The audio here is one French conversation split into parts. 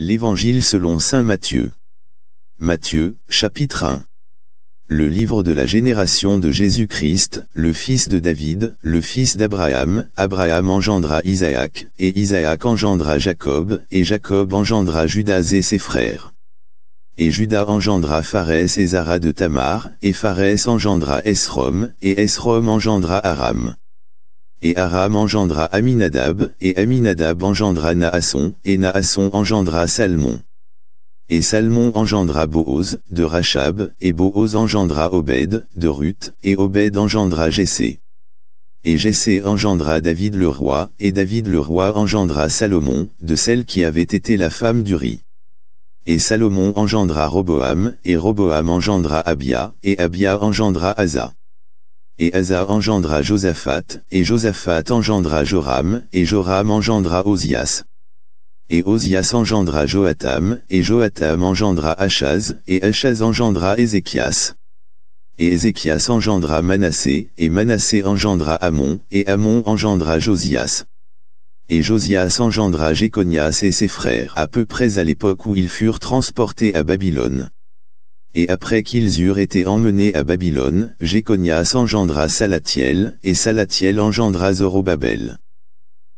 L'Évangile selon Saint Matthieu. Matthieu, chapitre 1. Le livre de la génération de Jésus-Christ, le fils de David, le fils d'Abraham, Abraham engendra Isaac, et Isaac engendra Jacob, et Jacob engendra Judas et ses frères. Et Judas engendra Pharès et Zara de Tamar, et Pharès engendra Esrom, et Esrom engendra Aram. Et Aram engendra Aminadab, et Aminadab engendra Naasson, et Naasson engendra Salmon. Et Salmon engendra Booz, de Rachab, et Booz engendra Obed, de Ruth, et Obed engendra Jessé. Et Jessé engendra David le roi, et David le roi engendra Salomon, de celle qui avait été la femme d'Uri. Et Salomon engendra Roboam, et Roboam engendra Abia, et Abia engendra Asa. Et Asa engendra Josaphat, et Josaphat engendra Joram, et Joram engendra Osias. Et Osias engendra Joatam, et Joatam engendra Achaz, et Achaz engendra Ézéchias. Et Ézéchias engendra Manassé, et Manassé engendra Amon, et Amon engendra Josias. Et Josias engendra Jéconias et ses frères à peu près à l'époque où ils furent transportés à Babylone. Et après qu'ils eurent été emmenés à Babylone, Jéconias engendra Salatiel, et Salatiel engendra Zorobabel.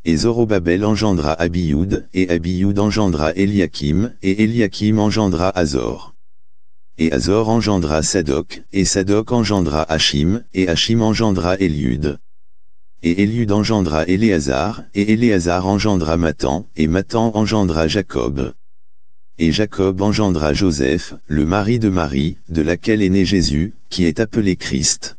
Et Zorobabel engendra Abioud, et Abioud engendra Eliakim, et Eliakim engendra Azor. Et Azor engendra Sadok, et Sadok engendra Hachim, et Hachim engendra Eliud. Et Eliud engendra Éléazar, et Éléazar engendra Matan, et Matan engendra Jacob. Et Jacob engendra Joseph, le mari de Marie, de laquelle est né Jésus, qui est appelé Christ.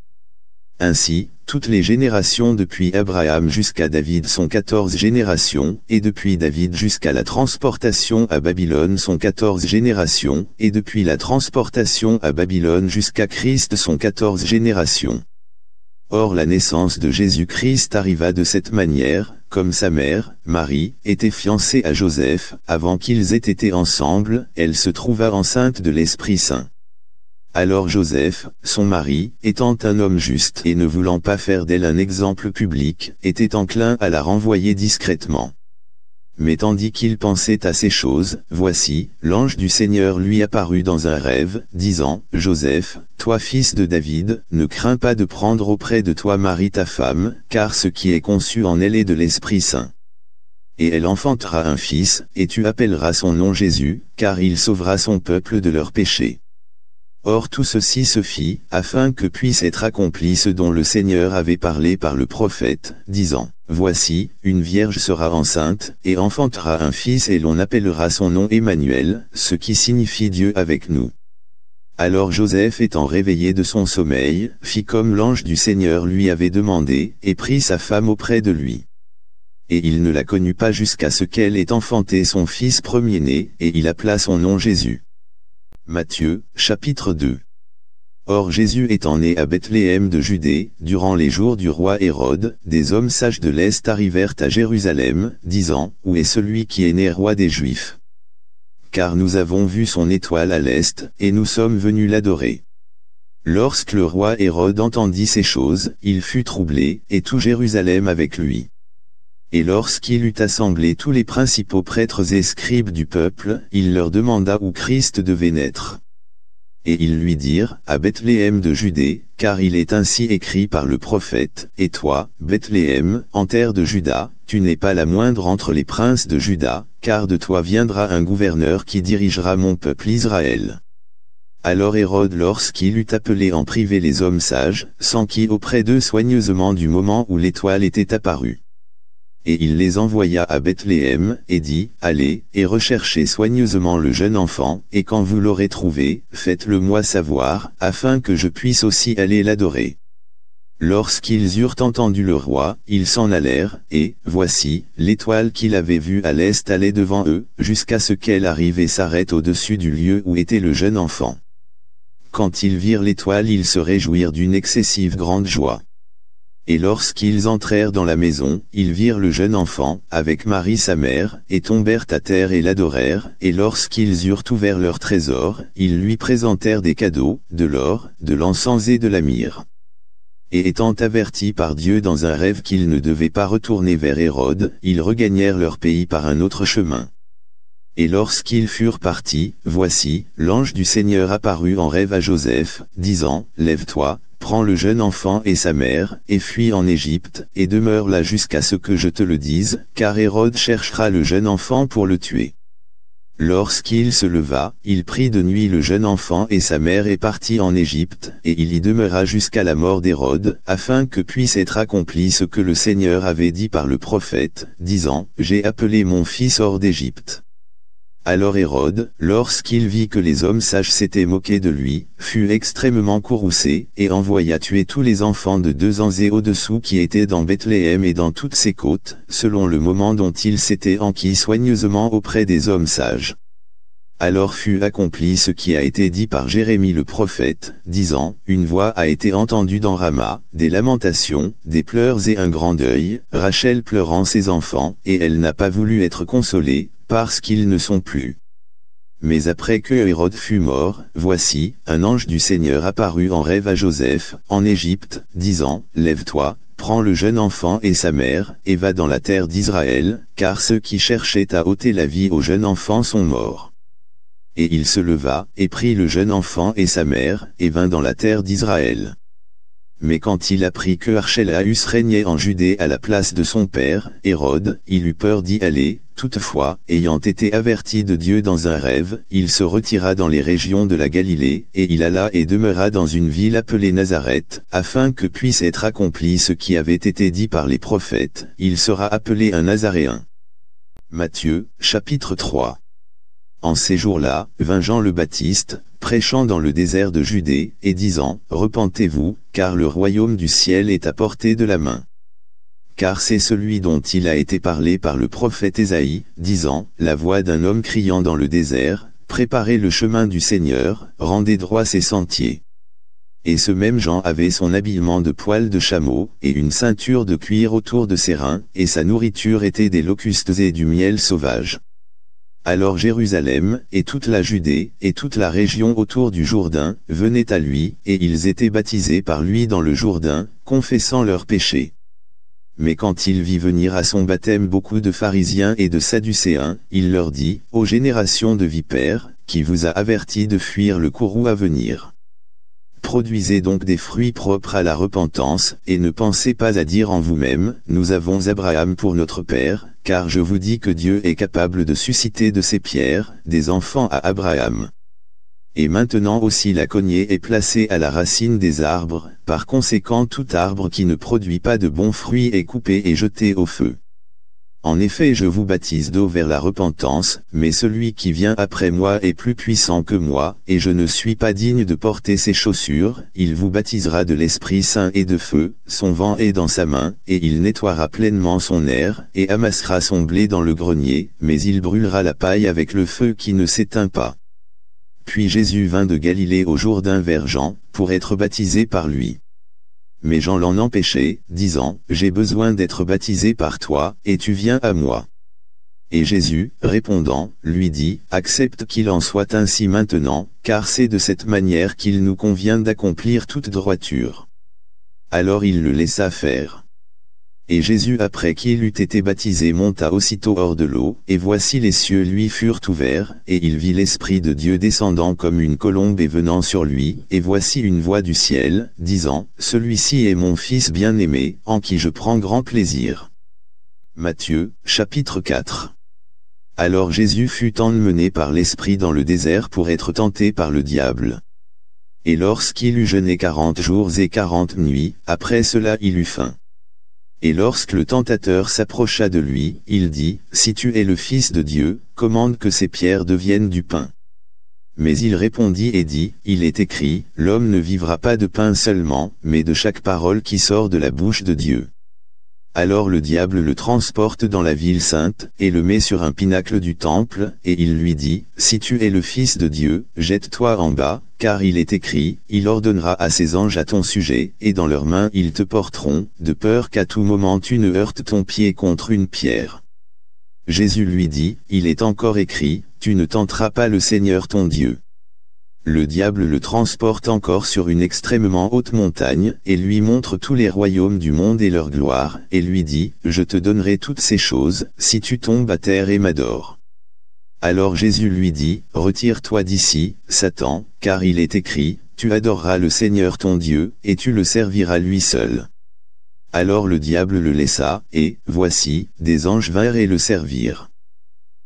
Ainsi, toutes les générations depuis Abraham jusqu'à David sont quatorze générations, et depuis David jusqu'à la transportation à Babylone sont quatorze générations, et depuis la transportation à Babylone jusqu'à Christ sont quatorze générations. Or la naissance de Jésus-Christ arriva de cette manière, comme sa mère, Marie, était fiancée à Joseph, avant qu'ils aient été ensemble, elle se trouva enceinte de l'Esprit Saint. Alors Joseph, son mari, étant un homme juste et ne voulant pas faire d'elle un exemple public, était enclin à la renvoyer discrètement. Mais tandis qu'il pensait à ces choses, voici, l'ange du Seigneur lui apparut dans un rêve, disant, Joseph, toi fils de David, ne crains pas de prendre auprès de toi Marie ta femme, car ce qui est conçu en elle est de l'Esprit Saint. Et elle enfantera un fils, et tu appelleras son nom Jésus, car il sauvera son peuple de leurs péchés. Or tout ceci se fit, afin que puisse être accompli ce dont le Seigneur avait parlé par le prophète, disant, Voici, une vierge sera enceinte, et enfantera un fils et l'on appellera son nom Emmanuel, ce qui signifie Dieu avec nous. Alors Joseph étant réveillé de son sommeil, fit comme l'ange du Seigneur lui avait demandé, et prit sa femme auprès de lui. Et il ne la connut pas jusqu'à ce qu'elle ait enfanté son fils premier-né, et il appela son nom Jésus. Matthieu, chapitre 2. Or Jésus étant né à Bethléem de Judée, durant les jours du roi Hérode, des hommes sages de l'Est arrivèrent à Jérusalem, disant, Où est celui qui est né roi des Juifs? Car nous avons vu son étoile à l'Est, et nous sommes venus l'adorer. Lorsque le roi Hérode entendit ces choses, il fut troublé, et tout Jérusalem avec lui. Et lorsqu'il eut assemblé tous les principaux prêtres et scribes du peuple, il leur demanda où Christ devait naître. Et ils lui dirent, à Bethléem de Judée, car il est ainsi écrit par le prophète, Et toi, Bethléem, en terre de Juda, tu n'es pas la moindre entre les princes de Juda, car de toi viendra un gouverneur qui dirigera mon peuple Israël. Alors Hérode lorsqu'il eut appelé en privé les hommes sages, s'enquit auprès d'eux soigneusement du moment où l'étoile était apparue. Et il les envoya à Bethléem, et dit, Allez, et recherchez soigneusement le jeune enfant, et quand vous l'aurez trouvé, faites-le moi savoir, afin que je puisse aussi aller l'adorer. Lorsqu'ils eurent entendu le roi, ils s'en allèrent, et, voici, l'étoile qu'il avait vue à l'est allait devant eux, jusqu'à ce qu'elle arrive et s'arrête au-dessus du lieu où était le jeune enfant. Quand ils virent l'étoile ils se réjouirent d'une excessive grande joie. Et lorsqu'ils entrèrent dans la maison, ils virent le jeune enfant, avec Marie sa mère, et tombèrent à terre et l'adorèrent, et lorsqu'ils eurent ouvert leur trésor, ils lui présentèrent des cadeaux, de l'or, de l'encens et de la myrrhe. Et étant avertis par Dieu dans un rêve qu'ils ne devaient pas retourner vers Hérode, ils regagnèrent leur pays par un autre chemin. Et lorsqu'ils furent partis, voici, l'ange du Seigneur apparut en rêve à Joseph, disant, Lève-toi, prends le jeune enfant et sa mère, et fuis en Égypte, et demeure là jusqu'à ce que je te le dise, car Hérode cherchera le jeune enfant pour le tuer. Lorsqu'il se leva, il prit de nuit le jeune enfant et sa mère et partit en Égypte, et il y demeura jusqu'à la mort d'Hérode, afin que puisse être accompli ce que le Seigneur avait dit par le prophète, disant, J'ai appelé mon fils hors d'Égypte. Alors Hérode, lorsqu'il vit que les hommes sages s'étaient moqués de lui, fut extrêmement courroucé, et envoya tuer tous les enfants de deux ans et au-dessous qui étaient dans Bethléem et dans toutes ses côtes, selon le moment dont il s'était enquis soigneusement auprès des hommes sages. Alors fut accompli ce qui a été dit par Jérémie le prophète, disant, Une voix a été entendue dans Rama, des lamentations, des pleurs et un grand deuil, Rachel pleurant ses enfants, et elle n'a pas voulu être consolée, parce qu'ils ne sont plus. Mais après que Hérode fut mort, voici, un ange du Seigneur apparut en rêve à Joseph, en Égypte, disant, Lève-toi, prends le jeune enfant et sa mère, et va dans la terre d'Israël, car ceux qui cherchaient à ôter la vie au jeune enfant sont morts. Et il se leva, et prit le jeune enfant et sa mère, et vint dans la terre d'Israël. Mais quand il apprit que Archelaüs régnait en Judée à la place de son père, Hérode, il eut peur d'y aller, toutefois, ayant été averti de Dieu dans un rêve, il se retira dans les régions de la Galilée, et il alla et demeura dans une ville appelée Nazareth, afin que puisse être accompli ce qui avait été dit par les prophètes, il sera appelé un Nazaréen. Matthieu, chapitre 3 En ces jours-là, vint Jean le Baptiste, prêchant dans le désert de Judée, et disant, Repentez-vous, car le royaume du ciel est à portée de la main. Car c'est celui dont il a été parlé par le prophète Ésaïe, disant, La voix d'un homme criant dans le désert, Préparez le chemin du Seigneur, rendez droit ses sentiers. Et ce même Jean avait son habillement de poils de chameau, et une ceinture de cuir autour de ses reins, et sa nourriture était des locustes et du miel sauvage. Alors Jérusalem, et toute la Judée, et toute la région autour du Jourdain, venaient à lui, et ils étaient baptisés par lui dans le Jourdain, confessant leurs péchés. Mais quand il vit venir à son baptême beaucoup de pharisiens et de sadducéens, il leur dit, Ô génération de vipères, qui vous a averti de fuir le courroux à venir. Produisez donc des fruits propres à la repentance, et ne pensez pas à dire en vous-même, Nous avons Abraham pour notre Père, car je vous dis que Dieu est capable de susciter de ces pierres, des enfants à Abraham. Et maintenant aussi la cognée est placée à la racine des arbres, par conséquent tout arbre qui ne produit pas de bons fruits est coupé et jeté au feu. En effet je vous baptise d'eau vers la repentance, mais celui qui vient après moi est plus puissant que moi, et je ne suis pas digne de porter ses chaussures, il vous baptisera de l'Esprit Saint et de feu, son vent est dans sa main, et il nettoiera pleinement son air, et amassera son blé dans le grenier, mais il brûlera la paille avec le feu qui ne s'éteint pas. Puis Jésus vint de Galilée au Jourdain vers Jean, pour être baptisé par lui. Mais Jean l'en empêchait, disant, J'ai besoin d'être baptisé par toi, et tu viens à moi. Et Jésus, répondant, lui dit, Accepte qu'il en soit ainsi maintenant, car c'est de cette manière qu'il nous convient d'accomplir toute droiture. Alors il le laissa faire. Et Jésus après qu'il eut été baptisé monta aussitôt hors de l'eau, et voici les cieux lui furent ouverts, et il vit l'Esprit de Dieu descendant comme une colombe et venant sur lui, et voici une voix du ciel, disant, Celui-ci est mon Fils bien-aimé, en qui je prends grand plaisir. Matthieu, chapitre 4 Alors Jésus fut emmené par l'Esprit dans le désert pour être tenté par le diable. Et lorsqu'il eut jeûné quarante jours et quarante nuits, après cela il eut faim. Et lorsque le tentateur s'approcha de lui, il dit, Si tu es le Fils de Dieu, commande que ces pierres deviennent du pain. Mais il répondit et dit, Il est écrit, L'homme ne vivra pas de pain seulement, mais de chaque parole qui sort de la bouche de Dieu. Alors le diable le transporte dans la ville sainte, et le met sur un pinacle du temple, et il lui dit, Si tu es le Fils de Dieu, jette-toi en bas, car il est écrit, il ordonnera à ses anges à ton sujet, et dans leurs mains ils te porteront, de peur qu'à tout moment tu ne heurtes ton pied contre une pierre. Jésus lui dit, il est encore écrit, tu ne tenteras pas le Seigneur ton Dieu. Le diable le transporte encore sur une extrêmement haute montagne, et lui montre tous les royaumes du monde et leur gloire, et lui dit, Je te donnerai toutes ces choses, si tu tombes à terre et m'adores. Alors Jésus lui dit, Retire-toi d'ici, Satan, car il est écrit, Tu adoreras le Seigneur ton Dieu, et tu le serviras lui seul. Alors le diable le laissa, et, voici, des anges vinrent et le servirent.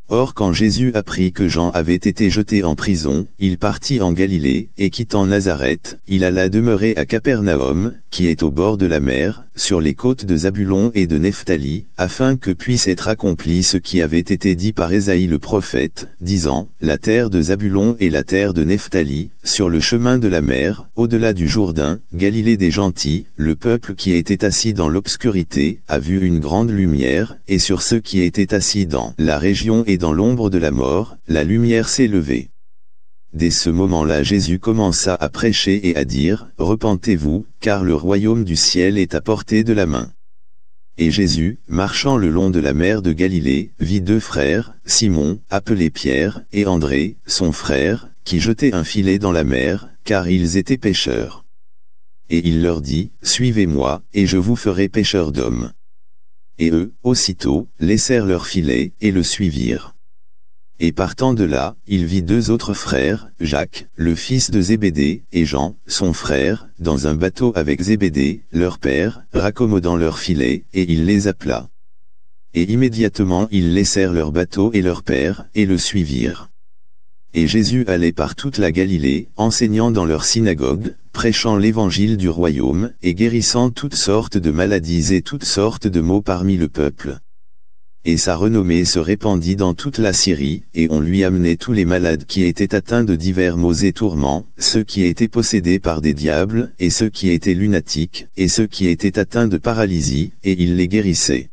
Or quand Jésus apprit que Jean avait été jeté en prison, il partit en Galilée, et quittant Nazareth, il alla demeurer à Capernaum, qui est au bord de la mer, sur les côtes de Zabulon et de Nephtali, afin que puisse être accompli ce qui avait été dit par Ésaïe le prophète, disant, La terre de Zabulon et la terre de Nephtali, sur le chemin de la mer, au-delà du Jourdain, Galilée des gentils, le peuple qui était assis dans l'obscurité, a vu une grande lumière, et sur ceux qui étaient assis dans la région et dans l'ombre de la mort, la lumière s'est levée. Dès ce moment-là Jésus commença à prêcher et à dire, Repentez-vous, car le royaume du ciel est à portée de la main. Et Jésus, marchant le long de la mer de Galilée, vit deux frères, Simon, appelé Pierre, et André, son frère, qui jetaient un filet dans la mer, car ils étaient pêcheurs. Et il leur dit, Suivez-moi, et je vous ferai pêcheurs d'hommes. Et eux, aussitôt, laissèrent leur filet, et le suivirent. Et partant de là, il vit deux autres frères, Jacques, le fils de Zébédée, et Jean, son frère, dans un bateau avec Zébédée, leur père, raccommodant leurs filets, et il les appela. Et immédiatement ils laissèrent leur bateau et leur père, et le suivirent. Et Jésus allait par toute la Galilée, enseignant dans leur synagogue, prêchant l'évangile du royaume, et guérissant toutes sortes de maladies et toutes sortes de maux parmi le peuple et sa renommée se répandit dans toute la Syrie, et on lui amenait tous les malades qui étaient atteints de divers maux et tourments, ceux qui étaient possédés par des diables, et ceux qui étaient lunatiques, et ceux qui étaient atteints de paralysie, et il les guérissait.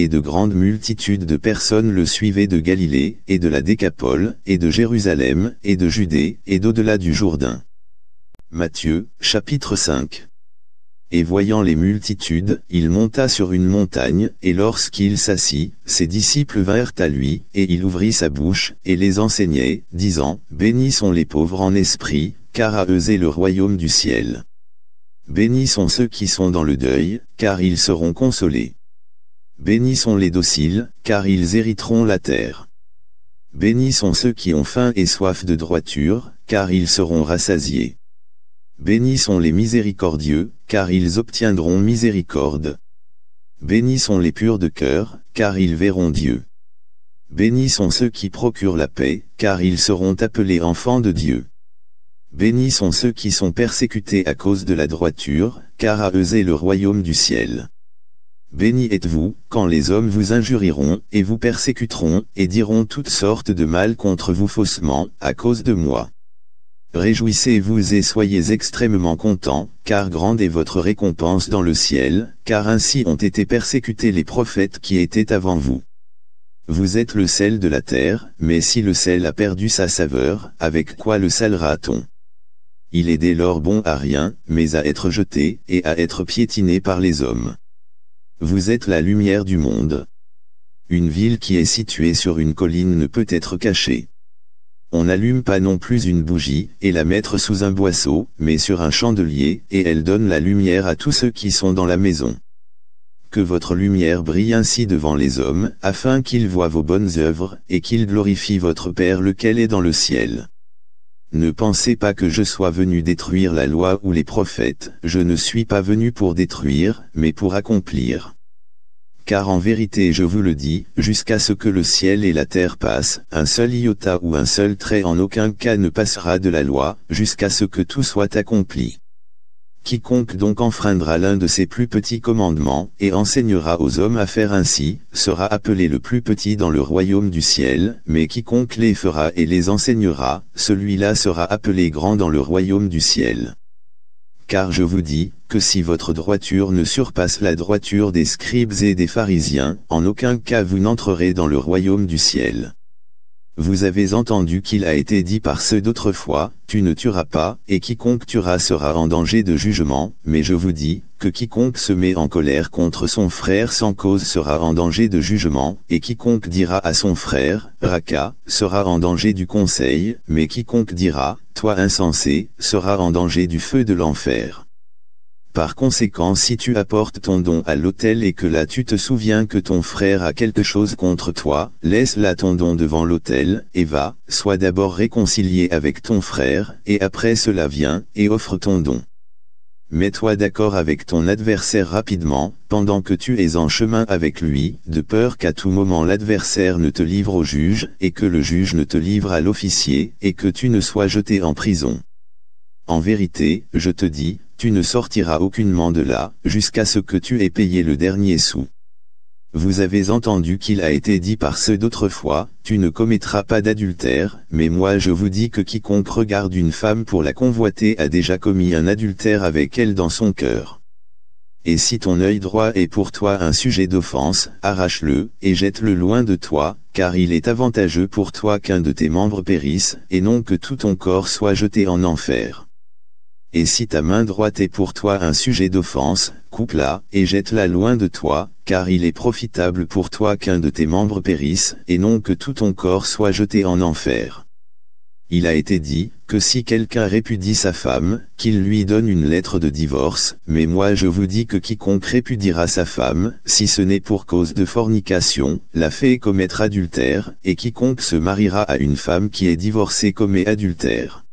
Et de grandes multitudes de personnes le suivaient de Galilée, et de la Décapole, et de Jérusalem, et de Judée, et d'au-delà du Jourdain. Matthieu, chapitre 5 et voyant les multitudes, il monta sur une montagne, et lorsqu'il s'assit, ses disciples vinrent à lui, et il ouvrit sa bouche, et les enseignait, disant, Bénis sont les pauvres en esprit, car à eux est le royaume du ciel. Bénis sont ceux qui sont dans le deuil, car ils seront consolés. Bénis sont les dociles, car ils hériteront la terre. Bénis sont ceux qui ont faim et soif de droiture, car ils seront rassasiés. Bénis sont les miséricordieux, car ils obtiendront miséricorde. Bénis sont les purs de cœur, car ils verront Dieu. Bénis sont ceux qui procurent la paix, car ils seront appelés enfants de Dieu. Bénis sont ceux qui sont persécutés à cause de la droiture, car à eux est le royaume du ciel. Bénis êtes-vous, quand les hommes vous injurieront, et vous persécuteront, et diront toutes sortes de mal contre vous faussement, à cause de moi. Réjouissez-vous et soyez extrêmement contents, car grande est votre récompense dans le ciel, car ainsi ont été persécutés les prophètes qui étaient avant vous. Vous êtes le sel de la terre, mais si le sel a perdu sa saveur, avec quoi le salera-t-on? Il est dès lors bon à rien, mais à être jeté, et à être piétiné par les hommes. Vous êtes la lumière du monde. Une ville qui est située sur une colline ne peut être cachée. On n'allume pas non plus une bougie, et la mettre sous un boisseau, mais sur un chandelier, et elle donne la lumière à tous ceux qui sont dans la maison. Que votre lumière brille ainsi devant les hommes, afin qu'ils voient vos bonnes œuvres, et qu'ils glorifient votre Père lequel est dans le ciel. Ne pensez pas que je sois venu détruire la loi ou les prophètes, je ne suis pas venu pour détruire, mais pour accomplir car en vérité je vous le dis, jusqu'à ce que le ciel et la terre passent, un seul iota ou un seul trait en aucun cas ne passera de la loi, jusqu'à ce que tout soit accompli. Quiconque donc enfreindra l'un de ces plus petits commandements, et enseignera aux hommes à faire ainsi, sera appelé le plus petit dans le royaume du ciel, mais quiconque les fera et les enseignera, celui-là sera appelé grand dans le royaume du ciel car je vous dis, que si votre droiture ne surpasse la droiture des scribes et des pharisiens, en aucun cas vous n'entrerez dans le royaume du ciel. Vous avez entendu qu'il a été dit par ceux d'autrefois, tu ne tueras pas, et quiconque tuera sera en danger de jugement, mais je vous dis, que quiconque se met en colère contre son frère sans cause sera en danger de jugement, et quiconque dira à son frère, Raka, sera en danger du conseil, mais quiconque dira, toi insensé, sera en danger du feu de l'enfer. Par conséquent si tu apportes ton don à l'autel et que là tu te souviens que ton frère a quelque chose contre toi, laisse là ton don devant l'autel, et va, sois d'abord réconcilié avec ton frère, et après cela viens, et offre ton don. Mets-toi d'accord avec ton adversaire rapidement, pendant que tu es en chemin avec lui, de peur qu'à tout moment l'adversaire ne te livre au juge, et que le juge ne te livre à l'officier, et que tu ne sois jeté en prison. En vérité, je te dis, tu ne sortiras aucunement de là, jusqu'à ce que tu aies payé le dernier sou. Vous avez entendu qu'il a été dit par ceux d'autrefois, tu ne commettras pas d'adultère, mais moi je vous dis que quiconque regarde une femme pour la convoiter a déjà commis un adultère avec elle dans son cœur. Et si ton œil droit est pour toi un sujet d'offense, arrache-le, et jette-le loin de toi, car il est avantageux pour toi qu'un de tes membres périsse, et non que tout ton corps soit jeté en enfer. Et si ta main droite est pour toi un sujet d'offense, coupe-la, et jette-la loin de toi, car il est profitable pour toi qu'un de tes membres périsse, et non que tout ton corps soit jeté en enfer. Il a été dit, que si quelqu'un répudie sa femme, qu'il lui donne une lettre de divorce, mais moi je vous dis que quiconque répudiera sa femme, si ce n'est pour cause de fornication, la fait commettre adultère, et quiconque se mariera à une femme qui est divorcée commet adultère.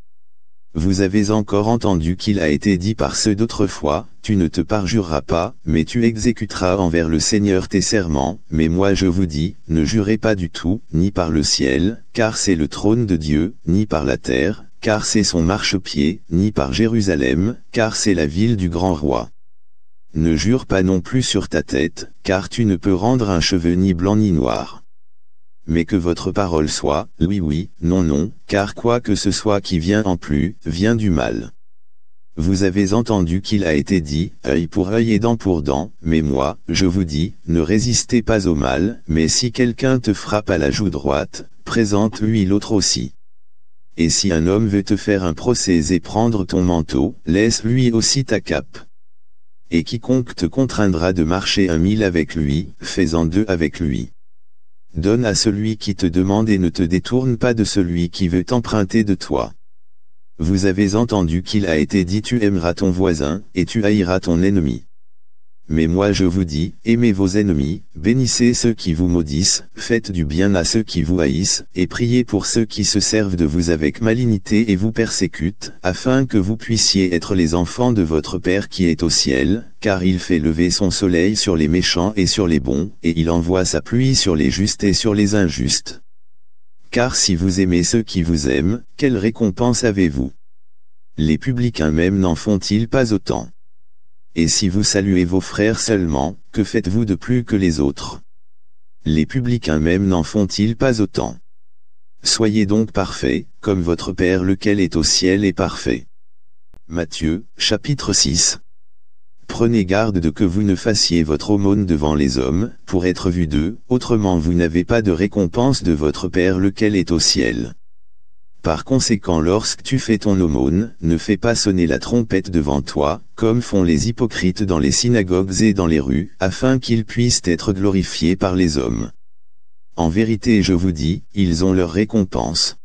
Vous avez encore entendu qu'il a été dit par ceux d'autrefois, tu ne te parjureras pas, mais tu exécuteras envers le Seigneur tes serments, mais moi je vous dis, ne jurez pas du tout, ni par le ciel, car c'est le trône de Dieu, ni par la terre, car c'est son marchepied, ni par Jérusalem, car c'est la ville du grand roi. Ne jure pas non plus sur ta tête, car tu ne peux rendre un cheveu ni blanc ni noir mais que votre parole soit, oui oui, non non, car quoi que ce soit qui vient en plus, vient du mal. Vous avez entendu qu'il a été dit, œil pour œil et dent pour dent, mais moi, je vous dis, ne résistez pas au mal, mais si quelqu'un te frappe à la joue droite, présente-lui l'autre aussi. Et si un homme veut te faire un procès et prendre ton manteau, laisse-lui aussi ta cape. Et quiconque te contraindra de marcher un mille avec lui, fais-en deux avec lui. Donne à celui qui te demande et ne te détourne pas de celui qui veut t'emprunter de toi. Vous avez entendu qu'il a été dit tu aimeras ton voisin, et tu haïras ton ennemi. Mais moi je vous dis, aimez vos ennemis, bénissez ceux qui vous maudissent, faites du bien à ceux qui vous haïssent, et priez pour ceux qui se servent de vous avec malignité et vous persécutent, afin que vous puissiez être les enfants de votre Père qui est au ciel, car il fait lever son soleil sur les méchants et sur les bons, et il envoie sa pluie sur les justes et sur les injustes. Car si vous aimez ceux qui vous aiment, quelle récompense avez-vous? Les publicains même n'en font-ils pas autant et si vous saluez vos frères seulement, que faites-vous de plus que les autres? Les publicains même n'en font-ils pas autant? Soyez donc parfaits, comme votre Père lequel est au ciel est parfait. Matthieu, chapitre 6 Prenez garde de que vous ne fassiez votre aumône devant les hommes, pour être vu d'eux, autrement vous n'avez pas de récompense de votre Père lequel est au ciel. Par conséquent lorsque tu fais ton aumône, ne fais pas sonner la trompette devant toi, comme font les hypocrites dans les synagogues et dans les rues, afin qu'ils puissent être glorifiés par les hommes. En vérité je vous dis, ils ont leur récompense.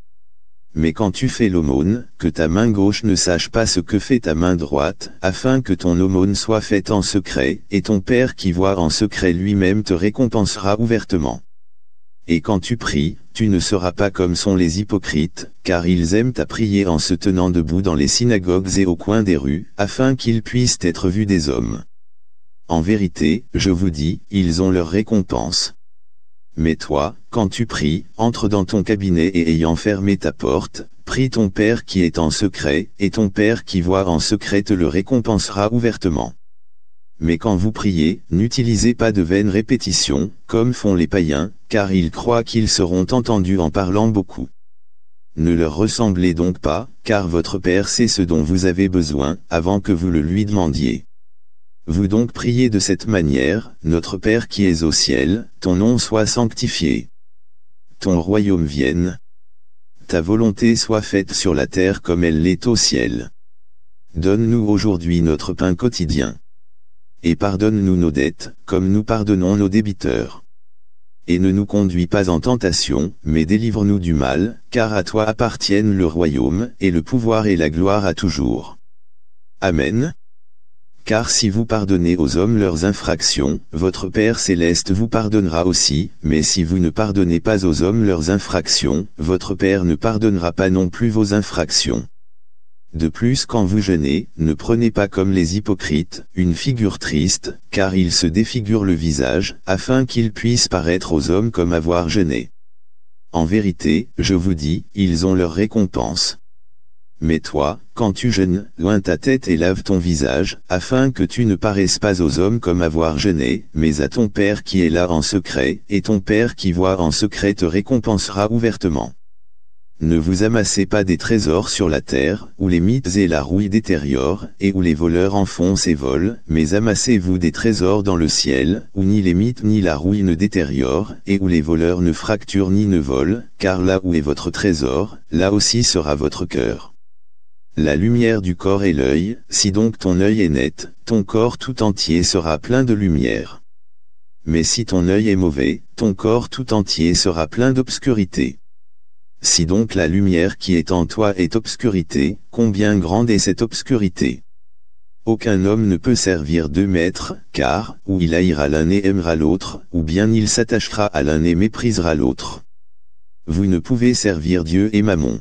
Mais quand tu fais l'aumône, que ta main gauche ne sache pas ce que fait ta main droite, afin que ton aumône soit faite en secret, et ton Père qui voit en secret lui-même te récompensera ouvertement. Et quand tu pries, tu ne seras pas comme sont les hypocrites, car ils aiment à prier en se tenant debout dans les synagogues et au coin des rues, afin qu'ils puissent être vus des hommes. En vérité, je vous dis, ils ont leur récompense. Mais toi, quand tu pries, entre dans ton cabinet et ayant fermé ta porte, prie ton Père qui est en secret, et ton Père qui voit en secret te le récompensera ouvertement. Mais quand vous priez, n'utilisez pas de vaines répétitions, comme font les païens, car ils croient qu'ils seront entendus en parlant beaucoup. Ne leur ressemblez donc pas, car votre Père sait ce dont vous avez besoin, avant que vous le lui demandiez. Vous donc priez de cette manière, Notre Père qui es au ciel, ton nom soit sanctifié. Ton royaume vienne. Ta volonté soit faite sur la terre comme elle l'est au ciel. Donne-nous aujourd'hui notre pain quotidien et pardonne-nous nos dettes, comme nous pardonnons nos débiteurs. Et ne nous conduis pas en tentation, mais délivre-nous du mal, car à toi appartiennent le royaume, et le pouvoir et la gloire à toujours. Amen. car si vous pardonnez aux hommes leurs infractions, votre Père céleste vous pardonnera aussi, mais si vous ne pardonnez pas aux hommes leurs infractions, votre Père ne pardonnera pas non plus vos infractions. De plus quand vous jeûnez, ne prenez pas comme les hypocrites, une figure triste, car ils se défigurent le visage, afin qu'ils puissent paraître aux hommes comme avoir jeûné. En vérité, je vous dis, ils ont leur récompense. Mais toi, quand tu jeûnes, loin ta tête et lave ton visage, afin que tu ne paraisses pas aux hommes comme avoir jeûné, mais à ton Père qui est là en secret, et ton Père qui voit en secret te récompensera ouvertement. Ne vous amassez pas des trésors sur la terre, où les mythes et la rouille détériorent, et où les voleurs enfoncent et volent, mais amassez-vous des trésors dans le ciel, où ni les mythes ni la rouille ne détériorent, et où les voleurs ne fracturent ni ne volent, car là où est votre trésor, là aussi sera votre cœur. La lumière du corps est l'œil, si donc ton œil est net, ton corps tout entier sera plein de lumière. Mais si ton œil est mauvais, ton corps tout entier sera plein d'obscurité. Si donc la lumière qui est en toi est obscurité, combien grande est cette obscurité? Aucun homme ne peut servir deux maîtres, car, ou il haïra l'un et aimera l'autre, ou bien il s'attachera à l'un et méprisera l'autre. Vous ne pouvez servir Dieu et Mammon.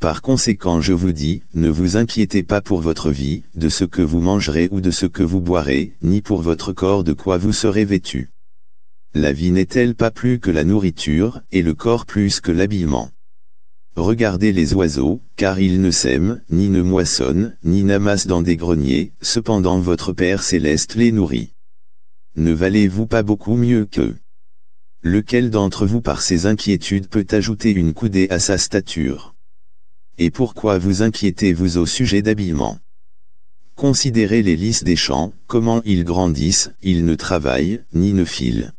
Par conséquent je vous dis, ne vous inquiétez pas pour votre vie, de ce que vous mangerez ou de ce que vous boirez, ni pour votre corps de quoi vous serez vêtu. La vie n'est-elle pas plus que la nourriture, et le corps plus que l'habillement? Regardez les oiseaux, car ils ne sèment, ni ne moissonnent, ni n'amassent dans des greniers, cependant votre Père céleste les nourrit. Ne valez-vous pas beaucoup mieux qu'eux? Lequel d'entre vous par ses inquiétudes peut ajouter une coudée à sa stature? Et pourquoi vous inquiétez-vous au sujet d'habillement? Considérez les lys des champs, comment ils grandissent, ils ne travaillent, ni ne filent.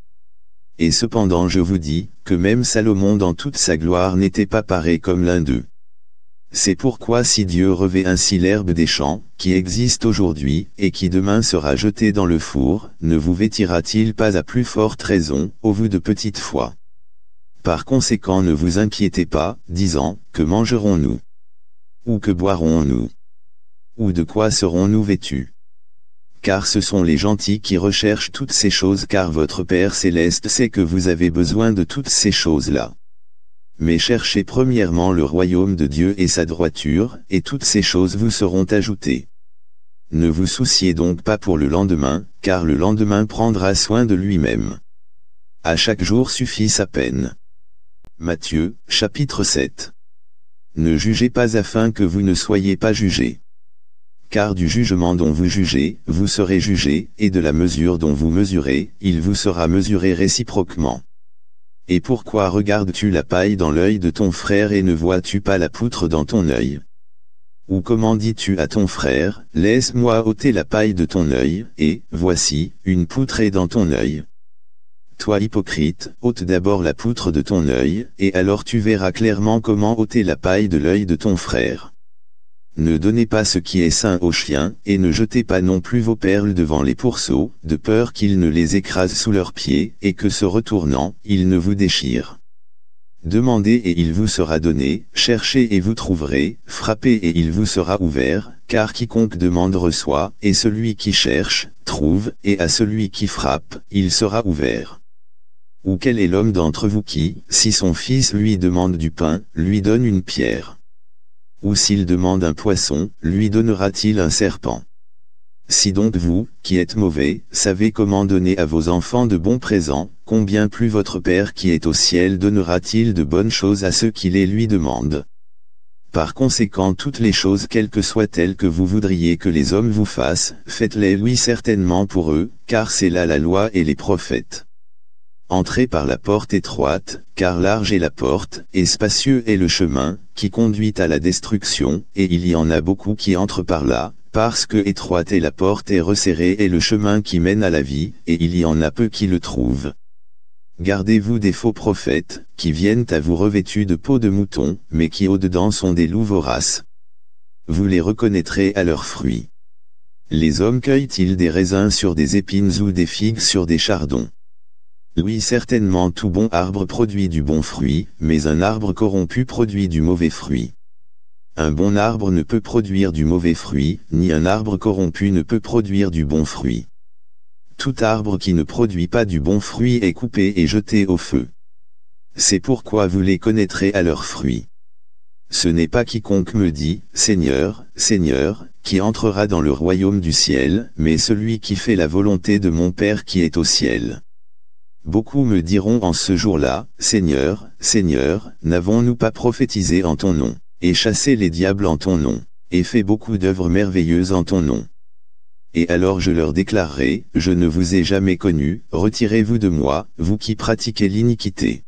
Et cependant je vous dis, que même Salomon dans toute sa gloire n'était pas paré comme l'un d'eux. C'est pourquoi si Dieu revêt ainsi l'herbe des champs, qui existe aujourd'hui, et qui demain sera jetée dans le four, ne vous vêtira-t-il pas à plus forte raison, au vous de petite foi? Par conséquent ne vous inquiétez pas, disant, que mangerons-nous? Ou que boirons-nous? Ou de quoi serons-nous vêtus? Car ce sont les gentils qui recherchent toutes ces choses car votre Père céleste sait que vous avez besoin de toutes ces choses-là. Mais cherchez premièrement le royaume de Dieu et sa droiture, et toutes ces choses vous seront ajoutées. Ne vous souciez donc pas pour le lendemain, car le lendemain prendra soin de lui-même. À chaque jour suffit sa peine. Matthieu, chapitre 7. Ne jugez pas afin que vous ne soyez pas jugés car du jugement dont vous jugez, vous serez jugé, et de la mesure dont vous mesurez, il vous sera mesuré réciproquement. Et pourquoi regardes-tu la paille dans l'œil de ton frère et ne vois-tu pas la poutre dans ton œil? Ou comment dis-tu à ton frère, laisse-moi ôter la paille de ton œil, et, voici, une poutre est dans ton œil Toi hypocrite, ôte d'abord la poutre de ton œil, et alors tu verras clairement comment ôter la paille de l'œil de ton frère. Ne donnez pas ce qui est sain aux chiens, et ne jetez pas non plus vos perles devant les pourceaux, de peur qu'ils ne les écrasent sous leurs pieds, et que se retournant, ils ne vous déchirent. Demandez et il vous sera donné, cherchez et vous trouverez, frappez et il vous sera ouvert, car quiconque demande reçoit, et celui qui cherche, trouve, et à celui qui frappe, il sera ouvert. Ou quel est l'homme d'entre vous qui, si son fils lui demande du pain, lui donne une pierre ou s'il demande un poisson, lui donnera-t-il un serpent? Si donc vous, qui êtes mauvais, savez comment donner à vos enfants de bons présents, combien plus votre Père qui est au ciel donnera-t-il de bonnes choses à ceux qui les lui demandent? Par conséquent toutes les choses quelles que soient-elles que vous voudriez que les hommes vous fassent, faites-les lui certainement pour eux, car c'est là la loi et les prophètes. Entrez par la porte étroite, car large est la porte, et spacieux est le chemin, qui conduit à la destruction, et il y en a beaucoup qui entrent par là, parce que étroite est la porte et resserré est le chemin qui mène à la vie, et il y en a peu qui le trouvent. Gardez-vous des faux prophètes, qui viennent à vous revêtus de peau de mouton, mais qui au-dedans sont des loups voraces. Vous les reconnaîtrez à leurs fruits. Les hommes cueillent-ils des raisins sur des épines ou des figues sur des chardons? Oui certainement tout bon arbre produit du bon fruit, mais un arbre corrompu produit du mauvais fruit. Un bon arbre ne peut produire du mauvais fruit, ni un arbre corrompu ne peut produire du bon fruit. Tout arbre qui ne produit pas du bon fruit est coupé et jeté au feu. C'est pourquoi vous les connaîtrez à leurs fruits. Ce n'est pas quiconque me dit, Seigneur, Seigneur, qui entrera dans le royaume du ciel, mais celui qui fait la volonté de mon Père qui est au ciel. Beaucoup me diront en ce jour-là, Seigneur, Seigneur, n'avons-nous pas prophétisé en ton nom, et chassé les diables en ton nom, et fait beaucoup d'œuvres merveilleuses en ton nom? Et alors je leur déclarerai, Je ne vous ai jamais connu, retirez-vous de moi, vous qui pratiquez l'iniquité.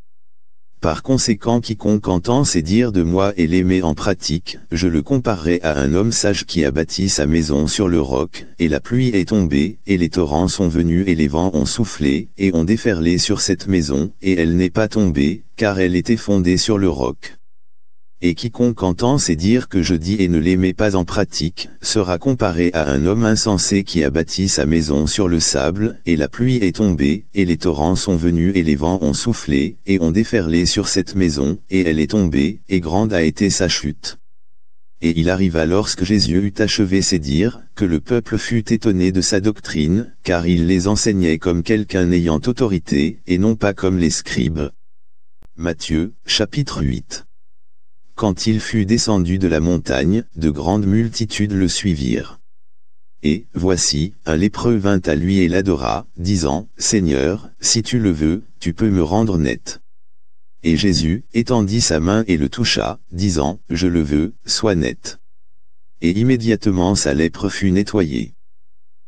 Par conséquent quiconque entend ces dires de moi et les met en pratique, je le comparerai à un homme sage qui a bâti sa maison sur le roc, et la pluie est tombée, et les torrents sont venus et les vents ont soufflé, et ont déferlé sur cette maison, et elle n'est pas tombée, car elle était fondée sur le roc. Et quiconque entend ces dires que je dis et ne les met pas en pratique, sera comparé à un homme insensé qui a bâti sa maison sur le sable, et la pluie est tombée, et les torrents sont venus et les vents ont soufflé, et ont déferlé sur cette maison, et elle est tombée, et grande a été sa chute. Et il arriva lorsque Jésus eut achevé ses dires, que le peuple fut étonné de sa doctrine, car il les enseignait comme quelqu'un ayant autorité, et non pas comme les scribes. Matthieu, chapitre 8 quand il fut descendu de la montagne, de grandes multitudes le suivirent. Et, voici, un lépreux vint à lui et l'adora, disant, Seigneur, si tu le veux, tu peux me rendre net. Et Jésus, étendit sa main et le toucha, disant, Je le veux, sois net. Et immédiatement sa lèpre fut nettoyée.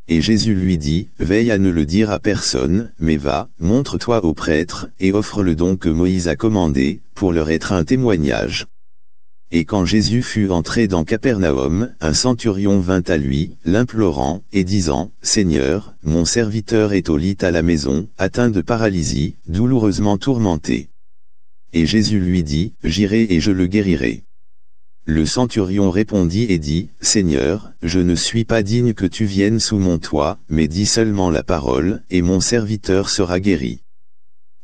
Et Jésus lui dit, Veille à ne le dire à personne, mais va, montre-toi au prêtre, et offre le don que Moïse a commandé, pour leur être un témoignage. Et quand Jésus fut entré dans Capernaum, un centurion vint à lui, l'implorant, et disant, Seigneur, mon serviteur est au lit à la maison, atteint de paralysie, douloureusement tourmenté. Et Jésus lui dit, J'irai et je le guérirai. Le centurion répondit et dit, Seigneur, je ne suis pas digne que tu viennes sous mon toit, mais dis seulement la parole, et mon serviteur sera guéri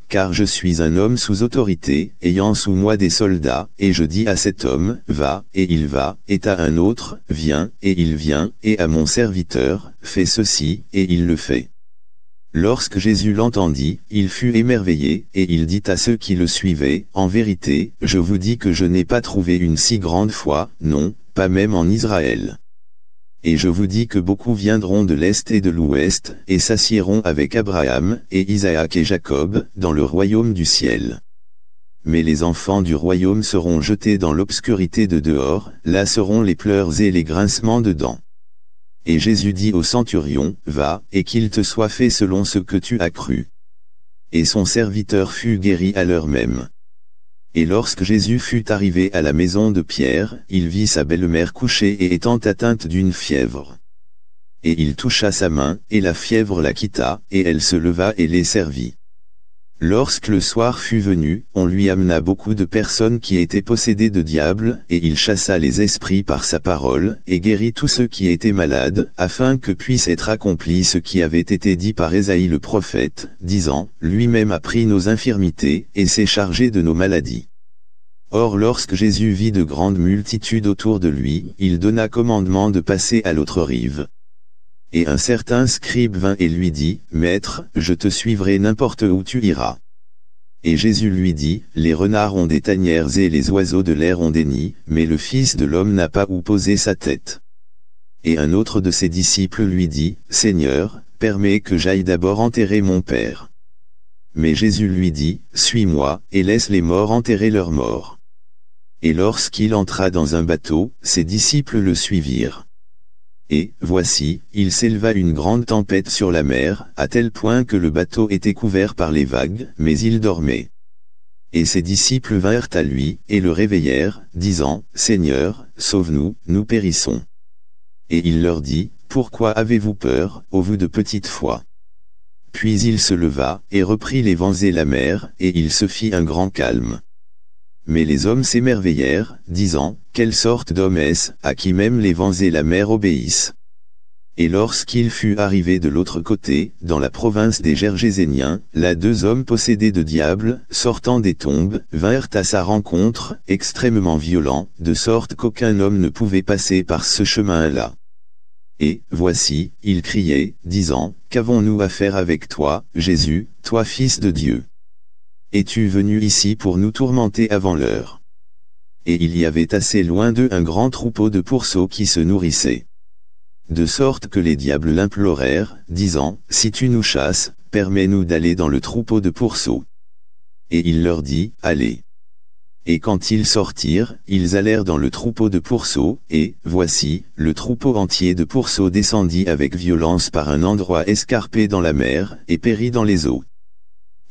car je suis un homme sous autorité, ayant sous moi des soldats, et je dis à cet homme, va, et il va, et à un autre, viens, et il vient, et à mon serviteur, fais ceci, et il le fait. Lorsque Jésus l'entendit, il fut émerveillé, et il dit à ceux qui le suivaient, En vérité, je vous dis que je n'ai pas trouvé une si grande foi, non, pas même en Israël. Et je vous dis que beaucoup viendront de l'Est et de l'Ouest, et s'assieront avec Abraham, et Isaac et Jacob, dans le royaume du ciel. Mais les enfants du royaume seront jetés dans l'obscurité de dehors, là seront les pleurs et les grincements de dents. Et Jésus dit au centurion, Va, et qu'il te soit fait selon ce que tu as cru. Et son serviteur fut guéri à l'heure même. Et lorsque Jésus fut arrivé à la maison de Pierre, il vit sa belle-mère couchée et étant atteinte d'une fièvre. Et il toucha sa main, et la fièvre la quitta, et elle se leva et les servit. Lorsque le soir fut venu, on lui amena beaucoup de personnes qui étaient possédées de diables, et il chassa les esprits par sa parole, et guérit tous ceux qui étaient malades, afin que puisse être accompli ce qui avait été dit par Ésaïe le prophète, disant, Lui-même a pris nos infirmités, et s'est chargé de nos maladies. Or lorsque Jésus vit de grandes multitudes autour de lui, il donna commandement de passer à l'autre rive. Et un certain scribe vint et lui dit, Maître, je te suivrai n'importe où tu iras. Et Jésus lui dit, Les renards ont des tanières et les oiseaux de l'air ont des nids, mais le Fils de l'homme n'a pas où poser sa tête. Et un autre de ses disciples lui dit, Seigneur, permets que j'aille d'abord enterrer mon Père. Mais Jésus lui dit, Suis-moi, et laisse les morts enterrer leurs morts. Et lorsqu'il entra dans un bateau, ses disciples le suivirent. Et, voici, il s'éleva une grande tempête sur la mer, à tel point que le bateau était couvert par les vagues, mais il dormait. Et ses disciples vinrent à lui, et le réveillèrent, disant, Seigneur, sauve-nous, nous périssons. Et il leur dit, Pourquoi avez-vous peur, ô vous de petite foi? Puis il se leva, et reprit les vents et la mer, et il se fit un grand calme. Mais les hommes s'émerveillèrent, disant, Quelle sorte d'homme est-ce, à qui même les vents et la mer obéissent? Et lorsqu'il fut arrivé de l'autre côté, dans la province des Gergéséniens, là deux hommes possédés de diables, sortant des tombes, vinrent à sa rencontre, extrêmement violents, de sorte qu'aucun homme ne pouvait passer par ce chemin-là. Et, voici, ils criaient, disant, Qu'avons-nous à faire avec toi, Jésus, toi fils de Dieu? Es-tu venu ici pour nous tourmenter avant l'heure? Et il y avait assez loin d'eux un grand troupeau de pourceaux qui se nourrissaient de sorte que les diables l'implorèrent, disant, Si tu nous chasses, permets-nous d'aller dans le troupeau de pourceaux. Et il leur dit, Allez. Et quand ils sortirent, ils allèrent dans le troupeau de pourceaux, et, voici, le troupeau entier de pourceaux descendit avec violence par un endroit escarpé dans la mer, et périt dans les eaux.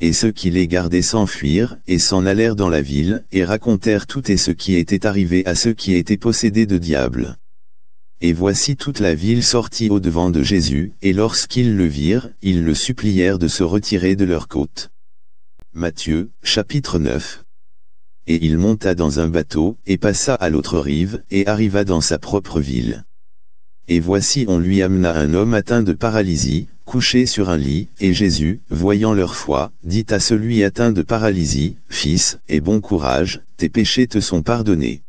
Et ceux qui les gardaient s'enfuirent, et s'en allèrent dans la ville, et racontèrent tout et ce qui était arrivé à ceux qui étaient possédés de diables. Et voici toute la ville sortit au-devant de Jésus, et lorsqu'ils le virent, ils le supplièrent de se retirer de leur côte. Matthieu, chapitre 9. Et il monta dans un bateau, et passa à l'autre rive, et arriva dans sa propre ville. Et voici on lui amena un homme atteint de paralysie, couché sur un lit, et Jésus, voyant leur foi, dit à celui atteint de paralysie, Fils, et bon courage, tes péchés te sont pardonnés.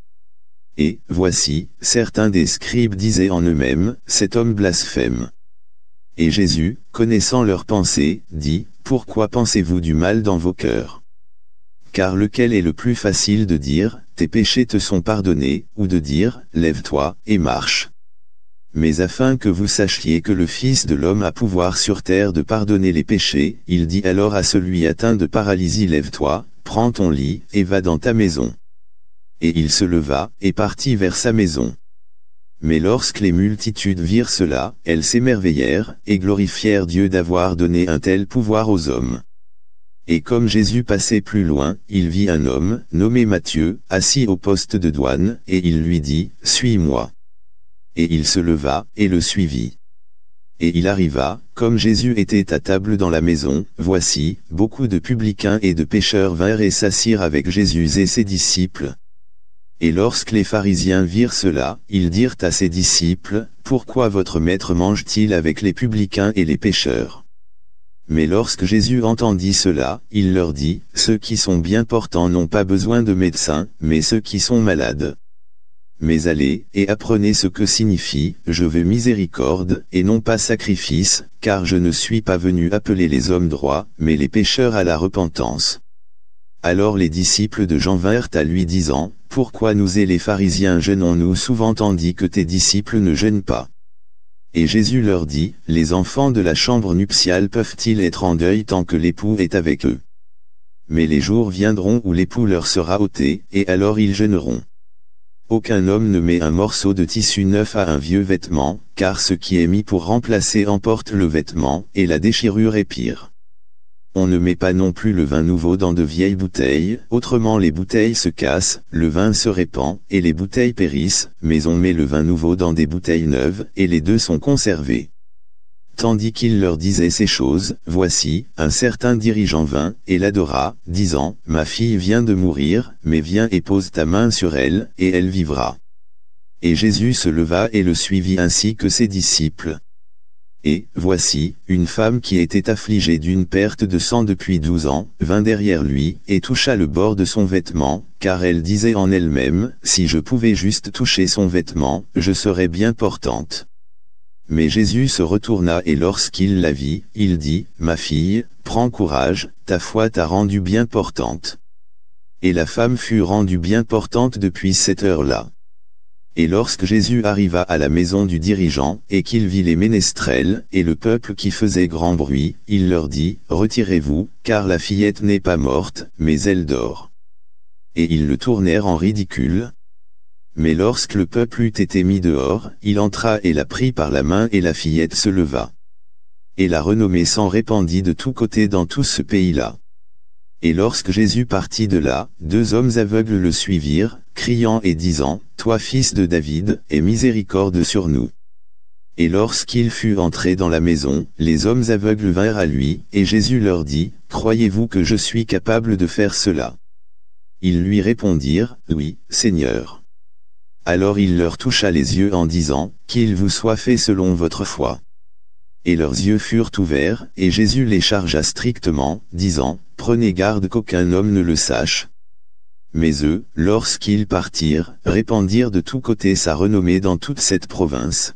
Et, voici, certains des scribes disaient en eux-mêmes, cet homme blasphème. Et Jésus, connaissant leurs pensées, dit, Pourquoi pensez-vous du mal dans vos cœurs? Car lequel est le plus facile de dire, Tes péchés te sont pardonnés, ou de dire, Lève-toi, et marche mais afin que vous sachiez que le Fils de l'homme a pouvoir sur terre de pardonner les péchés, il dit alors à celui atteint de paralysie Lève-toi, prends ton lit, et va dans ta maison et il se leva, et partit vers sa maison. Mais lorsque les multitudes virent cela, elles s'émerveillèrent, et glorifièrent Dieu d'avoir donné un tel pouvoir aux hommes. Et comme Jésus passait plus loin, il vit un homme, nommé Matthieu, assis au poste de douane, et il lui dit, Suis-moi. Et il se leva, et le suivit. Et il arriva, comme Jésus était à table dans la maison, voici, beaucoup de publicains et de pécheurs vinrent et s'assirent avec Jésus et ses disciples, et lorsque les pharisiens virent cela, ils dirent à ses disciples, Pourquoi votre maître mange-t-il avec les publicains et les pécheurs? Mais lorsque Jésus entendit cela, il leur dit, Ceux qui sont bien portants n'ont pas besoin de médecins, mais ceux qui sont malades. Mais allez, et apprenez ce que signifie, je veux miséricorde, et non pas sacrifice, car je ne suis pas venu appeler les hommes droits, mais les pécheurs à la repentance. Alors les disciples de Jean vinrent à lui disant, Pourquoi nous et les pharisiens jeûnons-nous souvent tandis que tes disciples ne jeûnent pas? Et Jésus leur dit, Les enfants de la chambre nuptiale peuvent-ils être en deuil tant que l'époux est avec eux? Mais les jours viendront où l'époux leur sera ôté, et alors ils jeûneront. Aucun homme ne met un morceau de tissu neuf à un vieux vêtement, car ce qui est mis pour remplacer emporte le vêtement, et la déchirure est pire. On ne met pas non plus le vin nouveau dans de vieilles bouteilles, autrement les bouteilles se cassent, le vin se répand, et les bouteilles périssent, mais on met le vin nouveau dans des bouteilles neuves, et les deux sont conservés. Tandis qu'il leur disait ces choses, voici, un certain dirigeant vint, et l'adora, disant, Ma fille vient de mourir, mais viens et pose ta main sur elle, et elle vivra. Et Jésus se leva et le suivit ainsi que ses disciples. Et, voici, une femme qui était affligée d'une perte de sang depuis douze ans, vint derrière lui, et toucha le bord de son vêtement, car elle disait en elle-même, si je pouvais juste toucher son vêtement, je serais bien portante. Mais Jésus se retourna et lorsqu'il la vit, il dit, Ma fille, prends courage, ta foi t'a rendue bien portante. Et la femme fut rendue bien portante depuis cette heure-là. Et lorsque Jésus arriva à la maison du dirigeant, et qu'il vit les ménestrels, et le peuple qui faisait grand bruit, il leur dit, Retirez-vous, car la fillette n'est pas morte, mais elle dort. Et ils le tournèrent en ridicule. Mais lorsque le peuple eut été mis dehors, il entra et la prit par la main et la fillette se leva. Et la renommée s'en répandit de tous côtés dans tout ce pays-là. Et lorsque Jésus partit de là, deux hommes aveugles le suivirent, criant et disant, Toi fils de David, aie miséricorde sur nous. Et lorsqu'il fut entré dans la maison, les hommes aveugles vinrent à lui, et Jésus leur dit, Croyez-vous que je suis capable de faire cela? Ils lui répondirent, Oui, Seigneur. Alors il leur toucha les yeux en disant, Qu'il vous soit fait selon votre foi. Et leurs yeux furent ouverts, et Jésus les chargea strictement, disant, Prenez garde qu'aucun homme ne le sache. Mais eux, lorsqu'ils partirent, répandirent de tous côtés sa renommée dans toute cette province.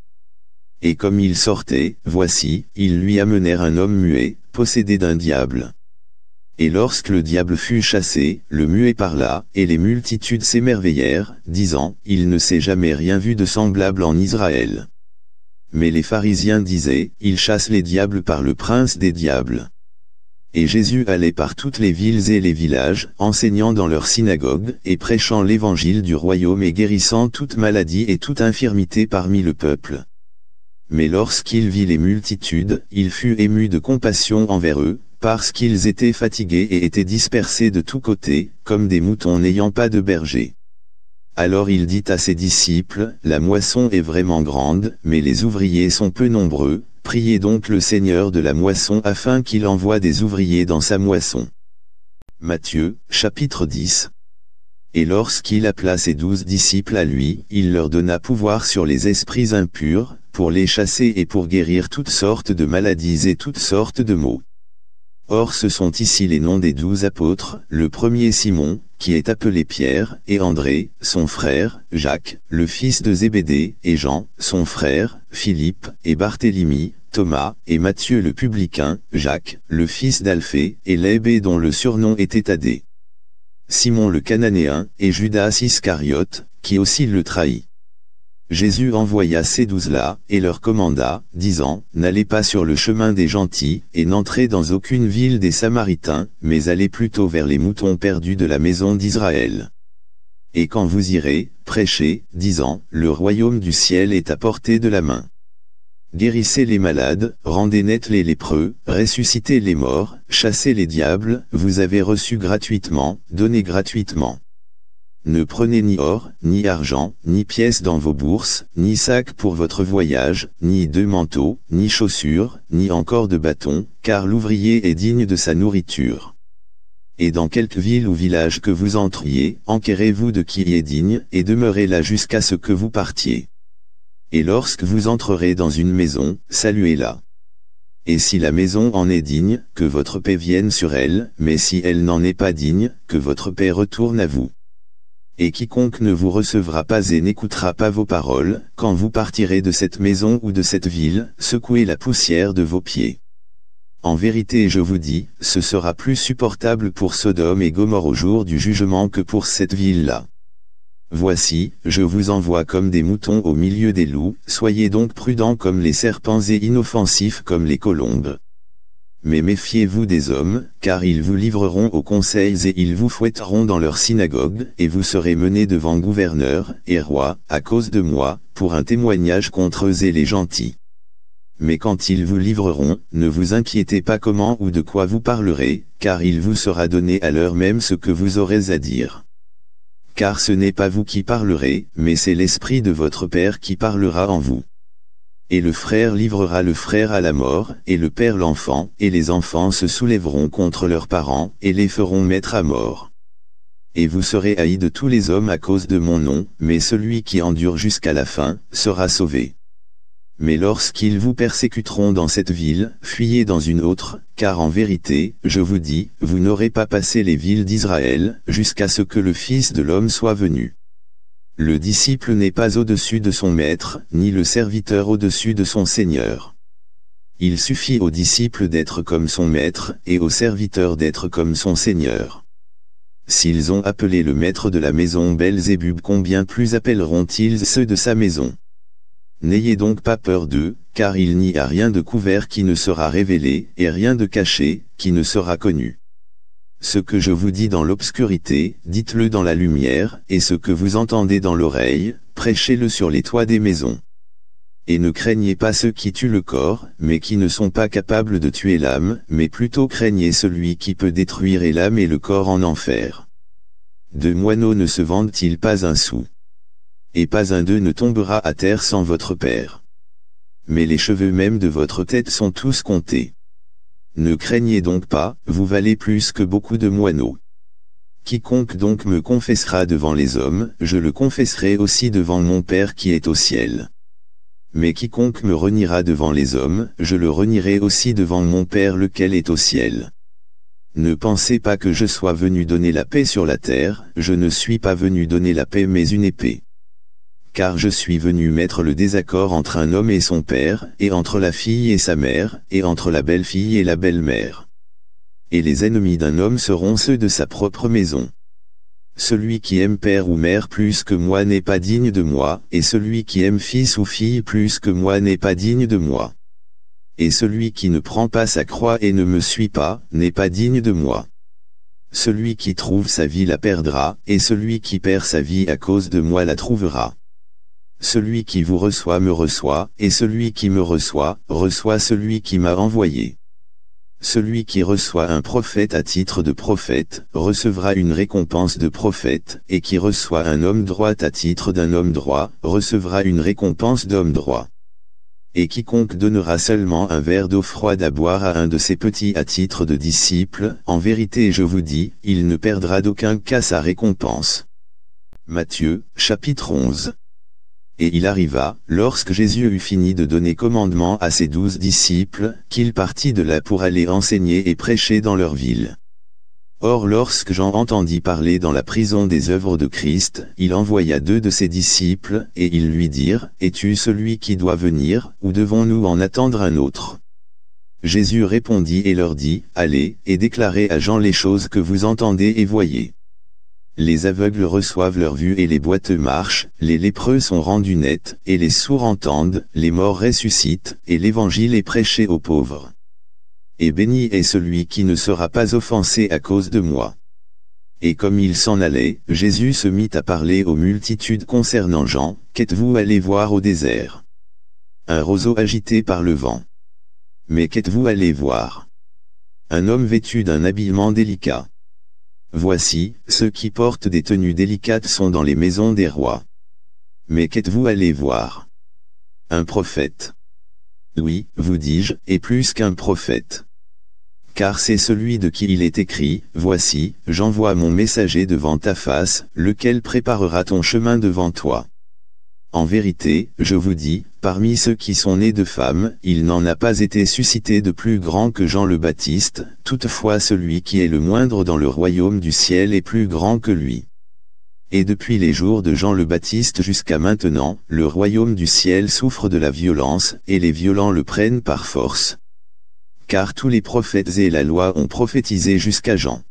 Et comme il sortait, voici, ils lui amenèrent un homme muet, possédé d'un diable. Et lorsque le diable fut chassé, le muet parla, et les multitudes s'émerveillèrent, disant, Il ne s'est jamais rien vu de semblable en Israël. Mais les pharisiens disaient, Il chasse les diables par le prince des diables. Et Jésus allait par toutes les villes et les villages, enseignant dans leurs synagogues, et prêchant l'évangile du royaume et guérissant toute maladie et toute infirmité parmi le peuple. Mais lorsqu'il vit les multitudes, il fut ému de compassion envers eux, parce qu'ils étaient fatigués et étaient dispersés de tous côtés, comme des moutons n'ayant pas de berger. Alors il dit à ses disciples, La moisson est vraiment grande, mais les ouvriers sont peu nombreux, priez donc le Seigneur de la moisson afin qu'il envoie des ouvriers dans sa moisson. Matthieu, chapitre 10 Et lorsqu'il appela ses douze disciples à lui, il leur donna pouvoir sur les esprits impurs, pour les chasser et pour guérir toutes sortes de maladies et toutes sortes de maux. Or ce sont ici les noms des douze apôtres, le premier Simon, qui est appelé Pierre, et André, son frère, Jacques, le fils de Zébédée, et Jean, son frère, Philippe, et Barthélemy, Thomas, et Matthieu le publicain, Jacques, le fils d'Alphée, et Lébé dont le surnom était Thaddée. Simon le cananéen, et Judas Iscariote, qui aussi le trahit. Jésus envoya ces douze-là, et leur commanda, disant, N'allez pas sur le chemin des gentils, et n'entrez dans aucune ville des Samaritains, mais allez plutôt vers les moutons perdus de la maison d'Israël. Et quand vous irez, prêchez, disant, Le royaume du ciel est à portée de la main. Guérissez les malades, rendez net les lépreux, ressuscitez les morts, chassez les diables, vous avez reçu gratuitement, donnez gratuitement. Ne prenez ni or, ni argent, ni pièces dans vos bourses, ni sac pour votre voyage, ni deux manteaux, ni chaussures, ni encore de bâtons, car l'ouvrier est digne de sa nourriture. Et dans quelque ville ou village que vous entriez, enquérez-vous de qui y est digne, et demeurez là jusqu'à ce que vous partiez. Et lorsque vous entrerez dans une maison, saluez-la. Et si la maison en est digne, que votre paix vienne sur elle, mais si elle n'en est pas digne, que votre paix retourne à vous. Et quiconque ne vous recevra pas et n'écoutera pas vos paroles, quand vous partirez de cette maison ou de cette ville, secouez la poussière de vos pieds. En vérité je vous dis, ce sera plus supportable pour Sodome et Gomorre au jour du jugement que pour cette ville-là. Voici, je vous envoie comme des moutons au milieu des loups, soyez donc prudents comme les serpents et inoffensifs comme les colombes. Mais méfiez-vous des hommes, car ils vous livreront aux conseils et ils vous fouetteront dans leurs synagogues, et vous serez menés devant gouverneurs et rois, à cause de moi, pour un témoignage contre eux et les gentils. Mais quand ils vous livreront, ne vous inquiétez pas comment ou de quoi vous parlerez, car il vous sera donné à l'heure même ce que vous aurez à dire. Car ce n'est pas vous qui parlerez, mais c'est l'Esprit de votre Père qui parlera en vous. Et le frère livrera le frère à la mort, et le père l'enfant, et les enfants se soulèveront contre leurs parents, et les feront mettre à mort. Et vous serez haïs de tous les hommes à cause de mon nom, mais celui qui endure jusqu'à la fin, sera sauvé. Mais lorsqu'ils vous persécuteront dans cette ville, fuyez dans une autre, car en vérité, je vous dis, vous n'aurez pas passé les villes d'Israël, jusqu'à ce que le Fils de l'homme soit venu. Le disciple n'est pas au-dessus de son maître, ni le serviteur au-dessus de son seigneur. Il suffit au disciple d'être comme son maître, et au serviteur d'être comme son seigneur. S'ils ont appelé le maître de la maison Belzébub combien plus appelleront-ils ceux de sa maison? N'ayez donc pas peur d'eux, car il n'y a rien de couvert qui ne sera révélé, et rien de caché, qui ne sera connu. Ce que je vous dis dans l'obscurité, dites-le dans la lumière, et ce que vous entendez dans l'oreille, prêchez-le sur les toits des maisons. Et ne craignez pas ceux qui tuent le corps, mais qui ne sont pas capables de tuer l'âme, mais plutôt craignez celui qui peut détruire et l'âme et le corps en enfer. Deux moineaux ne se vendent-ils pas un sou? Et pas un d'eux ne tombera à terre sans votre Père. Mais les cheveux même de votre tête sont tous comptés. Ne craignez donc pas, vous valez plus que beaucoup de moineaux. Quiconque donc me confessera devant les hommes, je le confesserai aussi devant mon Père qui est au ciel. Mais quiconque me reniera devant les hommes, je le renierai aussi devant mon Père lequel est au ciel. Ne pensez pas que je sois venu donner la paix sur la terre, je ne suis pas venu donner la paix mais une épée. Car je suis venu mettre le désaccord entre un homme et son père, et entre la fille et sa mère, et entre la belle-fille et la belle-mère et les ennemis d'un homme seront ceux de sa propre maison. Celui qui aime père ou mère plus que moi n'est pas digne de moi, et celui qui aime fils ou fille plus que moi n'est pas digne de moi. Et celui qui ne prend pas sa croix et ne me suit pas, n'est pas digne de moi. Celui qui trouve sa vie la perdra, et celui qui perd sa vie à cause de moi la trouvera. Celui qui vous reçoit me reçoit, et celui qui me reçoit, reçoit celui qui m'a envoyé. Celui qui reçoit un prophète à titre de prophète, recevra une récompense de prophète, et qui reçoit un homme droit à titre d'un homme droit, recevra une récompense d'homme droit. Et quiconque donnera seulement un verre d'eau froide à boire à un de ses petits à titre de disciple, en vérité je vous dis, il ne perdra d'aucun cas sa récompense. Matthieu, chapitre 11 et il arriva, lorsque Jésus eut fini de donner commandement à ses douze disciples, qu'il partit de là pour aller enseigner et prêcher dans leur ville. Or lorsque Jean entendit parler dans la prison des œuvres de Christ, il envoya deux de ses disciples, et ils lui dirent, Es-tu celui qui doit venir, ou devons-nous en attendre un autre? Jésus répondit et leur dit, Allez, et déclarez à Jean les choses que vous entendez et voyez. Les aveugles reçoivent leur vue et les boiteux marchent, les lépreux sont rendus nets, et les sourds entendent, les morts ressuscitent, et l'évangile est prêché aux pauvres. Et béni est celui qui ne sera pas offensé à cause de moi. Et comme il s'en allait, Jésus se mit à parler aux multitudes concernant Jean, qu'êtes-vous allé voir au désert? Un roseau agité par le vent. Mais qu'êtes-vous allé voir? Un homme vêtu d'un habillement délicat. Voici, ceux qui portent des tenues délicates sont dans les maisons des rois. Mais qu'êtes-vous allé voir? Un prophète. Oui, vous dis-je, et plus qu'un prophète. Car c'est celui de qui il est écrit, Voici, j'envoie mon messager devant ta face, lequel préparera ton chemin devant toi. En vérité, je vous dis, parmi ceux qui sont nés de femmes, il n'en a pas été suscité de plus grand que Jean le Baptiste, toutefois celui qui est le moindre dans le royaume du ciel est plus grand que lui. Et depuis les jours de Jean le Baptiste jusqu'à maintenant, le royaume du ciel souffre de la violence, et les violents le prennent par force. Car tous les prophètes et la loi ont prophétisé jusqu'à Jean.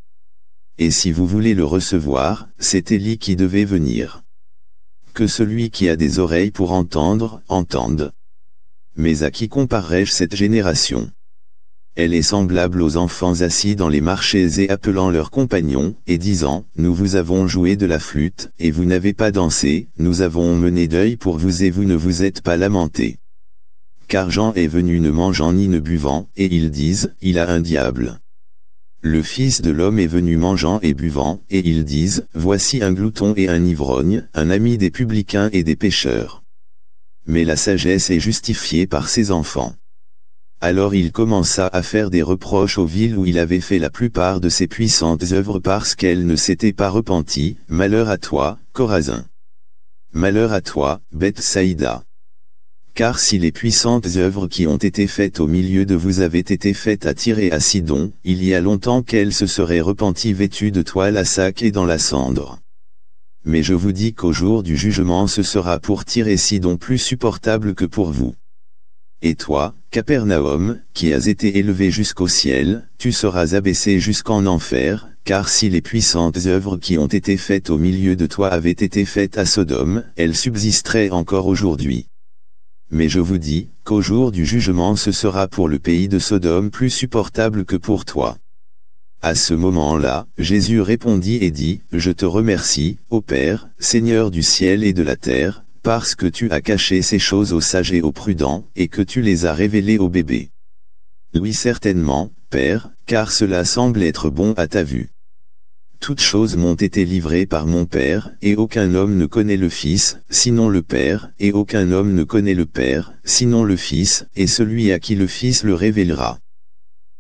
Et si vous voulez le recevoir, c'est Élie qui devait venir que celui qui a des oreilles pour entendre, entende. Mais à qui comparerai-je cette génération? Elle est semblable aux enfants assis dans les marchés et appelant leurs compagnons, et disant, Nous vous avons joué de la flûte, et vous n'avez pas dansé, nous avons mené deuil pour vous et vous ne vous êtes pas lamenté. Car Jean est venu ne mangeant ni ne buvant, et ils disent, Il a un diable. Le Fils de l'homme est venu mangeant et buvant, et ils disent, Voici un glouton et un ivrogne, un ami des publicains et des pécheurs. Mais la sagesse est justifiée par ses enfants. Alors il commença à faire des reproches aux villes où il avait fait la plupart de ses puissantes œuvres parce qu'elles ne s'étaient pas repenties, Malheur à toi, Corazin. Malheur à toi, Beth Saïda. Car si les puissantes œuvres qui ont été faites au milieu de vous avaient été faites à tirer à Sidon, il y a longtemps qu'elles se seraient repenties vêtues de toile à sac et dans la cendre. Mais je vous dis qu'au jour du jugement ce sera pour tirer Sidon plus supportable que pour vous. Et toi, Capernaum, qui as été élevé jusqu'au ciel, tu seras abaissé jusqu'en enfer, car si les puissantes œuvres qui ont été faites au milieu de toi avaient été faites à Sodome, elles subsisteraient encore aujourd'hui. Mais je vous dis, qu'au jour du jugement ce sera pour le pays de Sodome plus supportable que pour toi. À ce moment-là, Jésus répondit et dit, Je te remercie, ô Père, Seigneur du ciel et de la terre, parce que tu as caché ces choses aux sages et aux prudents, et que tu les as révélées aux bébés. Oui certainement, Père, car cela semble être bon à ta vue toutes choses m'ont été livrées par mon Père, et aucun homme ne connaît le Fils, sinon le Père, et aucun homme ne connaît le Père, sinon le Fils, et celui à qui le Fils le révélera.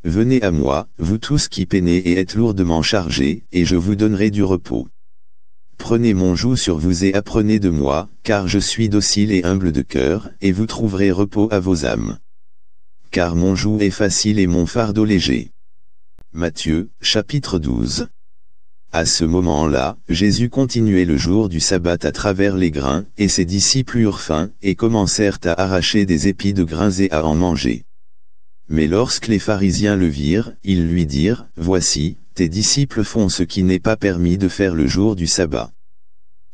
Venez à moi, vous tous qui peinez et êtes lourdement chargés, et je vous donnerai du repos. Prenez mon joug sur vous et apprenez de moi, car je suis docile et humble de cœur, et vous trouverez repos à vos âmes. Car mon joug est facile et mon fardeau léger. Matthieu, chapitre 12. À ce moment-là, Jésus continuait le jour du sabbat à travers les grains, et ses disciples eurent faim, et commencèrent à arracher des épis de grains et à en manger. Mais lorsque les pharisiens le virent, ils lui dirent, Voici, tes disciples font ce qui n'est pas permis de faire le jour du sabbat.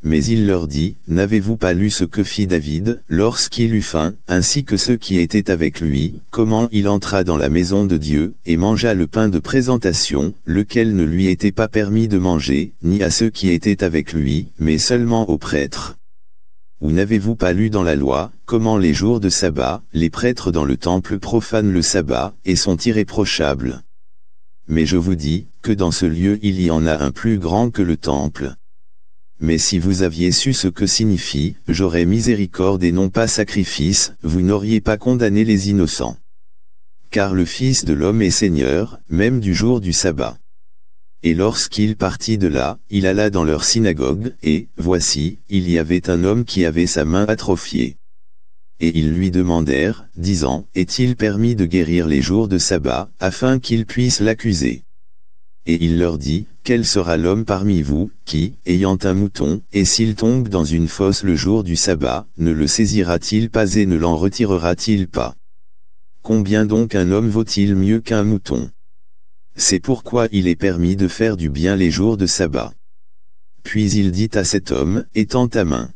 Mais il leur dit, N'avez-vous pas lu ce que fit David, lorsqu'il eut faim, ainsi que ceux qui étaient avec lui, comment il entra dans la maison de Dieu, et mangea le pain de présentation, lequel ne lui était pas permis de manger, ni à ceux qui étaient avec lui, mais seulement aux prêtres. Ou n'avez-vous pas lu dans la loi, comment les jours de sabbat, les prêtres dans le temple profanent le sabbat, et sont irréprochables? Mais je vous dis, que dans ce lieu il y en a un plus grand que le temple. Mais si vous aviez su ce que signifie, j'aurais miséricorde et non pas sacrifice, vous n'auriez pas condamné les innocents. Car le Fils de l'homme est Seigneur, même du jour du sabbat. Et lorsqu'il partit de là, il alla dans leur synagogue, et, voici, il y avait un homme qui avait sa main atrophiée. Et ils lui demandèrent, disant, Est-il permis de guérir les jours de sabbat, afin qu'ils puissent l'accuser Et il leur dit, Quel sera l'homme parmi vous, qui, ayant un mouton, et s'il tombe dans une fosse le jour du sabbat, ne le saisira-t-il pas et ne l'en retirera-t-il pas? Combien donc un homme vaut-il mieux qu'un mouton? C'est pourquoi il est permis de faire du bien les jours de sabbat. Puis il dit à cet homme, étends ta main.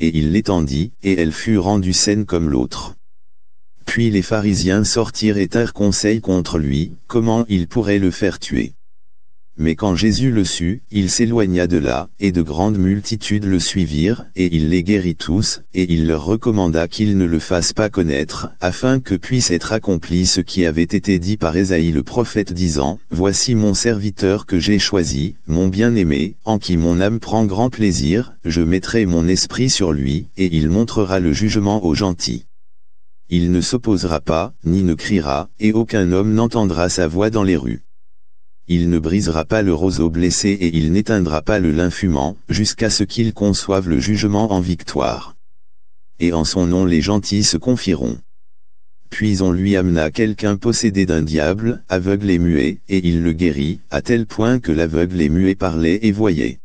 Et il l'étendit, et elle fut rendue saine comme l'autre. Puis les pharisiens sortirent et tinrent conseil contre lui, comment ils pourraient le faire tuer. Mais quand Jésus le sut, il s'éloigna de là, et de grandes multitudes le suivirent, et il les guérit tous, et il leur recommanda qu'ils ne le fassent pas connaître, afin que puisse être accompli ce qui avait été dit par Ésaïe le prophète disant, Voici mon serviteur que j'ai choisi, mon bien-aimé, en qui mon âme prend grand plaisir, je mettrai mon esprit sur lui, et il montrera le jugement aux gentils. Il ne s'opposera pas, ni ne criera, et aucun homme n'entendra sa voix dans les rues il ne brisera pas le roseau blessé et il n'éteindra pas le lin fumant, jusqu'à ce qu'il conçoive le jugement en victoire. Et en son nom les gentils se confieront. Puis on lui amena quelqu'un possédé d'un diable, aveugle et muet, et il le guérit, à tel point que l'aveugle et muet parlait et voyait.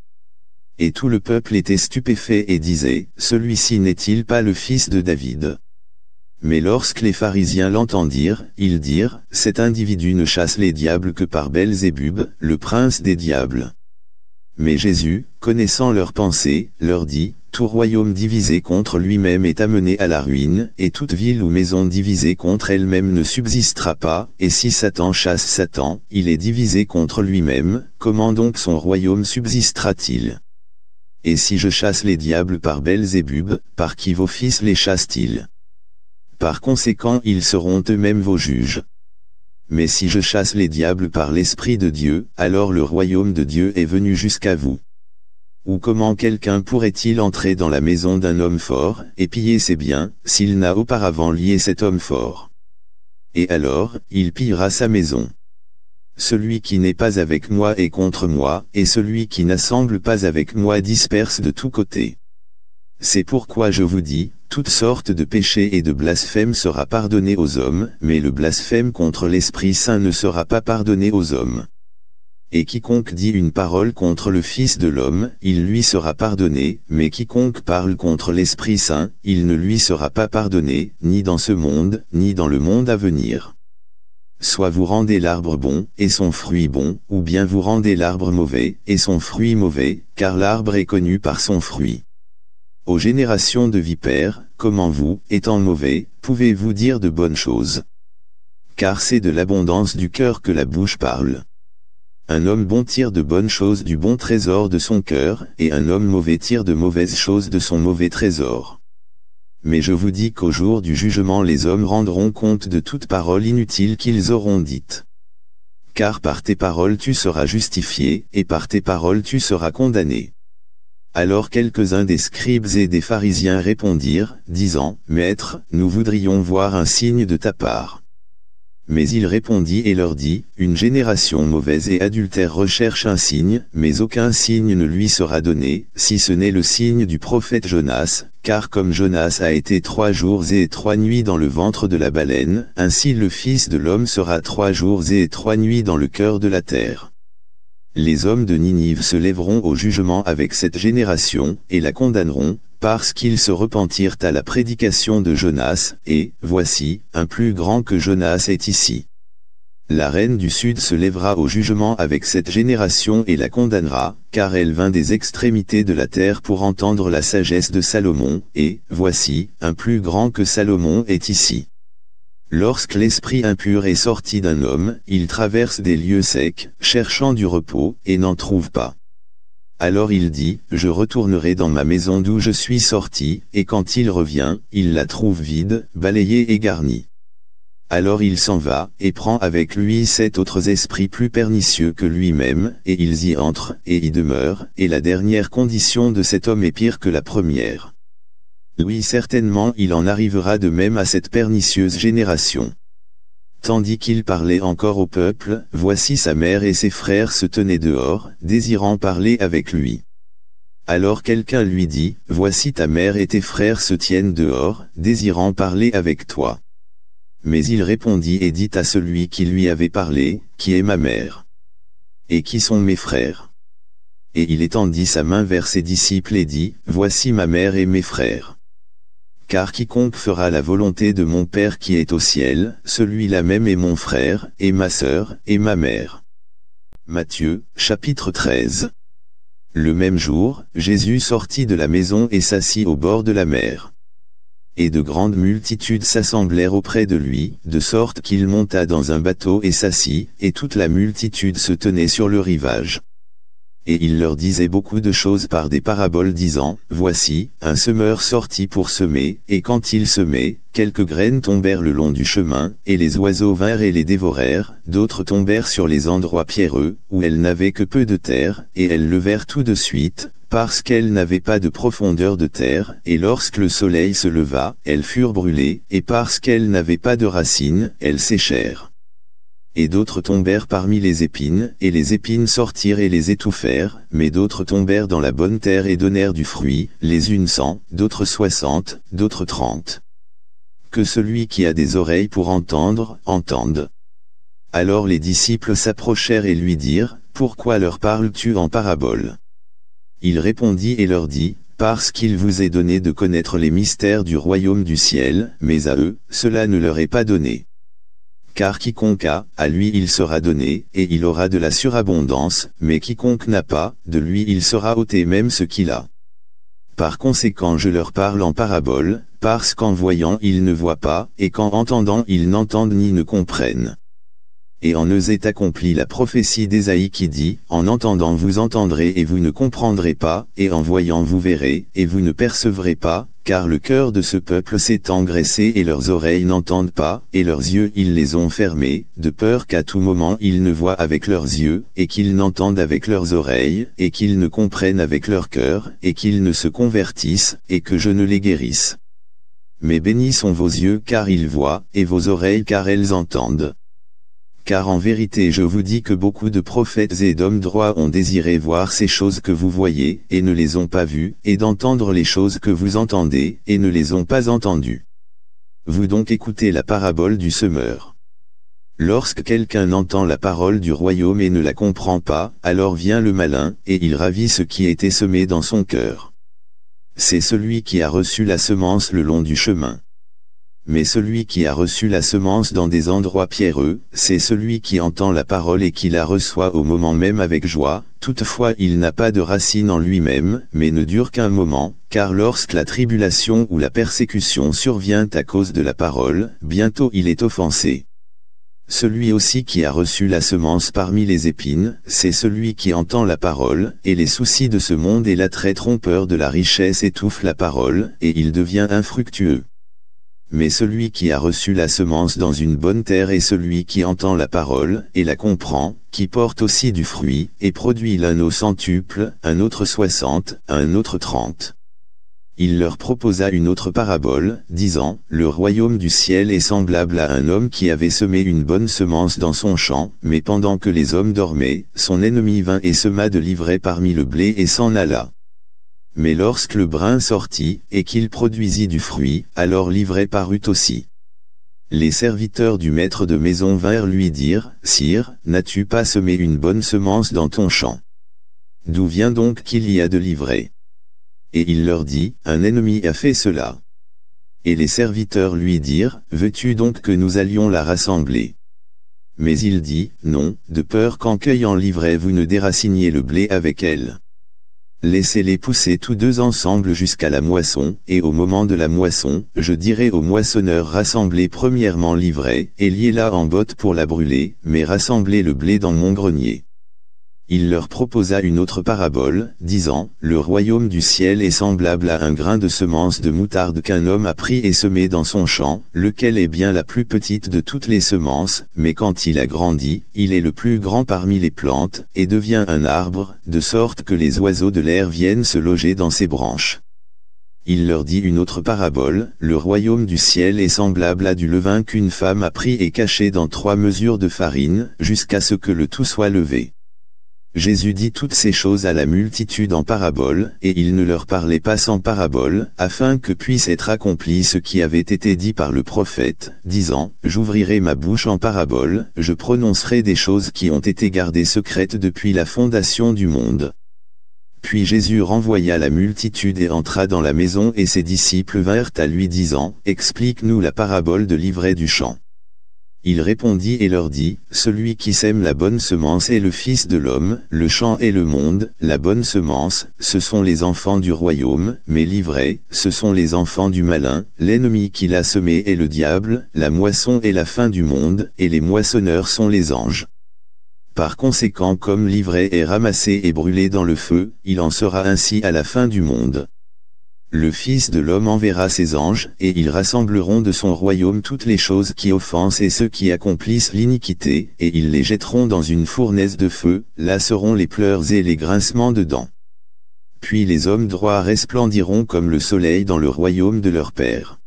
Et tout le peuple était stupéfait et disait, Celui-ci n'est-il pas le fils de David? Mais lorsque les pharisiens l'entendirent, ils dirent, Cet individu ne chasse les diables que par Belzébub, le prince des diables. Mais Jésus, connaissant leurs pensées, leur dit, Tout royaume divisé contre lui-même est amené à la ruine, et toute ville ou maison divisée contre elle-même ne subsistera pas, et si Satan chasse Satan, il est divisé contre lui-même, comment donc son royaume subsistera-t-il? Et si je chasse les diables par Belzébub, par qui vos fils les chassent-ils? Par conséquent ils seront eux-mêmes vos juges. Mais si je chasse les diables par l'Esprit de Dieu, alors le royaume de Dieu est venu jusqu'à vous. Ou comment quelqu'un pourrait-il entrer dans la maison d'un homme fort, et piller ses biens, s'il n'a auparavant lié cet homme fort? Et alors, il pillera sa maison. Celui qui n'est pas avec moi est contre moi, et celui qui n'assemble pas avec moi disperse de tous côtés. C'est pourquoi je vous dis, toute sorte de péché et de blasphème sera pardonné aux hommes, mais le blasphème contre l'Esprit Saint ne sera pas pardonné aux hommes. Et quiconque dit une parole contre le Fils de l'homme, il lui sera pardonné, mais quiconque parle contre l'Esprit Saint, il ne lui sera pas pardonné, ni dans ce monde, ni dans le monde à venir. Soit vous rendez l'arbre bon, et son fruit bon, ou bien vous rendez l'arbre mauvais, et son fruit mauvais, car l'arbre est connu par son fruit. Aux générations de vipères, comment vous, étant mauvais, pouvez-vous dire de bonnes choses? Car c'est de l'abondance du cœur que la bouche parle. Un homme bon tire de bonnes choses du bon trésor de son cœur, et un homme mauvais tire de mauvaises choses de son mauvais trésor. Mais je vous dis qu'au jour du jugement les hommes rendront compte de toute parole inutile qu'ils auront dite. Car par tes paroles tu seras justifié, et par tes paroles tu seras condamné. Alors quelques-uns des scribes et des pharisiens répondirent, disant, Maître, nous voudrions voir un signe de ta part. Mais il répondit et leur dit, Une génération mauvaise et adultère recherche un signe, mais aucun signe ne lui sera donné, si ce n'est le signe du prophète Jonas, car comme Jonas a été trois jours et trois nuits dans le ventre de la baleine, ainsi le Fils de l'homme sera trois jours et trois nuits dans le cœur de la terre. Les hommes de Ninive se lèveront au jugement avec cette génération, et la condamneront, parce qu'ils se repentirent à la prédication de Jonas, et, voici, un plus grand que Jonas est ici. La reine du Sud se lèvera au jugement avec cette génération et la condamnera, car elle vint des extrémités de la terre pour entendre la sagesse de Salomon, et, voici, un plus grand que Salomon est ici. Lorsque l'esprit impur est sorti d'un homme, il traverse des lieux secs, cherchant du repos, et n'en trouve pas. Alors il dit, Je retournerai dans ma maison d'où je suis sorti, et quand il revient, il la trouve vide, balayée et garnie. Alors il s'en va, et prend avec lui sept autres esprits plus pernicieux que lui-même, et ils y entrent, et y demeurent, et la dernière condition de cet homme est pire que la première. Oui certainement il en arrivera de même à cette pernicieuse génération. Tandis qu'il parlait encore au peuple, voici sa mère et ses frères se tenaient dehors, désirant parler avec lui. Alors quelqu'un lui dit, Voici ta mère et tes frères se tiennent dehors, désirant parler avec toi. Mais il répondit et dit à celui qui lui avait parlé, Qui est ma mère? Et qui sont mes frères? Et il étendit sa main vers ses disciples et dit, Voici ma mère et mes frères car quiconque fera la volonté de mon Père qui est au ciel, celui-là même est mon frère, et ma sœur, et ma mère. Matthieu, chapitre 13 Le même jour, Jésus sortit de la maison et s'assit au bord de la mer. Et de grandes multitudes s'assemblèrent auprès de lui, de sorte qu'il monta dans un bateau et s'assit, et toute la multitude se tenait sur le rivage et il leur disait beaucoup de choses par des paraboles disant, Voici, un semeur sortit pour semer, et quand il semait, quelques graines tombèrent le long du chemin, et les oiseaux vinrent et les dévorèrent, d'autres tombèrent sur les endroits pierreux, où elles n'avaient que peu de terre, et elles levèrent tout de suite, parce qu'elles n'avaient pas de profondeur de terre, et lorsque le soleil se leva, elles furent brûlées, et parce qu'elles n'avaient pas de racines, elles séchèrent et d'autres tombèrent parmi les épines, et les épines sortirent et les étouffèrent, mais d'autres tombèrent dans la bonne terre et donnèrent du fruit, les unes cent, d'autres soixante, d'autres trente. Que celui qui a des oreilles pour entendre, entende. Alors les disciples s'approchèrent et lui dirent, Pourquoi leur parles-tu en parabole? Il répondit et leur dit, Parce qu'il vous est donné de connaître les mystères du royaume du ciel, mais à eux, cela ne leur est pas donné car quiconque a, à lui il sera donné, et il aura de la surabondance, mais quiconque n'a pas, de lui il sera ôté même ce qu'il a. Par conséquent je leur parle en parabole, parce qu'en voyant ils ne voient pas, et qu'en entendant ils n'entendent ni ne comprennent. Et en eux est accomplie la prophétie d'Ésaïe qui dit, En entendant vous entendrez et vous ne comprendrez pas, et en voyant vous verrez, et vous ne percevrez pas, car le cœur de ce peuple s'est engraissé et leurs oreilles n'entendent pas, et leurs yeux ils les ont fermés, de peur qu'à tout moment ils ne voient avec leurs yeux, et qu'ils n'entendent avec leurs oreilles, et qu'ils ne comprennent avec leur cœur, et qu'ils ne se convertissent, et que je ne les guérisse. Mais bénis sont vos yeux car ils voient, et vos oreilles car elles entendent car en vérité je vous dis que beaucoup de prophètes et d'hommes droits ont désiré voir ces choses que vous voyez, et ne les ont pas vues, et d'entendre les choses que vous entendez, et ne les ont pas entendues. Vous donc écoutez la parabole du semeur. Lorsque quelqu'un entend la parole du royaume et ne la comprend pas, alors vient le malin, et il ravit ce qui était semé dans son cœur. C'est celui qui a reçu la semence le long du chemin. Mais celui qui a reçu la semence dans des endroits pierreux, c'est celui qui entend la parole et qui la reçoit au moment même avec joie, toutefois il n'a pas de racine en lui-même, mais ne dure qu'un moment, car lorsque la tribulation ou la persécution survient à cause de la parole, bientôt il est offensé. Celui aussi qui a reçu la semence parmi les épines, c'est celui qui entend la parole, et les soucis de ce monde et l'attrait trompeur de la richesse étouffent la parole, et il devient infructueux. Mais celui qui a reçu la semence dans une bonne terre est celui qui entend la parole, et la comprend, qui porte aussi du fruit, et produit l'un au centuple, un autre soixante, un autre trente. Il leur proposa une autre parabole, disant, Le royaume du ciel est semblable à un homme qui avait semé une bonne semence dans son champ, mais pendant que les hommes dormaient, son ennemi vint et sema de l'ivraie parmi le blé et s'en alla. Mais lorsque le brin sortit, et qu'il produisit du fruit, alors l'ivraie parut aussi. Les serviteurs du maître de maison vinrent lui dire, Sire, n'as-tu pas semé une bonne semence dans ton champ? D'où vient donc qu'il y a de l'ivraie? Et il leur dit, Un ennemi a fait cela. Et les serviteurs lui dirent, Veux-tu donc que nous allions la rassembler? Mais il dit, Non, de peur qu'en cueillant l'ivraie vous ne déraciniez le blé avec elle. Laissez-les pousser tous deux ensemble jusqu'à la moisson, et au moment de la moisson, je dirai aux moissonneurs rassemblez premièrement l'ivraie, et liez-la en botte pour la brûler, mais rassemblez le blé dans mon grenier il leur proposa une autre parabole, disant, Le royaume du ciel est semblable à un grain de semence de moutarde qu'un homme a pris et semé dans son champ, lequel est bien la plus petite de toutes les semences, mais quand il a grandi, il est le plus grand parmi les plantes, et devient un arbre, de sorte que les oiseaux de l'air viennent se loger dans ses branches. Il leur dit une autre parabole, le royaume du ciel est semblable à du levain qu'une femme a pris et caché dans trois mesures de farine, jusqu'à ce que le tout soit levé. Jésus dit toutes ces choses à la multitude en parabole, et il ne leur parlait pas sans parabole, afin que puisse être accompli ce qui avait été dit par le prophète, disant, J'ouvrirai ma bouche en parabole, je prononcerai des choses qui ont été gardées secrètes depuis la fondation du monde. Puis Jésus renvoya la multitude et entra dans la maison et ses disciples vinrent à lui disant, Explique-nous la parabole de l'ivraie du champ. Il répondit et leur dit, Celui qui sème la bonne semence est le Fils de l'homme, le champ est le monde, la bonne semence, ce sont les enfants du royaume, mais l'ivraie, ce sont les enfants du malin, l'ennemi qui l'a semé est le diable, la moisson est la fin du monde, et les moissonneurs sont les anges. Par conséquent comme l'ivraie est ramassée et brûlée dans le feu, il en sera ainsi à la fin du monde. Le Fils de l'homme enverra ses anges, et ils rassembleront de son royaume toutes les choses qui offensent et ceux qui accomplissent l'iniquité, et ils les jetteront dans une fournaise de feu, là seront les pleurs et les grincements de dents. Puis les hommes droits resplendiront comme le soleil dans le royaume de leur Père.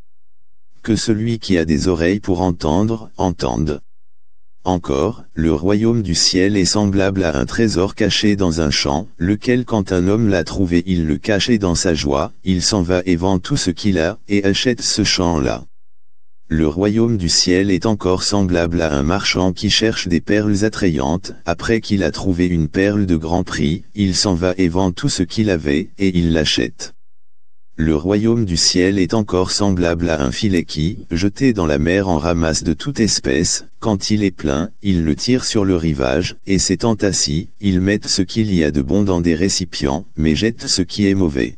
Que celui qui a des oreilles pour entendre, entende. Encore, le royaume du ciel est semblable à un trésor caché dans un champ, lequel quand un homme l'a trouvé il le cachait dans sa joie, il s'en va et vend tout ce qu'il a, et achète ce champ-là. Le royaume du ciel est encore semblable à un marchand qui cherche des perles attrayantes, après qu'il a trouvé une perle de grand prix, il s'en va et vend tout ce qu'il avait, et il l'achète. Le royaume du ciel est encore semblable à un filet qui, jeté dans la mer en ramasse de toute espèce, quand il est plein, il le tire sur le rivage, et s'étant assis, il met ce qu'il y a de bon dans des récipients, mais jette ce qui est mauvais.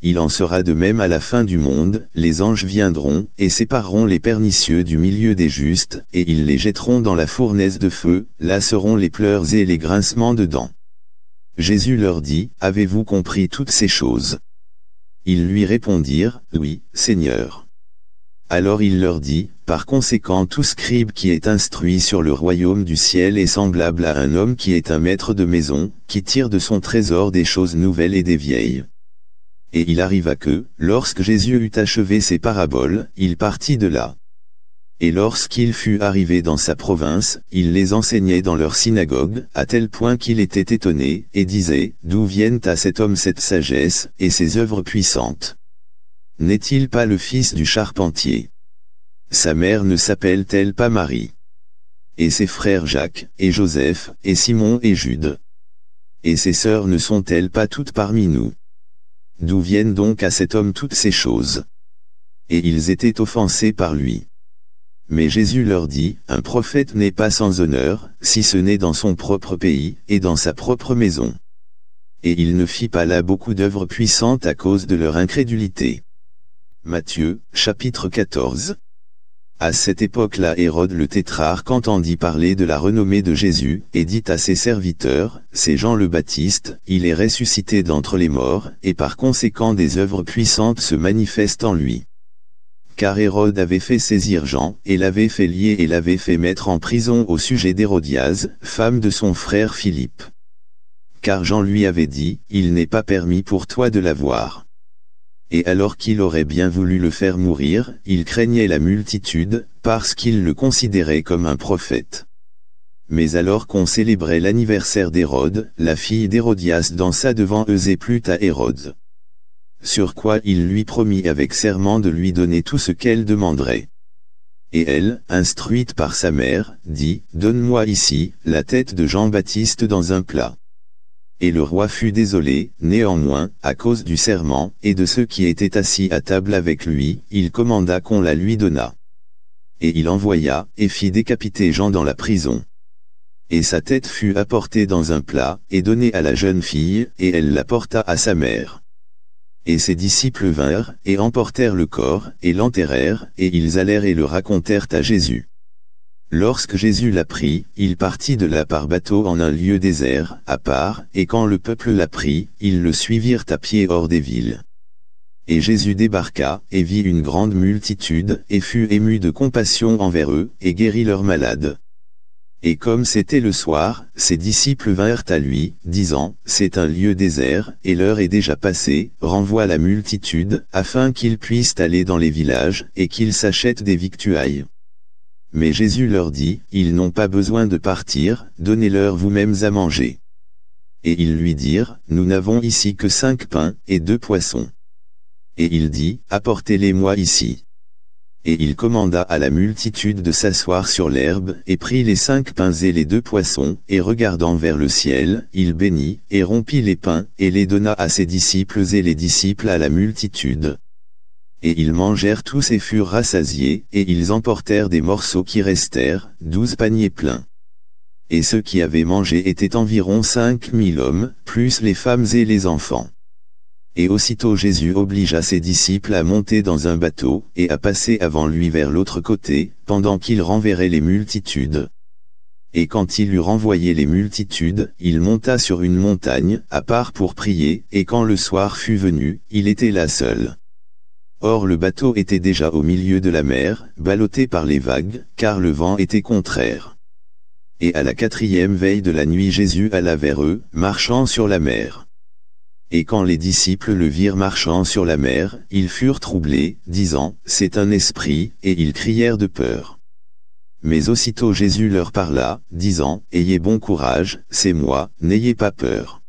Il en sera de même à la fin du monde, les anges viendront, et sépareront les pernicieux du milieu des justes, et ils les jetteront dans la fournaise de feu, là seront les pleurs et les grincements de dents. Jésus leur dit, Avez-vous compris toutes ces choses? Ils lui répondirent, Oui, Seigneur. Alors il leur dit, Par conséquent tout scribe qui est instruit sur le royaume du ciel est semblable à un homme qui est un maître de maison, qui tire de son trésor des choses nouvelles et des vieilles. Et il arriva que, lorsque Jésus eut achevé ses paraboles, il partit de là. Et lorsqu'il fut arrivé dans sa province, il les enseignait dans leur synagogue, à tel point qu'il était étonné, et disait, D'où viennent à cet homme cette sagesse, et ces œuvres puissantes? N'est-il pas le fils du charpentier? Sa mère ne s'appelle-t-elle pas Marie? Et ses frères Jacques, et Joseph, et Simon et Jude? Et ses sœurs ne sont-elles pas toutes parmi nous? D'où viennent donc à cet homme toutes ces choses? Et ils étaient offensés par lui. Mais Jésus leur dit, un prophète n'est pas sans honneur, si ce n'est dans son propre pays, et dans sa propre maison. Et il ne fit pas là beaucoup d'œuvres puissantes à cause de leur incrédulité. Matthieu, chapitre 14. À cette époque-là Hérode le tétrarque entendit parler de la renommée de Jésus, et dit à ses serviteurs, c'est Jean le Baptiste, il est ressuscité d'entre les morts, et par conséquent des œuvres puissantes se manifestent en lui car Hérode avait fait saisir Jean, et l'avait fait lier et l'avait fait mettre en prison au sujet d'Hérodias, femme de son frère Philippe. Car Jean lui avait dit, il n'est pas permis pour toi de la voir. Et alors qu'il aurait bien voulu le faire mourir, il craignait la multitude, parce qu'il le considérait comme un prophète. Mais alors qu'on célébrait l'anniversaire d'Hérode, la fille d'Hérodias dansa devant eux et plut à Hérode. Sur quoi il lui promit avec serment de lui donner tout ce qu'elle demanderait. Et elle, instruite par sa mère, dit, Donne-moi ici, la tête de Jean-Baptiste dans un plat. Et le roi fut désolé, néanmoins, à cause du serment, et de ceux qui étaient assis à table avec lui, il commanda qu'on la lui donnât. Et il envoya, et fit décapiter Jean dans la prison. Et sa tête fut apportée dans un plat, et donnée à la jeune fille, et elle la porta à sa mère. Et ses disciples vinrent, et emportèrent le corps, et l'enterrèrent, et ils allèrent et le racontèrent à Jésus. Lorsque Jésus l'apprit, il partit de là par bateau en un lieu désert, à part, et quand le peuple l'apprit, ils le suivirent à pied hors des villes. Et Jésus débarqua, et vit une grande multitude, et fut ému de compassion envers eux, et guérit leurs malades. Et comme c'était le soir, ses disciples vinrent à lui, disant, C'est un lieu désert, et l'heure est déjà passée, renvoie la multitude, afin qu'ils puissent aller dans les villages, et qu'ils s'achètent des victuailles. Mais Jésus leur dit, Ils n'ont pas besoin de partir, donnez-leur vous-mêmes à manger. Et ils lui dirent, Nous n'avons ici que cinq pains, et deux poissons. Et il dit, Apportez-les-moi ici. Et il commanda à la multitude de s'asseoir sur l'herbe, et prit les cinq pains et les deux poissons, et regardant vers le ciel, il bénit, et rompit les pains, et les donna à ses disciples et les disciples à la multitude. Et ils mangèrent tous et furent rassasiés, et ils emportèrent des morceaux qui restèrent, douze paniers pleins. Et ceux qui avaient mangé étaient environ cinq mille hommes, plus les femmes et les enfants. Et aussitôt Jésus obligea ses disciples à monter dans un bateau, et à passer avant lui vers l'autre côté, pendant qu'il renverrait les multitudes. Et quand il eut renvoyé les multitudes, il monta sur une montagne, à part pour prier, et quand le soir fut venu, il était là seul. Or le bateau était déjà au milieu de la mer, ballotté par les vagues, car le vent était contraire. Et à la quatrième veille de la nuit Jésus alla vers eux, marchant sur la mer. Et quand les disciples le virent marchant sur la mer, ils furent troublés, disant, C'est un esprit, et ils crièrent de peur. Mais aussitôt Jésus leur parla, disant, Ayez bon courage, c'est moi, n'ayez pas peur.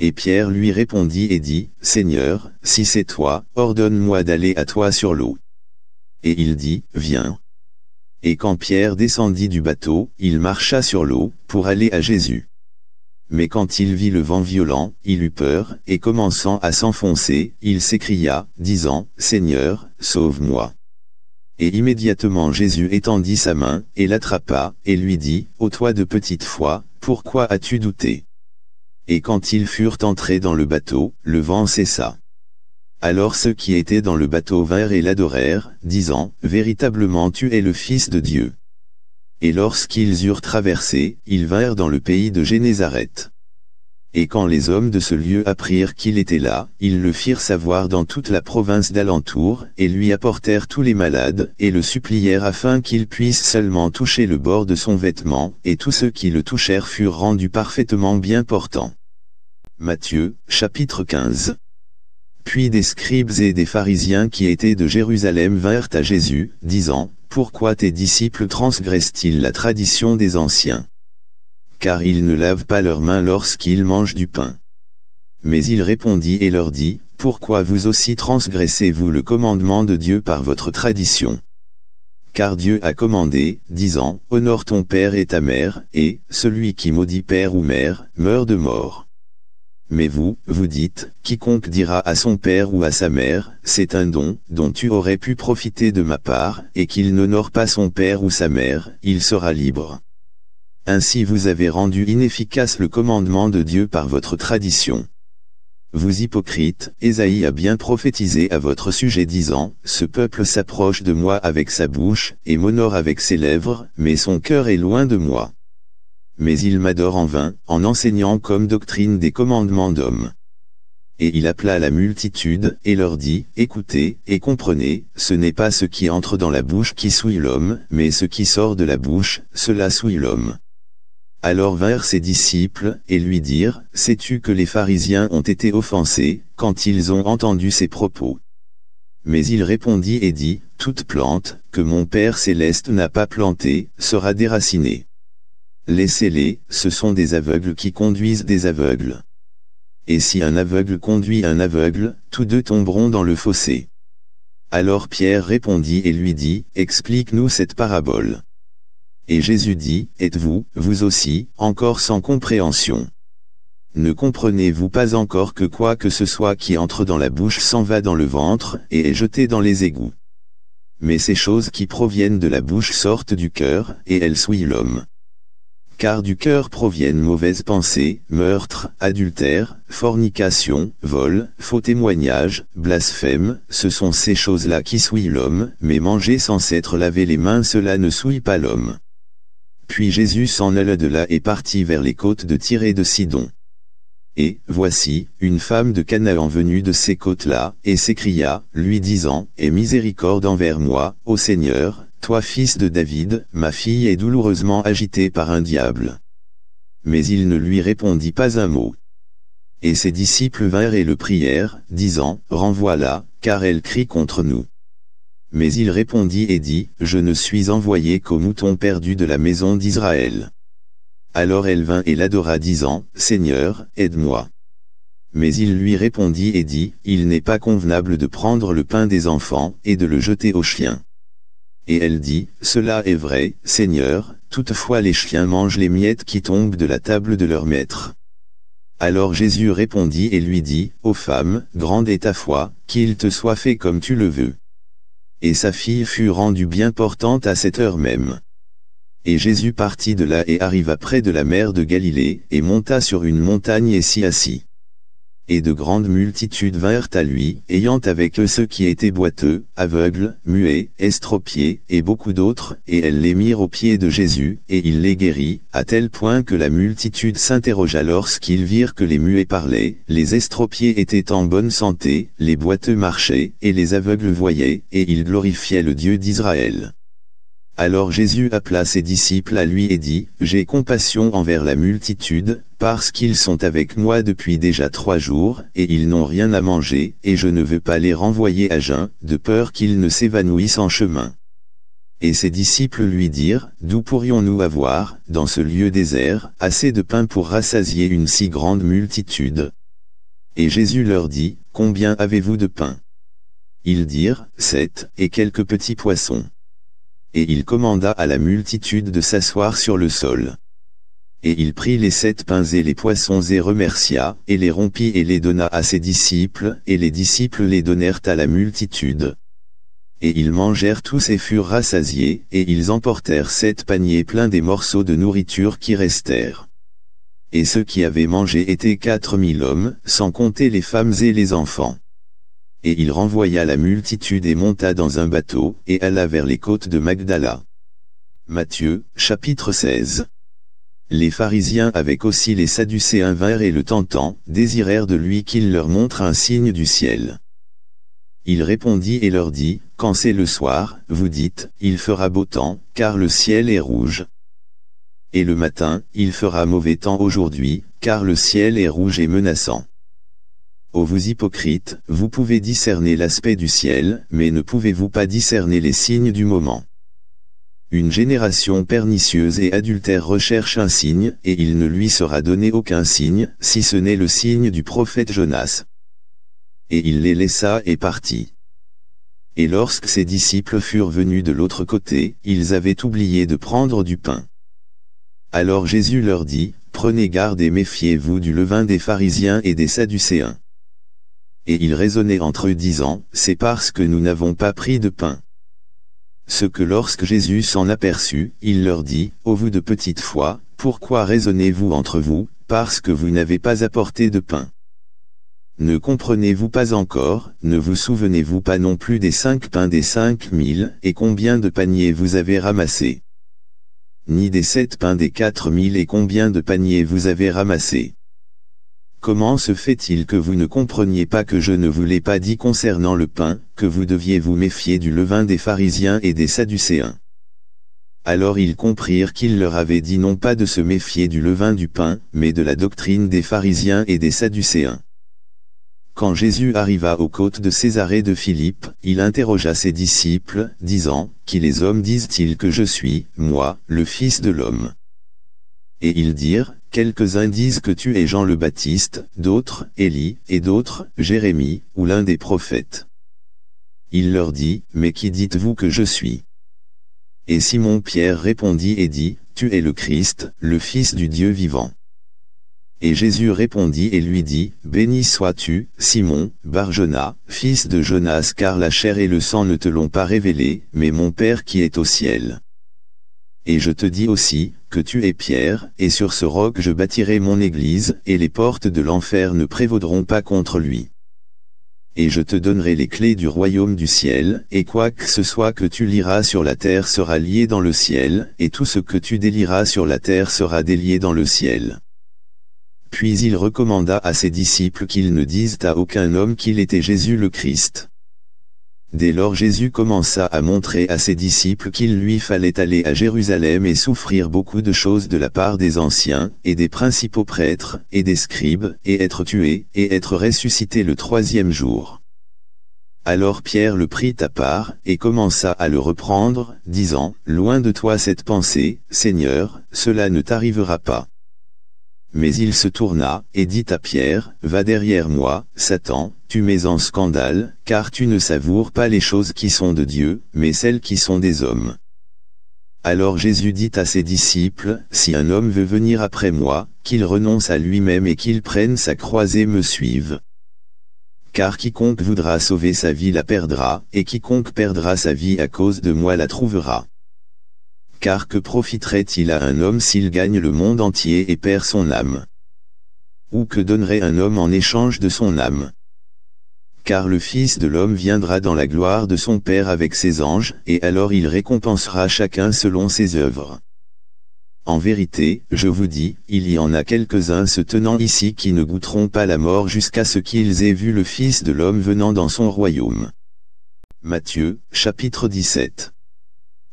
Et Pierre lui répondit et dit, Seigneur, si c'est toi, ordonne-moi d'aller à toi sur l'eau. Et il dit, Viens. Et quand Pierre descendit du bateau, il marcha sur l'eau, pour aller à Jésus. Mais quand il vit le vent violent, il eut peur, et commençant à s'enfoncer, il s'écria, disant, Seigneur, sauve-moi. Et immédiatement Jésus étendit sa main, et l'attrapa, et lui dit, Ô toi de petite foi, pourquoi as-tu douté? Et quand ils furent entrés dans le bateau, le vent cessa. Alors ceux qui étaient dans le bateau vinrent et l'adorèrent, disant, Véritablement tu es le Fils de Dieu. Et lorsqu'ils eurent traversé, ils vinrent dans le pays de Génézareth. Et quand les hommes de ce lieu apprirent qu'il était là, ils le firent savoir dans toute la province d'alentour, et lui apportèrent tous les malades, et le supplièrent afin qu'il puisse seulement toucher le bord de son vêtement, et tous ceux qui le touchèrent furent rendus parfaitement bien portants. Matthieu, chapitre 15 Puis des scribes et des pharisiens qui étaient de Jérusalem vinrent à Jésus, disant, Pourquoi tes disciples transgressent-ils la tradition des anciens? Car ils ne lavent pas leurs mains lorsqu'ils mangent du pain. Mais il répondit et leur dit, Pourquoi vous aussi transgressez-vous le commandement de Dieu par votre tradition? Car Dieu a commandé, disant, Honore ton père et ta mère, et, celui qui maudit père ou mère, meurt de mort. Mais vous, vous dites, quiconque dira à son père ou à sa mère, c'est un don, dont tu aurais pu profiter de ma part, et qu'il n'honore pas son père ou sa mère, il sera libre. Ainsi vous avez rendu inefficace le commandement de Dieu par votre tradition. Vous hypocrites, Ésaïe a bien prophétisé à votre sujet disant, Ce peuple s'approche de moi avec sa bouche, et m'honore avec ses lèvres, mais son cœur est loin de moi. Mais il m'adore en vain, en enseignant comme doctrine des commandements d'hommes. Et il appela la multitude, et leur dit, Écoutez, et comprenez, ce n'est pas ce qui entre dans la bouche qui souille l'homme, mais ce qui sort de la bouche, cela souille l'homme. Alors vinrent ses disciples, et lui dirent, Sais-tu que les pharisiens ont été offensés, quand ils ont entendu ces propos? Mais il répondit et dit, Toute plante, que mon Père céleste n'a pas plantée, sera déracinée. Laissez-les, ce sont des aveugles qui conduisent des aveugles. Et si un aveugle conduit un aveugle, tous deux tomberont dans le fossé. Alors Pierre répondit et lui dit, Explique-nous cette parabole. Et Jésus dit, Êtes-vous, vous aussi, encore sans compréhension? Ne comprenez-vous pas encore que quoi que ce soit qui entre dans la bouche s'en va dans le ventre, et est jeté dans les égouts? Mais ces choses qui proviennent de la bouche sortent du cœur, et elles souillent l'homme. Car du cœur proviennent mauvaises pensées, meurtres, adultère, fornication, vol, faux témoignage, blasphème, ce sont ces choses-là qui souillent l'homme, mais manger sans s'être lavé les mains cela ne souille pas l'homme. Puis Jésus s'en alla de là et partit vers les côtes de Tyr et de Sidon. Et, voici, une femme de Canaan venue de ces côtes-là, et s'écria, lui disant, Aie miséricorde envers moi, ô Seigneur, toi fils de David, ma fille est douloureusement agitée par un diable. Mais il ne lui répondit pas un mot. Et ses disciples vinrent et le prièrent, disant, Renvoie-la, car elle crie contre nous. Mais il répondit et dit, Je ne suis envoyé qu'aux moutons perdus de la maison d'Israël. Alors elle vint et l'adora disant, Seigneur, aide-moi. Mais il lui répondit et dit, Il n'est pas convenable de prendre le pain des enfants, et de le jeter aux chiens. Et elle dit, Cela est vrai, Seigneur, toutefois les chiens mangent les miettes qui tombent de la table de leur maître. Alors Jésus répondit et lui dit, Ô femme, grande est ta foi, qu'il te soit fait comme tu le veux et sa fille fut rendue bien portante à cette heure même. Et Jésus partit de là et arriva près de la mer de Galilée, et monta sur une montagne et s'y assit. Et de grandes multitudes vinrent à lui, ayant avec eux ceux qui étaient boiteux, aveugles, muets, estropiés, et beaucoup d'autres, et elles les mirent aux pieds de Jésus, et il les guérit, à tel point que la multitude s'interrogea lorsqu'ils virent que les muets parlaient, les estropiés étaient en bonne santé, les boiteux marchaient, et les aveugles voyaient, et ils glorifiaient le Dieu d'Israël. Alors Jésus appela ses disciples à lui et dit, J'ai compassion envers la multitude, parce qu'ils sont avec moi depuis déjà trois jours, et ils n'ont rien à manger, et je ne veux pas les renvoyer à jeun, de peur qu'ils ne s'évanouissent en chemin. Et ses disciples lui dirent, D'où pourrions-nous avoir, dans ce lieu désert, assez de pain pour rassasier une si grande multitude? Et Jésus leur dit, Combien avez-vous de pain? Ils dirent, Sept, et quelques petits poissons et il commanda à la multitude de s'asseoir sur le sol. Et il prit les sept pains et les poissons et remercia, et les rompit et les donna à ses disciples, et les disciples les donnèrent à la multitude. Et ils mangèrent tous et furent rassasiés, et ils emportèrent sept paniers pleins des morceaux de nourriture qui restèrent. Et ceux qui avaient mangé étaient quatre mille hommes, sans compter les femmes et les enfants et il renvoya la multitude et monta dans un bateau, et alla vers les côtes de Magdala. Matthieu, chapitre 16 Les pharisiens avec aussi les sadducéens vinrent et le tentant, désirèrent de lui qu'il leur montre un signe du ciel. Il répondit et leur dit, Quand c'est le soir, vous dites, il fera beau temps, car le ciel est rouge. Et le matin, il fera mauvais temps aujourd'hui, car le ciel est rouge et menaçant. Ô vous hypocrites, vous pouvez discerner l'aspect du ciel, mais ne pouvez-vous pas discerner les signes du moment Une génération pernicieuse et adultère recherche un signe, et il ne lui sera donné aucun signe, si ce n'est le signe du prophète Jonas. Et il les laissa et partit. Et lorsque ses disciples furent venus de l'autre côté, ils avaient oublié de prendre du pain. Alors Jésus leur dit, Prenez garde et méfiez-vous du levain des pharisiens et des sadducéens et ils raisonnaient entre eux disant, C'est parce que nous n'avons pas pris de pain. Ce que lorsque Jésus s'en aperçut, il leur dit, Ô vous de petite foi, pourquoi raisonnez-vous entre vous, parce que vous n'avez pas apporté de pain? Ne comprenez-vous pas encore, ne vous souvenez-vous pas non plus des cinq pains des cinq mille, et combien de paniers vous avez ramassés? Ni des sept pains des quatre mille et combien de paniers vous avez ramassés? Comment se fait-il que vous ne compreniez pas que je ne vous l'ai pas dit concernant le pain, que vous deviez vous méfier du levain des pharisiens et des sadducéens? Alors ils comprirent qu'il leur avait dit non pas de se méfier du levain du pain, mais de la doctrine des pharisiens et des sadducéens. Quand Jésus arriva aux côtes de Césarée de Philippe, il interrogea ses disciples, disant, Qui les hommes disent-ils que je suis, moi, le Fils de l'homme? Et ils dirent, Quelques-uns disent que tu es Jean le Baptiste, d'autres, Élie, et d'autres, Jérémie, ou l'un des prophètes. Il leur dit, Mais qui dites-vous que je suis? Et Simon-Pierre répondit et dit, Tu es le Christ, le Fils du Dieu vivant. Et Jésus répondit et lui dit, Béni sois-tu, Simon, Barjona, fils de Jonas car la chair et le sang ne te l'ont pas révélé, mais mon Père qui est au ciel. Et je te dis aussi, tu es Pierre, et sur ce roc je bâtirai mon église, et les portes de l'enfer ne prévaudront pas contre lui et je te donnerai les clés du royaume du ciel, et quoi que ce soit que tu liras sur la terre sera lié dans le ciel, et tout ce que tu délieras sur la terre sera délié dans le ciel. Puis il recommanda à ses disciples qu'ils ne disent à aucun homme qu'il était Jésus le Christ. Dès lors Jésus commença à montrer à ses disciples qu'il lui fallait aller à Jérusalem et souffrir beaucoup de choses de la part des anciens, et des principaux prêtres, et des scribes, et être tué, et être ressuscité le troisième jour. Alors Pierre le prit à part, et commença à le reprendre, disant, Loin de toi cette pensée, Seigneur, cela ne t'arrivera pas. Mais il se tourna, et dit à Pierre, Va derrière moi, Satan, tu mets en scandale, car tu ne savoures pas les choses qui sont de Dieu, mais celles qui sont des hommes. Alors Jésus dit à ses disciples, Si un homme veut venir après moi, qu'il renonce à lui-même et qu'il prenne sa croix et me suive. Car quiconque voudra sauver sa vie la perdra, et quiconque perdra sa vie à cause de moi la trouvera. Car que profiterait-il à un homme s'il gagne le monde entier et perd son âme? Ou que donnerait un homme en échange de son âme? Car le Fils de l'homme viendra dans la gloire de son Père avec ses anges, et alors il récompensera chacun selon ses œuvres. En vérité, je vous dis, il y en a quelques-uns se tenant ici qui ne goûteront pas la mort jusqu'à ce qu'ils aient vu le Fils de l'homme venant dans son royaume. Matthieu, chapitre 17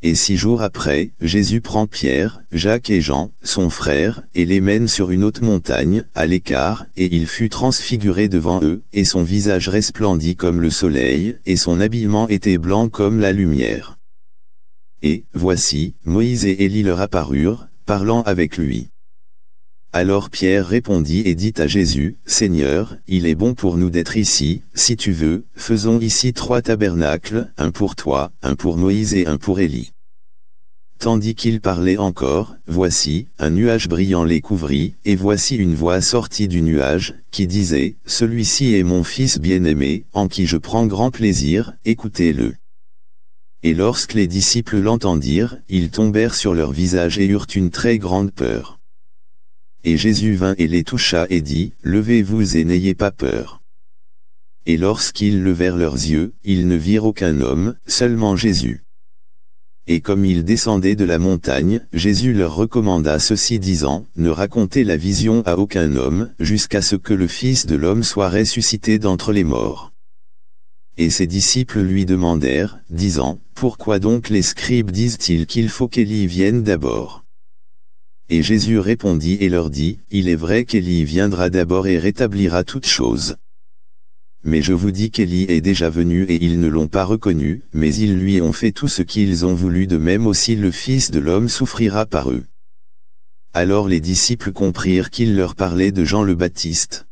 et six jours après, Jésus prend Pierre, Jacques et Jean, son frère, et les mène sur une haute montagne, à l'écart, et il fut transfiguré devant eux, et son visage resplendit comme le soleil, et son habillement était blanc comme la lumière. Et, voici, Moïse et Élie leur apparurent, parlant avec lui. Alors Pierre répondit et dit à Jésus, Seigneur, il est bon pour nous d'être ici, si tu veux, faisons ici trois tabernacles, un pour toi, un pour Moïse et un pour Élie. Tandis qu'il parlait encore, voici, un nuage brillant les couvrit, et voici une voix sortie du nuage, qui disait, Celui-ci est mon Fils bien-aimé, en qui je prends grand plaisir, écoutez-le. Et lorsque les disciples l'entendirent, ils tombèrent sur leur visage et eurent une très grande peur. Et Jésus vint et les toucha et dit, Levez-vous et n'ayez pas peur. Et lorsqu'ils levèrent leurs yeux, ils ne virent aucun homme, seulement Jésus. Et comme ils descendaient de la montagne, Jésus leur recommanda ceci disant, Ne racontez la vision à aucun homme, jusqu'à ce que le Fils de l'homme soit ressuscité d'entre les morts. Et ses disciples lui demandèrent, disant, Pourquoi donc les scribes disent-ils qu'il faut qu'Élie vienne d'abord? Et Jésus répondit et leur dit, Il est vrai qu'Élie viendra d'abord et rétablira toutes choses. Mais je vous dis qu'Élie est déjà venu et ils ne l'ont pas reconnu, mais ils lui ont fait tout ce qu'ils ont voulu de même aussi le Fils de l'homme souffrira par eux. Alors les disciples comprirent qu'il leur parlait de Jean le Baptiste.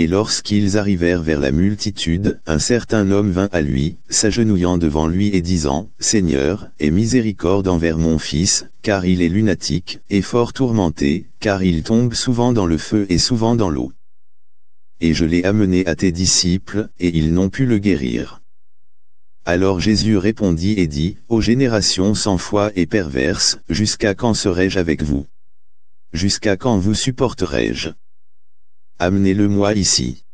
Et lorsqu'ils arrivèrent vers la multitude, un certain homme vint à lui, s'agenouillant devant lui et disant, Seigneur, aie miséricorde envers mon fils, car il est lunatique, et fort tourmenté, car il tombe souvent dans le feu et souvent dans l'eau. Et je l'ai amené à tes disciples, et ils n'ont pu le guérir. Alors Jésus répondit et dit, Ô génération sans foi et perverse, jusqu'à quand serai-je avec vous? Jusqu'à quand vous supporterai-je? Amenez-le-moi ici.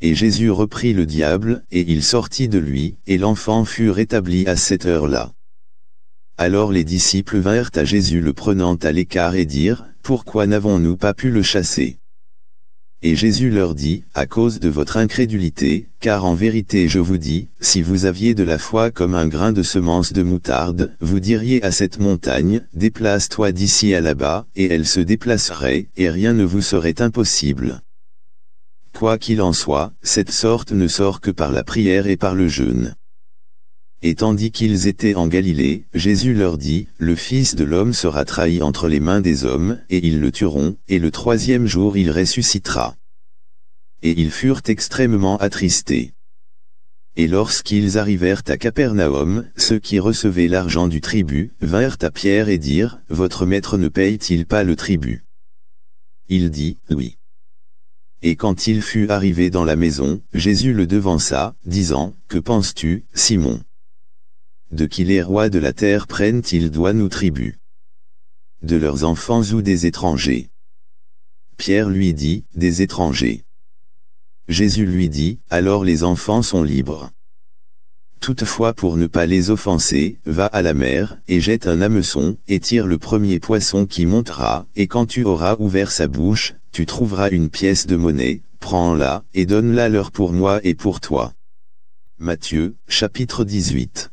Et Jésus reprit le diable, et il sortit de lui, et l'enfant fut rétabli à cette heure-là. Alors les disciples vinrent à Jésus le prenant à l'écart et dirent, Pourquoi n'avons-nous pas pu le chasser? Et Jésus leur dit, à cause de votre incrédulité, car en vérité je vous dis, si vous aviez de la foi comme un grain de semence de moutarde, vous diriez à cette montagne, déplace-toi d'ici à là-bas, et elle se déplacerait, et rien ne vous serait impossible. Quoi qu'il en soit, cette sorte ne sort que par la prière et par le jeûne. Et tandis qu'ils étaient en Galilée, Jésus leur dit, Le Fils de l'homme sera trahi entre les mains des hommes, et ils le tueront, et le troisième jour il ressuscitera. Et ils furent extrêmement attristés. Et lorsqu'ils arrivèrent à Capernaum, ceux qui recevaient l'argent du tribut, vinrent à Pierre et dirent, Votre maître ne paye-t-il pas le tribut Il dit, Oui. Et quand il fut arrivé dans la maison, Jésus le devança, disant, Que penses-tu, Simon? De qui les rois de la terre prennent-ils douane ou tribut De leurs enfants ou des étrangers Pierre lui dit, Des étrangers. Jésus lui dit, Alors les enfants sont libres. Toutefois pour ne pas les offenser, va à la mer, et jette un hameçon, et tire le premier poisson qui montera, et quand tu auras ouvert sa bouche, tu trouveras une pièce de monnaie, prends-la, et donne-la leur pour moi et pour toi. Matthieu, chapitre 18.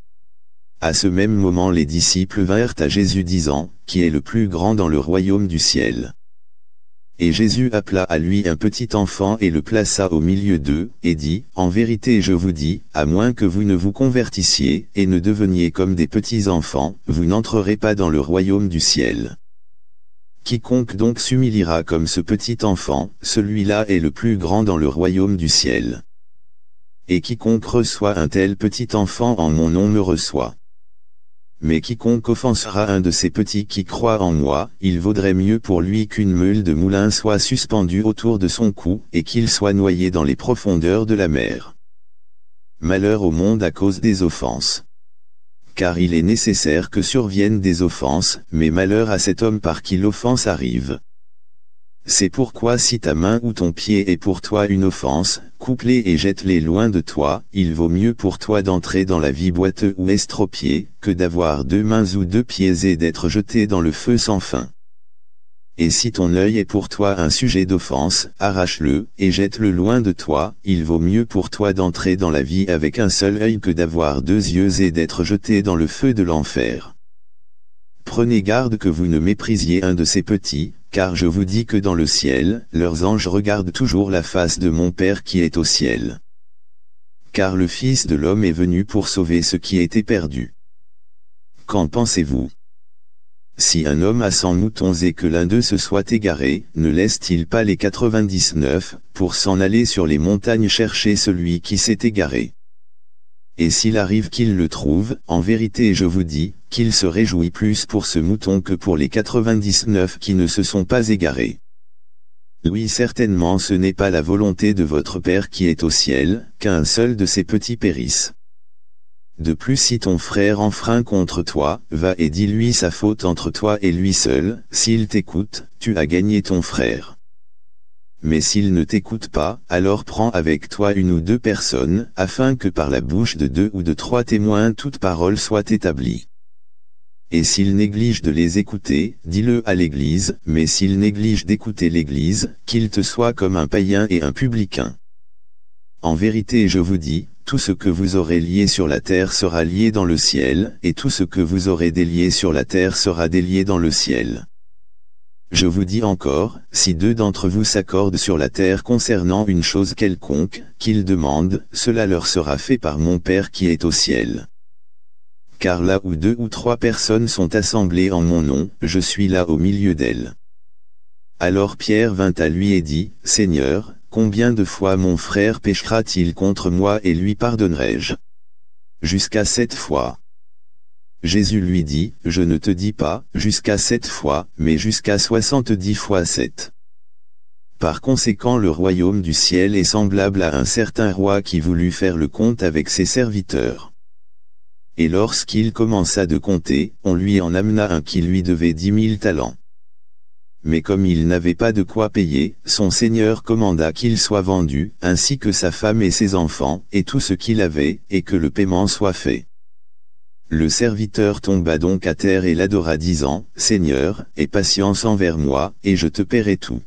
À ce même moment les disciples vinrent à Jésus disant, Qui est le plus grand dans le royaume du ciel? Et Jésus appela à lui un petit enfant et le plaça au milieu d'eux, et dit, En vérité je vous dis, à moins que vous ne vous convertissiez, et ne deveniez comme des petits enfants, vous n'entrerez pas dans le royaume du ciel. Quiconque donc s'humiliera comme ce petit enfant, celui-là est le plus grand dans le royaume du ciel. Et quiconque reçoit un tel petit enfant en mon nom me reçoit. Mais quiconque offensera un de ces petits qui croient en moi, il vaudrait mieux pour lui qu'une meule de moulin soit suspendue autour de son cou, et qu'il soit noyé dans les profondeurs de la mer. Malheur au monde à cause des offenses. Car il est nécessaire que surviennent des offenses, mais malheur à cet homme par qui l'offense arrive. C'est pourquoi si ta main ou ton pied est pour toi une offense, coupe-les et jette-les loin de toi, il vaut mieux pour toi d'entrer dans la vie boiteux ou estropié, que d'avoir deux mains ou deux pieds et d'être jeté dans le feu sans fin. Et si ton œil est pour toi un sujet d'offense, arrache-le, et jette-le loin de toi, il vaut mieux pour toi d'entrer dans la vie avec un seul œil que d'avoir deux yeux et d'être jeté dans le feu de l'enfer. Prenez garde que vous ne méprisiez un de ces petits, car je vous dis que dans le ciel, leurs anges regardent toujours la face de mon Père qui est au ciel. Car le Fils de l'homme est venu pour sauver ce qui était perdu. Qu'en pensez-vous? Si un homme a cent moutons et que l'un d'eux se soit égaré, ne laisse-t-il pas les 99, pour s'en aller sur les montagnes chercher celui qui s'est égaré? Et s'il arrive qu'il le trouve, en vérité je vous dis, qu'il se réjouit plus pour ce mouton que pour les 99 qui ne se sont pas égarés. Oui certainement ce n'est pas la volonté de votre Père qui est au ciel, qu'un seul de ces petits périsse. De plus si ton frère enfreint contre toi, va et dis-lui sa faute entre toi et lui seul, s'il t'écoute, tu as gagné ton frère. Mais s'il ne t'écoute pas, alors prends avec toi une ou deux personnes, afin que par la bouche de deux ou de trois témoins toute parole soit établie. Et s'il néglige de les écouter, dis-le à l'Église, mais s'il néglige d'écouter l'Église, qu'il te soit comme un païen et un publicain. En vérité je vous dis, tout ce que vous aurez lié sur la terre sera lié dans le ciel, et tout ce que vous aurez délié sur la terre sera délié dans le ciel. Je vous dis encore, si deux d'entre vous s'accordent sur la terre concernant une chose quelconque, qu'ils demandent, cela leur sera fait par mon Père qui est au ciel. Car là où deux ou trois personnes sont assemblées en mon nom, je suis là au milieu d'elles. Alors Pierre vint à lui et dit, Seigneur, combien de fois mon frère péchera-t-il contre moi et lui pardonnerai-je? Jusqu'à sept fois. Jésus lui dit, Je ne te dis pas, jusqu'à sept fois, mais jusqu'à soixante-dix fois sept. Par conséquent le royaume du ciel est semblable à un certain roi qui voulut faire le compte avec ses serviteurs. Et lorsqu'il commença de compter, on lui en amena un qui lui devait dix mille talents. Mais comme il n'avait pas de quoi payer, son seigneur commanda qu'il soit vendu, ainsi que sa femme et ses enfants, et tout ce qu'il avait, et que le paiement soit fait. Le serviteur tomba donc à terre et l'adora disant, Seigneur, aie patience envers moi, et je te paierai tout.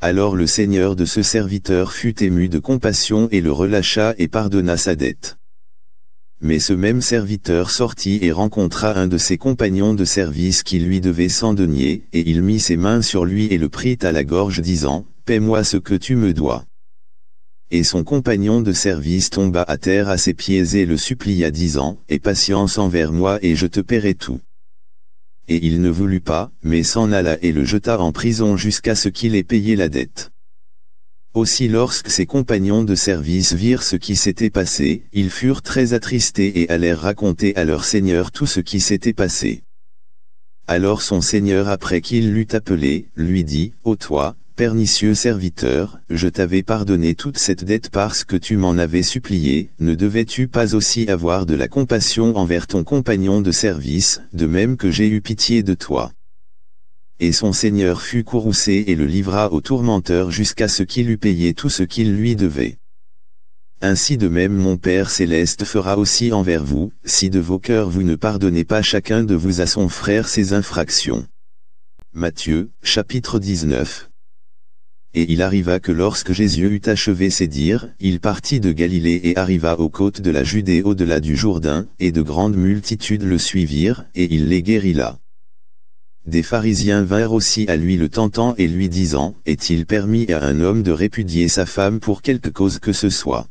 Alors le seigneur de ce serviteur fut ému de compassion et le relâcha et pardonna sa dette. Mais ce même serviteur sortit et rencontra un de ses compagnons de service qui lui devait cent deniers, et il mit ses mains sur lui et le prit à la gorge disant, Paie-moi ce que tu me dois. Et son compagnon de service tomba à terre à ses pieds et le supplia disant, Aie patience envers moi et je te paierai tout. Et il ne voulut pas, mais s'en alla et le jeta en prison jusqu'à ce qu'il ait payé la dette. Aussi lorsque ses compagnons de service virent ce qui s'était passé, ils furent très attristés et allèrent raconter à leur seigneur tout ce qui s'était passé. Alors son seigneur après qu'il l'eut appelé, lui dit, Ô toi, pernicieux serviteur, je t'avais pardonné toute cette dette parce que tu m'en avais supplié, ne devais-tu pas aussi avoir de la compassion envers ton compagnon de service, de même que j'ai eu pitié de toi et son seigneur fut courroucé et le livra au tourmenteur jusqu'à ce qu'il eût payé tout ce qu'il lui devait. Ainsi de même mon Père céleste fera aussi envers vous, si de vos cœurs vous ne pardonnez pas chacun de vous à son frère ses infractions. Matthieu, chapitre 19 Et il arriva que lorsque Jésus eut achevé ses dires, il partit de Galilée et arriva aux côtes de la Judée au-delà du Jourdain, et de grandes multitudes le suivirent, et il les guérit là. Des pharisiens vinrent aussi à lui le tentant et lui disant, Est-il permis à un homme de répudier sa femme pour quelque cause que ce soit?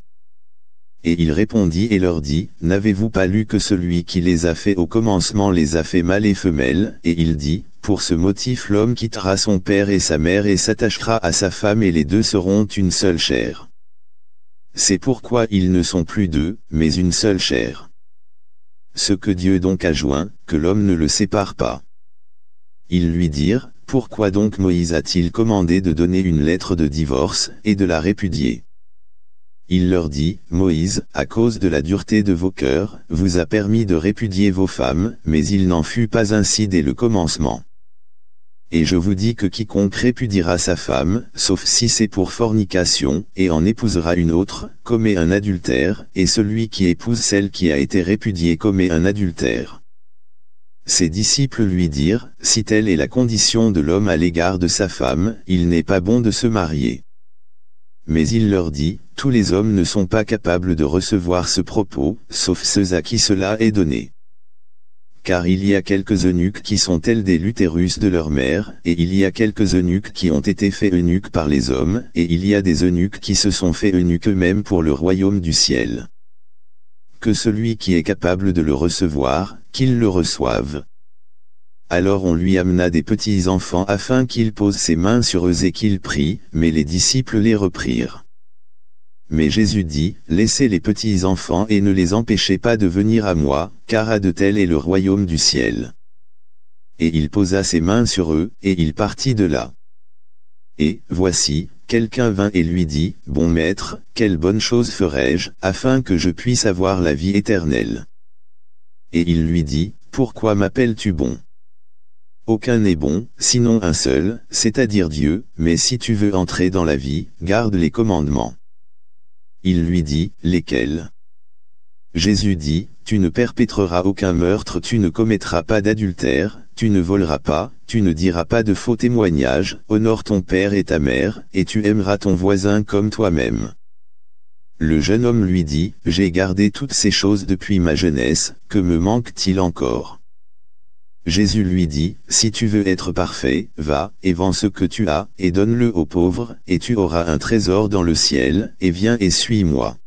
Et il répondit et leur dit, N'avez-vous pas lu que celui qui les a fait au commencement les a fait mâle et femelle Et il dit, Pour ce motif l'homme quittera son père et sa mère et s'attachera à sa femme et les deux seront une seule chair. C'est pourquoi ils ne sont plus deux, mais une seule chair. Ce que Dieu donc a joint, que l'homme ne le sépare pas. Ils lui dirent, Pourquoi donc Moïse a-t-il commandé de donner une lettre de divorce, et de la répudier? Il leur dit, Moïse, à cause de la dureté de vos cœurs, vous a permis de répudier vos femmes, mais il n'en fut pas ainsi dès le commencement. Et je vous dis que quiconque répudiera sa femme, sauf si c'est pour fornication, et en épousera une autre, commet un adultère, et celui qui épouse celle qui a été répudiée commet un adultère. Ses disciples lui dirent, Si telle est la condition de l'homme à l'égard de sa femme, il n'est pas bon de se marier. Mais il leur dit, Tous les hommes ne sont pas capables de recevoir ce propos, sauf ceux à qui cela est donné. Car il y a quelques eunuques qui sont tels des l'utérus de leur mère, et il y a quelques eunuques qui ont été faits eunuques par les hommes, et il y a des eunuques qui se sont faits eunuques eux-mêmes pour le royaume du ciel que celui qui est capable de le recevoir, qu'il le reçoive. Alors on lui amena des petits enfants afin qu'il pose ses mains sur eux et qu'il prie, mais les disciples les reprirent. Mais Jésus dit, Laissez les petits enfants et ne les empêchez pas de venir à moi, car à de tel est le royaume du ciel. Et il posa ses mains sur eux, et il partit de là. Et, voici, quelqu'un vint et lui dit, Bon maître, quelle bonne chose ferai-je, afin que je puisse avoir la vie éternelle? Et il lui dit, Pourquoi m'appelles-tu bon? Aucun n'est bon, sinon un seul, c'est-à-dire Dieu, mais si tu veux entrer dans la vie, garde les commandements. Il lui dit, Lesquels? Jésus dit, Tu ne perpétreras aucun meurtre, tu ne commettras pas d'adultère, tu ne voleras pas, tu ne diras pas de faux témoignages, honore ton père et ta mère, et tu aimeras ton voisin comme toi-même. Le jeune homme lui dit, J'ai gardé toutes ces choses depuis ma jeunesse, que me manque-t-il encore? Jésus lui dit, Si tu veux être parfait, va, et vends ce que tu as, et donne-le aux pauvres, et tu auras un trésor dans le ciel, et viens et suis-moi.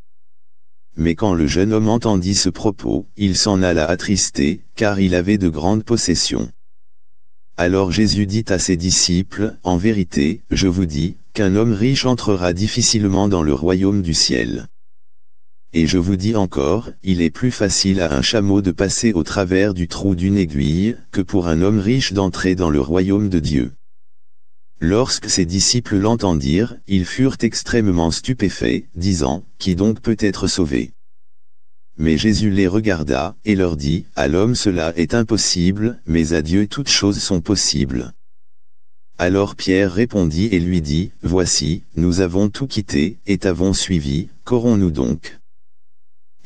Mais quand le jeune homme entendit ce propos, il s'en alla attristé, car il avait de grandes possessions. Alors Jésus dit à ses disciples, En vérité, je vous dis, qu'un homme riche entrera difficilement dans le royaume du ciel. Et je vous dis encore, il est plus facile à un chameau de passer au travers du trou d'une aiguille, que pour un homme riche d'entrer dans le royaume de Dieu. Lorsque ses disciples l'entendirent, ils furent extrêmement stupéfaits, disant, Qui donc peut être sauvé? Mais Jésus les regarda, et leur dit, À l'homme cela est impossible, mais à Dieu toutes choses sont possibles. Alors Pierre répondit et lui dit, Voici, nous avons tout quitté, et t'avons suivi, qu'aurons-nous donc?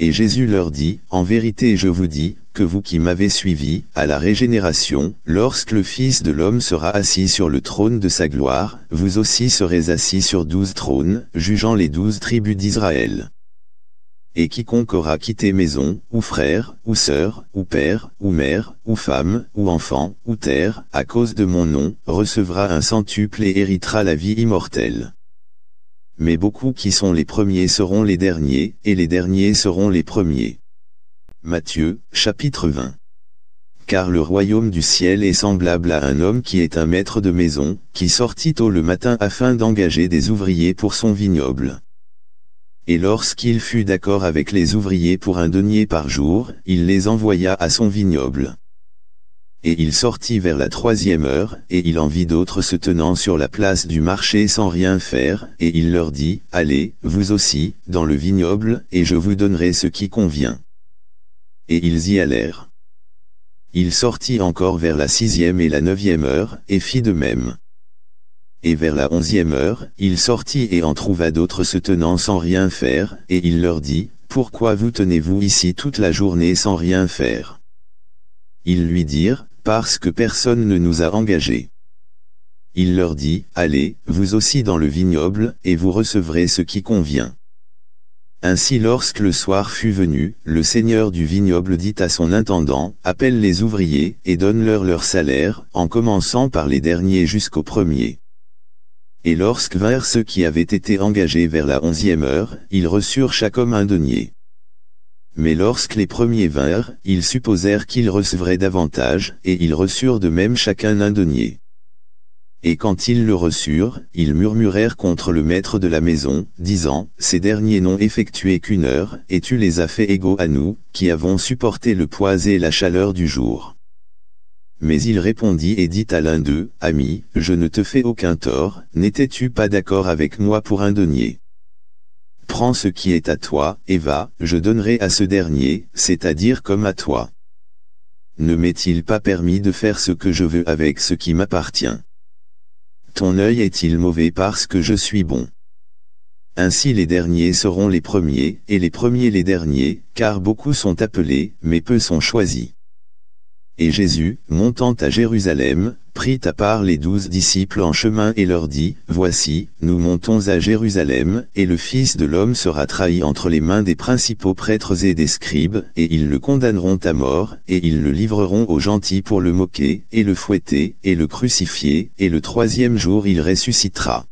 Et Jésus leur dit, En vérité je vous dis, que vous qui m'avez suivi, à la régénération, lorsque le Fils de l'homme sera assis sur le trône de sa gloire, vous aussi serez assis sur douze trônes, jugeant les douze tribus d'Israël. Et quiconque aura quitté maison, ou frère, ou sœur, ou père, ou mère, ou femme, ou enfant, ou terre, à cause de mon nom, recevra un centuple et héritera la vie immortelle. Mais beaucoup qui sont les premiers seront les derniers, et les derniers seront les premiers. Matthieu, chapitre 20. Car le royaume du ciel est semblable à un homme qui est un maître de maison, qui sortit tôt le matin afin d'engager des ouvriers pour son vignoble. Et lorsqu'il fut d'accord avec les ouvriers pour un denier par jour, il les envoya à son vignoble. Et il sortit vers la troisième heure, et il en vit d'autres se tenant sur la place du marché sans rien faire, et il leur dit, Allez, vous aussi, dans le vignoble, et je vous donnerai ce qui convient. Et ils y allèrent. Il sortit encore vers la sixième et la neuvième heure, et fit de même. Et vers la onzième heure, il sortit et en trouva d'autres se tenant sans rien faire, et il leur dit, Pourquoi vous tenez-vous ici toute la journée sans rien faire? Ils lui dirent, parce que personne ne nous a engagés. Il leur dit, Allez, vous aussi dans le vignoble, et vous recevrez ce qui convient. Ainsi lorsque le soir fut venu, le seigneur du vignoble dit à son intendant, Appelle les ouvriers, et donne-leur leur salaire, en commençant par les derniers jusqu'aux premiers. Et lorsque vinrent ceux qui avaient été engagés vers la onzième heure, ils reçurent chaque homme un denier. Mais lorsque les premiers vinrent, ils supposèrent qu'ils recevraient davantage, et ils reçurent de même chacun un denier. Et quand ils le reçurent, ils murmurèrent contre le maître de la maison, disant, Ces derniers n'ont effectué qu'une heure, et tu les as fait égaux à nous, qui avons supporté le poids et la chaleur du jour. Mais il répondit et dit à l'un d'eux, Ami, je ne te fais aucun tort, n'étais-tu pas d'accord avec moi pour un denier? Prends ce qui est à toi, et va, je donnerai à ce dernier, c'est-à-dire comme à toi. Ne m'est-il pas permis de faire ce que je veux avec ce qui m'appartient? Ton œil est-il mauvais parce que je suis bon? Ainsi les derniers seront les premiers, et les premiers les derniers, car beaucoup sont appelés, mais peu sont choisis. Et Jésus, montant à Jérusalem, prit à part les douze disciples en chemin et leur dit, Voici, nous montons à Jérusalem, et le Fils de l'homme sera trahi entre les mains des principaux prêtres et des scribes, et ils le condamneront à mort, et ils le livreront aux gentils pour le moquer, et le fouetter, et le crucifier, et le troisième jour il ressuscitera.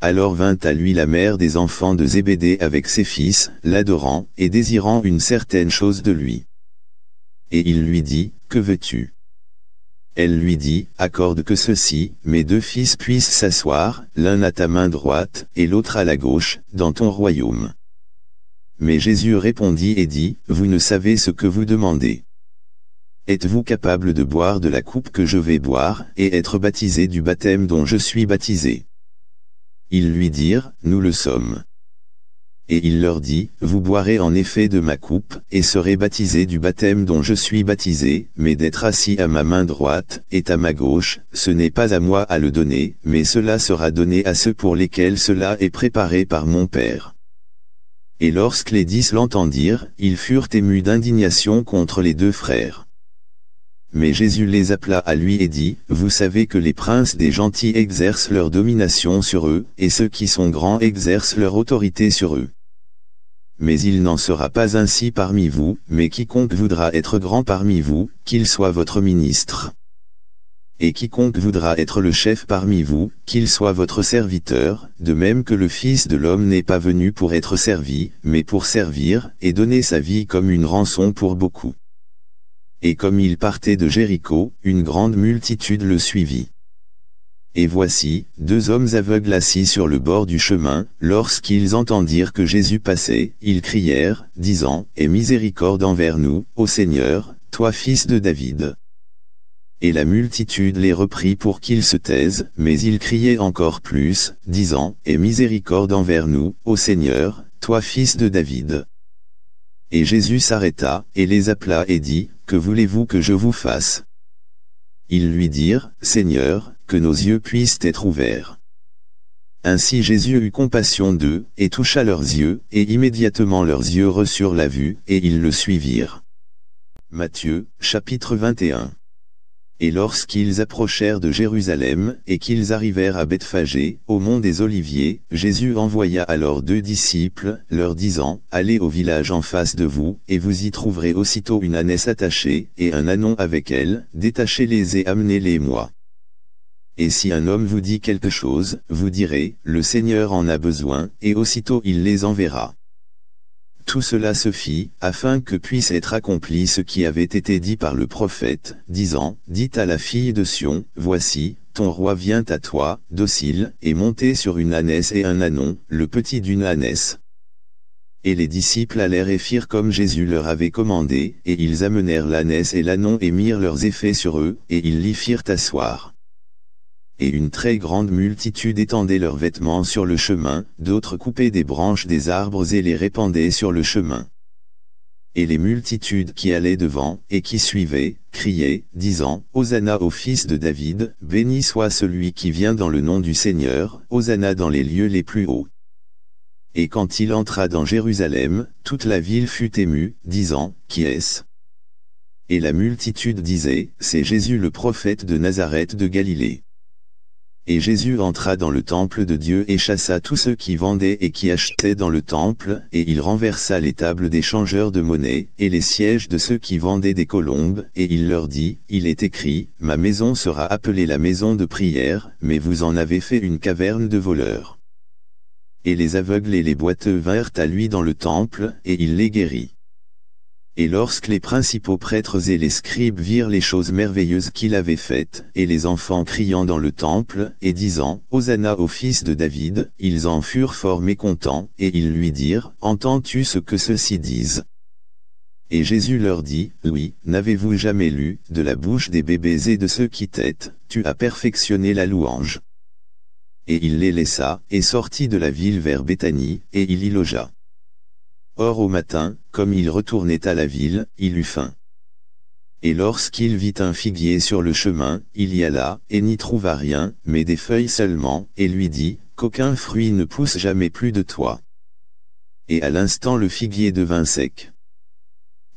Alors vint à lui la mère des enfants de Zébédée avec ses fils, l'adorant, et désirant une certaine chose de lui. Et il lui dit, Que veux-tu? Elle lui dit, Accorde que ceux-ci, mes deux fils puissent s'asseoir, l'un à ta main droite, et l'autre à la gauche, dans ton royaume. Mais Jésus répondit et dit, Vous ne savez ce que vous demandez. Êtes-vous capable de boire de la coupe que je vais boire, et être baptisé du baptême dont je suis baptisé? Ils lui dirent, Nous le sommes. Et il leur dit, Vous boirez en effet de ma coupe, et serez baptisés du baptême dont je suis baptisé, mais d'être assis à ma main droite, et à ma gauche, ce n'est pas à moi à le donner, mais cela sera donné à ceux pour lesquels cela est préparé par mon Père. Et lorsque les dix l'entendirent, ils furent émus d'indignation contre les deux frères. Mais Jésus les appela à lui et dit, Vous savez que les princes des gentils exercent leur domination sur eux, et ceux qui sont grands exercent leur autorité sur eux mais il n'en sera pas ainsi parmi vous, mais quiconque voudra être grand parmi vous, qu'il soit votre ministre. Et quiconque voudra être le chef parmi vous, qu'il soit votre serviteur, de même que le Fils de l'homme n'est pas venu pour être servi, mais pour servir, et donner sa vie comme une rançon pour beaucoup. Et comme il partait de Jéricho, une grande multitude le suivit. Et voici, deux hommes aveugles assis sur le bord du chemin, lorsqu'ils entendirent que Jésus passait, ils crièrent, disant, Aie miséricorde envers nous, ô Seigneur, toi fils de David. Et la multitude les reprit pour qu'ils se taisent, mais ils criaient encore plus, disant, Aie miséricorde envers nous, ô Seigneur, toi fils de David. Et Jésus s'arrêta, et les appela et dit, Que voulez-vous que je vous fasse? Ils lui dirent, Seigneur, que nos yeux puissent être ouverts. Ainsi Jésus eut compassion d'eux, et toucha leurs yeux, et immédiatement leurs yeux reçurent la vue, et ils le suivirent. Matthieu, chapitre 21 et lorsqu'ils approchèrent de Jérusalem, et qu'ils arrivèrent à Bethphagée, au mont des Oliviers, Jésus envoya alors deux disciples, leur disant, Allez au village en face de vous, et vous y trouverez aussitôt une ânesse attachée, et un anon avec elle, détachez-les et amenez-les moi. Et si un homme vous dit quelque chose, vous direz, Le Seigneur en a besoin, et aussitôt il les enverra. Tout cela se fit, afin que puisse être accompli ce qui avait été dit par le prophète, disant, Dites à la fille de Sion, Voici, ton roi vient à toi, docile, et monté sur une ânesse et un anon, le petit d'une ânesse. Et les disciples allèrent et firent comme Jésus leur avait commandé, et ils amenèrent l'ânesse et l'anon et mirent leurs effets sur eux, et ils l'y firent asseoir et une très grande multitude étendait leurs vêtements sur le chemin, d'autres coupaient des branches des arbres et les répandaient sur le chemin. Et les multitudes qui allaient devant, et qui suivaient, criaient, disant, Hosanna au fils de David, béni soit celui qui vient dans le nom du Seigneur, Hosanna dans les lieux les plus hauts. Et quand il entra dans Jérusalem, toute la ville fut émue, disant, Qui est-ce? Et la multitude disait, C'est Jésus le prophète de Nazareth de Galilée. Et Jésus entra dans le temple de Dieu et chassa tous ceux qui vendaient et qui achetaient dans le temple, et il renversa les tables des changeurs de monnaie, et les sièges de ceux qui vendaient des colombes, et il leur dit, Il est écrit, Ma maison sera appelée la maison de prière, mais vous en avez fait une caverne de voleurs. Et les aveugles et les boiteux vinrent à lui dans le temple, et il les guérit. Et lorsque les principaux prêtres et les scribes virent les choses merveilleuses qu'il avait faites, et les enfants criant dans le temple, et disant, Hosanna au fils de David, ils en furent fort mécontents, et ils lui dirent, Entends-tu ce que ceux-ci disent? Et Jésus leur dit, Oui, n'avez-vous jamais lu, de la bouche des bébés et de ceux qui têtent, tu as perfectionné la louange? Et il les laissa, et sortit de la ville vers Béthanie, et il y logea. Or au matin, comme il retournait à la ville, il eut faim. Et lorsqu'il vit un figuier sur le chemin, il y alla, et n'y trouva rien, mais des feuilles seulement, et lui dit, qu'aucun fruit ne pousse jamais plus de toi. Et à l'instant le figuier devint sec.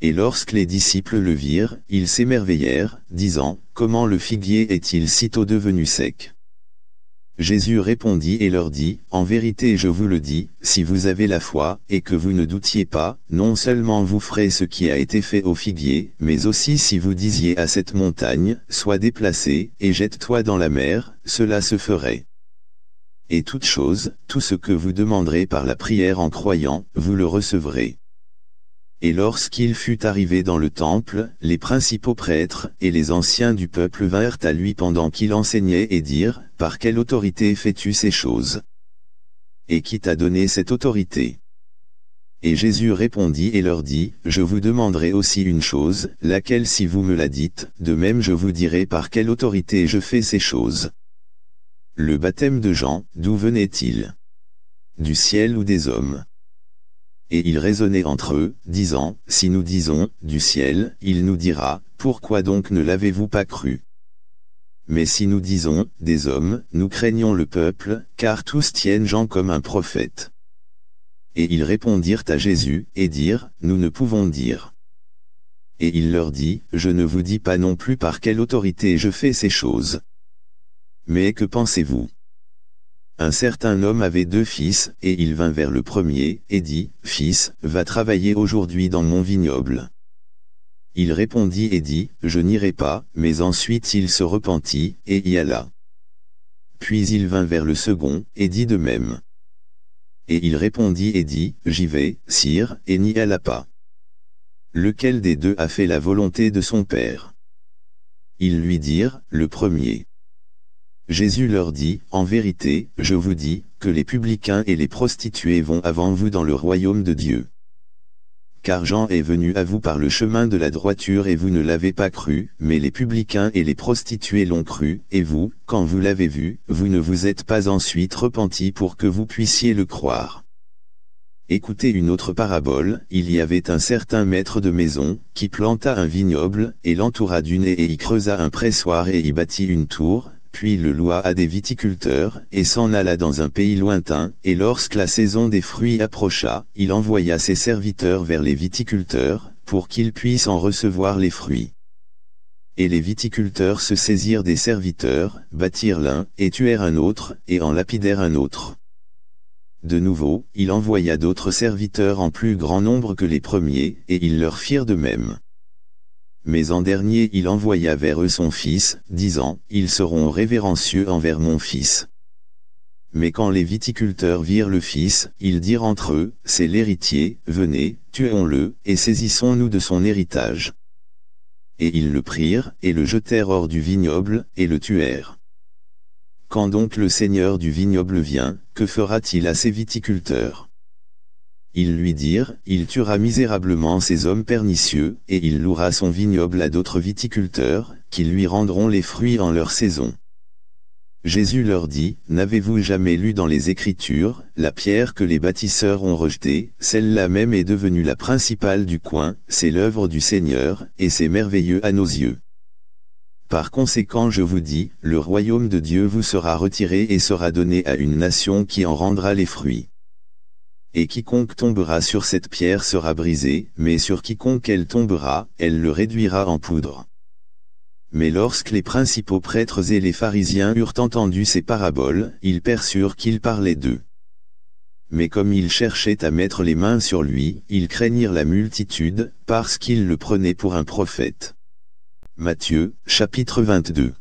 Et lorsque les disciples le virent, ils s'émerveillèrent, disant, Comment le figuier est-il sitôt devenu sec? Jésus répondit et leur dit, En vérité je vous le dis, si vous avez la foi, et que vous ne doutiez pas, non seulement vous ferez ce qui a été fait au figuier, mais aussi si vous disiez à cette montagne, Sois déplacée, et jette-toi dans la mer, cela se ferait. Et toute chose, tout ce que vous demanderez par la prière en croyant, vous le recevrez. Et lorsqu'il fut arrivé dans le temple, les principaux prêtres et les anciens du peuple vinrent à lui pendant qu'il enseignait et dirent, Par quelle autorité fais-tu ces choses? Et qui t'a donné cette autorité? Et Jésus répondit et leur dit, Je vous demanderai aussi une chose, laquelle si vous me la dites, de même je vous dirai par quelle autorité je fais ces choses. Le baptême de Jean, d'où venait-il? Du ciel ou des hommes? Et ils raisonnaient entre eux, disant, Si nous disons, du ciel, il nous dira, Pourquoi donc ne l'avez-vous pas cru? Mais si nous disons, des hommes, nous craignons le peuple, car tous tiennent Jean comme un prophète. Et ils répondirent à Jésus, et dirent, Nous ne pouvons dire. Et il leur dit, Je ne vous dis pas non plus par quelle autorité je fais ces choses. Mais que pensez-vous? Un certain homme avait deux fils, et il vint vers le premier, et dit, Fils, va travailler aujourd'hui dans mon vignoble. Il répondit et dit, Je n'irai pas, mais ensuite il se repentit, et y alla. Puis il vint vers le second, et dit de même. Et il répondit et dit, J'y vais, sire, et n'y alla pas. Lequel des deux a fait la volonté de son père? Ils lui dirent, le premier. Jésus leur dit, En vérité, je vous dis, que les publicains et les prostituées vont avant vous dans le royaume de Dieu. Car Jean est venu à vous par le chemin de la droiture et vous ne l'avez pas cru, mais les publicains et les prostituées l'ont cru, et vous, quand vous l'avez vu, vous ne vous êtes pas ensuite repenti pour que vous puissiez le croire. Écoutez une autre parabole, il y avait un certain maître de maison, qui planta un vignoble, et l'entoura du nez et y creusa un pressoir et y bâtit une tour, puis le loua à des viticulteurs, et s'en alla dans un pays lointain, et lorsque la saison des fruits approcha, il envoya ses serviteurs vers les viticulteurs, pour qu'ils puissent en recevoir les fruits. Et les viticulteurs se saisirent des serviteurs, battirent l'un, et tuèrent un autre, et en lapidèrent un autre. De nouveau, il envoya d'autres serviteurs en plus grand nombre que les premiers, et ils leur firent de même. Mais en dernier il envoya vers eux son fils, disant, Ils seront révérencieux envers mon fils. Mais quand les viticulteurs virent le fils, ils dirent entre eux, C'est l'héritier, venez, tuons-le, et saisissons-nous de son héritage et ils le prirent, et le jetèrent hors du vignoble, et le tuèrent. Quand donc le seigneur du vignoble vient, que fera-t-il à ses viticulteurs? Ils lui dirent, il tuera misérablement ces hommes pernicieux, et il louera son vignoble à d'autres viticulteurs, qui lui rendront les fruits en leur saison. Jésus leur dit, N'avez-vous jamais lu dans les Écritures, la pierre que les bâtisseurs ont rejetée, celle-là même est devenue la principale du coin, c'est l'œuvre du Seigneur, et c'est merveilleux à nos yeux. Par conséquent je vous dis, le royaume de Dieu vous sera retiré et sera donné à une nation qui en rendra les fruits. Et quiconque tombera sur cette pierre sera brisé, mais sur quiconque elle tombera, elle le réduira en poudre. Mais lorsque les principaux prêtres et les pharisiens eurent entendu ces paraboles, ils perçurent qu'il parlait d'eux. Mais comme ils cherchaient à mettre les mains sur lui, ils craignirent la multitude, parce qu'ils le prenaient pour un prophète. Matthieu, chapitre 22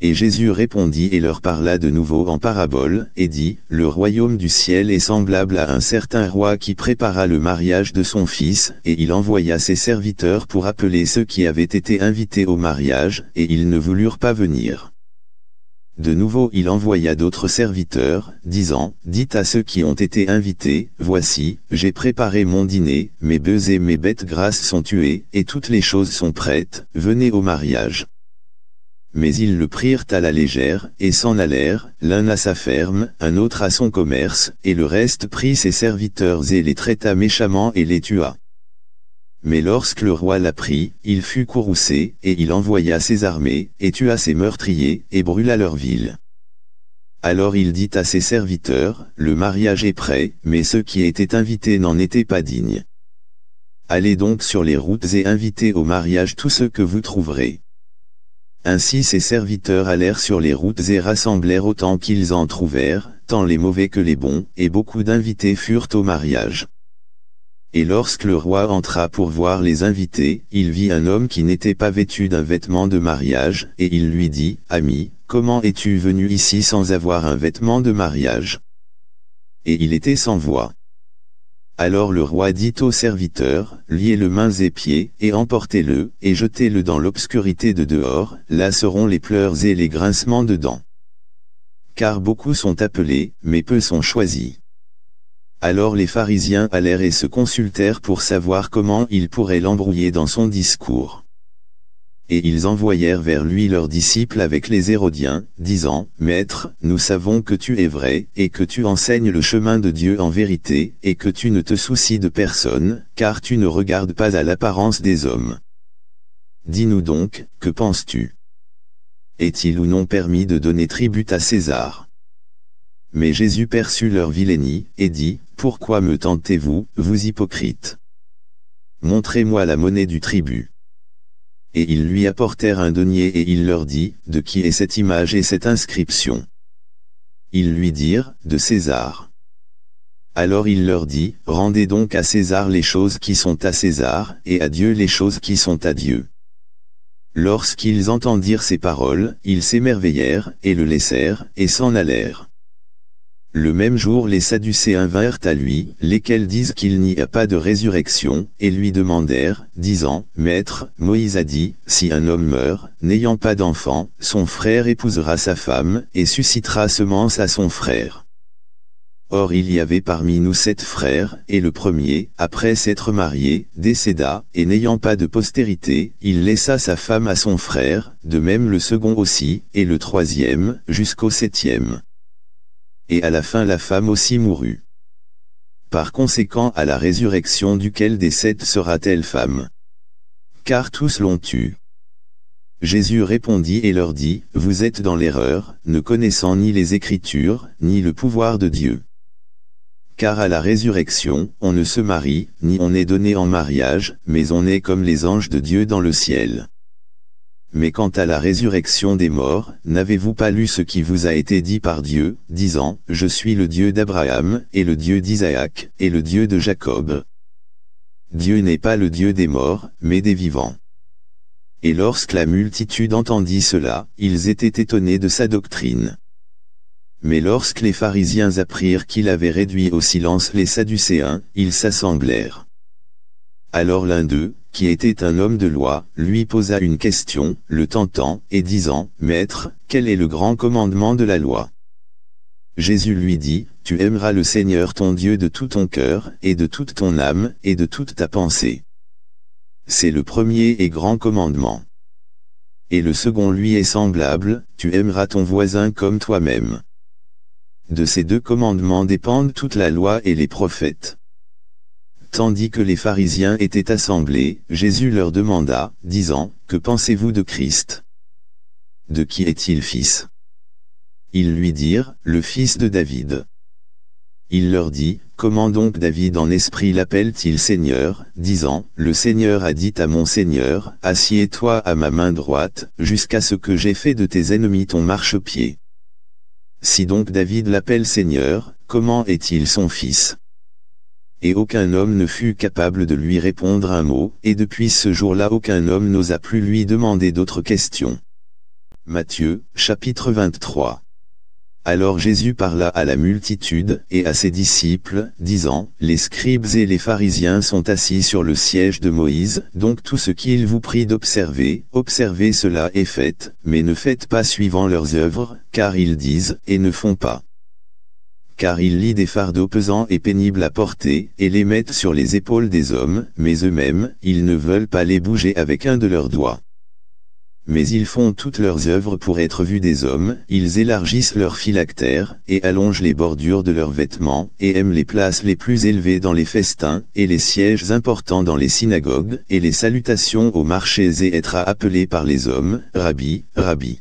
et Jésus répondit et leur parla de nouveau en parabole, et dit, Le royaume du ciel est semblable à un certain roi qui prépara le mariage de son fils, et il envoya ses serviteurs pour appeler ceux qui avaient été invités au mariage, et ils ne voulurent pas venir. De nouveau il envoya d'autres serviteurs, disant, Dites à ceux qui ont été invités, Voici, j'ai préparé mon dîner, mes bœufs et mes bêtes grasses sont tués, et toutes les choses sont prêtes, venez au mariage mais ils le prirent à la légère, et s'en allèrent, l'un à sa ferme, un autre à son commerce, et le reste prit ses serviteurs et les traita méchamment et les tua. Mais lorsque le roi l'apprit, il fut courroucé, et il envoya ses armées, et tua ses meurtriers, et brûla leur ville. Alors il dit à ses serviteurs, Le mariage est prêt, mais ceux qui étaient invités n'en étaient pas dignes. Allez donc sur les routes et invitez au mariage tous ceux que vous trouverez. Ainsi ses serviteurs allèrent sur les routes et rassemblèrent autant qu'ils en trouvèrent, tant les mauvais que les bons, et beaucoup d'invités furent au mariage. Et lorsque le roi entra pour voir les invités, il vit un homme qui n'était pas vêtu d'un vêtement de mariage, et il lui dit, Ami, comment es-tu venu ici sans avoir un vêtement de mariage? Et il était sans voix. Alors le roi dit aux serviteurs, liez-le mains et pieds, et emportez-le, et jetez-le dans l'obscurité de dehors, là seront les pleurs et les grincements de dents. Car beaucoup sont appelés, mais peu sont choisis. Alors les pharisiens allèrent et se consultèrent pour savoir comment ils pourraient l'embrouiller dans son discours et ils envoyèrent vers lui leurs disciples avec les Hérodiens, disant, Maître, nous savons que tu es vrai, et que tu enseignes le chemin de Dieu en vérité, et que tu ne te soucies de personne, car tu ne regardes pas à l'apparence des hommes. Dis-nous donc, que penses-tu? Est-il ou non permis de donner tribut à César? Mais Jésus perçut leur vilainie, et dit, Pourquoi me tentez-vous, vous hypocrites? Montrez-moi la monnaie du tribut. Et ils lui apportèrent un denier et il leur dit, De qui est cette image et cette inscription? Ils lui dirent, De César. Alors il leur dit, Rendez donc à César les choses qui sont à César, et à Dieu les choses qui sont à Dieu. Lorsqu'ils entendirent ces paroles, ils s'émerveillèrent, et le laissèrent, et s'en allèrent. Le même jour les Sadducéens vinrent à lui, lesquels disent qu'il n'y a pas de résurrection, et lui demandèrent, disant, Maître, Moïse a dit, si un homme meurt, n'ayant pas d'enfant, son frère épousera sa femme, et suscitera semence à son frère. Or il y avait parmi nous sept frères, et le premier, après s'être marié, décéda, et n'ayant pas de postérité, il laissa sa femme à son frère, de même le second aussi, et le troisième, jusqu'au septième et à la fin la femme aussi mourut. Par conséquent à la résurrection duquel des sept sera-t-elle femme? Car tous l'ont tue. Jésus répondit et leur dit, Vous êtes dans l'erreur, ne connaissant ni les Écritures, ni le pouvoir de Dieu. Car à la résurrection, on ne se marie, ni on est donné en mariage, mais on est comme les anges de Dieu dans le ciel. Mais quant à la résurrection des morts, n'avez-vous pas lu ce qui vous a été dit par Dieu, disant, Je suis le Dieu d'Abraham, et le Dieu d'Isaac, et le Dieu de Jacob Dieu n'est pas le Dieu des morts, mais des vivants. Et lorsque la multitude entendit cela, ils étaient étonnés de sa doctrine. Mais lorsque les pharisiens apprirent qu'il avait réduit au silence les Sadducéens, ils s'assemblèrent. Alors l'un d'eux, qui était un homme de loi, lui posa une question, le tentant, et disant, Maître, quel est le grand commandement de la loi? Jésus lui dit, Tu aimeras le Seigneur ton Dieu de tout ton cœur, et de toute ton âme, et de toute ta pensée. C'est le premier et grand commandement. Et le second lui est semblable, Tu aimeras ton voisin comme toi-même. De ces deux commandements dépendent toute la loi et les prophètes. Tandis que les pharisiens étaient assemblés, Jésus leur demanda, disant, Que pensez-vous de Christ? De qui est-il fils? Ils lui dirent, Le fils de David. Il leur dit, Comment donc David en esprit l'appelle-t-il Seigneur, disant, Le Seigneur a dit à mon Seigneur, Assieds-toi à ma main droite, jusqu'à ce que j'ai fait de tes ennemis ton marchepied. Si donc David l'appelle Seigneur, comment est-il son fils? Et aucun homme ne fut capable de lui répondre un mot, et depuis ce jour-là aucun homme n'osa plus lui demander d'autres questions. Matthieu, chapitre 23 alors Jésus parla à la multitude et à ses disciples, disant, Les scribes et les pharisiens sont assis sur le siège de Moïse, donc tout ce qu'il vous prie d'observer, observez cela et faites, mais ne faites pas suivant leurs œuvres, car ils disent, et ne font pas. Car ils lient des fardeaux pesants et pénibles à porter, et les mettent sur les épaules des hommes, mais eux-mêmes, ils ne veulent pas les bouger avec un de leurs doigts mais ils font toutes leurs œuvres pour être vus des hommes, ils élargissent leurs phylactères, et allongent les bordures de leurs vêtements, et aiment les places les plus élevées dans les festins, et les sièges importants dans les synagogues, et les salutations aux marchés et être appelés par les hommes, Rabbi, Rabbi.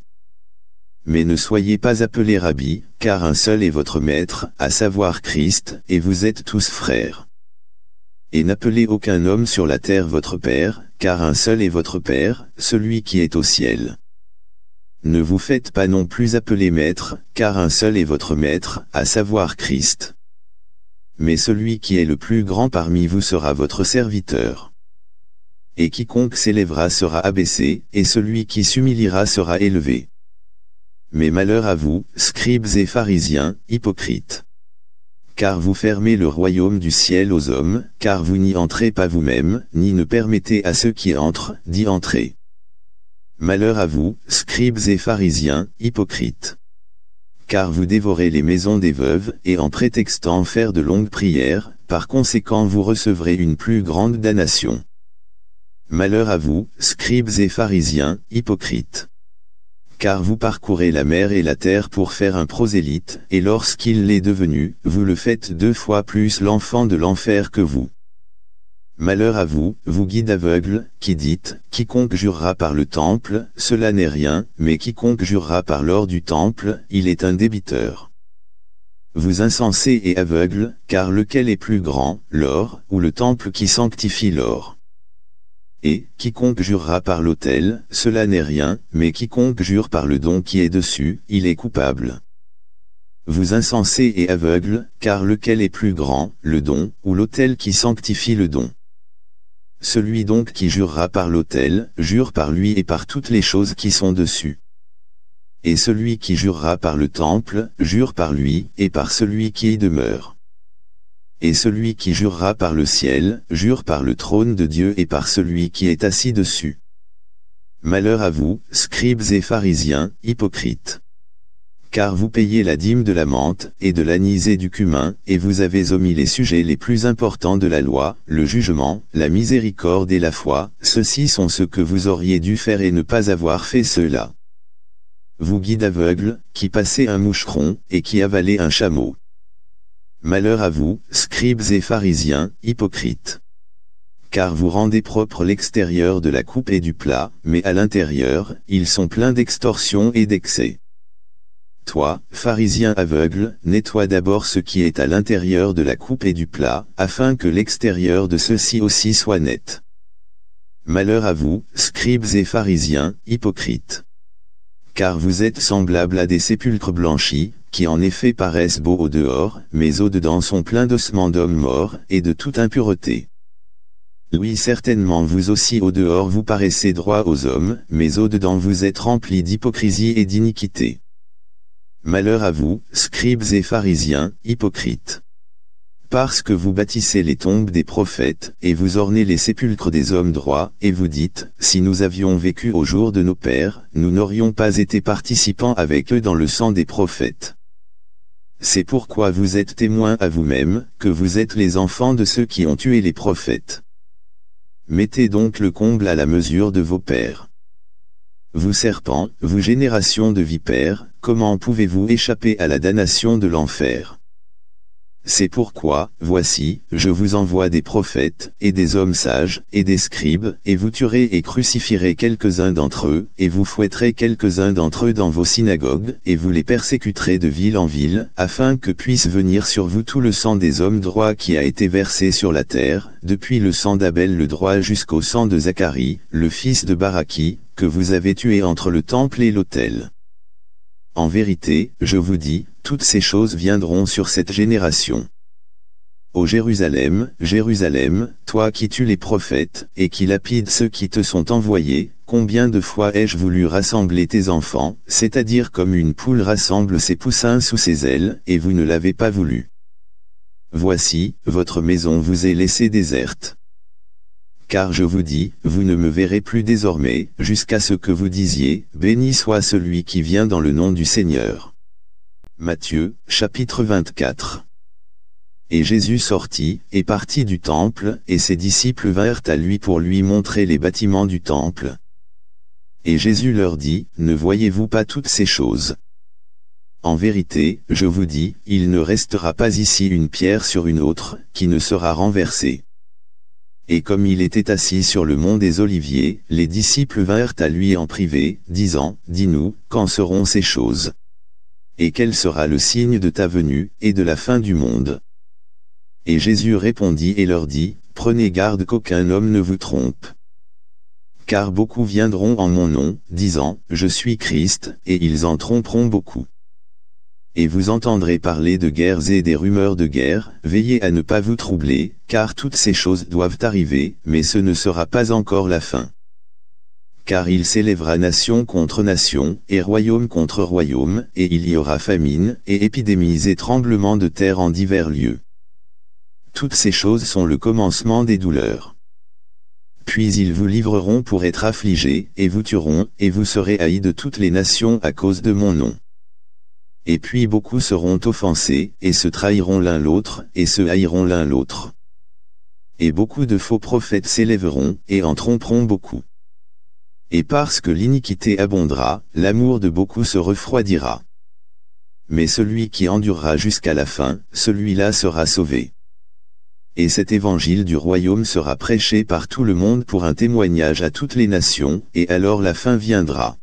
Mais ne soyez pas appelés Rabbi, car un seul est votre maître, à savoir Christ, et vous êtes tous frères. Et n'appelez aucun homme sur la terre votre Père, car un seul est votre Père, celui qui est au ciel. Ne vous faites pas non plus appeler maître, car un seul est votre maître, à savoir Christ. Mais celui qui est le plus grand parmi vous sera votre serviteur. Et quiconque s'élèvera sera abaissé, et celui qui s'humiliera sera élevé. Mais malheur à vous, scribes et pharisiens, hypocrites car vous fermez le royaume du ciel aux hommes, car vous n'y entrez pas vous-même, ni ne permettez à ceux qui entrent, d'y entrer. Malheur à vous, scribes et pharisiens, hypocrites. Car vous dévorez les maisons des veuves, et en prétextant faire de longues prières, par conséquent vous recevrez une plus grande damnation. Malheur à vous, scribes et pharisiens, hypocrites car vous parcourez la mer et la terre pour faire un prosélyte, et lorsqu'il l'est devenu, vous le faites deux fois plus l'enfant de l'enfer que vous. Malheur à vous, vous guide aveugle, qui dites, quiconque jurera par le temple, cela n'est rien, mais quiconque jurera par l'or du temple, il est un débiteur. Vous insensés et aveugles, car lequel est plus grand, l'or, ou le temple qui sanctifie l'or? Et, quiconque jurera par l'autel, cela n'est rien, mais quiconque jure par le don qui est dessus, il est coupable. Vous insensés et aveugles, car lequel est plus grand, le don, ou l'autel qui sanctifie le don? Celui donc qui jurera par l'autel, jure par lui et par toutes les choses qui sont dessus. Et celui qui jurera par le temple, jure par lui, et par celui qui y demeure. Et celui qui jurera par le ciel, jure par le trône de Dieu et par celui qui est assis dessus. Malheur à vous, scribes et pharisiens, hypocrites. Car vous payez la dîme de la menthe, et de l'anis et du cumin, et vous avez omis les sujets les plus importants de la loi, le jugement, la miséricorde et la foi, ceux-ci sont ceux que vous auriez dû faire et ne pas avoir fait ceux-là. Vous guide aveugle, qui passez un moucheron, et qui avalez un chameau. Malheur à vous, scribes et pharisiens, hypocrites. car vous rendez propre l'extérieur de la coupe et du plat, mais à l'intérieur, ils sont pleins d'extorsion et d'excès. Toi, pharisien aveugle, nettoie d'abord ce qui est à l'intérieur de la coupe et du plat, afin que l'extérieur de ceux-ci aussi soit net. Malheur à vous, scribes et pharisiens, hypocrites. Car vous êtes semblables à des sépulcres blanchis, qui en effet paraissent beaux au dehors, mais au dedans sont pleins d'ossements d'hommes morts, et de toute impureté. Oui certainement vous aussi au dehors vous paraissez droit aux hommes, mais au dedans vous êtes remplis d'hypocrisie et d'iniquité. Malheur à vous, scribes et pharisiens, hypocrites. Parce que vous bâtissez les tombes des prophètes, et vous ornez les sépulcres des hommes droits, et vous dites, si nous avions vécu au jour de nos pères, nous n'aurions pas été participants avec eux dans le sang des prophètes. C'est pourquoi vous êtes témoins à vous-même, que vous êtes les enfants de ceux qui ont tué les prophètes. Mettez donc le comble à la mesure de vos pères. Vous serpents, vous génération de vipères, comment pouvez-vous échapper à la damnation de l'enfer? C'est pourquoi, voici, je vous envoie des prophètes, et des hommes sages, et des scribes, et vous tuerez et crucifierez quelques-uns d'entre eux, et vous fouetterez quelques-uns d'entre eux dans vos synagogues, et vous les persécuterez de ville en ville, afin que puisse venir sur vous tout le sang des hommes droits qui a été versé sur la terre, depuis le sang d'Abel le droit jusqu'au sang de Zacharie, le fils de Baraki, que vous avez tué entre le temple et l'autel. En vérité, je vous dis, toutes ces choses viendront sur cette génération. Ô Jérusalem, Jérusalem, toi qui tues les prophètes, et qui lapides ceux qui te sont envoyés, combien de fois ai-je voulu rassembler tes enfants, c'est-à-dire comme une poule rassemble ses poussins sous ses ailes, et vous ne l'avez pas voulu. Voici, votre maison vous est laissée déserte car je vous dis, vous ne me verrez plus désormais, jusqu'à ce que vous disiez, Béni soit celui qui vient dans le nom du Seigneur. Matthieu, chapitre 24. Et Jésus sortit, et partit du temple, et ses disciples vinrent à lui pour lui montrer les bâtiments du temple. Et Jésus leur dit, Ne voyez-vous pas toutes ces choses? En vérité, je vous dis, il ne restera pas ici une pierre sur une autre, qui ne sera renversée. Et comme il était assis sur le mont des Oliviers, les disciples vinrent à lui en privé, disant, Dis-nous, quand seront ces choses? Et quel sera le signe de ta venue, et de la fin du monde? Et Jésus répondit et leur dit, Prenez garde qu'aucun homme ne vous trompe. Car beaucoup viendront en mon nom, disant, Je suis Christ, et ils en tromperont beaucoup et vous entendrez parler de guerres et des rumeurs de guerre, veillez à ne pas vous troubler, car toutes ces choses doivent arriver, mais ce ne sera pas encore la fin. Car il s'élèvera nation contre nation, et royaume contre royaume, et il y aura famine, et épidémies et tremblements de terre en divers lieux. Toutes ces choses sont le commencement des douleurs. Puis ils vous livreront pour être affligés, et vous tueront, et vous serez haïs de toutes les nations à cause de mon nom. Et puis beaucoup seront offensés, et se trahiront l'un l'autre, et se haïront l'un l'autre. Et beaucoup de faux prophètes s'élèveront, et en tromperont beaucoup. Et parce que l'iniquité abondera, l'amour de beaucoup se refroidira. Mais celui qui endurera jusqu'à la fin, celui-là sera sauvé. Et cet évangile du royaume sera prêché par tout le monde pour un témoignage à toutes les nations, et alors la fin viendra.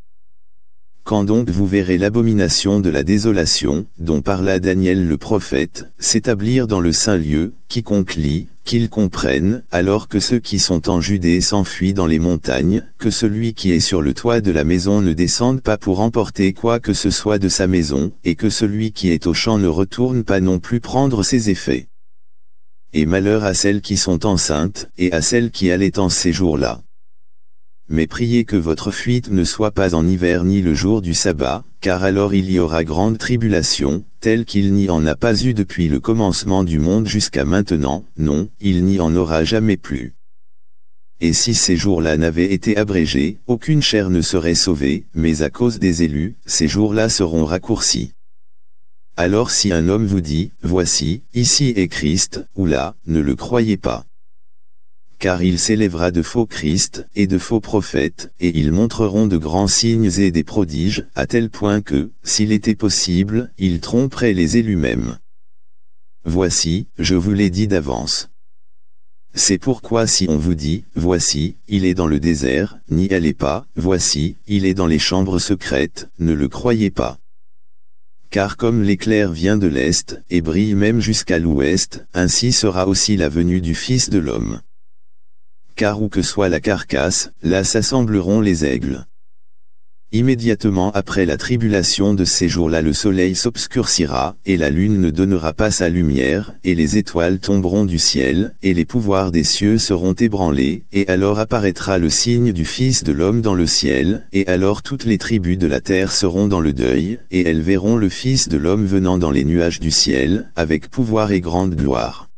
Quand donc vous verrez l'abomination de la désolation, dont parla Daniel le prophète, s'établir dans le saint lieu, quiconque lit, qu'il comprenne, alors que ceux qui sont en Judée s'enfuient dans les montagnes, que celui qui est sur le toit de la maison ne descende pas pour emporter quoi que ce soit de sa maison, et que celui qui est au champ ne retourne pas non plus prendre ses effets. Et malheur à celles qui sont enceintes, et à celles qui allaient en ces jours-là mais priez que votre fuite ne soit pas en hiver ni le jour du sabbat, car alors il y aura grande tribulation, telle qu'il n'y en a pas eu depuis le commencement du monde jusqu'à maintenant, non, il n'y en aura jamais plus. Et si ces jours-là n'avaient été abrégés, aucune chair ne serait sauvée, mais à cause des élus, ces jours-là seront raccourcis. Alors si un homme vous dit, voici, ici est Christ, ou là, ne le croyez pas car il s'élèvera de faux Christ, et de faux prophètes, et ils montreront de grands signes et des prodiges, à tel point que, s'il était possible, ils tromperaient les élus mêmes. Voici, je vous l'ai dit d'avance. C'est pourquoi si on vous dit, voici, il est dans le désert, n'y allez pas, voici, il est dans les chambres secrètes, ne le croyez pas. Car comme l'éclair vient de l'Est, et brille même jusqu'à l'Ouest, ainsi sera aussi la venue du Fils de l'homme. Car où que soit la carcasse, là s'assembleront les aigles. Immédiatement après la tribulation de ces jours-là le soleil s'obscurcira, et la lune ne donnera pas sa lumière, et les étoiles tomberont du ciel, et les pouvoirs des cieux seront ébranlés, et alors apparaîtra le signe du Fils de l'homme dans le ciel, et alors toutes les tribus de la terre seront dans le deuil, et elles verront le Fils de l'homme venant dans les nuages du ciel, avec pouvoir et grande gloire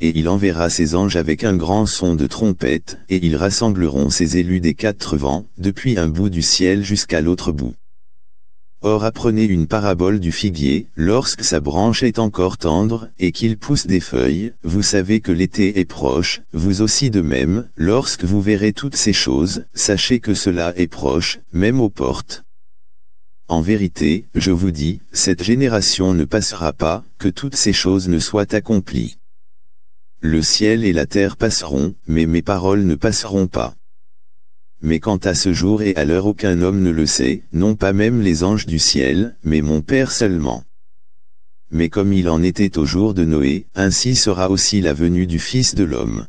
et il enverra ses anges avec un grand son de trompette, et ils rassembleront ses élus des quatre vents, depuis un bout du ciel jusqu'à l'autre bout. Or apprenez une parabole du figuier, lorsque sa branche est encore tendre, et qu'il pousse des feuilles, vous savez que l'été est proche, vous aussi de même, lorsque vous verrez toutes ces choses, sachez que cela est proche, même aux portes. En vérité, je vous dis, cette génération ne passera pas, que toutes ces choses ne soient accomplies. Le ciel et la terre passeront, mais mes paroles ne passeront pas. Mais quant à ce jour et à l'heure aucun homme ne le sait, non pas même les anges du ciel, mais mon Père seulement. Mais comme il en était au jour de Noé, ainsi sera aussi la venue du Fils de l'homme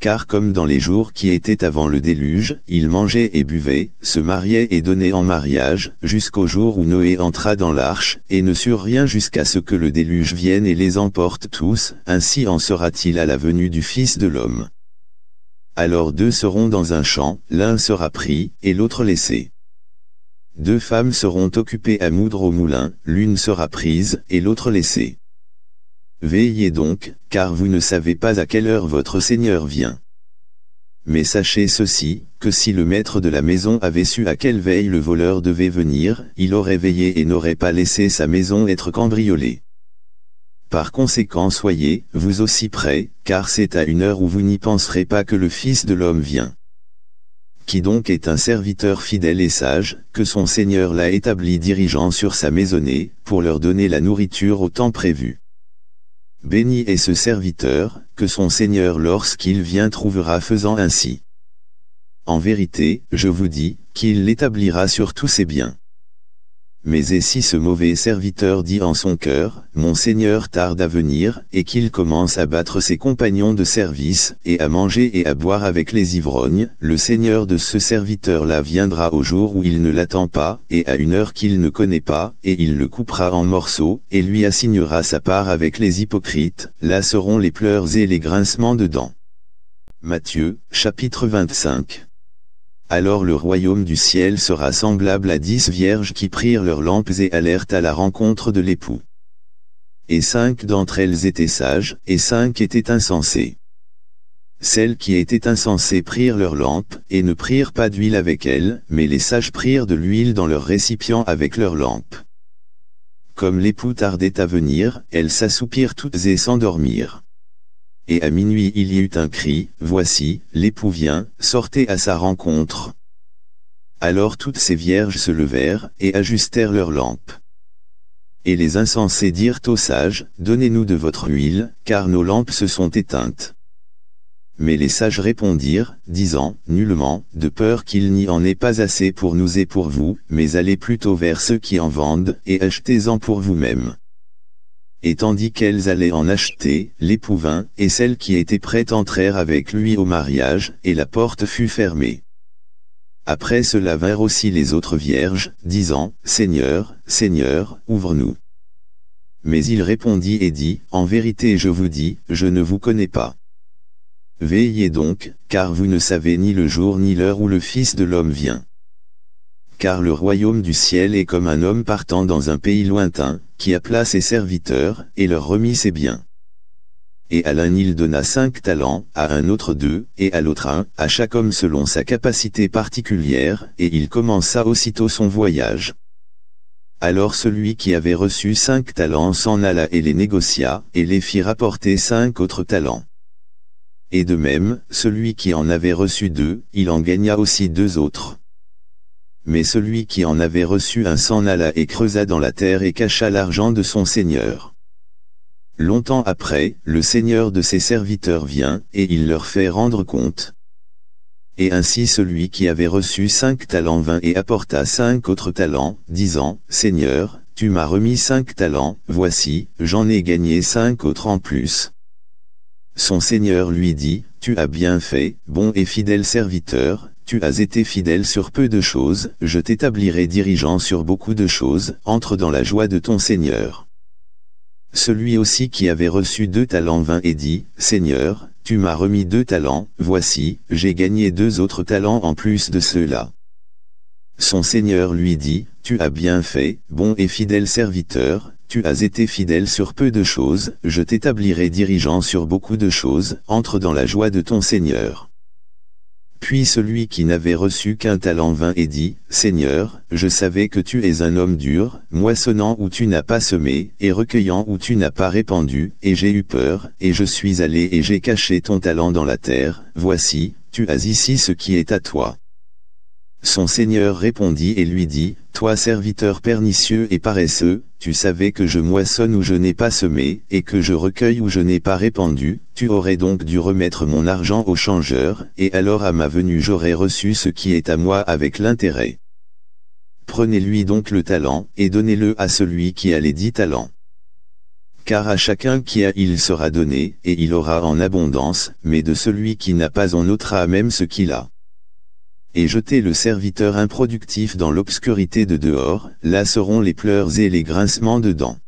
car comme dans les jours qui étaient avant le déluge, ils mangeaient et buvaient, se mariaient et donnaient en mariage, jusqu'au jour où Noé entra dans l'arche, et ne surent rien jusqu'à ce que le déluge vienne et les emporte tous, ainsi en sera-t-il à la venue du Fils de l'homme. Alors deux seront dans un champ, l'un sera pris, et l'autre laissé. Deux femmes seront occupées à moudre au moulin, l'une sera prise, et l'autre laissée. Veillez donc, car vous ne savez pas à quelle heure votre Seigneur vient. Mais sachez ceci, que si le maître de la maison avait su à quelle veille le voleur devait venir, il aurait veillé et n'aurait pas laissé sa maison être cambriolée. Par conséquent soyez, vous aussi prêts, car c'est à une heure où vous n'y penserez pas que le Fils de l'homme vient. Qui donc est un serviteur fidèle et sage, que son Seigneur l'a établi dirigeant sur sa maisonnée, pour leur donner la nourriture au temps prévu. Béni est ce serviteur, que son Seigneur lorsqu'il vient trouvera faisant ainsi. En vérité, je vous dis, qu'il l'établira sur tous ses biens. Mais et si ce mauvais serviteur dit en son cœur, Mon Seigneur tarde à venir, et qu'il commence à battre ses compagnons de service, et à manger et à boire avec les ivrognes, le Seigneur de ce serviteur-là viendra au jour où il ne l'attend pas, et à une heure qu'il ne connaît pas, et il le coupera en morceaux, et lui assignera sa part avec les hypocrites, là seront les pleurs et les grincements de dents. Matthieu, chapitre 25 alors le royaume du ciel sera semblable à dix vierges qui prirent leurs lampes et allèrent à la rencontre de l'époux. Et cinq d'entre elles étaient sages, et cinq étaient insensées. Celles qui étaient insensées prirent leurs lampes, et ne prirent pas d'huile avec elles, mais les sages prirent de l'huile dans leurs récipients avec leurs lampes. Comme l'époux tardait à venir, elles s'assoupirent toutes et s'endormirent et à minuit il y eut un cri, Voici, l'époux vient, sortez à sa rencontre. Alors toutes ces vierges se levèrent, et ajustèrent leurs lampes. Et les insensés dirent aux sages, Donnez-nous de votre huile, car nos lampes se sont éteintes. Mais les sages répondirent, disant, Nullement, de peur qu'il n'y en ait pas assez pour nous et pour vous, mais allez plutôt vers ceux qui en vendent, et achetez-en pour vous-mêmes et tandis qu'elles allaient en acheter, l'époux vint, et celles qui étaient prêtes entrèrent avec lui au mariage, et la porte fut fermée. Après cela vinrent aussi les autres vierges, disant, Seigneur, Seigneur, ouvre-nous. Mais il répondit et dit, En vérité je vous dis, je ne vous connais pas. Veillez donc, car vous ne savez ni le jour ni l'heure où le Fils de l'homme vient car le royaume du ciel est comme un homme partant dans un pays lointain, qui appela ses serviteurs, et leur remit ses biens. Et à l'un il donna cinq talents, à un autre deux, et à l'autre un, à chaque homme selon sa capacité particulière, et il commença aussitôt son voyage. Alors celui qui avait reçu cinq talents s'en alla et les négocia, et les fit rapporter cinq autres talents. Et de même, celui qui en avait reçu deux, il en gagna aussi deux autres. Mais celui qui en avait reçu un s'en alla et creusa dans la terre et cacha l'argent de son seigneur. Longtemps après, le Seigneur de ses serviteurs vient, et il leur fait rendre compte. Et ainsi celui qui avait reçu cinq talents vint et apporta cinq autres talents, disant, Seigneur, tu m'as remis cinq talents, voici, j'en ai gagné cinq autres en plus. Son Seigneur lui dit, Tu as bien fait, bon et fidèle serviteur, tu as été fidèle sur peu de choses, je t'établirai dirigeant sur beaucoup de choses, entre dans la joie de ton Seigneur. Celui aussi qui avait reçu deux talents vint et dit, Seigneur, tu m'as remis deux talents, voici, j'ai gagné deux autres talents en plus de ceux-là. Son Seigneur lui dit, Tu as bien fait, bon et fidèle serviteur, tu as été fidèle sur peu de choses, je t'établirai dirigeant sur beaucoup de choses, entre dans la joie de ton Seigneur. Puis celui qui n'avait reçu qu'un talent vint et dit, Seigneur, je savais que tu es un homme dur, moissonnant où tu n'as pas semé, et recueillant où tu n'as pas répandu, et j'ai eu peur, et je suis allé et j'ai caché ton talent dans la terre, voici, tu as ici ce qui est à toi. Son Seigneur répondit et lui dit, Toi serviteur pernicieux et paresseux, tu savais que je moissonne où je n'ai pas semé, et que je recueille où je n'ai pas répandu, tu aurais donc dû remettre mon argent au changeur, et alors à ma venue j'aurais reçu ce qui est à moi avec l'intérêt. Prenez-lui donc le talent, et donnez-le à celui qui a les dix talents. Car à chacun qui a il sera donné, et il aura en abondance, mais de celui qui n'a pas on ôtera même ce qu'il a et jeter le serviteur improductif dans l'obscurité de dehors, là seront les pleurs et les grincements de dents.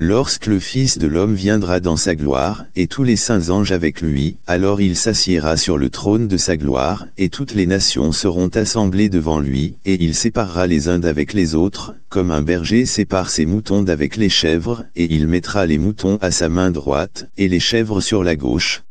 Lorsque le Fils de l'homme viendra dans sa gloire, et tous les saints anges avec lui, alors il s'assiera sur le trône de sa gloire, et toutes les nations seront assemblées devant lui, et il séparera les uns d'avec les autres, comme un berger sépare ses moutons d'avec les chèvres, et il mettra les moutons à sa main droite, et les chèvres sur la gauche,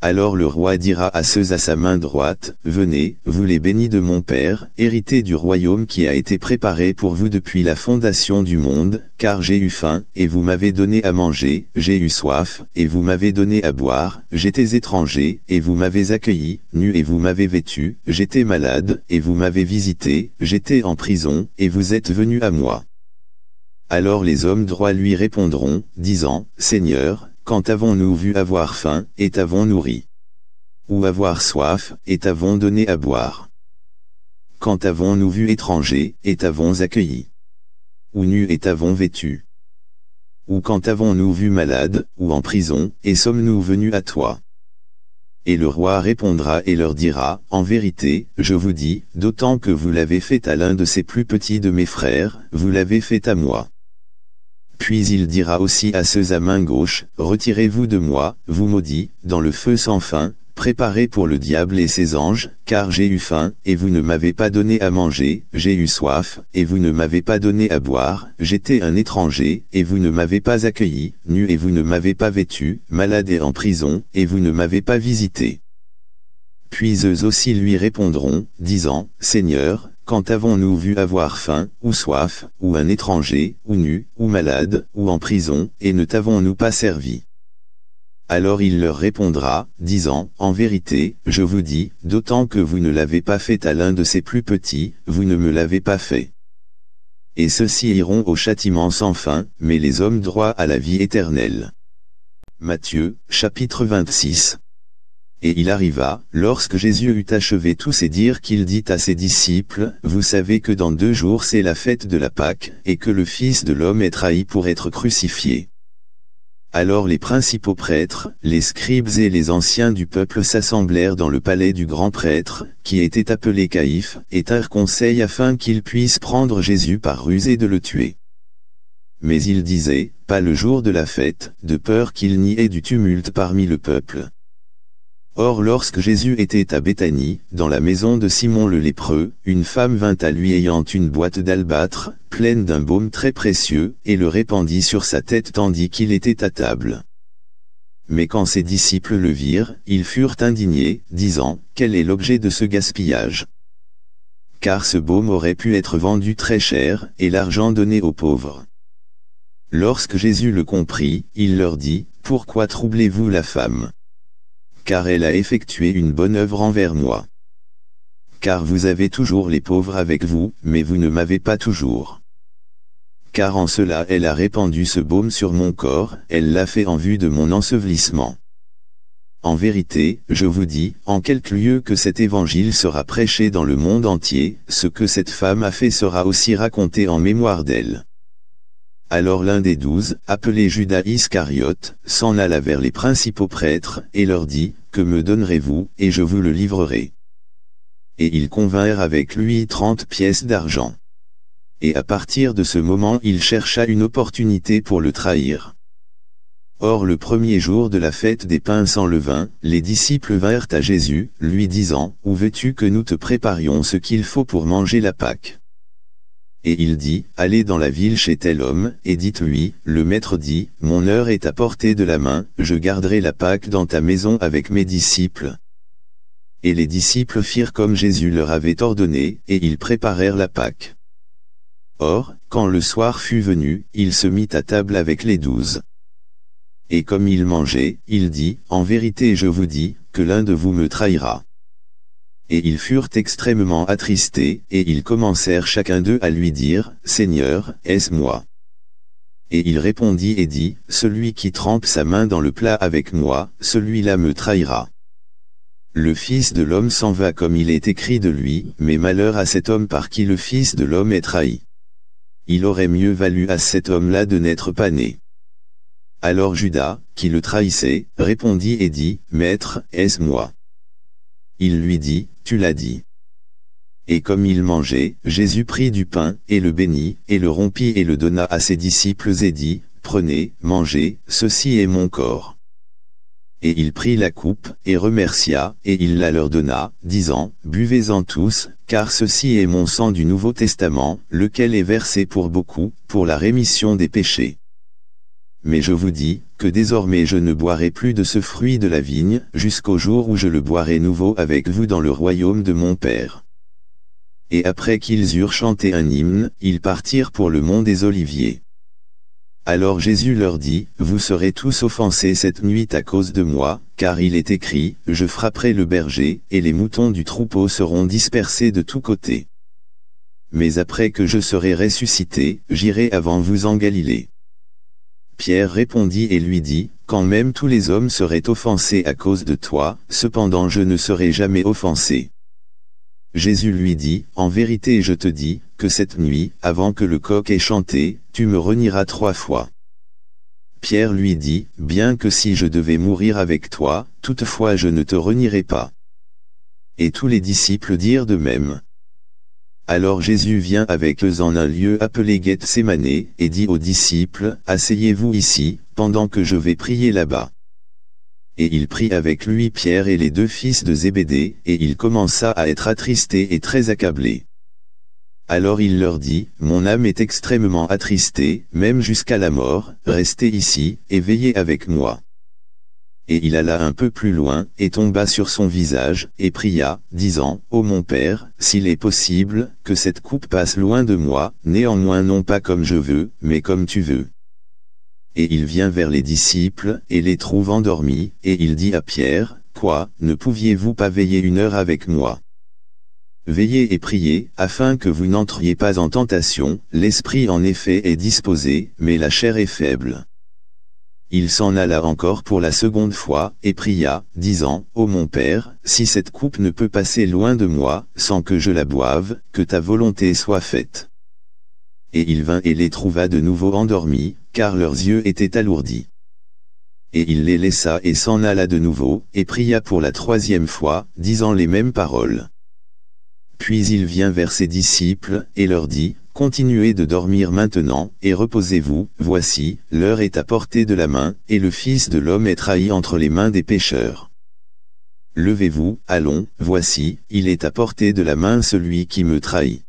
alors le roi dira à ceux à sa main droite, Venez, vous les bénis de mon Père, héritez du royaume qui a été préparé pour vous depuis la fondation du monde, car j'ai eu faim, et vous m'avez donné à manger, j'ai eu soif, et vous m'avez donné à boire, j'étais étranger, et vous m'avez accueilli, nu et vous m'avez vêtu, j'étais malade, et vous m'avez visité, j'étais en prison, et vous êtes venu à moi. Alors les hommes droits lui répondront, disant, Seigneur, quand avons-nous vu avoir faim, et t'avons nourri Ou avoir soif, et t'avons donné à boire? Quand avons-nous vu étranger, et t'avons accueilli? Ou nu et t'avons vêtu? Ou quand avons-nous vu malade, ou en prison, et sommes-nous venus à toi? Et le roi répondra et leur dira, En vérité, je vous dis, d'autant que vous l'avez fait à l'un de ces plus petits de mes frères, vous l'avez fait à moi. Puis il dira aussi à ceux à main gauche, Retirez-vous de moi, vous maudits, dans le feu sans fin, préparé pour le diable et ses anges, car j'ai eu faim, et vous ne m'avez pas donné à manger, j'ai eu soif, et vous ne m'avez pas donné à boire, j'étais un étranger, et vous ne m'avez pas accueilli, nu et vous ne m'avez pas vêtu, malade et en prison, et vous ne m'avez pas visité. Puis eux aussi lui répondront, disant, Seigneur, quand avons-nous vu avoir faim, ou soif, ou un étranger, ou nu, ou malade, ou en prison, et ne t'avons-nous pas servi? Alors il leur répondra, disant, En vérité, je vous dis, d'autant que vous ne l'avez pas fait à l'un de ces plus petits, vous ne me l'avez pas fait. Et ceux-ci iront au châtiment sans fin, mais les hommes droits à la vie éternelle. Matthieu, chapitre 26 et il arriva, lorsque Jésus eut achevé tous ses dires qu'il dit à ses disciples, Vous savez que dans deux jours c'est la fête de la Pâque, et que le Fils de l'homme est trahi pour être crucifié. Alors les principaux prêtres, les scribes et les anciens du peuple s'assemblèrent dans le palais du grand prêtre, qui était appelé Caïphe, et tinrent conseil afin qu'ils puissent prendre Jésus par ruse et de le tuer. Mais ils disaient, pas le jour de la fête, de peur qu'il n'y ait du tumulte parmi le peuple. Or lorsque Jésus était à Béthanie, dans la maison de Simon le lépreux, une femme vint à lui ayant une boîte d'albâtre, pleine d'un baume très précieux, et le répandit sur sa tête tandis qu'il était à table. Mais quand ses disciples le virent, ils furent indignés, disant, Quel est l'objet de ce gaspillage? Car ce baume aurait pu être vendu très cher, et l'argent donné aux pauvres. Lorsque Jésus le comprit, il leur dit, Pourquoi troublez-vous la femme? Car elle a effectué une bonne œuvre envers moi. Car vous avez toujours les pauvres avec vous, mais vous ne m'avez pas toujours. car en cela elle a répandu ce baume sur mon corps, elle l'a fait en vue de mon ensevelissement. En vérité, je vous dis, en quelque lieu que cet évangile sera prêché dans le monde entier, ce que cette femme a fait sera aussi raconté en mémoire d'elle. Alors l'un des douze, appelé Judas Iscariote, s'en alla vers les principaux prêtres, et leur dit, Que me donnerez-vous, et je vous le livrerai. Et ils convinrent avec lui trente pièces d'argent. Et à partir de ce moment il chercha une opportunité pour le trahir. Or le premier jour de la fête des pains sans levain, les disciples vinrent à Jésus, lui disant, Où veux-tu que nous te préparions ce qu'il faut pour manger la Pâque? Et il dit, Allez dans la ville chez tel homme, et dites-lui, Le maître dit, Mon heure est à portée de la main, je garderai la Pâque dans ta maison avec mes disciples. Et les disciples firent comme Jésus leur avait ordonné, et ils préparèrent la Pâque. Or, quand le soir fut venu, il se mit à table avec les douze. Et comme il mangeait, il dit, En vérité je vous dis, que l'un de vous me trahira. Et ils furent extrêmement attristés, et ils commencèrent chacun d'eux à lui dire, Seigneur, est-ce moi? Et il répondit et dit, Celui qui trempe sa main dans le plat avec moi, celui-là me trahira. Le Fils de l'homme s'en va comme il est écrit de lui, mais malheur à cet homme par qui le Fils de l'homme est trahi. Il aurait mieux valu à cet homme-là de n'être pas né. Alors Judas, qui le trahissait, répondit et dit, Maître, est-ce moi? Il lui dit, Tu l'as dit. Et comme il mangeait, Jésus prit du pain, et le bénit, et le rompit et le donna à ses disciples et dit, Prenez, mangez, ceci est mon corps. Et il prit la coupe, et remercia, et il la leur donna, disant, Buvez-en tous, car ceci est mon sang du Nouveau Testament, lequel est versé pour beaucoup, pour la rémission des péchés mais je vous dis, que désormais je ne boirai plus de ce fruit de la vigne, jusqu'au jour où je le boirai nouveau avec vous dans le royaume de mon Père. Et après qu'ils eurent chanté un hymne, ils partirent pour le mont des Oliviers. Alors Jésus leur dit, Vous serez tous offensés cette nuit à cause de moi, car il est écrit, Je frapperai le berger, et les moutons du troupeau seront dispersés de tous côtés. Mais après que je serai ressuscité, j'irai avant vous en Galilée. Pierre répondit et lui dit, Quand même tous les hommes seraient offensés à cause de toi, cependant je ne serai jamais offensé. Jésus lui dit, En vérité je te dis, que cette nuit, avant que le coq ait chanté, tu me renieras trois fois. Pierre lui dit, Bien que si je devais mourir avec toi, toutefois je ne te renierai pas. Et tous les disciples dirent de même. Alors Jésus vient avec eux en un lieu appelé Gethsemane, et dit aux disciples, Asseyez-vous ici, pendant que je vais prier là-bas. Et il prit avec lui Pierre et les deux fils de Zébédée, et il commença à être attristé et très accablé. Alors il leur dit, Mon âme est extrêmement attristée, même jusqu'à la mort, restez ici, et veillez avec moi et il alla un peu plus loin, et tomba sur son visage, et pria, disant, Ô mon Père, s'il est possible, que cette coupe passe loin de moi, néanmoins non pas comme je veux, mais comme tu veux. Et il vient vers les disciples, et les trouve endormis, et il dit à Pierre, Quoi, ne pouviez-vous pas veiller une heure avec moi? Veillez et priez, afin que vous n'entriez pas en tentation, l'esprit en effet est disposé, mais la chair est faible. Il s'en alla encore pour la seconde fois, et pria, disant, Ô mon Père, si cette coupe ne peut passer loin de moi, sans que je la boive, que ta volonté soit faite. Et il vint et les trouva de nouveau endormis, car leurs yeux étaient alourdis. Et il les laissa et s'en alla de nouveau, et pria pour la troisième fois, disant les mêmes paroles. Puis il vient vers ses disciples, et leur dit, Continuez de dormir maintenant, et reposez-vous, voici, l'heure est à portée de la main, et le Fils de l'homme est trahi entre les mains des pécheurs. Levez-vous, allons, voici, il est à portée de la main celui qui me trahit.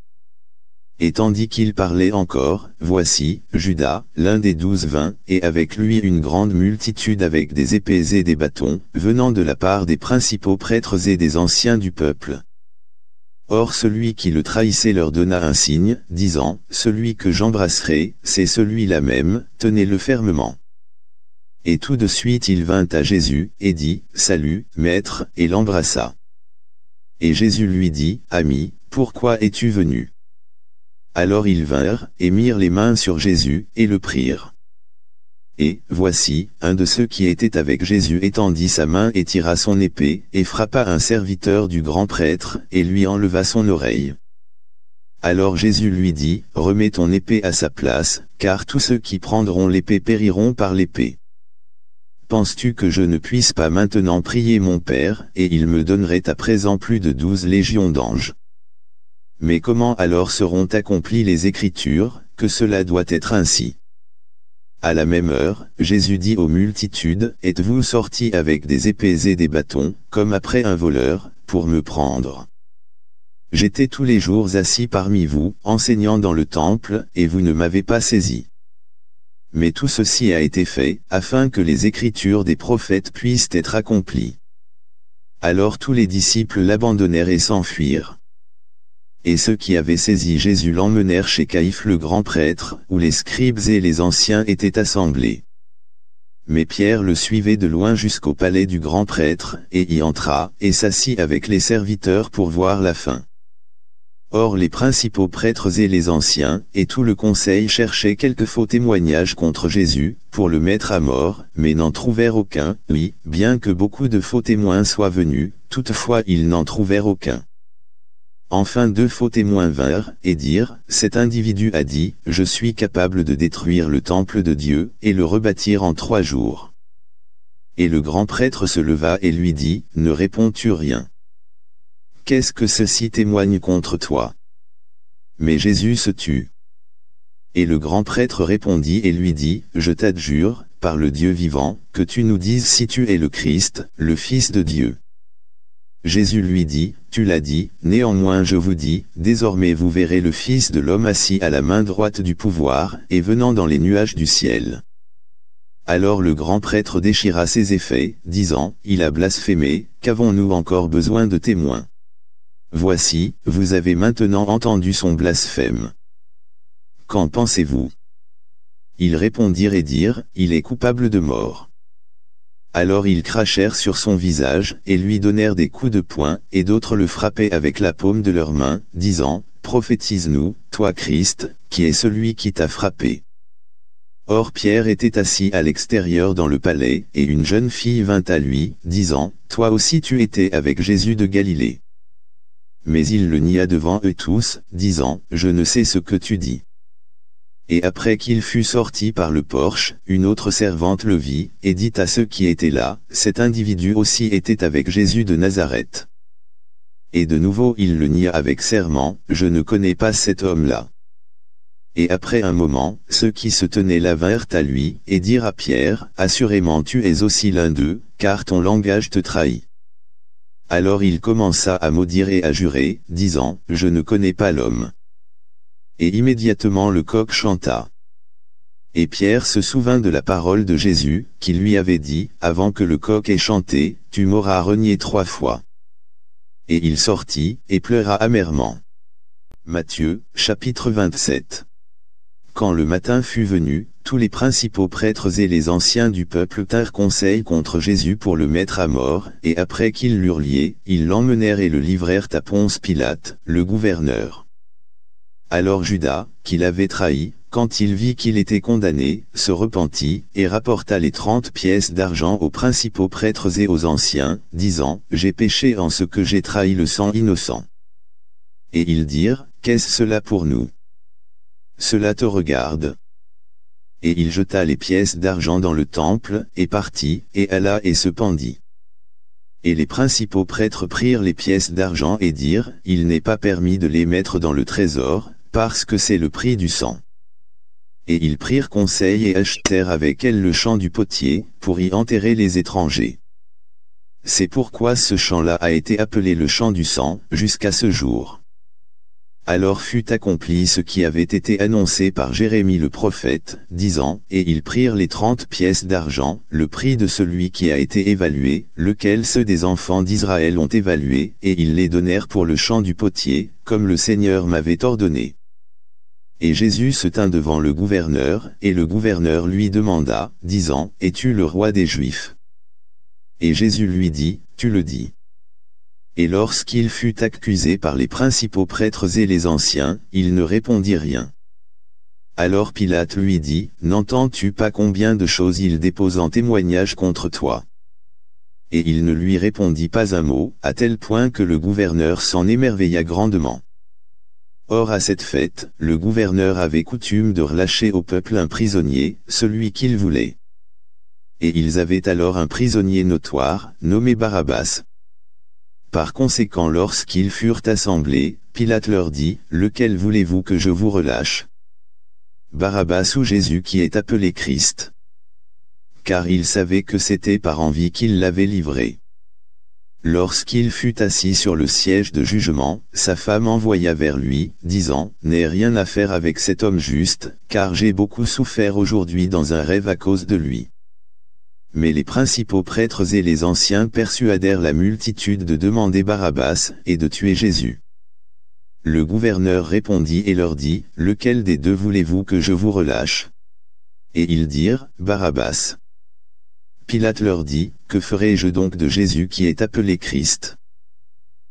Et tandis qu'il parlait encore, voici, Judas, l'un des douze vins, et avec lui une grande multitude avec des épées et des bâtons, venant de la part des principaux prêtres et des anciens du peuple. Or celui qui le trahissait leur donna un signe, disant, Celui que j'embrasserai, c'est celui-là même, tenez-le fermement. Et tout de suite il vint à Jésus, et dit, Salut, Maître, et l'embrassa. Et Jésus lui dit, Ami, pourquoi es-tu venu? Alors ils vinrent, et mirent les mains sur Jésus, et le prirent. Et, voici, un de ceux qui étaient avec Jésus étendit sa main et tira son épée, et frappa un serviteur du grand prêtre, et lui enleva son oreille. Alors Jésus lui dit, Remets ton épée à sa place, car tous ceux qui prendront l'épée périront par l'épée. Penses-tu que je ne puisse pas maintenant prier mon Père, et il me donnerait à présent plus de douze légions d'anges Mais comment alors seront accomplies les Écritures, que cela doit être ainsi? À la même heure, Jésus dit aux multitudes, Êtes-vous sortis avec des épées et des bâtons, comme après un voleur, pour me prendre? J'étais tous les jours assis parmi vous, enseignant dans le temple, et vous ne m'avez pas saisi. Mais tout ceci a été fait, afin que les écritures des prophètes puissent être accomplies. Alors tous les disciples l'abandonnèrent et s'enfuirent. Et ceux qui avaient saisi Jésus l'emmenèrent chez Caïphe le grand prêtre, où les scribes et les anciens étaient assemblés. Mais Pierre le suivait de loin jusqu'au palais du grand prêtre, et y entra, et s'assit avec les serviteurs pour voir la fin. Or les principaux prêtres et les anciens, et tout le conseil cherchaient quelques faux témoignages contre Jésus, pour le mettre à mort, mais n'en trouvèrent aucun, oui, bien que beaucoup de faux témoins soient venus, toutefois ils n'en trouvèrent aucun. Enfin deux faux témoins vinrent, et dirent, cet individu a dit, je suis capable de détruire le temple de Dieu, et le rebâtir en trois jours. Et le grand prêtre se leva et lui dit, ne réponds-tu rien Qu'est-ce que ceci témoigne contre toi Mais Jésus se tut. Et le grand prêtre répondit et lui dit, Je t'adjure, par le Dieu vivant, que tu nous dises si tu es le Christ, le Fils de Dieu. Jésus lui dit, Tu l'as dit, néanmoins je vous dis, désormais vous verrez le Fils de l'homme assis à la main droite du pouvoir, et venant dans les nuages du ciel. Alors le grand prêtre déchira ses effets, disant, Il a blasphémé, qu'avons-nous encore besoin de témoins? Voici, vous avez maintenant entendu son blasphème. Qu'en pensez-vous? Ils répondirent et dirent, Il est coupable de mort. Alors ils crachèrent sur son visage, et lui donnèrent des coups de poing, et d'autres le frappaient avec la paume de leurs mains, disant, Prophétise-nous, toi Christ, qui est celui qui t'a frappé. Or Pierre était assis à l'extérieur dans le palais, et une jeune fille vint à lui, disant, Toi aussi tu étais avec Jésus de Galilée mais il le nia devant eux tous, disant, Je ne sais ce que tu dis. Et après qu'il fut sorti par le porche, une autre servante le vit, et dit à ceux qui étaient là, Cet individu aussi était avec Jésus de Nazareth. Et de nouveau il le nia avec serment, Je ne connais pas cet homme-là. Et après un moment, ceux qui se tenaient là vinrent à lui, et dirent à Pierre, Assurément tu es aussi l'un d'eux, car ton langage te trahit. Alors il commença à maudire et à jurer, disant, Je ne connais pas l'homme. Et immédiatement le coq chanta. Et Pierre se souvint de la parole de Jésus, qui lui avait dit, Avant que le coq ait chanté, tu m'auras renié trois fois. Et il sortit, et pleura amèrement. Matthieu, chapitre 27. Quand le matin fut venu, tous les principaux prêtres et les anciens du peuple tinrent conseil contre Jésus pour le mettre à mort, et après qu'ils l'eurent lié, ils l'emmenèrent et le livrèrent à Ponce Pilate, le gouverneur. Alors Judas, qui l'avait trahi, quand il vit qu'il était condamné, se repentit, et rapporta les trente pièces d'argent aux principaux prêtres et aux anciens, disant, J'ai péché en ce que j'ai trahi le sang innocent. Et ils dirent, Qu'est-ce cela pour nous? Cela te regarde et il jeta les pièces d'argent dans le temple, et partit, et alla et se pendit. Et les principaux prêtres prirent les pièces d'argent et dirent, Il n'est pas permis de les mettre dans le trésor, parce que c'est le prix du sang. Et ils prirent conseil et achetèrent avec elles le champ du potier, pour y enterrer les étrangers. C'est pourquoi ce champ-là a été appelé le champ du sang, jusqu'à ce jour. Alors fut accompli ce qui avait été annoncé par Jérémie le prophète, disant, Et ils prirent les trente pièces d'argent, le prix de celui qui a été évalué, lequel ceux des enfants d'Israël ont évalué, et ils les donnèrent pour le champ du potier, comme le Seigneur m'avait ordonné. Et Jésus se tint devant le gouverneur, et le gouverneur lui demanda, disant, Es-tu le roi des Juifs? Et Jésus lui dit, Tu le dis. Et lorsqu'il fut accusé par les principaux prêtres et les anciens, il ne répondit rien. Alors Pilate lui dit, N'entends-tu pas combien de choses il dépose en témoignage contre toi? Et il ne lui répondit pas un mot, à tel point que le gouverneur s'en émerveilla grandement. Or à cette fête, le gouverneur avait coutume de relâcher au peuple un prisonnier, celui qu'il voulait. Et ils avaient alors un prisonnier notoire, nommé Barabbas, par conséquent lorsqu'ils furent assemblés, Pilate leur dit, Lequel voulez-vous que je vous relâche? Barabbas ou Jésus qui est appelé Christ Car il savait que c'était par envie qu'il l'avait livré. Lorsqu'il fut assis sur le siège de jugement, sa femme envoya vers lui, disant, N'aie rien à faire avec cet homme juste, car j'ai beaucoup souffert aujourd'hui dans un rêve à cause de lui. Mais les principaux prêtres et les anciens persuadèrent la multitude de demander Barabbas et de tuer Jésus. Le gouverneur répondit et leur dit, Lequel des deux voulez-vous que je vous relâche? Et ils dirent, Barabbas. Pilate leur dit, Que ferai-je donc de Jésus qui est appelé Christ?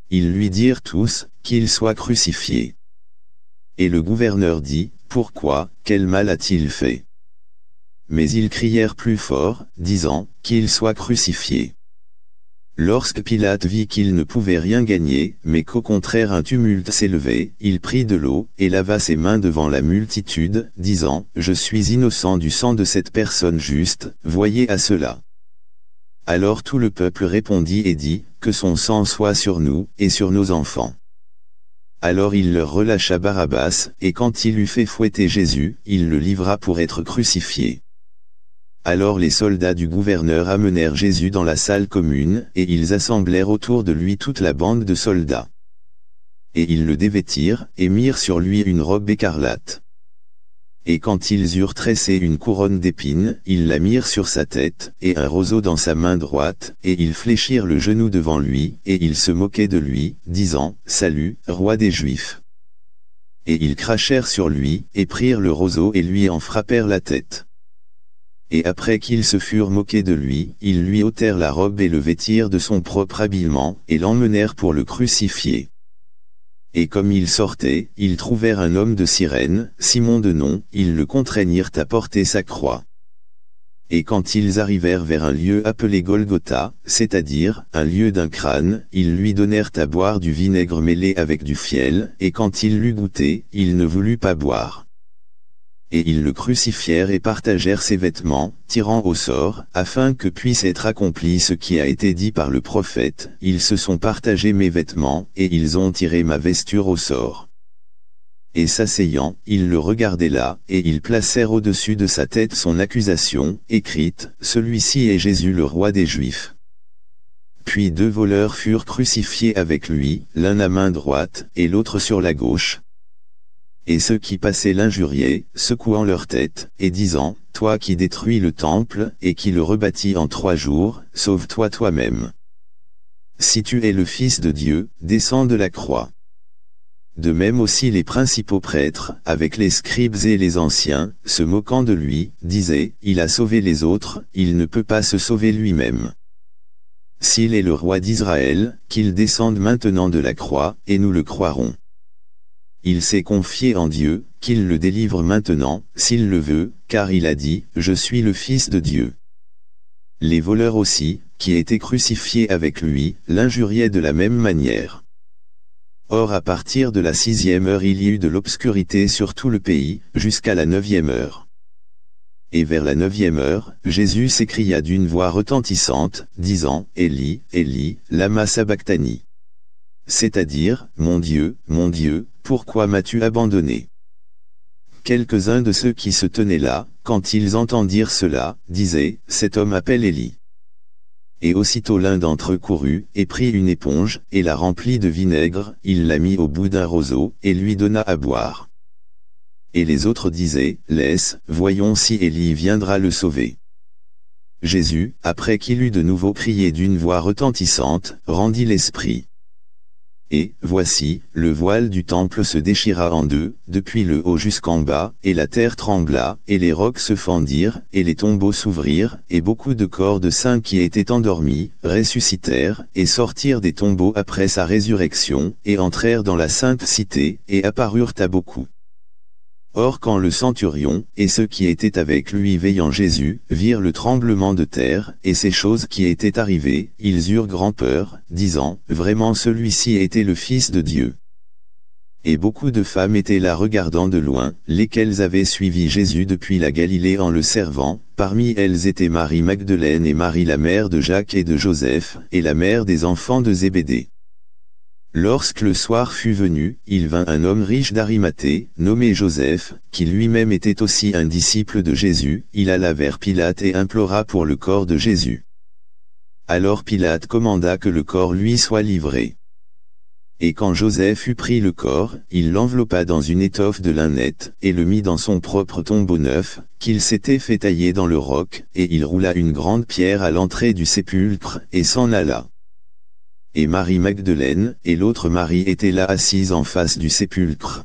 Ils lui dirent tous, Qu'il soit crucifié. Et le gouverneur dit, Pourquoi, quel mal a-t-il fait? Mais ils crièrent plus fort, disant, qu'il soit crucifié. Lorsque Pilate vit qu'il ne pouvait rien gagner, mais qu'au contraire un tumulte s'élevait, il prit de l'eau, et lava ses mains devant la multitude, disant, Je suis innocent du sang de cette personne juste, voyez à cela. Alors tout le peuple répondit et dit, Que son sang soit sur nous, et sur nos enfants. Alors il leur relâcha Barabbas, et quand il eut fait fouetter Jésus, il le livra pour être crucifié. Alors les soldats du gouverneur amenèrent Jésus dans la salle commune, et ils assemblèrent autour de lui toute la bande de soldats. Et ils le dévêtirent, et mirent sur lui une robe écarlate. Et quand ils eurent tressé une couronne d'épines, ils la mirent sur sa tête, et un roseau dans sa main droite, et ils fléchirent le genou devant lui, et ils se moquaient de lui, disant, Salut, roi des Juifs. Et ils crachèrent sur lui, et prirent le roseau et lui en frappèrent la tête. Et après qu'ils se furent moqués de lui, ils lui ôtèrent la robe et le vêtirent de son propre habillement, et l'emmenèrent pour le crucifier. Et comme ils sortaient, ils trouvèrent un homme de sirène, Simon de nom, ils le contraignirent à porter sa croix. Et quand ils arrivèrent vers un lieu appelé Golgotha, c'est-à-dire, un lieu d'un crâne, ils lui donnèrent à boire du vinaigre mêlé avec du fiel, et quand il l'eut goûté, il ne voulut pas boire et ils le crucifièrent et partagèrent ses vêtements, tirant au sort, afin que puisse être accompli ce qui a été dit par le prophète, ils se sont partagés mes vêtements, et ils ont tiré ma vesture au sort. Et s'asseyant, ils le regardaient là, et ils placèrent au-dessus de sa tête son accusation, écrite, Celui-ci est Jésus le roi des Juifs. Puis deux voleurs furent crucifiés avec lui, l'un à main droite, et l'autre sur la gauche, et ceux qui passaient l'injuriaient, secouant leur tête, et disant, Toi qui détruis le temple, et qui le rebâtis en trois jours, sauve-toi toi-même. Si tu es le Fils de Dieu, descends de la croix. De même aussi les principaux prêtres, avec les scribes et les anciens, se moquant de lui, disaient, Il a sauvé les autres, il ne peut pas se sauver lui-même. S'il est le roi d'Israël, qu'il descende maintenant de la croix, et nous le croirons. Il s'est confié en Dieu, qu'il le délivre maintenant, s'il le veut, car il a dit, Je suis le Fils de Dieu. Les voleurs aussi, qui étaient crucifiés avec lui, l'injuriaient de la même manière. Or à partir de la sixième heure il y eut de l'obscurité sur tout le pays, jusqu'à la neuvième heure. Et vers la neuvième heure, Jésus s'écria d'une voix retentissante, disant, Élie, Élie, lama sabachthani. C'est-à-dire, Mon Dieu, mon Dieu, pourquoi m'as-tu abandonné? Quelques-uns de ceux qui se tenaient là, quand ils entendirent cela, disaient, Cet homme appelle Élie. Et aussitôt l'un d'entre eux courut, et prit une éponge, et la remplit de vinaigre, il la mit au bout d'un roseau, et lui donna à boire. Et les autres disaient, Laisse, voyons si Élie viendra le sauver. Jésus, après qu'il eut de nouveau crié d'une voix retentissante, rendit l'esprit. Et, voici, le voile du temple se déchira en deux, depuis le haut jusqu'en bas, et la terre trembla, et les rocs se fendirent, et les tombeaux s'ouvrirent, et beaucoup de corps de saints qui étaient endormis, ressuscitèrent, et sortirent des tombeaux après sa résurrection, et entrèrent dans la sainte cité, et apparurent à beaucoup. Or quand le centurion, et ceux qui étaient avec lui veillant Jésus, virent le tremblement de terre, et ces choses qui étaient arrivées, ils eurent grand peur, disant, Vraiment celui-ci était le Fils de Dieu. Et beaucoup de femmes étaient là regardant de loin, lesquelles avaient suivi Jésus depuis la Galilée en le servant, parmi elles étaient Marie Magdeleine et Marie la mère de Jacques et de Joseph, et la mère des enfants de Zébédée. Lorsque le soir fut venu, il vint un homme riche d'Arimathée, nommé Joseph, qui lui-même était aussi un disciple de Jésus, il alla vers Pilate et implora pour le corps de Jésus. Alors Pilate commanda que le corps lui soit livré. Et quand Joseph eut pris le corps, il l'enveloppa dans une étoffe de lin et le mit dans son propre tombeau neuf, qu'il s'était fait tailler dans le roc, et il roula une grande pierre à l'entrée du sépulcre, et s'en alla et Marie Magdeleine, et l'autre Marie étaient là assises en face du sépulcre.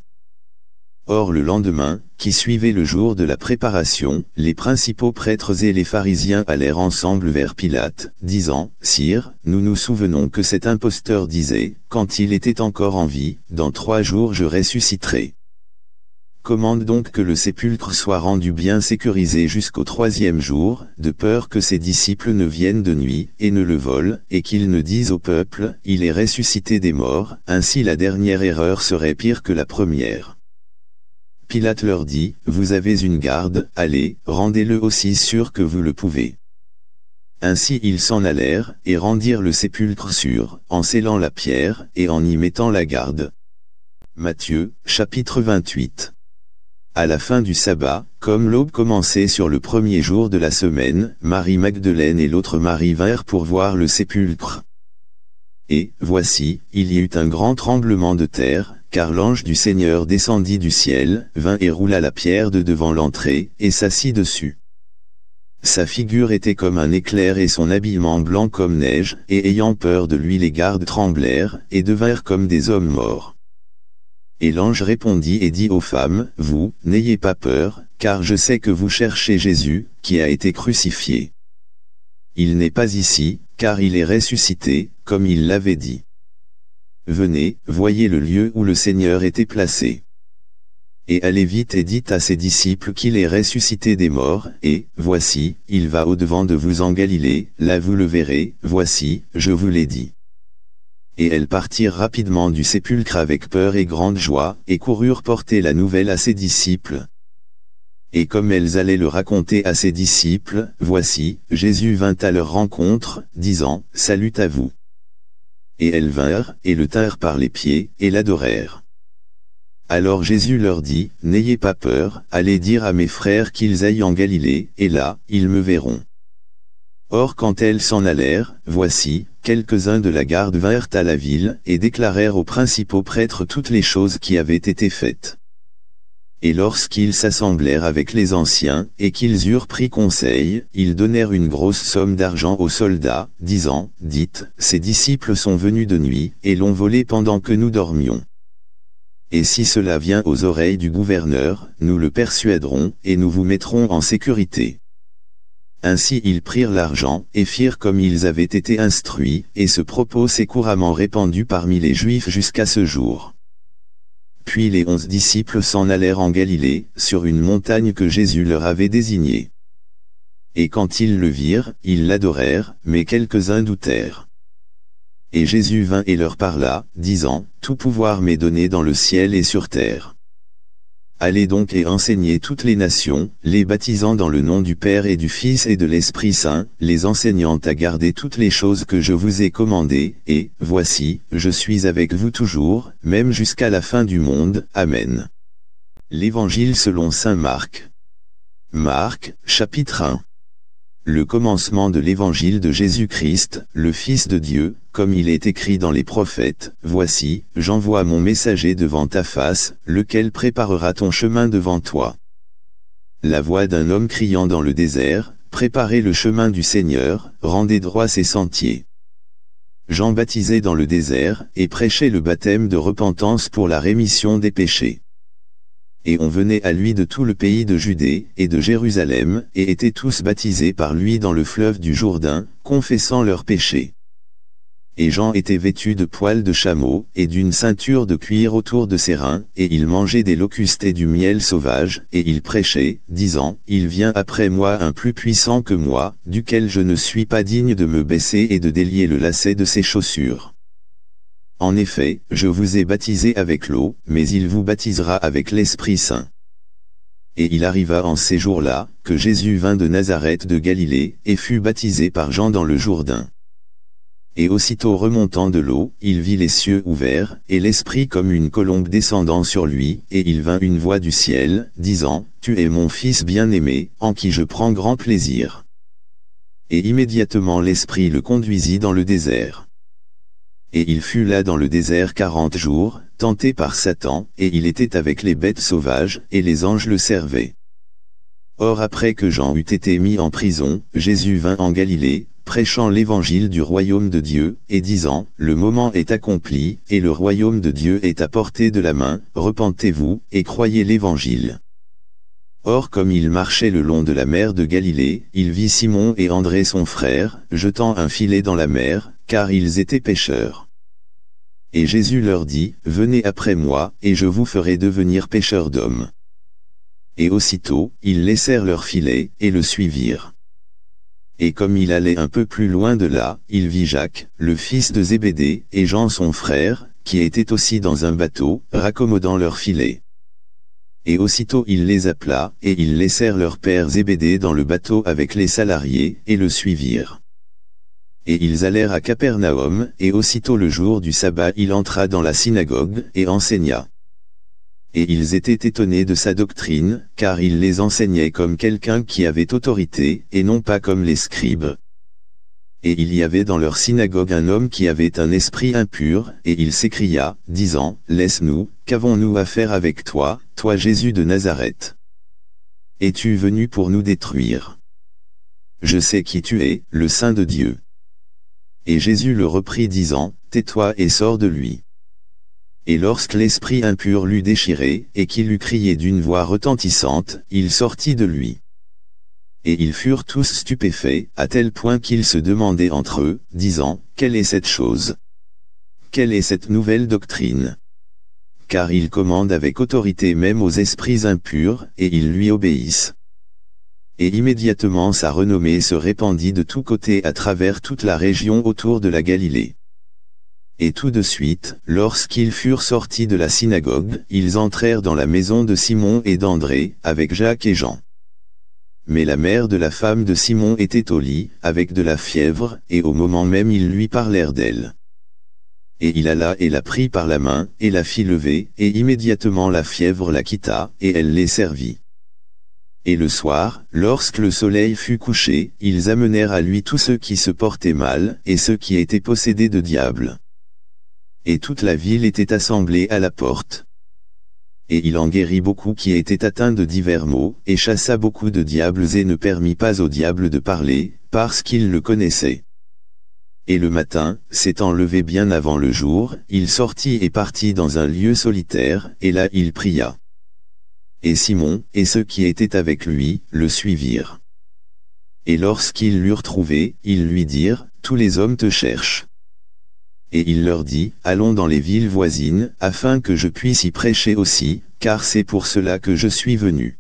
Or le lendemain, qui suivait le jour de la préparation, les principaux prêtres et les pharisiens allèrent ensemble vers Pilate, disant, Sire, nous nous souvenons que cet imposteur disait, quand il était encore en vie, dans trois jours je ressusciterai commande donc que le sépulcre soit rendu bien sécurisé jusqu'au troisième jour, de peur que ses disciples ne viennent de nuit, et ne le volent, et qu'ils ne disent au peuple, il est ressuscité des morts, ainsi la dernière erreur serait pire que la première. Pilate leur dit, Vous avez une garde, allez, rendez-le aussi sûr que vous le pouvez. Ainsi ils s'en allèrent, et rendirent le sépulcre sûr, en scellant la pierre, et en y mettant la garde. Matthieu, chapitre 28 à la fin du sabbat, comme l'aube commençait sur le premier jour de la semaine, Marie Magdeleine et l'autre Marie vinrent pour voir le sépulcre. Et, voici, il y eut un grand tremblement de terre, car l'ange du Seigneur descendit du ciel, vint et roula la pierre de devant l'entrée, et s'assit dessus. Sa figure était comme un éclair et son habillement blanc comme neige, et ayant peur de lui les gardes tremblèrent, et devinrent comme des hommes morts. Et l'ange répondit et dit aux femmes, Vous, n'ayez pas peur, car je sais que vous cherchez Jésus, qui a été crucifié. Il n'est pas ici, car il est ressuscité, comme il l'avait dit. Venez, voyez le lieu où le Seigneur était placé. Et allez vite et dites à ses disciples qu'il est ressuscité des morts, et, voici, il va au-devant de vous en Galilée, là vous le verrez, voici, je vous l'ai dit. Et elles partirent rapidement du sépulcre avec peur et grande joie, et coururent porter la nouvelle à ses disciples. Et comme elles allaient le raconter à ses disciples, voici, Jésus vint à leur rencontre, disant, Salut à vous. Et elles vinrent, et le tinrent par les pieds, et l'adorèrent. Alors Jésus leur dit, N'ayez pas peur, allez dire à mes frères qu'ils aillent en Galilée, et là, ils me verront. Or quand elles s'en allèrent, voici, quelques-uns de la garde vinrent à la ville, et déclarèrent aux principaux prêtres toutes les choses qui avaient été faites. Et lorsqu'ils s'assemblèrent avec les anciens, et qu'ils eurent pris conseil, ils donnèrent une grosse somme d'argent aux soldats, disant, Dites, ces disciples sont venus de nuit, et l'ont volé pendant que nous dormions. Et si cela vient aux oreilles du gouverneur, nous le persuaderons, et nous vous mettrons en sécurité. Ainsi ils prirent l'argent, et firent comme ils avaient été instruits, et ce propos s'est couramment répandu parmi les Juifs jusqu'à ce jour. Puis les onze disciples s'en allèrent en Galilée, sur une montagne que Jésus leur avait désignée. Et quand ils le virent, ils l'adorèrent, mais quelques-uns doutèrent. Et Jésus vint et leur parla, disant, Tout pouvoir m'est donné dans le ciel et sur terre. Allez donc et enseignez toutes les nations, les baptisant dans le nom du Père et du Fils et de l'Esprit Saint, les enseignant à garder toutes les choses que je vous ai commandées, et, voici, je suis avec vous toujours, même jusqu'à la fin du monde. Amen. L'Évangile selon Saint Marc. Marc, chapitre 1 le commencement de l'évangile de Jésus-Christ, le Fils de Dieu, comme il est écrit dans les prophètes, Voici, j'envoie mon messager devant ta face, lequel préparera ton chemin devant toi. La voix d'un homme criant dans le désert, Préparez le chemin du Seigneur, rendez droit ses sentiers. Jean baptisait dans le désert, et prêchait le baptême de repentance pour la rémission des péchés. Et on venait à lui de tout le pays de Judée, et de Jérusalem, et étaient tous baptisés par lui dans le fleuve du Jourdain, confessant leurs péchés. Et Jean était vêtu de poils de chameau, et d'une ceinture de cuir autour de ses reins, et il mangeait des locustes et du miel sauvage, et il prêchait, disant, Il vient après moi un plus puissant que moi, duquel je ne suis pas digne de me baisser et de délier le lacet de ses chaussures. En effet, je vous ai baptisé avec l'eau, mais il vous baptisera avec l'Esprit Saint. Et il arriva en ces jours-là, que Jésus vint de Nazareth de Galilée, et fut baptisé par Jean dans le Jourdain. Et aussitôt remontant de l'eau, il vit les cieux ouverts, et l'Esprit comme une colombe descendant sur lui, et il vint une voix du ciel, disant, Tu es mon Fils bien-aimé, en qui je prends grand plaisir. Et immédiatement l'Esprit le conduisit dans le désert. Et il fut là dans le désert quarante jours, tenté par Satan, et il était avec les bêtes sauvages, et les anges le servaient. Or après que Jean eut été mis en prison, Jésus vint en Galilée, prêchant l'évangile du royaume de Dieu, et disant, Le moment est accompli, et le royaume de Dieu est à portée de la main, repentez-vous, et croyez l'évangile. Or comme il marchait le long de la mer de Galilée, il vit Simon et André son frère, jetant un filet dans la mer, car ils étaient pêcheurs. Et Jésus leur dit, Venez après moi, et je vous ferai devenir pêcheurs d'hommes. Et aussitôt, ils laissèrent leur filet, et le suivirent. Et comme il allait un peu plus loin de là, il vit Jacques, le fils de Zébédée, et Jean son frère, qui étaient aussi dans un bateau, raccommodant leurs filets. Et aussitôt il les appela, et ils laissèrent leur père Zébédée dans le bateau avec les salariés, et le suivirent. Et ils allèrent à Capernaum, et aussitôt le jour du sabbat il entra dans la synagogue, et enseigna et ils étaient étonnés de sa doctrine, car il les enseignait comme quelqu'un qui avait autorité, et non pas comme les scribes. Et il y avait dans leur synagogue un homme qui avait un esprit impur, et il s'écria, disant, Laisse-nous, qu'avons-nous à faire avec toi, toi Jésus de Nazareth? Es-tu venu pour nous détruire? Je sais qui tu es, le Saint de Dieu. Et Jésus le reprit disant, Tais-toi et sors de lui. Et lorsque l'esprit impur l'eut déchiré, et qu'il eut crié d'une voix retentissante, il sortit de lui. Et ils furent tous stupéfaits, à tel point qu'ils se demandaient entre eux, disant, Quelle est cette chose? Quelle est cette nouvelle doctrine? Car il commande avec autorité même aux esprits impurs, et ils lui obéissent. Et immédiatement sa renommée se répandit de tous côtés à travers toute la région autour de la Galilée. Et tout de suite, lorsqu'ils furent sortis de la synagogue, ils entrèrent dans la maison de Simon et d'André, avec Jacques et Jean. Mais la mère de la femme de Simon était au lit, avec de la fièvre, et au moment même ils lui parlèrent d'elle. Et il alla et la prit par la main, et la fit lever, et immédiatement la fièvre la quitta, et elle les servit. Et le soir, lorsque le soleil fut couché, ils amenèrent à lui tous ceux qui se portaient mal, et ceux qui étaient possédés de diables et toute la ville était assemblée à la porte. Et il en guérit beaucoup qui étaient atteints de divers maux, et chassa beaucoup de diables et ne permit pas aux diables de parler, parce qu'ils le connaissaient. Et le matin, s'étant levé bien avant le jour, il sortit et partit dans un lieu solitaire, et là il pria. Et Simon, et ceux qui étaient avec lui, le suivirent. Et lorsqu'ils l'eurent trouvé, ils lui dirent, Tous les hommes te cherchent et il leur dit, Allons dans les villes voisines, afin que je puisse y prêcher aussi, car c'est pour cela que je suis venu.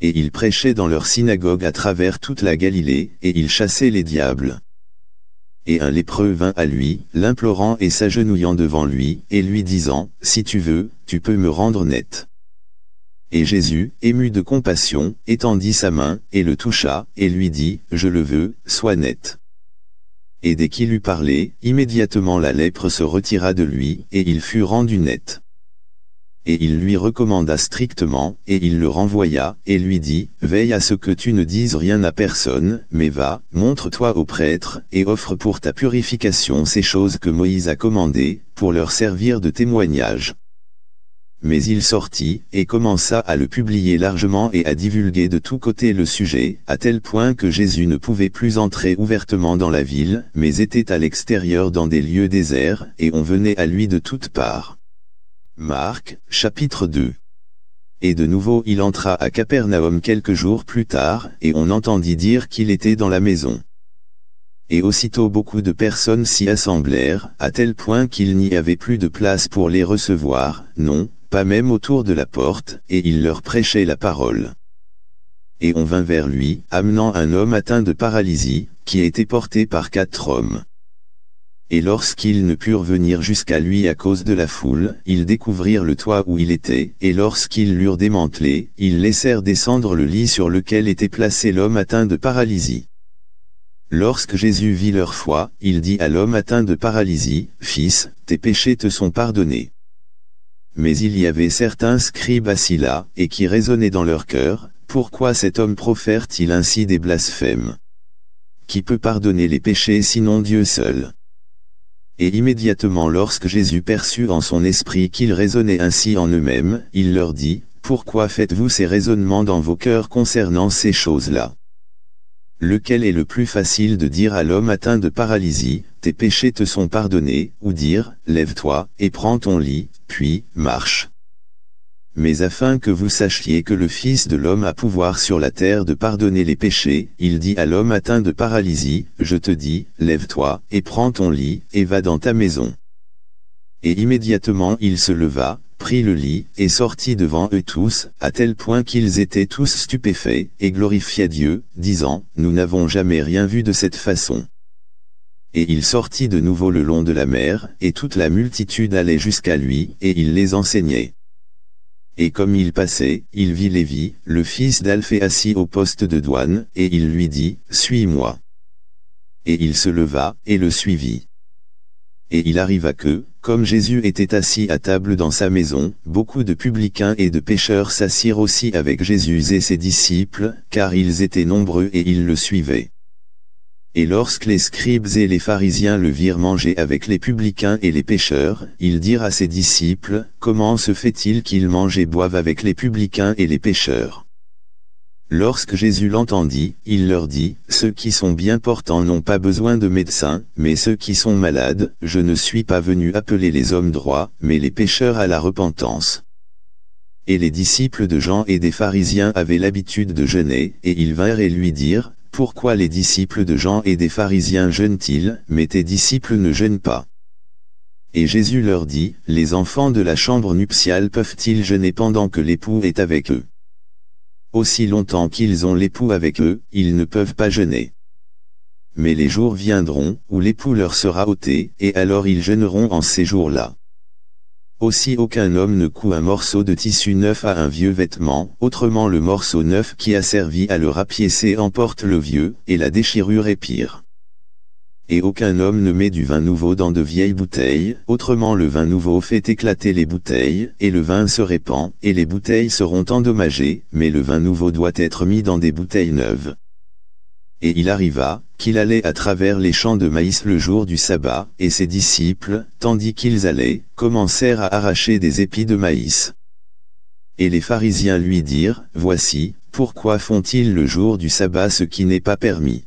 Et il prêchait dans leur synagogue à travers toute la Galilée, et il chassait les diables. Et un lépreux vint à lui, l'implorant et s'agenouillant devant lui, et lui disant, Si tu veux, tu peux me rendre net. Et Jésus, ému de compassion, étendit sa main, et le toucha, et lui dit, Je le veux, sois net et dès qu'il eut parlé, immédiatement la lèpre se retira de lui, et il fut rendu net. Et il lui recommanda strictement, et il le renvoya, et lui dit, Veille à ce que tu ne dises rien à personne, mais va, montre-toi au prêtre, et offre pour ta purification ces choses que Moïse a commandées, pour leur servir de témoignage. Mais il sortit, et commença à le publier largement et à divulguer de tous côtés le sujet, à tel point que Jésus ne pouvait plus entrer ouvertement dans la ville, mais était à l'extérieur dans des lieux déserts, et on venait à lui de toutes parts. Marc, chapitre 2 Et de nouveau il entra à Capernaum quelques jours plus tard, et on entendit dire qu'il était dans la maison. Et aussitôt beaucoup de personnes s'y assemblèrent, à tel point qu'il n'y avait plus de place pour les recevoir, non, pas même autour de la porte, et il leur prêchait la parole. Et on vint vers lui, amenant un homme atteint de paralysie, qui était porté par quatre hommes. Et lorsqu'ils ne purent venir jusqu'à lui à cause de la foule, ils découvrirent le toit où il était, et lorsqu'ils l'eurent démantelé, ils laissèrent descendre le lit sur lequel était placé l'homme atteint de paralysie. Lorsque Jésus vit leur foi, il dit à l'homme atteint de paralysie, Fils, tes péchés te sont pardonnés. Mais il y avait certains scribes assis là, et qui raisonnaient dans leur cœur, pourquoi cet homme profère-t-il ainsi des blasphèmes? Qui peut pardonner les péchés sinon Dieu seul? Et immédiatement lorsque Jésus perçut en son esprit qu'ils raisonnaient ainsi en eux-mêmes, il leur dit, Pourquoi faites-vous ces raisonnements dans vos cœurs concernant ces choses-là? Lequel est le plus facile de dire à l'homme atteint de paralysie, Tes péchés te sont pardonnés, ou dire, Lève-toi, et prends ton lit, puis, marche mais afin que vous sachiez que le Fils de l'homme a pouvoir sur la terre de pardonner les péchés, il dit à l'homme atteint de paralysie, Je te dis, lève-toi, et prends ton lit, et va dans ta maison. Et immédiatement il se leva, prit le lit, et sortit devant eux tous, à tel point qu'ils étaient tous stupéfaits, et glorifia Dieu, disant, Nous n'avons jamais rien vu de cette façon. Et il sortit de nouveau le long de la mer, et toute la multitude allait jusqu'à lui, et il les enseignait. Et comme il passait, il vit Lévi, le fils d'Alphée assis au poste de douane, et il lui dit, Suis-moi. Et il se leva, et le suivit. Et il arriva que, comme Jésus était assis à table dans sa maison, beaucoup de publicains et de pécheurs s'assirent aussi avec Jésus et ses disciples, car ils étaient nombreux et ils le suivaient. Et lorsque les scribes et les pharisiens le virent manger avec les publicains et les pécheurs, ils dirent à ses disciples, Comment se fait-il qu'ils mangent et boivent avec les publicains et les pécheurs Lorsque Jésus l'entendit, il leur dit, Ceux qui sont bien portants n'ont pas besoin de médecins, mais ceux qui sont malades, je ne suis pas venu appeler les hommes droits, mais les pécheurs à la repentance. Et les disciples de Jean et des pharisiens avaient l'habitude de jeûner, et ils vinrent et lui dirent, pourquoi les disciples de Jean et des pharisiens jeûnent-ils, mais tes disciples ne jeûnent pas? Et Jésus leur dit, Les enfants de la chambre nuptiale peuvent-ils jeûner pendant que l'époux est avec eux? Aussi longtemps qu'ils ont l'époux avec eux, ils ne peuvent pas jeûner. Mais les jours viendront, où l'époux leur sera ôté, et alors ils jeûneront en ces jours-là. Aussi aucun homme ne coud un morceau de tissu neuf à un vieux vêtement, autrement le morceau neuf qui a servi à le rapiécer emporte le vieux, et la déchirure est pire. Et aucun homme ne met du vin nouveau dans de vieilles bouteilles, autrement le vin nouveau fait éclater les bouteilles, et le vin se répand, et les bouteilles seront endommagées, mais le vin nouveau doit être mis dans des bouteilles neuves. Et il arriva, qu'il allait à travers les champs de maïs le jour du sabbat, et ses disciples, tandis qu'ils allaient, commencèrent à arracher des épis de maïs. Et les pharisiens lui dirent, Voici, pourquoi font-ils le jour du sabbat ce qui n'est pas permis?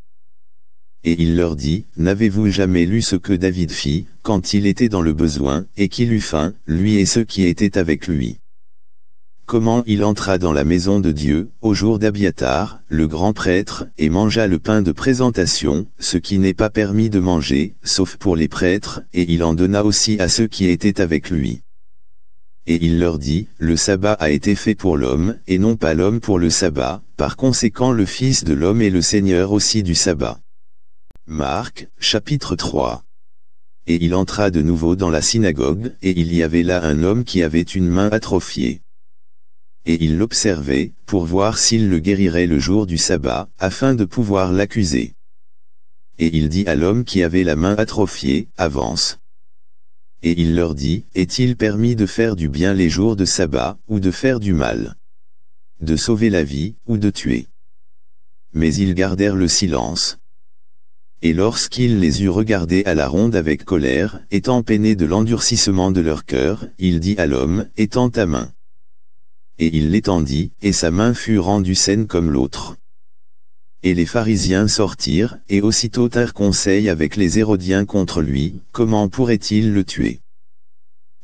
Et il leur dit, N'avez-vous jamais lu ce que David fit, quand il était dans le besoin, et qu'il eut faim, lui et ceux qui étaient avec lui? Comment il entra dans la maison de Dieu, au jour d'Abiatar, le grand prêtre, et mangea le pain de présentation, ce qui n'est pas permis de manger, sauf pour les prêtres, et il en donna aussi à ceux qui étaient avec lui. Et il leur dit, le sabbat a été fait pour l'homme, et non pas l'homme pour le sabbat, par conséquent le Fils de l'homme est le Seigneur aussi du sabbat. Marc, chapitre 3 Et il entra de nouveau dans la synagogue, et il y avait là un homme qui avait une main atrophiée et il l'observait, pour voir s'il le guérirait le jour du sabbat, afin de pouvoir l'accuser. Et il dit à l'homme qui avait la main atrophiée, avance. Et il leur dit, est-il permis de faire du bien les jours de sabbat, ou de faire du mal? De sauver la vie, ou de tuer? Mais ils gardèrent le silence. Et lorsqu'il les eut regardés à la ronde avec colère, étant peiné de l'endurcissement de leur cœur, il dit à l'homme, étends ta main. Et il l'étendit, et sa main fut rendue saine comme l'autre. Et les pharisiens sortirent, et aussitôt tinrent conseil avec les Hérodiens contre lui, comment pourraient-ils le tuer?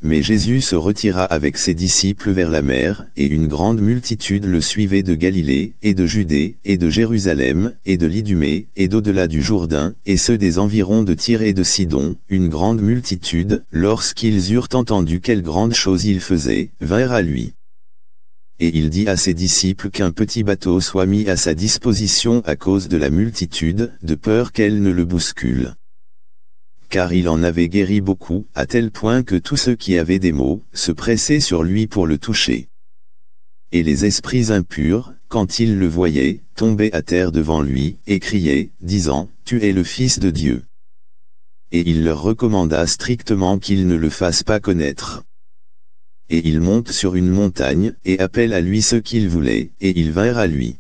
Mais Jésus se retira avec ses disciples vers la mer, et une grande multitude le suivait de Galilée, et de Judée, et de Jérusalem, et de l'Idumée, et d'au-delà du Jourdain, et ceux des environs de Tyr et de Sidon, une grande multitude, lorsqu'ils eurent entendu quelle grande chose il faisait, vinrent à lui. Et il dit à ses disciples qu'un petit bateau soit mis à sa disposition à cause de la multitude, de peur qu'elle ne le bouscule car il en avait guéri beaucoup, à tel point que tous ceux qui avaient des maux, se pressaient sur lui pour le toucher. Et les esprits impurs, quand ils le voyaient, tombaient à terre devant lui, et criaient, disant, Tu es le Fils de Dieu. Et il leur recommanda strictement qu'ils ne le fassent pas connaître. Et il monte sur une montagne, et appelle à lui ce qu'il voulait, et ils vinrent à lui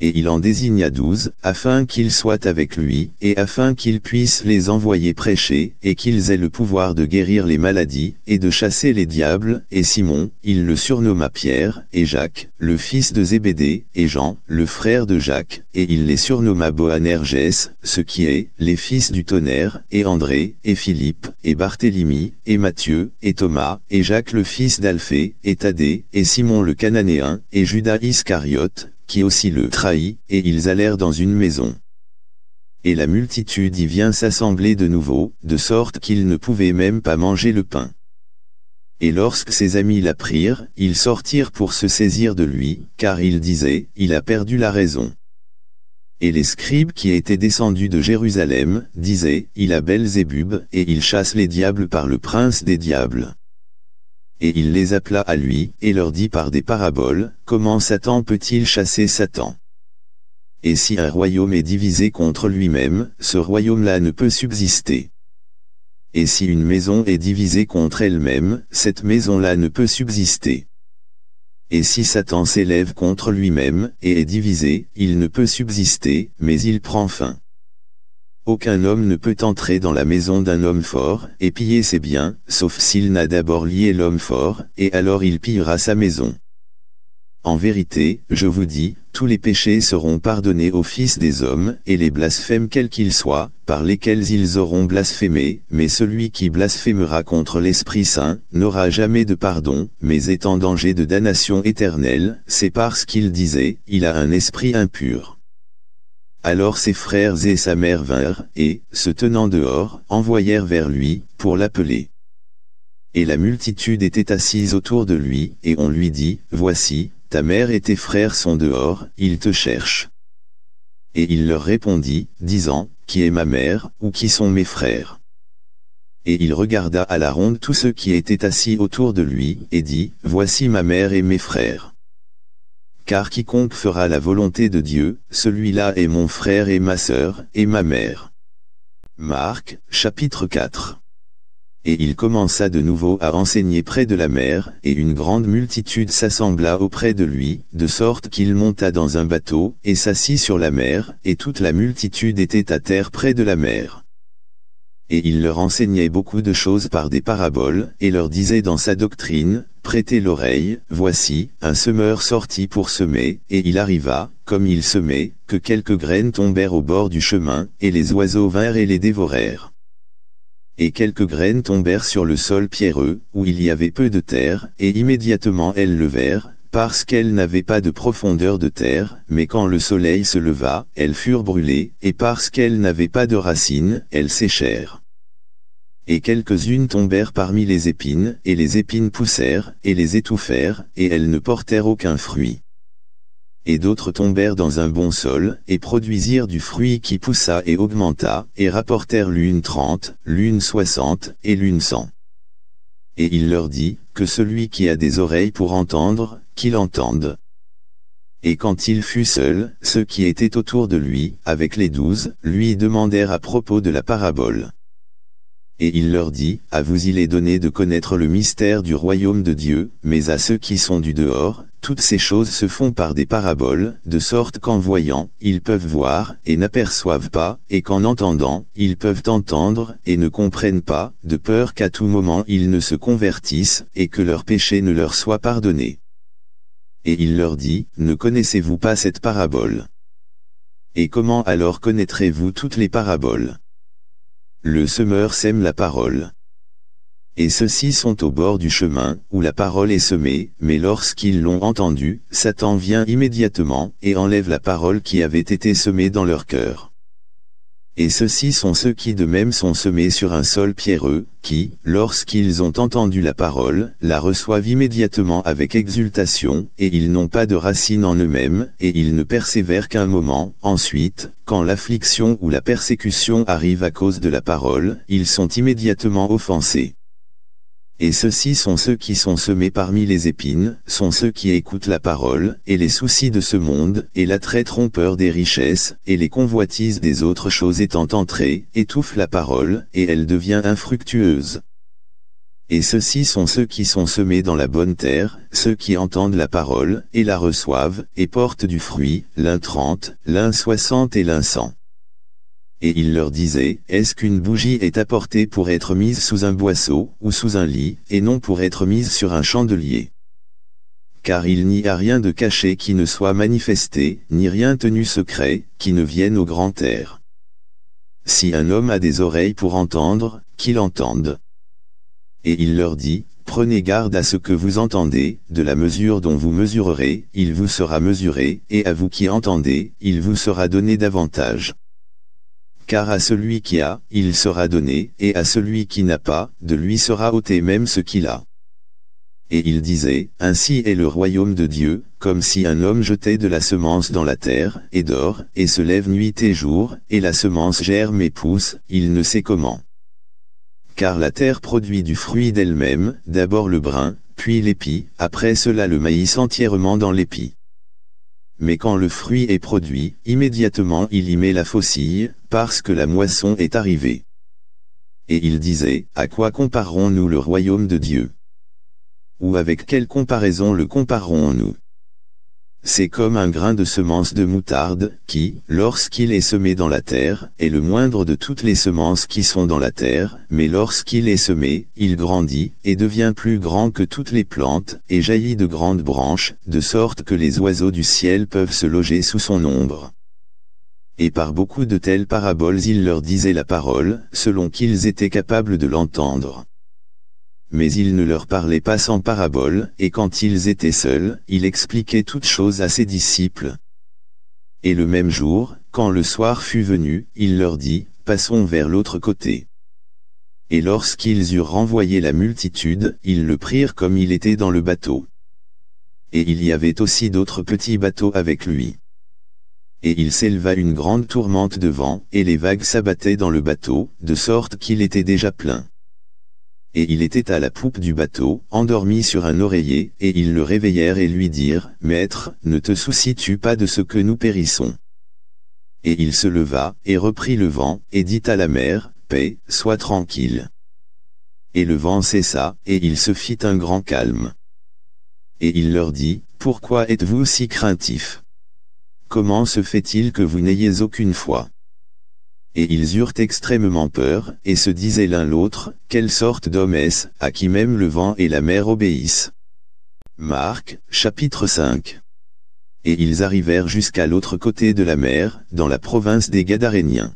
et il en désigna douze, afin qu'ils soient avec lui, et afin qu'ils puissent les envoyer prêcher, et qu'ils aient le pouvoir de guérir les maladies, et de chasser les diables, et Simon, il le surnomma Pierre, et Jacques, le fils de Zébédée, et Jean, le frère de Jacques, et il les surnomma Boanerges, ce qui est, les fils du tonnerre, et André, et Philippe, et Barthélemy, et Matthieu, et Thomas, et Jacques le fils d'Alphée, et Thaddée, et Simon le Cananéen, et Judas Iscariote, qui aussi le trahit, et ils allèrent dans une maison. Et la multitude y vient s'assembler de nouveau, de sorte qu'ils ne pouvaient même pas manger le pain. Et lorsque ses amis l'apprirent, ils sortirent pour se saisir de lui, car ils disaient, il a perdu la raison. Et les scribes qui étaient descendus de Jérusalem, disaient, il a Belzébub, et il chasse les diables par le prince des diables. Et il les appela à lui, et leur dit par des paraboles, comment Satan peut-il chasser Satan? Et si un royaume est divisé contre lui-même, ce royaume-là ne peut subsister. Et si une maison est divisée contre elle-même, cette maison-là ne peut subsister. Et si Satan s'élève contre lui-même, et est divisé, il ne peut subsister, mais il prend fin. Aucun homme ne peut entrer dans la maison d'un homme fort, et piller ses biens, sauf s'il n'a d'abord lié l'homme fort, et alors il pillera sa maison. En vérité, je vous dis, tous les péchés seront pardonnés aux fils des hommes, et les blasphèmes quels qu'ils soient, par lesquels ils auront blasphémé, mais celui qui blasphémera contre l'Esprit Saint, n'aura jamais de pardon, mais est en danger de damnation éternelle, c'est parce qu'il disait, il a un esprit impur. Alors ses frères et sa mère vinrent, et, se tenant dehors, envoyèrent vers lui, pour l'appeler. Et la multitude était assise autour de lui, et on lui dit, Voici, ta mère et tes frères sont dehors, ils te cherchent. Et il leur répondit, disant, Qui est ma mère, ou qui sont mes frères? Et il regarda à la ronde tous ceux qui étaient assis autour de lui, et dit, Voici ma mère et mes frères car quiconque fera la volonté de Dieu, celui-là est mon frère et ma sœur, et ma mère. Marc, chapitre 4 Et il commença de nouveau à enseigner près de la mer, et une grande multitude s'assembla auprès de lui, de sorte qu'il monta dans un bateau, et s'assit sur la mer, et toute la multitude était à terre près de la mer et il leur enseignait beaucoup de choses par des paraboles, et leur disait dans sa doctrine, Prêtez l'oreille, voici, un semeur sortit pour semer, et il arriva, comme il semait, que quelques graines tombèrent au bord du chemin, et les oiseaux vinrent et les dévorèrent. Et quelques graines tombèrent sur le sol pierreux, où il y avait peu de terre, et immédiatement elles levèrent, parce qu'elles n'avaient pas de profondeur de terre, mais quand le soleil se leva, elles furent brûlées, et parce qu'elles n'avaient pas de racines, elles séchèrent. Et quelques-unes tombèrent parmi les épines, et les épines poussèrent, et les étouffèrent, et elles ne portèrent aucun fruit. Et d'autres tombèrent dans un bon sol, et produisirent du fruit qui poussa et augmenta, et rapportèrent l'une trente, l'une soixante, et l'une cent. Et il leur dit, que celui qui a des oreilles pour entendre, qu'il entende. Et quand il fut seul, ceux qui étaient autour de lui, avec les douze, lui demandèrent à propos de la parabole. Et il leur dit, à vous il est donné de connaître le mystère du royaume de Dieu, mais à ceux qui sont du dehors, toutes ces choses se font par des paraboles, de sorte qu'en voyant, ils peuvent voir, et n'aperçoivent pas, et qu'en entendant, ils peuvent entendre, et ne comprennent pas, de peur qu'à tout moment ils ne se convertissent, et que leurs péchés ne leur soient pardonnés. Et il leur dit, Ne connaissez-vous pas cette parabole? Et comment alors connaîtrez-vous toutes les paraboles? Le semeur sème la parole. Et ceux-ci sont au bord du chemin, où la parole est semée, mais lorsqu'ils l'ont entendue, Satan vient immédiatement, et enlève la parole qui avait été semée dans leur cœur. Et ceux-ci sont ceux qui de même sont semés sur un sol pierreux, qui, lorsqu'ils ont entendu la parole, la reçoivent immédiatement avec exultation, et ils n'ont pas de racine en eux-mêmes, et ils ne persévèrent qu'un moment, ensuite, quand l'affliction ou la persécution arrive à cause de la parole, ils sont immédiatement offensés. Et ceux-ci sont ceux qui sont semés parmi les épines, sont ceux qui écoutent la parole, et les soucis de ce monde, et l'attrait trompeur des richesses, et les convoitises des autres choses étant entrées, étouffent la parole, et elle devient infructueuse. Et ceux-ci sont ceux qui sont semés dans la bonne terre, ceux qui entendent la parole, et la reçoivent, et portent du fruit, l'un trente, l'un soixante et l'un cent et il leur disait, Est-ce qu'une bougie est apportée pour être mise sous un boisseau, ou sous un lit, et non pour être mise sur un chandelier? Car il n'y a rien de caché qui ne soit manifesté, ni rien tenu secret, qui ne vienne au grand air. Si un homme a des oreilles pour entendre, qu'il entende. Et il leur dit, Prenez garde à ce que vous entendez, de la mesure dont vous mesurerez, il vous sera mesuré, et à vous qui entendez, il vous sera donné davantage car à celui qui a, il sera donné, et à celui qui n'a pas, de lui sera ôté même ce qu'il a. Et il disait, Ainsi est le royaume de Dieu, comme si un homme jetait de la semence dans la terre, et dort, et se lève nuit et jour, et la semence germe et pousse, il ne sait comment. Car la terre produit du fruit d'elle-même, d'abord le brin, puis l'épi, après cela le maïs entièrement dans l'épi mais quand le fruit est produit, immédiatement il y met la faucille, parce que la moisson est arrivée. Et il disait, à quoi comparerons-nous le royaume de Dieu? Ou avec quelle comparaison le comparerons-nous c'est comme un grain de semence de moutarde, qui, lorsqu'il est semé dans la terre, est le moindre de toutes les semences qui sont dans la terre, mais lorsqu'il est semé, il grandit, et devient plus grand que toutes les plantes, et jaillit de grandes branches, de sorte que les oiseaux du ciel peuvent se loger sous son ombre. Et par beaucoup de telles paraboles il leur disait la parole, selon qu'ils étaient capables de l'entendre mais il ne leur parlait pas sans parabole, et quand ils étaient seuls, il expliquait toutes choses à ses disciples. Et le même jour, quand le soir fut venu, il leur dit, Passons vers l'autre côté. Et lorsqu'ils eurent renvoyé la multitude, ils le prirent comme il était dans le bateau. Et il y avait aussi d'autres petits bateaux avec lui. Et il s'éleva une grande tourmente de vent, et les vagues s'abattaient dans le bateau, de sorte qu'il était déjà plein et il était à la poupe du bateau, endormi sur un oreiller, et ils le réveillèrent et lui dirent, Maître, ne te soucies-tu pas de ce que nous périssons? Et il se leva, et reprit le vent, et dit à la mer, Paix, sois tranquille. Et le vent cessa, et il se fit un grand calme. Et il leur dit, Pourquoi êtes-vous si craintifs? Comment se fait-il que vous n'ayez aucune foi? Et ils eurent extrêmement peur, et se disaient l'un l'autre, quelle sorte d'homme est-ce, à qui même le vent et la mer obéissent. Marc, chapitre 5 Et ils arrivèrent jusqu'à l'autre côté de la mer, dans la province des Gadaréniens.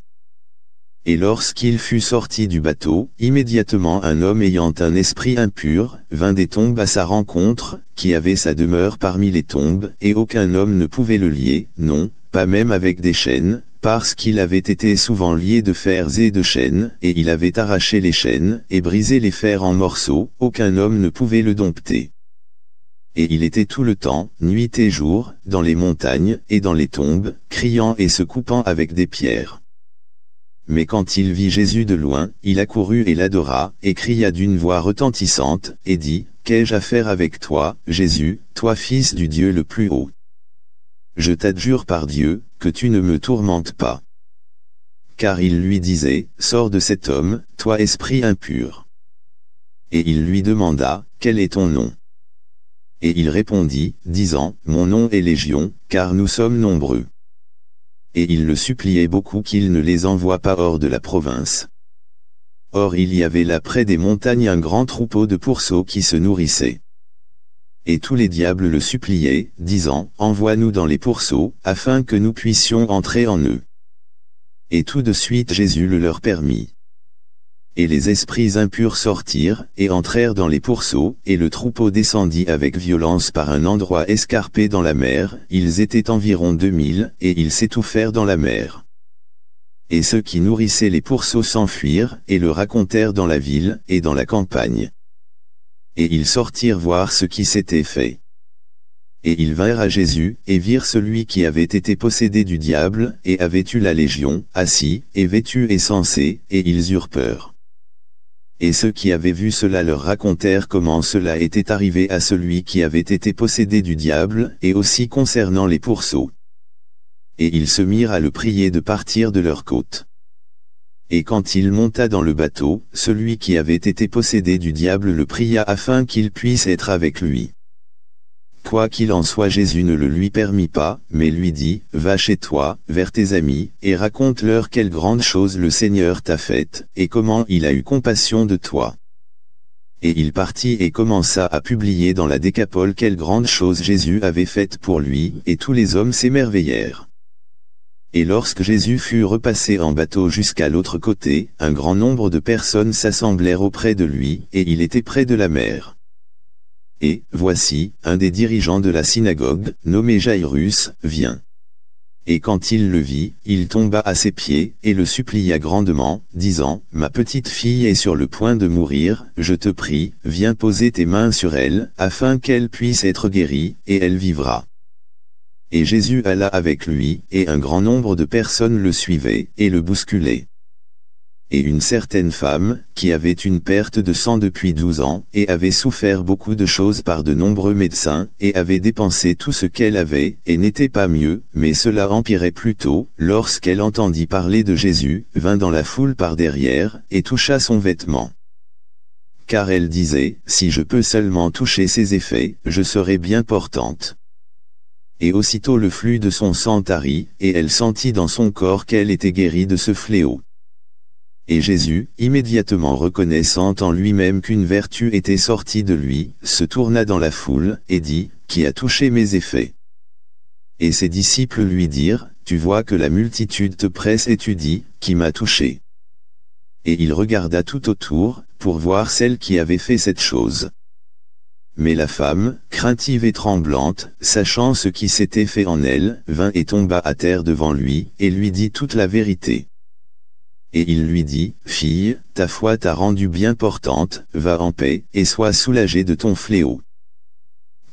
Et lorsqu'il fut sorti du bateau, immédiatement un homme ayant un esprit impur, vint des tombes à sa rencontre, qui avait sa demeure parmi les tombes, et aucun homme ne pouvait le lier, non, pas même avec des chaînes, parce qu'il avait été souvent lié de fers et de chaînes, et il avait arraché les chaînes, et brisé les fers en morceaux, aucun homme ne pouvait le dompter. Et il était tout le temps, nuit et jour, dans les montagnes, et dans les tombes, criant et se coupant avec des pierres. Mais quand il vit Jésus de loin, il accourut et l'adora, et cria d'une voix retentissante, et dit, Qu'ai-je à faire avec toi, Jésus, toi fils du Dieu le plus haut? Je t'adjure par Dieu, que tu ne me tourmentes pas. Car il lui disait, Sors de cet homme, toi esprit impur. Et il lui demanda, Quel est ton nom? Et il répondit, disant, Mon nom est Légion, car nous sommes nombreux. Et il le suppliait beaucoup qu'il ne les envoie pas hors de la province. Or il y avait là près des montagnes un grand troupeau de pourceaux qui se nourrissaient. Et tous les diables le suppliaient, disant, Envoie-nous dans les pourceaux, afin que nous puissions entrer en eux. Et tout de suite Jésus le leur permit. Et les esprits impurs sortirent, et entrèrent dans les pourceaux, et le troupeau descendit avec violence par un endroit escarpé dans la mer, ils étaient environ deux mille, et ils s'étouffèrent dans la mer. Et ceux qui nourrissaient les pourceaux s'enfuirent, et le racontèrent dans la ville, et dans la campagne. Et ils sortirent voir ce qui s'était fait. Et ils vinrent à Jésus, et virent celui qui avait été possédé du diable, et avait eu la légion, assis, et vêtu et sensé, et ils eurent peur. Et ceux qui avaient vu cela leur racontèrent comment cela était arrivé à celui qui avait été possédé du diable, et aussi concernant les pourceaux. Et ils se mirent à le prier de partir de leur côte. Et quand il monta dans le bateau, celui qui avait été possédé du diable le pria afin qu'il puisse être avec lui. Quoi qu'il en soit Jésus ne le lui permit pas, mais lui dit, Va chez toi, vers tes amis, et raconte-leur quelle grande chose le Seigneur t'a faite, et comment il a eu compassion de toi. Et il partit et commença à publier dans la décapole quelle grande chose Jésus avait faite pour lui, et tous les hommes s'émerveillèrent. Et lorsque Jésus fut repassé en bateau jusqu'à l'autre côté, un grand nombre de personnes s'assemblèrent auprès de lui, et il était près de la mer. Et, voici, un des dirigeants de la synagogue, nommé Jairus, vient. Et quand il le vit, il tomba à ses pieds, et le supplia grandement, disant, Ma petite fille est sur le point de mourir, je te prie, viens poser tes mains sur elle, afin qu'elle puisse être guérie, et elle vivra. Et Jésus alla avec lui, et un grand nombre de personnes le suivaient, et le bousculaient et une certaine femme, qui avait une perte de sang depuis douze ans, et avait souffert beaucoup de choses par de nombreux médecins, et avait dépensé tout ce qu'elle avait, et n'était pas mieux, mais cela empirait plutôt, lorsqu'elle entendit parler de Jésus, vint dans la foule par derrière, et toucha son vêtement. Car elle disait, si je peux seulement toucher ses effets, je serai bien portante. Et aussitôt le flux de son sang tarit, et elle sentit dans son corps qu'elle était guérie de ce fléau. Et Jésus, immédiatement reconnaissant en lui-même qu'une vertu était sortie de lui, se tourna dans la foule, et dit, Qui a touché mes effets? Et ses disciples lui dirent, Tu vois que la multitude te presse et tu dis, Qui m'a touché? Et il regarda tout autour, pour voir celle qui avait fait cette chose. Mais la femme, craintive et tremblante, sachant ce qui s'était fait en elle, vint et tomba à terre devant lui, et lui dit toute la vérité. Et il lui dit, Fille, ta foi t'a rendue bien portante, va en paix, et sois soulagée de ton fléau.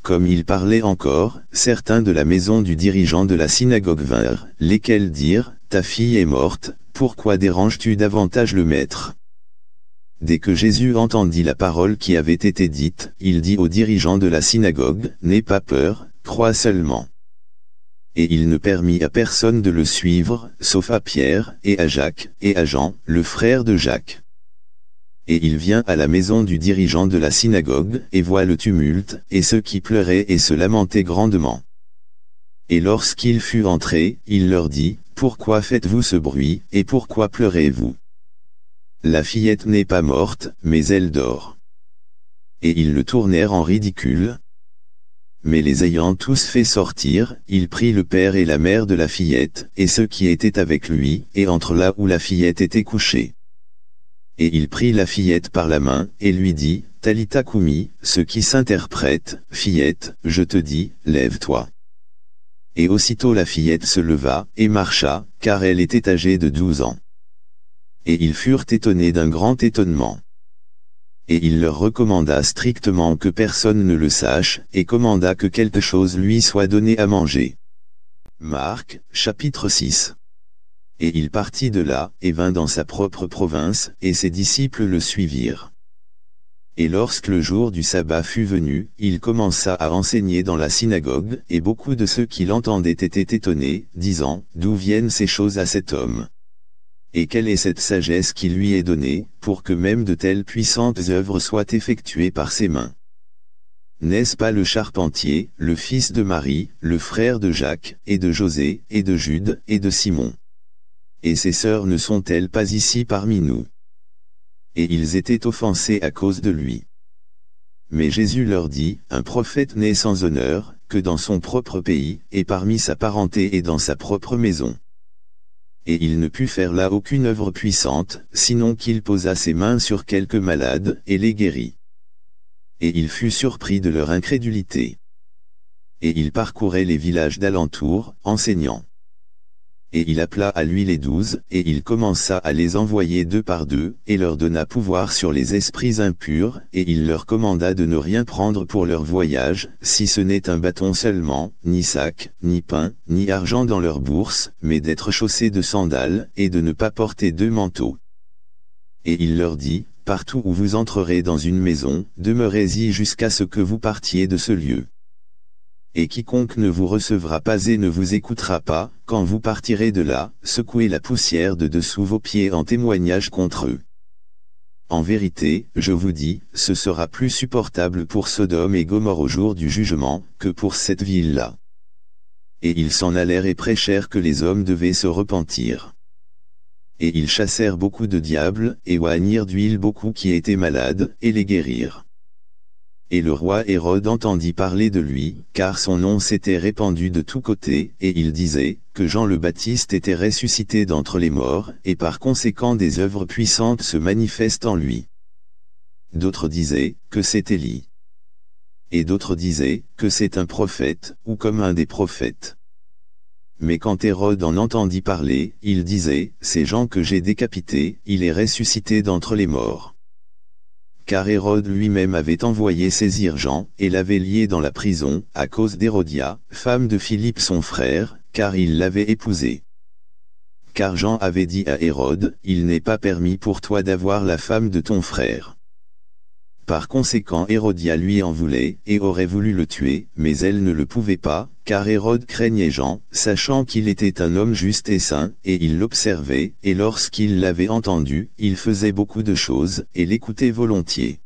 Comme il parlait encore, certains de la maison du dirigeant de la synagogue vinrent, lesquels dirent, Ta fille est morte, pourquoi déranges-tu davantage le maître? Dès que Jésus entendit la parole qui avait été dite, il dit au dirigeant de la synagogue, N'aie pas peur, crois seulement et il ne permit à personne de le suivre, sauf à Pierre, et à Jacques, et à Jean, le frère de Jacques. Et il vient à la maison du dirigeant de la synagogue, et voit le tumulte, et ceux qui pleuraient et se lamentaient grandement. Et lorsqu'il fut entré, il leur dit, Pourquoi faites-vous ce bruit, et pourquoi pleurez-vous? La fillette n'est pas morte, mais elle dort. Et ils le tournèrent en ridicule, mais les ayant tous fait sortir, il prit le père et la mère de la fillette, et ceux qui étaient avec lui, et entre là où la fillette était couchée. Et il prit la fillette par la main, et lui dit, Talita Kumi, ce qui s'interprète, fillette, je te dis, lève-toi. Et aussitôt la fillette se leva, et marcha, car elle était âgée de douze ans. Et ils furent étonnés d'un grand étonnement et il leur recommanda strictement que personne ne le sache, et commanda que quelque chose lui soit donné à manger. Marc, chapitre 6 Et il partit de là, et vint dans sa propre province, et ses disciples le suivirent. Et lorsque le jour du sabbat fut venu, il commença à enseigner dans la synagogue, et beaucoup de ceux qui l'entendaient étaient étonnés, disant, D'où viennent ces choses à cet homme? Et quelle est cette sagesse qui lui est donnée, pour que même de telles puissantes œuvres soient effectuées par ses mains? N'est-ce pas le charpentier, le fils de Marie, le frère de Jacques, et de José, et de Jude, et de Simon? Et ses sœurs ne sont-elles pas ici parmi nous? Et ils étaient offensés à cause de lui. Mais Jésus leur dit, Un prophète n'est sans honneur, que dans son propre pays, et parmi sa parenté et dans sa propre maison. Et il ne put faire là aucune œuvre puissante, sinon qu'il posa ses mains sur quelques malades, et les guérit et il fut surpris de leur incrédulité. Et il parcourait les villages d'alentour, enseignant. Et il appela à lui les douze, et il commença à les envoyer deux par deux, et leur donna pouvoir sur les esprits impurs, et il leur commanda de ne rien prendre pour leur voyage, si ce n'est un bâton seulement, ni sac, ni pain, ni argent dans leur bourse, mais d'être chaussés de sandales, et de ne pas porter deux manteaux. Et il leur dit, Partout où vous entrerez dans une maison, demeurez-y jusqu'à ce que vous partiez de ce lieu. Et quiconque ne vous recevra pas et ne vous écoutera pas, quand vous partirez de là, secouez la poussière de dessous vos pieds en témoignage contre eux. En vérité, je vous dis, ce sera plus supportable pour Sodome et Gomorre au jour du jugement, que pour cette ville-là. Et ils s'en allèrent et prêchèrent que les hommes devaient se repentir et ils chassèrent beaucoup de diables, et oignirent d'huile beaucoup qui étaient malades, et les guérirent. Et le roi Hérode entendit parler de lui, car son nom s'était répandu de tous côtés, et il disait, que Jean le Baptiste était ressuscité d'entre les morts, et par conséquent des œuvres puissantes se manifestent en lui. D'autres disaient, que c'est Élie. Et d'autres disaient, que c'est un prophète, ou comme un des prophètes. Mais quand Hérode en entendit parler, il disait, Ces gens que j'ai décapités, il est ressuscité d'entre les morts. Car Hérode lui-même avait envoyé saisir Jean, et l'avait lié dans la prison, à cause d'Hérodia, femme de Philippe son frère, car il l'avait épousée. Car Jean avait dit à Hérode, Il n'est pas permis pour toi d'avoir la femme de ton frère. Par conséquent Hérodia lui en voulait, et aurait voulu le tuer, mais elle ne le pouvait pas, car Hérode craignait Jean, sachant qu'il était un homme juste et saint, et il l'observait, et lorsqu'il l'avait entendu, il faisait beaucoup de choses, et l'écoutait volontiers.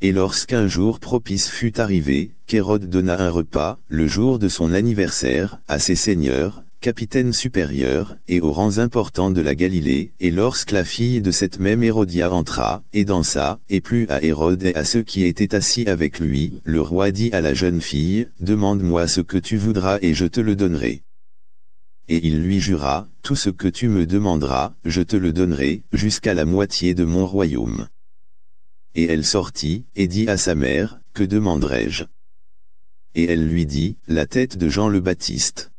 Et lorsqu'un jour propice fut arrivé, qu'Hérode donna un repas, le jour de son anniversaire, à ses seigneurs, capitaine supérieur, et aux rangs importants de la Galilée, et lorsque la fille de cette même Hérodia entra, et dansa, et plut à Hérode et à ceux qui étaient assis avec lui, le roi dit à la jeune fille, Demande-moi ce que tu voudras et je te le donnerai. Et il lui jura, Tout ce que tu me demanderas, je te le donnerai, jusqu'à la moitié de mon royaume. Et elle sortit, et dit à sa mère, Que demanderai-je? Et elle lui dit, La tête de Jean le Baptiste.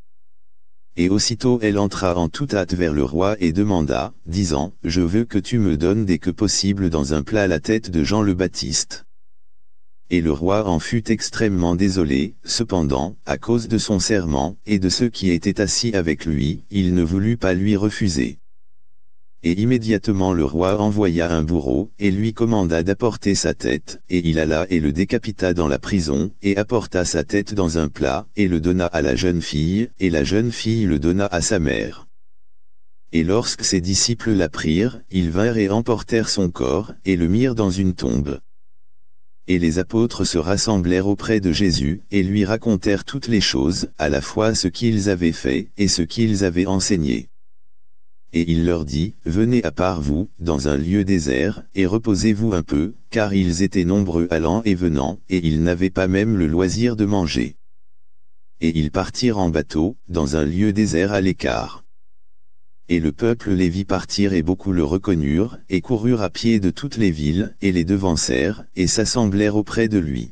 Et aussitôt elle entra en toute hâte vers le roi et demanda, disant, Je veux que tu me donnes dès que possible dans un plat la tête de Jean le Baptiste. Et le roi en fut extrêmement désolé, cependant, à cause de son serment, et de ceux qui étaient assis avec lui, il ne voulut pas lui refuser. Et immédiatement le roi envoya un bourreau, et lui commanda d'apporter sa tête, et il alla et le décapita dans la prison, et apporta sa tête dans un plat, et le donna à la jeune fille, et la jeune fille le donna à sa mère. Et lorsque ses disciples la prirent, ils vinrent et emportèrent son corps, et le mirent dans une tombe. Et les apôtres se rassemblèrent auprès de Jésus, et lui racontèrent toutes les choses, à la fois ce qu'ils avaient fait, et ce qu'ils avaient enseigné. Et il leur dit, Venez à part vous, dans un lieu désert, et reposez-vous un peu, car ils étaient nombreux allant et venant, et ils n'avaient pas même le loisir de manger. Et ils partirent en bateau, dans un lieu désert à l'écart. Et le peuple les vit partir et beaucoup le reconnurent, et coururent à pied de toutes les villes, et les devancèrent, et s'assemblèrent auprès de lui.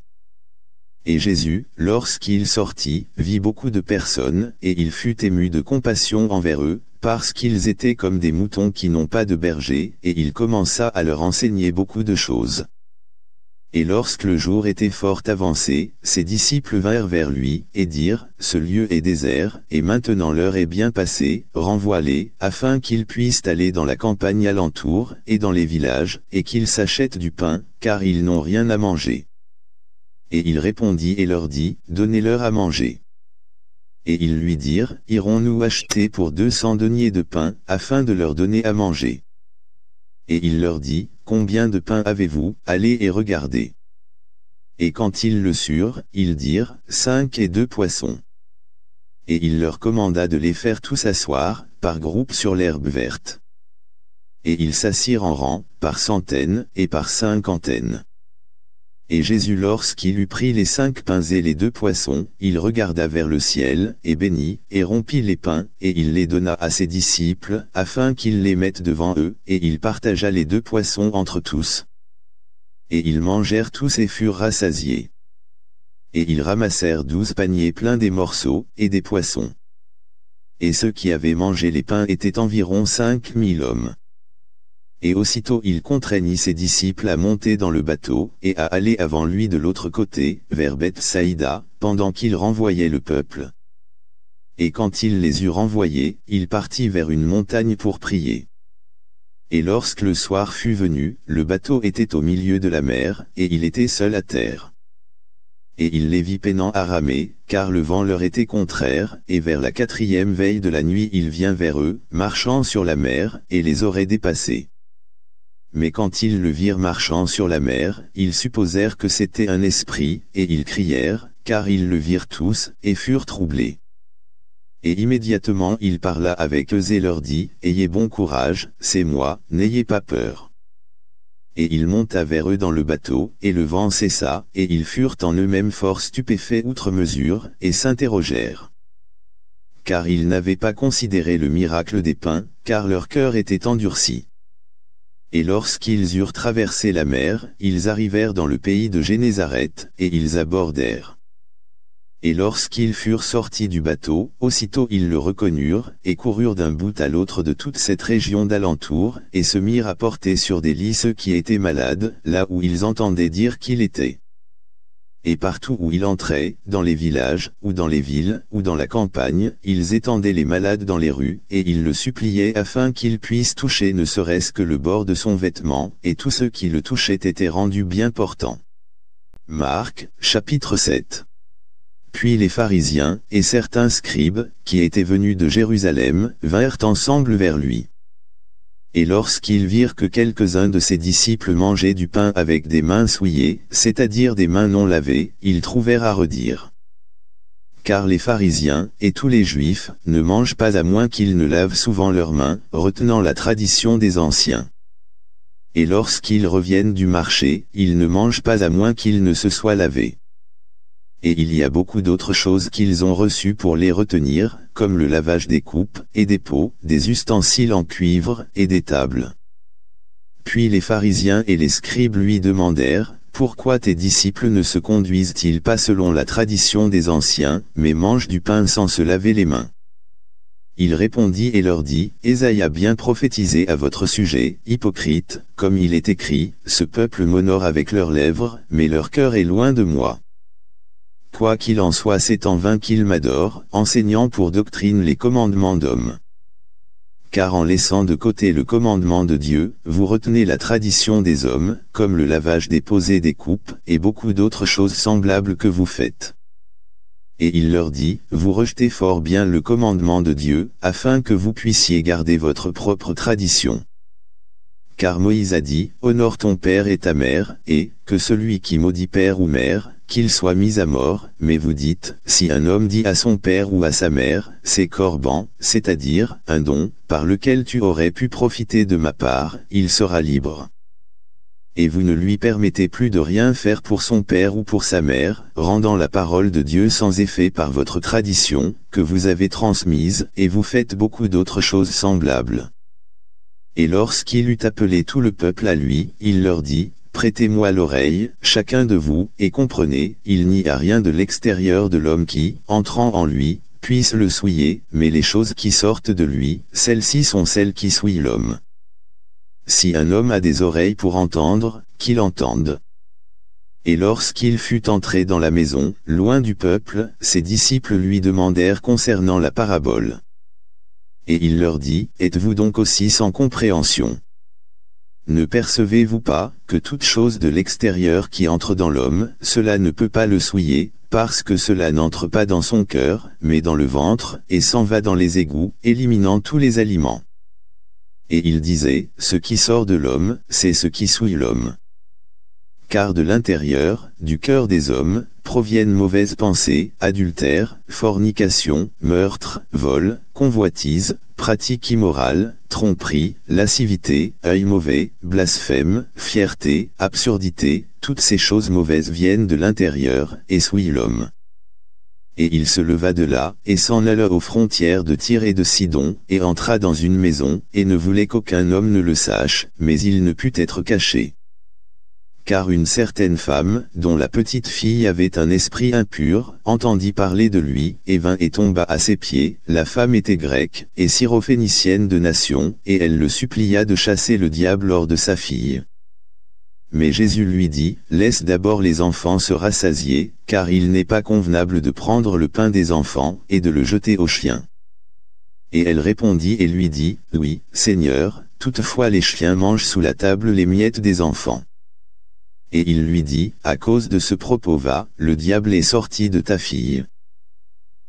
Et Jésus, lorsqu'il sortit, vit beaucoup de personnes, et il fut ému de compassion envers eux, parce qu'ils étaient comme des moutons qui n'ont pas de berger, et il commença à leur enseigner beaucoup de choses. Et lorsque le jour était fort avancé, ses disciples vinrent vers lui, et dirent, Ce lieu est désert, et maintenant l'heure est bien passée, renvoie-les, afin qu'ils puissent aller dans la campagne alentour, et dans les villages, et qu'ils s'achètent du pain, car ils n'ont rien à manger. Et il répondit et leur dit, Donnez-leur à manger. Et ils lui dirent, Irons-nous acheter pour deux cents deniers de pain, afin de leur donner à manger? Et il leur dit, Combien de pain avez-vous? Allez et regardez. Et quand ils le surent, ils dirent, cinq et deux poissons. Et il leur commanda de les faire tous asseoir, par groupes sur l'herbe verte. Et ils s'assirent en rang, par centaines, et par cinquantaines. Et Jésus lorsqu'il eut pris les cinq pains et les deux poissons, il regarda vers le ciel, et bénit, et rompit les pains, et il les donna à ses disciples, afin qu'ils les mettent devant eux, et il partagea les deux poissons entre tous. Et ils mangèrent tous et furent rassasiés. Et ils ramassèrent douze paniers pleins des morceaux, et des poissons. Et ceux qui avaient mangé les pains étaient environ cinq mille hommes. Et aussitôt il contraignit ses disciples à monter dans le bateau, et à aller avant lui de l'autre côté, vers Bethsaïda, pendant qu'il renvoyait le peuple. Et quand il les eut renvoyés, il partit vers une montagne pour prier. Et lorsque le soir fut venu, le bateau était au milieu de la mer, et il était seul à terre. Et il les vit peinant à ramer, car le vent leur était contraire, et vers la quatrième veille de la nuit il vient vers eux, marchant sur la mer, et les aurait dépassés. Mais quand ils le virent marchant sur la mer, ils supposèrent que c'était un esprit, et ils crièrent, car ils le virent tous, et furent troublés. Et immédiatement il parla avec eux et leur dit, Ayez bon courage, c'est moi, n'ayez pas peur. Et il monta vers eux dans le bateau, et le vent cessa, et ils furent en eux-mêmes fort stupéfaits outre mesure, et s'interrogèrent. Car ils n'avaient pas considéré le miracle des pains, car leur cœur était endurci. Et lorsqu'ils eurent traversé la mer, ils arrivèrent dans le pays de Génézareth, et ils abordèrent. Et lorsqu'ils furent sortis du bateau, aussitôt ils le reconnurent, et coururent d'un bout à l'autre de toute cette région d'alentour, et se mirent à porter sur des lits ceux qui étaient malades, là où ils entendaient dire qu'il était. Et partout où il entrait, dans les villages, ou dans les villes, ou dans la campagne, ils étendaient les malades dans les rues, et ils le suppliaient afin qu'il puisse toucher ne serait-ce que le bord de son vêtement, et tous ceux qui le touchaient étaient rendus bien portants. Marc, chapitre 7 puis les pharisiens, et certains scribes, qui étaient venus de Jérusalem, vinrent ensemble vers lui. Et lorsqu'ils virent que quelques-uns de ses disciples mangeaient du pain avec des mains souillées, c'est-à-dire des mains non lavées, ils trouvèrent à redire. Car les pharisiens, et tous les juifs, ne mangent pas à moins qu'ils ne lavent souvent leurs mains, retenant la tradition des anciens. Et lorsqu'ils reviennent du marché, ils ne mangent pas à moins qu'ils ne se soient lavés et il y a beaucoup d'autres choses qu'ils ont reçues pour les retenir, comme le lavage des coupes, et des pots, des ustensiles en cuivre, et des tables. Puis les pharisiens et les scribes lui demandèrent, Pourquoi tes disciples ne se conduisent-ils pas selon la tradition des anciens, mais mangent du pain sans se laver les mains? Il répondit et leur dit, Ésaïe a bien prophétisé à votre sujet, hypocrite, comme il est écrit, ce peuple m'honore avec leurs lèvres, mais leur cœur est loin de moi. Quoi qu'il en soit c'est en vain qu'il m'adore, enseignant pour doctrine les commandements d'hommes. Car en laissant de côté le commandement de Dieu, vous retenez la tradition des hommes, comme le lavage des posés des coupes, et beaucoup d'autres choses semblables que vous faites. Et il leur dit, vous rejetez fort bien le commandement de Dieu, afin que vous puissiez garder votre propre tradition. Car Moïse a dit, Honore ton père et ta mère, et, que celui qui maudit père ou mère, qu'il soit mis à mort, mais vous dites, si un homme dit à son père ou à sa mère, c'est corban, c'est-à-dire, un don, par lequel tu aurais pu profiter de ma part, il sera libre. Et vous ne lui permettez plus de rien faire pour son père ou pour sa mère, rendant la parole de Dieu sans effet par votre tradition, que vous avez transmise, et vous faites beaucoup d'autres choses semblables. Et lorsqu'il eut appelé tout le peuple à lui, il leur dit, Prêtez-moi l'oreille, chacun de vous, et comprenez, il n'y a rien de l'extérieur de l'homme qui, entrant en lui, puisse le souiller, mais les choses qui sortent de lui, celles-ci sont celles qui souillent l'homme. Si un homme a des oreilles pour entendre, qu'il entende. Et lorsqu'il fut entré dans la maison, loin du peuple, ses disciples lui demandèrent concernant la parabole. Et il leur dit, Êtes-vous donc aussi sans compréhension? Ne percevez-vous pas, que toute chose de l'extérieur qui entre dans l'homme, cela ne peut pas le souiller, parce que cela n'entre pas dans son cœur, mais dans le ventre, et s'en va dans les égouts, éliminant tous les aliments. Et il disait, ce qui sort de l'homme, c'est ce qui souille l'homme. Car de l'intérieur, du cœur des hommes, proviennent mauvaises pensées, adultère, fornication, meurtre, vol, convoitise, pratique immorale, tromperie, lascivité, œil mauvais, blasphème, fierté, absurdité, toutes ces choses mauvaises viennent de l'intérieur, et souillent l'homme. Et il se leva de là, et s'en alla aux frontières de Tyr et de Sidon, et entra dans une maison, et ne voulait qu'aucun homme ne le sache, mais il ne put être caché. Car une certaine femme, dont la petite fille avait un esprit impur, entendit parler de lui, et vint et tomba à ses pieds, la femme était grecque, et syrophénicienne de nation, et elle le supplia de chasser le diable hors de sa fille. Mais Jésus lui dit, Laisse d'abord les enfants se rassasier, car il n'est pas convenable de prendre le pain des enfants, et de le jeter aux chiens. Et elle répondit et lui dit, Oui, Seigneur, toutefois les chiens mangent sous la table les miettes des enfants. Et il lui dit, À cause de ce propos va, le diable est sorti de ta fille.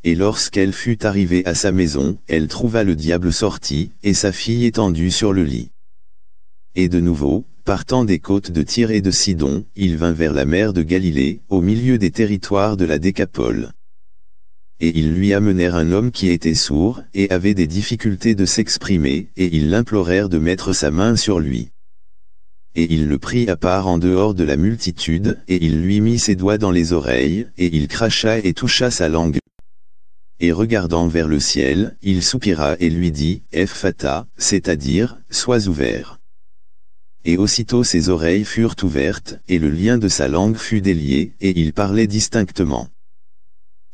Et lorsqu'elle fut arrivée à sa maison, elle trouva le diable sorti, et sa fille étendue sur le lit. Et de nouveau, Partant des côtes de Tyr et de Sidon, il vint vers la mer de Galilée, au milieu des territoires de la Décapole. Et ils lui amenèrent un homme qui était sourd, et avait des difficultés de s'exprimer, et ils l'implorèrent de mettre sa main sur lui. Et il le prit à part en dehors de la multitude, et il lui mit ses doigts dans les oreilles, et il cracha et toucha sa langue. Et regardant vers le ciel, il soupira et lui dit, Ephata, c'est-à-dire, sois ouvert et aussitôt ses oreilles furent ouvertes, et le lien de sa langue fut délié, et il parlait distinctement.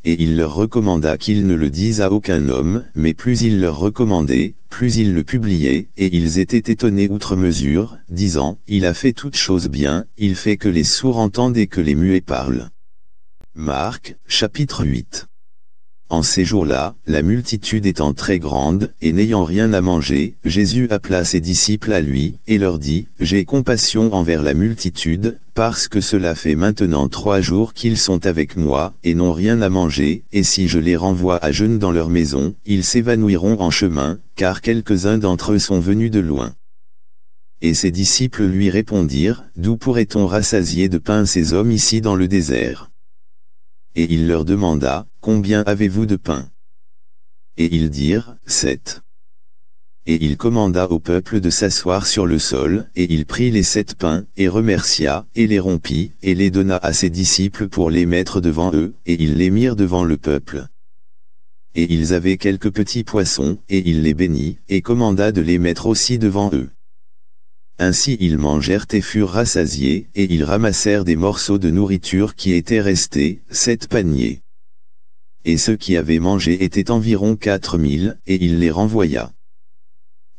Et il leur recommanda qu'ils ne le disent à aucun homme, mais plus il leur recommandait, plus il le publiait, et ils étaient étonnés outre mesure, disant, Il a fait toutes choses bien, il fait que les sourds entendent et que les muets parlent. Marc, chapitre 8 en ces jours-là, la multitude étant très grande, et n'ayant rien à manger, Jésus appela ses disciples à lui, et leur dit, J'ai compassion envers la multitude, parce que cela fait maintenant trois jours qu'ils sont avec moi, et n'ont rien à manger, et si je les renvoie à jeûne dans leur maison, ils s'évanouiront en chemin, car quelques-uns d'entre eux sont venus de loin. Et ses disciples lui répondirent, D'où pourrait-on rassasier de pain ces hommes ici dans le désert? Et il leur demanda, Combien avez-vous de pain? Et ils dirent, Sept. Et il commanda au peuple de s'asseoir sur le sol, et il prit les sept pains, et remercia, et les rompit, et les donna à ses disciples pour les mettre devant eux, et ils les mirent devant le peuple. Et ils avaient quelques petits poissons, et il les bénit, et commanda de les mettre aussi devant eux. Ainsi ils mangèrent et furent rassasiés, et ils ramassèrent des morceaux de nourriture qui étaient restés, sept paniers. Et ceux qui avaient mangé étaient environ quatre mille, et il les renvoya.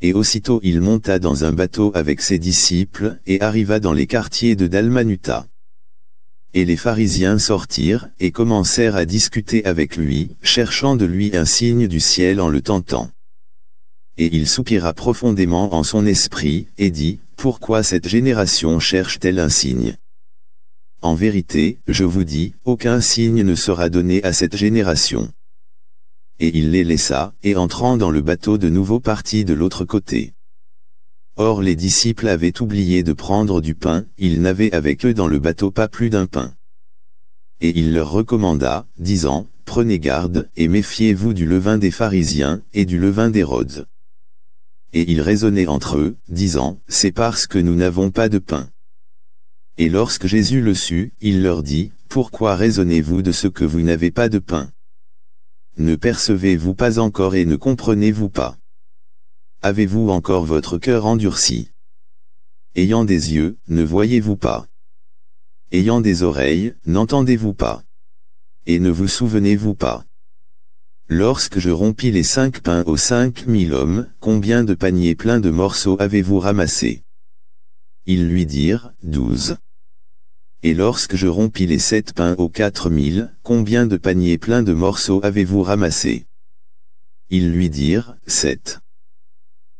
Et aussitôt il monta dans un bateau avec ses disciples, et arriva dans les quartiers de Dalmanuta. Et les pharisiens sortirent, et commencèrent à discuter avec lui, cherchant de lui un signe du ciel en le tentant. Et il soupira profondément en son esprit, et dit, Pourquoi cette génération cherche-t-elle un signe? En vérité, je vous dis, aucun signe ne sera donné à cette génération. Et il les laissa, et entrant dans le bateau de nouveau partit de l'autre côté. Or les disciples avaient oublié de prendre du pain, ils n'avaient avec eux dans le bateau pas plus d'un pain. Et il leur recommanda, disant, Prenez garde, et méfiez-vous du levain des pharisiens, et du levain d'Hérode et ils raisonnaient entre eux, disant, C'est parce que nous n'avons pas de pain. Et lorsque Jésus le sut, il leur dit, Pourquoi raisonnez-vous de ce que vous n'avez pas de pain Ne percevez-vous pas encore et ne comprenez-vous pas Avez-vous encore votre cœur endurci Ayant des yeux, ne voyez-vous pas Ayant des oreilles, n'entendez-vous pas Et ne vous souvenez-vous pas Lorsque je rompis les cinq pains aux cinq mille hommes, combien de paniers pleins de morceaux avez-vous ramassé Ils lui dirent, douze. Et lorsque je rompis les sept pains aux quatre mille, combien de paniers pleins de morceaux avez-vous ramassé Ils lui dirent, sept.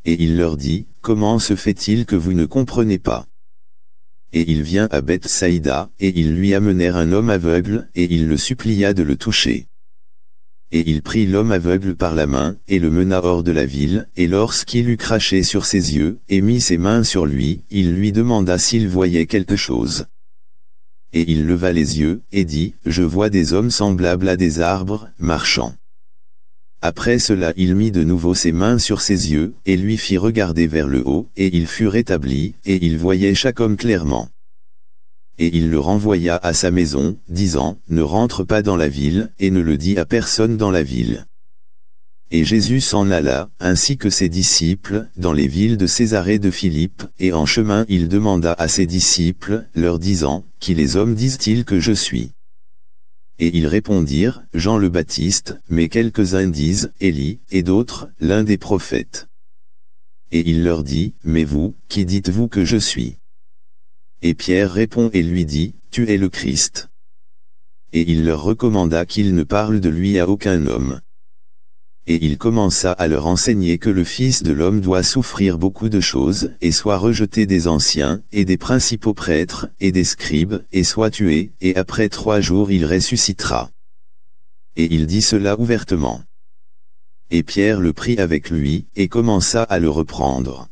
Et il leur dit, Comment se fait-il que vous ne comprenez pas? Et il vient à Beth Saïda, et ils lui amenèrent un homme aveugle, et il le supplia de le toucher. Et il prit l'homme aveugle par la main, et le mena hors de la ville, et lorsqu'il eut craché sur ses yeux, et mis ses mains sur lui, il lui demanda s'il voyait quelque chose. Et il leva les yeux, et dit, Je vois des hommes semblables à des arbres, marchant. Après cela il mit de nouveau ses mains sur ses yeux, et lui fit regarder vers le haut, et il fut rétabli, et il voyait chaque homme clairement. Et il le renvoya à sa maison, disant, Ne rentre pas dans la ville, et ne le dis à personne dans la ville. Et Jésus s'en alla, ainsi que ses disciples, dans les villes de Césarée de Philippe, et en chemin il demanda à ses disciples, leur disant, Qui les hommes disent-ils que je suis? Et ils répondirent, Jean le Baptiste, mais quelques-uns disent, Élie, et d'autres, l'un des prophètes. Et il leur dit, Mais vous, qui dites-vous que je suis? Et Pierre répond et lui dit, Tu es le Christ. Et il leur recommanda qu'ils ne parlent de lui à aucun homme et il commença à leur enseigner que le Fils de l'homme doit souffrir beaucoup de choses, et soit rejeté des anciens, et des principaux prêtres, et des scribes, et soit tué, et après trois jours il ressuscitera. Et il dit cela ouvertement. Et Pierre le prit avec lui, et commença à le reprendre.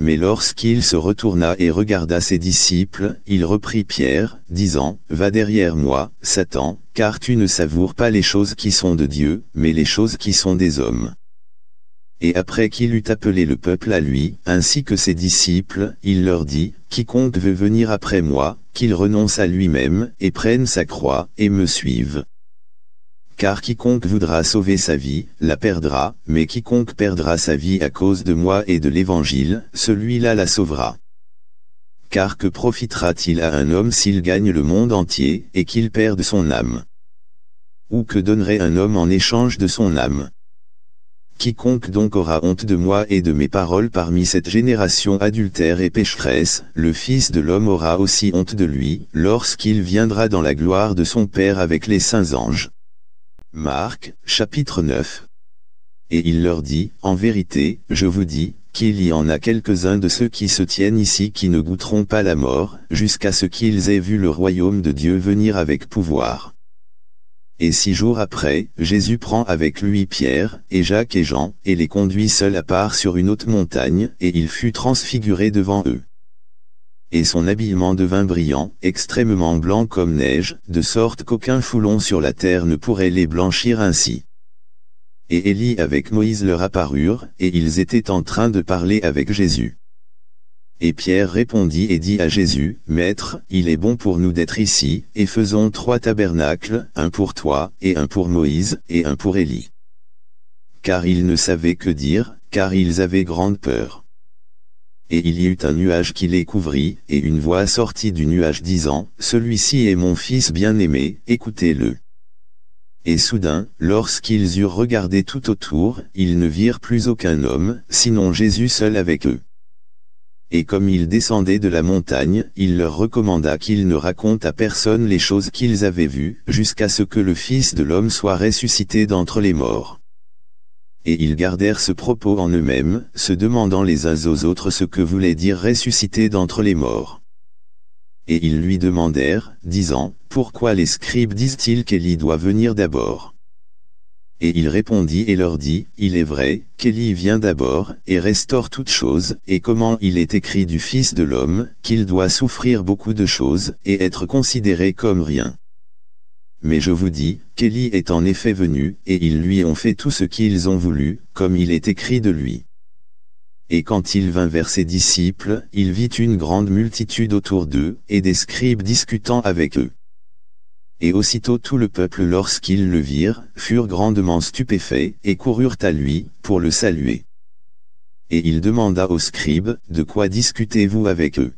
Mais lorsqu'il se retourna et regarda ses disciples, il reprit Pierre, disant, Va derrière moi, Satan, car tu ne savoures pas les choses qui sont de Dieu, mais les choses qui sont des hommes. Et après qu'il eut appelé le peuple à lui, ainsi que ses disciples, il leur dit, Quiconque veut venir après moi, qu'il renonce à lui-même, et prenne sa croix, et me suive car quiconque voudra sauver sa vie, la perdra, mais quiconque perdra sa vie à cause de moi et de l'Évangile, celui-là la sauvera. Car que profitera-t-il à un homme s'il gagne le monde entier, et qu'il perde son âme? Ou que donnerait un homme en échange de son âme? Quiconque donc aura honte de moi et de mes paroles parmi cette génération adultère et pécheresse, le Fils de l'homme aura aussi honte de lui, lorsqu'il viendra dans la gloire de son Père avec les saints anges. Marc, chapitre 9. Et il leur dit, En vérité, je vous dis, qu'il y en a quelques-uns de ceux qui se tiennent ici qui ne goûteront pas la mort, jusqu'à ce qu'ils aient vu le royaume de Dieu venir avec pouvoir. Et six jours après, Jésus prend avec lui Pierre, et Jacques et Jean, et les conduit seuls à part sur une haute montagne, et il fut transfiguré devant eux et son habillement devint brillant, extrêmement blanc comme neige, de sorte qu'aucun foulon sur la terre ne pourrait les blanchir ainsi. Et Élie avec Moïse leur apparurent, et ils étaient en train de parler avec Jésus. Et Pierre répondit et dit à Jésus, Maître, il est bon pour nous d'être ici, et faisons trois tabernacles, un pour toi, et un pour Moïse, et un pour Élie. Car ils ne savaient que dire, car ils avaient grande peur. Et il y eut un nuage qui les couvrit, et une voix sortit du nuage disant, Celui-ci est mon fils bien-aimé, écoutez-le. Et soudain, lorsqu'ils eurent regardé tout autour, ils ne virent plus aucun homme, sinon Jésus seul avec eux. Et comme ils descendaient de la montagne, il leur recommanda qu'ils ne racontent à personne les choses qu'ils avaient vues, jusqu'à ce que le Fils de l'homme soit ressuscité d'entre les morts et ils gardèrent ce propos en eux-mêmes, se demandant les uns aux autres ce que voulait dire ressusciter d'entre les morts. Et ils lui demandèrent, disant, Pourquoi les scribes disent-ils qu'Élie doit venir d'abord? Et il répondit et leur dit, Il est vrai, qu'Élie vient d'abord, et restaure toutes choses, et comment il est écrit du Fils de l'homme, qu'il doit souffrir beaucoup de choses, et être considéré comme rien. Mais je vous dis, qu'Élie est en effet venu, et ils lui ont fait tout ce qu'ils ont voulu, comme il est écrit de lui. Et quand il vint vers ses disciples, il vit une grande multitude autour d'eux, et des scribes discutant avec eux. Et aussitôt tout le peuple lorsqu'ils le virent, furent grandement stupéfaits, et coururent à lui, pour le saluer. Et il demanda aux scribes, De quoi discutez-vous avec eux?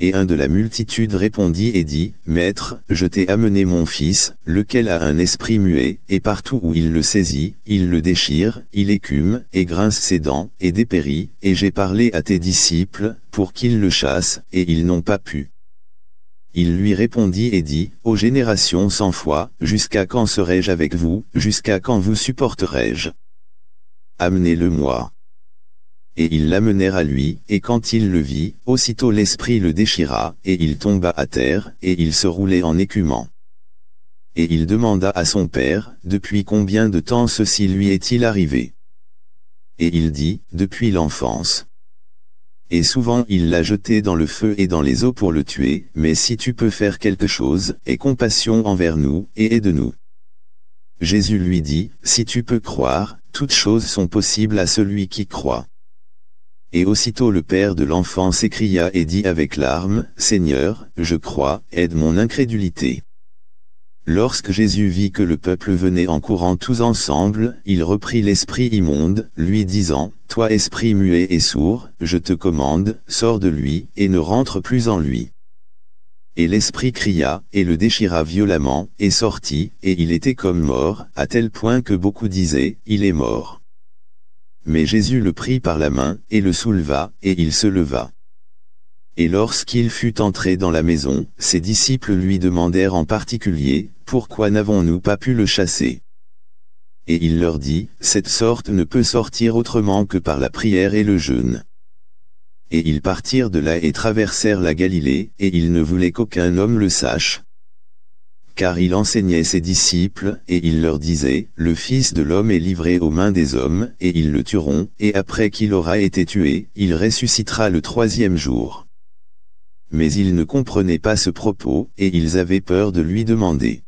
Et un de la multitude répondit et dit, Maître, je t'ai amené mon fils, lequel a un esprit muet, et partout où il le saisit, il le déchire, il écume, et grince ses dents, et dépérit, et j'ai parlé à tes disciples, pour qu'ils le chassent, et ils n'ont pas pu. Il lui répondit et dit, Ô génération sans foi, jusqu'à quand serai-je avec vous, jusqu'à quand vous supporterai-je? Amenez-le-moi et ils l'amenèrent à lui, et quand il le vit, aussitôt l'esprit le déchira, et il tomba à terre, et il se roulait en écumant. Et il demanda à son père, depuis combien de temps ceci lui est-il arrivé? Et il dit, depuis l'enfance. Et souvent il l'a jeté dans le feu et dans les eaux pour le tuer, mais si tu peux faire quelque chose, aie compassion envers nous, et aide-nous. Jésus lui dit, Si tu peux croire, toutes choses sont possibles à celui qui croit. Et aussitôt le père de l'enfant s'écria et dit avec larmes, Seigneur, je crois, aide mon incrédulité. Lorsque Jésus vit que le peuple venait en courant tous ensemble, il reprit l'esprit immonde, lui disant, Toi esprit muet et sourd, je te commande, sors de lui, et ne rentre plus en lui. Et l'esprit cria, et le déchira violemment, et sortit, et il était comme mort, à tel point que beaucoup disaient, Il est mort. Mais Jésus le prit par la main, et le souleva, et il se leva. Et lorsqu'il fut entré dans la maison, ses disciples lui demandèrent en particulier, Pourquoi n'avons-nous pas pu le chasser? Et il leur dit, Cette sorte ne peut sortir autrement que par la prière et le jeûne. Et ils partirent de là et traversèrent la Galilée, et ils ne voulaient qu'aucun homme le sache, car il enseignait ses disciples, et il leur disait, Le Fils de l'homme est livré aux mains des hommes, et ils le tueront, et après qu'il aura été tué, il ressuscitera le troisième jour. Mais ils ne comprenaient pas ce propos, et ils avaient peur de lui demander.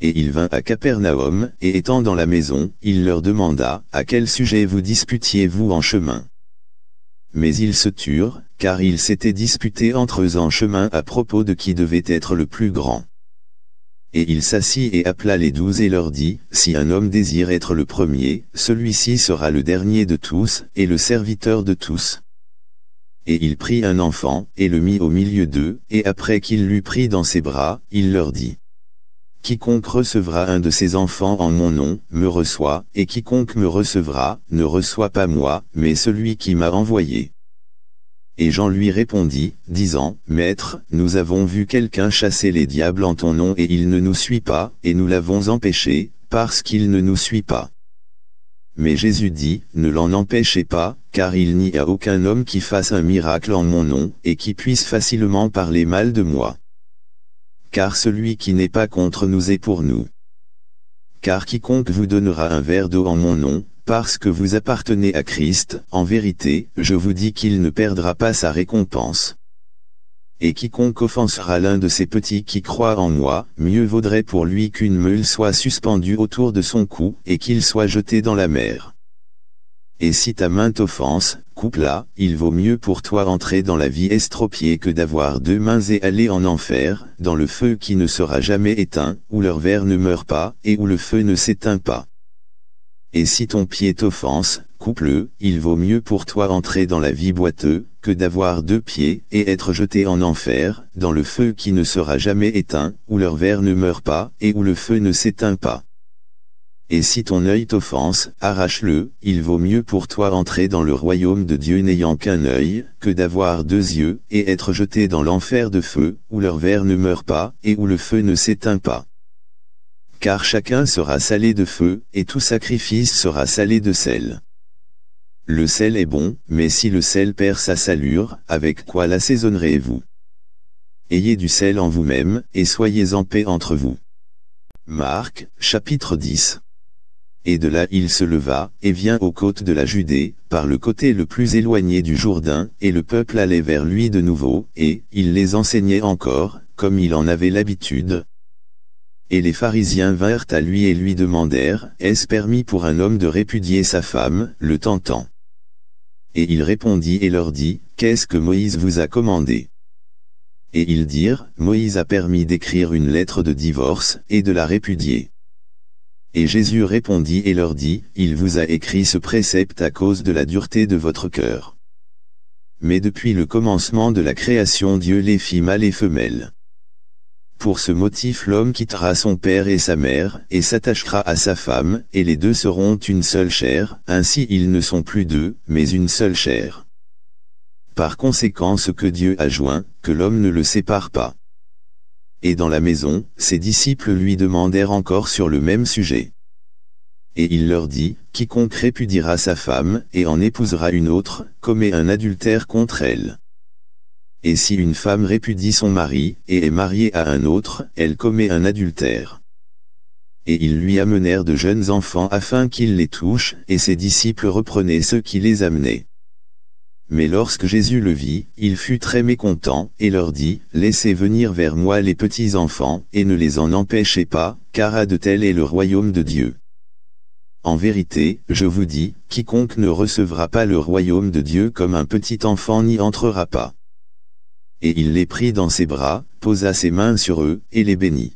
Et il vint à Capernaum, et étant dans la maison, il leur demanda, À quel sujet vous disputiez-vous en chemin? Mais ils se turent, car ils s'étaient disputés entre eux en chemin à propos de qui devait être le plus grand. Et il s'assit et appela les douze et leur dit, Si un homme désire être le premier, celui-ci sera le dernier de tous, et le serviteur de tous. Et il prit un enfant, et le mit au milieu d'eux, et après qu'il l'eut pris dans ses bras, il leur dit. Quiconque recevra un de ces enfants en mon nom, me reçoit, et quiconque me recevra, ne reçoit pas moi, mais celui qui m'a envoyé. Et Jean lui répondit, disant, Maître, nous avons vu quelqu'un chasser les diables en ton nom et il ne nous suit pas, et nous l'avons empêché, parce qu'il ne nous suit pas. Mais Jésus dit, Ne l'en empêchez pas, car il n'y a aucun homme qui fasse un miracle en mon nom, et qui puisse facilement parler mal de moi. Car celui qui n'est pas contre nous est pour nous. Car quiconque vous donnera un verre d'eau en mon nom, parce que vous appartenez à Christ, en vérité, je vous dis qu'il ne perdra pas sa récompense. Et quiconque offensera l'un de ces petits qui croient en moi, mieux vaudrait pour lui qu'une meule soit suspendue autour de son cou, et qu'il soit jeté dans la mer. Et si ta main t'offense, coupe-la, il vaut mieux pour toi entrer dans la vie estropiée que d'avoir deux mains et aller en enfer, dans le feu qui ne sera jamais éteint, où leur verre ne meurt pas, et où le feu ne s'éteint pas. Et si ton pied t'offense, coupe-le, il vaut mieux pour toi entrer dans la vie boiteux, que d'avoir deux pieds, et être jeté en enfer, dans le feu qui ne sera jamais éteint, où leur verre ne meurt pas, et où le feu ne s'éteint pas. Et si ton œil t'offense, arrache-le, il vaut mieux pour toi entrer dans le royaume de Dieu n'ayant qu'un œil, que d'avoir deux yeux, et être jeté dans l'enfer de feu, où leur verre ne meurt pas, et où le feu ne s'éteint pas car chacun sera salé de feu, et tout sacrifice sera salé de sel. Le sel est bon, mais si le sel perd sa salure, avec quoi l'assaisonnerez-vous? Ayez du sel en vous-même, et soyez en paix entre vous. Marc, chapitre 10 Et de là il se leva, et vient aux côtes de la Judée, par le côté le plus éloigné du Jourdain, et le peuple allait vers lui de nouveau, et, il les enseignait encore, comme il en avait l'habitude, et les pharisiens vinrent à lui et lui demandèrent, Est-ce permis pour un homme de répudier sa femme, le tentant? Et il répondit et leur dit, Qu'est-ce que Moïse vous a commandé? Et ils dirent, Moïse a permis d'écrire une lettre de divorce, et de la répudier. Et Jésus répondit et leur dit, Il vous a écrit ce précepte à cause de la dureté de votre cœur. Mais depuis le commencement de la création Dieu les fit mâles et femelles. Pour ce motif l'homme quittera son père et sa mère, et s'attachera à sa femme, et les deux seront une seule chair, ainsi ils ne sont plus deux, mais une seule chair. Par conséquent ce que Dieu a joint, que l'homme ne le sépare pas. Et dans la maison, ses disciples lui demandèrent encore sur le même sujet. Et il leur dit, Quiconque répudiera sa femme, et en épousera une autre, commet un adultère contre elle. Et si une femme répudie son mari, et est mariée à un autre, elle commet un adultère. Et ils lui amenèrent de jeunes enfants afin qu'il les touche, et ses disciples reprenaient ceux qui les amenaient. Mais lorsque Jésus le vit, il fut très mécontent, et leur dit, Laissez venir vers moi les petits enfants, et ne les en empêchez pas, car à de tel est le royaume de Dieu. En vérité, je vous dis, quiconque ne recevra pas le royaume de Dieu comme un petit enfant n'y entrera pas. Et il les prit dans ses bras, posa ses mains sur eux, et les bénit.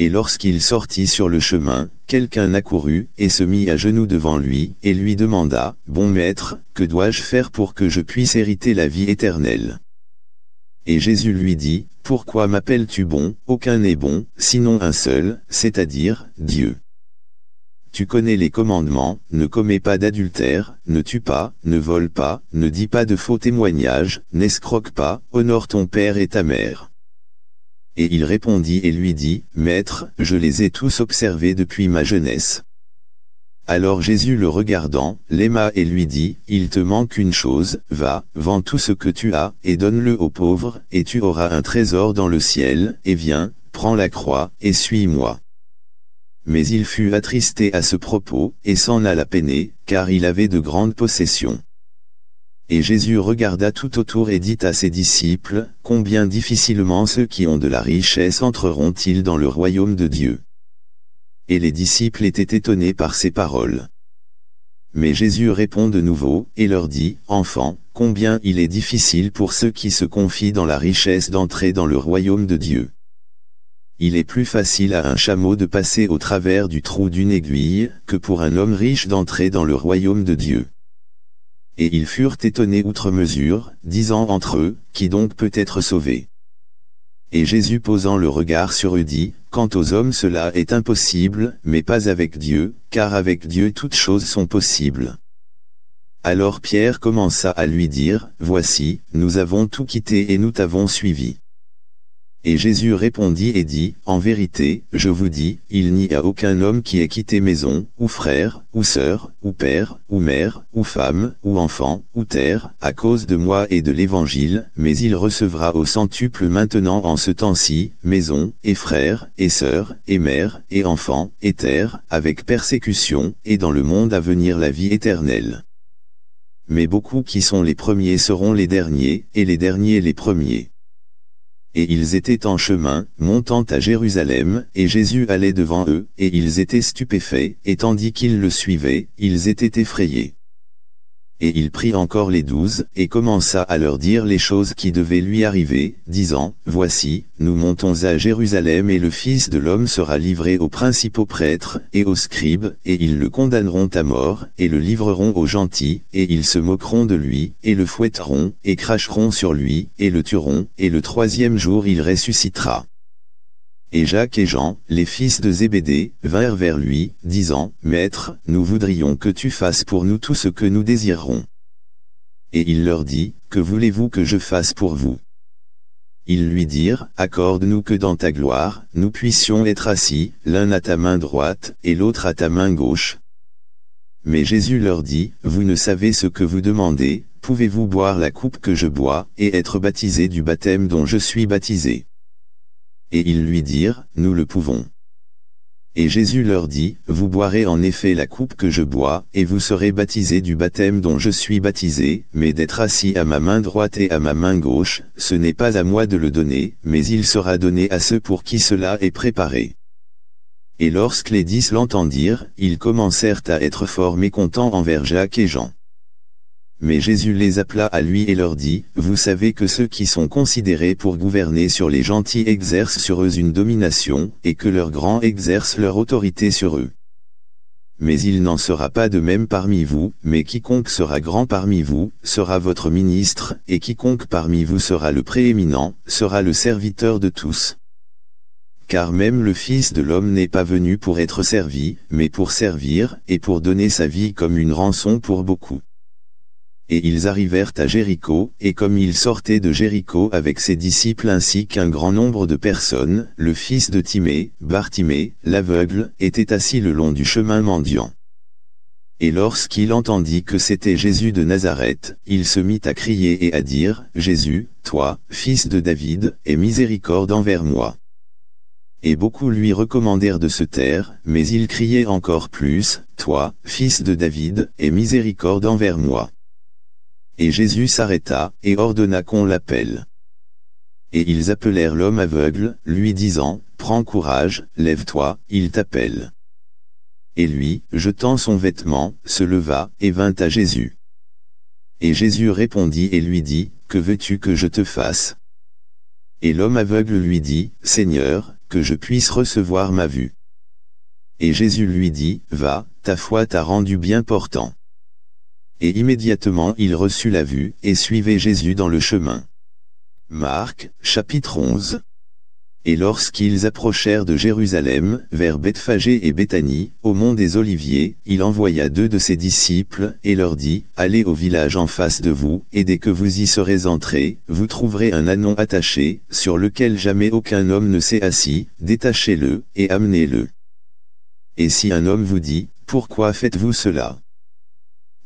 Et lorsqu'il sortit sur le chemin, quelqu'un accourut, et se mit à genoux devant lui, et lui demanda, Bon maître, que dois-je faire pour que je puisse hériter la vie éternelle? Et Jésus lui dit, Pourquoi m'appelles-tu bon? Aucun n'est bon, sinon un seul, c'est-à-dire, Dieu. Tu connais les commandements, ne commets pas d'adultère, ne tue pas, ne vole pas, ne dis pas de faux témoignages, n'escroque pas, honore ton père et ta mère. Et il répondit et lui dit, Maître, je les ai tous observés depuis ma jeunesse. Alors Jésus le regardant, l'aima et lui dit, Il te manque une chose, va, vends tout ce que tu as, et donne-le aux pauvres, et tu auras un trésor dans le ciel, et viens, prends la croix, et suis-moi mais il fut attristé à ce propos, et s'en alla peiner, car il avait de grandes possessions. Et Jésus regarda tout autour et dit à ses disciples, Combien difficilement ceux qui ont de la richesse entreront-ils dans le royaume de Dieu? Et les disciples étaient étonnés par ces paroles. Mais Jésus répond de nouveau, et leur dit, Enfants, combien il est difficile pour ceux qui se confient dans la richesse d'entrer dans le royaume de Dieu il est plus facile à un chameau de passer au travers du trou d'une aiguille, que pour un homme riche d'entrer dans le royaume de Dieu. Et ils furent étonnés outre mesure, disant entre eux, Qui donc peut être sauvé? Et Jésus posant le regard sur eux dit, Quant aux hommes cela est impossible, mais pas avec Dieu, car avec Dieu toutes choses sont possibles. Alors Pierre commença à lui dire, Voici, nous avons tout quitté et nous t'avons suivi. Et Jésus répondit et dit, En vérité, je vous dis, il n'y a aucun homme qui ait quitté maison, ou frère, ou sœur, ou père, ou mère, ou femme, ou enfant, ou terre, à cause de moi et de l'Évangile, mais il recevra au centuple maintenant en ce temps-ci, maison, et frères, et sœurs, et mères, et enfants, et terre, avec persécution, et dans le monde à venir la vie éternelle. Mais beaucoup qui sont les premiers seront les derniers, et les derniers les premiers. Et ils étaient en chemin, montant à Jérusalem, et Jésus allait devant eux, et ils étaient stupéfaits, et tandis qu'ils le suivaient, ils étaient effrayés. Et il prit encore les douze, et commença à leur dire les choses qui devaient lui arriver, disant, Voici, nous montons à Jérusalem et le Fils de l'homme sera livré aux principaux prêtres, et aux scribes, et ils le condamneront à mort, et le livreront aux gentils, et ils se moqueront de lui, et le fouetteront, et cracheront sur lui, et le tueront, et le troisième jour il ressuscitera. Et Jacques et Jean, les fils de Zébédée, vinrent vers lui, disant, Maître, nous voudrions que tu fasses pour nous tout ce que nous désirerons. Et il leur dit, Que voulez-vous que je fasse pour vous? Ils lui dirent, Accorde-nous que dans ta gloire, nous puissions être assis, l'un à ta main droite, et l'autre à ta main gauche. Mais Jésus leur dit, Vous ne savez ce que vous demandez, pouvez-vous boire la coupe que je bois, et être baptisé du baptême dont je suis baptisé? Et ils lui dirent, Nous le pouvons. Et Jésus leur dit, Vous boirez en effet la coupe que je bois, et vous serez baptisés du baptême dont je suis baptisé, mais d'être assis à ma main droite et à ma main gauche, ce n'est pas à moi de le donner, mais il sera donné à ceux pour qui cela est préparé. Et lorsque les dix l'entendirent, ils commencèrent à être fort mécontents envers Jacques et Jean. Mais Jésus les appela à lui et leur dit, Vous savez que ceux qui sont considérés pour gouverner sur les gentils exercent sur eux une domination, et que leurs grands exercent leur autorité sur eux. Mais il n'en sera pas de même parmi vous, mais quiconque sera grand parmi vous, sera votre ministre, et quiconque parmi vous sera le prééminent, sera le serviteur de tous. Car même le Fils de l'homme n'est pas venu pour être servi, mais pour servir, et pour donner sa vie comme une rançon pour beaucoup. Et ils arrivèrent à Jéricho, et comme il sortait de Jéricho avec ses disciples ainsi qu'un grand nombre de personnes, le fils de Timée, Bartimée, l'aveugle, était assis le long du chemin mendiant. Et lorsqu'il entendit que c'était Jésus de Nazareth, il se mit à crier et à dire, Jésus, toi, fils de David, aie miséricorde envers moi. Et beaucoup lui recommandèrent de se taire, mais il criait encore plus, Toi, fils de David, aie miséricorde envers moi. Et Jésus s'arrêta, et ordonna qu'on l'appelle. Et ils appelèrent l'homme aveugle, lui disant, Prends courage, lève-toi, il t'appelle. Et lui, jetant son vêtement, se leva, et vint à Jésus. Et Jésus répondit et lui dit, Que veux-tu que je te fasse? Et l'homme aveugle lui dit, Seigneur, que je puisse recevoir ma vue. Et Jésus lui dit, Va, ta foi t'a rendu bien portant. Et immédiatement il reçut la vue, et suivait Jésus dans le chemin. Marc, chapitre 11. Et lorsqu'ils approchèrent de Jérusalem, vers Bethphagée et Béthanie, au mont des Oliviers, il envoya deux de ses disciples, et leur dit, Allez au village en face de vous, et dès que vous y serez entrés, vous trouverez un anon attaché, sur lequel jamais aucun homme ne s'est assis, détachez-le, et amenez-le. Et si un homme vous dit, Pourquoi faites-vous cela?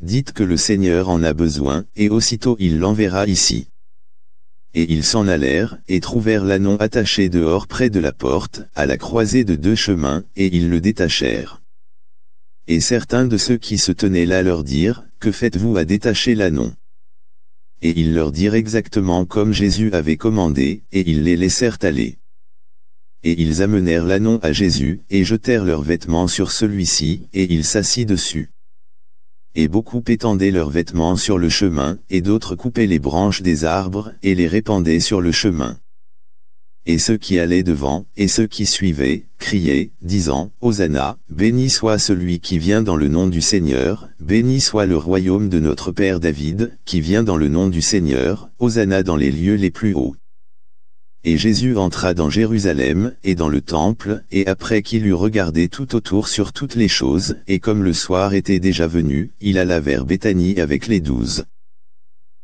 Dites que le Seigneur en a besoin, et aussitôt il l'enverra ici. Et ils s'en allèrent, et trouvèrent l'anon attaché dehors près de la porte, à la croisée de deux chemins, et ils le détachèrent. Et certains de ceux qui se tenaient là leur dirent, Que faites-vous à détacher l'anon Et ils leur dirent exactement comme Jésus avait commandé, et ils les laissèrent aller. Et ils amenèrent l'anon à Jésus, et jetèrent leurs vêtements sur celui-ci, et il s'assit dessus. Et beaucoup étendaient leurs vêtements sur le chemin, et d'autres coupaient les branches des arbres, et les répandaient sur le chemin. Et ceux qui allaient devant, et ceux qui suivaient, criaient, disant, Hosanna, béni soit celui qui vient dans le nom du Seigneur, béni soit le royaume de notre Père David, qui vient dans le nom du Seigneur, Hosanna dans les lieux les plus hauts. Et Jésus entra dans Jérusalem, et dans le temple, et après qu'il eut regardé tout autour sur toutes les choses, et comme le soir était déjà venu, il alla vers Béthanie avec les douze.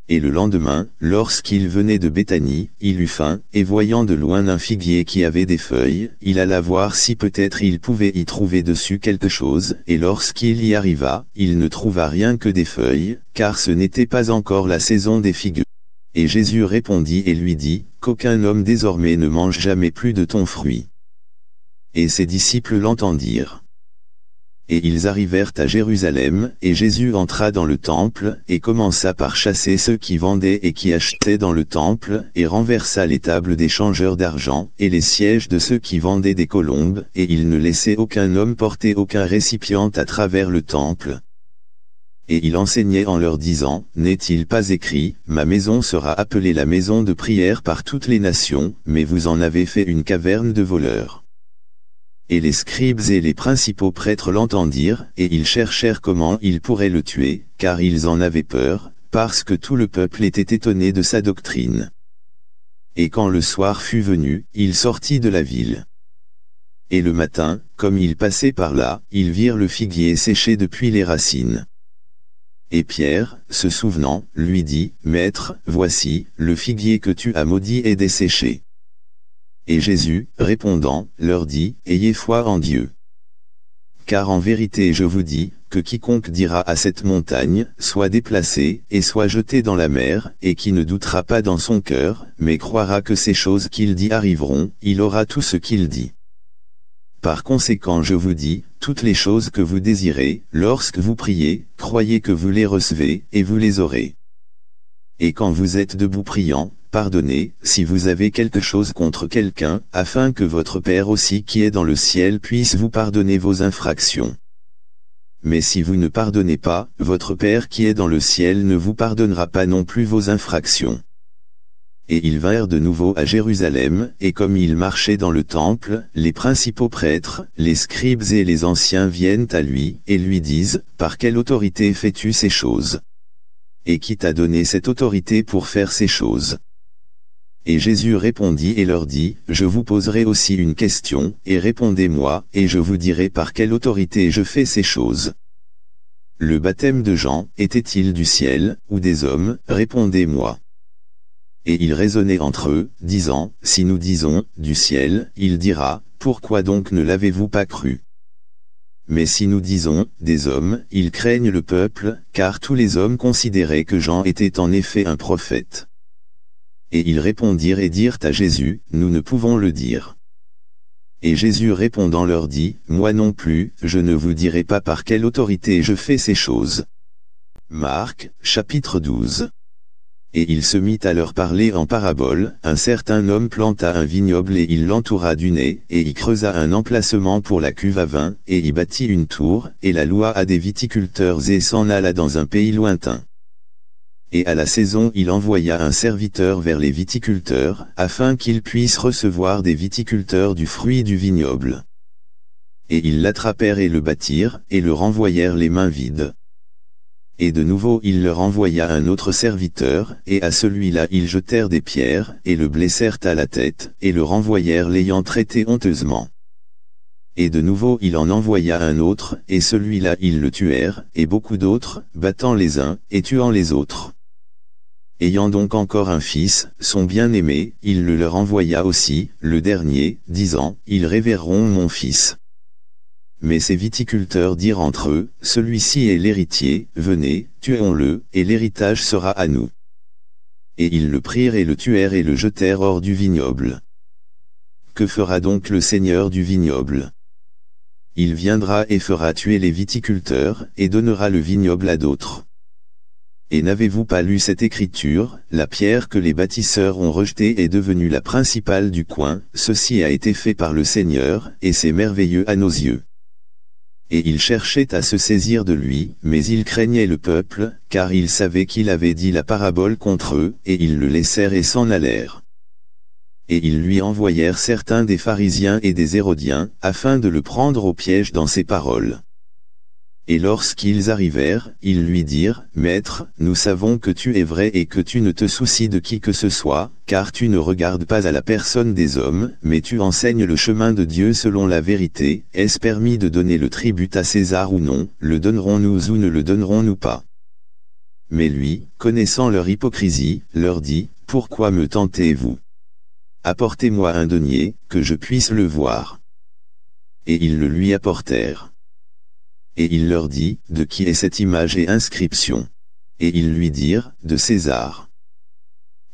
Et le lendemain, lorsqu'il venait de Béthanie, il eut faim, et voyant de loin un figuier qui avait des feuilles, il alla voir si peut-être il pouvait y trouver dessus quelque chose, et lorsqu'il y arriva, il ne trouva rien que des feuilles, car ce n'était pas encore la saison des figues. Et Jésus répondit et lui dit, Qu'aucun homme désormais ne mange jamais plus de ton fruit. Et ses disciples l'entendirent. Et ils arrivèrent à Jérusalem, et Jésus entra dans le temple, et commença par chasser ceux qui vendaient et qui achetaient dans le temple, et renversa les tables des changeurs d'argent, et les sièges de ceux qui vendaient des colombes, et il ne laissait aucun homme porter aucun récipient à travers le temple, et il enseignait en leur disant, N'est-il pas écrit, Ma maison sera appelée la maison de prière par toutes les nations, mais vous en avez fait une caverne de voleurs. Et les scribes et les principaux prêtres l'entendirent, et ils cherchèrent comment ils pourraient le tuer, car ils en avaient peur, parce que tout le peuple était étonné de sa doctrine. Et quand le soir fut venu, il sortit de la ville. Et le matin, comme il passait par là, ils virent le figuier séché depuis les racines. Et Pierre, se souvenant, lui dit, Maître, voici, le figuier que tu as maudit est desséché. Et Jésus, répondant, leur dit, Ayez foi en Dieu. Car en vérité je vous dis, que quiconque dira à cette montagne, soit déplacé, et soit jeté dans la mer, et qui ne doutera pas dans son cœur, mais croira que ces choses qu'il dit arriveront, il aura tout ce qu'il dit. Par conséquent je vous dis, toutes les choses que vous désirez, lorsque vous priez, croyez que vous les recevez, et vous les aurez. Et quand vous êtes debout priant, pardonnez, si vous avez quelque chose contre quelqu'un, afin que votre Père aussi qui est dans le ciel puisse vous pardonner vos infractions. Mais si vous ne pardonnez pas, votre Père qui est dans le ciel ne vous pardonnera pas non plus vos infractions. Et ils vinrent de nouveau à Jérusalem, et comme ils marchaient dans le temple, les principaux prêtres, les scribes et les anciens viennent à lui, et lui disent, Par quelle autorité fais-tu ces choses? Et qui t'a donné cette autorité pour faire ces choses? Et Jésus répondit et leur dit, Je vous poserai aussi une question, et répondez-moi, et je vous dirai par quelle autorité je fais ces choses. Le baptême de Jean, était-il du ciel, ou des hommes, répondez-moi. Et ils raisonnaient entre eux, disant, Si nous disons, du ciel, il dira, Pourquoi donc ne l'avez-vous pas cru? Mais si nous disons, des hommes, ils craignent le peuple, car tous les hommes considéraient que Jean était en effet un prophète. Et ils répondirent et dirent à Jésus, Nous ne pouvons le dire. Et Jésus répondant leur dit, Moi non plus, je ne vous dirai pas par quelle autorité je fais ces choses. Marc, chapitre 12 Et il se mit à leur parler en parabole, un certain homme planta un vignoble et il l'entoura du nez, et y creusa un emplacement pour la cuve à vin, et y bâtit une tour, et la loua à des viticulteurs et s'en alla dans un pays lointain. Et à la saison il envoya un serviteur vers les viticulteurs, afin qu'ils puissent recevoir des viticulteurs du fruit du vignoble. Et ils l'attrapèrent et le battirent, et le renvoyèrent les mains vides. Et de nouveau il leur envoya un autre serviteur, et à celui-là ils jetèrent des pierres, et le blessèrent à la tête, et le renvoyèrent l'ayant traité honteusement. Et de nouveau il en envoya un autre, et celui-là ils le tuèrent, et beaucoup d'autres, battant les uns, et tuant les autres. Ayant donc encore un fils, son bien-aimé, il le leur envoya aussi, le dernier, disant, Ils révéreront mon fils. Mais ces viticulteurs dirent entre eux, Celui-ci est l'héritier, venez, tuons-le, et l'héritage sera à nous. Et ils le prirent et le tuèrent et le jetèrent hors du vignoble. Que fera donc le seigneur du vignoble? Il viendra et fera tuer les viticulteurs, et donnera le vignoble à d'autres. Et n'avez-vous pas lu cette écriture, la pierre que les bâtisseurs ont rejetée est devenue la principale du coin, ceci a été fait par le Seigneur, et c'est merveilleux à nos yeux. Et il cherchait à se saisir de lui, mais il craignait le peuple, car il savait qu'il avait dit la parabole contre eux, et ils le laissèrent et s'en allèrent. Et ils lui envoyèrent certains des pharisiens et des hérodiens, afin de le prendre au piège dans ses paroles. Et lorsqu'ils arrivèrent, ils lui dirent, Maître, nous savons que tu es vrai et que tu ne te soucies de qui que ce soit, car tu ne regardes pas à la personne des hommes, mais tu enseignes le chemin de Dieu selon la vérité, est-ce permis de donner le tribut à César ou non, le donnerons-nous ou ne le donnerons-nous pas? Mais lui, connaissant leur hypocrisie, leur dit, Pourquoi me tentez-vous? Apportez-moi un denier, que je puisse le voir. Et ils le lui apportèrent. Et il leur dit, De qui est cette image et inscription? Et ils lui dirent, De César.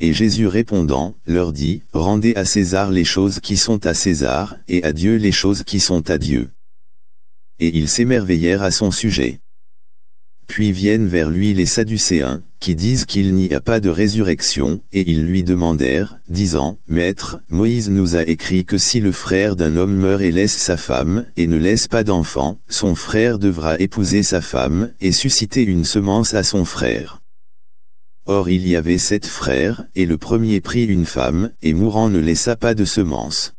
Et Jésus répondant, leur dit, Rendez à César les choses qui sont à César, et à Dieu les choses qui sont à Dieu. Et ils s'émerveillèrent à son sujet. Puis viennent vers lui les Sadducéens, qui disent qu'il n'y a pas de résurrection, et ils lui demandèrent, disant, Maître, Moïse nous a écrit que si le frère d'un homme meurt et laisse sa femme, et ne laisse pas d'enfant, son frère devra épouser sa femme, et susciter une semence à son frère. Or il y avait sept frères, et le premier prit une femme, et mourant ne laissa pas de semence.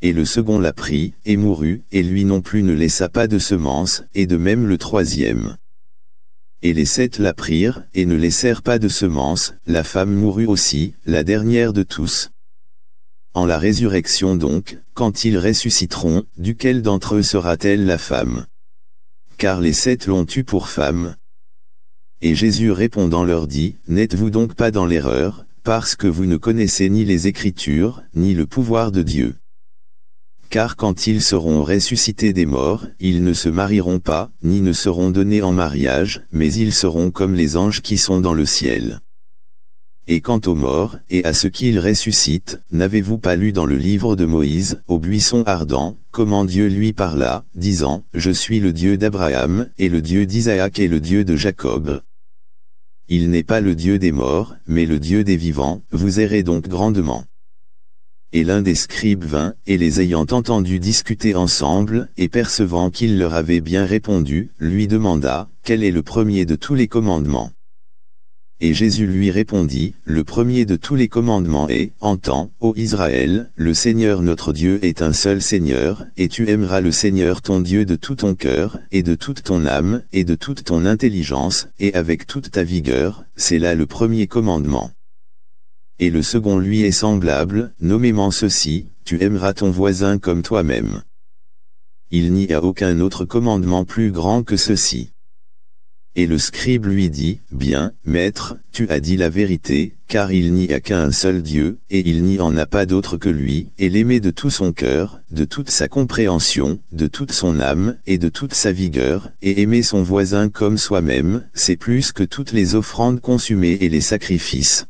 Et le second la prit, et mourut, et lui non plus ne laissa pas de semence, et de même le troisième. Et les sept la prirent, et ne laissèrent pas de semence, la femme mourut aussi, la dernière de tous. En la résurrection donc, quand ils ressusciteront, duquel d'entre eux sera-t-elle la femme? Car les sept l'ont eue pour femme. Et Jésus répondant leur dit, N'êtes-vous donc pas dans l'erreur, parce que vous ne connaissez ni les Écritures, ni le pouvoir de Dieu car quand ils seront ressuscités des morts, ils ne se marieront pas, ni ne seront donnés en mariage, mais ils seront comme les anges qui sont dans le ciel. Et quant aux morts, et à ce qu'ils ressuscitent, n'avez-vous pas lu dans le livre de Moïse, au buisson ardent, comment Dieu lui parla, disant, Je suis le Dieu d'Abraham, et le Dieu d'Isaac et le Dieu de Jacob. Il n'est pas le Dieu des morts, mais le Dieu des vivants, vous errez donc grandement. Et l'un des scribes vint, et les ayant entendus discuter ensemble, et percevant qu'il leur avait bien répondu, lui demanda, Quel est le premier de tous les commandements? Et Jésus lui répondit, Le premier de tous les commandements est, Entends, ô Israël, le Seigneur notre Dieu est un seul Seigneur, et tu aimeras le Seigneur ton Dieu de tout ton cœur, et de toute ton âme, et de toute ton intelligence, et avec toute ta vigueur, c'est là le premier commandement. Et le second lui est semblable, nommément ceci, tu aimeras ton voisin comme toi-même. Il n'y a aucun autre commandement plus grand que ceci. Et le scribe lui dit, Bien, maître, tu as dit la vérité, car il n'y a qu'un seul Dieu, et il n'y en a pas d'autre que lui, et l'aimer de tout son cœur, de toute sa compréhension, de toute son âme, et de toute sa vigueur, et aimer son voisin comme soi-même, c'est plus que toutes les offrandes consumées et les sacrifices.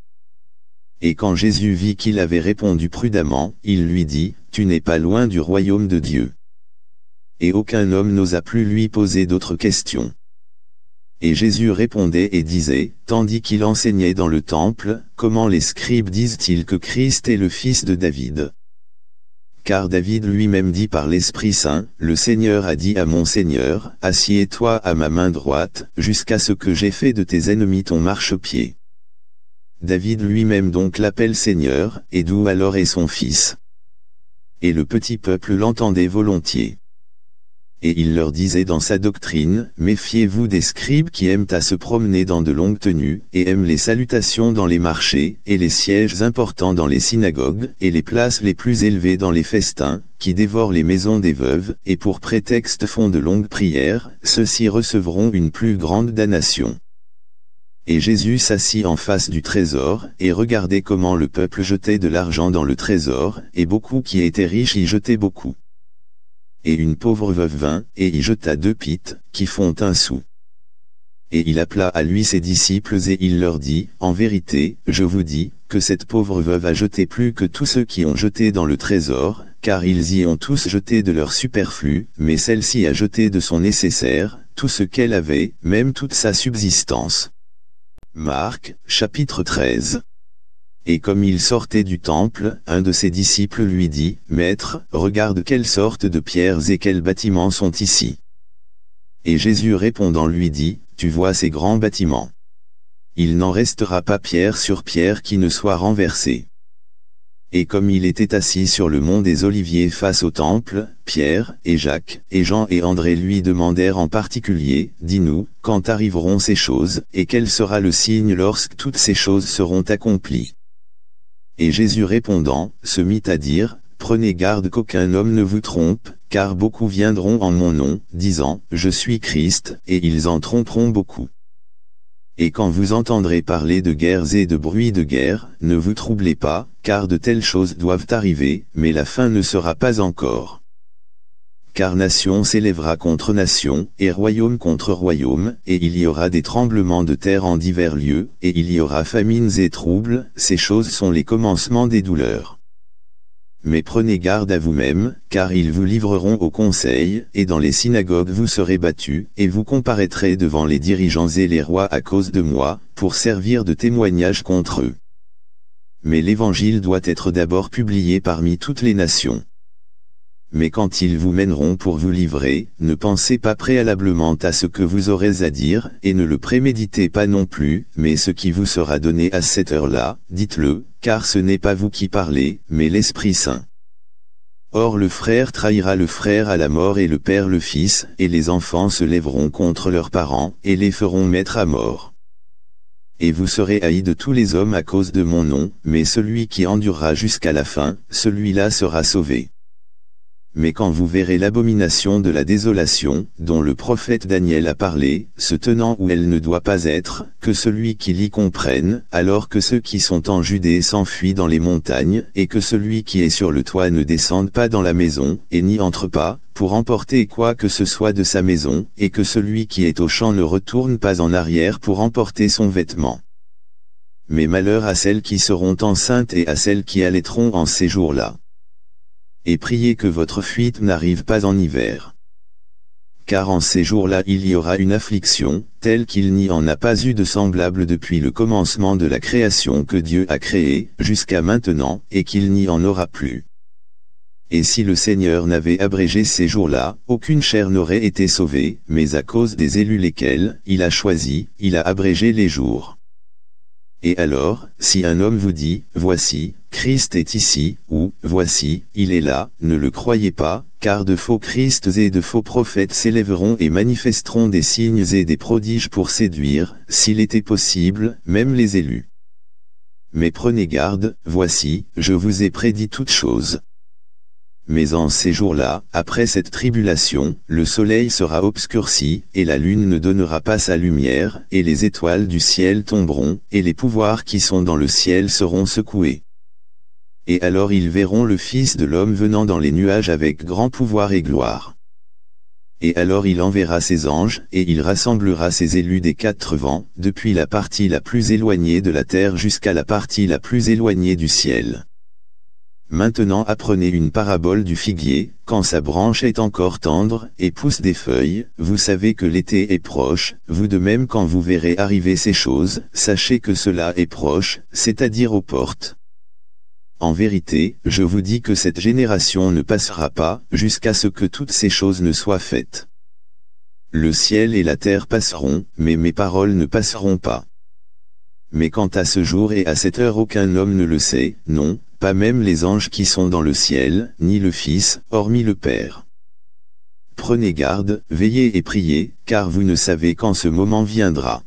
Et quand Jésus vit qu'il avait répondu prudemment, il lui dit, Tu n'es pas loin du royaume de Dieu. Et aucun homme n'osa plus lui poser d'autres questions. Et Jésus répondait et disait, tandis qu'il enseignait dans le temple, comment les scribes disent-ils que Christ est le fils de David? Car David lui-même dit par l'Esprit Saint, le Seigneur a dit à mon Seigneur, assieds-toi à ma main droite, jusqu'à ce que j'ai fait de tes ennemis ton marchepied. David lui-même donc l'appelle Seigneur, et d'où alors est son fils. Et le petit peuple l'entendait volontiers et il leur disait dans sa doctrine, Méfiez-vous des scribes qui aiment à se promener dans de longues tenues, et aiment les salutations dans les marchés, et les sièges importants dans les synagogues, et les places les plus élevées dans les festins, qui dévorent les maisons des veuves, et pour prétexte font de longues prières, ceux-ci recevront une plus grande damnation. Et Jésus s'assit en face du trésor, et regardait comment le peuple jetait de l'argent dans le trésor, et beaucoup qui étaient riches y jetaient beaucoup et une pauvre veuve vint, et y jeta deux pites, qui font un sou. Et il appela à lui ses disciples et il leur dit, En vérité, je vous dis, que cette pauvre veuve a jeté plus que tous ceux qui ont jeté dans le trésor, car ils y ont tous jeté de leur superflu, mais celle-ci a jeté de son nécessaire, tout ce qu'elle avait, même toute sa subsistance. Marc, chapitre 13 et comme il sortait du temple, un de ses disciples lui dit, Maître, regarde quelle sorte de pierres et quels bâtiments sont ici. Et Jésus répondant lui dit, Tu vois ces grands bâtiments. Il n'en restera pas pierre sur pierre qui ne soit renversée. Et comme il était assis sur le mont des Oliviers face au temple, Pierre, et Jacques, et Jean et André lui demandèrent en particulier, Dis-nous, quand arriveront ces choses, et quel sera le signe lorsque toutes ces choses seront accomplies? Et Jésus répondant, se mit à dire, Prenez garde qu'aucun homme ne vous trompe, car beaucoup viendront en mon nom, disant, Je suis Christ, et ils en tromperont beaucoup. Et quand vous entendrez parler de guerres et de bruits de guerre, ne vous troublez pas, car de telles choses doivent arriver, mais la fin ne sera pas encore car nation s'élèvera contre nation, et royaume contre royaume, et il y aura des tremblements de terre en divers lieux, et il y aura famines et troubles, ces choses sont les commencements des douleurs. Mais prenez garde à vous-même, car ils vous livreront au conseil, et dans les synagogues vous serez battus, et vous comparaîtrez devant les dirigeants et les rois à cause de moi, pour servir de témoignage contre eux. Mais l'évangile doit être d'abord publié parmi toutes les nations mais quand ils vous mèneront pour vous livrer, ne pensez pas préalablement à ce que vous aurez à dire, et ne le préméditez pas non plus, mais ce qui vous sera donné à cette heure-là, dites-le, car ce n'est pas vous qui parlez, mais l'Esprit Saint. Or le frère trahira le frère à la mort et le père le fils, et les enfants se lèveront contre leurs parents, et les feront mettre à mort. Et vous serez haïs de tous les hommes à cause de mon nom, mais celui qui endurera jusqu'à la fin, celui-là sera sauvé. Mais quand vous verrez l'abomination de la désolation, dont le prophète Daniel a parlé, se tenant où elle ne doit pas être, que celui qui l'y comprenne, alors que ceux qui sont en Judée s'enfuient dans les montagnes, et que celui qui est sur le toit ne descende pas dans la maison, et n'y entre pas, pour emporter quoi que ce soit de sa maison, et que celui qui est au champ ne retourne pas en arrière pour emporter son vêtement. Mais malheur à celles qui seront enceintes et à celles qui allaiteront en ces jours-là et priez que votre fuite n'arrive pas en hiver. Car en ces jours-là il y aura une affliction, telle qu'il n'y en a pas eu de semblable depuis le commencement de la création que Dieu a créée, jusqu'à maintenant, et qu'il n'y en aura plus. Et si le Seigneur n'avait abrégé ces jours-là, aucune chair n'aurait été sauvée, mais à cause des élus lesquels, il a choisi, il a abrégé les jours. Et alors, si un homme vous dit, Voici, Christ est ici, ou, Voici, il est là, ne le croyez pas, car de faux Christs et de faux prophètes s'élèveront et manifesteront des signes et des prodiges pour séduire, s'il était possible, même les élus. Mais prenez garde, voici, je vous ai prédit toutes choses. Mais en ces jours-là, après cette tribulation, le soleil sera obscurci, et la lune ne donnera pas sa lumière, et les étoiles du ciel tomberont, et les pouvoirs qui sont dans le ciel seront secoués. Et alors ils verront le Fils de l'homme venant dans les nuages avec grand pouvoir et gloire. Et alors il enverra ses anges, et il rassemblera ses élus des quatre vents, depuis la partie la plus éloignée de la terre jusqu'à la partie la plus éloignée du ciel Maintenant apprenez une parabole du figuier, quand sa branche est encore tendre, et pousse des feuilles, vous savez que l'été est proche, vous de même quand vous verrez arriver ces choses, sachez que cela est proche, c'est-à-dire aux portes. En vérité, je vous dis que cette génération ne passera pas, jusqu'à ce que toutes ces choses ne soient faites. Le ciel et la terre passeront, mais mes paroles ne passeront pas. Mais quant à ce jour et à cette heure aucun homme ne le sait, non, pas même les anges qui sont dans le ciel, ni le Fils, hormis le Père. Prenez garde, veillez et priez, car vous ne savez quand ce moment viendra.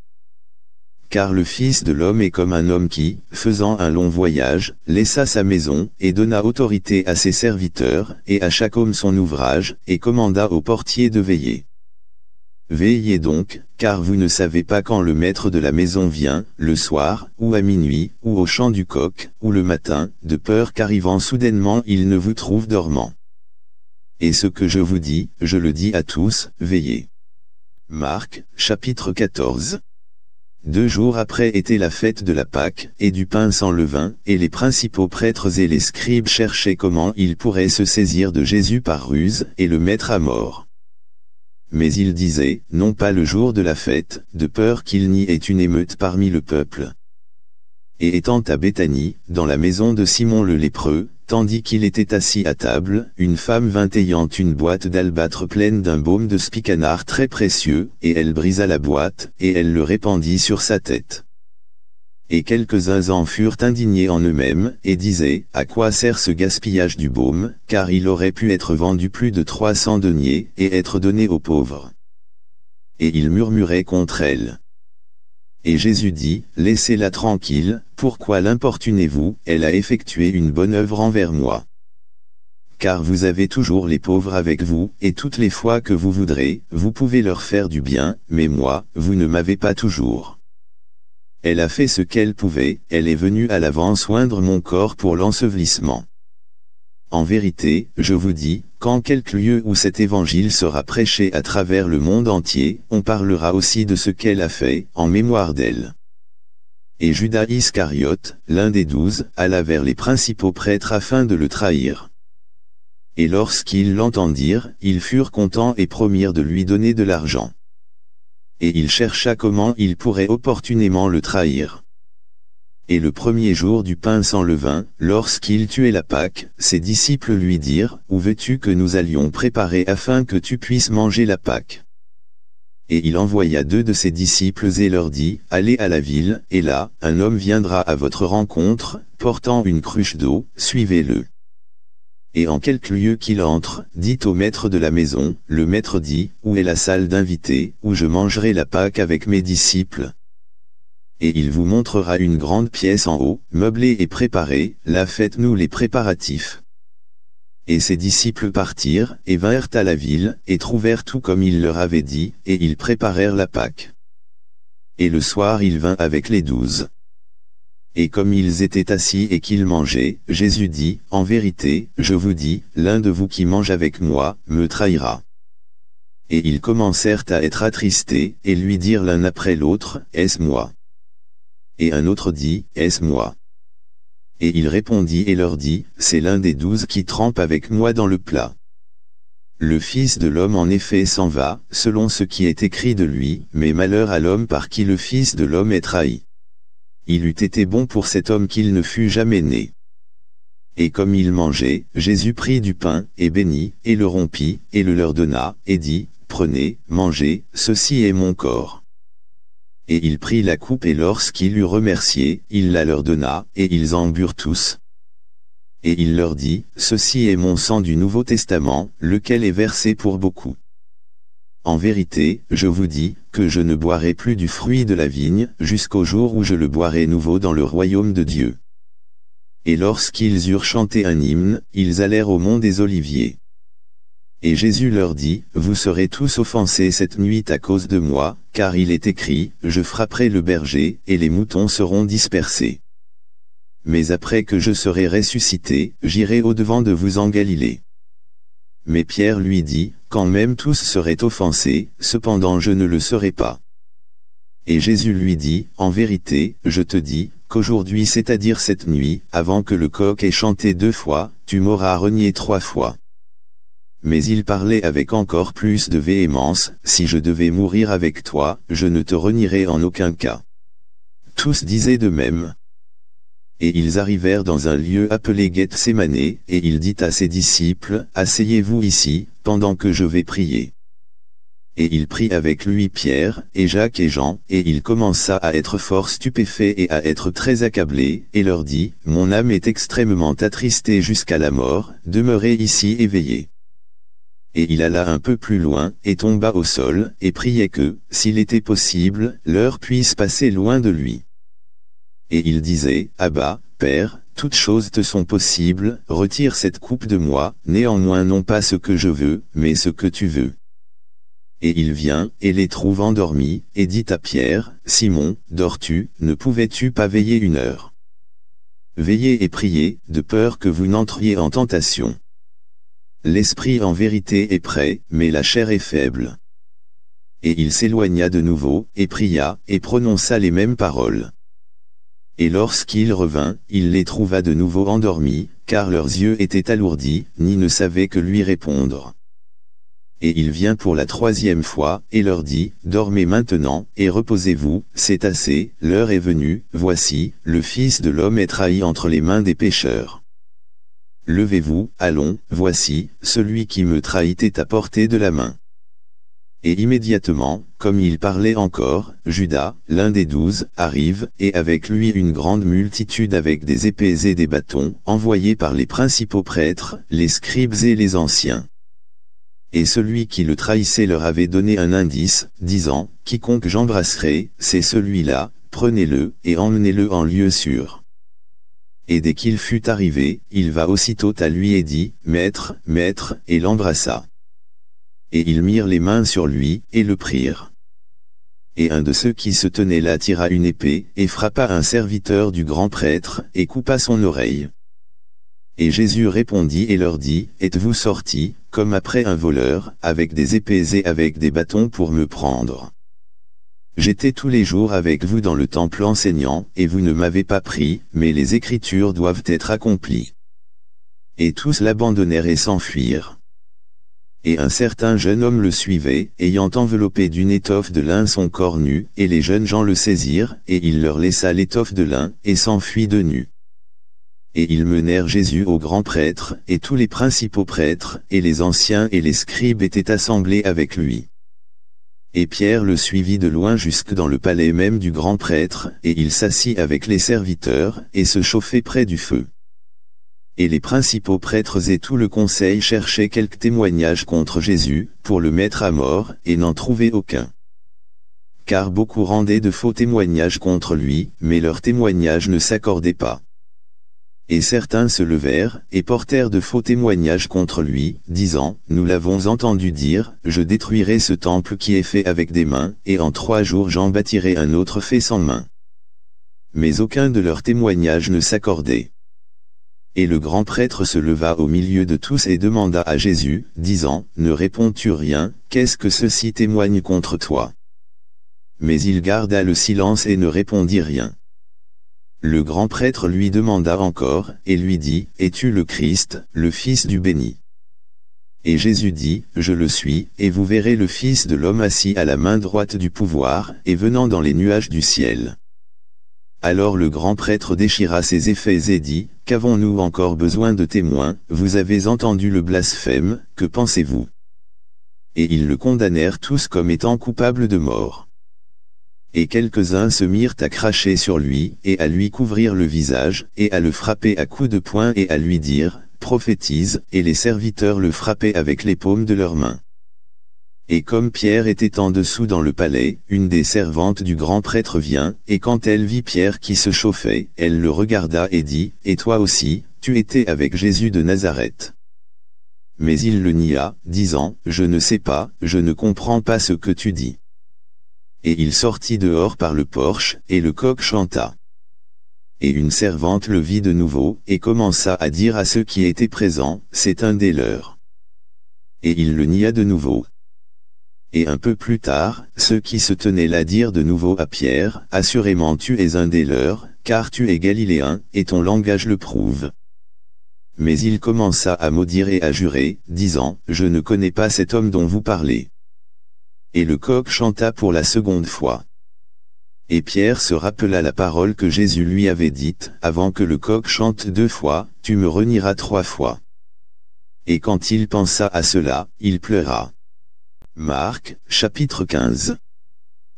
Car le Fils de l'homme est comme un homme qui, faisant un long voyage, laissa sa maison, et donna autorité à ses serviteurs, et à chaque homme son ouvrage, et commanda au portier de veiller. Veillez donc, car vous ne savez pas quand le maître de la maison vient, le soir, ou à minuit, ou au chant du coq, ou le matin, de peur qu'arrivant soudainement il ne vous trouve dormant. Et ce que je vous dis, je le dis à tous, veillez. Marc, chapitre 14. Deux jours après était la fête de la Pâque, et du pain sans levain, et les principaux prêtres et les scribes cherchaient comment ils pourraient se saisir de Jésus par ruse, et le mettre à mort mais il disait, non pas le jour de la fête, de peur qu'il n'y ait une émeute parmi le peuple. Et étant à Béthanie, dans la maison de Simon le lépreux, tandis qu'il était assis à table, une femme vint ayant une boîte d'albâtre pleine d'un baume de spicanard très précieux, et elle brisa la boîte, et elle le répandit sur sa tête et quelques-uns en furent indignés en eux-mêmes, et disaient, à quoi sert ce gaspillage du baume, car il aurait pu être vendu plus de trois cents deniers, et être donné aux pauvres. Et ils murmuraient contre elle. Et Jésus dit, Laissez-la tranquille, pourquoi l'importunez-vous, elle a effectué une bonne œuvre envers moi. Car vous avez toujours les pauvres avec vous, et toutes les fois que vous voudrez, vous pouvez leur faire du bien, mais moi, vous ne m'avez pas toujours. Elle a fait ce qu'elle pouvait, elle est venue à l'avance oindre mon corps pour l'ensevelissement. En vérité, je vous dis, quand quelque lieu où cet évangile sera prêché à travers le monde entier, on parlera aussi de ce qu'elle a fait, en mémoire d'elle. Et Judas Iscariote, l'un des douze, alla vers les principaux prêtres afin de le trahir. Et lorsqu'ils l'entendirent, ils furent contents et promirent de lui donner de l'argent et il chercha comment il pourrait opportunément le trahir. Et le premier jour du pain sans levain, lorsqu'il tuait la Pâque, ses disciples lui dirent, Où veux-tu que nous allions préparer afin que tu puisses manger la Pâque? Et il envoya deux de ses disciples et leur dit, Allez à la ville, et là, un homme viendra à votre rencontre, portant une cruche d'eau, suivez-le. Et en quelque lieu qu'il entre, dit au maître de la maison, le maître dit, Où est la salle d'invités, où je mangerai la Pâque avec mes disciples? Et il vous montrera une grande pièce en haut, meublée et préparée, là faites-nous les préparatifs. Et ses disciples partirent, et vinrent à la ville, et trouvèrent tout comme il leur avait dit, et ils préparèrent la Pâque. Et le soir il vint avec les douze. Et comme ils étaient assis et qu'ils mangeaient, Jésus dit, En vérité, je vous dis, l'un de vous qui mange avec moi, me trahira. Et ils commencèrent à être attristés, et lui dirent l'un après l'autre, Est-ce moi? Et un autre dit, Est-ce moi? Et il répondit et leur dit, C'est l'un des douze qui trempe avec moi dans le plat. Le Fils de l'homme en effet s'en va, selon ce qui est écrit de lui, mais malheur à l'homme par qui le Fils de l'homme est trahi il eût été bon pour cet homme qu'il ne fût jamais né. Et comme il mangeait, Jésus prit du pain, et bénit, et le rompit, et le leur donna, et dit, Prenez, mangez, ceci est mon corps. Et il prit la coupe et lorsqu'il eut remercié, il la leur donna, et ils en burent tous. Et il leur dit, Ceci est mon sang du Nouveau Testament, lequel est versé pour beaucoup. En vérité, je vous dis, que je ne boirai plus du fruit de la vigne, jusqu'au jour où je le boirai nouveau dans le royaume de Dieu. Et lorsqu'ils eurent chanté un hymne, ils allèrent au mont des Oliviers. Et Jésus leur dit, Vous serez tous offensés cette nuit à cause de moi, car il est écrit, Je frapperai le berger, et les moutons seront dispersés. Mais après que je serai ressuscité, j'irai au-devant de vous en Galilée. Mais Pierre lui dit, Quand même tous seraient offensés, cependant je ne le serai pas. Et Jésus lui dit, En vérité, je te dis, qu'aujourd'hui c'est-à-dire cette nuit, avant que le coq ait chanté deux fois, tu m'auras renié trois fois. Mais il parlait avec encore plus de véhémence, si je devais mourir avec toi, je ne te renierai en aucun cas. Tous disaient de même. Et ils arrivèrent dans un lieu appelé Gethsemane, et il dit à ses disciples, Asseyez-vous ici, pendant que je vais prier. Et il prit avec lui Pierre, et Jacques et Jean, et il commença à être fort stupéfait et à être très accablé, et leur dit, Mon âme est extrêmement attristée jusqu'à la mort, demeurez ici éveillé. Et il alla un peu plus loin, et tomba au sol, et priait que, s'il était possible, l'heure puisse passer loin de lui et il disait, Abba, Père, toutes choses te sont possibles, retire cette coupe de moi, néanmoins non pas ce que je veux, mais ce que tu veux. Et il vient, et les trouve endormis, et dit à Pierre, Simon, dors-tu, ne pouvais-tu pas veiller une heure? Veillez et priez, de peur que vous n'entriez en tentation. L'esprit en vérité est prêt, mais la chair est faible. Et il s'éloigna de nouveau, et pria, et prononça les mêmes paroles. Et lorsqu'il revint, il les trouva de nouveau endormis, car leurs yeux étaient alourdis, ni ne savaient que lui répondre. Et il vient pour la troisième fois, et leur dit, Dormez maintenant, et reposez-vous, c'est assez, l'heure est venue, voici, le Fils de l'homme est trahi entre les mains des pécheurs. Levez-vous, allons, voici, celui qui me trahit est à portée de la main. Et immédiatement, comme il parlait encore, Judas, l'un des douze, arrive, et avec lui une grande multitude avec des épées et des bâtons, envoyés par les principaux prêtres, les scribes et les anciens. Et celui qui le trahissait leur avait donné un indice, disant, Quiconque j'embrasserai, c'est celui-là, prenez-le, et emmenez-le en lieu sûr. Et dès qu'il fut arrivé, il va aussitôt à lui et dit, Maître, Maître, et l'embrassa et ils mirent les mains sur lui, et le prirent. Et un de ceux qui se tenaient là tira une épée, et frappa un serviteur du grand prêtre, et coupa son oreille. Et Jésus répondit et leur dit, Êtes-vous sortis, comme après un voleur, avec des épées et avec des bâtons pour me prendre? J'étais tous les jours avec vous dans le temple enseignant, et vous ne m'avez pas pris, mais les Écritures doivent être accomplies. Et tous l'abandonnèrent et s'enfuirent. Et un certain jeune homme le suivait, ayant enveloppé d'une étoffe de lin son corps nu, et les jeunes gens le saisirent, et il leur laissa l'étoffe de lin, et s'enfuit de nu. Et ils menèrent Jésus au grand prêtre, et tous les principaux prêtres, et les anciens et les scribes étaient assemblés avec lui. Et Pierre le suivit de loin jusque dans le palais même du grand prêtre, et il s'assit avec les serviteurs, et se chauffait près du feu et les principaux prêtres et tout le conseil cherchaient quelque témoignage contre Jésus, pour le mettre à mort, et n'en trouvaient aucun. Car beaucoup rendaient de faux témoignages contre lui, mais leurs témoignages ne s'accordaient pas. Et certains se levèrent, et portèrent de faux témoignages contre lui, disant, Nous l'avons entendu dire, je détruirai ce temple qui est fait avec des mains, et en trois jours j'en bâtirai un autre fait sans main. Mais aucun de leurs témoignages ne s'accordait. Et le grand prêtre se leva au milieu de tous et demanda à Jésus, disant, Ne réponds-tu rien, qu'est-ce que ceci témoigne contre toi? Mais il garda le silence et ne répondit rien. Le grand prêtre lui demanda encore, et lui dit, Es-tu le Christ, le Fils du béni? Et Jésus dit, Je le suis, et vous verrez le Fils de l'homme assis à la main droite du pouvoir, et venant dans les nuages du ciel. Alors le grand prêtre déchira ses effets et dit, Qu'avons-nous encore besoin de témoins, vous avez entendu le blasphème, que pensez-vous? Et ils le condamnèrent tous comme étant coupable de mort. Et quelques-uns se mirent à cracher sur lui, et à lui couvrir le visage, et à le frapper à coups de poing et à lui dire, prophétise, et les serviteurs le frappaient avec les paumes de leurs mains. Et comme Pierre était en dessous dans le palais, une des servantes du grand prêtre vient, et quand elle vit Pierre qui se chauffait, elle le regarda et dit, Et toi aussi, tu étais avec Jésus de Nazareth. Mais il le nia, disant, Je ne sais pas, je ne comprends pas ce que tu dis. Et il sortit dehors par le porche, et le coq chanta. Et une servante le vit de nouveau, et commença à dire à ceux qui étaient présents, C'est un des leurs. Et il le nia de nouveau, et un peu plus tard, ceux qui se tenaient là dirent de nouveau à Pierre, Assurément tu es un des leurs, car tu es galiléen, et ton langage le prouve. Mais il commença à maudire et à jurer, disant, Je ne connais pas cet homme dont vous parlez. Et le coq chanta pour la seconde fois. Et Pierre se rappela la parole que Jésus lui avait dite, avant que le coq chante deux fois, tu me renieras trois fois. Et quand il pensa à cela, il pleura. Marc, chapitre 15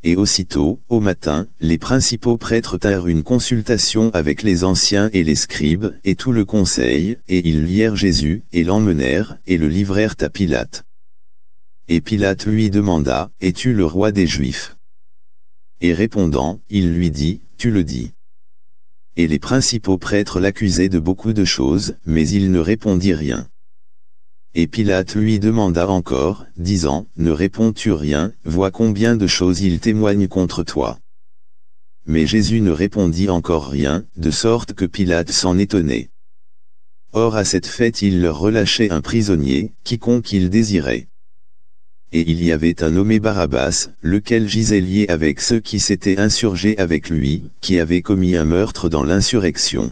et aussitôt, au matin, les principaux prêtres tinrent une consultation avec les anciens et les scribes, et tout le conseil, et ils lièrent Jésus, et l'emmenèrent, et le livrèrent à Pilate. Et Pilate lui demanda, Es-tu le roi des Juifs? Et répondant, il lui dit, Tu le dis. Et les principaux prêtres l'accusaient de beaucoup de choses, mais il ne répondit rien. Et Pilate lui demanda encore, disant, Ne réponds-tu rien, vois combien de choses il témoigne contre toi. Mais Jésus ne répondit encore rien, de sorte que Pilate s'en étonnait. Or à cette fête il leur relâchait un prisonnier, quiconque il désirait. Et il y avait un nommé Barabbas, lequel gisait lié avec ceux qui s'étaient insurgés avec lui, qui avaient commis un meurtre dans l'insurrection.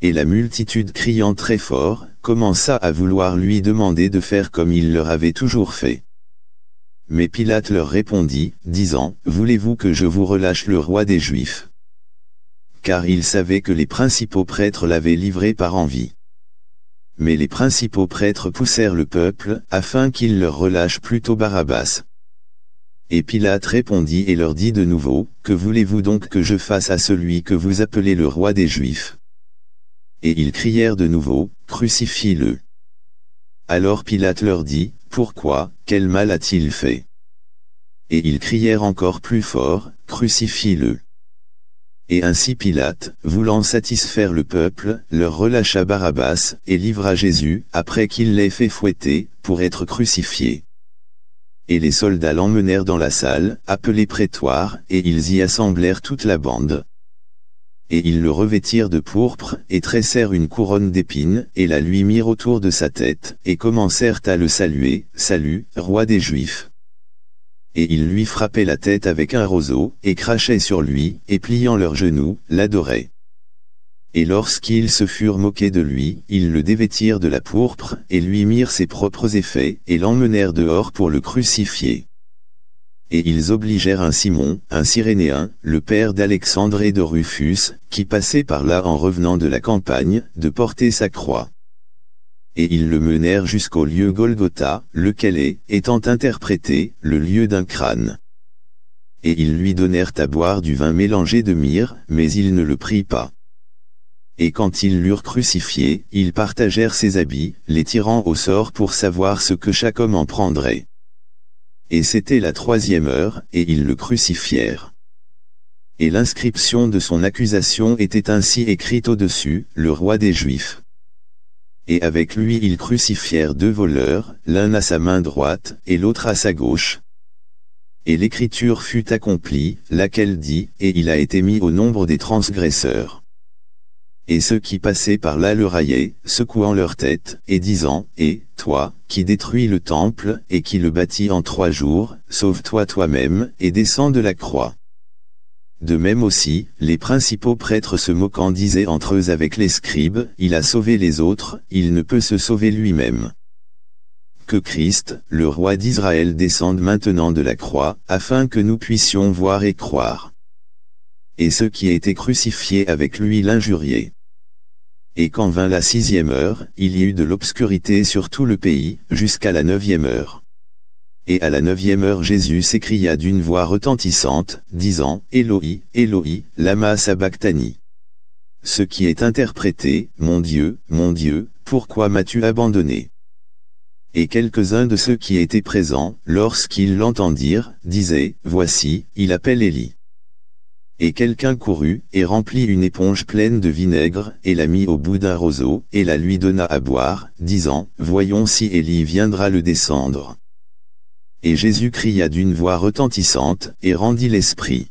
Et la multitude criant très fort, commença à vouloir lui demander de faire comme il leur avait toujours fait. Mais Pilate leur répondit, disant, Voulez-vous que je vous relâche le roi des Juifs? Car il savait que les principaux prêtres l'avaient livré par envie. Mais les principaux prêtres poussèrent le peuple, afin qu'il leur relâche plutôt Barabbas. Et Pilate répondit et leur dit de nouveau, Que voulez-vous donc que je fasse à celui que vous appelez le roi des Juifs? Et ils crièrent de nouveau, Crucifie-le. Alors Pilate leur dit, Pourquoi, quel mal a-t-il fait? Et ils crièrent encore plus fort, Crucifie-le. Et ainsi Pilate, voulant satisfaire le peuple, leur relâcha Barabbas, et livra Jésus, après qu'il l'ait fait fouetter, pour être crucifié. Et les soldats l'emmenèrent dans la salle, appelée prétoire, et ils y assemblèrent toute la bande et ils le revêtirent de pourpre, et tressèrent une couronne d'épines, et la lui mirent autour de sa tête, et commencèrent à le saluer, Salut, roi des Juifs. Et ils lui frappaient la tête avec un roseau, et crachaient sur lui, et pliant leurs genoux, l'adoraient. Et lorsqu'ils se furent moqués de lui, ils le dévêtirent de la pourpre, et lui mirent ses propres effets, et l'emmenèrent dehors pour le crucifier et ils obligèrent un Simon, un Cyrénéen, le père d'Alexandre et de Rufus, qui passait par là en revenant de la campagne, de porter sa croix. Et ils le menèrent jusqu'au lieu Golgotha, lequel est, étant interprété, le lieu d'un crâne. Et ils lui donnèrent à boire du vin mélangé de myrrhe, mais il ne le prit pas. Et quand ils l'eurent crucifié, ils partagèrent ses habits, les tirant au sort pour savoir ce que chaque homme en prendrait. Et c'était la troisième heure, et ils le crucifièrent. Et l'inscription de son accusation était ainsi écrite au-dessus, le roi des Juifs. Et avec lui ils crucifièrent deux voleurs, l'un à sa main droite, et l'autre à sa gauche. Et l'écriture fut accomplie, laquelle dit, et il a été mis au nombre des transgresseurs. Et ceux qui passaient par là le raillaient, secouant leur tête, et disant, Et, toi, qui détruis le temple, et qui le bâtis en trois jours, sauve-toi toi-même, et descends de la croix. De même aussi, les principaux prêtres se moquant disaient entre eux avec les scribes, Il a sauvé les autres, il ne peut se sauver lui-même. Que Christ, le roi d'Israël descende maintenant de la croix, afin que nous puissions voir et croire et ceux qui étaient crucifiés avec lui l'injuriaient. Et quand vint la sixième heure, il y eut de l'obscurité sur tout le pays, jusqu'à la neuvième heure. Et à la neuvième heure Jésus s'écria d'une voix retentissante, disant, Éloi, Éloi, lama sabachthani. Ce qui est interprété, Mon Dieu, mon Dieu, pourquoi m'as-tu abandonné? Et quelques-uns de ceux qui étaient présents, lorsqu'ils l'entendirent, disaient, Voici, il appelle Élie. Et quelqu'un courut, et remplit une éponge pleine de vinaigre, et la mit au bout d'un roseau, et la lui donna à boire, disant, Voyons si Élie viendra le descendre. Et Jésus cria d'une voix retentissante, et rendit l'esprit.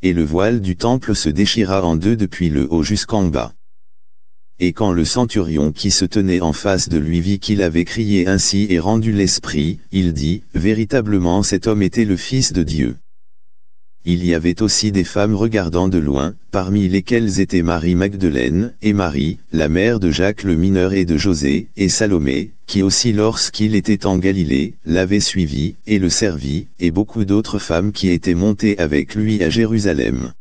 Et le voile du temple se déchira en deux depuis le haut jusqu'en bas. Et quand le centurion qui se tenait en face de lui vit qu'il avait crié ainsi et rendu l'esprit, il dit, Véritablement cet homme était le Fils de Dieu. Il y avait aussi des femmes regardant de loin, parmi lesquelles étaient Marie Magdeleine, et Marie, la mère de Jacques le mineur et de José, et Salomé, qui aussi lorsqu'il était en Galilée, l'avait suivi, et le servit, et beaucoup d'autres femmes qui étaient montées avec lui à Jérusalem.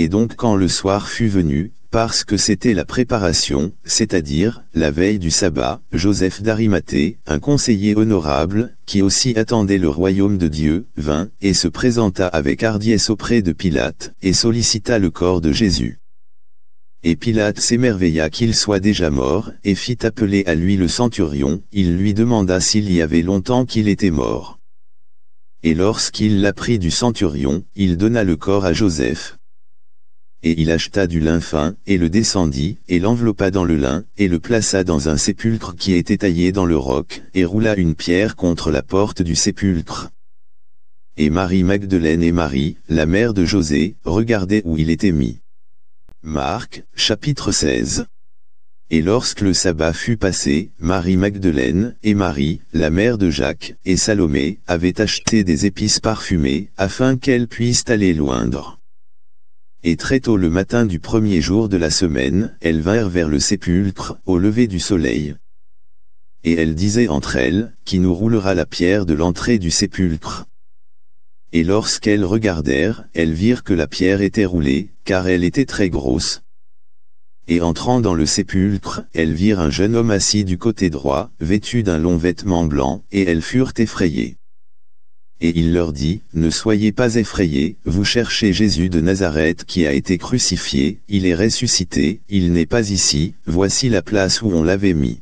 Et donc quand le soir fut venu, parce que c'était la préparation, c'est-à-dire, la veille du sabbat, Joseph d'Arimathée, un conseiller honorable, qui aussi attendait le royaume de Dieu, vint, et se présenta avec hardiesse auprès de Pilate, et sollicita le corps de Jésus. Et Pilate s'émerveilla qu'il soit déjà mort, et fit appeler à lui le centurion, il lui demanda s'il y avait longtemps qu'il était mort. Et lorsqu'il l'apprit du centurion, il donna le corps à Joseph, et il acheta du lin fin, et le descendit, et l'enveloppa dans le lin, et le plaça dans un sépulcre qui était taillé dans le roc, et roula une pierre contre la porte du sépulcre. Et Marie Magdeleine et Marie, la mère de José, regardaient où il était mis. Marc, chapitre 16 Et lorsque le sabbat fut passé, Marie Magdeleine, et Marie, la mère de Jacques, et Salomé, avaient acheté des épices parfumées, afin qu'elles puissent aller loindre. Et très tôt le matin du premier jour de la semaine, elles vinrent vers le sépulcre, au lever du soleil. Et elles disaient entre elles, Qui nous roulera la pierre de l'entrée du sépulcre Et lorsqu'elles regardèrent, elles virent que la pierre était roulée, car elle était très grosse. Et entrant dans le sépulcre, elles virent un jeune homme assis du côté droit, vêtu d'un long vêtement blanc, et elles furent effrayées. Et il leur dit, Ne soyez pas effrayés, vous cherchez Jésus de Nazareth qui a été crucifié, il est ressuscité, il n'est pas ici, voici la place où on l'avait mis.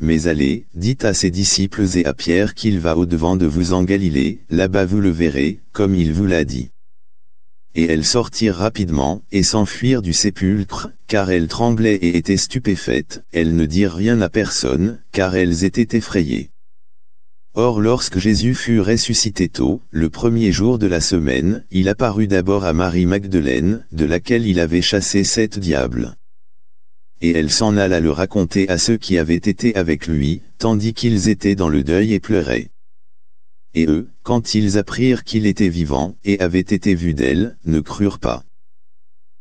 Mais allez, dites à ses disciples et à Pierre qu'il va au-devant de vous en Galilée, là-bas vous le verrez, comme il vous l'a dit. Et elles sortirent rapidement, et s'enfuirent du sépulcre, car elles tremblaient et étaient stupéfaites, elles ne dirent rien à personne, car elles étaient effrayées. Or lorsque Jésus fut ressuscité tôt, le premier jour de la semaine, il apparut d'abord à Marie Magdeleine, de laquelle il avait chassé sept diables. Et elle s'en alla le raconter à ceux qui avaient été avec lui, tandis qu'ils étaient dans le deuil et pleuraient. Et eux, quand ils apprirent qu'il était vivant, et avait été vu d'elle, ne crurent pas.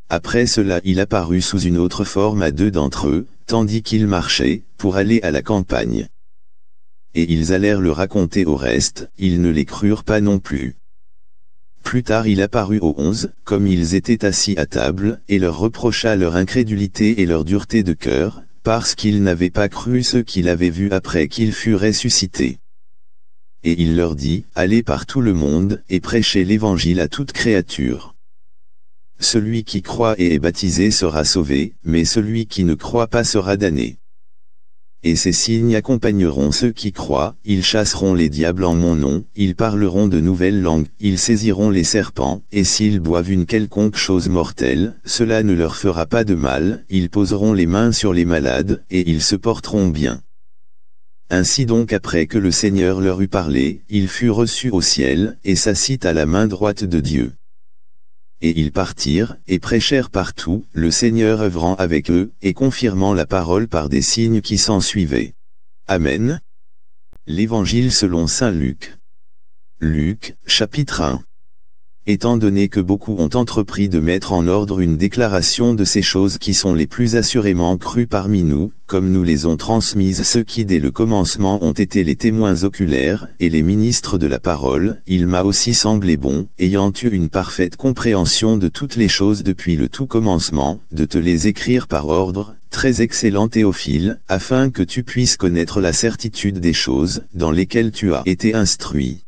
Après cela il apparut sous une autre forme à deux d'entre eux, tandis qu'ils marchaient, pour aller à la campagne et ils allèrent le raconter au reste, ils ne les crurent pas non plus. Plus tard il apparut aux onze, comme ils étaient assis à table, et leur reprocha leur incrédulité et leur dureté de cœur, parce qu'ils n'avaient pas cru ce qu'il avait vu après qu'il fut ressuscité. Et il leur dit, Allez par tout le monde, et prêchez l'évangile à toute créature. Celui qui croit et est baptisé sera sauvé, mais celui qui ne croit pas sera damné. Et ces signes accompagneront ceux qui croient, ils chasseront les diables en mon nom, ils parleront de nouvelles langues, ils saisiront les serpents, et s'ils boivent une quelconque chose mortelle, cela ne leur fera pas de mal, ils poseront les mains sur les malades, et ils se porteront bien. Ainsi donc après que le Seigneur leur eut parlé, il fut reçu au ciel, et s'assit à la main droite de Dieu. Et ils partirent, et prêchèrent partout, le Seigneur œuvrant avec eux, et confirmant la parole par des signes qui s'en suivaient. Amen. L'Évangile selon Saint Luc. Luc, chapitre 1 étant donné que beaucoup ont entrepris de mettre en ordre une déclaration de ces choses qui sont les plus assurément crues parmi nous, comme nous les ont transmises ceux qui dès le commencement ont été les témoins oculaires, et les ministres de la parole, il m'a aussi semblé bon, ayant eu une parfaite compréhension de toutes les choses depuis le tout commencement, de te les écrire par ordre, très excellent Théophile, afin que tu puisses connaître la certitude des choses, dans lesquelles tu as été instruit.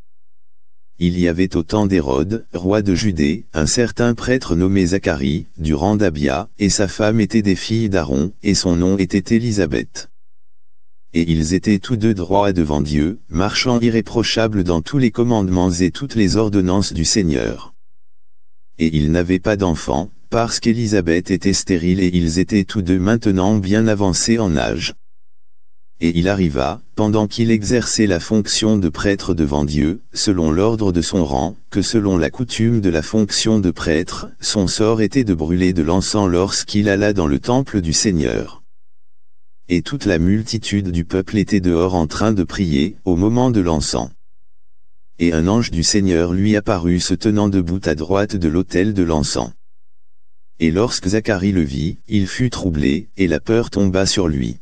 Il y avait au temps d'Hérode, roi de Judée, un certain prêtre nommé Zacharie, du rang d'Abia, et sa femme était des filles d'Aaron, et son nom était Élisabeth. Et ils étaient tous deux droits devant Dieu, marchant irréprochables dans tous les commandements et toutes les ordonnances du Seigneur. Et ils n'avaient pas d'enfants, parce qu'Élisabeth était stérile et ils étaient tous deux maintenant bien avancés en âge. Et il arriva, pendant qu'il exerçait la fonction de prêtre devant Dieu, selon l'ordre de son rang, que selon la coutume de la fonction de prêtre, son sort était de brûler de l'encens lorsqu'il alla dans le temple du Seigneur. Et toute la multitude du peuple était dehors en train de prier, au moment de l'encens. Et un ange du Seigneur lui apparut se tenant debout à droite de l'autel de l'encens. Et lorsque Zacharie le vit, il fut troublé, et la peur tomba sur lui.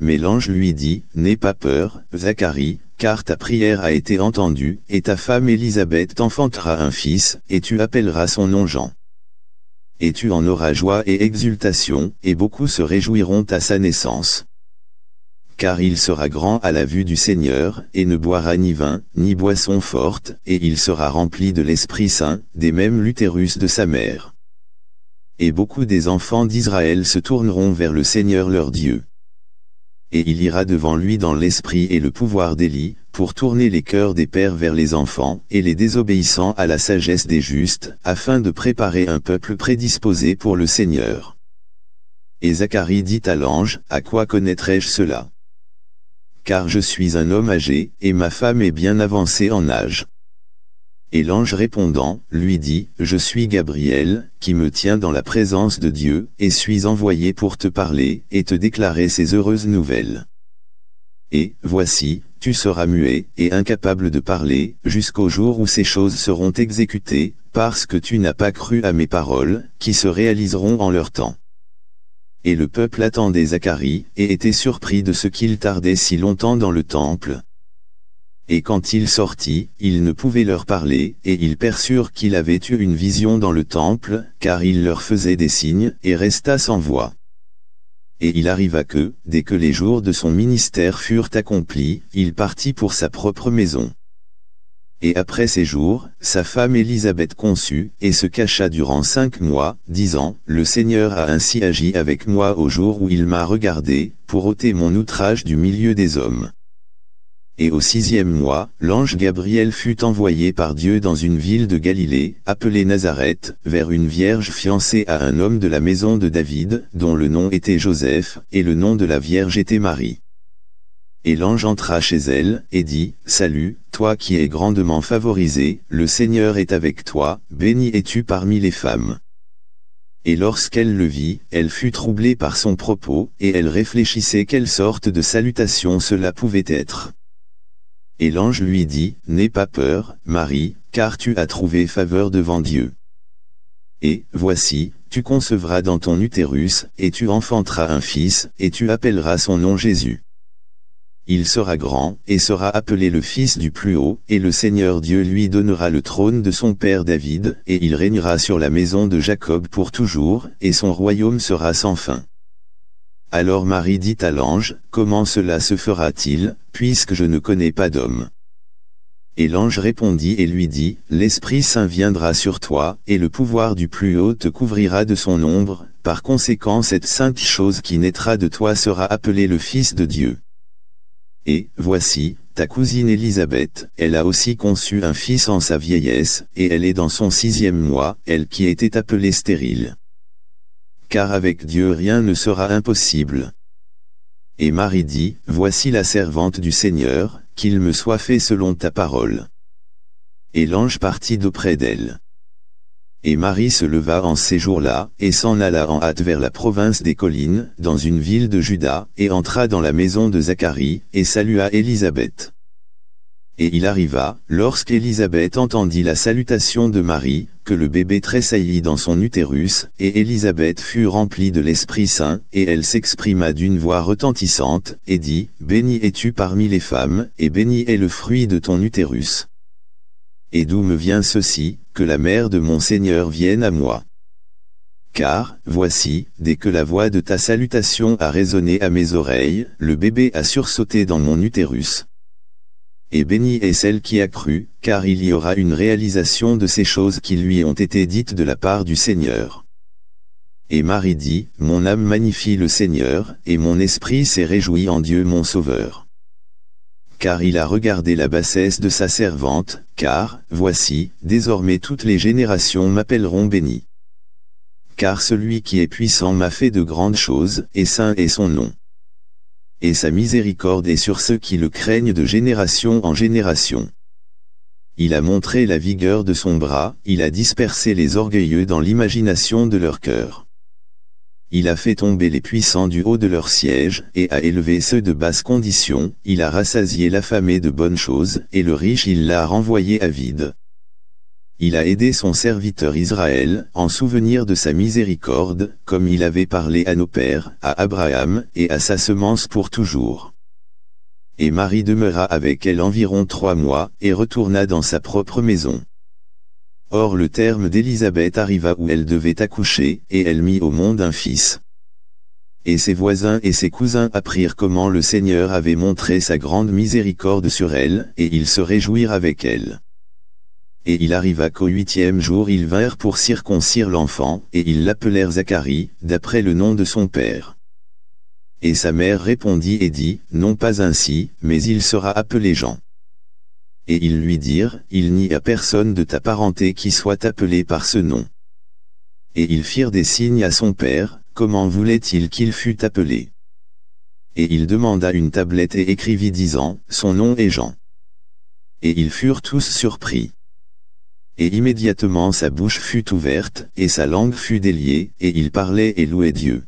Mais l'ange lui dit, N'aie pas peur, Zacharie, car ta prière a été entendue, et ta femme Élisabeth t'enfantera un fils, et tu appelleras son nom Jean. Et tu en auras joie et exultation, et beaucoup se réjouiront à sa naissance. Car il sera grand à la vue du Seigneur, et ne boira ni vin, ni boisson forte, et il sera rempli de l'Esprit Saint, des mêmes l'utérus de sa mère. Et beaucoup des enfants d'Israël se tourneront vers le Seigneur leur Dieu et il ira devant lui dans l'esprit et le pouvoir d'Élie, pour tourner les cœurs des pères vers les enfants, et les désobéissants à la sagesse des justes, afin de préparer un peuple prédisposé pour le Seigneur. Et Zacharie dit à l'ange, À quoi connaîtrai-je cela? Car je suis un homme âgé, et ma femme est bien avancée en âge. Et l'ange répondant, lui dit, Je suis Gabriel, qui me tient dans la présence de Dieu, et suis envoyé pour te parler, et te déclarer ces heureuses nouvelles. Et, voici, tu seras muet, et incapable de parler, jusqu'au jour où ces choses seront exécutées, parce que tu n'as pas cru à mes paroles, qui se réaliseront en leur temps. Et le peuple attendait Zacharie, et était surpris de ce qu'il tardait si longtemps dans le temple, et quand il sortit, il ne pouvait leur parler, et ils perçurent qu'il avait eu une vision dans le temple, car il leur faisait des signes, et resta sans voix. Et il arriva que, dès que les jours de son ministère furent accomplis, il partit pour sa propre maison. Et après ces jours, sa femme Élisabeth conçut, et se cacha durant cinq mois, disant, Le Seigneur a ainsi agi avec moi au jour où il m'a regardé, pour ôter mon outrage du milieu des hommes. Et au sixième mois, l'ange Gabriel fut envoyé par Dieu dans une ville de Galilée, appelée Nazareth, vers une vierge fiancée à un homme de la maison de David, dont le nom était Joseph, et le nom de la vierge était Marie. Et l'ange entra chez elle, et dit, Salut, toi qui es grandement favorisé, le Seigneur est avec toi, béni es-tu parmi les femmes. Et lorsqu'elle le vit, elle fut troublée par son propos, et elle réfléchissait quelle sorte de salutation cela pouvait être. Et l'ange lui dit, N'aie pas peur, Marie, car tu as trouvé faveur devant Dieu. Et, voici, tu concevras dans ton utérus, et tu enfanteras un fils, et tu appelleras son nom Jésus. Il sera grand, et sera appelé le Fils du Plus-Haut, et le Seigneur Dieu lui donnera le trône de son père David, et il régnera sur la maison de Jacob pour toujours, et son royaume sera sans fin. Alors Marie dit à l'ange, Comment cela se fera-t-il, puisque je ne connais pas d'homme? Et l'ange répondit et lui dit, L'Esprit Saint viendra sur toi, et le pouvoir du Plus-Haut te couvrira de son ombre, par conséquent cette sainte chose qui naîtra de toi sera appelée le Fils de Dieu. Et, voici, ta cousine Élisabeth, elle a aussi conçu un fils en sa vieillesse, et elle est dans son sixième mois, elle qui était appelée stérile car avec Dieu rien ne sera impossible. Et Marie dit, Voici la servante du Seigneur, qu'il me soit fait selon ta parole. Et l'ange partit d'auprès d'elle. Et Marie se leva en ces jours-là, et s'en alla en hâte vers la province des collines, dans une ville de Juda, et entra dans la maison de Zacharie, et salua Élisabeth. Et il arriva, lorsqu'Élisabeth entendit la salutation de Marie, que le bébé tressaillit dans son utérus, et Élisabeth fut remplie de l'Esprit Saint, et elle s'exprima d'une voix retentissante, et dit, Béni es-tu parmi les femmes, et béni est le fruit de ton utérus. Et d'où me vient ceci, que la mère de mon Seigneur vienne à moi car, voici, dès que la voix de ta salutation a résonné à mes oreilles, le bébé a sursauté dans mon utérus. Et bénie est celle qui a cru, car il y aura une réalisation de ces choses qui lui ont été dites de la part du Seigneur. Et Marie dit, Mon âme magnifie le Seigneur, et mon esprit s'est réjoui en Dieu mon Sauveur. Car il a regardé la bassesse de sa servante, car, voici, désormais toutes les générations m'appelleront béni. Car celui qui est puissant m'a fait de grandes choses, et saint est son nom et sa miséricorde est sur ceux qui le craignent de génération en génération. Il a montré la vigueur de son bras, il a dispersé les orgueilleux dans l'imagination de leur cœur. Il a fait tomber les puissants du haut de leur siège, et a élevé ceux de basse condition, il a rassasié l'affamé de bonnes choses, et le riche il l'a renvoyé à vide. Il a aidé son serviteur Israël, en souvenir de sa miséricorde, comme il avait parlé à nos pères, à Abraham, et à sa semence pour toujours. Et Marie demeura avec elle environ trois mois, et retourna dans sa propre maison. Or le terme d'Élisabeth arriva où elle devait accoucher, et elle mit au monde un fils. Et ses voisins et ses cousins apprirent comment le Seigneur avait montré sa grande miséricorde sur elle, et ils se réjouirent avec elle. Et il arriva qu'au huitième jour ils vinrent pour circoncire l'enfant, et ils l'appelèrent Zacharie, d'après le nom de son père. Et sa mère répondit et dit, Non pas ainsi, mais il sera appelé Jean. Et ils lui dirent, Il n'y a personne de ta parenté qui soit appelé par ce nom. Et ils firent des signes à son père, comment voulait-il qu'il fût appelé? Et il demanda une tablette et écrivit disant, Son nom est Jean. Et ils furent tous surpris. Et immédiatement sa bouche fut ouverte, et sa langue fut déliée, et il parlait et louait Dieu.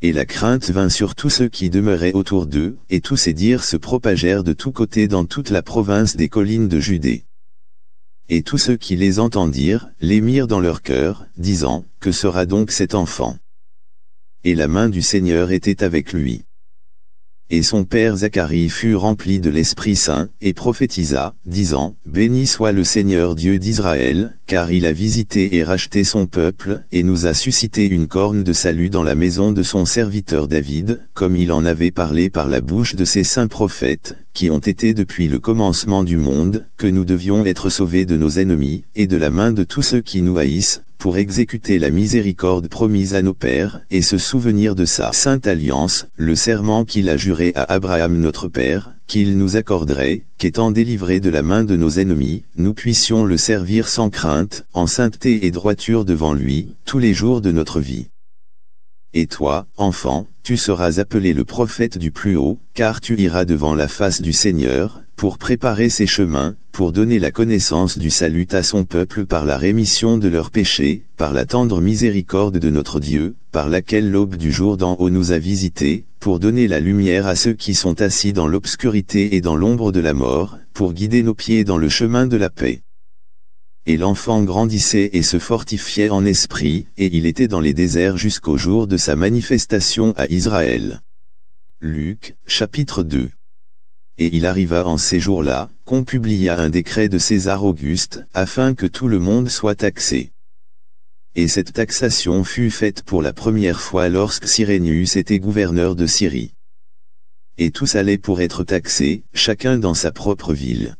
Et la crainte vint sur tous ceux qui demeuraient autour d'eux, et tous ces dires se propagèrent de tous côtés dans toute la province des collines de Judée. Et tous ceux qui les entendirent, les mirent dans leur cœur, disant, Que sera donc cet enfant? Et la main du Seigneur était avec lui. Et son père Zacharie fut rempli de l'Esprit Saint, et prophétisa, disant, Béni soit le Seigneur Dieu d'Israël, car il a visité et racheté son peuple, et nous a suscité une corne de salut dans la maison de son serviteur David, comme il en avait parlé par la bouche de ses saints prophètes, qui ont été depuis le commencement du monde, que nous devions être sauvés de nos ennemis, et de la main de tous ceux qui nous haïssent, pour exécuter la miséricorde promise à nos pères, et se souvenir de sa sainte alliance, le serment qu'il a juré à Abraham notre père, qu'il nous accorderait, qu'étant délivrés de la main de nos ennemis, nous puissions le servir sans crainte, en sainteté et droiture devant lui, tous les jours de notre vie. Et toi, enfant, tu seras appelé le prophète du plus haut, car tu iras devant la face du Seigneur, pour préparer ses chemins, pour donner la connaissance du salut à son peuple par la rémission de leurs péchés, par la tendre miséricorde de notre Dieu, par laquelle l'aube du jour d'en haut nous a visités, pour donner la lumière à ceux qui sont assis dans l'obscurité et dans l'ombre de la mort, pour guider nos pieds dans le chemin de la paix. Et l'enfant grandissait et se fortifiait en esprit, et il était dans les déserts jusqu'au jour de sa manifestation à Israël. Luc, chapitre 2 et il arriva en ces jours-là, qu'on publia un décret de César Auguste, afin que tout le monde soit taxé. Et cette taxation fut faite pour la première fois lorsque Cyrénius était gouverneur de Syrie. Et tous allaient pour être taxés, chacun dans sa propre ville.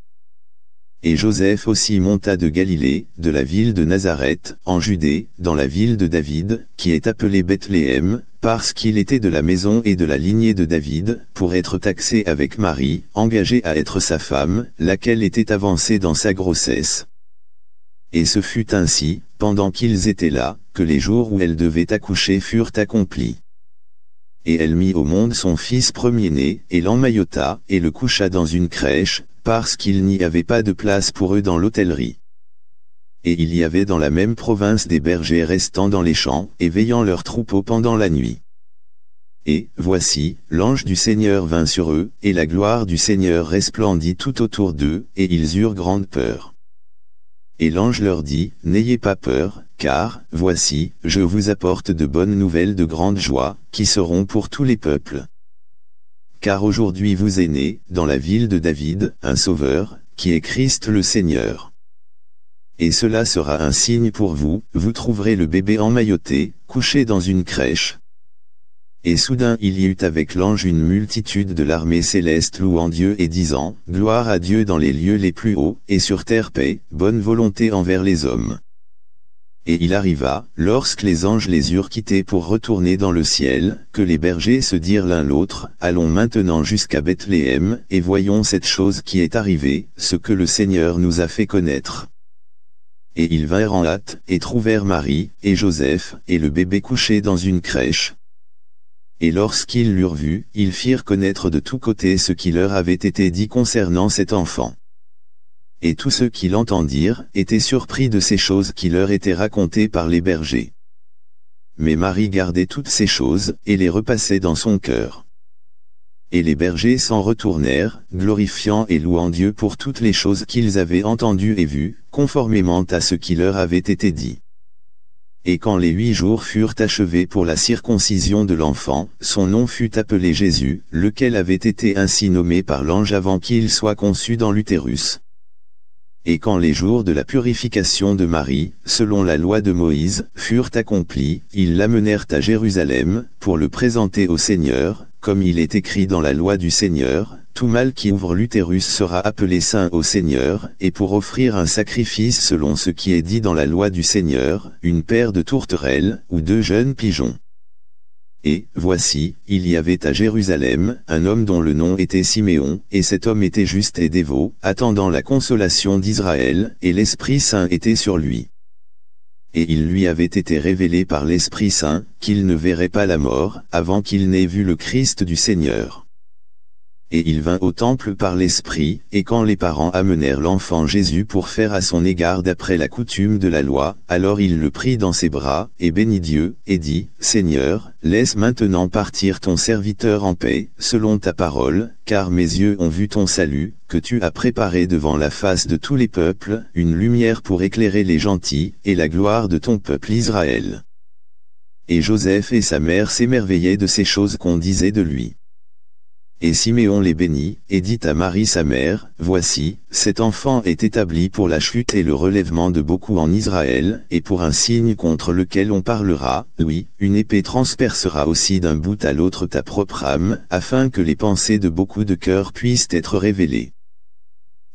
Et Joseph aussi monta de Galilée, de la ville de Nazareth, en Judée, dans la ville de David, qui est appelée Bethléem, parce qu'il était de la maison et de la lignée de David, pour être taxé avec Marie, engagée à être sa femme, laquelle était avancée dans sa grossesse. Et ce fut ainsi, pendant qu'ils étaient là, que les jours où elle devait accoucher furent accomplis. Et elle mit au monde son fils premier-né, et l'emmaillota, et le coucha dans une crèche, parce qu'il n'y avait pas de place pour eux dans l'hôtellerie. Et il y avait dans la même province des bergers restant dans les champs, et veillant leurs troupeaux pendant la nuit. Et, voici, l'ange du Seigneur vint sur eux, et la gloire du Seigneur resplendit tout autour d'eux, et ils eurent grande peur. Et l'ange leur dit, N'ayez pas peur, car, voici, je vous apporte de bonnes nouvelles de grande joie, qui seront pour tous les peuples car aujourd'hui vous est né, dans la ville de David, un Sauveur, qui est Christ le Seigneur. Et cela sera un signe pour vous, vous trouverez le bébé emmailloté, couché dans une crèche. Et soudain il y eut avec l'ange une multitude de l'armée céleste louant Dieu et disant, Gloire à Dieu dans les lieux les plus hauts, et sur terre paix, bonne volonté envers les hommes. Et il arriva, lorsque les anges les eurent quittés pour retourner dans le ciel, que les bergers se dirent l'un l'autre, Allons maintenant jusqu'à Bethléem, et voyons cette chose qui est arrivée, ce que le Seigneur nous a fait connaître. Et ils vinrent en hâte, et trouvèrent Marie, et Joseph, et le bébé couché dans une crèche. Et lorsqu'ils l'eurent vu, ils firent connaître de tous côtés ce qui leur avait été dit concernant cet enfant. Et tous ceux qui l'entendirent, étaient surpris de ces choses qui leur étaient racontées par les bergers. mais Marie gardait toutes ces choses, et les repassait dans son cœur. Et les bergers s'en retournèrent, glorifiant et louant Dieu pour toutes les choses qu'ils avaient entendues et vues, conformément à ce qui leur avait été dit. Et quand les huit jours furent achevés pour la circoncision de l'enfant, son nom fut appelé Jésus, lequel avait été ainsi nommé par l'ange avant qu'il soit conçu dans l'utérus. Et quand les jours de la purification de Marie, selon la loi de Moïse, furent accomplis, ils l'amenèrent à Jérusalem, pour le présenter au Seigneur, comme il est écrit dans la loi du Seigneur, tout mâle qui ouvre l'utérus sera appelé saint au Seigneur, et pour offrir un sacrifice selon ce qui est dit dans la loi du Seigneur, une paire de tourterelles, ou deux jeunes pigeons. Et, voici, il y avait à Jérusalem, un homme dont le nom était Siméon, et cet homme était juste et dévot, attendant la consolation d'Israël, et l'Esprit Saint était sur lui. Et il lui avait été révélé par l'Esprit Saint, qu'il ne verrait pas la mort, avant qu'il n'ait vu le Christ du Seigneur. Et il vint au temple par l'Esprit, et quand les parents amenèrent l'enfant Jésus pour faire à son égard d'après la coutume de la loi, alors il le prit dans ses bras, et bénit Dieu, et dit, Seigneur, laisse maintenant partir ton serviteur en paix, selon ta parole, car mes yeux ont vu ton salut, que tu as préparé devant la face de tous les peuples, une lumière pour éclairer les gentils, et la gloire de ton peuple Israël. Et Joseph et sa mère s'émerveillaient de ces choses qu'on disait de lui. Et Siméon les bénit, et dit à Marie sa mère, Voici, cet enfant est établi pour la chute et le relèvement de beaucoup en Israël, et pour un signe contre lequel on parlera, oui, une épée transpercera aussi d'un bout à l'autre ta propre âme, afin que les pensées de beaucoup de cœurs puissent être révélées.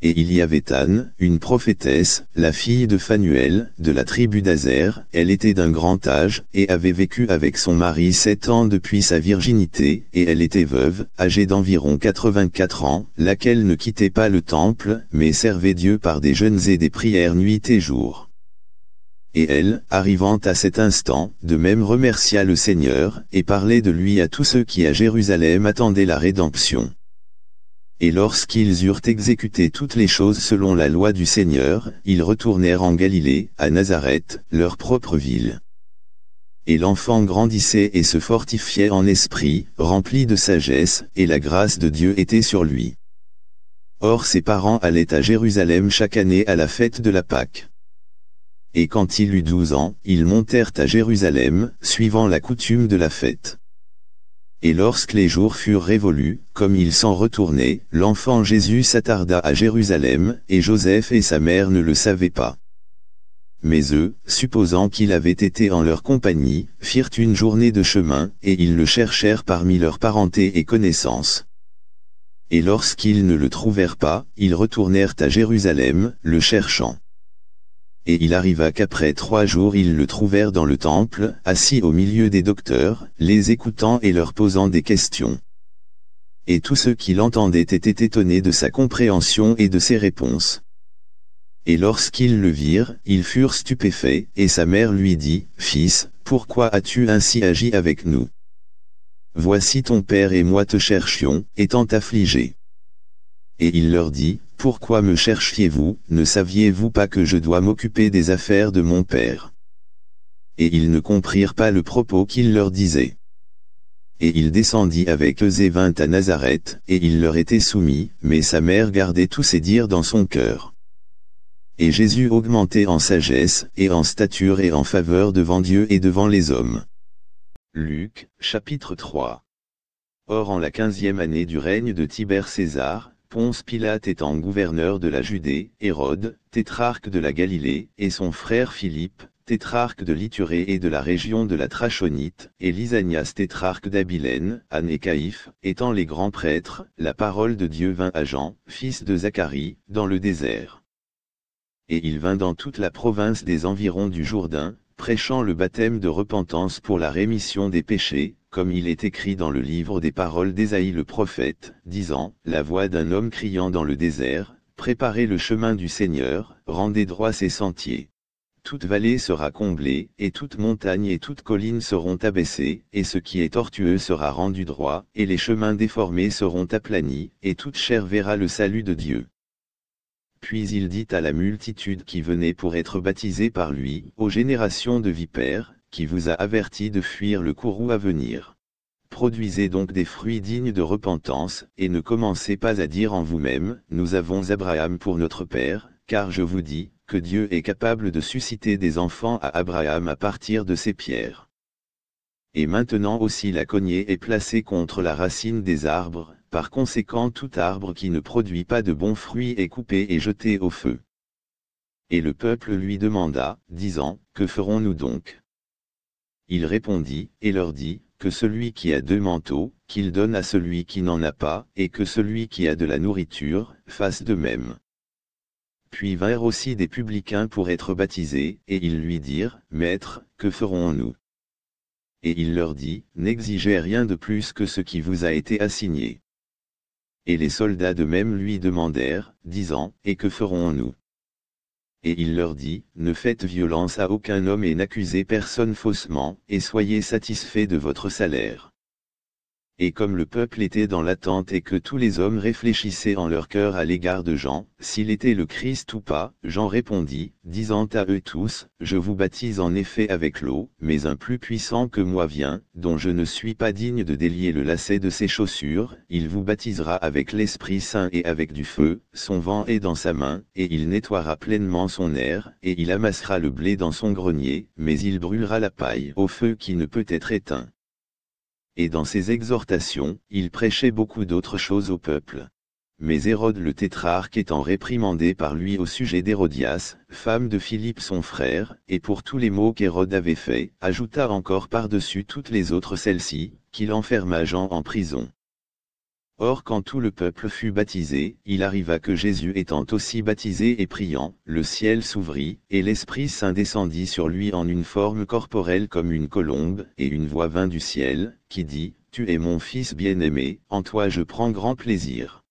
Et il y avait Anne, une prophétesse, la fille de Phanuel, de la tribu d'Azer, elle était d'un grand âge, et avait vécu avec son mari sept ans depuis sa virginité, et elle était veuve, âgée d'environ 84 ans, laquelle ne quittait pas le temple, mais servait Dieu par des jeûnes et des prières nuit et jour. Et elle, arrivant à cet instant, de même remercia le Seigneur, et parlait de lui à tous ceux qui à Jérusalem attendaient la rédemption. Et lorsqu'ils eurent exécuté toutes les choses selon la loi du Seigneur, ils retournèrent en Galilée, à Nazareth, leur propre ville. Et l'enfant grandissait et se fortifiait en esprit, rempli de sagesse, et la grâce de Dieu était sur lui. Or ses parents allaient à Jérusalem chaque année à la fête de la Pâque. Et quand il eut douze ans, ils montèrent à Jérusalem, suivant la coutume de la fête. Et lorsque les jours furent révolus, comme ils s'en retournaient, l'enfant Jésus s'attarda à Jérusalem, et Joseph et sa mère ne le savaient pas. Mais eux, supposant qu'il avait été en leur compagnie, firent une journée de chemin, et ils le cherchèrent parmi leurs parentés et connaissances. Et lorsqu'ils ne le trouvèrent pas, ils retournèrent à Jérusalem, le cherchant. Et il arriva qu'après trois jours ils le trouvèrent dans le temple, assis au milieu des docteurs, les écoutant et leur posant des questions. Et tous ceux qui l'entendaient étaient étonnés de sa compréhension et de ses réponses. Et lorsqu'ils le virent, ils furent stupéfaits, et sa mère lui dit, Fils, pourquoi as-tu ainsi agi avec nous? Voici ton père et moi te cherchions, étant affligés. Et il leur dit, Pourquoi me cherchiez-vous, ne saviez-vous pas que je dois m'occuper des affaires de mon père? Et ils ne comprirent pas le propos qu'il leur disait. Et il descendit avec eux et vint à Nazareth, et il leur était soumis, mais sa mère gardait tous ses dires dans son cœur. Et Jésus augmentait en sagesse, et en stature et en faveur devant Dieu et devant les hommes. Luc, chapitre 3 Or en la quinzième année du règne de Tibère César, Ponce Pilate étant gouverneur de la Judée, Hérode, tétrarque de la Galilée, et son frère Philippe, tétrarque de l'Iturée et de la région de la Trachonite, et Lysanias tétrarque d'Abilène, Anne et Caïphe, étant les grands prêtres, la parole de Dieu vint à Jean, fils de Zacharie, dans le désert. Et il vint dans toute la province des environs du Jourdain, prêchant le baptême de repentance pour la rémission des péchés, comme il est écrit dans le livre des paroles d'Ésaïe le prophète, disant, La voix d'un homme criant dans le désert, Préparez le chemin du Seigneur, rendez droit ses sentiers. Toute vallée sera comblée, et toute montagne et toute colline seront abaissées, et ce qui est tortueux sera rendu droit, et les chemins déformés seront aplanis, et toute chair verra le salut de Dieu. Puis il dit à la multitude qui venait pour être baptisée par lui, aux générations de vipères, qui vous a averti de fuir le courroux à venir. Produisez donc des fruits dignes de repentance, et ne commencez pas à dire en vous-même, nous avons Abraham pour notre père, car je vous dis, que Dieu est capable de susciter des enfants à Abraham à partir de ces pierres. Et maintenant aussi la cognée est placée contre la racine des arbres, par conséquent tout arbre qui ne produit pas de bons fruits est coupé et jeté au feu. Et le peuple lui demanda, disant, Que ferons-nous donc? Il répondit, et leur dit, Que celui qui a deux manteaux, qu'il donne à celui qui n'en a pas, et que celui qui a de la nourriture, fasse de même. Puis vinrent aussi des publicains pour être baptisés, et ils lui dirent, Maître, que ferons-nous? Et il leur dit, N'exigez rien de plus que ce qui vous a été assigné. Et les soldats de même lui demandèrent, disant, Et que ferons-nous? Et il leur dit, Ne faites violence à aucun homme et n'accusez personne faussement, et soyez satisfaits de votre salaire. Et comme le peuple était dans l'attente et que tous les hommes réfléchissaient en leur cœur à l'égard de Jean, s'il était le Christ ou pas, Jean répondit, disant à eux tous, Je vous baptise en effet avec l'eau, mais un plus puissant que moi vient, dont je ne suis pas digne de délier le lacet de ses chaussures, il vous baptisera avec l'Esprit Saint et avec du feu, son vent est dans sa main, et il nettoiera pleinement son air, et il amassera le blé dans son grenier, mais il brûlera la paille au feu qui ne peut être éteint et dans ses exhortations, il prêchait beaucoup d'autres choses au peuple. Mais Hérode le tétrarque étant réprimandé par lui au sujet d'Hérodias, femme de Philippe son frère, et pour tous les maux qu'Hérode avait faits, ajouta encore par-dessus toutes les autres celles-ci, qu'il enferma Jean en prison. Or quand tout le peuple fut baptisé, il arriva que Jésus étant aussi baptisé et priant, le ciel s'ouvrit, et l'Esprit Saint descendit sur lui en une forme corporelle comme une colombe, et une voix vint du ciel, qui dit, Tu es mon Fils bien-aimé, en toi je prends grand plaisir.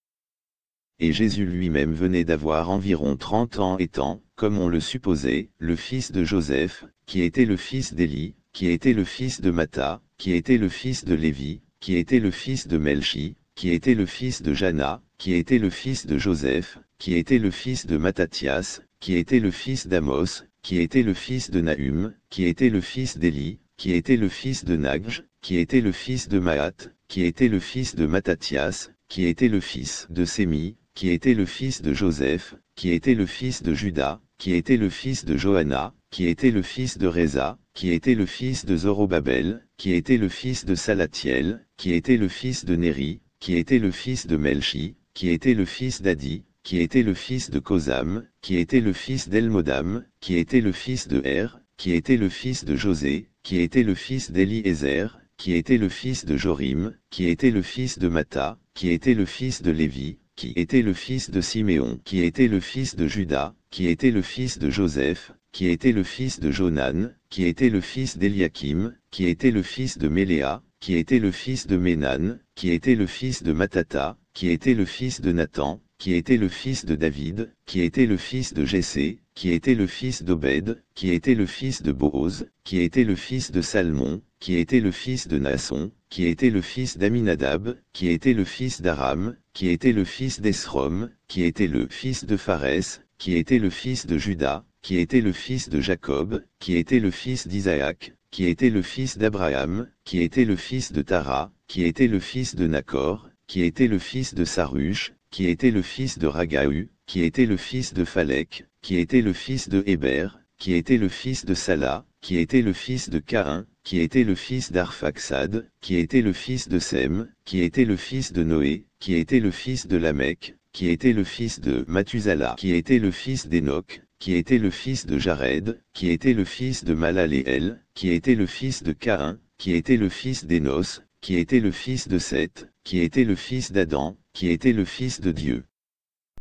Et Jésus lui-même venait d'avoir environ trente ans étant, comme on le supposait, le fils de Joseph, qui était le fils d'Élie, qui était le fils de Matha, qui était le fils de Lévi, qui était le fils de Melchi, qui était le fils de Jana, qui était le fils de Joseph, qui était le fils de Mattathias, qui était le fils d'Amos, qui était le fils de Nahum, qui était le fils d'Élie, qui était le fils de Nagj, qui était le fils de Maat, qui était le fils de Mattathias, qui était le fils de Sémi, qui était le fils de Joseph, qui était le fils de Judas, qui était le fils de Johanna, qui était le fils de Reza, qui était le fils de Zorobabel, qui était le fils de Salatiel, qui était le fils de Néri, qui était le fils de Melchi, qui était le fils d'Adi, qui était le fils de Kosam, qui était le fils d'Elmodam, qui était le fils de Er, qui était le fils de José, qui était le fils d'Eliezer, qui était le fils de Jorim, qui était le fils de Mata, qui était le fils de Lévi, qui était le fils de Siméon, qui était le fils de Judas, qui était le fils de Joseph, qui était le fils de Jonan, qui était le fils d'Eliakim, qui était le fils de Méléa, qui était le fils de Ménan, qui était le fils de Matata, qui était le fils de Nathan, qui était le fils de David, qui était le fils de Jessé, qui était le fils d'Obed, qui était le fils de Booz, qui était le fils de Salmon, qui était le fils de Nasson, qui était le fils d'Aminadab, qui était le fils d'Aram, qui était le fils d'Esrom, qui était le fils de Phares, qui était le fils de Judas, qui était le fils de Jacob, qui était le fils d'Isaac, qui était le fils d'Abraham, qui était le fils de Tara, qui était le fils de Nacor, qui était le fils de Sarush, qui était le fils de Ragahu, qui était le fils de Phalek, qui était le fils de Héber, qui était le fils de Salah, qui était le fils de Caïn, qui était le fils d'Arphaxad, qui était le fils de Sem, qui était le fils de Noé, qui était le fils de Lamech, qui était le fils de Mathusala, qui était le fils d'Enoch, qui était le fils de Jared, qui était le fils de Malaléel, qui était le fils de Caïn, qui était le fils d'Enos, qui était le fils de Seth, qui était le fils d'Adam, qui était le fils de Dieu.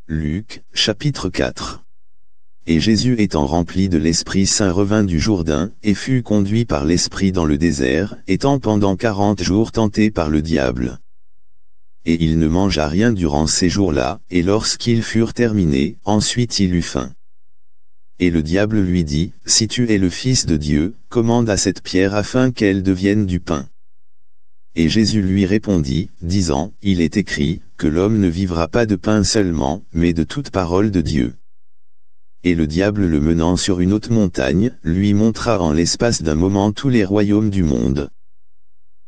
Luc, chapitre 4 Et Jésus étant rempli de l'Esprit Saint revint du Jourdain, et fut conduit par l'Esprit dans le désert, étant pendant quarante jours tenté par le diable. Et il ne mangea rien durant ces jours-là, et lorsqu'ils furent terminés, ensuite il eut faim. Et le diable lui dit, Si tu es le Fils de Dieu, commande à cette pierre afin qu'elle devienne du pain. Et Jésus lui répondit, disant, Il est écrit, que l'homme ne vivra pas de pain seulement, mais de toute parole de Dieu. Et le diable le menant sur une haute montagne, lui montra en l'espace d'un moment tous les royaumes du monde.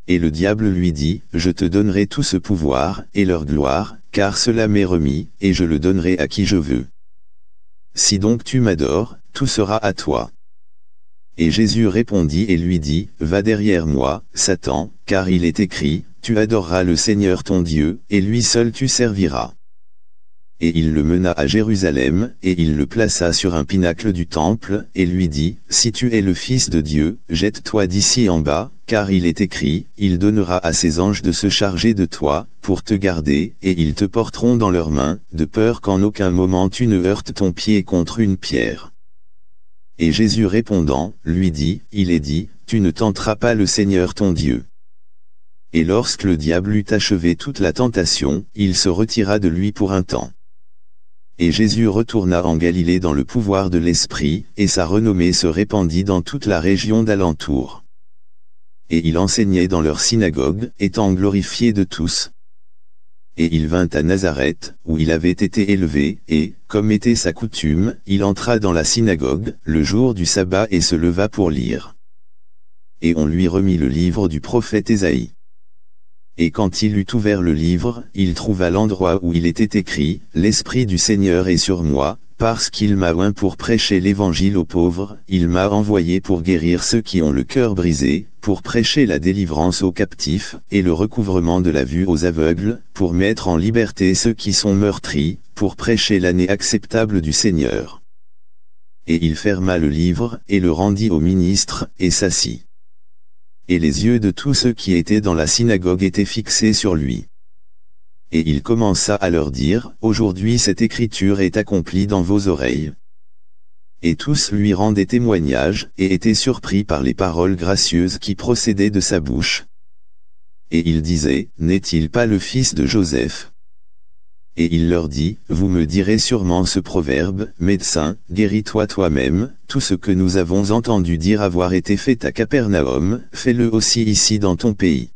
Et le diable lui dit, Je te donnerai tout ce pouvoir, et leur gloire, car cela m'est remis, et je le donnerai à qui je veux. Si donc tu m'adores, tout sera à toi. Et Jésus répondit et lui dit, Va derrière moi, Satan, car il est écrit, Tu adoreras le Seigneur ton Dieu, et lui seul tu serviras. Et il le mena à Jérusalem, et il le plaça sur un pinacle du temple, et lui dit, Si tu es le Fils de Dieu, jette-toi d'ici en bas, car il est écrit, Il donnera à ses anges de se charger de toi, pour te garder, et ils te porteront dans leurs mains, de peur qu'en aucun moment tu ne heurtes ton pied contre une pierre. Et Jésus répondant, lui dit, Il est dit, Tu ne tenteras pas le Seigneur ton Dieu. Et lorsque le diable eut achevé toute la tentation, il se retira de lui pour un temps. Et Jésus retourna en Galilée dans le pouvoir de l'Esprit, et sa renommée se répandit dans toute la région d'alentour. Et il enseignait dans leur synagogue, étant glorifié de tous, et il vint à Nazareth, où il avait été élevé, et, comme était sa coutume, il entra dans la synagogue, le jour du sabbat et se leva pour lire. Et on lui remit le livre du prophète Ésaïe. Et quand il eut ouvert le livre, il trouva l'endroit où il était écrit, L'Esprit du Seigneur est sur moi, parce qu'il m'a oint pour prêcher l'évangile aux pauvres, il m'a envoyé pour guérir ceux qui ont le cœur brisé, pour prêcher la délivrance aux captifs, et le recouvrement de la vue aux aveugles, pour mettre en liberté ceux qui sont meurtris, pour prêcher l'année acceptable du Seigneur. Et il ferma le livre, et le rendit au ministre, et s'assit. Et les yeux de tous ceux qui étaient dans la synagogue étaient fixés sur lui. Et il commença à leur dire, Aujourd'hui cette écriture est accomplie dans vos oreilles. Et tous lui rendaient témoignage, et étaient surpris par les paroles gracieuses qui procédaient de sa bouche. Et il disait, N'est-il pas le fils de Joseph? Et il leur dit, Vous me direz sûrement ce proverbe, Médecin, guéris-toi toi-même, tout ce que nous avons entendu dire avoir été fait à Capernaum, fais-le aussi ici dans ton pays.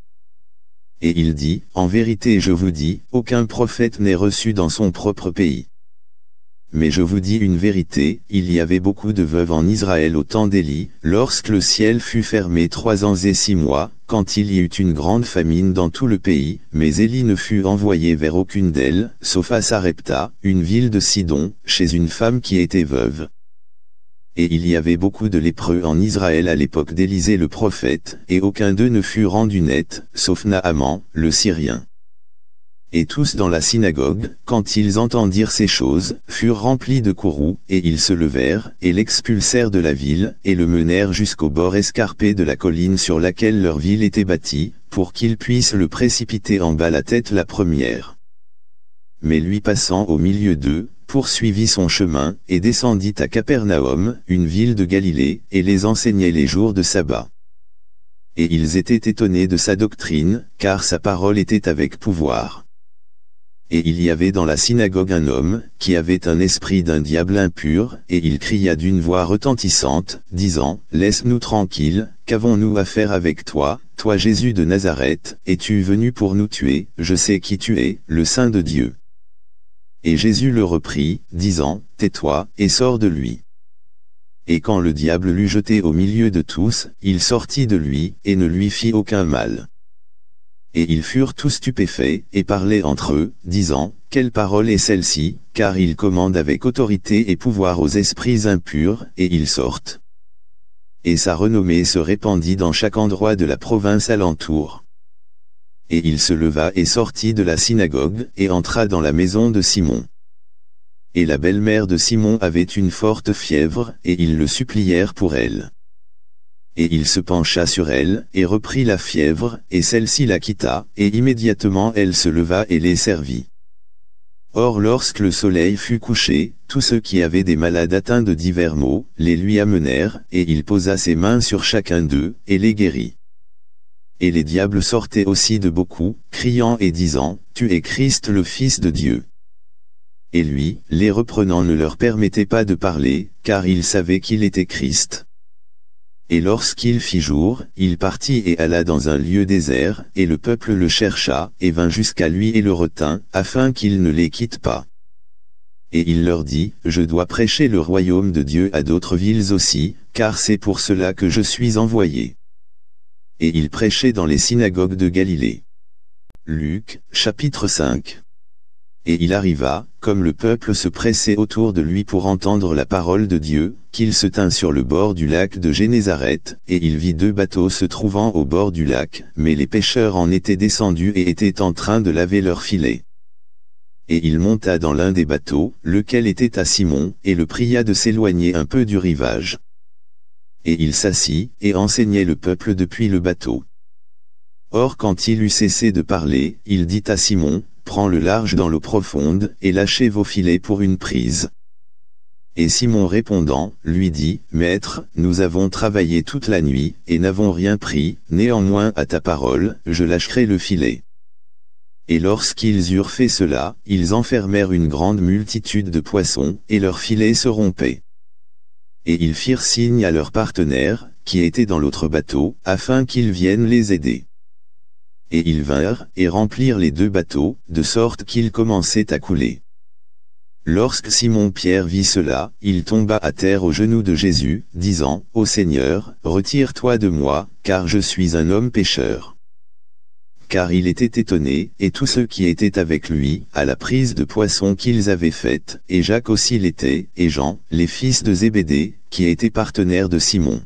Et il dit, En vérité je vous dis, aucun prophète n'est reçu dans son propre pays. Mais je vous dis une vérité, il y avait beaucoup de veuves en Israël au temps d'Élie, lorsque le ciel fut fermé trois ans et six mois, quand il y eut une grande famine dans tout le pays, mais Élie ne fut envoyé vers aucune d'elles, sauf à Sarepta, une ville de Sidon, chez une femme qui était veuve et il y avait beaucoup de lépreux en Israël à l'époque d'Élisée le prophète, et aucun d'eux ne fut rendu net, sauf Naaman, le Syrien. Et tous dans la synagogue, quand ils entendirent ces choses, furent remplis de courroux, et ils se levèrent, et l'expulsèrent de la ville, et le menèrent jusqu'au bord escarpé de la colline sur laquelle leur ville était bâtie, pour qu'ils puissent le précipiter en bas la tête la première. Mais lui passant au milieu d'eux, poursuivit son chemin, et descendit à Capernaum, une ville de Galilée, et les enseignait les jours de sabbat. Et ils étaient étonnés de sa doctrine, car sa parole était avec pouvoir. Et il y avait dans la synagogue un homme, qui avait un esprit d'un diable impur, et il cria d'une voix retentissante, disant, Laisse-nous tranquilles, qu'avons-nous à faire avec toi, toi Jésus de Nazareth, es-tu venu pour nous tuer, je sais qui tu es, le Saint de Dieu. Et Jésus le reprit, disant, Tais-toi, et sors de lui. Et quand le diable l'eut jeté au milieu de tous, il sortit de lui, et ne lui fit aucun mal. Et ils furent tous stupéfaits, et parlaient entre eux, disant, Quelle parole est celle-ci, car il commande avec autorité et pouvoir aux esprits impurs, et ils sortent. Et sa renommée se répandit dans chaque endroit de la province alentour. Et il se leva et sortit de la synagogue, et entra dans la maison de Simon. Et la belle-mère de Simon avait une forte fièvre, et ils le supplièrent pour elle. Et il se pencha sur elle, et reprit la fièvre, et celle-ci la quitta, et immédiatement elle se leva et les servit. Or lorsque le soleil fut couché, tous ceux qui avaient des malades atteints de divers maux, les lui amenèrent, et il posa ses mains sur chacun d'eux, et les guérit. Et les diables sortaient aussi de beaucoup, criant et disant, Tu es Christ le Fils de Dieu. Et lui, les reprenant ne leur permettait pas de parler, car il savait qu'il était Christ. Et lorsqu'il fit jour, il partit et alla dans un lieu désert, et le peuple le chercha, et vint jusqu'à lui et le retint, afin qu'il ne les quitte pas. Et il leur dit, Je dois prêcher le royaume de Dieu à d'autres villes aussi, car c'est pour cela que je suis envoyé. Et il prêchait dans les synagogues de Galilée. Luc, chapitre 5 et il arriva, comme le peuple se pressait autour de lui pour entendre la parole de Dieu, qu'il se tint sur le bord du lac de Génézareth, et il vit deux bateaux se trouvant au bord du lac, mais les pêcheurs en étaient descendus et étaient en train de laver leurs filets. Et il monta dans l'un des bateaux, lequel était à Simon, et le pria de s'éloigner un peu du rivage. Et il s'assit, et enseignait le peuple depuis le bateau. Or quand il eut cessé de parler, il dit à Simon, Prends le large dans l'eau profonde, et lâchez vos filets pour une prise. Et Simon répondant, lui dit, Maître, nous avons travaillé toute la nuit, et n'avons rien pris, néanmoins à ta parole, je lâcherai le filet. Et lorsqu'ils eurent fait cela, ils enfermèrent une grande multitude de poissons, et leurs filets se rompaient. Et ils firent signe à leurs partenaires, qui étaient dans l'autre bateau, afin qu'ils viennent les aider. Et ils vinrent, et remplirent les deux bateaux, de sorte qu'ils commençaient à couler. Lorsque Simon-Pierre vit cela, il tomba à terre aux genoux de Jésus, disant, Ô Seigneur, retire-toi de moi, car je suis un homme pécheur. Car il était étonné, et tous ceux qui étaient avec lui, à la prise de poisson qu'ils avaient faite, et Jacques aussi l'était, et Jean, les fils de Zébédée, qui étaient partenaires de Simon.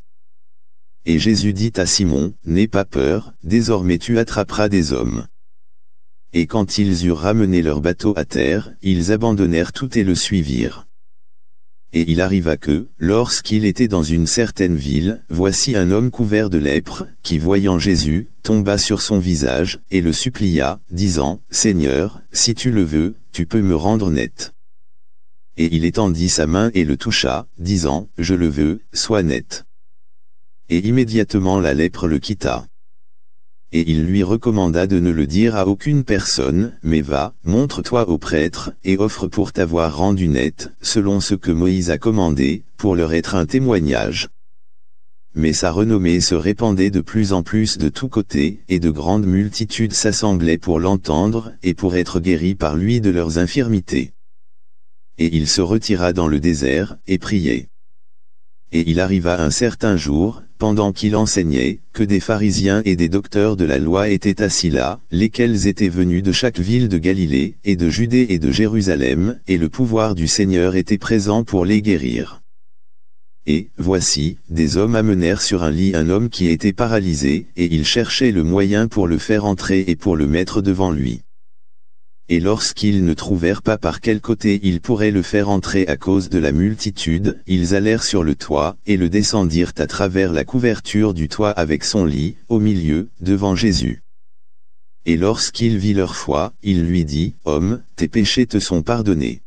Et Jésus dit à Simon, N'aie pas peur, désormais tu attraperas des hommes. Et quand ils eurent ramené leur bateau à terre, ils abandonnèrent tout et le suivirent. Et il arriva que, lorsqu'il était dans une certaine ville, voici un homme couvert de lèpre, qui voyant Jésus, tomba sur son visage, et le supplia, disant, Seigneur, si tu le veux, tu peux me rendre net. Et il étendit sa main et le toucha, disant, Je le veux, sois net et immédiatement la lèpre le quitta. Et il lui recommanda de ne le dire à aucune personne, mais va, montre-toi au prêtre, et offre pour t'avoir rendu net, selon ce que Moïse a commandé, pour leur être un témoignage. Mais sa renommée se répandait de plus en plus de tous côtés, et de grandes multitudes s'assemblaient pour l'entendre, et pour être guéris par lui de leurs infirmités. Et il se retira dans le désert, et priait. Et il arriva un certain jour, pendant qu'il enseignait, que des pharisiens et des docteurs de la loi étaient assis là, lesquels étaient venus de chaque ville de Galilée, et de Judée et de Jérusalem, et le pouvoir du Seigneur était présent pour les guérir. Et, voici, des hommes amenèrent sur un lit un homme qui était paralysé, et ils cherchaient le moyen pour le faire entrer et pour le mettre devant lui et lorsqu'ils ne trouvèrent pas par quel côté ils pourraient le faire entrer à cause de la multitude, ils allèrent sur le toit, et le descendirent à travers la couverture du toit avec son lit, au milieu, devant Jésus. Et lorsqu'il vit leur foi, il lui dit, Homme, tes péchés te sont pardonnés.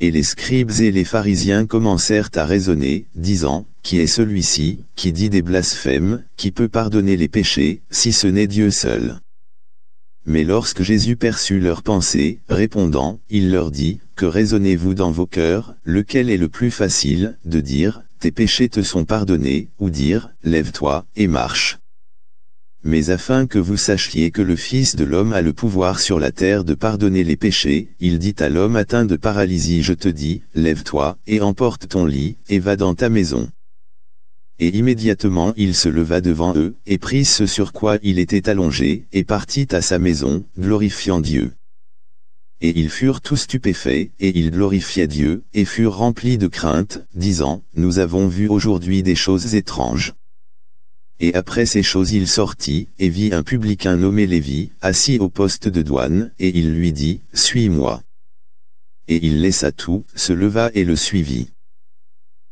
Et les scribes et les pharisiens commencèrent à raisonner, disant, Qui est celui-ci, qui dit des blasphèmes, qui peut pardonner les péchés, si ce n'est Dieu seul? Mais lorsque Jésus perçut leurs pensées, répondant, il leur dit, Que raisonnez-vous dans vos cœurs, lequel est le plus facile, de dire, Tes péchés te sont pardonnés, ou dire, Lève-toi, et marche. Mais afin que vous sachiez que le Fils de l'homme a le pouvoir sur la terre de pardonner les péchés, il dit à l'homme atteint de paralysie Je te dis, lève-toi, et emporte ton lit, et va dans ta maison. Et immédiatement il se leva devant eux, et prit ce sur quoi il était allongé, et partit à sa maison, glorifiant Dieu. Et ils furent tous stupéfaits, et ils glorifiaient Dieu, et furent remplis de crainte, disant, Nous avons vu aujourd'hui des choses étranges. Et après ces choses il sortit, et vit un publicain nommé Lévi, assis au poste de douane, et il lui dit, Suis-moi. Et il laissa tout, se leva et le suivit.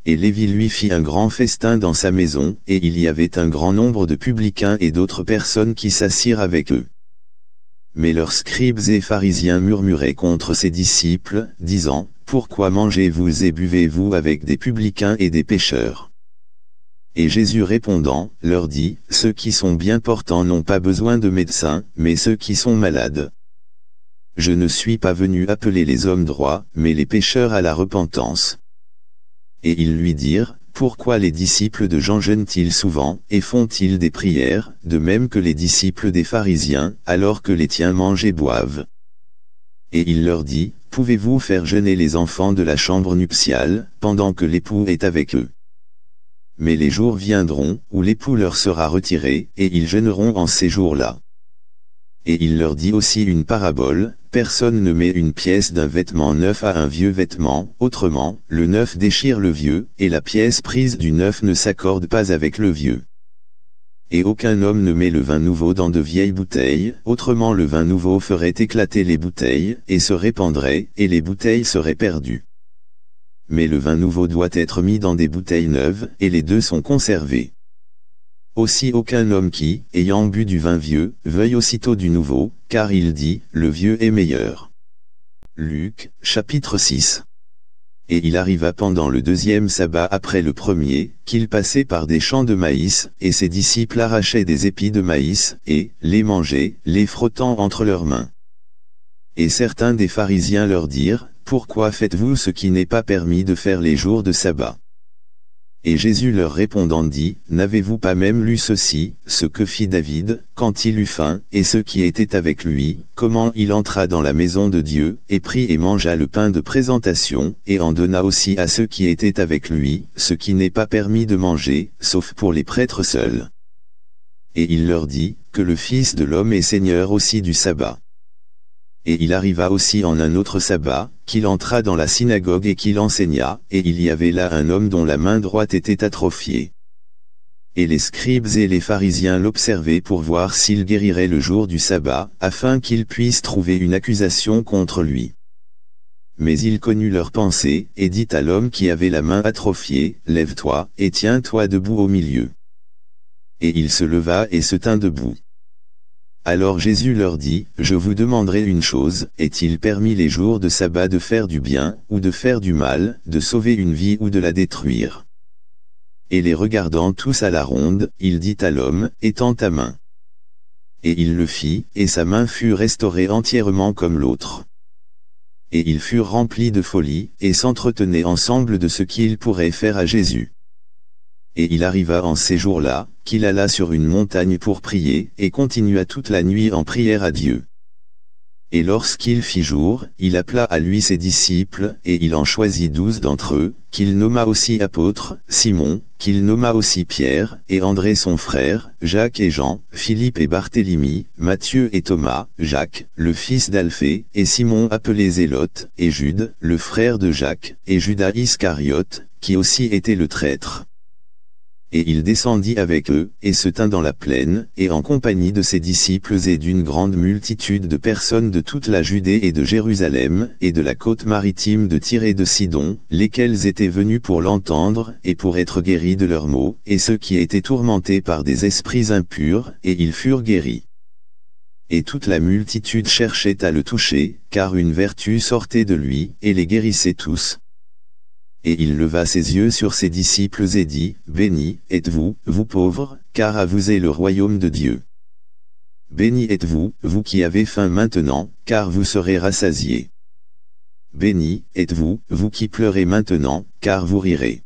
Et Lévi lui fit un grand festin dans sa maison, et il y avait un grand nombre de publicains et d'autres personnes qui s'assirent avec eux. Mais leurs scribes et pharisiens murmuraient contre ses disciples, disant, Pourquoi mangez-vous et buvez-vous avec des publicains et des pécheurs Et Jésus répondant, leur dit, Ceux qui sont bien portants n'ont pas besoin de médecins, mais ceux qui sont malades. Je ne suis pas venu appeler les hommes droits, mais les pécheurs à la repentance et ils lui dirent, Pourquoi les disciples de Jean jeûnent-ils souvent, et font-ils des prières, de même que les disciples des pharisiens, alors que les tiens mangent et boivent? Et il leur dit, pouvez-vous faire jeûner les enfants de la chambre nuptiale, pendant que l'époux est avec eux? Mais les jours viendront, où l'époux leur sera retiré, et ils jeûneront en ces jours-là. Et il leur dit aussi une parabole, personne ne met une pièce d'un vêtement neuf à un vieux vêtement, autrement, le neuf déchire le vieux, et la pièce prise du neuf ne s'accorde pas avec le vieux. Et aucun homme ne met le vin nouveau dans de vieilles bouteilles, autrement le vin nouveau ferait éclater les bouteilles, et se répandrait, et les bouteilles seraient perdues. Mais le vin nouveau doit être mis dans des bouteilles neuves, et les deux sont conservés. Aussi aucun homme qui, ayant bu du vin vieux, veuille aussitôt du nouveau, car il dit, le vieux est meilleur. Luc, chapitre 6 Et il arriva pendant le deuxième sabbat après le premier, qu'il passait par des champs de maïs, et ses disciples arrachaient des épis de maïs, et, les mangeaient, les frottant entre leurs mains. Et certains des pharisiens leur dirent, Pourquoi faites-vous ce qui n'est pas permis de faire les jours de sabbat? Et Jésus leur répondant dit, N'avez-vous pas même lu ceci, ce que fit David, quand il eut faim, et ceux qui étaient avec lui, comment il entra dans la maison de Dieu, et prit et mangea le pain de présentation, et en donna aussi à ceux qui étaient avec lui, ce qui n'est pas permis de manger, sauf pour les prêtres seuls. Et il leur dit, que le Fils de l'homme est Seigneur aussi du sabbat. Et il arriva aussi en un autre sabbat, qu'il entra dans la synagogue et qu'il enseigna, et il y avait là un homme dont la main droite était atrophiée. Et les scribes et les pharisiens l'observaient pour voir s'il guérirait le jour du sabbat, afin qu'ils puissent trouver une accusation contre lui. Mais il connut leurs pensées, et dit à l'homme qui avait la main atrophiée, Lève-toi, et tiens-toi debout au milieu. Et il se leva et se tint debout. Alors Jésus leur dit, Je vous demanderai une chose, est-il permis les jours de sabbat de faire du bien, ou de faire du mal, de sauver une vie ou de la détruire? Et les regardant tous à la ronde, il dit à l'homme, Étends ta main. Et il le fit, et sa main fut restaurée entièrement comme l'autre. Et ils furent remplis de folie, et s'entretenaient ensemble de ce qu'ils pourraient faire à Jésus. Et il arriva en ces jours-là, qu'il alla sur une montagne pour prier, et continua toute la nuit en prière à Dieu. Et lorsqu'il fit jour, il appela à lui ses disciples, et il en choisit douze d'entre eux, qu'il nomma aussi apôtres, Simon, qu'il nomma aussi Pierre, et André son frère, Jacques et Jean, Philippe et Barthélemy, Matthieu et Thomas, Jacques, le fils d'Alphée, et Simon appelé Zélote, et Jude, le frère de Jacques, et Judas Iscariote, qui aussi était le traître. Et il descendit avec eux, et se tint dans la plaine, et en compagnie de ses disciples et d'une grande multitude de personnes de toute la Judée et de Jérusalem, et de la côte maritime de Tyr et de Sidon, lesquels étaient venus pour l'entendre, et pour être guéris de leurs maux, et ceux qui étaient tourmentés par des esprits impurs, et ils furent guéris. Et toute la multitude cherchait à le toucher, car une vertu sortait de lui, et les guérissait tous, et il leva ses yeux sur ses disciples et dit, Béni êtes-vous, vous pauvres, car à vous est le royaume de Dieu. Béni êtes-vous, vous qui avez faim maintenant, car vous serez rassasiés. Béni êtes-vous, vous qui pleurez maintenant, car vous rirez.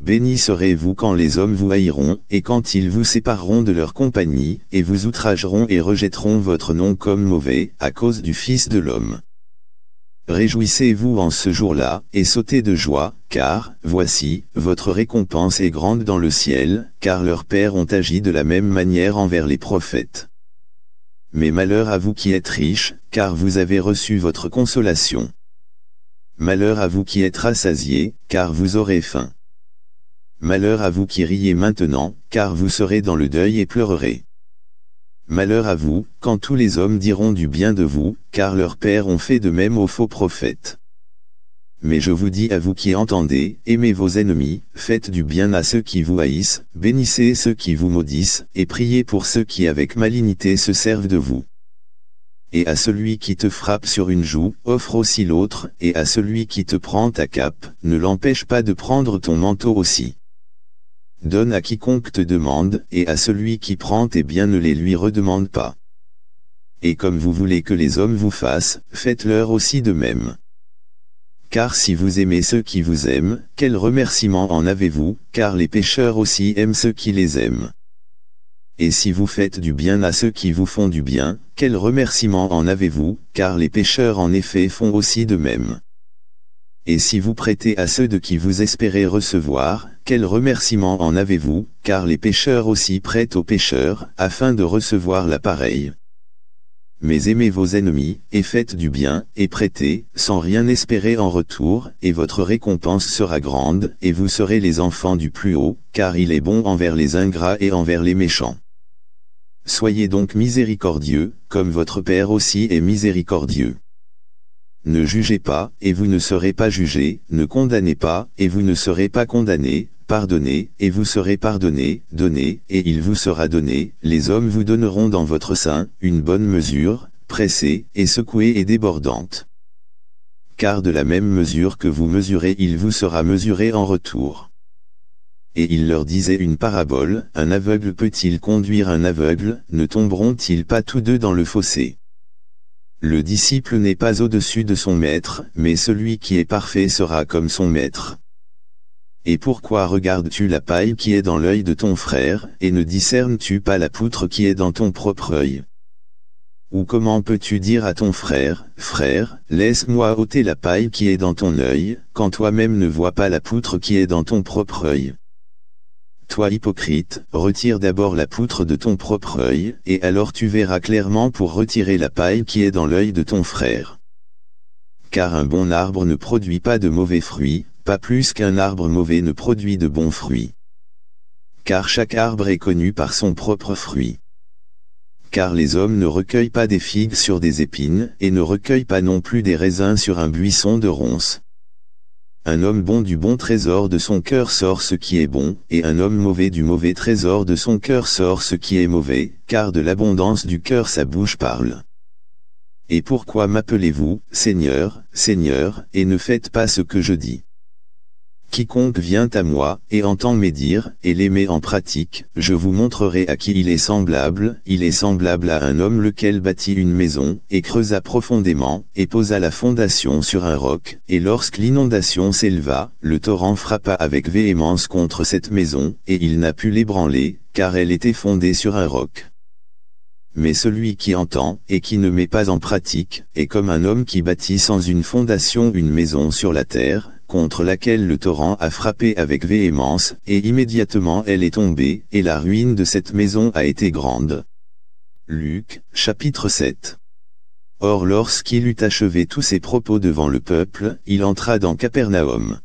Béni serez-vous quand les hommes vous haïront, et quand ils vous sépareront de leur compagnie, et vous outrageront et rejetteront votre nom comme mauvais, à cause du Fils de l'homme. Réjouissez-vous en ce jour-là, et sautez de joie, car, voici, votre récompense est grande dans le ciel, car leurs pères ont agi de la même manière envers les prophètes. Mais malheur à vous qui êtes riches, car vous avez reçu votre consolation. Malheur à vous qui êtes rassasiés, car vous aurez faim. Malheur à vous qui riez maintenant, car vous serez dans le deuil et pleurerez. Malheur à vous, quand tous les hommes diront du bien de vous, car leurs pères ont fait de même aux faux prophètes. Mais je vous dis à vous qui entendez, aimez vos ennemis, faites du bien à ceux qui vous haïssent, bénissez ceux qui vous maudissent, et priez pour ceux qui avec malignité se servent de vous. Et à celui qui te frappe sur une joue, offre aussi l'autre, et à celui qui te prend ta cape, ne l'empêche pas de prendre ton manteau aussi. Donne à quiconque te demande, et à celui qui prend tes biens ne les lui redemande pas. Et comme vous voulez que les hommes vous fassent, faites-leur aussi de même. Car si vous aimez ceux qui vous aiment, quel remerciement en avez-vous, car les pécheurs aussi aiment ceux qui les aiment. Et si vous faites du bien à ceux qui vous font du bien, quel remerciement en avez-vous, car les pécheurs en effet font aussi de même. Et si vous prêtez à ceux de qui vous espérez recevoir, quel remerciement en avez-vous, car les pécheurs aussi prêtent aux pécheurs, afin de recevoir l'appareil. Mais aimez vos ennemis, et faites du bien, et prêtez, sans rien espérer en retour, et votre récompense sera grande, et vous serez les enfants du plus haut, car il est bon envers les ingrats et envers les méchants. Soyez donc miséricordieux, comme votre Père aussi est miséricordieux. Ne jugez pas, et vous ne serez pas jugés, ne condamnez pas, et vous ne serez pas condamnés, pardonnez, et vous serez pardonnés, donnez, et il vous sera donné, les hommes vous donneront dans votre sein, une bonne mesure, pressée, et secouée et débordante. Car de la même mesure que vous mesurez il vous sera mesuré en retour. Et il leur disait une parabole, un aveugle peut-il conduire un aveugle, ne tomberont-ils pas tous deux dans le fossé? Le disciple n'est pas au-dessus de son maître, mais celui qui est parfait sera comme son maître. Et pourquoi regardes-tu la paille qui est dans l'œil de ton frère, et ne discernes-tu pas la poutre qui est dans ton propre œil? Ou comment peux-tu dire à ton frère, Frère, laisse-moi ôter la paille qui est dans ton œil, quand toi-même ne vois pas la poutre qui est dans ton propre œil toi hypocrite, retire d'abord la poutre de ton propre œil, et alors tu verras clairement pour retirer la paille qui est dans l'œil de ton frère. Car un bon arbre ne produit pas de mauvais fruits, pas plus qu'un arbre mauvais ne produit de bons fruits. Car chaque arbre est connu par son propre fruit. Car les hommes ne recueillent pas des figues sur des épines, et ne recueillent pas non plus des raisins sur un buisson de ronces. Un homme bon du bon trésor de son cœur sort ce qui est bon, et un homme mauvais du mauvais trésor de son cœur sort ce qui est mauvais, car de l'abondance du cœur sa bouche parle. Et pourquoi m'appelez-vous, Seigneur, Seigneur, et ne faites pas ce que je dis? Quiconque vient à moi, et entend mes dires, et les met en pratique, je vous montrerai à qui il est semblable, il est semblable à un homme lequel bâtit une maison, et creusa profondément, et posa la fondation sur un roc, et lorsque l'inondation s'éleva, le torrent frappa avec véhémence contre cette maison, et il n'a pu l'ébranler, car elle était fondée sur un roc. Mais celui qui entend, et qui ne met pas en pratique, est comme un homme qui bâtit sans une fondation une maison sur la terre, contre laquelle le torrent a frappé avec véhémence, et immédiatement elle est tombée, et la ruine de cette maison a été grande. Luc, chapitre 7 Or lorsqu'il eut achevé tous ses propos devant le peuple, il entra dans Capernaum.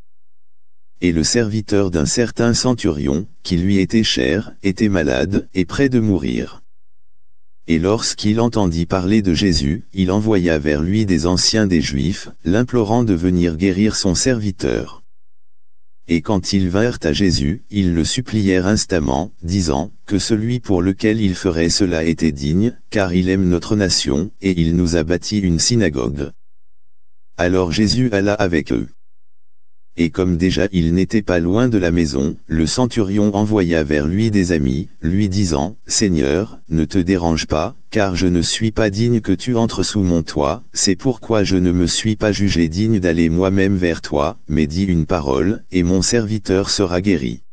Et le serviteur d'un certain centurion, qui lui était cher, était malade, et près de mourir. Et lorsqu'il entendit parler de Jésus, il envoya vers lui des anciens des Juifs, l'implorant de venir guérir son serviteur. Et quand ils vinrent à Jésus, ils le supplièrent instamment, disant, que celui pour lequel il ferait cela était digne, car il aime notre nation, et il nous a bâti une synagogue. Alors Jésus alla avec eux. Et comme déjà il n'était pas loin de la maison, le centurion envoya vers lui des amis, lui disant, Seigneur, ne te dérange pas, car je ne suis pas digne que tu entres sous mon toit, c'est pourquoi je ne me suis pas jugé digne d'aller moi-même vers toi, mais dis une parole, et mon serviteur sera guéri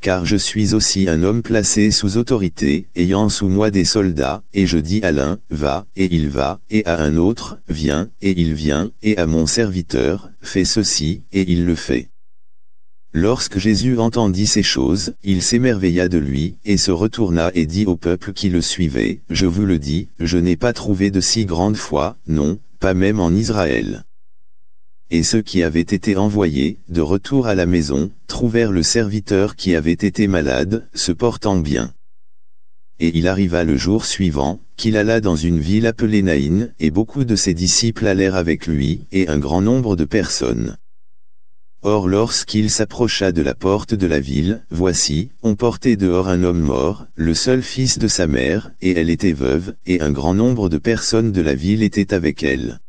car je suis aussi un homme placé sous autorité, ayant sous moi des soldats, et je dis à l'un, va, et il va, et à un autre, viens, et il vient, et à mon serviteur, fais ceci, et il le fait. Lorsque Jésus entendit ces choses, il s'émerveilla de lui, et se retourna et dit au peuple qui le suivait, Je vous le dis, je n'ai pas trouvé de si grande foi, non, pas même en Israël. Et ceux qui avaient été envoyés, de retour à la maison, trouvèrent le serviteur qui avait été malade, se portant bien. Et il arriva le jour suivant, qu'il alla dans une ville appelée Naïn, et beaucoup de ses disciples allèrent avec lui, et un grand nombre de personnes. Or lorsqu'il s'approcha de la porte de la ville, voici, on portait dehors un homme mort, le seul fils de sa mère, et elle était veuve, et un grand nombre de personnes de la ville étaient avec elle.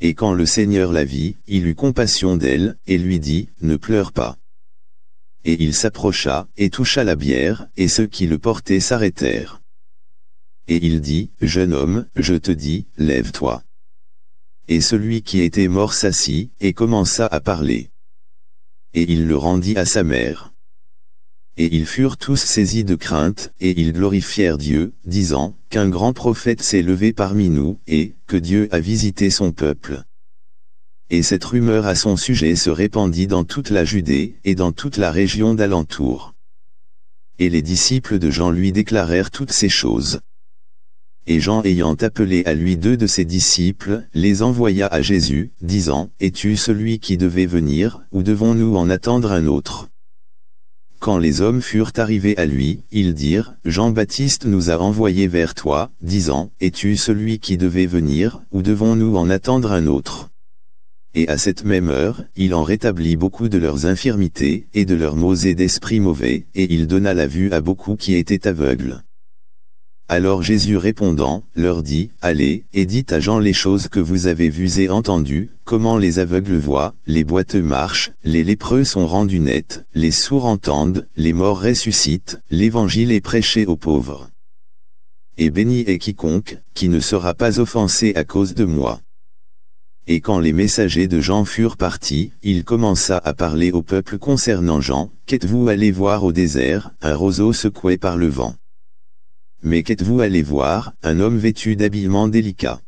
Et quand le Seigneur la vit, il eut compassion d'elle, et lui dit, Ne pleure pas. Et il s'approcha, et toucha la bière, et ceux qui le portaient s'arrêtèrent. Et il dit, Jeune homme, je te dis, lève-toi. Et celui qui était mort s'assit, et commença à parler. Et il le rendit à sa mère. Et ils furent tous saisis de crainte, et ils glorifièrent Dieu, disant, qu'un grand prophète s'est levé parmi nous, et, que Dieu a visité son peuple. Et cette rumeur à son sujet se répandit dans toute la Judée, et dans toute la région d'alentour. Et les disciples de Jean lui déclarèrent toutes ces choses. Et Jean ayant appelé à lui deux de ses disciples, les envoya à Jésus, disant, Es-tu celui qui devait venir, ou devons-nous en attendre un autre? Quand les hommes furent arrivés à lui, ils dirent, Jean-Baptiste nous a envoyés vers toi, disant, Es-tu celui qui devait venir, ou devons-nous en attendre un autre? Et à cette même heure, il en rétablit beaucoup de leurs infirmités, et de leurs maux et d'esprits mauvais, et il donna la vue à beaucoup qui étaient aveugles. Alors Jésus répondant, leur dit, Allez, et dites à Jean les choses que vous avez vues et entendues, comment les aveugles voient, les boiteux marchent, les lépreux sont rendus nets, les sourds entendent, les morts ressuscitent, l'évangile est prêché aux pauvres. Et béni est quiconque, qui ne sera pas offensé à cause de moi. Et quand les messagers de Jean furent partis, il commença à parler au peuple concernant Jean, Qu'êtes-vous allé voir au désert, un roseau secoué par le vent? Mais qu'êtes-vous allé voir, un homme vêtu d'habillement délicat?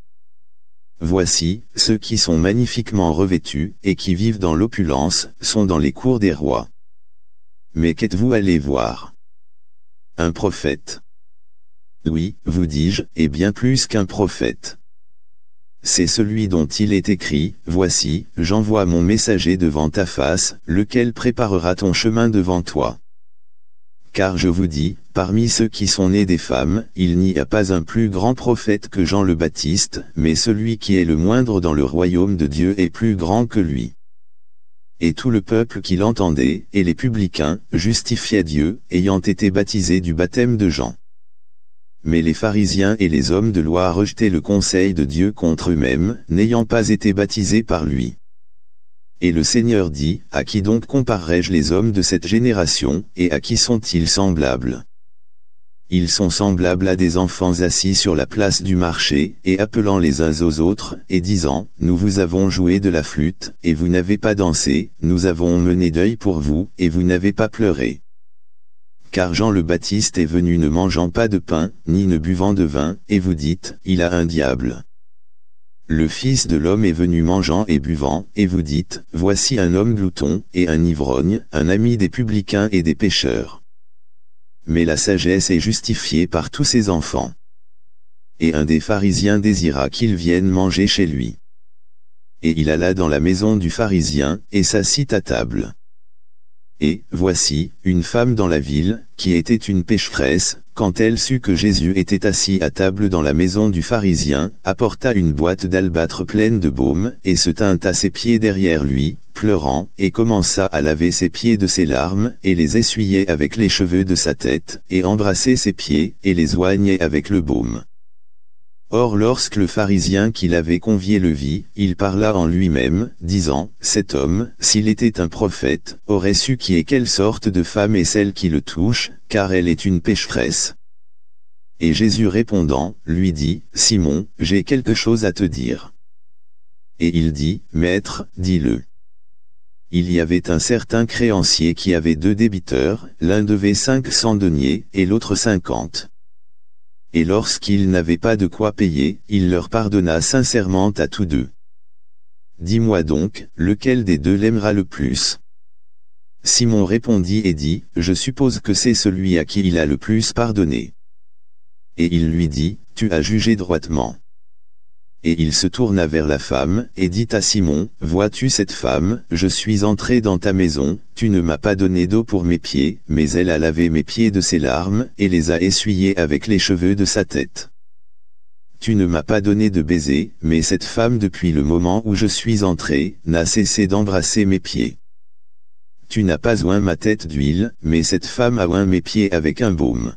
Voici, ceux qui sont magnifiquement revêtus, et qui vivent dans l'opulence, sont dans les cours des rois. Mais qu'êtes-vous allé voir? Un prophète. Oui, vous dis-je, et bien plus qu'un prophète. C'est celui dont il est écrit, Voici, j'envoie mon messager devant ta face, lequel préparera ton chemin devant toi. Car je vous dis, Parmi ceux qui sont nés des femmes, il n'y a pas un plus grand prophète que Jean le Baptiste, mais celui qui est le moindre dans le royaume de Dieu est plus grand que lui. Et tout le peuple qui l'entendait, et les publicains, justifiaient Dieu, ayant été baptisés du baptême de Jean. Mais les pharisiens et les hommes de loi rejetaient le conseil de Dieu contre eux-mêmes, n'ayant pas été baptisés par lui. Et le Seigneur dit, À qui donc comparerai-je les hommes de cette génération, et à qui sont-ils semblables? Ils sont semblables à des enfants assis sur la place du marché, et appelant les uns aux autres, et disant, Nous vous avons joué de la flûte, et vous n'avez pas dansé, nous avons mené deuil pour vous, et vous n'avez pas pleuré. Car Jean le Baptiste est venu ne mangeant pas de pain, ni ne buvant de vin, et vous dites, Il a un diable. Le Fils de l'homme est venu mangeant et buvant, et vous dites, Voici un homme glouton, et un ivrogne, un ami des publicains et des pécheurs mais la sagesse est justifiée par tous ses enfants. Et un des pharisiens désira qu'il vienne manger chez lui. Et il alla dans la maison du pharisien, et s'assit à table. Et, voici, une femme dans la ville, qui était une pécheresse, quand elle sut que Jésus était assis à table dans la maison du pharisien, apporta une boîte d'albâtre pleine de baume, et se tint à ses pieds derrière lui, pleurant, et commença à laver ses pieds de ses larmes, et les essuyait avec les cheveux de sa tête, et embrassait ses pieds, et les oignait avec le baume. Or lorsque le pharisien qui l'avait convié le vit, il parla en lui-même, disant, Cet homme, s'il était un prophète, aurait su qui est quelle sorte de femme est celle qui le touche, car elle est une pécheresse. Et Jésus répondant, lui dit, Simon, j'ai quelque chose à te dire. Et il dit, Maître, dis-le. Il y avait un certain créancier qui avait deux débiteurs, l'un devait cinq cents deniers, et l'autre cinquante et lorsqu'ils n'avaient pas de quoi payer, il leur pardonna sincèrement à tous deux. Dis-moi donc, lequel des deux l'aimera le plus? Simon répondit et dit, Je suppose que c'est celui à qui il a le plus pardonné. Et il lui dit, Tu as jugé droitement. Et il se tourna vers la femme, et dit à Simon, Vois-tu cette femme, je suis entré dans ta maison, tu ne m'as pas donné d'eau pour mes pieds, mais elle a lavé mes pieds de ses larmes, et les a essuyés avec les cheveux de sa tête. Tu ne m'as pas donné de baiser, mais cette femme depuis le moment où je suis entré, n'a cessé d'embrasser mes pieds. Tu n'as pas oint ma tête d'huile, mais cette femme a oint mes pieds avec un baume.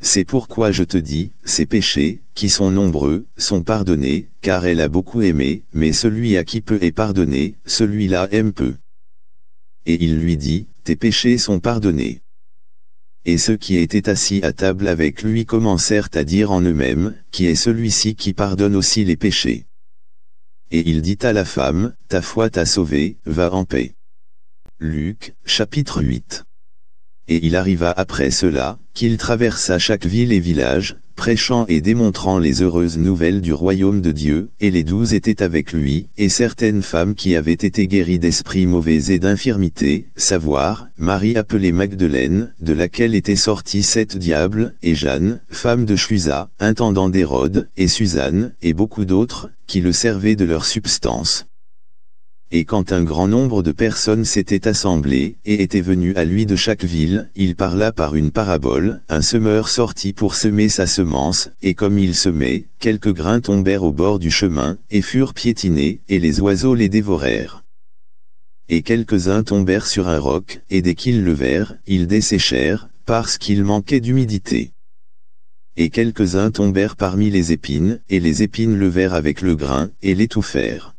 C'est pourquoi je te dis, ses péchés, qui sont nombreux, sont pardonnés, car elle a beaucoup aimé, mais celui à qui peu est pardonné, celui-là aime peu. Et il lui dit, tes péchés sont pardonnés. Et ceux qui étaient assis à table avec lui commencèrent à dire en eux-mêmes, qui est celui-ci qui pardonne aussi les péchés. Et il dit à la femme, ta foi t'a sauvé, va en paix. Luc, chapitre 8. Et il arriva après cela, qu'il traversa chaque ville et village, prêchant et démontrant les heureuses nouvelles du royaume de Dieu, et les douze étaient avec lui, et certaines femmes qui avaient été guéries d'esprits mauvais et d'infirmités, savoir, Marie appelée Magdeleine, de laquelle étaient sortis sept diables, et Jeanne, femme de Chusa, intendant d'Hérode, et Suzanne, et beaucoup d'autres, qui le servaient de leur substance. Et quand un grand nombre de personnes s'étaient assemblées, et étaient venues à lui de chaque ville, il parla par une parabole, un semeur sortit pour semer sa semence, et comme il semait, quelques grains tombèrent au bord du chemin, et furent piétinés, et les oiseaux les dévorèrent. Et quelques-uns tombèrent sur un roc, et dès qu'ils le verrent, ils desséchèrent, parce qu'il manquait d'humidité. Et quelques-uns tombèrent parmi les épines, et les épines levèrent avec le grain, et l'étouffèrent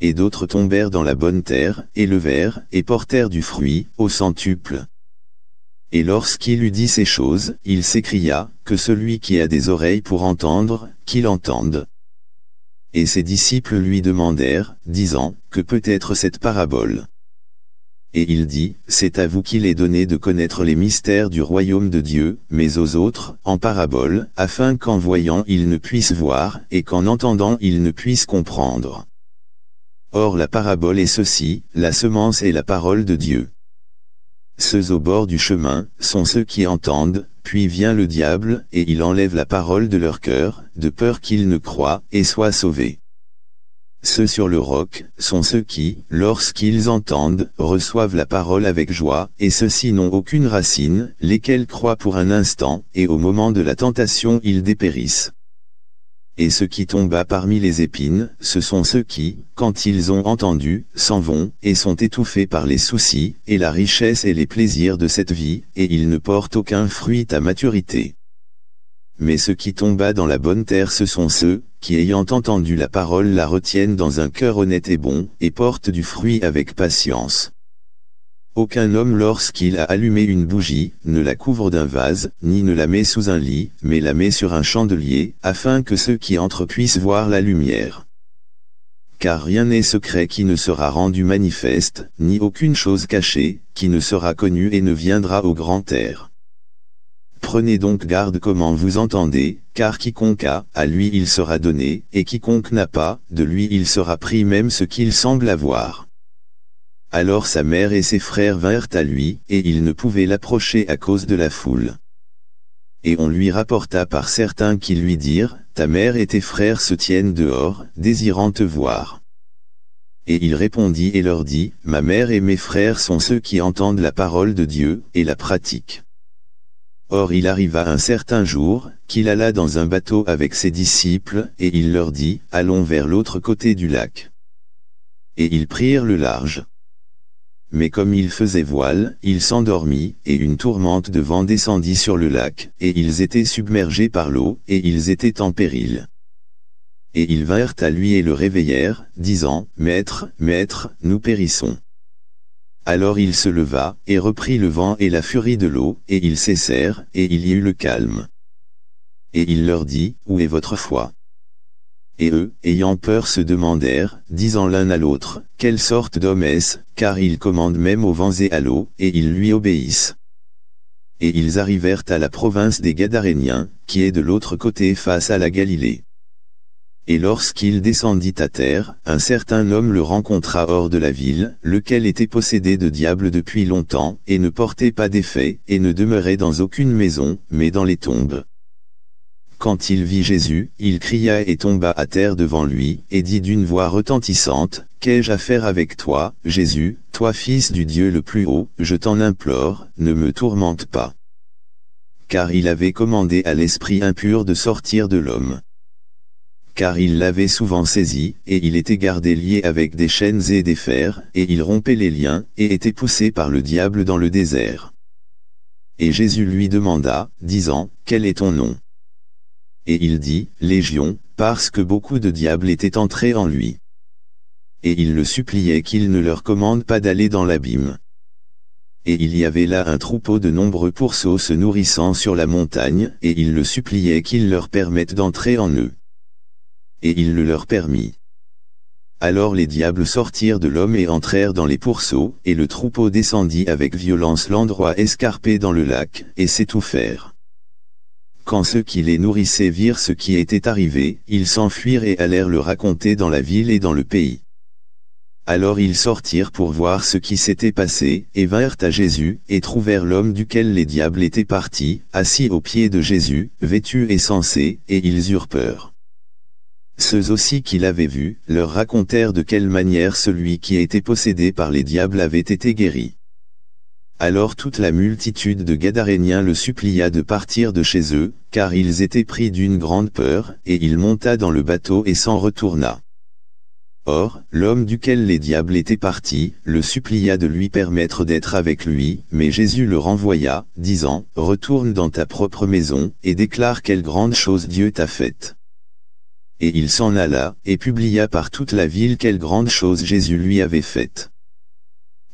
et d'autres tombèrent dans la bonne terre, et levèrent, et portèrent du fruit, au centuple. Et lorsqu'il eut dit ces choses, il s'écria, que celui qui a des oreilles pour entendre, qu'il entende. Et ses disciples lui demandèrent, disant, que peut être cette parabole? Et il dit, c'est à vous qu'il est donné de connaître les mystères du royaume de Dieu, mais aux autres, en parabole, afin qu'en voyant ils ne puissent voir, et qu'en entendant ils ne puissent comprendre. Or la parabole est ceci, la semence est la parole de Dieu. Ceux au bord du chemin, sont ceux qui entendent, puis vient le diable, et il enlève la parole de leur cœur, de peur qu'ils ne croient, et soient sauvés. Ceux sur le roc, sont ceux qui, lorsqu'ils entendent, reçoivent la parole avec joie, et ceux-ci n'ont aucune racine, lesquels croient pour un instant, et au moment de la tentation ils dépérissent. Et ceux qui tombent parmi les épines, ce sont ceux qui, quand ils ont entendu, s'en vont, et sont étouffés par les soucis, et la richesse et les plaisirs de cette vie, et ils ne portent aucun fruit à maturité. Mais ceux qui tombent dans la bonne terre ce sont ceux, qui ayant entendu la parole la retiennent dans un cœur honnête et bon, et portent du fruit avec patience. Aucun homme lorsqu'il a allumé une bougie, ne la couvre d'un vase, ni ne la met sous un lit, mais la met sur un chandelier, afin que ceux qui entrent puissent voir la lumière. Car rien n'est secret qui ne sera rendu manifeste, ni aucune chose cachée, qui ne sera connue et ne viendra au grand air. Prenez donc garde comment vous entendez, car quiconque a, à lui il sera donné, et quiconque n'a pas, de lui il sera pris même ce qu'il semble avoir. Alors sa mère et ses frères vinrent à lui, et il ne pouvait l'approcher à cause de la foule. Et on lui rapporta par certains qui lui dirent, Ta mère et tes frères se tiennent dehors, désirant te voir. Et il répondit et leur dit, Ma mère et mes frères sont ceux qui entendent la parole de Dieu, et la pratiquent. Or il arriva un certain jour, qu'il alla dans un bateau avec ses disciples, et il leur dit, Allons vers l'autre côté du lac. Et ils prirent le large. Mais comme il faisait voile, il s'endormit, et une tourmente de vent descendit sur le lac, et ils étaient submergés par l'eau, et ils étaient en péril. Et ils vinrent à lui et le réveillèrent, disant, Maître, Maître, nous périssons. Alors il se leva, et reprit le vent et la furie de l'eau, et ils cessèrent, et il y eut le calme. Et il leur dit, Où est votre foi? Et eux, ayant peur se demandèrent, disant l'un à l'autre, quelle sorte d'homme est-ce, car il commande même aux vents et à l'eau, et ils lui obéissent. Et ils arrivèrent à la province des Gadaréniens, qui est de l'autre côté face à la Galilée. Et lorsqu'il descendit à terre, un certain homme le rencontra hors de la ville, lequel était possédé de diable depuis longtemps, et ne portait pas d'effet, et ne demeurait dans aucune maison, mais dans les tombes. Quand il vit Jésus, il cria et tomba à terre devant lui, et dit d'une voix retentissante, Qu'ai-je à faire avec toi, Jésus, toi fils du Dieu le plus haut, je t'en implore, ne me tourmente pas. Car il avait commandé à l'esprit impur de sortir de l'homme. Car il l'avait souvent saisi, et il était gardé lié avec des chaînes et des fers, et il rompait les liens, et était poussé par le diable dans le désert. Et Jésus lui demanda, disant, Quel est ton nom? Et il dit, Légion, parce que beaucoup de diables étaient entrés en lui. Et il le suppliait qu'il ne leur commande pas d'aller dans l'abîme. Et il y avait là un troupeau de nombreux pourceaux se nourrissant sur la montagne, et il le suppliait qu'il leur permette d'entrer en eux. Et il le leur permit. Alors les diables sortirent de l'homme et entrèrent dans les pourceaux, et le troupeau descendit avec violence l'endroit escarpé dans le lac, et s'étouffèrent. Quand ceux qui les nourrissaient virent ce qui était arrivé, ils s'enfuirent et allèrent le raconter dans la ville et dans le pays. Alors ils sortirent pour voir ce qui s'était passé, et vinrent à Jésus, et trouvèrent l'homme duquel les diables étaient partis, assis aux pieds de Jésus, vêtu et sensé, et ils eurent peur. Ceux aussi qui l'avaient vu, leur racontèrent de quelle manière celui qui était possédé par les diables avait été guéri. Alors toute la multitude de Gadaréniens le supplia de partir de chez eux, car ils étaient pris d'une grande peur, et il monta dans le bateau et s'en retourna. Or, l'homme duquel les diables étaient partis, le supplia de lui permettre d'être avec lui, mais Jésus le renvoya, disant, Retourne dans ta propre maison, et déclare quelle grande chose Dieu t'a faite. Et il s'en alla, et publia par toute la ville quelle grande chose Jésus lui avait faite.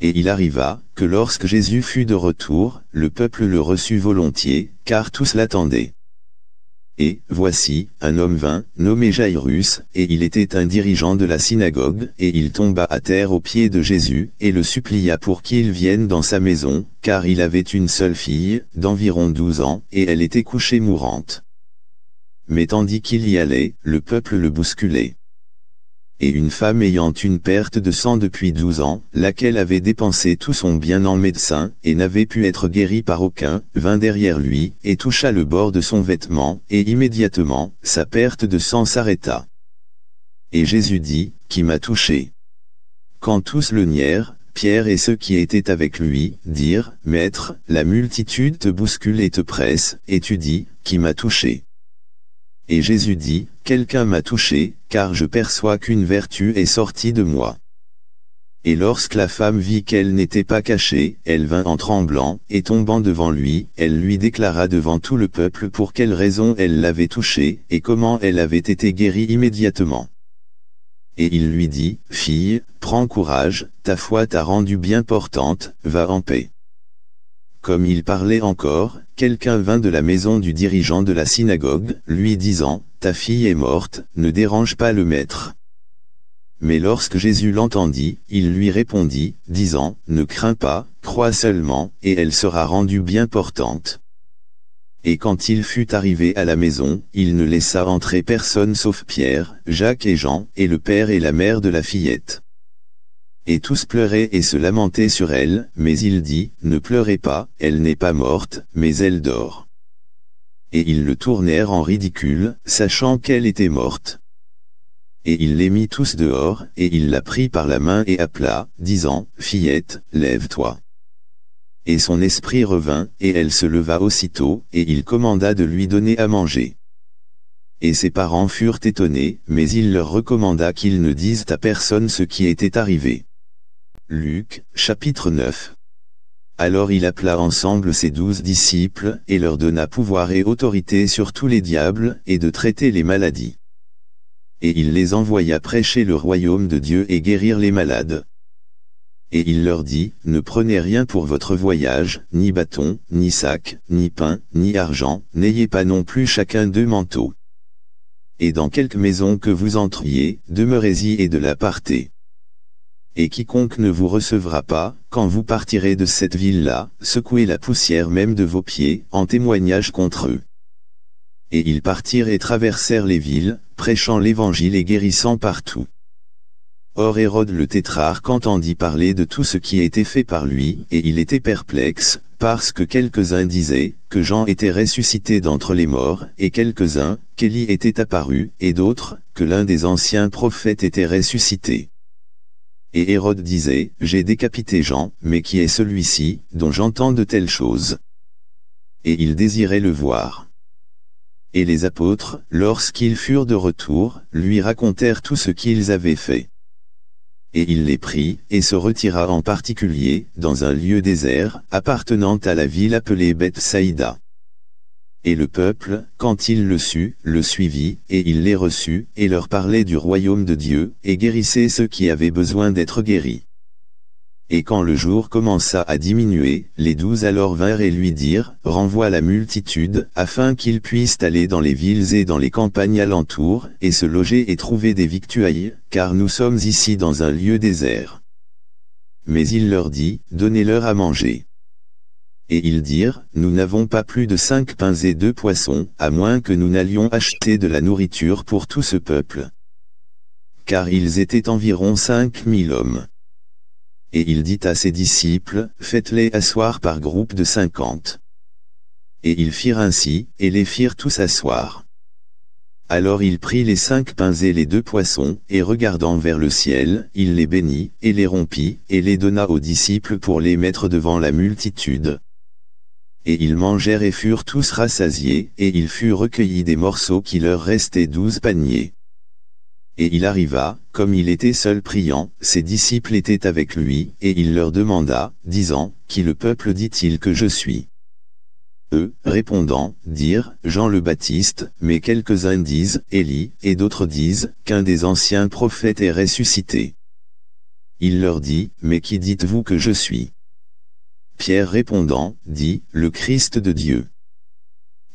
Et il arriva, que lorsque Jésus fut de retour, le peuple le reçut volontiers, car tous l'attendaient. Et, voici, un homme vint, nommé Jairus, et il était un dirigeant de la synagogue, et il tomba à terre aux pieds de Jésus, et le supplia pour qu'il vienne dans sa maison, car il avait une seule fille, d'environ douze ans, et elle était couchée mourante. Mais tandis qu'il y allait, le peuple le bousculait et une femme ayant une perte de sang depuis douze ans, laquelle avait dépensé tout son bien en médecin, et n'avait pu être guérie par aucun, vint derrière lui, et toucha le bord de son vêtement, et immédiatement, sa perte de sang s'arrêta. Et Jésus dit, Qui m'a touché? Quand tous le nièrent, Pierre et ceux qui étaient avec lui, dirent, Maître, la multitude te bouscule et te presse, et tu dis, Qui m'a touché? Et Jésus dit, Quelqu'un m'a touché, car je perçois qu'une vertu est sortie de moi. Et lorsque la femme vit qu'elle n'était pas cachée, elle vint en tremblant, et tombant devant lui, elle lui déclara devant tout le peuple pour quelle raison elle l'avait touché, et comment elle avait été guérie immédiatement. Et il lui dit, Fille, prends courage, ta foi t'a rendue bien portante, va en paix. Comme il parlait encore, quelqu'un vint de la maison du dirigeant de la synagogue, lui disant, Ta fille est morte, ne dérange pas le maître. Mais lorsque Jésus l'entendit, il lui répondit, disant, Ne crains pas, crois seulement, et elle sera rendue bien portante. Et quand il fut arrivé à la maison, il ne laissa entrer personne sauf Pierre, Jacques et Jean, et le père et la mère de la fillette. Et tous pleuraient et se lamentaient sur elle, mais il dit, Ne pleurez pas, elle n'est pas morte, mais elle dort. Et ils le tournèrent en ridicule, sachant qu'elle était morte. Et il les mit tous dehors, et il la prit par la main et appela, disant, Fillette, lève-toi. Et son esprit revint, et elle se leva aussitôt, et il commanda de lui donner à manger. Et ses parents furent étonnés, mais il leur recommanda qu'ils ne disent à personne ce qui était arrivé. Luc, chapitre 9. Alors il appela ensemble ses douze disciples, et leur donna pouvoir et autorité sur tous les diables, et de traiter les maladies. Et il les envoya prêcher le royaume de Dieu et guérir les malades. Et il leur dit, Ne prenez rien pour votre voyage, ni bâton, ni sac, ni pain, ni argent, n'ayez pas non plus chacun deux manteaux. Et dans quelque maison que vous entriez, demeurez-y et de la partez. Et quiconque ne vous recevra pas, quand vous partirez de cette ville-là, secouez la poussière même de vos pieds, en témoignage contre eux. Et ils partirent et traversèrent les villes, prêchant l'évangile et guérissant partout. Or Hérode le tétrarque entendit parler de tout ce qui était fait par lui, et il était perplexe, parce que quelques-uns disaient, que Jean était ressuscité d'entre les morts, et quelques-uns, qu'Élie était apparu, et d'autres, que l'un des anciens prophètes était ressuscité. Et Hérode disait, J'ai décapité Jean, mais qui est celui-ci, dont j'entends de telles choses? Et il désirait le voir. Et les apôtres, lorsqu'ils furent de retour, lui racontèrent tout ce qu'ils avaient fait. Et il les prit, et se retira en particulier, dans un lieu désert, appartenant à la ville appelée Bethsaïda. Et le peuple, quand il le sut, le suivit, et il les reçut, et leur parlait du royaume de Dieu, et guérissait ceux qui avaient besoin d'être guéris. Et quand le jour commença à diminuer, les douze alors vinrent et lui dirent, Renvoie la multitude, afin qu'ils puissent aller dans les villes et dans les campagnes alentours, et se loger et trouver des victuailles, car nous sommes ici dans un lieu désert. Mais il leur dit, Donnez-leur à manger. Et ils dirent, Nous n'avons pas plus de cinq pains et deux poissons, à moins que nous n'allions acheter de la nourriture pour tout ce peuple. Car ils étaient environ cinq mille hommes. Et il dit à ses disciples, Faites-les asseoir par groupe de cinquante. Et ils firent ainsi, et les firent tous asseoir. Alors il prit les cinq pains et les deux poissons, et regardant vers le ciel, il les bénit, et les rompit, et les donna aux disciples pour les mettre devant la multitude. Et ils mangèrent et furent tous rassasiés, et il fut recueilli des morceaux qui leur restaient douze paniers. Et il arriva, comme il était seul priant, ses disciples étaient avec lui, et il leur demanda, disant, Qui le peuple dit-il que je suis? Eux, répondant, dirent, Jean le Baptiste, mais quelques-uns disent, Élie, et d'autres disent, qu'un des anciens prophètes est ressuscité. Il leur dit, Mais qui dites-vous que je suis? Pierre répondant, dit, Le Christ de Dieu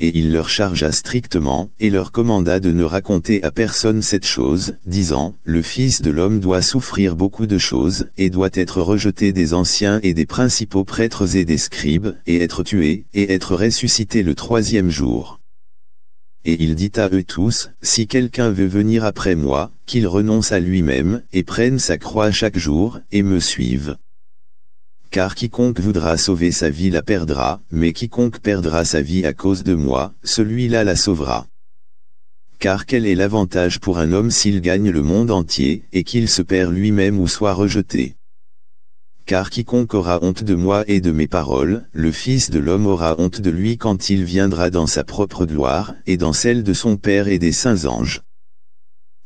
et il leur chargea strictement, et leur commanda de ne raconter à personne cette chose, disant, Le Fils de l'homme doit souffrir beaucoup de choses, et doit être rejeté des anciens et des principaux prêtres et des scribes, et être tué, et être ressuscité le troisième jour. Et il dit à eux tous, Si quelqu'un veut venir après moi, qu'il renonce à lui-même, et prenne sa croix chaque jour, et me suive car quiconque voudra sauver sa vie la perdra, mais quiconque perdra sa vie à cause de moi, celui-là la sauvera. Car quel est l'avantage pour un homme s'il gagne le monde entier, et qu'il se perd lui-même ou soit rejeté? Car quiconque aura honte de moi et de mes paroles, le Fils de l'homme aura honte de lui quand il viendra dans sa propre gloire, et dans celle de son Père et des saints anges.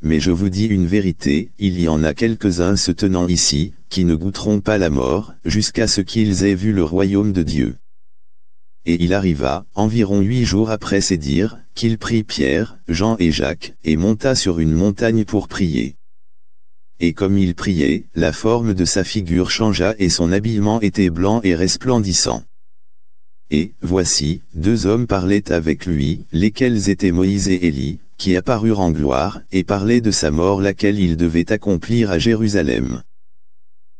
Mais je vous dis une vérité, il y en a quelques-uns se tenant ici, qui ne goûteront pas la mort, jusqu'à ce qu'ils aient vu le royaume de Dieu. Et il arriva, environ huit jours après ces dires, qu'il prit Pierre, Jean et Jacques, et monta sur une montagne pour prier. Et comme il priait, la forme de sa figure changea et son habillement était blanc et resplendissant. Et, voici, deux hommes parlaient avec lui, lesquels étaient Moïse et Élie, qui apparurent en gloire, et parlaient de sa mort laquelle il devait accomplir à Jérusalem.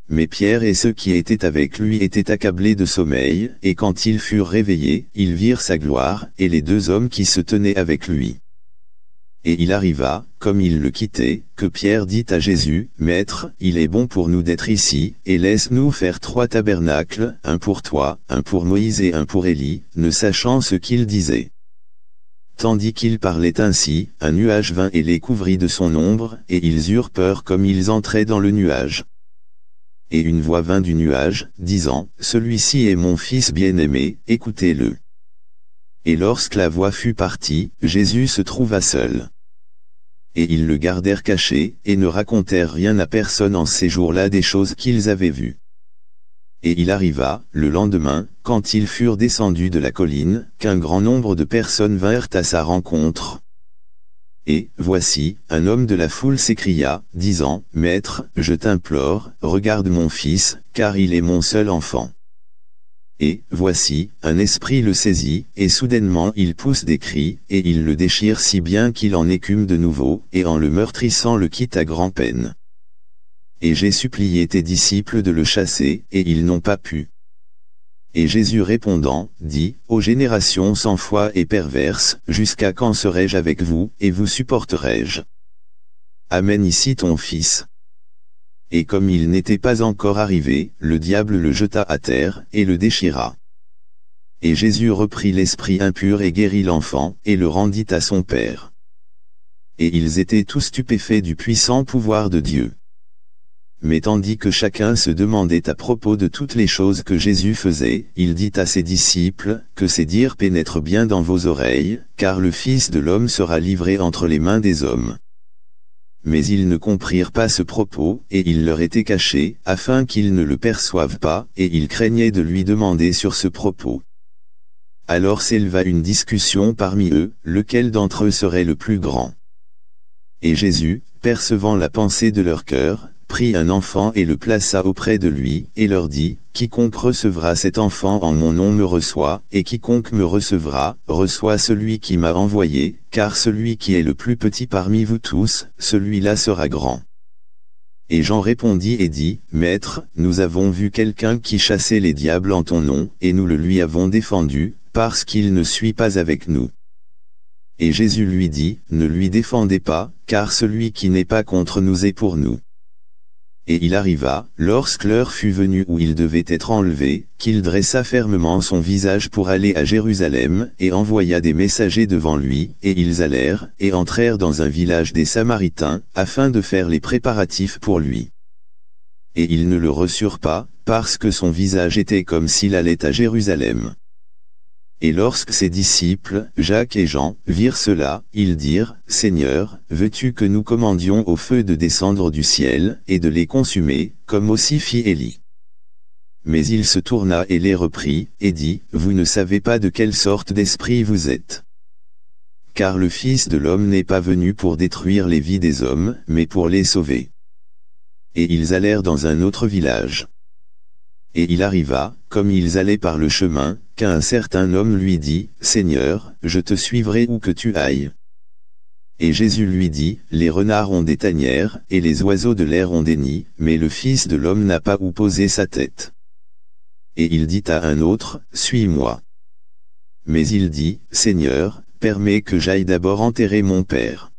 Mais Pierre et ceux qui étaient avec lui étaient accablés de sommeil, et quand ils furent réveillés, ils virent sa gloire, et les deux hommes qui se tenaient avec lui. Et il arriva, comme il le quittait, que Pierre dit à Jésus, Maître, il est bon pour nous d'être ici, et laisse-nous faire trois tabernacles, un pour toi, un pour Moïse et un pour Élie, ne sachant ce qu'il disait. Tandis qu'il parlait ainsi, un nuage vint et les couvrit de son ombre, et ils eurent peur comme ils entraient dans le nuage. Et une voix vint du nuage, disant, Celui-ci est mon fils bien-aimé, écoutez-le. Et lorsque la voix fut partie, Jésus se trouva seul. Et ils le gardèrent caché, et ne racontèrent rien à personne en ces jours-là des choses qu'ils avaient vues. Et il arriva, le lendemain, quand ils furent descendus de la colline, qu'un grand nombre de personnes vinrent à sa rencontre. Et, voici, un homme de la foule s'écria, disant, Maître, je t'implore, regarde mon fils, car il est mon seul enfant. Et, voici, un esprit le saisit, et soudainement il pousse des cris, et il le déchire si bien qu'il en écume de nouveau, et en le meurtrissant le quitte à grand-peine et j'ai supplié tes disciples de le chasser, et ils n'ont pas pu. Et Jésus répondant, dit, Ô générations sans foi et perverse, jusqu'à quand serai-je avec vous, et vous supporterai-je? Amène ici ton fils. Et comme il n'était pas encore arrivé, le diable le jeta à terre, et le déchira. Et Jésus reprit l'esprit impur et guérit l'enfant, et le rendit à son père. Et ils étaient tous stupéfaits du puissant pouvoir de Dieu. Mais tandis que chacun se demandait à propos de toutes les choses que Jésus faisait, il dit à ses disciples, que ces dires pénètrent bien dans vos oreilles, car le Fils de l'homme sera livré entre les mains des hommes. Mais ils ne comprirent pas ce propos, et il leur était caché, afin qu'ils ne le perçoivent pas, et ils craignaient de lui demander sur ce propos. Alors s'éleva une discussion parmi eux, lequel d'entre eux serait le plus grand. Et Jésus, percevant la pensée de leur cœur, prit un enfant et le plaça auprès de lui, et leur dit, Quiconque recevra cet enfant en mon nom me reçoit, et quiconque me recevra, reçoit celui qui m'a envoyé, car celui qui est le plus petit parmi vous tous, celui-là sera grand. Et Jean répondit et dit, Maître, nous avons vu quelqu'un qui chassait les diables en ton nom, et nous le lui avons défendu, parce qu'il ne suit pas avec nous. Et Jésus lui dit, Ne lui défendez pas, car celui qui n'est pas contre nous est pour nous. Et il arriva, lorsque l'heure fut venue où il devait être enlevé, qu'il dressa fermement son visage pour aller à Jérusalem, et envoya des messagers devant lui, et ils allèrent, et entrèrent dans un village des Samaritains, afin de faire les préparatifs pour lui. Et ils ne le reçurent pas, parce que son visage était comme s'il allait à Jérusalem. Et lorsque ses disciples, Jacques et Jean, virent cela, ils dirent, Seigneur, veux-tu que nous commandions au feu de descendre du ciel, et de les consumer, comme aussi fit Élie? Mais il se tourna et les reprit, et dit, Vous ne savez pas de quelle sorte d'esprit vous êtes. Car le Fils de l'homme n'est pas venu pour détruire les vies des hommes, mais pour les sauver. Et ils allèrent dans un autre village. Et il arriva, comme ils allaient par le chemin, qu'un certain homme lui dit, Seigneur, je te suivrai où que tu ailles. Et Jésus lui dit, Les renards ont des tanières, et les oiseaux de l'air ont des nids, mais le Fils de l'homme n'a pas où poser sa tête. Et il dit à un autre, Suis-moi. Mais il dit, Seigneur, permets que j'aille d'abord enterrer mon Père.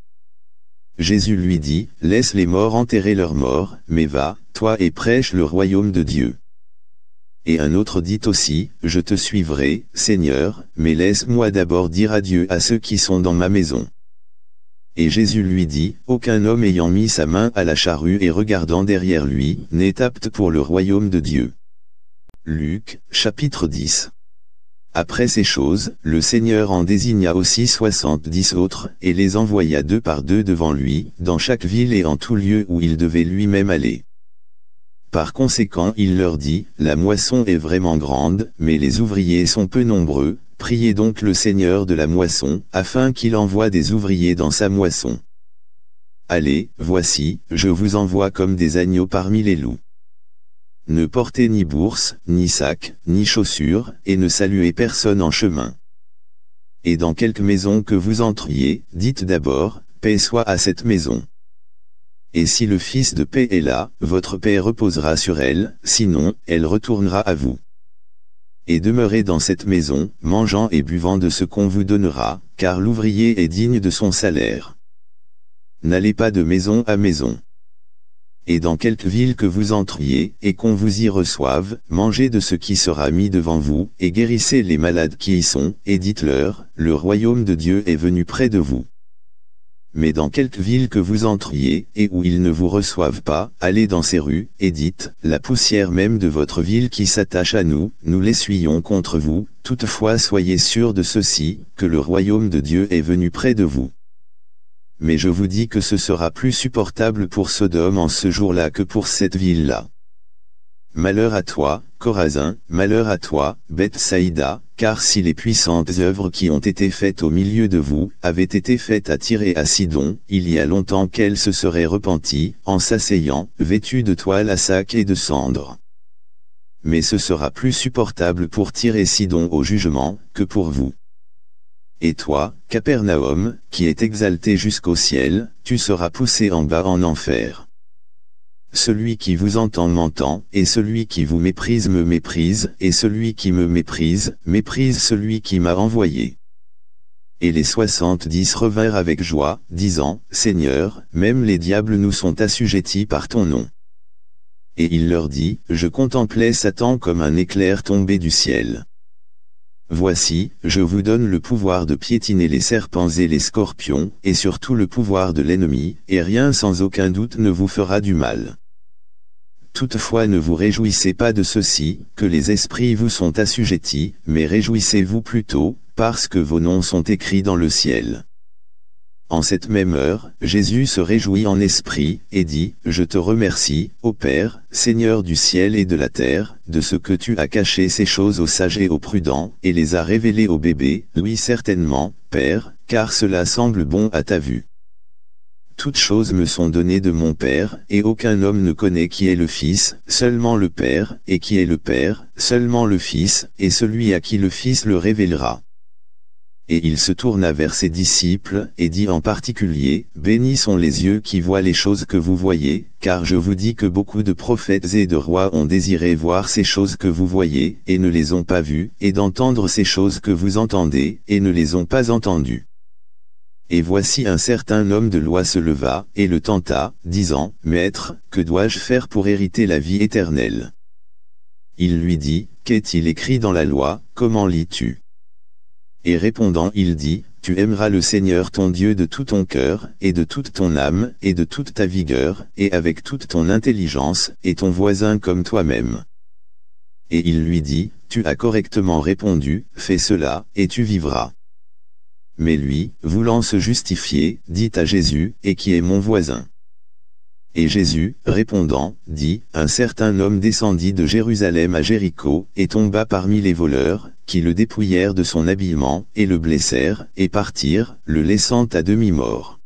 Jésus lui dit, Laisse les morts enterrer leurs morts, mais va, toi et prêche le royaume de Dieu. Et un autre dit aussi, Je te suivrai, Seigneur, mais laisse-moi d'abord dire adieu à ceux qui sont dans ma maison. Et Jésus lui dit, Aucun homme ayant mis sa main à la charrue et regardant derrière lui, n'est apte pour le royaume de Dieu. Luc, chapitre 10 Après ces choses, le Seigneur en désigna aussi soixante-dix autres, et les envoya deux par deux devant lui, dans chaque ville et en tout lieu où il devait lui-même aller. Par conséquent il leur dit, La moisson est vraiment grande, mais les ouvriers sont peu nombreux, priez donc le Seigneur de la moisson, afin qu'il envoie des ouvriers dans sa moisson. Allez, voici, je vous envoie comme des agneaux parmi les loups. Ne portez ni bourse, ni sac, ni chaussures, et ne saluez personne en chemin. Et dans quelque maison que vous entriez, dites d'abord, paix soit à cette maison. Et si le Fils de paix est là, votre paix reposera sur elle, sinon, elle retournera à vous. Et demeurez dans cette maison, mangeant et buvant de ce qu'on vous donnera, car l'ouvrier est digne de son salaire. N'allez pas de maison à maison. Et dans quelque ville que vous entriez, et qu'on vous y reçoive, mangez de ce qui sera mis devant vous, et guérissez les malades qui y sont, et dites-leur, le royaume de Dieu est venu près de vous. Mais dans quelque ville que vous entriez, et où ils ne vous reçoivent pas, allez dans ces rues, et dites, la poussière même de votre ville qui s'attache à nous, nous l'essuyons contre vous, toutefois soyez sûrs de ceci, que le royaume de Dieu est venu près de vous. Mais je vous dis que ce sera plus supportable pour Sodome en ce jour-là que pour cette ville-là. Malheur à toi, Corazin, malheur à toi, Bethsaïda, car si les puissantes œuvres qui ont été faites au milieu de vous, avaient été faites à Tyr à Sidon, il y a longtemps qu'elles se seraient repenties, en s'asseyant, vêtues de toile à sac et de cendres. Mais ce sera plus supportable pour Tyr et Sidon au jugement, que pour vous. Et toi, Capernaum, qui est exalté jusqu'au ciel, tu seras poussé en bas en enfer. Celui qui vous entend m'entend, et celui qui vous méprise me méprise, et celui qui me méprise, méprise celui qui m'a envoyé. Et les soixante-dix revinrent avec joie, disant, Seigneur, même les diables nous sont assujettis par ton nom. Et il leur dit, Je contemplais Satan comme un éclair tombé du ciel. Voici, je vous donne le pouvoir de piétiner les serpents et les scorpions, et surtout le pouvoir de l'ennemi, et rien sans aucun doute ne vous fera du mal. Toutefois ne vous réjouissez pas de ceci, que les esprits vous sont assujettis, mais réjouissez-vous plutôt, parce que vos noms sont écrits dans le ciel. En cette même heure, Jésus se réjouit en esprit, et dit, Je te remercie, ô Père, Seigneur du ciel et de la terre, de ce que tu as caché ces choses aux sages et aux prudents, et les as révélées aux bébés, oui certainement, Père, car cela semble bon à ta vue. Toutes choses me sont données de mon Père, et aucun homme ne connaît qui est le Fils, seulement le Père, et qui est le Père, seulement le Fils, et celui à qui le Fils le révélera. Et il se tourna vers ses disciples, et dit en particulier, Bénis sont les yeux qui voient les choses que vous voyez, car je vous dis que beaucoup de prophètes et de rois ont désiré voir ces choses que vous voyez, et ne les ont pas vues, et d'entendre ces choses que vous entendez, et ne les ont pas entendues. Et voici un certain homme de loi se leva, et le tenta, disant, Maître, que dois-je faire pour hériter la vie éternelle? Il lui dit, Qu'est-il écrit dans la loi, comment lis-tu? Et répondant il dit, Tu aimeras le Seigneur ton Dieu de tout ton cœur, et de toute ton âme, et de toute ta vigueur, et avec toute ton intelligence, et ton voisin comme toi-même. Et il lui dit, Tu as correctement répondu, fais cela, et tu vivras. Mais lui, voulant se justifier, dit à Jésus, Et qui est mon voisin? Et Jésus, répondant, dit, Un certain homme descendit de Jérusalem à Jéricho, et tomba parmi les voleurs, qui le dépouillèrent de son habillement, et le blessèrent, et partirent, le laissant à demi-mort.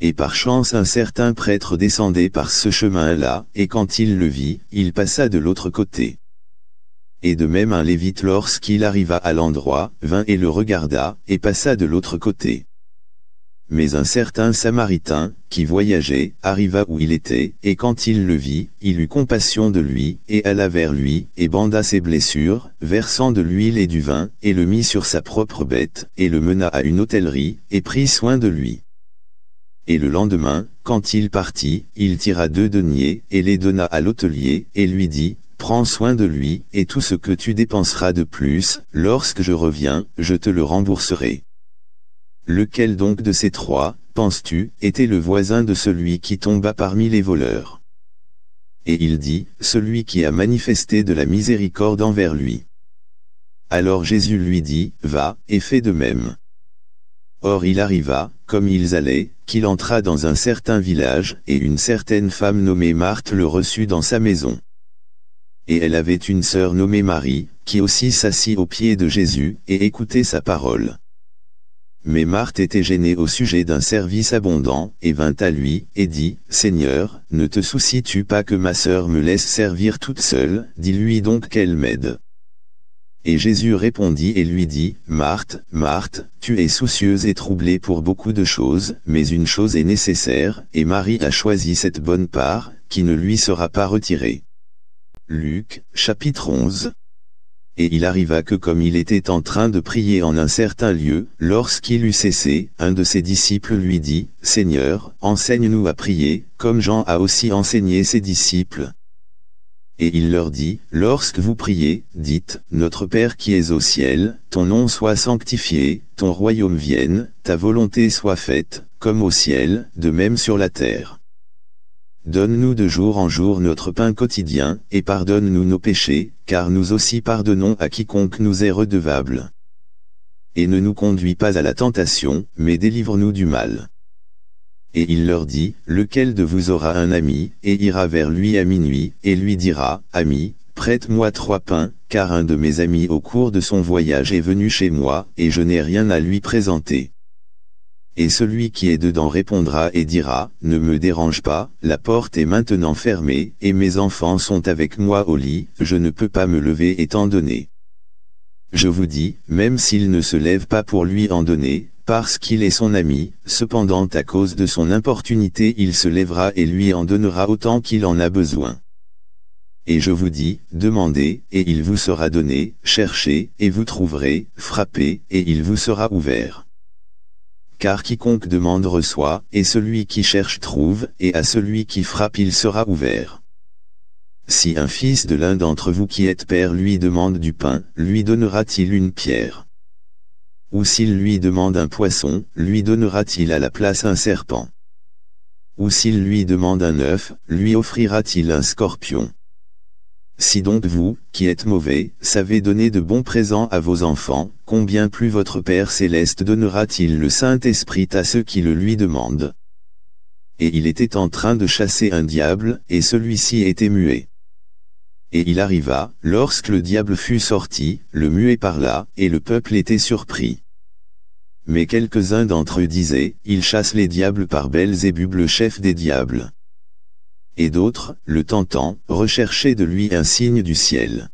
Et par chance un certain prêtre descendait par ce chemin-là, et quand il le vit, il passa de l'autre côté. Et de même un Lévite lorsqu'il arriva à l'endroit, vint et le regarda, et passa de l'autre côté. Mais un certain Samaritain, qui voyageait, arriva où il était, et quand il le vit, il eut compassion de lui, et alla vers lui, et banda ses blessures, versant de l'huile et du vin, et le mit sur sa propre bête, et le mena à une hôtellerie, et prit soin de lui. Et le lendemain, quand il partit, il tira deux deniers, et les donna à l'hôtelier, et lui dit, Prends soin de lui, et tout ce que tu dépenseras de plus, lorsque je reviens, je te le rembourserai. Lequel donc de ces trois, penses-tu, était le voisin de celui qui tomba parmi les voleurs? Et il dit, celui qui a manifesté de la miséricorde envers lui. Alors Jésus lui dit, Va, et fais de même. Or il arriva, comme ils allaient, qu'il entra dans un certain village, et une certaine femme nommée Marthe le reçut dans sa maison et elle avait une sœur nommée Marie, qui aussi s'assit aux pieds de Jésus, et écoutait sa parole. Mais Marthe était gênée au sujet d'un service abondant, et vint à lui, et dit, Seigneur, ne te soucies-tu pas que ma sœur me laisse servir toute seule, dis-lui donc qu'elle m'aide. Et Jésus répondit et lui dit, Marthe, Marthe, tu es soucieuse et troublée pour beaucoup de choses, mais une chose est nécessaire, et Marie a choisi cette bonne part, qui ne lui sera pas retirée. Luc, chapitre 11. Et il arriva que comme il était en train de prier en un certain lieu, lorsqu'il eut cessé, un de ses disciples lui dit, Seigneur, enseigne-nous à prier, comme Jean a aussi enseigné ses disciples. Et il leur dit, Lorsque vous priez, dites, Notre Père qui es au ciel, ton nom soit sanctifié, ton royaume vienne, ta volonté soit faite, comme au ciel, de même sur la terre. Donne-nous de jour en jour notre pain quotidien, et pardonne-nous nos péchés, car nous aussi pardonnons à quiconque nous est redevable. Et ne nous conduis pas à la tentation, mais délivre-nous du mal. Et il leur dit, Lequel de vous aura un ami, et ira vers lui à minuit, et lui dira, Ami, prête-moi trois pains, car un de mes amis au cours de son voyage est venu chez moi, et je n'ai rien à lui présenter. Et celui qui est dedans répondra et dira, Ne me dérange pas, la porte est maintenant fermée, et mes enfants sont avec moi au lit, je ne peux pas me lever étant donné. Je vous dis, même s'il ne se lève pas pour lui en donner, parce qu'il est son ami, cependant à cause de son importunité il se lèvera et lui en donnera autant qu'il en a besoin. Et je vous dis, demandez, et il vous sera donné, cherchez, et vous trouverez, frappez, et il vous sera ouvert car quiconque demande reçoit, et celui qui cherche trouve, et à celui qui frappe il sera ouvert. Si un fils de l'un d'entre vous qui êtes père lui demande du pain, lui donnera-t-il une pierre? Ou s'il lui demande un poisson, lui donnera-t-il à la place un serpent? Ou s'il lui demande un œuf, lui offrira-t-il un scorpion? Si donc vous, qui êtes mauvais, savez donner de bons présents à vos enfants, combien plus votre Père céleste donnera-t-il le Saint-Esprit à ceux qui le lui demandent Et il était en train de chasser un diable, et celui-ci était muet. Et il arriva, lorsque le diable fut sorti, le muet parla, et le peuple était surpris. mais quelques-uns d'entre eux disaient, il chasse les diables par Belzébub le chef des diables. Et d'autres, le tentant, recherchaient de lui un signe du ciel.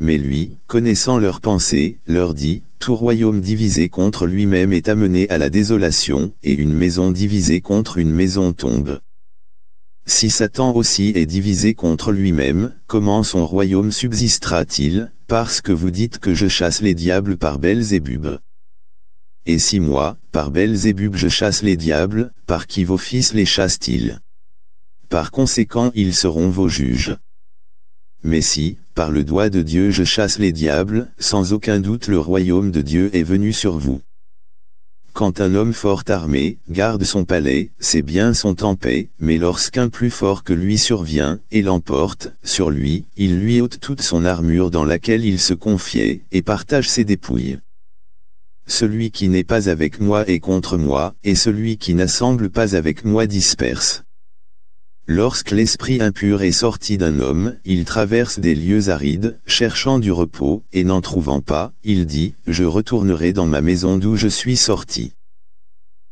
Mais lui, connaissant leurs pensées, leur dit, Tout royaume divisé contre lui-même est amené à la désolation, et une maison divisée contre une maison tombe. Si Satan aussi est divisé contre lui-même, comment son royaume subsistera-t-il, parce que vous dites que je chasse les diables par Belzébub Et si moi, par Belzébub je chasse les diables, par qui vos fils les chassent-ils? Par conséquent ils seront vos juges. Mais si, par le doigt de Dieu je chasse les diables, sans aucun doute le royaume de Dieu est venu sur vous. Quand un homme fort armé, garde son palais, ses biens sont en paix, mais lorsqu'un plus fort que lui survient, et l'emporte, sur lui, il lui ôte toute son armure dans laquelle il se confiait, et partage ses dépouilles. Celui qui n'est pas avec moi est contre moi, et celui qui n'assemble pas avec moi disperse. Lorsque l'esprit impur est sorti d'un homme, il traverse des lieux arides, cherchant du repos, et n'en trouvant pas, il dit, Je retournerai dans ma maison d'où je suis sorti.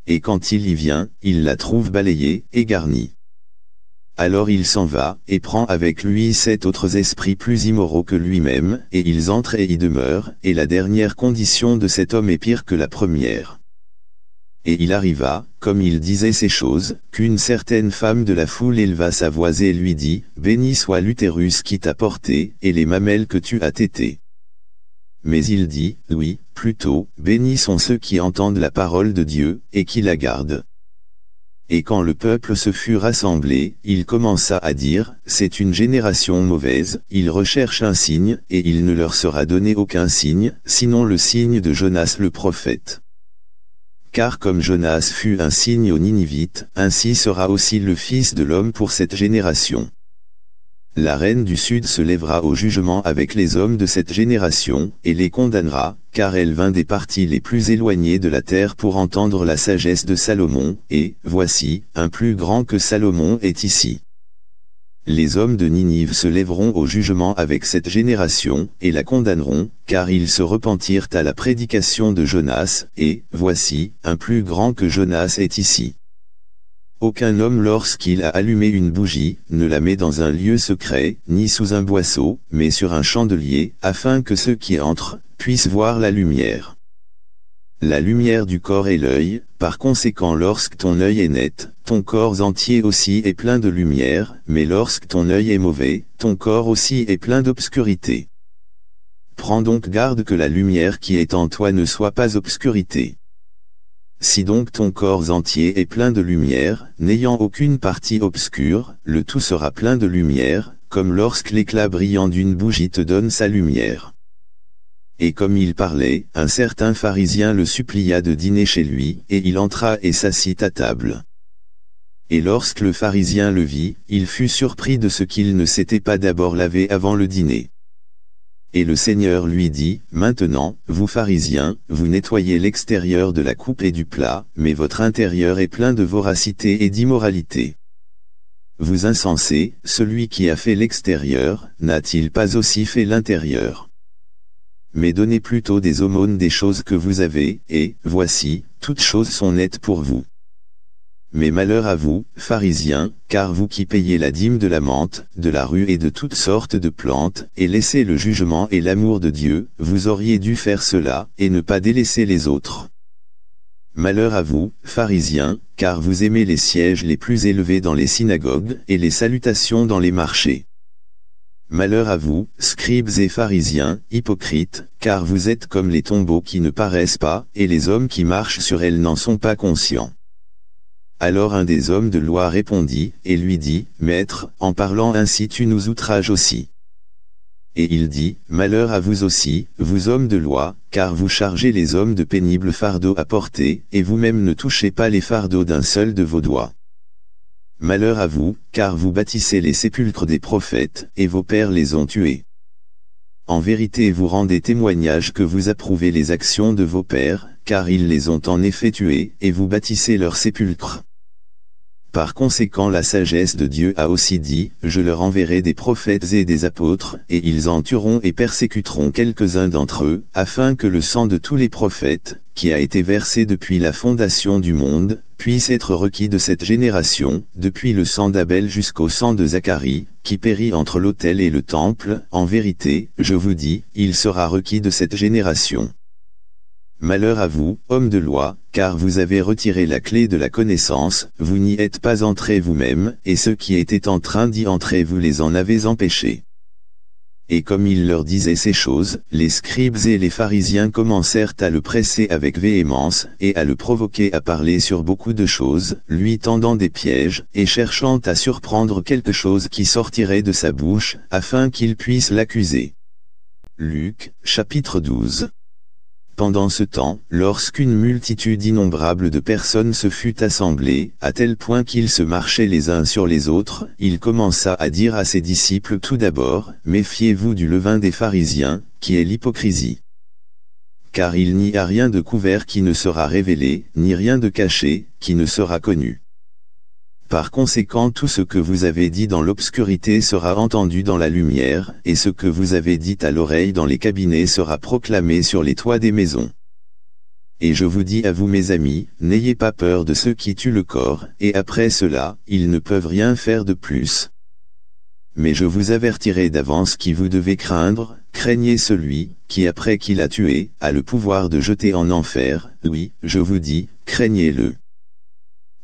Et quand il y vient, il la trouve balayée, et garnie. Alors il s'en va, et prend avec lui sept autres esprits plus immoraux que lui-même, et ils entrent et y demeurent, et la dernière condition de cet homme est pire que la première. Et il arriva, comme il disait ces choses, qu'une certaine femme de la foule éleva sa voix et lui dit, Béni soit l'utérus qui t'a porté, et les mamelles que tu as tétées. Mais il dit, oui, plutôt, bénis sont ceux qui entendent la parole de Dieu, et qui la gardent. Et quand le peuple se fut rassemblé, il commença à dire, C'est une génération mauvaise, ils recherchent un signe, et il ne leur sera donné aucun signe, sinon le signe de Jonas le prophète. Car comme Jonas fut un signe aux Ninivites, ainsi sera aussi le Fils de l'homme pour cette génération. La reine du Sud se lèvera au jugement avec les hommes de cette génération, et les condamnera, car elle vint des parties les plus éloignées de la terre pour entendre la sagesse de Salomon, et, voici, un plus grand que Salomon est ici. Les hommes de Ninive se lèveront au jugement avec cette génération, et la condamneront, car ils se repentirent à la prédication de Jonas, et, voici, un plus grand que Jonas est ici. Aucun homme lorsqu'il a allumé une bougie, ne la met dans un lieu secret, ni sous un boisseau, mais sur un chandelier, afin que ceux qui entrent, puissent voir la lumière. La lumière du corps est l'œil, par conséquent lorsque ton œil est net, ton corps entier aussi est plein de lumière, mais lorsque ton œil est mauvais, ton corps aussi est plein d'obscurité. Prends donc garde que la lumière qui est en toi ne soit pas obscurité. Si donc ton corps entier est plein de lumière, n'ayant aucune partie obscure, le tout sera plein de lumière, comme lorsque l'éclat brillant d'une bougie te donne sa lumière. Et comme il parlait, un certain pharisien le supplia de dîner chez lui, et il entra et s'assit à table. Et lorsque le pharisien le vit, il fut surpris de ce qu'il ne s'était pas d'abord lavé avant le dîner. Et le Seigneur lui dit, Maintenant, vous pharisiens, vous nettoyez l'extérieur de la coupe et du plat, mais votre intérieur est plein de voracité et d'immoralité. Vous insensés, celui qui a fait l'extérieur, n'a-t-il pas aussi fait l'intérieur? Mais donnez plutôt des aumônes des choses que vous avez, et, voici, toutes choses sont nettes pour vous. Mais malheur à vous, pharisiens, car vous qui payez la dîme de la menthe, de la rue et de toutes sortes de plantes, et laissez le jugement et l'amour de Dieu, vous auriez dû faire cela, et ne pas délaisser les autres. Malheur à vous, pharisiens, car vous aimez les sièges les plus élevés dans les synagogues, et les salutations dans les marchés. Malheur à vous, scribes et pharisiens, hypocrites, car vous êtes comme les tombeaux qui ne paraissent pas, et les hommes qui marchent sur elles n'en sont pas conscients. Alors un des hommes de loi répondit, et lui dit, Maître, en parlant ainsi tu nous outrages aussi. Et il dit, Malheur à vous aussi, vous hommes de loi, car vous chargez les hommes de pénibles fardeaux à porter, et vous-même ne touchez pas les fardeaux d'un seul de vos doigts. Malheur à vous, car vous bâtissez les sépulcres des prophètes, et vos pères les ont tués. En vérité vous rendez témoignage que vous approuvez les actions de vos pères, car ils les ont en effet tués, et vous bâtissez leurs sépulcres. Par conséquent la sagesse de Dieu a aussi dit, Je leur enverrai des prophètes et des apôtres, et ils en tueront et persécuteront quelques-uns d'entre eux, afin que le sang de tous les prophètes, qui a été versé depuis la fondation du monde, puisse être requis de cette génération, depuis le sang d'Abel jusqu'au sang de Zacharie, qui périt entre l'autel et le temple, en vérité, je vous dis, il sera requis de cette génération. Malheur à vous, hommes de loi, car vous avez retiré la clé de la connaissance, vous n'y êtes pas entrés vous-même, et ceux qui étaient en train d'y entrer vous les en avez empêchés. Et comme il leur disait ces choses, les scribes et les pharisiens commencèrent à le presser avec véhémence, et à le provoquer à parler sur beaucoup de choses, lui tendant des pièges, et cherchant à surprendre quelque chose qui sortirait de sa bouche, afin qu'ils puissent l'accuser. Luc, chapitre 12 pendant ce temps, lorsqu'une multitude innombrable de personnes se fut assemblée, à tel point qu'ils se marchaient les uns sur les autres, il commença à dire à ses disciples tout d'abord, Méfiez-vous du levain des pharisiens, qui est l'hypocrisie. Car il n'y a rien de couvert qui ne sera révélé, ni rien de caché, qui ne sera connu. Par conséquent tout ce que vous avez dit dans l'obscurité sera entendu dans la lumière, et ce que vous avez dit à l'oreille dans les cabinets sera proclamé sur les toits des maisons. Et je vous dis à vous mes amis, n'ayez pas peur de ceux qui tuent le corps, et après cela, ils ne peuvent rien faire de plus. Mais je vous avertirai d'avance qui vous devez craindre, craignez celui, qui après qu'il a tué, a le pouvoir de jeter en enfer, oui, je vous dis, craignez-le.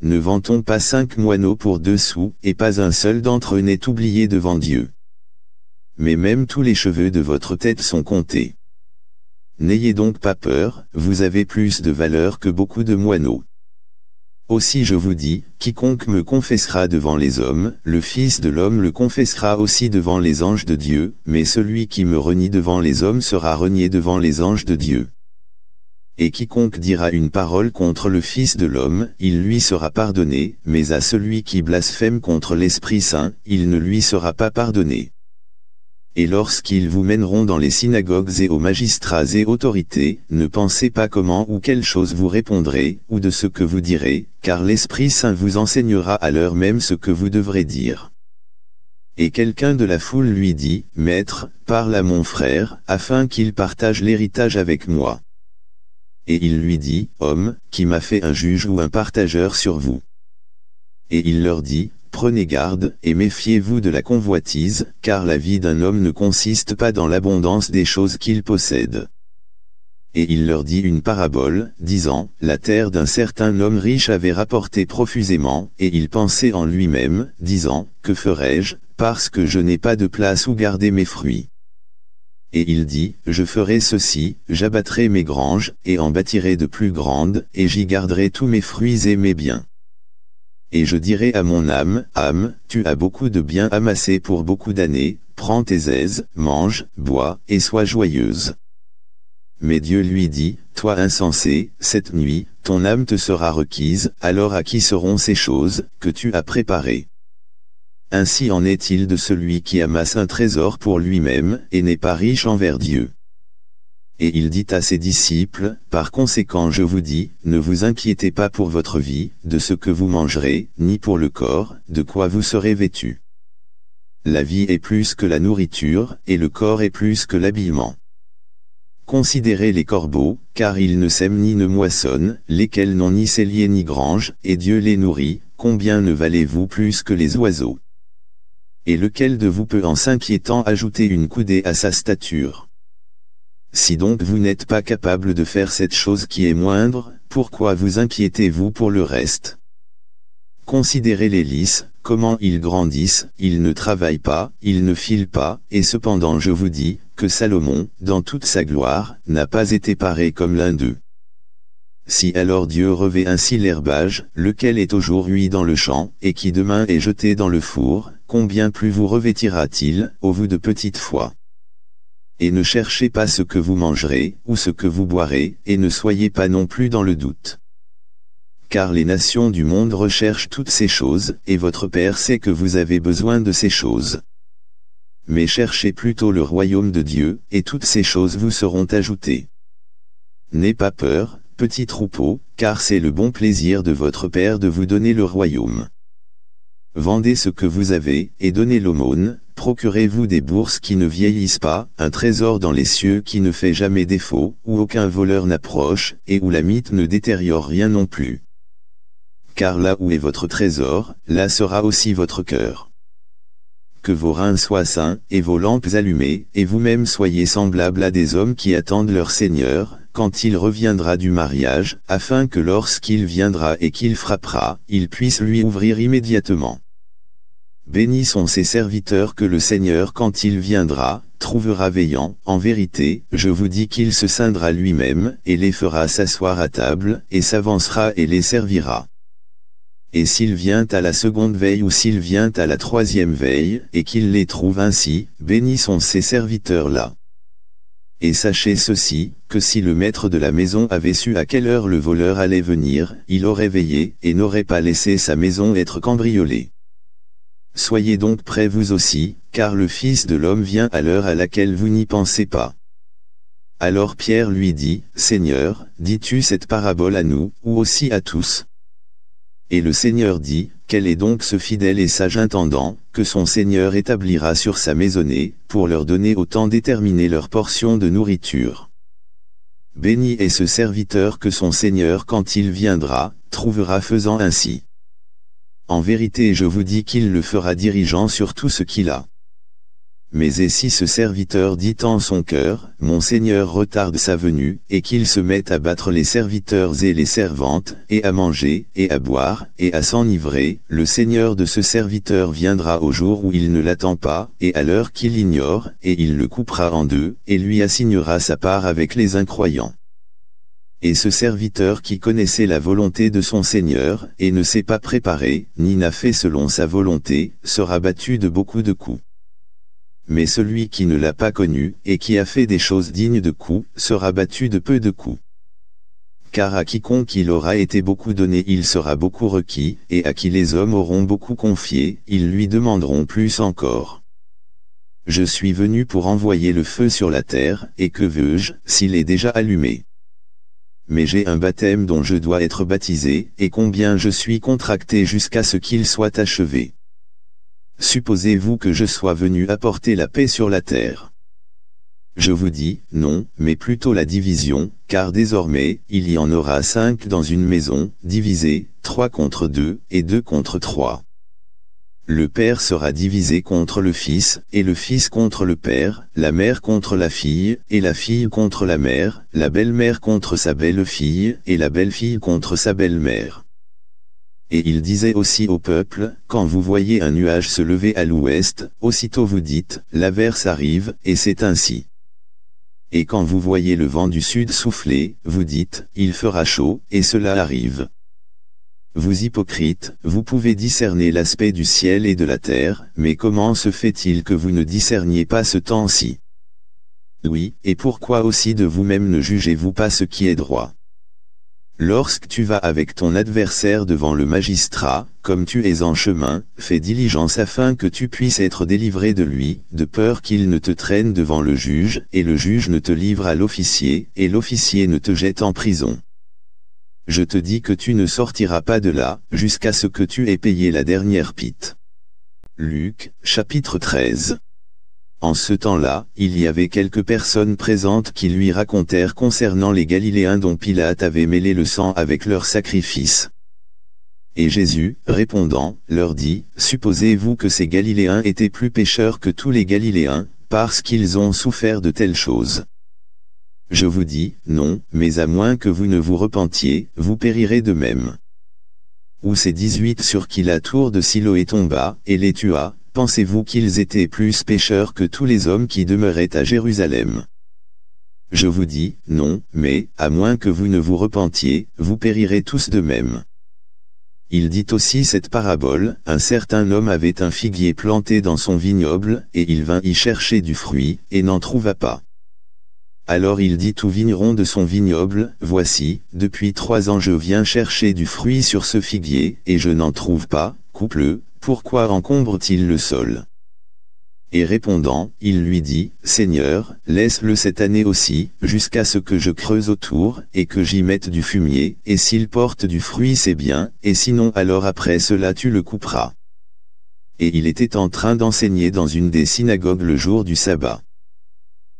Ne vantons pas cinq moineaux pour deux sous, et pas un seul d'entre eux n'est oublié devant Dieu. Mais même tous les cheveux de votre tête sont comptés. N'ayez donc pas peur, vous avez plus de valeur que beaucoup de moineaux. Aussi je vous dis, quiconque me confessera devant les hommes, le Fils de l'homme le confessera aussi devant les anges de Dieu, mais celui qui me renie devant les hommes sera renié devant les anges de Dieu. Et quiconque dira une parole contre le Fils de l'homme, il lui sera pardonné, mais à celui qui blasphème contre l'Esprit Saint, il ne lui sera pas pardonné. Et lorsqu'ils vous mèneront dans les synagogues et aux magistrats et autorités, ne pensez pas comment ou quelle chose vous répondrez, ou de ce que vous direz, car l'Esprit Saint vous enseignera à l'heure même ce que vous devrez dire. Et quelqu'un de la foule lui dit, Maître, parle à mon frère, afin qu'il partage l'héritage avec moi et il lui dit, Homme, qui m'a fait un juge ou un partageur sur vous Et il leur dit, Prenez garde, et méfiez-vous de la convoitise, car la vie d'un homme ne consiste pas dans l'abondance des choses qu'il possède. Et il leur dit une parabole, disant, La terre d'un certain homme riche avait rapporté profusément, et il pensait en lui-même, disant, Que ferai-je, parce que je n'ai pas de place où garder mes fruits? Et il dit, Je ferai ceci, j'abattrai mes granges, et en bâtirai de plus grandes, et j'y garderai tous mes fruits et mes biens. Et je dirai à mon âme, âme, tu as beaucoup de biens amassés pour beaucoup d'années, prends tes aises, mange, bois, et sois joyeuse. Mais Dieu lui dit, Toi insensé, cette nuit, ton âme te sera requise, alors à qui seront ces choses, que tu as préparées? Ainsi en est-il de celui qui amasse un trésor pour lui-même, et n'est pas riche envers Dieu. Et il dit à ses disciples, Par conséquent je vous dis, ne vous inquiétez pas pour votre vie, de ce que vous mangerez, ni pour le corps, de quoi vous serez vêtus. La vie est plus que la nourriture, et le corps est plus que l'habillement. Considérez les corbeaux, car ils ne sèment ni ne moissonnent, lesquels n'ont ni cellier ni grange, et Dieu les nourrit, combien ne valez-vous plus que les oiseaux? Et lequel de vous peut en s'inquiétant ajouter une coudée à sa stature? Si donc vous n'êtes pas capable de faire cette chose qui est moindre, pourquoi vous inquiétez-vous pour le reste? Considérez les lys, comment ils grandissent, ils ne travaillent pas, ils ne filent pas, et cependant je vous dis, que Salomon, dans toute sa gloire, n'a pas été paré comme l'un d'eux. Si alors Dieu revêt ainsi l'herbage, lequel est aujourd'hui dans le champ, et qui demain est jeté dans le four, combien plus vous revêtira-t-il, ô vous de petite foi? Et ne cherchez pas ce que vous mangerez, ou ce que vous boirez, et ne soyez pas non plus dans le doute. Car les nations du monde recherchent toutes ces choses, et votre Père sait que vous avez besoin de ces choses. Mais cherchez plutôt le royaume de Dieu, et toutes ces choses vous seront ajoutées. N'aie pas peur, petit troupeau, car c'est le bon plaisir de votre Père de vous donner le royaume. Vendez ce que vous avez, et donnez l'aumône, procurez-vous des bourses qui ne vieillissent pas, un trésor dans les cieux qui ne fait jamais défaut, où aucun voleur n'approche, et où la mythe ne détériore rien non plus. Car là où est votre trésor, là sera aussi votre cœur. Que vos reins soient sains, et vos lampes allumées, et vous-même soyez semblables à des hommes qui attendent leur Seigneur, quand il reviendra du mariage, afin que lorsqu'il viendra et qu'il frappera, il puisse lui ouvrir immédiatement. Bénis sont ces serviteurs que le Seigneur quand il viendra, trouvera veillant, en vérité, je vous dis qu'il se scindra lui-même, et les fera s'asseoir à table, et s'avancera et les servira. Et s'il vient à la seconde veille ou s'il vient à la troisième veille, et qu'il les trouve ainsi, bénis sont ces serviteurs-là. Et sachez ceci, que si le maître de la maison avait su à quelle heure le voleur allait venir, il aurait veillé, et n'aurait pas laissé sa maison être cambriolée. Soyez donc prêts vous aussi, car le Fils de l'homme vient à l'heure à laquelle vous n'y pensez pas. Alors Pierre lui dit, Seigneur, dis-tu cette parabole à nous, ou aussi à tous? Et le Seigneur dit, Quel est donc ce fidèle et sage intendant, que son Seigneur établira sur sa maisonnée, pour leur donner autant déterminer leur portion de nourriture? Béni est ce serviteur que son Seigneur quand il viendra, trouvera faisant ainsi. En vérité je vous dis qu'il le fera dirigeant sur tout ce qu'il a. Mais et si ce serviteur dit en son cœur, Mon Seigneur retarde sa venue, et qu'il se met à battre les serviteurs et les servantes, et à manger, et à boire, et à s'enivrer, le Seigneur de ce serviteur viendra au jour où il ne l'attend pas, et à l'heure qu'il ignore, et il le coupera en deux, et lui assignera sa part avec les incroyants. Et ce serviteur qui connaissait la volonté de son Seigneur, et ne s'est pas préparé, ni n'a fait selon sa volonté, sera battu de beaucoup de coups. Mais celui qui ne l'a pas connu, et qui a fait des choses dignes de coups, sera battu de peu de coups. Car à quiconque il aura été beaucoup donné il sera beaucoup requis, et à qui les hommes auront beaucoup confié, ils lui demanderont plus encore. Je suis venu pour envoyer le feu sur la terre, et que veux-je, s'il est déjà allumé? Mais j'ai un baptême dont je dois être baptisé, et combien je suis contracté jusqu'à ce qu'il soit achevé. Supposez-vous que je sois venu apporter la paix sur la terre Je vous dis, non, mais plutôt la division, car désormais, il y en aura cinq dans une maison, divisée, trois contre deux, et deux contre trois. Le père sera divisé contre le fils, et le fils contre le père, la mère contre la fille, et la fille contre la mère, la belle-mère contre sa belle-fille, et la belle-fille contre sa belle-mère. Et il disait aussi au peuple, quand vous voyez un nuage se lever à l'ouest, aussitôt vous dites, l'averse arrive, et c'est ainsi. Et quand vous voyez le vent du sud souffler, vous dites, il fera chaud, et cela arrive. Vous hypocrites, vous pouvez discerner l'aspect du ciel et de la terre, mais comment se fait-il que vous ne discerniez pas ce temps-ci? Oui, et pourquoi aussi de vous-même ne jugez-vous pas ce qui est droit? Lorsque tu vas avec ton adversaire devant le magistrat, comme tu es en chemin, fais diligence afin que tu puisses être délivré de lui, de peur qu'il ne te traîne devant le juge, et le juge ne te livre à l'officier, et l'officier ne te jette en prison je te dis que tu ne sortiras pas de là, jusqu'à ce que tu aies payé la dernière pite. Luc, chapitre 13 En ce temps-là, il y avait quelques personnes présentes qui lui racontèrent concernant les Galiléens dont Pilate avait mêlé le sang avec leur sacrifice. Et Jésus, répondant, leur dit, Supposez-vous que ces Galiléens étaient plus pécheurs que tous les Galiléens, parce qu'ils ont souffert de telles choses je vous dis, non, mais à moins que vous ne vous repentiez, vous périrez de même. Ou ces dix-huit sur qui la tour de Siloé tomba, et les tua, pensez-vous qu'ils étaient plus pécheurs que tous les hommes qui demeuraient à Jérusalem? Je vous dis, non, mais, à moins que vous ne vous repentiez, vous périrez tous de même. Il dit aussi cette parabole, un certain homme avait un figuier planté dans son vignoble, et il vint y chercher du fruit, et n'en trouva pas. Alors il dit au vigneron de son vignoble, Voici, depuis trois ans je viens chercher du fruit sur ce figuier, et je n'en trouve pas, coupe-le, pourquoi encombre-t-il le sol? Et répondant, il lui dit, Seigneur, laisse-le cette année aussi, jusqu'à ce que je creuse autour, et que j'y mette du fumier, et s'il porte du fruit c'est bien, et sinon alors après cela tu le couperas. Et il était en train d'enseigner dans une des synagogues le jour du sabbat.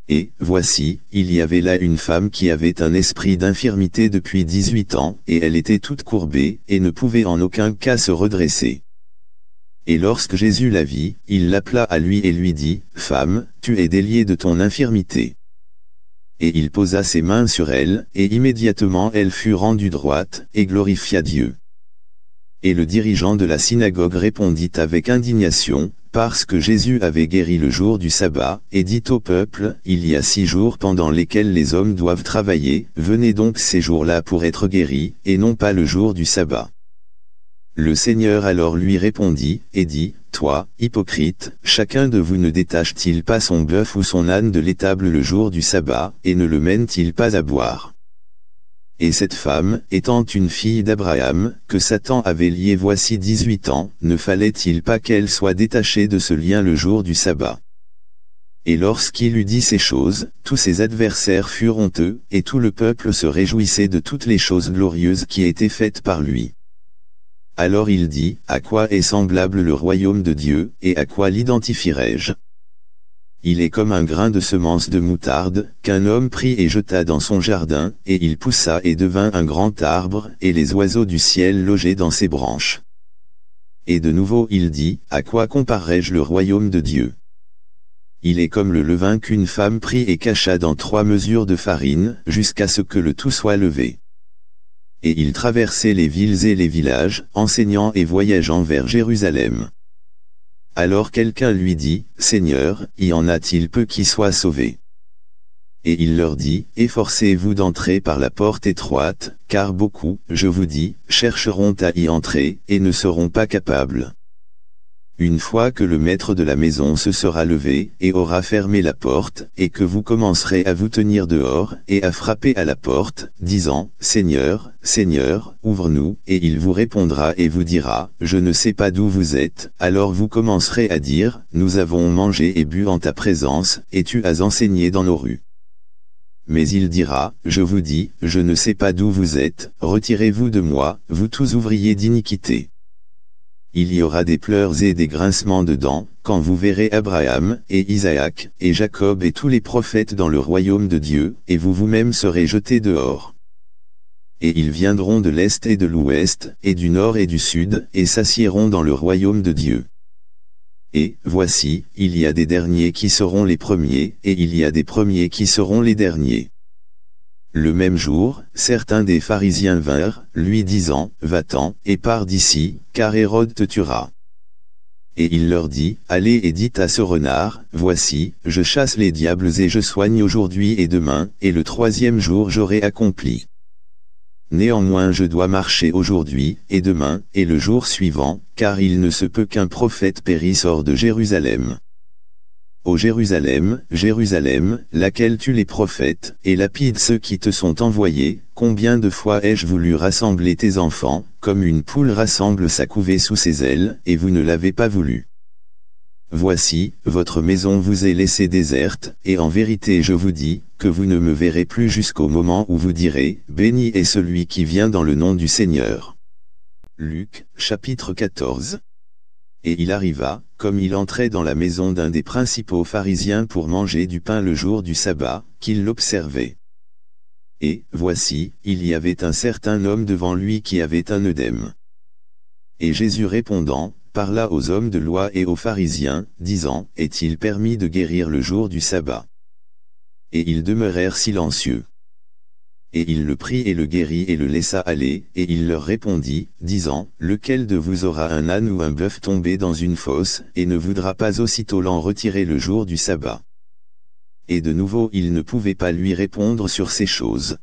Et, voici, il y avait là une femme qui avait un esprit d'infirmité depuis 18 ans, et elle était toute courbée, et ne pouvait en aucun cas se redresser. Et lorsque Jésus la vit, il l'appela à lui et lui dit, Femme, tu es déliée de ton infirmité. Et il posa ses mains sur elle, et immédiatement elle fut rendue droite, et glorifia Dieu. Et le dirigeant de la synagogue répondit avec indignation, parce que Jésus avait guéri le jour du sabbat, et dit au peuple, il y a six jours pendant lesquels les hommes doivent travailler, venez donc ces jours-là pour être guéris, et non pas le jour du sabbat. Le Seigneur alors lui répondit, et dit, Toi, hypocrite, chacun de vous ne détache-t-il pas son bœuf ou son âne de l'étable le jour du sabbat, et ne le mène-t-il pas à boire? Et cette femme, étant une fille d'Abraham, que Satan avait liée voici dix-huit ans, ne fallait-il pas qu'elle soit détachée de ce lien le jour du sabbat? Et lorsqu'il eut dit ces choses, tous ses adversaires furent honteux, et tout le peuple se réjouissait de toutes les choses glorieuses qui étaient faites par lui. Alors il dit, À quoi est semblable le royaume de Dieu, et à quoi l'identifierai-je? Il est comme un grain de semence de moutarde, qu'un homme prit et jeta dans son jardin, et il poussa et devint un grand arbre, et les oiseaux du ciel logeaient dans ses branches. Et de nouveau il dit, À quoi comparerai-je le royaume de Dieu? Il est comme le levain qu'une femme prit et cacha dans trois mesures de farine, jusqu'à ce que le tout soit levé. Et il traversait les villes et les villages, enseignant et voyageant vers Jérusalem. Alors quelqu'un lui dit, Seigneur, y en a-t-il peu qui soient sauvés? Et il leur dit, Efforcez-vous d'entrer par la porte étroite, car beaucoup, je vous dis, chercheront à y entrer, et ne seront pas capables. Une fois que le maître de la maison se sera levé, et aura fermé la porte, et que vous commencerez à vous tenir dehors, et à frapper à la porte, disant, Seigneur, Seigneur, ouvre-nous, et il vous répondra et vous dira, Je ne sais pas d'où vous êtes, alors vous commencerez à dire, Nous avons mangé et bu en ta présence, et tu as enseigné dans nos rues. Mais il dira, Je vous dis, je ne sais pas d'où vous êtes, retirez-vous de moi, vous tous ouvriers d'iniquité il y aura des pleurs et des grincements de dents, quand vous verrez Abraham, et Isaac, et Jacob et tous les prophètes dans le royaume de Dieu, et vous vous-même serez jetés dehors. Et ils viendront de l'Est et de l'Ouest, et du Nord et du Sud, et s'assiéront dans le royaume de Dieu. Et, voici, il y a des derniers qui seront les premiers, et il y a des premiers qui seront les derniers. Le même jour, certains des pharisiens vinrent, lui disant, Va-t'en, et pars d'ici, car Hérode te tuera. Et il leur dit, Allez et dites à ce renard, Voici, je chasse les diables et je soigne aujourd'hui et demain, et le troisième jour j'aurai accompli. Néanmoins je dois marcher aujourd'hui, et demain, et le jour suivant, car il ne se peut qu'un prophète périsse hors de Jérusalem. Ô Jérusalem, Jérusalem, laquelle tue les prophètes, et lapide ceux qui te sont envoyés, combien de fois ai-je voulu rassembler tes enfants, comme une poule rassemble sa couvée sous ses ailes, et vous ne l'avez pas voulu. Voici, votre maison vous est laissée déserte, et en vérité je vous dis, que vous ne me verrez plus jusqu'au moment où vous direz, Béni est celui qui vient dans le nom du Seigneur. Luc, chapitre 14 et il arriva, comme il entrait dans la maison d'un des principaux pharisiens pour manger du pain le jour du sabbat, qu'il l'observait. Et, voici, il y avait un certain homme devant lui qui avait un œdème. Et Jésus répondant, parla aux hommes de loi et aux pharisiens, disant, Est-il permis de guérir le jour du sabbat? Et ils demeurèrent silencieux. Et il le prit et le guérit et le laissa aller, et il leur répondit, disant, Lequel de vous aura un âne ou un bœuf tombé dans une fosse, et ne voudra pas aussitôt l'en retirer le jour du sabbat? Et de nouveau il ne pouvait pas lui répondre sur ces choses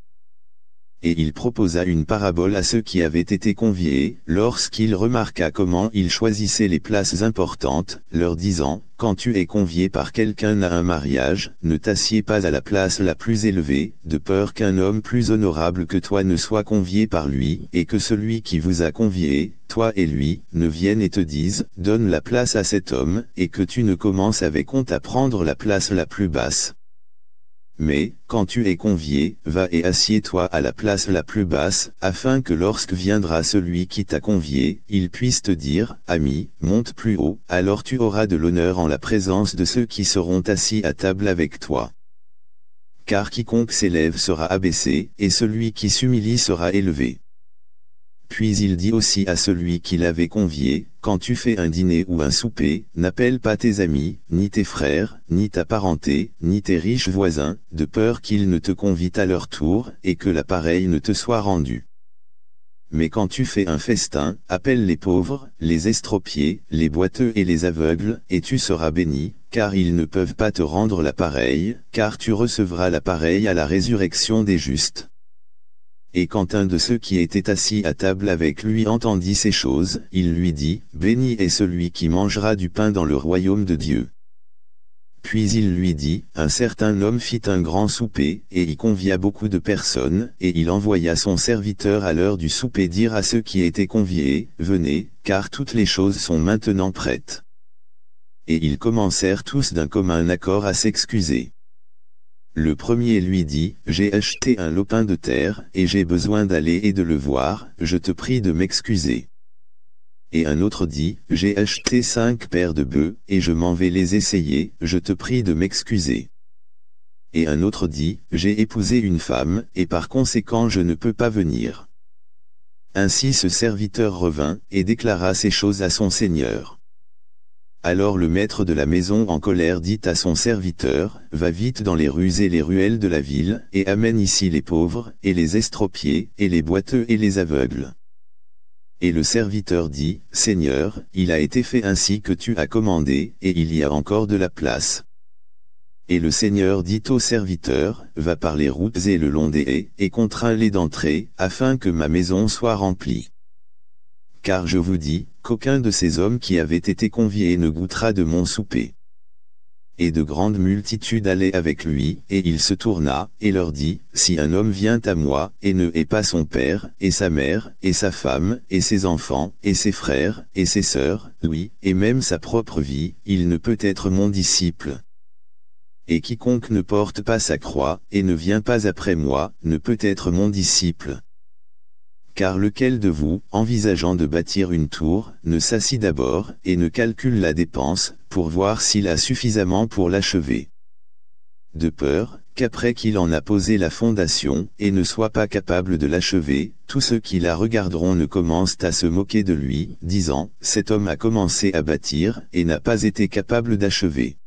et il proposa une parabole à ceux qui avaient été conviés, lorsqu'il remarqua comment ils choisissaient les places importantes, leur disant, Quand tu es convié par quelqu'un à un mariage, ne t'assieds pas à la place la plus élevée, de peur qu'un homme plus honorable que toi ne soit convié par lui, et que celui qui vous a convié, toi et lui, ne viennent et te disent, Donne la place à cet homme, et que tu ne commences avec honte à prendre la place la plus basse. Mais, quand tu es convié, va et assieds-toi à la place la plus basse, afin que lorsque viendra celui qui t'a convié, il puisse te dire, Ami, monte plus haut, alors tu auras de l'honneur en la présence de ceux qui seront assis à table avec toi. Car quiconque s'élève sera abaissé, et celui qui s'humilie sera élevé. Puis il dit aussi à celui qui l'avait convié, Quand tu fais un dîner ou un souper, n'appelle pas tes amis, ni tes frères, ni ta parenté, ni tes riches voisins, de peur qu'ils ne te convient à leur tour, et que l'appareil ne te soit rendu. Mais quand tu fais un festin, appelle les pauvres, les estropiés, les boiteux et les aveugles, et tu seras béni, car ils ne peuvent pas te rendre l'appareil, car tu recevras l'appareil à la résurrection des justes. Et quand un de ceux qui étaient assis à table avec lui entendit ces choses, il lui dit, Béni est celui qui mangera du pain dans le royaume de Dieu. Puis il lui dit, Un certain homme fit un grand souper, et y convia beaucoup de personnes, et il envoya son serviteur à l'heure du souper dire à ceux qui étaient conviés, Venez, car toutes les choses sont maintenant prêtes. Et ils commencèrent tous d'un commun accord à s'excuser. Le premier lui dit, J'ai acheté un lopin de terre, et j'ai besoin d'aller et de le voir, je te prie de m'excuser. Et un autre dit, J'ai acheté cinq paires de bœufs, et je m'en vais les essayer, je te prie de m'excuser. Et un autre dit, J'ai épousé une femme, et par conséquent je ne peux pas venir. Ainsi ce serviteur revint, et déclara ces choses à son seigneur. Alors le maître de la maison en colère dit à son serviteur, Va vite dans les rues et les ruelles de la ville, et amène ici les pauvres, et les estropiés, et les boiteux et les aveugles. Et le serviteur dit, Seigneur, il a été fait ainsi que tu as commandé, et il y a encore de la place. Et le Seigneur dit au serviteur, Va par les routes et le long des haies, et contrains-les d'entrer, afin que ma maison soit remplie car je vous dis, qu'aucun de ces hommes qui avaient été conviés ne goûtera de mon souper. Et de grandes multitudes allaient avec lui, et il se tourna, et leur dit, Si un homme vient à moi, et ne hait pas son père, et sa mère, et sa femme, et ses enfants, et ses frères, et ses sœurs, oui, et même sa propre vie, il ne peut être mon disciple. Et quiconque ne porte pas sa croix, et ne vient pas après moi, ne peut être mon disciple car lequel de vous, envisageant de bâtir une tour, ne s'assit d'abord, et ne calcule la dépense, pour voir s'il a suffisamment pour l'achever? De peur, qu'après qu'il en a posé la fondation, et ne soit pas capable de l'achever, tous ceux qui la regarderont ne commencent à se moquer de lui, disant, Cet homme a commencé à bâtir, et n'a pas été capable d'achever.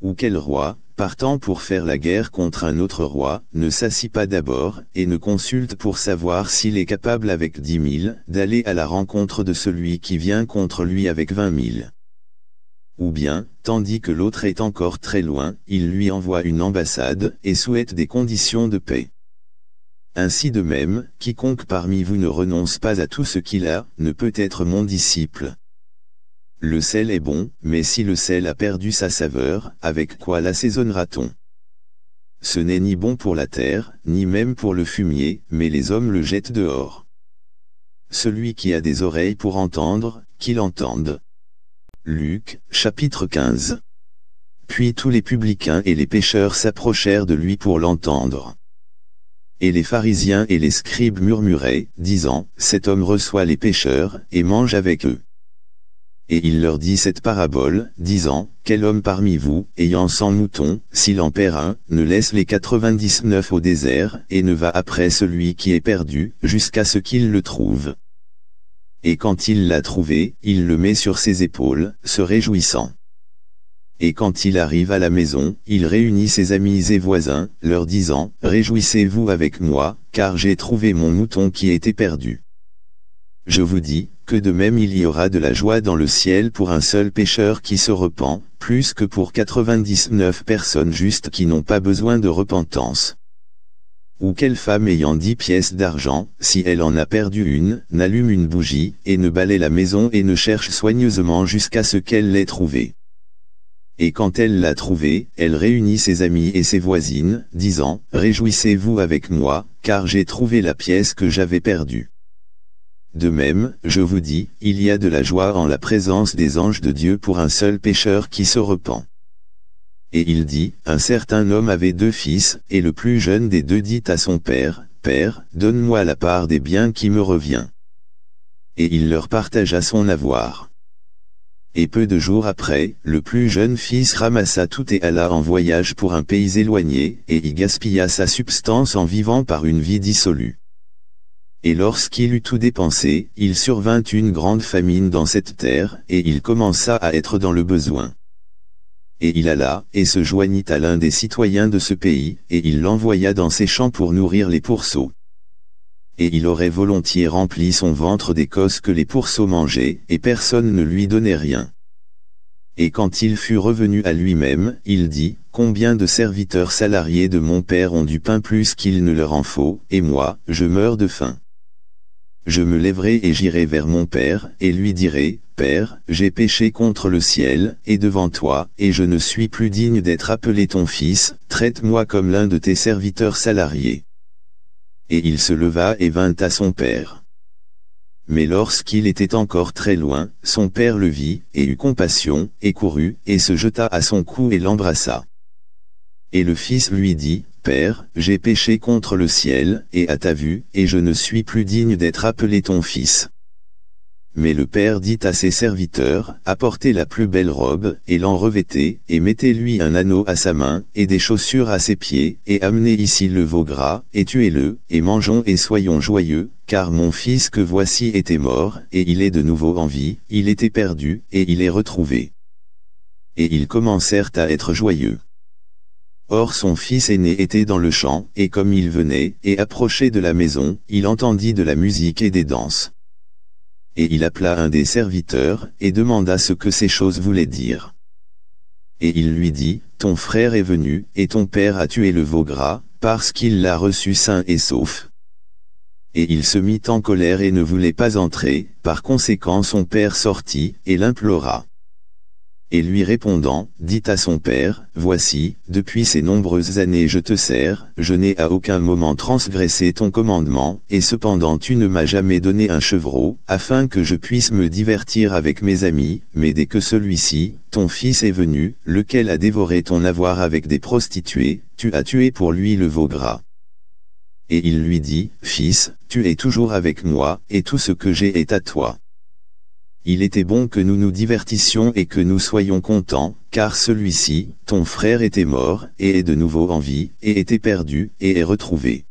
Ou quel roi, partant pour faire la guerre contre un autre roi, ne s'assit pas d'abord, et ne consulte pour savoir s'il est capable avec dix mille, d'aller à la rencontre de celui qui vient contre lui avec vingt mille. Ou bien, tandis que l'autre est encore très loin, il lui envoie une ambassade, et souhaite des conditions de paix. Ainsi de même, quiconque parmi vous ne renonce pas à tout ce qu'il a, ne peut être mon disciple. Le sel est bon, mais si le sel a perdu sa saveur, avec quoi l'assaisonnera-t-on? Ce n'est ni bon pour la terre, ni même pour le fumier, mais les hommes le jettent dehors. Celui qui a des oreilles pour entendre, qu'il entende. Luc, chapitre 15. Puis tous les publicains et les pécheurs s'approchèrent de lui pour l'entendre. Et les pharisiens et les scribes murmuraient, disant, Cet homme reçoit les pécheurs, et mange avec eux. Et il leur dit cette parabole, disant, Quel homme parmi vous, ayant cent moutons, s'il en perd un, ne laisse les quatre-vingt-dix-neuf au désert, et ne va après celui qui est perdu, jusqu'à ce qu'il le trouve. Et quand il l'a trouvé, il le met sur ses épaules, se réjouissant. Et quand il arrive à la maison, il réunit ses amis et voisins, leur disant, Réjouissez-vous avec moi, car j'ai trouvé mon mouton qui était perdu. Je vous dis, que de même il y aura de la joie dans le ciel pour un seul pécheur qui se repent, plus que pour 99 personnes justes qui n'ont pas besoin de repentance. Ou quelle femme ayant dix pièces d'argent, si elle en a perdu une, n'allume une bougie, et ne balaye la maison et ne cherche soigneusement jusqu'à ce qu'elle l'ait trouvée. Et quand elle l'a trouvée, elle réunit ses amis et ses voisines, disant, Réjouissez-vous avec moi, car j'ai trouvé la pièce que j'avais perdue. De même, je vous dis, il y a de la joie en la présence des anges de Dieu pour un seul pécheur qui se repent. Et il dit, un certain homme avait deux fils, et le plus jeune des deux dit à son père, Père, donne-moi la part des biens qui me revient. Et il leur partagea son avoir. Et peu de jours après, le plus jeune fils ramassa tout et alla en voyage pour un pays éloigné, et y gaspilla sa substance en vivant par une vie dissolue. Et lorsqu'il eut tout dépensé, il survint une grande famine dans cette terre, et il commença à être dans le besoin. Et il alla, et se joignit à l'un des citoyens de ce pays, et il l'envoya dans ses champs pour nourrir les pourceaux. Et il aurait volontiers rempli son ventre d'écosses que les pourceaux mangeaient, et personne ne lui donnait rien. Et quand il fut revenu à lui-même, il dit, Combien de serviteurs salariés de mon père ont du pain plus qu'il ne leur en faut, et moi, je meurs de faim. Je me lèverai et j'irai vers mon père, et lui dirai, Père, j'ai péché contre le ciel, et devant toi, et je ne suis plus digne d'être appelé ton fils, traite-moi comme l'un de tes serviteurs salariés. Et il se leva et vint à son père. Mais lorsqu'il était encore très loin, son père le vit, et eut compassion, et courut, et se jeta à son cou et l'embrassa. Et le fils lui dit, Père, j'ai péché contre le ciel, et à ta vue, et je ne suis plus digne d'être appelé ton fils. Mais le père dit à ses serviteurs, apportez la plus belle robe, et l'en revêtez, et mettez-lui un anneau à sa main, et des chaussures à ses pieds, et amenez ici le veau gras, et tuez-le, et mangeons et soyons joyeux, car mon fils que voici était mort, et il est de nouveau en vie, il était perdu, et il est retrouvé. Et ils commencèrent à être joyeux. Or son fils aîné était dans le champ, et comme il venait, et approchait de la maison, il entendit de la musique et des danses et il appela un des serviteurs, et demanda ce que ces choses voulaient dire. Et il lui dit, Ton frère est venu, et ton père a tué le veau gras, parce qu'il l'a reçu sain et sauf. Et il se mit en colère et ne voulait pas entrer, par conséquent son père sortit, et l'implora et lui répondant, dit à son père, Voici, depuis ces nombreuses années je te sers, je n'ai à aucun moment transgressé ton commandement, et cependant tu ne m'as jamais donné un chevreau, afin que je puisse me divertir avec mes amis, mais dès que celui-ci, ton fils est venu, lequel a dévoré ton avoir avec des prostituées, tu as tué pour lui le veau gras. Et il lui dit, Fils, tu es toujours avec moi, et tout ce que j'ai est à toi il était bon que nous nous divertissions et que nous soyons contents, car celui-ci, ton frère était mort, et est de nouveau en vie, et était perdu, et est retrouvé.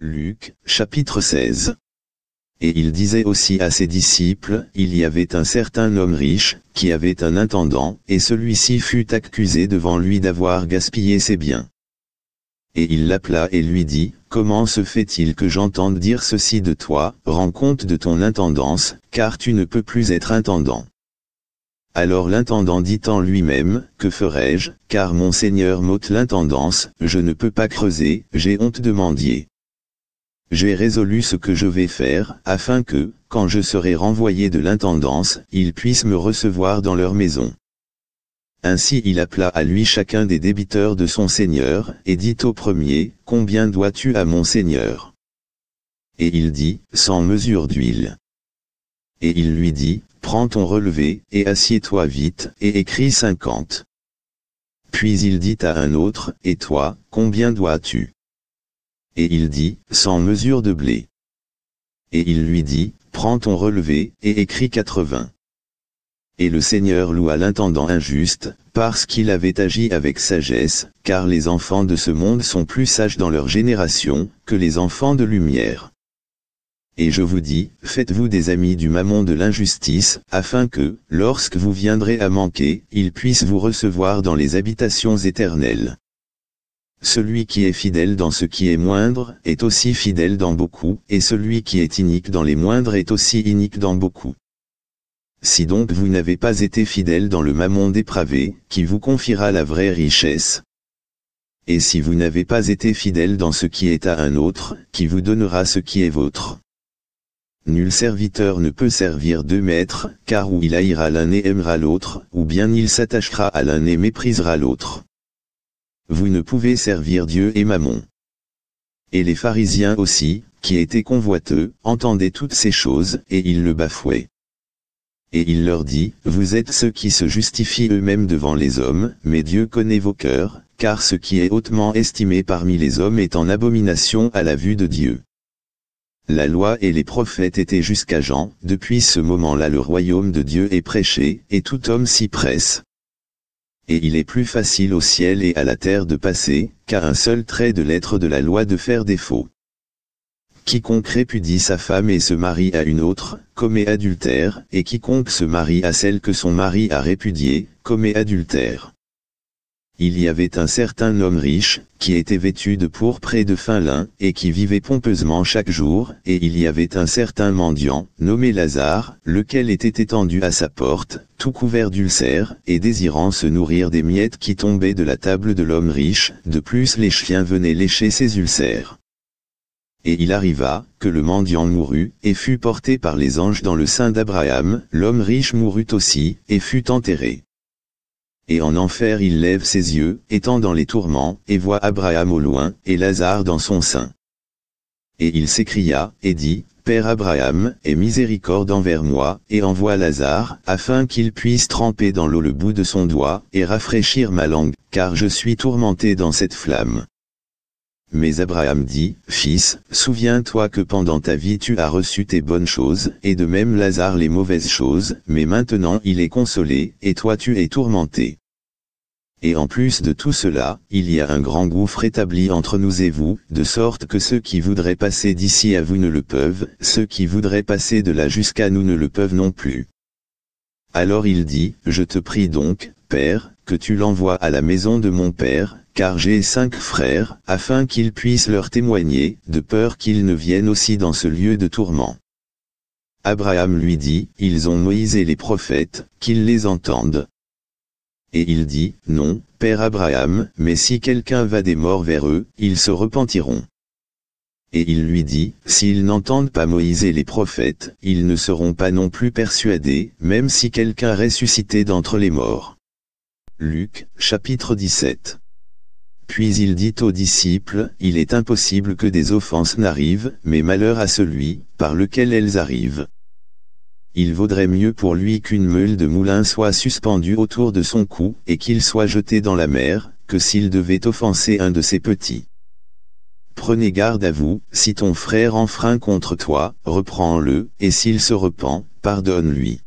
Luc, chapitre 16 Et il disait aussi à ses disciples, il y avait un certain homme riche, qui avait un intendant, et celui-ci fut accusé devant lui d'avoir gaspillé ses biens. Et il l'appela et lui dit, Comment se fait-il que j'entende dire ceci de toi, rends compte de ton intendance, car tu ne peux plus être intendant. Alors l'intendant dit en lui-même, Que ferai-je, car mon Seigneur m'ôte l'intendance, je ne peux pas creuser, j'ai honte de mendier. J'ai résolu ce que je vais faire, afin que, quand je serai renvoyé de l'intendance, ils puissent me recevoir dans leur maison. Ainsi il appela à lui chacun des débiteurs de son seigneur, et dit au premier, Combien dois-tu à mon seigneur? Et il dit, Sans mesure d'huile. Et il lui dit, Prends ton relevé, et assieds-toi vite, et écris cinquante. Puis il dit à un autre, Et toi, combien dois-tu? Et il dit, Sans mesure de blé. Et il lui dit, Prends ton relevé, et écris quatre-vingts. Et le Seigneur loua l'intendant injuste, parce qu'il avait agi avec sagesse, car les enfants de ce monde sont plus sages dans leur génération, que les enfants de lumière. Et je vous dis, faites-vous des amis du mammon de l'injustice, afin que, lorsque vous viendrez à manquer, ils puissent vous recevoir dans les habitations éternelles. Celui qui est fidèle dans ce qui est moindre, est aussi fidèle dans beaucoup, et celui qui est inique dans les moindres est aussi inique dans beaucoup. Si donc vous n'avez pas été fidèle dans le mammon dépravé, qui vous confiera la vraie richesse? Et si vous n'avez pas été fidèle dans ce qui est à un autre, qui vous donnera ce qui est vôtre? Nul serviteur ne peut servir deux maîtres, car ou il haïra l'un et aimera l'autre, ou bien il s'attachera à l'un et méprisera l'autre. Vous ne pouvez servir Dieu et Mammon. Et les pharisiens aussi, qui étaient convoiteux, entendaient toutes ces choses, et ils le bafouaient. Et il leur dit, Vous êtes ceux qui se justifient eux-mêmes devant les hommes, mais Dieu connaît vos cœurs, car ce qui est hautement estimé parmi les hommes est en abomination à la vue de Dieu. La loi et les prophètes étaient jusqu'à Jean, depuis ce moment-là le royaume de Dieu est prêché, et tout homme s'y presse. Et il est plus facile au ciel et à la terre de passer, qu'à un seul trait de lettre de la loi de faire défaut. Quiconque répudie sa femme et se marie à une autre, commet adultère, et quiconque se marie à celle que son mari a répudiée, commet adultère. Il y avait un certain homme riche, qui était vêtu de pourpre et de fin lin, et qui vivait pompeusement chaque jour, et il y avait un certain mendiant, nommé Lazare, lequel était étendu à sa porte, tout couvert d'ulcères, et désirant se nourrir des miettes qui tombaient de la table de l'homme riche, de plus les chiens venaient lécher ses ulcères. Et il arriva, que le mendiant mourut, et fut porté par les anges dans le sein d'Abraham, l'homme riche mourut aussi, et fut enterré. Et en enfer il lève ses yeux, étant dans les tourments, et voit Abraham au loin, et Lazare dans son sein. Et il s'écria, et dit, Père Abraham, aie miséricorde envers moi, et envoie Lazare, afin qu'il puisse tremper dans l'eau le bout de son doigt, et rafraîchir ma langue, car je suis tourmenté dans cette flamme. Mais Abraham dit, Fils, souviens-toi que pendant ta vie tu as reçu tes bonnes choses, et de même Lazare les mauvaises choses, mais maintenant il est consolé, et toi tu es tourmenté. Et en plus de tout cela, il y a un grand gouffre établi entre nous et vous, de sorte que ceux qui voudraient passer d'ici à vous ne le peuvent, ceux qui voudraient passer de là jusqu'à nous ne le peuvent non plus. Alors il dit, Je te prie donc, Père, que tu l'envoies à la maison de mon Père, car j'ai cinq frères, afin qu'ils puissent leur témoigner, de peur qu'ils ne viennent aussi dans ce lieu de tourment. Abraham lui dit, Ils ont Moïse et les prophètes, qu'ils les entendent. Et il dit, Non, Père Abraham, mais si quelqu'un va des morts vers eux, ils se repentiront. Et il lui dit, S'ils n'entendent pas Moïse et les prophètes, ils ne seront pas non plus persuadés, même si quelqu'un ressuscité d'entre les morts. Luc, chapitre 17 puis il dit aux disciples, Il est impossible que des offenses n'arrivent, mais malheur à celui, par lequel elles arrivent. Il vaudrait mieux pour lui qu'une meule de moulin soit suspendue autour de son cou, et qu'il soit jeté dans la mer, que s'il devait offenser un de ses petits. Prenez garde à vous, si ton frère enfreint contre toi, reprends-le, et s'il se repent, pardonne-lui.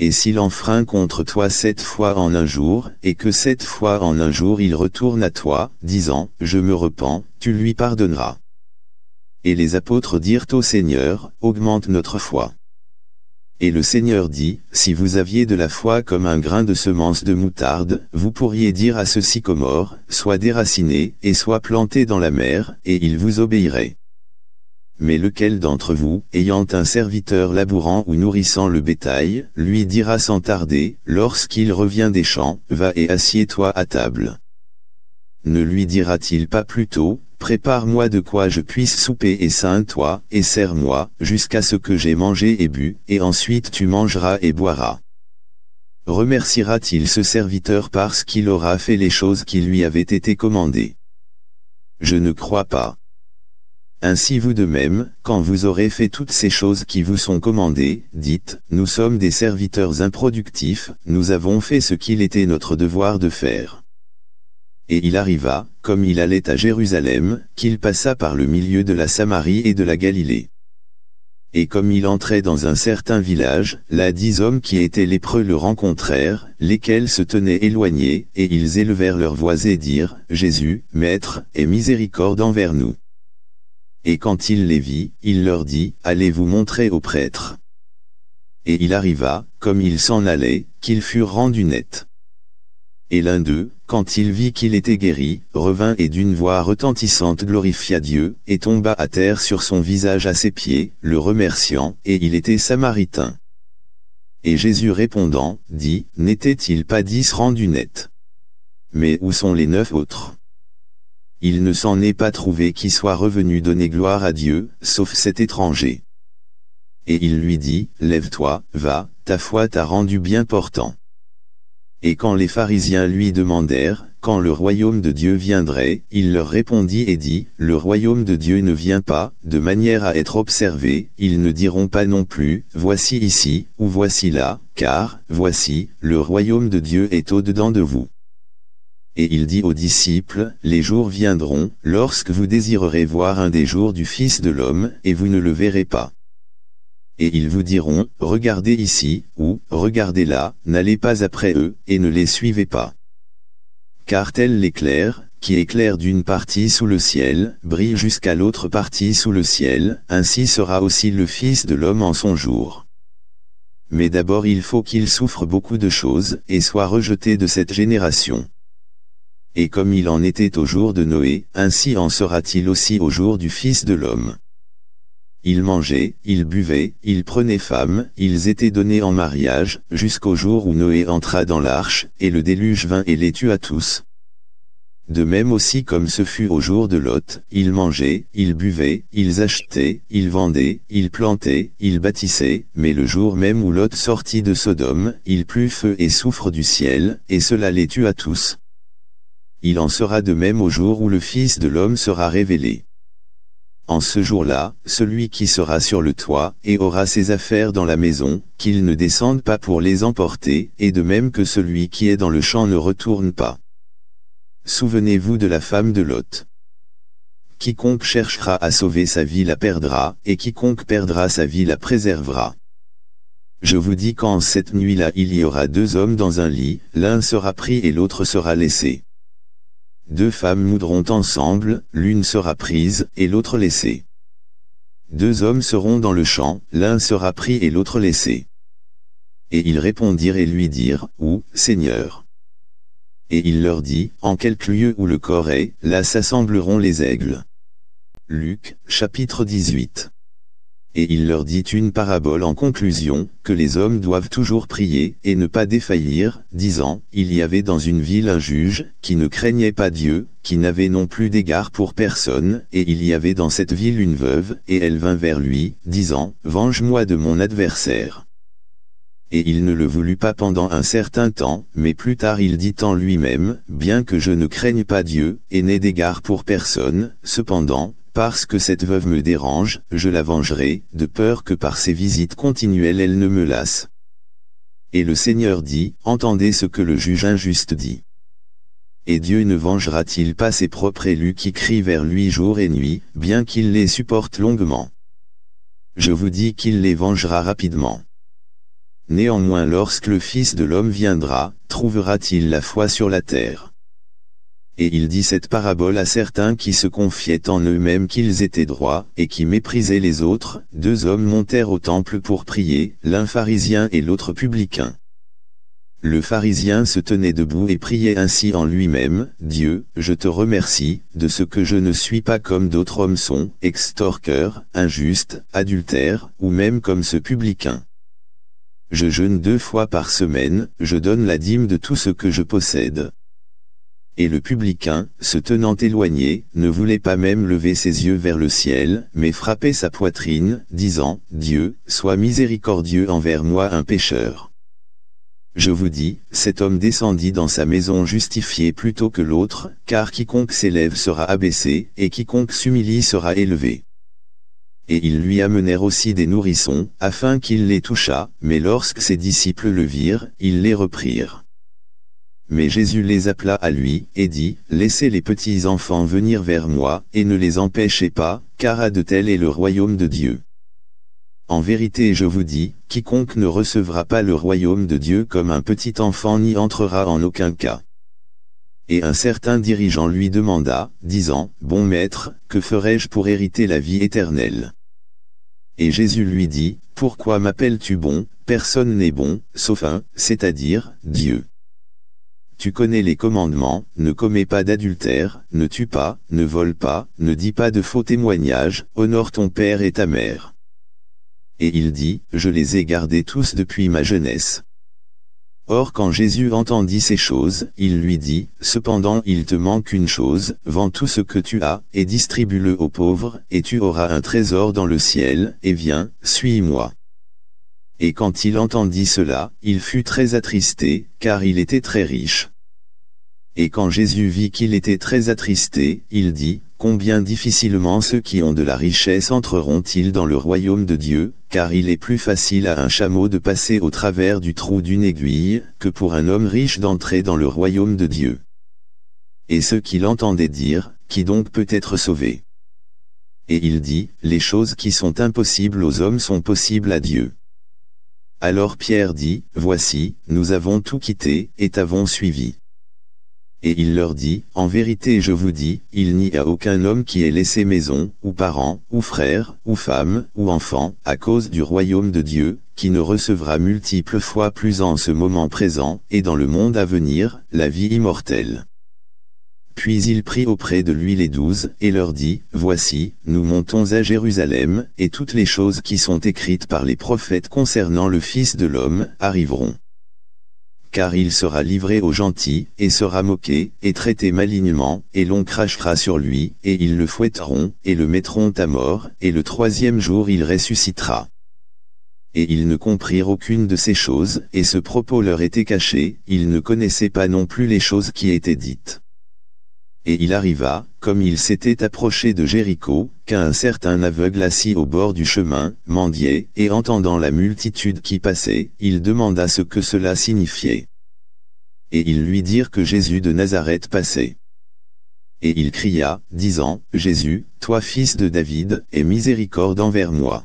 Et s'il enfreint contre toi sept fois en un jour, et que sept fois en un jour il retourne à toi, disant, Je me repens, tu lui pardonneras. Et les apôtres dirent au Seigneur, Augmente notre foi. Et le Seigneur dit, Si vous aviez de la foi comme un grain de semence de moutarde, vous pourriez dire à ce sycomore, Sois déraciné, et sois planté dans la mer, et il vous obéirait. Mais lequel d'entre vous, ayant un serviteur labourant ou nourrissant le bétail, lui dira sans tarder, lorsqu'il revient des champs, va et assieds-toi à table Ne lui dira-t-il pas plutôt, prépare-moi de quoi je puisse souper et ceins-toi, et sers-moi, jusqu'à ce que j'ai mangé et bu, et ensuite tu mangeras et boiras. Remerciera-t-il ce serviteur parce qu'il aura fait les choses qui lui avaient été commandées? Je ne crois pas. Ainsi vous de même, quand vous aurez fait toutes ces choses qui vous sont commandées, dites, nous sommes des serviteurs improductifs, nous avons fait ce qu'il était notre devoir de faire. Et il arriva, comme il allait à Jérusalem, qu'il passa par le milieu de la Samarie et de la Galilée. Et comme il entrait dans un certain village, là dix hommes qui étaient lépreux le rencontrèrent, lesquels se tenaient éloignés, et ils élevèrent leur voix et dirent, Jésus, Maître, aie miséricorde envers nous. Et quand il les vit, il leur dit, Allez vous montrer au prêtre? Et il arriva, comme il s'en allait, qu'ils furent rendus nets. Et l'un d'eux, quand il vit qu'il était guéri, revint et d'une voix retentissante glorifia Dieu, et tomba à terre sur son visage à ses pieds, le remerciant, et il était samaritain. Et Jésus répondant, dit, N'était-il pas dix rendus nets? Mais où sont les neuf autres? Il ne s'en est pas trouvé qui soit revenu donner gloire à Dieu, sauf cet étranger. Et il lui dit, Lève-toi, va, ta foi t'a rendu bien portant. Et quand les pharisiens lui demandèrent, quand le royaume de Dieu viendrait, il leur répondit et dit, Le royaume de Dieu ne vient pas, de manière à être observé, ils ne diront pas non plus, Voici ici, ou voici là, car, voici, le royaume de Dieu est au-dedans de vous. Et il dit aux disciples, Les jours viendront, lorsque vous désirerez voir un des jours du Fils de l'homme, et vous ne le verrez pas. Et ils vous diront, Regardez ici, ou, Regardez là, n'allez pas après eux, et ne les suivez pas. Car tel l'éclair, qui éclaire d'une partie sous le ciel, brille jusqu'à l'autre partie sous le ciel, ainsi sera aussi le Fils de l'homme en son jour. Mais d'abord il faut qu'il souffre beaucoup de choses, et soit rejeté de cette génération. Et comme il en était au jour de Noé, ainsi en sera-t-il aussi au jour du Fils de l'homme. Ils mangeaient, ils buvaient, ils prenaient femme, ils étaient donnés en mariage, jusqu'au jour où Noé entra dans l'arche, et le déluge vint et les tua tous. De même aussi comme ce fut au jour de Lot, ils mangeaient, ils buvaient, ils achetaient, ils vendaient, ils plantaient, ils bâtissaient, mais le jour même où Lot sortit de Sodome, il plut feu et souffre du ciel, et cela les tua tous. Il en sera de même au jour où le Fils de l'homme sera révélé. En ce jour-là, celui qui sera sur le toit, et aura ses affaires dans la maison, qu'il ne descende pas pour les emporter, et de même que celui qui est dans le champ ne retourne pas. Souvenez-vous de la femme de Lot. Quiconque cherchera à sauver sa vie la perdra, et quiconque perdra sa vie la préservera. Je vous dis qu'en cette nuit-là il y aura deux hommes dans un lit, l'un sera pris et l'autre sera laissé. Deux femmes moudront ensemble, l'une sera prise, et l'autre laissée. Deux hommes seront dans le champ, l'un sera pris et l'autre laissé. Et ils répondirent et lui dirent, Où, Seigneur? Et il leur dit, En quelque lieu où le corps est, là s'assembleront les aigles. Luc, chapitre 18 et il leur dit une parabole en conclusion, que les hommes doivent toujours prier, et ne pas défaillir, disant, il y avait dans une ville un juge, qui ne craignait pas Dieu, qui n'avait non plus d'égard pour personne, et il y avait dans cette ville une veuve, et elle vint vers lui, disant, Venge-moi de mon adversaire. Et il ne le voulut pas pendant un certain temps, mais plus tard il dit en lui-même, Bien que je ne craigne pas Dieu, et n'ai d'égard pour personne, cependant, parce que cette veuve me dérange, je la vengerai, de peur que par ses visites continuelles elle ne me lasse. Et le Seigneur dit, Entendez ce que le juge injuste dit. Et Dieu ne vengera-t-il pas ses propres élus qui crient vers lui jour et nuit, bien qu'il les supporte longuement? Je vous dis qu'il les vengera rapidement. Néanmoins lorsque le Fils de l'homme viendra, trouvera-t-il la foi sur la terre? Et il dit cette parabole à certains qui se confiaient en eux-mêmes qu'ils étaient droits, et qui méprisaient les autres, deux hommes montèrent au temple pour prier, l'un pharisien et l'autre publicain. Le pharisien se tenait debout et priait ainsi en lui-même, Dieu, je te remercie, de ce que je ne suis pas comme d'autres hommes sont, extorqueurs, injustes, adultères, ou même comme ce publicain. Je jeûne deux fois par semaine, je donne la dîme de tout ce que je possède et le publicain, se tenant éloigné, ne voulait pas même lever ses yeux vers le ciel, mais frappait sa poitrine, disant, Dieu, sois miséricordieux envers moi un pécheur. Je vous dis, cet homme descendit dans sa maison justifié plutôt que l'autre, car quiconque s'élève sera abaissé, et quiconque s'humilie sera élevé. Et ils lui amenèrent aussi des nourrissons, afin qu'il les touchât, mais lorsque ses disciples le virent, ils les reprirent. Mais Jésus les appela à lui, et dit, Laissez les petits enfants venir vers moi, et ne les empêchez pas, car à de tels est le royaume de Dieu. En vérité je vous dis, quiconque ne recevra pas le royaume de Dieu comme un petit enfant n'y entrera en aucun cas. Et un certain dirigeant lui demanda, disant, Bon maître, que ferai-je pour hériter la vie éternelle? Et Jésus lui dit, Pourquoi m'appelles-tu bon? Personne n'est bon, sauf un, c'est-à-dire, Dieu. Tu connais les commandements, ne commets pas d'adultère, ne tue pas, ne vole pas, ne dis pas de faux témoignages, honore ton père et ta mère. Et il dit, je les ai gardés tous depuis ma jeunesse. Or quand Jésus entendit ces choses, il lui dit, Cependant il te manque une chose, vends tout ce que tu as, et distribue-le aux pauvres, et tu auras un trésor dans le ciel, et viens, suis-moi. Et quand il entendit cela, il fut très attristé, car il était très riche. Et quand Jésus vit qu'il était très attristé, il dit, Combien difficilement ceux qui ont de la richesse entreront-ils dans le royaume de Dieu, car il est plus facile à un chameau de passer au travers du trou d'une aiguille, que pour un homme riche d'entrer dans le royaume de Dieu. Et ceux qui l'entendaient dire, Qui donc peut être sauvé? Et il dit, Les choses qui sont impossibles aux hommes sont possibles à Dieu. Alors Pierre dit, Voici, nous avons tout quitté, et t'avons suivi. Et il leur dit, En vérité je vous dis, il n'y a aucun homme qui ait laissé maison, ou parents, ou frères, ou femmes, ou enfants, à cause du royaume de Dieu, qui ne recevra multiples fois plus en ce moment présent, et dans le monde à venir, la vie immortelle. Puis il prit auprès de lui les douze, et leur dit, Voici, nous montons à Jérusalem, et toutes les choses qui sont écrites par les prophètes concernant le Fils de l'homme, arriveront car il sera livré aux gentils, et sera moqué, et traité malignement, et l'on crachera sur lui, et ils le fouetteront, et le mettront à mort, et le troisième jour il ressuscitera. Et ils ne comprirent aucune de ces choses, et ce propos leur était caché, ils ne connaissaient pas non plus les choses qui étaient dites. Et il arriva, comme il s'était approché de Jéricho, qu'un certain aveugle assis au bord du chemin, mendiait, et entendant la multitude qui passait, il demanda ce que cela signifiait. Et ils lui dirent que Jésus de Nazareth passait. Et il cria, disant, Jésus, toi fils de David, aie miséricorde envers moi.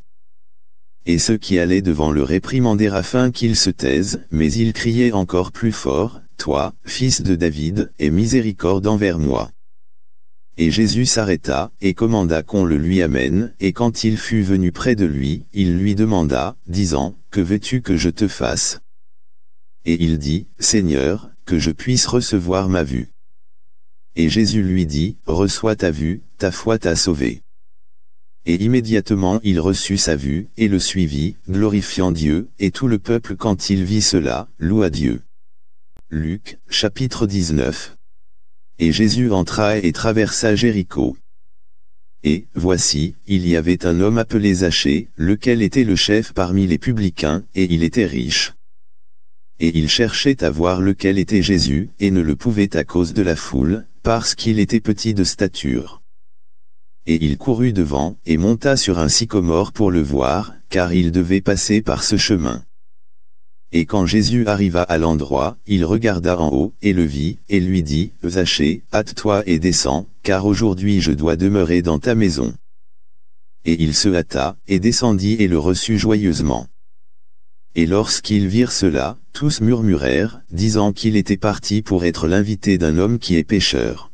Et ceux qui allaient devant le réprimandèrent afin qu'il se taise, mais il criait encore plus fort, Toi, fils de David, aie miséricorde envers moi. Et Jésus s'arrêta, et commanda qu'on le lui amène, et quand il fut venu près de lui, il lui demanda, disant, Que veux-tu que je te fasse? Et il dit, Seigneur, que je puisse recevoir ma vue. Et Jésus lui dit, Reçois ta vue, ta foi t'a sauvé. Et immédiatement il reçut sa vue, et le suivit, glorifiant Dieu, et tout le peuple quand il vit cela, loua Dieu. Luc, chapitre 19 et Jésus entra et traversa Jéricho. Et, voici, il y avait un homme appelé Zachée, lequel était le chef parmi les publicains, et il était riche. Et il cherchait à voir lequel était Jésus, et ne le pouvait à cause de la foule, parce qu'il était petit de stature. Et il courut devant, et monta sur un sycomore pour le voir, car il devait passer par ce chemin. Et quand Jésus arriva à l'endroit, il regarda en haut, et le vit, et lui dit, Zachée, hâte-toi et descends, car aujourd'hui je dois demeurer dans ta maison. Et il se hâta, et descendit et le reçut joyeusement. Et lorsqu'ils virent cela, tous murmurèrent, disant qu'il était parti pour être l'invité d'un homme qui est pécheur.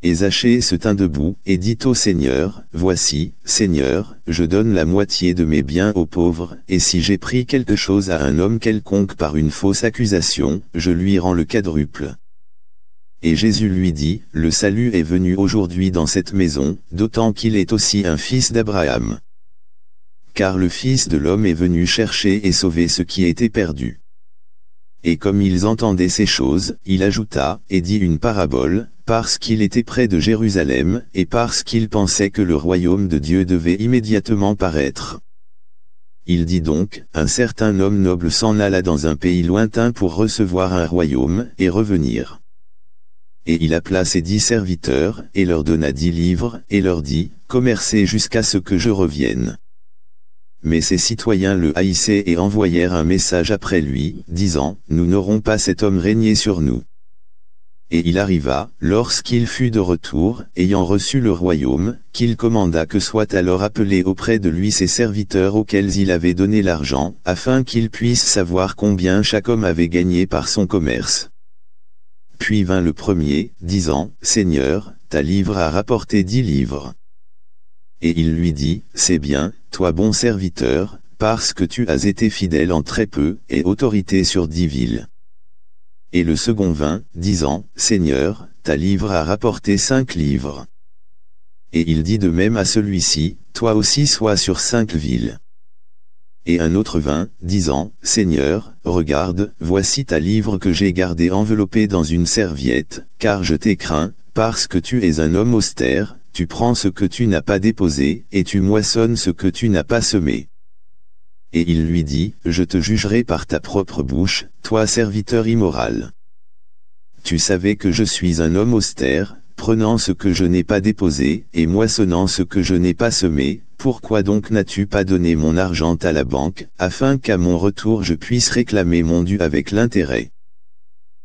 Et Zachée se tint debout, et dit au Seigneur, Voici, Seigneur, je donne la moitié de mes biens aux pauvres, et si j'ai pris quelque chose à un homme quelconque par une fausse accusation, je lui rends le quadruple. Et Jésus lui dit, Le salut est venu aujourd'hui dans cette maison, d'autant qu'il est aussi un fils d'Abraham. Car le Fils de l'homme est venu chercher et sauver ce qui était perdu. Et comme ils entendaient ces choses, il ajouta, et dit une parabole, parce qu'il était près de Jérusalem, et parce qu'il pensait que le royaume de Dieu devait immédiatement paraître. Il dit donc, un certain homme noble s'en alla dans un pays lointain pour recevoir un royaume, et revenir. Et il appela ses dix serviteurs, et leur donna dix livres, et leur dit, Commercez jusqu'à ce que je revienne. Mais ses citoyens le haïssaient et envoyèrent un message après lui, disant, Nous n'aurons pas cet homme régner sur nous. Et il arriva, lorsqu'il fut de retour, ayant reçu le royaume, qu'il commanda que soient alors appelés auprès de lui ses serviteurs auxquels il avait donné l'argent, afin qu'ils puissent savoir combien chaque homme avait gagné par son commerce. Puis vint le premier, disant, Seigneur, ta livre a rapporté dix livres. Et il lui dit, C'est bien, toi bon serviteur, parce que tu as été fidèle en très peu, et autorité sur dix villes. Et le second vint, disant, Seigneur, ta livre a rapporté cinq livres. Et il dit de même à celui-ci, Toi aussi sois sur cinq villes. Et un autre vint, disant, Seigneur, regarde, voici ta livre que j'ai gardé enveloppée dans une serviette, car je t'ai craint, parce que tu es un homme austère, tu prends ce que tu n'as pas déposé, et tu moissonnes ce que tu n'as pas semé. Et il lui dit, Je te jugerai par ta propre bouche, toi serviteur immoral. tu savais que je suis un homme austère, prenant ce que je n'ai pas déposé, et moissonnant ce que je n'ai pas semé, pourquoi donc n'as-tu pas donné mon argent à la banque, afin qu'à mon retour je puisse réclamer mon dû avec l'intérêt?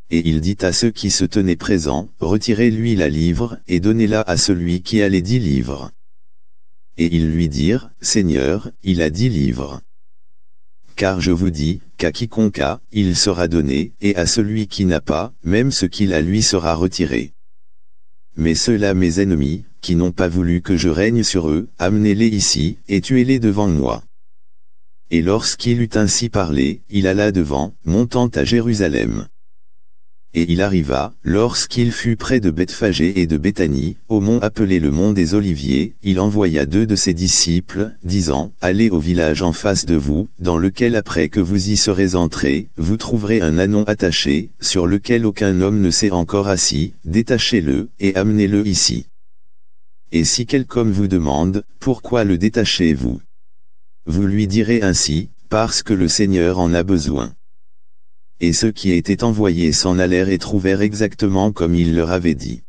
Et il dit à ceux qui se tenaient présents, retirez-lui la livre, et donnez-la à celui qui a les dix livres. Et ils lui dirent, Seigneur, il a dix livres. Car je vous dis, qu'à quiconque a, il sera donné, et à celui qui n'a pas, même ce qu'il a lui sera retiré. Mais ceux-là mes ennemis, qui n'ont pas voulu que je règne sur eux, amenez-les ici, et tuez-les devant moi. Et lorsqu'il eut ainsi parlé, il alla devant, montant à Jérusalem. Et il arriva, lorsqu'il fut près de Bethphagée et de Béthanie, au mont appelé le mont des Oliviers, il envoya deux de ses disciples, disant, Allez au village en face de vous, dans lequel après que vous y serez entrés, vous trouverez un anon attaché, sur lequel aucun homme ne s'est encore assis, détachez-le, et amenez-le ici. Et si quelqu'un vous demande, pourquoi le détachez-vous? Vous lui direz ainsi, parce que le Seigneur en a besoin et ceux qui étaient envoyés s'en allèrent et trouvèrent exactement comme il leur avait dit.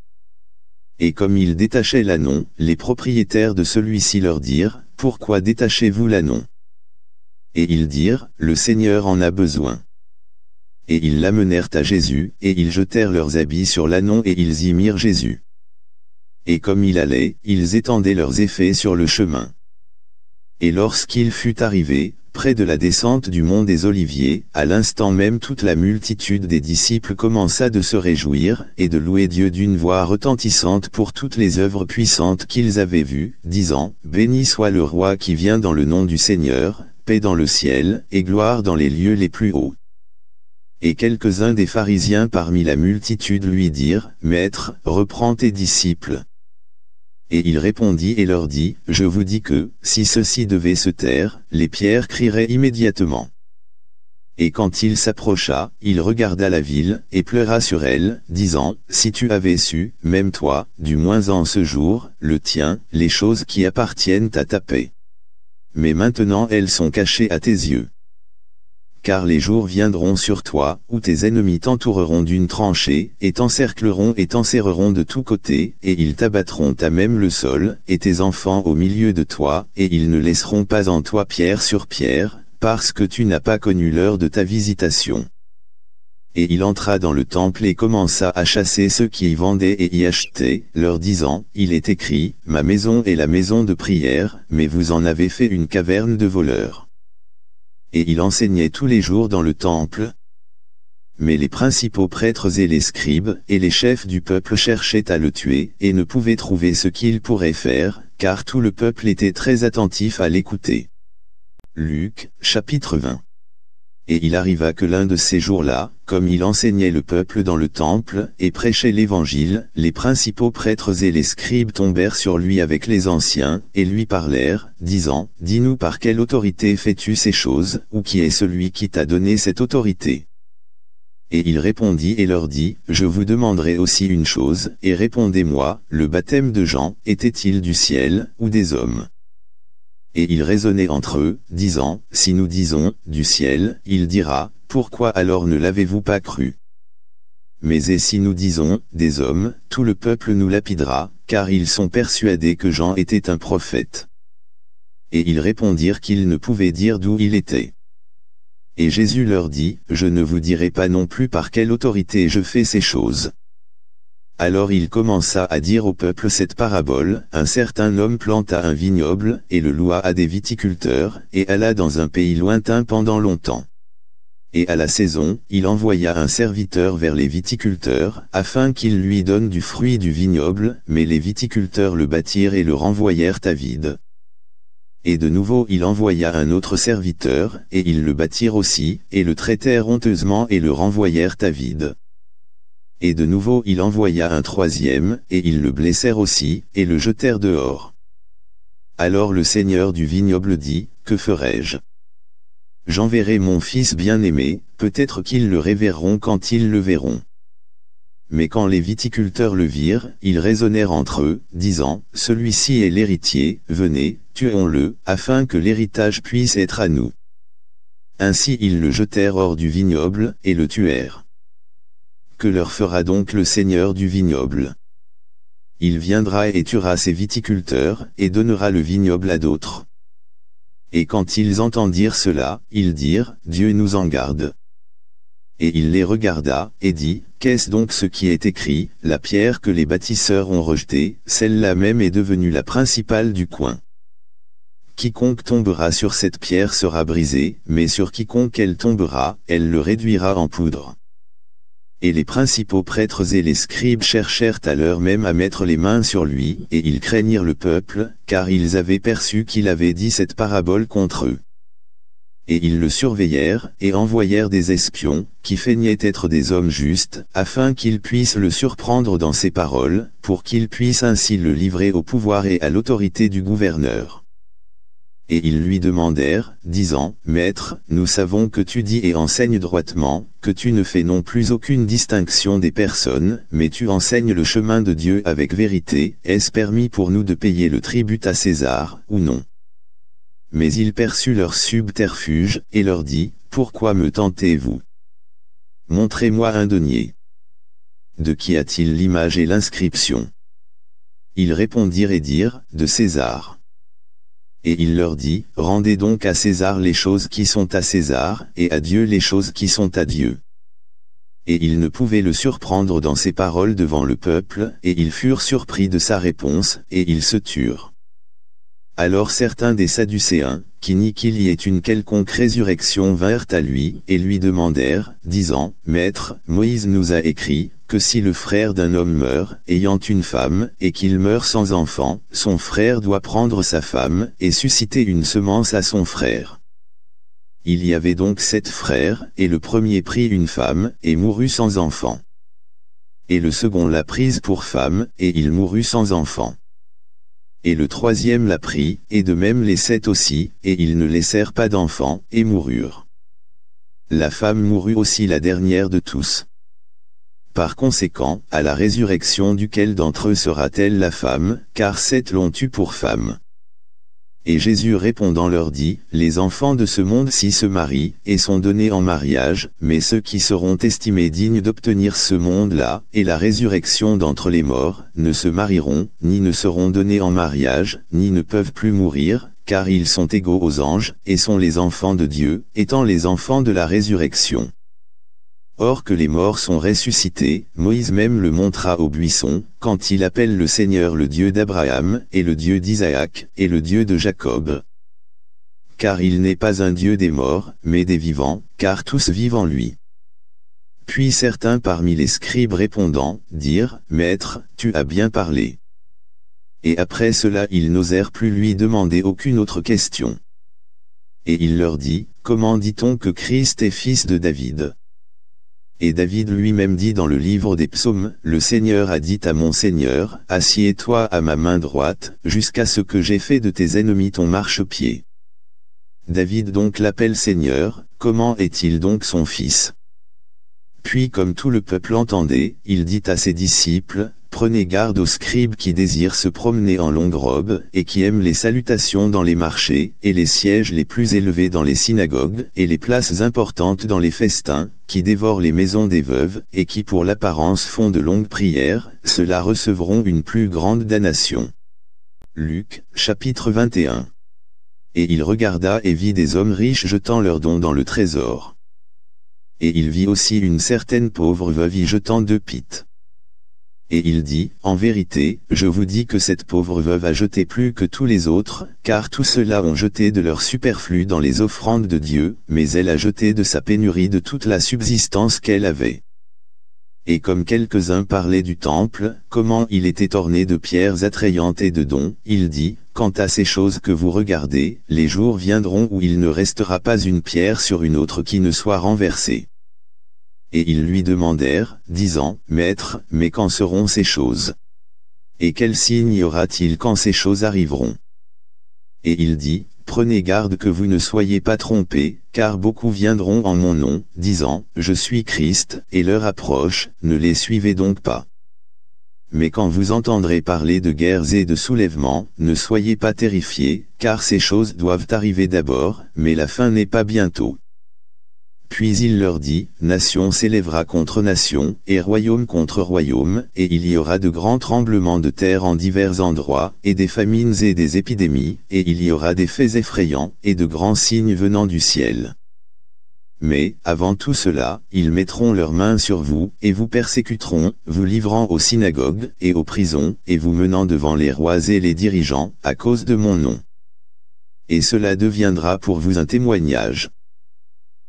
Et comme ils détachaient l'anon, les propriétaires de celui-ci leur dirent, Pourquoi détachez-vous l'anon Et ils dirent, Le Seigneur en a besoin. Et ils l'amenèrent à Jésus, et ils jetèrent leurs habits sur l'anon et ils y mirent Jésus. Et comme il allait, ils étendaient leurs effets sur le chemin. Et lorsqu'il fut arrivé, près de la descente du mont des Oliviers, à l'instant même toute la multitude des disciples commença de se réjouir, et de louer Dieu d'une voix retentissante pour toutes les œuvres puissantes qu'ils avaient vues, disant, Béni soit le roi qui vient dans le nom du Seigneur, paix dans le ciel, et gloire dans les lieux les plus hauts. Et quelques-uns des pharisiens parmi la multitude lui dirent, Maître, reprends tes disciples. Et il répondit et leur dit, Je vous dis que, si ceci devait se taire, les pierres crieraient immédiatement. Et quand il s'approcha, il regarda la ville, et pleura sur elle, disant, Si tu avais su, même toi, du moins en ce jour, le tien, les choses qui appartiennent à ta paix. Mais maintenant elles sont cachées à tes yeux car les jours viendront sur toi, où tes ennemis t'entoureront d'une tranchée, et t'encercleront et t'enserreront de tous côtés, et ils t'abattront à même le sol, et tes enfants au milieu de toi, et ils ne laisseront pas en toi pierre sur pierre, parce que tu n'as pas connu l'heure de ta visitation. Et il entra dans le temple et commença à chasser ceux qui y vendaient et y achetaient, leur disant, Il est écrit, Ma maison est la maison de prière, mais vous en avez fait une caverne de voleurs et il enseignait tous les jours dans le temple. Mais les principaux prêtres et les scribes, et les chefs du peuple cherchaient à le tuer, et ne pouvaient trouver ce qu'ils pourraient faire, car tout le peuple était très attentif à l'écouter. Luc, chapitre 20 et il arriva que l'un de ces jours-là, comme il enseignait le peuple dans le temple, et prêchait l'évangile, les principaux prêtres et les scribes tombèrent sur lui avec les anciens, et lui parlèrent, disant, Dis-nous par quelle autorité fais-tu ces choses, ou qui est celui qui t'a donné cette autorité? Et il répondit et leur dit, Je vous demanderai aussi une chose, et répondez-moi, le baptême de Jean, était-il du ciel, ou des hommes? Et ils raisonnaient entre eux, disant, Si nous disons, du ciel, il dira, Pourquoi alors ne l'avez-vous pas cru? Mais et si nous disons, des hommes, tout le peuple nous lapidera, car ils sont persuadés que Jean était un prophète. Et ils répondirent qu'ils ne pouvaient dire d'où il était. Et Jésus leur dit, Je ne vous dirai pas non plus par quelle autorité je fais ces choses. Alors il commença à dire au peuple cette parabole, un certain homme planta un vignoble, et le loua à des viticulteurs, et alla dans un pays lointain pendant longtemps. Et à la saison, il envoya un serviteur vers les viticulteurs, afin qu'il lui donne du fruit du vignoble, mais les viticulteurs le battirent et le renvoyèrent à vide. Et de nouveau il envoya un autre serviteur, et ils le battirent aussi, et le traitèrent honteusement et le renvoyèrent à vide. Et de nouveau il envoya un troisième, et ils le blessèrent aussi, et le jetèrent dehors. Alors le seigneur du vignoble dit, Que ferai-je? J'enverrai mon fils bien-aimé, peut-être qu'ils le révéreront quand ils le verront. Mais quand les viticulteurs le virent, ils raisonnèrent entre eux, disant, Celui-ci est l'héritier, venez, tuons-le, afin que l'héritage puisse être à nous. Ainsi ils le jetèrent hors du vignoble, et le tuèrent que leur fera donc le Seigneur du vignoble Il viendra et tuera ses viticulteurs, et donnera le vignoble à d'autres. Et quand ils entendirent cela, ils dirent, Dieu nous en garde. Et il les regarda, et dit, Qu'est-ce donc ce qui est écrit, la pierre que les bâtisseurs ont rejetée, celle-là même est devenue la principale du coin. Quiconque tombera sur cette pierre sera brisé, mais sur quiconque elle tombera, elle le réduira en poudre. Et les principaux prêtres et les scribes cherchèrent à l'heure même à mettre les mains sur lui, et ils craignirent le peuple, car ils avaient perçu qu'il avait dit cette parabole contre eux. Et ils le surveillèrent, et envoyèrent des espions, qui feignaient être des hommes justes, afin qu'ils puissent le surprendre dans ses paroles, pour qu'ils puissent ainsi le livrer au pouvoir et à l'autorité du gouverneur. Et ils lui demandèrent, disant, Maître, nous savons que tu dis et enseignes droitement, que tu ne fais non plus aucune distinction des personnes, mais tu enseignes le chemin de Dieu avec vérité, est-ce permis pour nous de payer le tribut à César, ou non? Mais il perçut leur subterfuge, et leur dit, Pourquoi me tentez-vous? Montrez-moi un denier. De qui a-t-il l'image et l'inscription? Ils répondirent et dirent, De César. Et il leur dit, Rendez donc à César les choses qui sont à César, et à Dieu les choses qui sont à Dieu. Et ils ne pouvaient le surprendre dans ses paroles devant le peuple, et ils furent surpris de sa réponse, et ils se turent. Alors certains des Sadducéens, qui nient qu'il y ait une quelconque résurrection vinrent à lui, et lui demandèrent, disant, Maître, Moïse nous a écrit, que si le frère d'un homme meurt, ayant une femme, et qu'il meurt sans enfant, son frère doit prendre sa femme, et susciter une semence à son frère. Il y avait donc sept frères, et le premier prit une femme, et mourut sans enfant. Et le second l'a prise pour femme, et il mourut sans enfant. Et le troisième l'a pris, et de même les sept aussi, et ils ne laissèrent pas d'enfants, et moururent. La femme mourut aussi la dernière de tous. Par conséquent, à la résurrection duquel d'entre eux sera-t-elle la femme, car sept l'ont eue pour femme. Et Jésus répondant leur dit, Les enfants de ce monde-ci se marient, et sont donnés en mariage, mais ceux qui seront estimés dignes d'obtenir ce monde-là, et la résurrection d'entre les morts, ne se marieront, ni ne seront donnés en mariage, ni ne peuvent plus mourir, car ils sont égaux aux anges, et sont les enfants de Dieu, étant les enfants de la résurrection. Or que les morts sont ressuscités, Moïse même le montra au buisson, quand il appelle le Seigneur le Dieu d'Abraham, et le Dieu d'Isaac, et le Dieu de Jacob. Car il n'est pas un Dieu des morts, mais des vivants, car tous vivent en lui. Puis certains parmi les scribes répondant, dirent, Maître, tu as bien parlé. Et après cela ils n'osèrent plus lui demander aucune autre question. Et il leur dit, Comment dit-on que Christ est fils de David? Et David lui-même dit dans le livre des psaumes, Le Seigneur a dit à mon Seigneur, Assieds-toi à ma main droite, jusqu'à ce que j'ai fait de tes ennemis ton marchepied. David donc l'appelle Seigneur, comment est-il donc son fils? Puis comme tout le peuple entendait, il dit à ses disciples, Prenez garde aux scribes qui désirent se promener en longue robe, et qui aiment les salutations dans les marchés, et les sièges les plus élevés dans les synagogues, et les places importantes dans les festins, qui dévorent les maisons des veuves, et qui pour l'apparence font de longues prières, ceux-là recevront une plus grande damnation. Luc, chapitre 21 Et il regarda et vit des hommes riches jetant leurs dons dans le trésor. Et il vit aussi une certaine pauvre veuve y jetant deux pites. Et il dit, En vérité, je vous dis que cette pauvre veuve a jeté plus que tous les autres, car tous ceux-là ont jeté de leur superflu dans les offrandes de Dieu, mais elle a jeté de sa pénurie de toute la subsistance qu'elle avait. Et comme quelques-uns parlaient du temple, comment il était orné de pierres attrayantes et de dons, il dit, Quant à ces choses que vous regardez, les jours viendront où il ne restera pas une pierre sur une autre qui ne soit renversée. Et ils lui demandèrent, disant, Maître, mais quand seront ces choses? Et quel signe y aura-t-il quand ces choses arriveront? Et il dit, Prenez garde que vous ne soyez pas trompés, car beaucoup viendront en mon nom, disant, Je suis Christ, et leur approche, ne les suivez donc pas. Mais quand vous entendrez parler de guerres et de soulèvements, ne soyez pas terrifiés, car ces choses doivent arriver d'abord, mais la fin n'est pas bientôt. Puis il leur dit, Nation s'élèvera contre nation, et royaume contre royaume, et il y aura de grands tremblements de terre en divers endroits, et des famines et des épidémies, et il y aura des faits effrayants, et de grands signes venant du ciel. Mais, avant tout cela, ils mettront leurs mains sur vous, et vous persécuteront, vous livrant aux synagogues, et aux prisons, et vous menant devant les rois et les dirigeants, à cause de mon nom. Et cela deviendra pour vous un témoignage.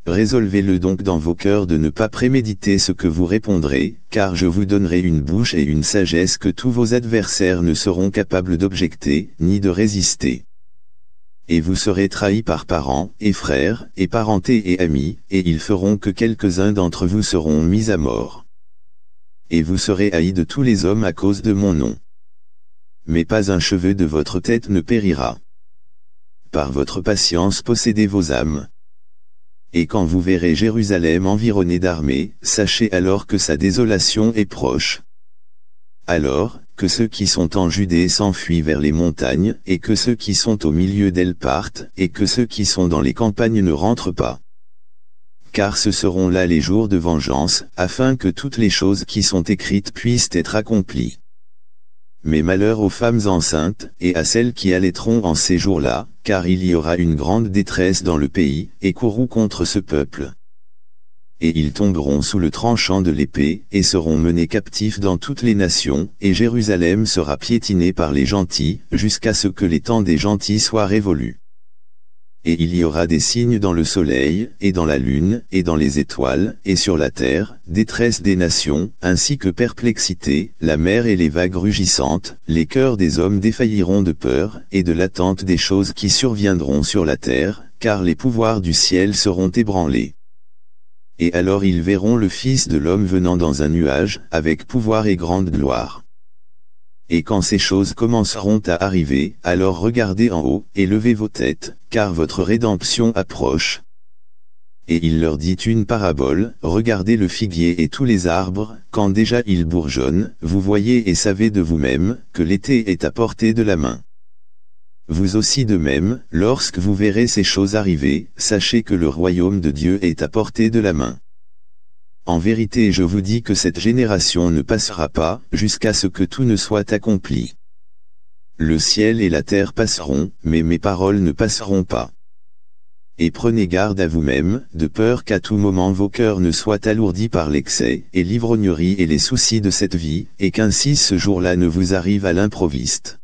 Résolvez-le donc dans vos cœurs de ne pas préméditer ce que vous répondrez, car je vous donnerai une bouche et une sagesse que tous vos adversaires ne seront capables d'objecter, ni de résister. Et vous serez trahis par parents, et frères, et parentés et amis, et ils feront que quelques-uns d'entre vous seront mis à mort. Et vous serez haïs de tous les hommes à cause de mon nom. Mais pas un cheveu de votre tête ne périra. Par votre patience possédez vos âmes. Et quand vous verrez Jérusalem environnée d'armées, sachez alors que sa désolation est proche. Alors, que ceux qui sont en Judée s'enfuient vers les montagnes, et que ceux qui sont au milieu d'elles partent, et que ceux qui sont dans les campagnes ne rentrent pas. Car ce seront là les jours de vengeance, afin que toutes les choses qui sont écrites puissent être accomplies. Mais malheur aux femmes enceintes, et à celles qui allaiteront en ces jours-là, car il y aura une grande détresse dans le pays, et courroux contre ce peuple. Et ils tomberont sous le tranchant de l'épée, et seront menés captifs dans toutes les nations, et Jérusalem sera piétinée par les gentils, jusqu'à ce que les temps des gentils soient révolus et il y aura des signes dans le soleil, et dans la lune, et dans les étoiles, et sur la terre, détresse des nations, ainsi que perplexité, la mer et les vagues rugissantes, les cœurs des hommes défailliront de peur, et de l'attente des choses qui surviendront sur la terre, car les pouvoirs du ciel seront ébranlés. Et alors ils verront le Fils de l'homme venant dans un nuage, avec pouvoir et grande gloire. Et quand ces choses commenceront à arriver, alors regardez en haut, et levez vos têtes, car votre rédemption approche. Et il leur dit une parabole, regardez le figuier et tous les arbres, quand déjà ils bourgeonnent, vous voyez et savez de vous-même, que l'été est à portée de la main. Vous aussi de même, lorsque vous verrez ces choses arriver, sachez que le royaume de Dieu est à portée de la main. En vérité je vous dis que cette génération ne passera pas, jusqu'à ce que tout ne soit accompli. Le ciel et la terre passeront, mais mes paroles ne passeront pas. Et prenez garde à vous-même, de peur qu'à tout moment vos cœurs ne soient alourdis par l'excès, et l'ivrognerie et les soucis de cette vie, et qu'ainsi ce jour-là ne vous arrive à l'improviste.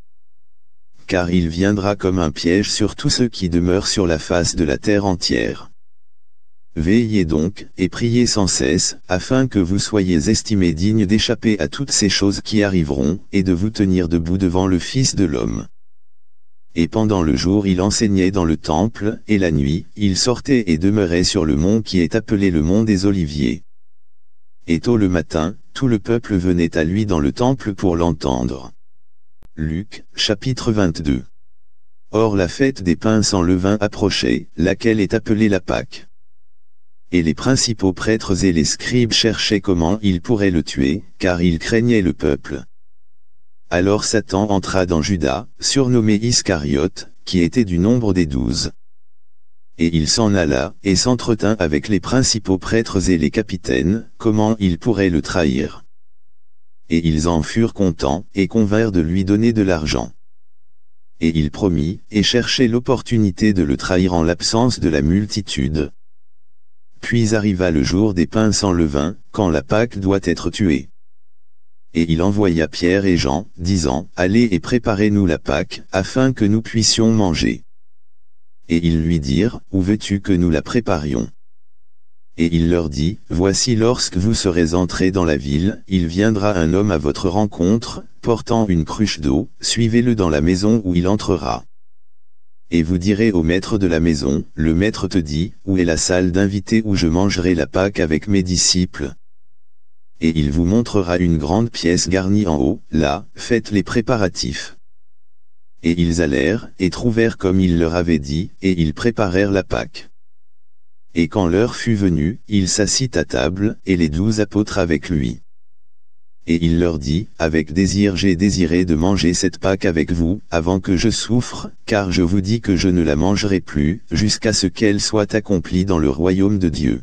Car il viendra comme un piège sur tous ceux qui demeurent sur la face de la terre entière. Veillez donc, et priez sans cesse, afin que vous soyez estimés dignes d'échapper à toutes ces choses qui arriveront, et de vous tenir debout devant le Fils de l'homme. Et pendant le jour il enseignait dans le temple, et la nuit, il sortait et demeurait sur le mont qui est appelé le mont des Oliviers. Et tôt le matin, tout le peuple venait à lui dans le temple pour l'entendre. Luc, chapitre 22 Or la fête des pains sans levain approchait, laquelle est appelée la Pâque et les principaux prêtres et les scribes cherchaient comment ils pourraient le tuer, car ils craignaient le peuple. Alors Satan entra dans Judas, surnommé Iscariote, qui était du nombre des douze. Et il s'en alla, et s'entretint avec les principaux prêtres et les capitaines, comment ils pourraient le trahir. Et ils en furent contents, et convinrent de lui donner de l'argent. Et il promit, et cherchait l'opportunité de le trahir en l'absence de la multitude. Puis arriva le jour des pains sans levain, quand la Pâque doit être tuée. Et il envoya Pierre et Jean, disant, Allez et préparez-nous la Pâque, afin que nous puissions manger. Et ils lui dirent, Où veux-tu que nous la préparions? Et il leur dit, Voici lorsque vous serez entrés dans la ville, il viendra un homme à votre rencontre, portant une cruche d'eau, suivez-le dans la maison où il entrera. Et vous direz au maître de la maison, le maître te dit, où est la salle d'invité où je mangerai la Pâque avec mes disciples? Et il vous montrera une grande pièce garnie en haut, là, faites les préparatifs. Et ils allèrent, et trouvèrent comme il leur avait dit, et ils préparèrent la Pâque. Et quand l'heure fut venue, il s'assit à table, et les douze apôtres avec lui. Et il leur dit, Avec désir j'ai désiré de manger cette Pâque avec vous, avant que je souffre, car je vous dis que je ne la mangerai plus, jusqu'à ce qu'elle soit accomplie dans le royaume de Dieu.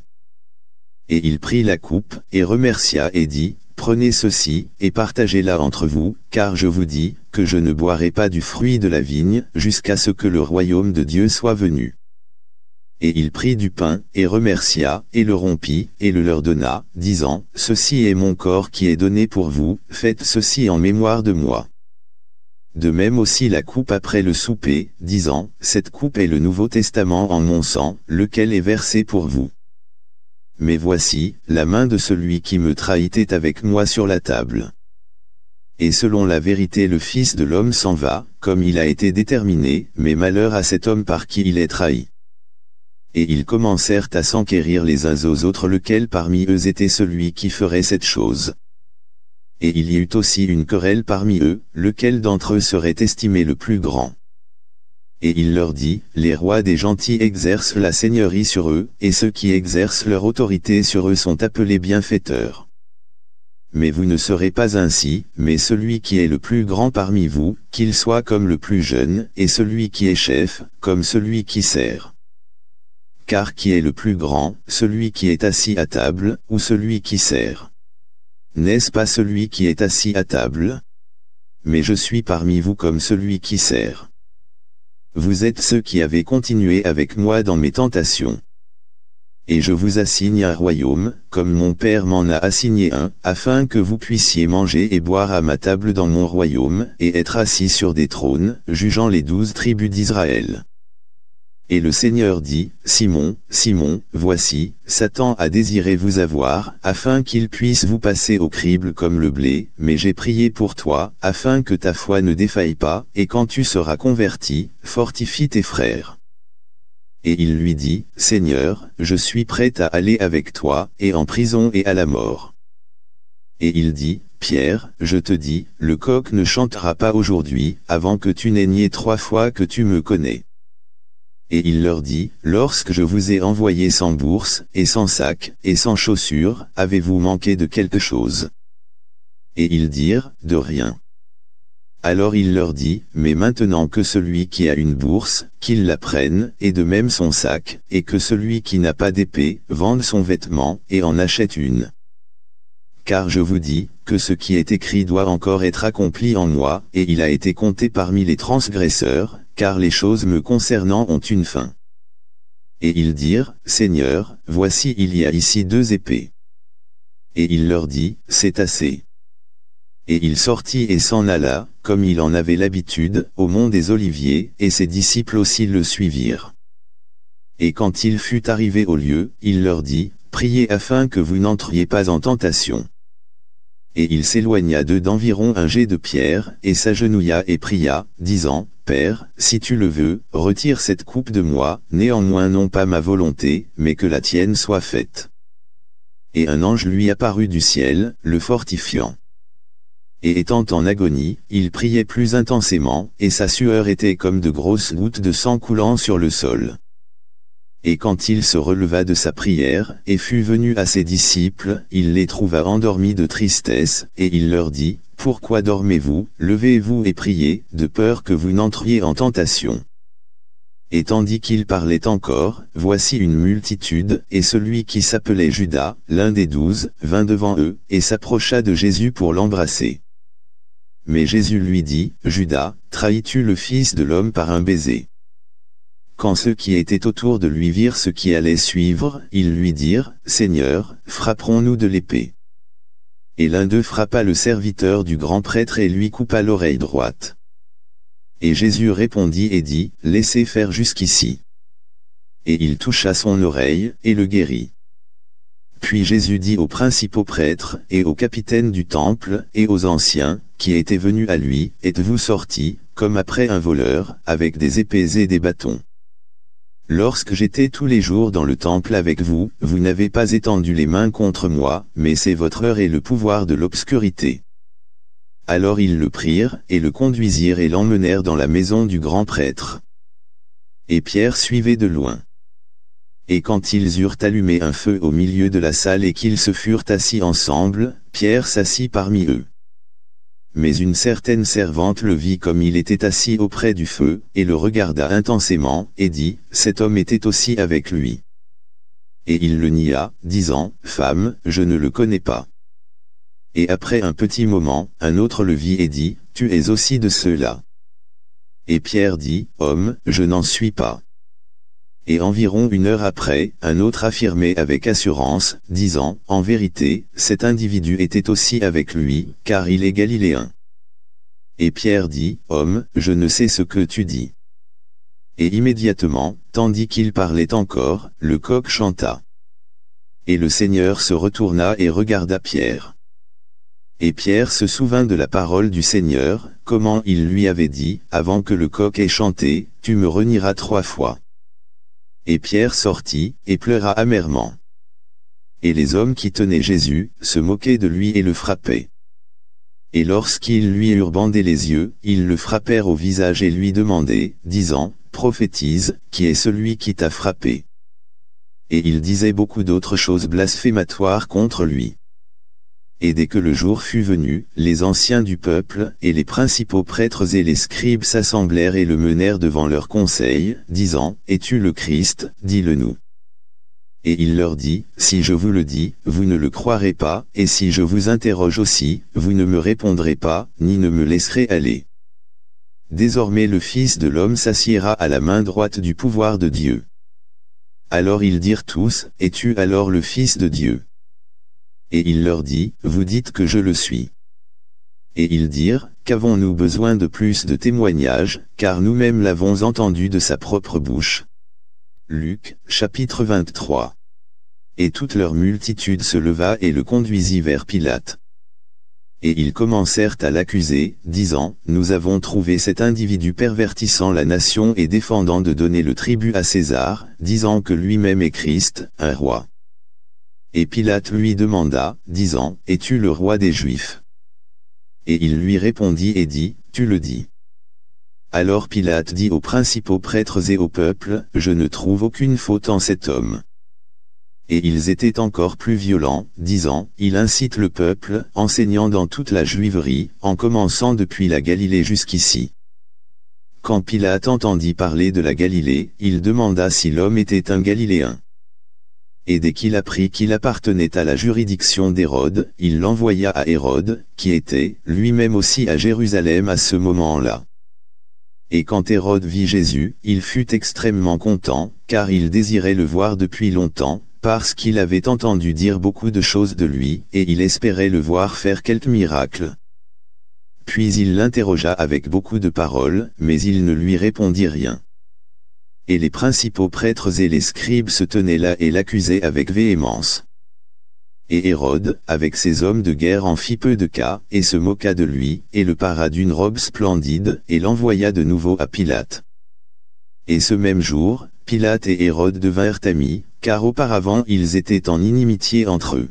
Et il prit la coupe, et remercia et dit, Prenez ceci, et partagez-la entre vous, car je vous dis, que je ne boirai pas du fruit de la vigne, jusqu'à ce que le royaume de Dieu soit venu. Et il prit du pain, et remercia, et le rompit, et le leur donna, disant, Ceci est mon corps qui est donné pour vous, faites ceci en mémoire de moi. De même aussi la coupe après le souper, disant, Cette coupe est le Nouveau Testament en mon sang, lequel est versé pour vous. Mais voici, la main de celui qui me trahit est avec moi sur la table. Et selon la vérité le Fils de l'homme s'en va, comme il a été déterminé, mais malheur à cet homme par qui il est trahi. Et ils commencèrent à s'enquérir les uns aux autres lequel parmi eux était celui qui ferait cette chose. Et il y eut aussi une querelle parmi eux, lequel d'entre eux serait estimé le plus grand. Et il leur dit, les rois des gentils exercent la seigneurie sur eux, et ceux qui exercent leur autorité sur eux sont appelés bienfaiteurs. Mais vous ne serez pas ainsi, mais celui qui est le plus grand parmi vous, qu'il soit comme le plus jeune, et celui qui est chef, comme celui qui sert. Car qui est le plus grand, celui qui est assis à table, ou celui qui sert N'est-ce pas celui qui est assis à table? Mais je suis parmi vous comme celui qui sert. Vous êtes ceux qui avez continué avec moi dans mes tentations. Et je vous assigne un royaume, comme mon Père m'en a assigné un, afin que vous puissiez manger et boire à ma table dans mon royaume, et être assis sur des trônes, jugeant les douze tribus d'Israël. Et le Seigneur dit, Simon, Simon, voici, Satan a désiré vous avoir, afin qu'il puisse vous passer au crible comme le blé, mais j'ai prié pour toi, afin que ta foi ne défaille pas, et quand tu seras converti, fortifie tes frères. Et il lui dit, Seigneur, je suis prêt à aller avec toi, et en prison et à la mort. Et il dit, Pierre, je te dis, le coq ne chantera pas aujourd'hui, avant que tu n'aies nié trois fois que tu me connais. Et il leur dit, Lorsque je vous ai envoyé sans bourse, et sans sac, et sans chaussures, avez-vous manqué de quelque chose? Et ils dirent, De rien. Alors il leur dit, Mais maintenant que celui qui a une bourse, qu'il la prenne, et de même son sac, et que celui qui n'a pas d'épée, vende son vêtement, et en achète une. Car je vous dis, que ce qui est écrit doit encore être accompli en moi, et il a été compté parmi les transgresseurs, car les choses me concernant ont une fin. Et ils dirent, Seigneur, voici il y a ici deux épées. Et il leur dit, C'est assez. Et il sortit et s'en alla, comme il en avait l'habitude, au mont des Oliviers, et ses disciples aussi le suivirent. Et quand il fut arrivé au lieu, il leur dit, Priez afin que vous n'entriez pas en tentation. Et il s'éloigna d'eux d'environ un jet de pierre, et s'agenouilla et pria, disant, Père, si tu le veux, retire cette coupe de moi, néanmoins non pas ma volonté, mais que la tienne soit faite. Et un ange lui apparut du ciel, le fortifiant. Et étant en agonie, il priait plus intensément, et sa sueur était comme de grosses gouttes de sang coulant sur le sol. Et quand il se releva de sa prière, et fut venu à ses disciples, il les trouva endormis de tristesse, et il leur dit, pourquoi dormez-vous, levez-vous et priez, de peur que vous n'entriez en tentation. Et tandis qu'il parlait encore, voici une multitude, et celui qui s'appelait Judas, l'un des douze, vint devant eux, et s'approcha de Jésus pour l'embrasser. Mais Jésus lui dit, Judas, trahis-tu le Fils de l'homme par un baiser? Quand ceux qui étaient autour de lui virent ce qui allait suivre, ils lui dirent, Seigneur, frapperons-nous de l'épée et l'un d'eux frappa le serviteur du grand prêtre et lui coupa l'oreille droite. Et Jésus répondit et dit, Laissez faire jusqu'ici. Et il toucha son oreille, et le guérit. Puis Jésus dit aux principaux prêtres, et aux capitaines du temple, et aux anciens, qui étaient venus à lui, Êtes-vous sortis, comme après un voleur, avec des épées et des bâtons? Lorsque j'étais tous les jours dans le temple avec vous, vous n'avez pas étendu les mains contre moi, mais c'est votre heure et le pouvoir de l'obscurité. Alors ils le prirent, et le conduisirent et l'emmenèrent dans la maison du grand prêtre. Et Pierre suivait de loin. Et quand ils eurent allumé un feu au milieu de la salle et qu'ils se furent assis ensemble, Pierre s'assit parmi eux. Mais une certaine servante le vit comme il était assis auprès du feu, et le regarda intensément, et dit, Cet homme était aussi avec lui. Et il le nia, disant, Femme, je ne le connais pas. Et après un petit moment, un autre le vit et dit, Tu es aussi de ceux-là. Et Pierre dit, Homme, je n'en suis pas. Et environ une heure après, un autre affirmait avec assurance, disant, En vérité, cet individu était aussi avec lui, car il est galiléen. Et Pierre dit, Homme, je ne sais ce que tu dis. Et immédiatement, tandis qu'il parlait encore, le coq chanta. Et le Seigneur se retourna et regarda Pierre. Et Pierre se souvint de la parole du Seigneur, comment il lui avait dit, avant que le coq ait chanté, Tu me renieras trois fois. Et Pierre sortit, et pleura amèrement. Et les hommes qui tenaient Jésus, se moquaient de lui et le frappaient. Et lorsqu'ils lui eurent bandé les yeux, ils le frappèrent au visage et lui demandaient, disant, Prophétise, qui est celui qui t'a frappé? Et ils disaient beaucoup d'autres choses blasphématoires contre lui. Et dès que le jour fut venu, les anciens du peuple, et les principaux prêtres et les scribes s'assemblèrent et le menèrent devant leur conseil, disant, Es-tu le Christ, dis-le-nous. Et il leur dit, Si je vous le dis, vous ne le croirez pas, et si je vous interroge aussi, vous ne me répondrez pas, ni ne me laisserez aller. Désormais le Fils de l'homme s'assiera à la main droite du pouvoir de Dieu. Alors ils dirent tous, Es-tu alors le Fils de Dieu? Et il leur dit, Vous dites que je le suis. Et ils dirent, Qu'avons-nous besoin de plus de témoignages, car nous-mêmes l'avons entendu de sa propre bouche. Luc, chapitre 23. Et toute leur multitude se leva et le conduisit vers Pilate. Et ils commencèrent à l'accuser, disant, Nous avons trouvé cet individu pervertissant la nation et défendant de donner le tribut à César, disant que lui-même est Christ, un roi. Et Pilate lui demanda, disant, Es-tu le roi des Juifs? Et il lui répondit et dit, Tu le dis. Alors Pilate dit aux principaux prêtres et au peuple, Je ne trouve aucune faute en cet homme. Et ils étaient encore plus violents, disant, Il incite le peuple, enseignant dans toute la juiverie, en commençant depuis la Galilée jusqu'ici. Quand Pilate entendit parler de la Galilée, il demanda si l'homme était un Galiléen et dès qu'il apprit qu'il appartenait à la juridiction d'Hérode, il l'envoya à Hérode, qui était, lui-même aussi à Jérusalem à ce moment-là. Et quand Hérode vit Jésus, il fut extrêmement content, car il désirait le voir depuis longtemps, parce qu'il avait entendu dire beaucoup de choses de lui, et il espérait le voir faire quelques miracles. Puis il l'interrogea avec beaucoup de paroles, mais il ne lui répondit rien et les principaux prêtres et les scribes se tenaient là et l'accusaient avec véhémence. Et Hérode, avec ses hommes de guerre en fit peu de cas, et se moqua de lui, et le para d'une robe splendide, et l'envoya de nouveau à Pilate. Et ce même jour, Pilate et Hérode devinrent amis, car auparavant ils étaient en inimitié entre eux.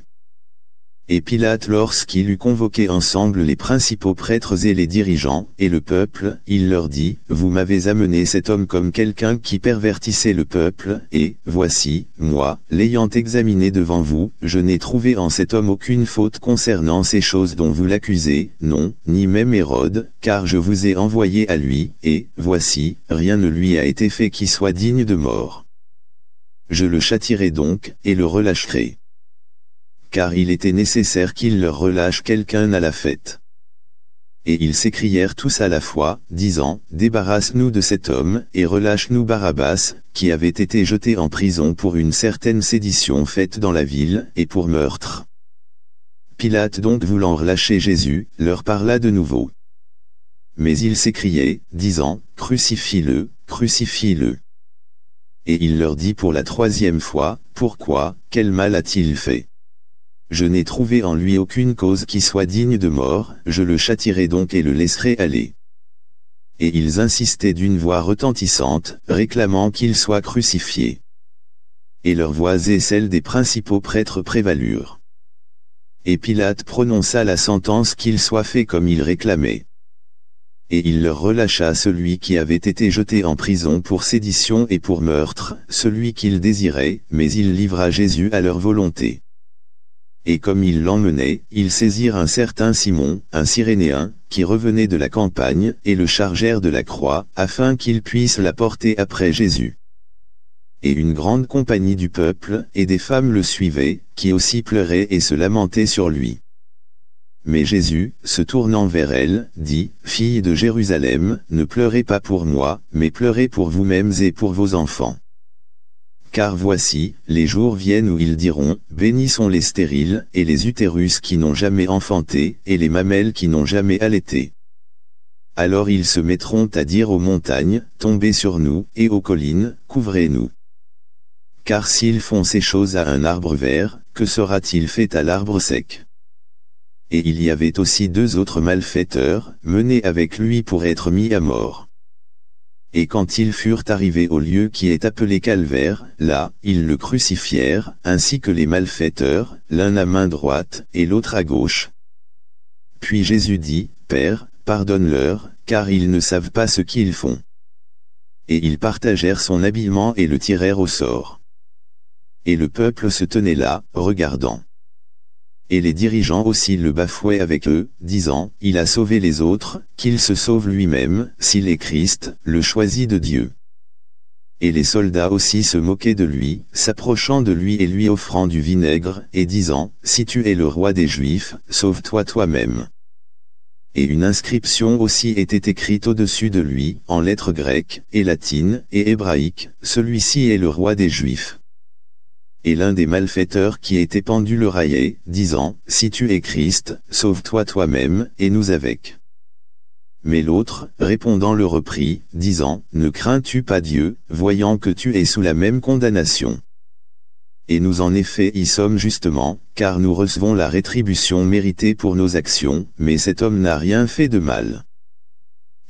Et Pilate lorsqu'il eut convoqué ensemble les principaux prêtres et les dirigeants, et le peuple, il leur dit, Vous m'avez amené cet homme comme quelqu'un qui pervertissait le peuple, et, voici, moi, l'ayant examiné devant vous, je n'ai trouvé en cet homme aucune faute concernant ces choses dont vous l'accusez, non, ni même Hérode, car je vous ai envoyé à lui, et, voici, rien ne lui a été fait qui soit digne de mort. Je le châtirai donc, et le relâcherai car il était nécessaire qu'il leur relâche quelqu'un à la fête. Et ils s'écrièrent tous à la fois, disant, Débarrasse-nous de cet homme, et relâche-nous Barabbas, qui avait été jeté en prison pour une certaine sédition faite dans la ville, et pour meurtre. Pilate donc voulant relâcher Jésus, leur parla de nouveau. Mais ils s'écriaient, disant, Crucifie-le, crucifie-le. Et il leur dit pour la troisième fois, Pourquoi, quel mal a-t-il fait? Je n'ai trouvé en lui aucune cause qui soit digne de mort, je le châtirai donc et le laisserai aller. Et ils insistaient d'une voix retentissante, réclamant qu'il soit crucifié. Et leur voix et celle des principaux prêtres prévalurent. Et Pilate prononça la sentence qu'il soit fait comme il réclamait. Et il leur relâcha celui qui avait été jeté en prison pour sédition et pour meurtre, celui qu'il désirait, mais il livra Jésus à leur volonté et comme ils l'emmenaient, ils saisirent un certain Simon, un Cyrénéen, qui revenait de la campagne, et le chargèrent de la croix, afin qu'ils puissent la porter après Jésus. Et une grande compagnie du peuple, et des femmes le suivaient, qui aussi pleuraient et se lamentaient sur lui. Mais Jésus, se tournant vers elle, dit, Fille de Jérusalem, ne pleurez pas pour moi, mais pleurez pour vous-mêmes et pour vos enfants. Car voici, les jours viennent où ils diront, Bénis sont les stériles, et les utérus qui n'ont jamais enfanté, et les mamelles qui n'ont jamais allaité. Alors ils se mettront à dire aux montagnes, Tombez sur nous, et aux collines, couvrez-nous. Car s'ils font ces choses à un arbre vert, que sera-t-il fait à l'arbre sec? Et il y avait aussi deux autres malfaiteurs, menés avec lui pour être mis à mort. Et quand ils furent arrivés au lieu qui est appelé Calvaire, là, ils le crucifièrent, ainsi que les malfaiteurs, l'un à main droite, et l'autre à gauche. Puis Jésus dit, Père, pardonne-leur, car ils ne savent pas ce qu'ils font. Et ils partagèrent son habillement et le tirèrent au sort. Et le peuple se tenait là, regardant et les dirigeants aussi le bafouaient avec eux, disant, Il a sauvé les autres, qu'il se sauve lui-même, s'il est Christ, le choisi de Dieu. Et les soldats aussi se moquaient de lui, s'approchant de lui et lui offrant du vinaigre, et disant, Si tu es le roi des Juifs, sauve-toi toi-même. Et une inscription aussi était écrite au-dessus de lui, en lettres grecques, et latines, et hébraïques, Celui-ci est le roi des Juifs et l'un des malfaiteurs qui était pendu le raillait, disant, Si tu es Christ, sauve-toi toi-même, et nous avec. Mais l'autre, répondant le reprit, disant, Ne crains-tu pas Dieu, voyant que tu es sous la même condamnation? Et nous en effet y sommes justement, car nous recevons la rétribution méritée pour nos actions, mais cet homme n'a rien fait de mal.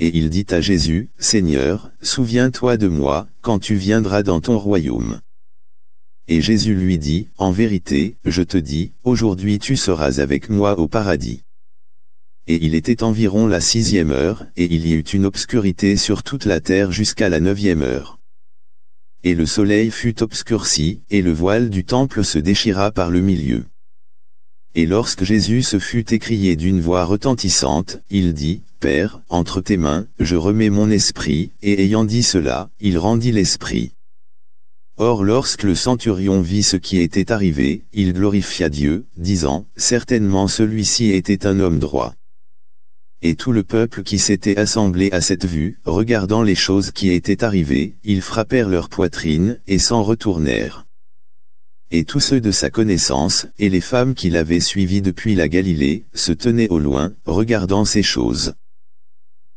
Et il dit à Jésus, Seigneur, souviens-toi de moi, quand tu viendras dans ton royaume. Et Jésus lui dit, En vérité, je te dis, aujourd'hui tu seras avec moi au paradis. Et il était environ la sixième heure, et il y eut une obscurité sur toute la terre jusqu'à la neuvième heure. Et le soleil fut obscurci, et le voile du temple se déchira par le milieu. Et lorsque Jésus se fut écrié d'une voix retentissante, il dit, Père, entre tes mains, je remets mon esprit, et ayant dit cela, il rendit l'esprit. Or lorsque le centurion vit ce qui était arrivé, il glorifia Dieu, disant, Certainement celui-ci était un homme droit. Et tout le peuple qui s'était assemblé à cette vue, regardant les choses qui étaient arrivées, ils frappèrent leur poitrine, et s'en retournèrent. Et tous ceux de sa connaissance, et les femmes qui l'avaient suivi depuis la Galilée, se tenaient au loin, regardant ces choses.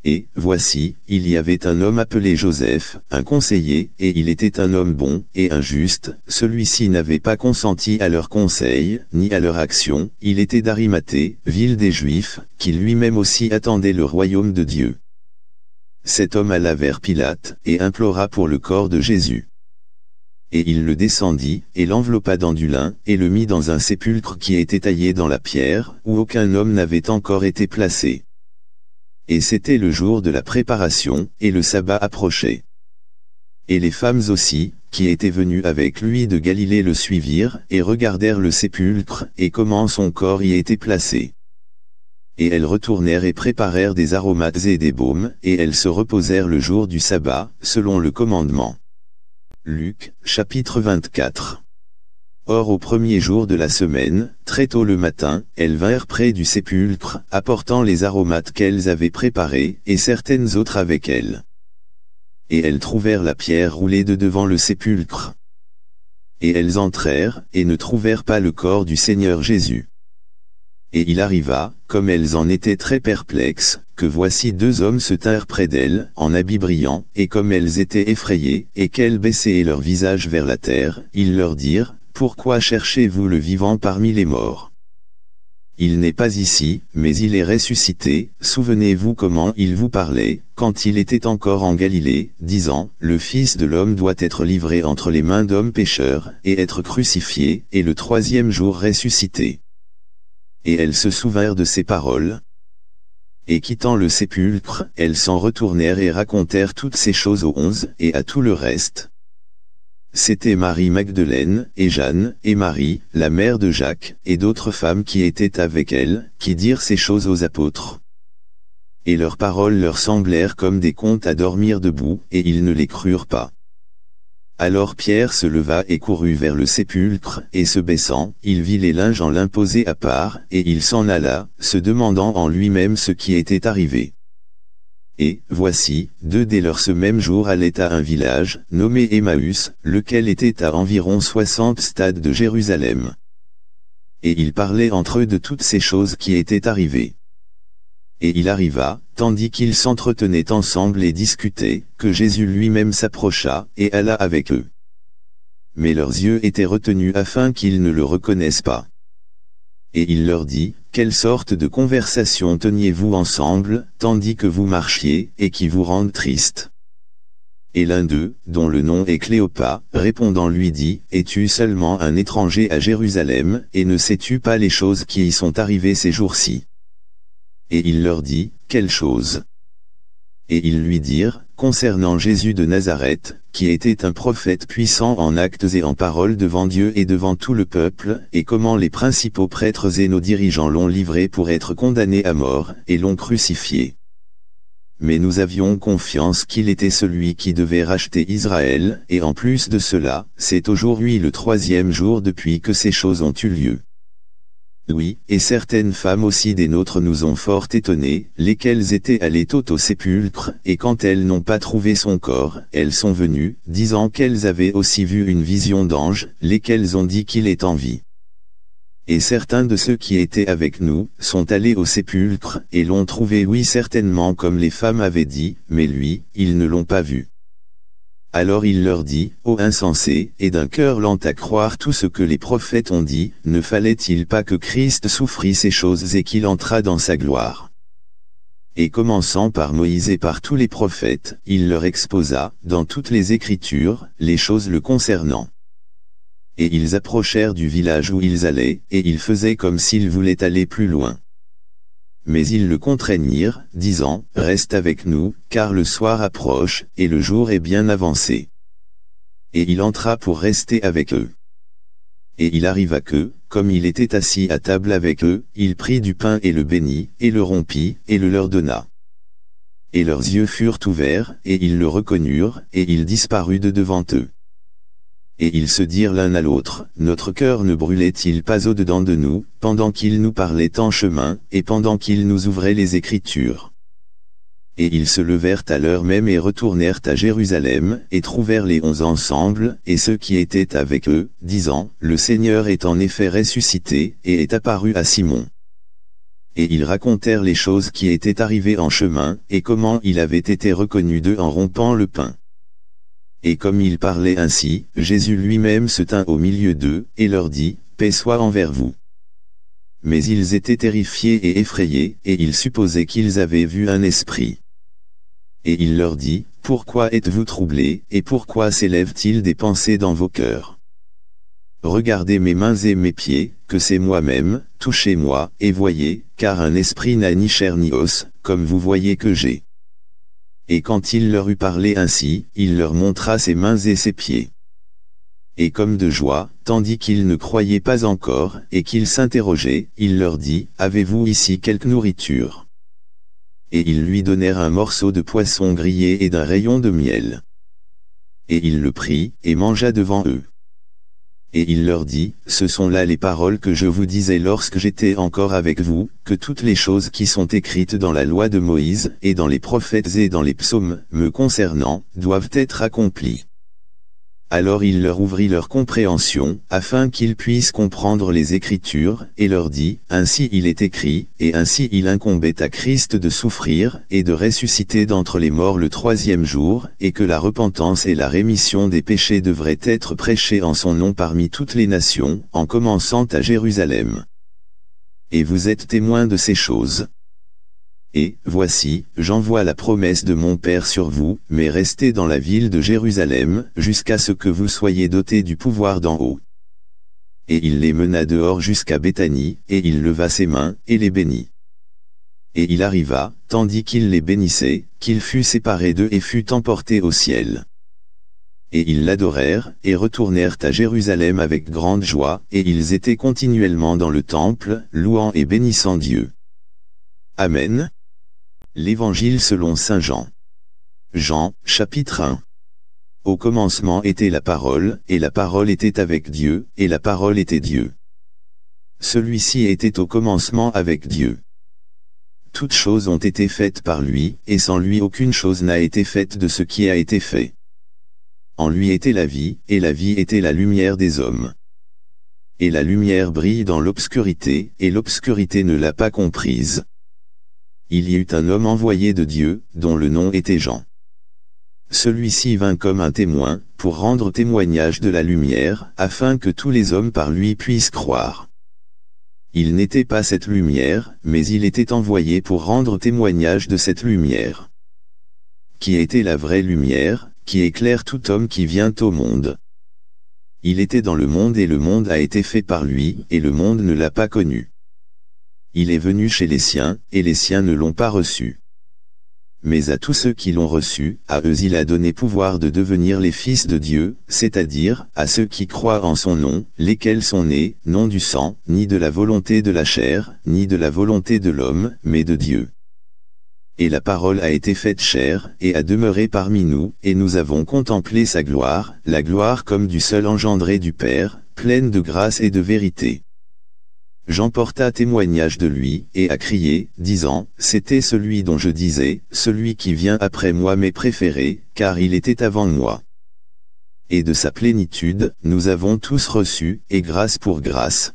Et, voici, il y avait un homme appelé Joseph, un conseiller, et il était un homme bon, et injuste, celui-ci n'avait pas consenti à leur conseil, ni à leur action, il était d'Arimathée, ville des Juifs, qui lui-même aussi attendait le royaume de Dieu. Cet homme alla vers Pilate, et implora pour le corps de Jésus. Et il le descendit, et l'enveloppa dans du lin, et le mit dans un sépulcre qui était taillé dans la pierre, où aucun homme n'avait encore été placé et c'était le jour de la préparation, et le sabbat approchait. Et les femmes aussi, qui étaient venues avec lui de Galilée le suivirent, et regardèrent le sépulcre, et comment son corps y était placé. Et elles retournèrent et préparèrent des aromates et des baumes, et elles se reposèrent le jour du sabbat, selon le commandement. Luc, chapitre 24 Or au premier jour de la semaine, très tôt le matin, elles vinrent près du sépulcre, apportant les aromates qu'elles avaient préparés, et certaines autres avec elles. Et elles trouvèrent la pierre roulée de devant le sépulcre. Et elles entrèrent, et ne trouvèrent pas le corps du Seigneur Jésus. Et il arriva, comme elles en étaient très perplexes, que voici deux hommes se tinrent près d'elles, en habits brillants, et comme elles étaient effrayées, et qu'elles baissaient leur visage vers la terre, ils leur dirent, pourquoi cherchez-vous le vivant parmi les morts? Il n'est pas ici, mais il est ressuscité, souvenez-vous comment il vous parlait, quand il était encore en Galilée, disant, Le Fils de l'homme doit être livré entre les mains d'hommes pécheurs, et être crucifié, et le troisième jour ressuscité. Et elles se souvinrent de ces paroles, et quittant le sépulcre, elles s'en retournèrent et racontèrent toutes ces choses aux onze, et à tout le reste. C'était Marie Magdeleine, et Jeanne, et Marie, la mère de Jacques, et d'autres femmes qui étaient avec elle, qui dirent ces choses aux apôtres. Et leurs paroles leur semblèrent comme des contes à dormir debout, et ils ne les crurent pas. Alors Pierre se leva et courut vers le sépulcre, et se baissant, il vit les linges en l'imposé à part, et il s'en alla, se demandant en lui-même ce qui était arrivé. Et, voici, deux dès leurs ce même jour allaient à un village, nommé Emmaüs, lequel était à environ soixante stades de Jérusalem. Et ils parlaient entre eux de toutes ces choses qui étaient arrivées. Et il arriva, tandis qu'ils s'entretenaient ensemble et discutaient, que Jésus lui-même s'approcha, et alla avec eux. Mais leurs yeux étaient retenus afin qu'ils ne le reconnaissent pas. Et il leur dit, Quelle sorte de conversation teniez-vous ensemble, tandis que vous marchiez, et qui vous rendent triste? Et l'un d'eux, dont le nom est Cléopas, répondant lui dit, Es-tu seulement un étranger à Jérusalem, et ne sais-tu pas les choses qui y sont arrivées ces jours-ci? Et il leur dit, Quelle chose Et ils lui dirent, concernant Jésus de Nazareth, qui était un prophète puissant en actes et en paroles devant Dieu et devant tout le peuple, et comment les principaux prêtres et nos dirigeants l'ont livré pour être condamné à mort, et l'ont crucifié. Mais nous avions confiance qu'il était celui qui devait racheter Israël, et en plus de cela, c'est aujourd'hui le troisième jour depuis que ces choses ont eu lieu. Oui, et certaines femmes aussi des nôtres nous ont fort étonnés, lesquelles étaient allées tôt au sépulcre, et quand elles n'ont pas trouvé son corps, elles sont venues, disant qu'elles avaient aussi vu une vision d'ange, lesquelles ont dit qu'il est en vie. Et certains de ceux qui étaient avec nous, sont allés au sépulcre, et l'ont trouvé oui certainement comme les femmes avaient dit, mais lui, ils ne l'ont pas vu. Alors il leur dit, Ô insensés, et d'un cœur lent à croire tout ce que les prophètes ont dit, ne fallait-il pas que Christ souffrit ces choses et qu'il entrât dans sa gloire? Et commençant par Moïse et par tous les prophètes, il leur exposa, dans toutes les Écritures, les choses le concernant. Et ils approchèrent du village où ils allaient, et ils faisaient comme s'ils voulaient aller plus loin. Mais ils le contraignirent, disant, Reste avec nous, car le soir approche, et le jour est bien avancé. Et il entra pour rester avec eux. Et il arriva que, comme il était assis à table avec eux, il prit du pain et le bénit, et le rompit, et le leur donna. Et leurs yeux furent ouverts, et ils le reconnurent, et il disparut de devant eux et ils se dirent l'un à l'autre, Notre cœur ne brûlait-il pas au-dedans de nous, pendant qu'il nous parlait en chemin, et pendant qu'il nous ouvrait les Écritures? Et ils se levèrent à l'heure même et retournèrent à Jérusalem, et trouvèrent les onze ensemble, et ceux qui étaient avec eux, disant, Le Seigneur est en effet ressuscité, et est apparu à Simon. Et ils racontèrent les choses qui étaient arrivées en chemin, et comment il avait été reconnu d'eux en rompant le pain. Et comme il parlait ainsi, Jésus lui-même se tint au milieu d'eux, et leur dit, Paix soit envers vous. Mais ils étaient terrifiés et effrayés, et ils supposaient qu'ils avaient vu un esprit. Et il leur dit, Pourquoi êtes-vous troublés, et pourquoi s'élèvent-ils des pensées dans vos cœurs? Regardez mes mains et mes pieds, que c'est moi-même, touchez-moi, et voyez, car un esprit n'a ni chair ni os, comme vous voyez que j'ai. Et quand il leur eut parlé ainsi, il leur montra ses mains et ses pieds. Et comme de joie, tandis qu'ils ne croyaient pas encore, et qu'ils s'interrogeaient, il leur dit, Avez-vous ici quelque nourriture? Et ils lui donnèrent un morceau de poisson grillé et d'un rayon de miel. Et il le prit, et mangea devant eux. Et il leur dit, Ce sont là les paroles que je vous disais lorsque j'étais encore avec vous, que toutes les choses qui sont écrites dans la loi de Moïse, et dans les prophètes et dans les psaumes, me concernant, doivent être accomplies. Alors il leur ouvrit leur compréhension, afin qu'ils puissent comprendre les Écritures, et leur dit, Ainsi il est écrit, et ainsi il incombait à Christ de souffrir, et de ressusciter d'entre les morts le troisième jour, et que la repentance et la rémission des péchés devraient être prêchées en son nom parmi toutes les nations, en commençant à Jérusalem. Et vous êtes témoins de ces choses. Et, voici, j'envoie la promesse de mon Père sur vous, mais restez dans la ville de Jérusalem, jusqu'à ce que vous soyez dotés du pouvoir d'en haut. Et il les mena dehors jusqu'à Béthanie, et il leva ses mains, et les bénit. Et il arriva, tandis qu'il les bénissait, qu'il fut séparé d'eux et fut emporté au ciel. Et ils l'adorèrent, et retournèrent à Jérusalem avec grande joie, et ils étaient continuellement dans le temple, louant et bénissant Dieu. Amen. L'Évangile selon Saint Jean. Jean, chapitre 1. Au commencement était la parole, et la parole était avec Dieu, et la parole était Dieu. Celui-ci était au commencement avec Dieu. Toutes choses ont été faites par lui, et sans lui aucune chose n'a été faite de ce qui a été fait. En lui était la vie, et la vie était la lumière des hommes. Et la lumière brille dans l'obscurité, et l'obscurité ne l'a pas comprise. Il y eut un homme envoyé de Dieu, dont le nom était Jean. Celui-ci vint comme un témoin, pour rendre témoignage de la lumière, afin que tous les hommes par lui puissent croire. Il n'était pas cette lumière, mais il était envoyé pour rendre témoignage de cette lumière. Qui était la vraie lumière, qui éclaire tout homme qui vient au monde? Il était dans le monde et le monde a été fait par lui, et le monde ne l'a pas connu. Il est venu chez les siens, et les siens ne l'ont pas reçu. Mais à tous ceux qui l'ont reçu, à eux il a donné pouvoir de devenir les fils de Dieu, c'est-à-dire, à ceux qui croient en son nom, lesquels sont nés, non du sang, ni de la volonté de la chair, ni de la volonté de l'homme, mais de Dieu. Et la parole a été faite chair, et a demeuré parmi nous, et nous avons contemplé sa gloire, la gloire comme du seul engendré du Père, pleine de grâce et de vérité. Jean porta témoignage de lui, et a crié, disant, C'était celui dont je disais, celui qui vient après moi m'est préféré, car il était avant moi. Et de sa plénitude, nous avons tous reçu, et grâce pour grâce.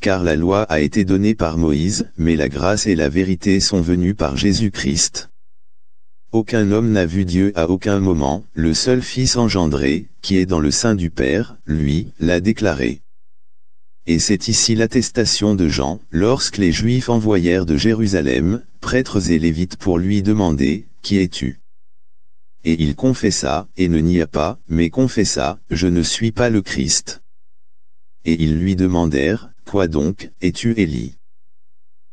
Car la loi a été donnée par Moïse, mais la grâce et la vérité sont venues par Jésus-Christ. Aucun homme n'a vu Dieu à aucun moment, le seul Fils engendré, qui est dans le sein du Père, lui, l'a déclaré. Et c'est ici l'attestation de Jean, lorsque les Juifs envoyèrent de Jérusalem, prêtres et lévites pour lui demander, Qui es-tu? Et il confessa, et ne nia pas, mais confessa, Je ne suis pas le Christ. Et ils lui demandèrent, Quoi donc, es-tu Élie?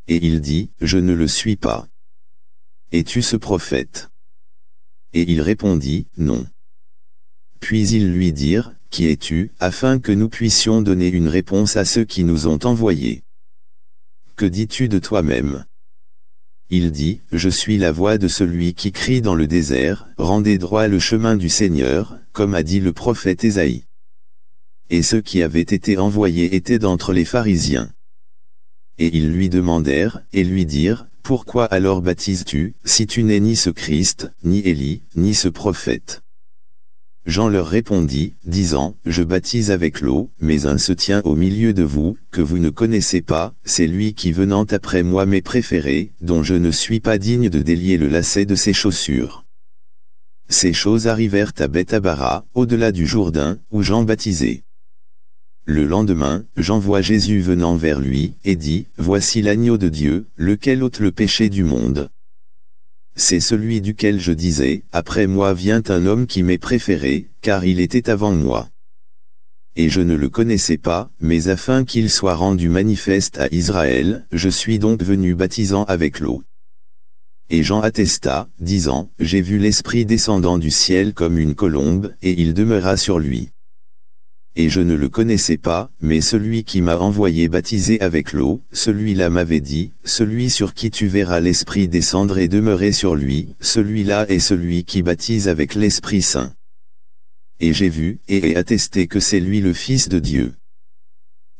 Et il dit, Je ne le suis pas. Es-tu ce prophète? Et il répondit, Non. Puis ils lui dirent, qui es-tu, afin que nous puissions donner une réponse à ceux qui nous ont envoyés. Que dis-tu de toi-même? Il dit, Je suis la voix de celui qui crie dans le désert, rendez droit le chemin du Seigneur, comme a dit le prophète Ésaïe. Et ceux qui avaient été envoyés étaient d'entre les pharisiens. Et ils lui demandèrent, et lui dirent, Pourquoi alors baptises-tu, si tu n'es ni ce Christ, ni Élie, ni ce prophète? Jean leur répondit, disant, Je baptise avec l'eau, mais un se tient au milieu de vous, que vous ne connaissez pas, c'est lui qui venant après moi m'est préféré, dont je ne suis pas digne de délier le lacet de ses chaussures. Ces choses arrivèrent à Bethabara, au-delà du Jourdain, où Jean baptisait. Le lendemain, Jean voit Jésus venant vers lui, et dit, Voici l'agneau de Dieu, lequel ôte le péché du monde. C'est celui duquel je disais, après moi vient un homme qui m'est préféré, car il était avant moi. Et je ne le connaissais pas, mais afin qu'il soit rendu manifeste à Israël, je suis donc venu baptisant avec l'eau. Et Jean attesta, disant, J'ai vu l'Esprit descendant du ciel comme une colombe, et il demeura sur lui et je ne le connaissais pas, mais celui qui m'a envoyé baptiser avec l'eau, celui-là m'avait dit, celui sur qui tu verras l'Esprit descendre et demeurer sur lui, celui-là est celui qui baptise avec l'Esprit Saint. Et j'ai vu, et ai attesté que c'est lui le Fils de Dieu.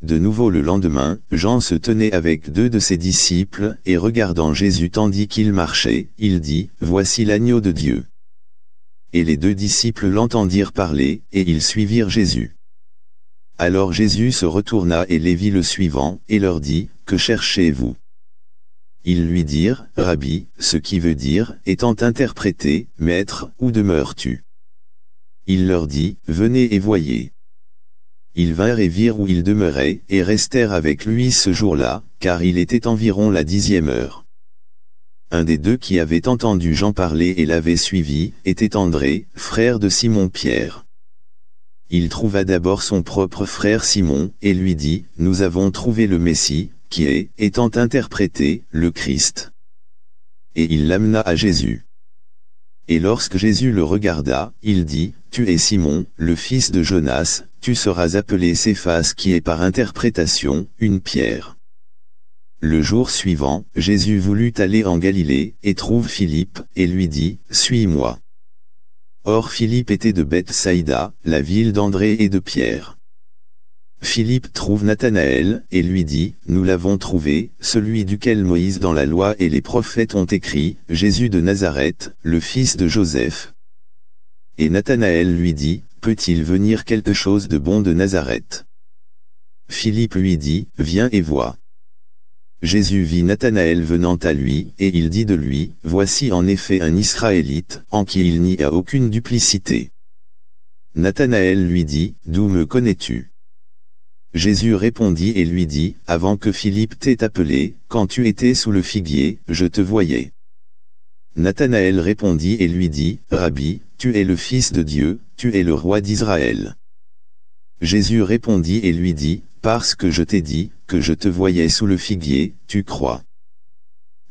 De nouveau le lendemain, Jean se tenait avec deux de ses disciples, et regardant Jésus tandis qu'il marchait, il dit, Voici l'agneau de Dieu. Et les deux disciples l'entendirent parler, et ils suivirent Jésus. Alors Jésus se retourna et les vit le suivant, et leur dit, Que cherchez-vous? Ils lui dirent, Rabbi, ce qui veut dire, étant interprété, Maître, où demeures-tu? Il leur dit, Venez et voyez. Ils vinrent et virent où il demeurait, et restèrent avec lui ce jour-là, car il était environ la dixième heure. Un des deux qui avait entendu Jean parler et l'avait suivi, était André, frère de Simon-Pierre il trouva d'abord son propre frère Simon, et lui dit, Nous avons trouvé le Messie, qui est, étant interprété, le Christ. Et il l'amena à Jésus. Et lorsque Jésus le regarda, il dit, Tu es Simon, le fils de Jonas, tu seras appelé Céphas qui est par interprétation, une pierre. Le jour suivant, Jésus voulut aller en Galilée, et trouve Philippe, et lui dit, Suis-moi. Or Philippe était de Bethsaïda, la ville d'André et de Pierre. Philippe trouve Nathanaël, et lui dit, Nous l'avons trouvé, celui duquel Moïse dans la loi et les prophètes ont écrit, Jésus de Nazareth, le fils de Joseph. Et Nathanaël lui dit, Peut-il venir quelque chose de bon de Nazareth? Philippe lui dit, Viens et vois. Jésus vit Nathanaël venant à lui, et il dit de lui, Voici en effet un Israélite, en qui il n'y a aucune duplicité. Nathanaël lui dit, D'où me connais-tu? Jésus répondit et lui dit, Avant que Philippe t'ait appelé, quand tu étais sous le figuier, je te voyais. Nathanaël répondit et lui dit, Rabbi, tu es le Fils de Dieu, tu es le roi d'Israël. Jésus répondit et lui dit, Parce que je t'ai dit, que je te voyais sous le figuier, tu crois.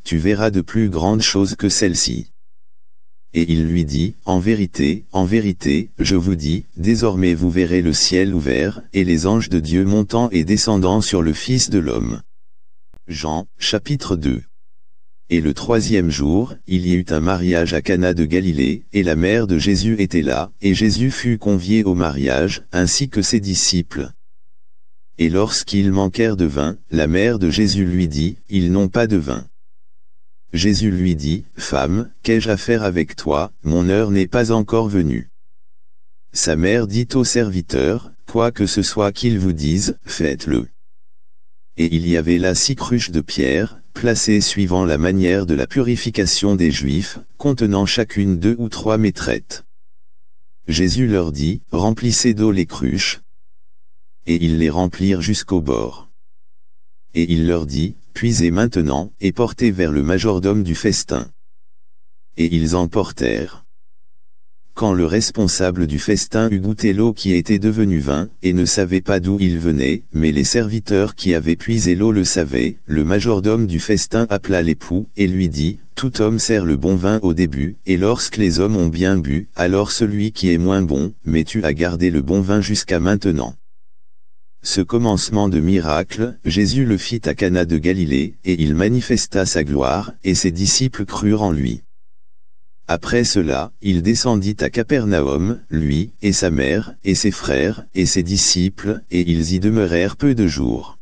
Tu verras de plus grandes choses que celles-ci. Et il lui dit, En vérité, en vérité, je vous dis, désormais vous verrez le ciel ouvert, et les anges de Dieu montant et descendant sur le Fils de l'homme. Jean, chapitre 2 Et le troisième jour, il y eut un mariage à Cana de Galilée, et la mère de Jésus était là, et Jésus fut convié au mariage, ainsi que ses disciples. Et lorsqu'ils manquèrent de vin, la mère de Jésus lui dit, Ils n'ont pas de vin. Jésus lui dit, Femme, qu'ai-je à faire avec toi, mon heure n'est pas encore venue. Sa mère dit au serviteur, Quoi que ce soit qu'il vous dise, faites-le. Et il y avait là six cruches de pierre, placées suivant la manière de la purification des Juifs, contenant chacune deux ou trois maîtrettes. Jésus leur dit, Remplissez d'eau les cruches. Et ils les remplirent jusqu'au bord. Et il leur dit, puisez maintenant, et portez vers le majordome du festin. Et ils emportèrent. Quand le responsable du festin eut goûté l'eau qui était devenue vin, et ne savait pas d'où il venait, mais les serviteurs qui avaient puisé l'eau le savaient, le majordome du festin appela l'époux, et lui dit, Tout homme sert le bon vin au début, et lorsque les hommes ont bien bu, alors celui qui est moins bon, mais tu as gardé le bon vin jusqu'à maintenant. Ce commencement de miracle, Jésus le fit à Cana de Galilée, et il manifesta sa gloire, et ses disciples crurent en lui. Après cela, il descendit à Capernaum, lui, et sa mère, et ses frères, et ses disciples, et ils y demeurèrent peu de jours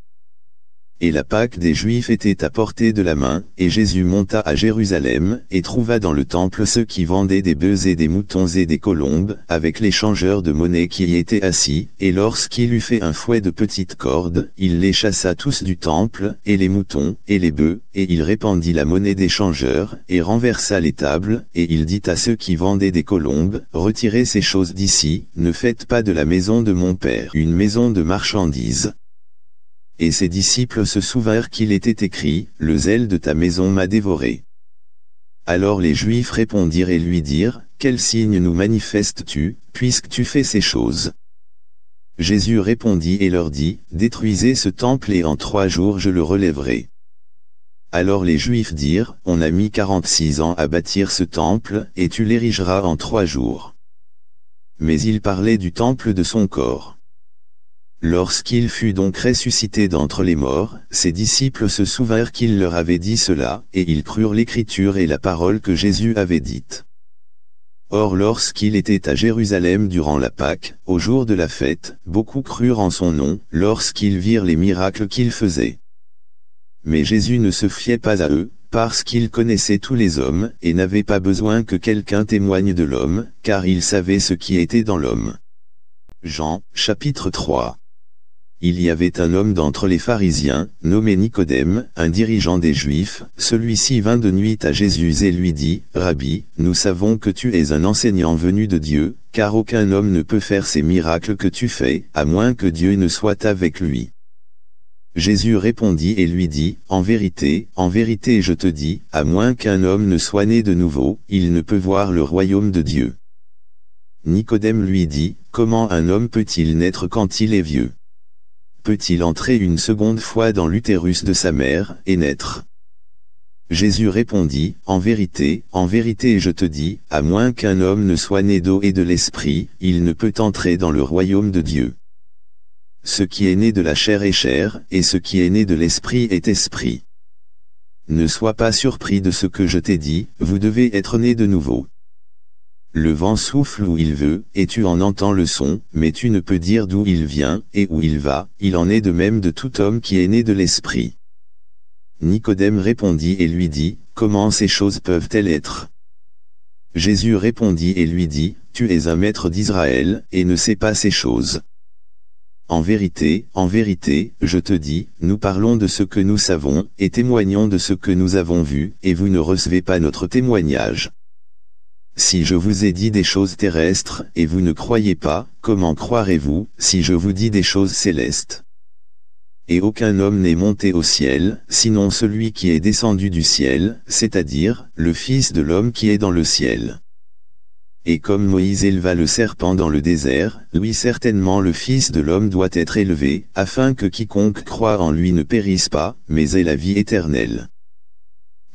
et la Pâque des Juifs était à portée de la main, et Jésus monta à Jérusalem, et trouva dans le temple ceux qui vendaient des bœufs et des moutons et des colombes, avec les changeurs de monnaie qui y étaient assis, et lorsqu'il eut fait un fouet de petites cordes, il les chassa tous du temple, et les moutons, et les bœufs, et il répandit la monnaie des changeurs, et renversa les tables, et il dit à ceux qui vendaient des colombes, retirez ces choses d'ici, ne faites pas de la maison de mon père une maison de marchandises et ses disciples se souvinrent qu'il était écrit, Le zèle de ta maison m'a dévoré. Alors les Juifs répondirent et lui dirent, Quel signe nous manifestes-tu, puisque tu fais ces choses? Jésus répondit et leur dit, Détruisez ce temple et en trois jours je le relèverai. Alors les Juifs dirent, On a mis quarante-six ans à bâtir ce temple, et tu l'érigeras en trois jours. Mais il parlait du temple de son corps. Lorsqu'il fut donc ressuscité d'entre les morts, ses disciples se souvinrent qu'il leur avait dit cela, et ils crurent l'écriture et la parole que Jésus avait dite. Or lorsqu'il était à Jérusalem durant la Pâque, au jour de la fête, beaucoup crurent en son nom, lorsqu'ils virent les miracles qu'il faisait. Mais Jésus ne se fiait pas à eux, parce qu'il connaissait tous les hommes, et n'avait pas besoin que quelqu'un témoigne de l'homme, car il savait ce qui était dans l'homme. Jean, chapitre 3 il y avait un homme d'entre les pharisiens, nommé Nicodème, un dirigeant des Juifs, celui-ci vint de nuit à Jésus et lui dit, Rabbi, nous savons que tu es un enseignant venu de Dieu, car aucun homme ne peut faire ces miracles que tu fais, à moins que Dieu ne soit avec lui. Jésus répondit et lui dit, En vérité, en vérité je te dis, à moins qu'un homme ne soit né de nouveau, il ne peut voir le royaume de Dieu. Nicodème lui dit, Comment un homme peut-il naître quand il est vieux? Peut-il entrer une seconde fois dans l'utérus de sa mère, et naître? Jésus répondit, En vérité, en vérité je te dis, à moins qu'un homme ne soit né d'eau et de l'esprit, il ne peut entrer dans le royaume de Dieu. Ce qui est né de la chair est chair, et ce qui est né de l'esprit est esprit. Ne sois pas surpris de ce que je t'ai dit, vous devez être né de nouveau. Le vent souffle où il veut, et tu en entends le son, mais tu ne peux dire d'où il vient, et où il va, il en est de même de tout homme qui est né de l'Esprit. Nicodème répondit et lui dit, Comment ces choses peuvent-elles être? Jésus répondit et lui dit, Tu es un maître d'Israël, et ne sais pas ces choses. En vérité, en vérité, je te dis, nous parlons de ce que nous savons, et témoignons de ce que nous avons vu, et vous ne recevez pas notre témoignage. Si je vous ai dit des choses terrestres, et vous ne croyez pas, comment croirez-vous, si je vous dis des choses célestes? Et aucun homme n'est monté au ciel, sinon celui qui est descendu du ciel, c'est-à-dire, le Fils de l'homme qui est dans le ciel. Et comme Moïse éleva le serpent dans le désert, oui certainement le Fils de l'homme doit être élevé, afin que quiconque croit en lui ne périsse pas, mais ait la vie éternelle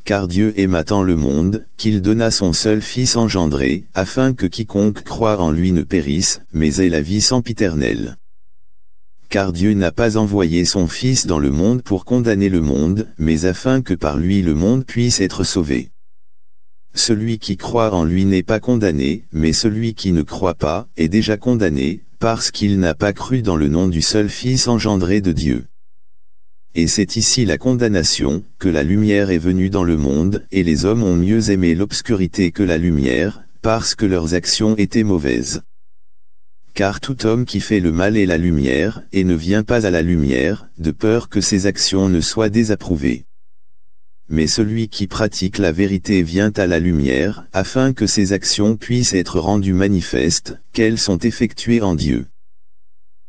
car Dieu aima tant le monde, qu'il donna son seul Fils engendré, afin que quiconque croit en lui ne périsse, mais ait la vie sempiternelle. Car Dieu n'a pas envoyé son Fils dans le monde pour condamner le monde, mais afin que par lui le monde puisse être sauvé. Celui qui croit en lui n'est pas condamné, mais celui qui ne croit pas, est déjà condamné, parce qu'il n'a pas cru dans le nom du seul Fils engendré de Dieu. Et c'est ici la condamnation, que la lumière est venue dans le monde, et les hommes ont mieux aimé l'obscurité que la lumière, parce que leurs actions étaient mauvaises. Car tout homme qui fait le mal est la lumière, et ne vient pas à la lumière, de peur que ses actions ne soient désapprouvées. Mais celui qui pratique la vérité vient à la lumière, afin que ses actions puissent être rendues manifestes, qu'elles sont effectuées en Dieu.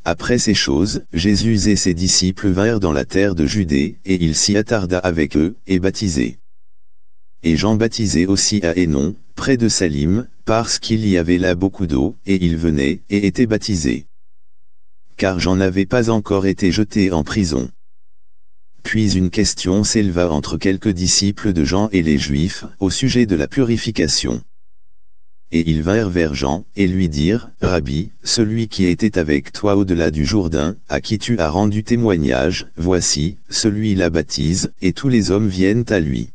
Après ces choses, Jésus et ses disciples vinrent dans la terre de Judée, et il s'y attarda avec eux, et baptisait. Et Jean baptisait aussi à Hénon, près de Salim, parce qu'il y avait là beaucoup d'eau, et il venait, et était baptisé. Car Jean n'avait pas encore été jeté en prison. Puis une question s'éleva entre quelques disciples de Jean et les Juifs, au sujet de la purification. Et ils vinrent vers Jean, et lui dirent, Rabbi, celui qui était avec toi au-delà du Jourdain, à qui tu as rendu témoignage, voici, celui la baptise, et tous les hommes viennent à lui.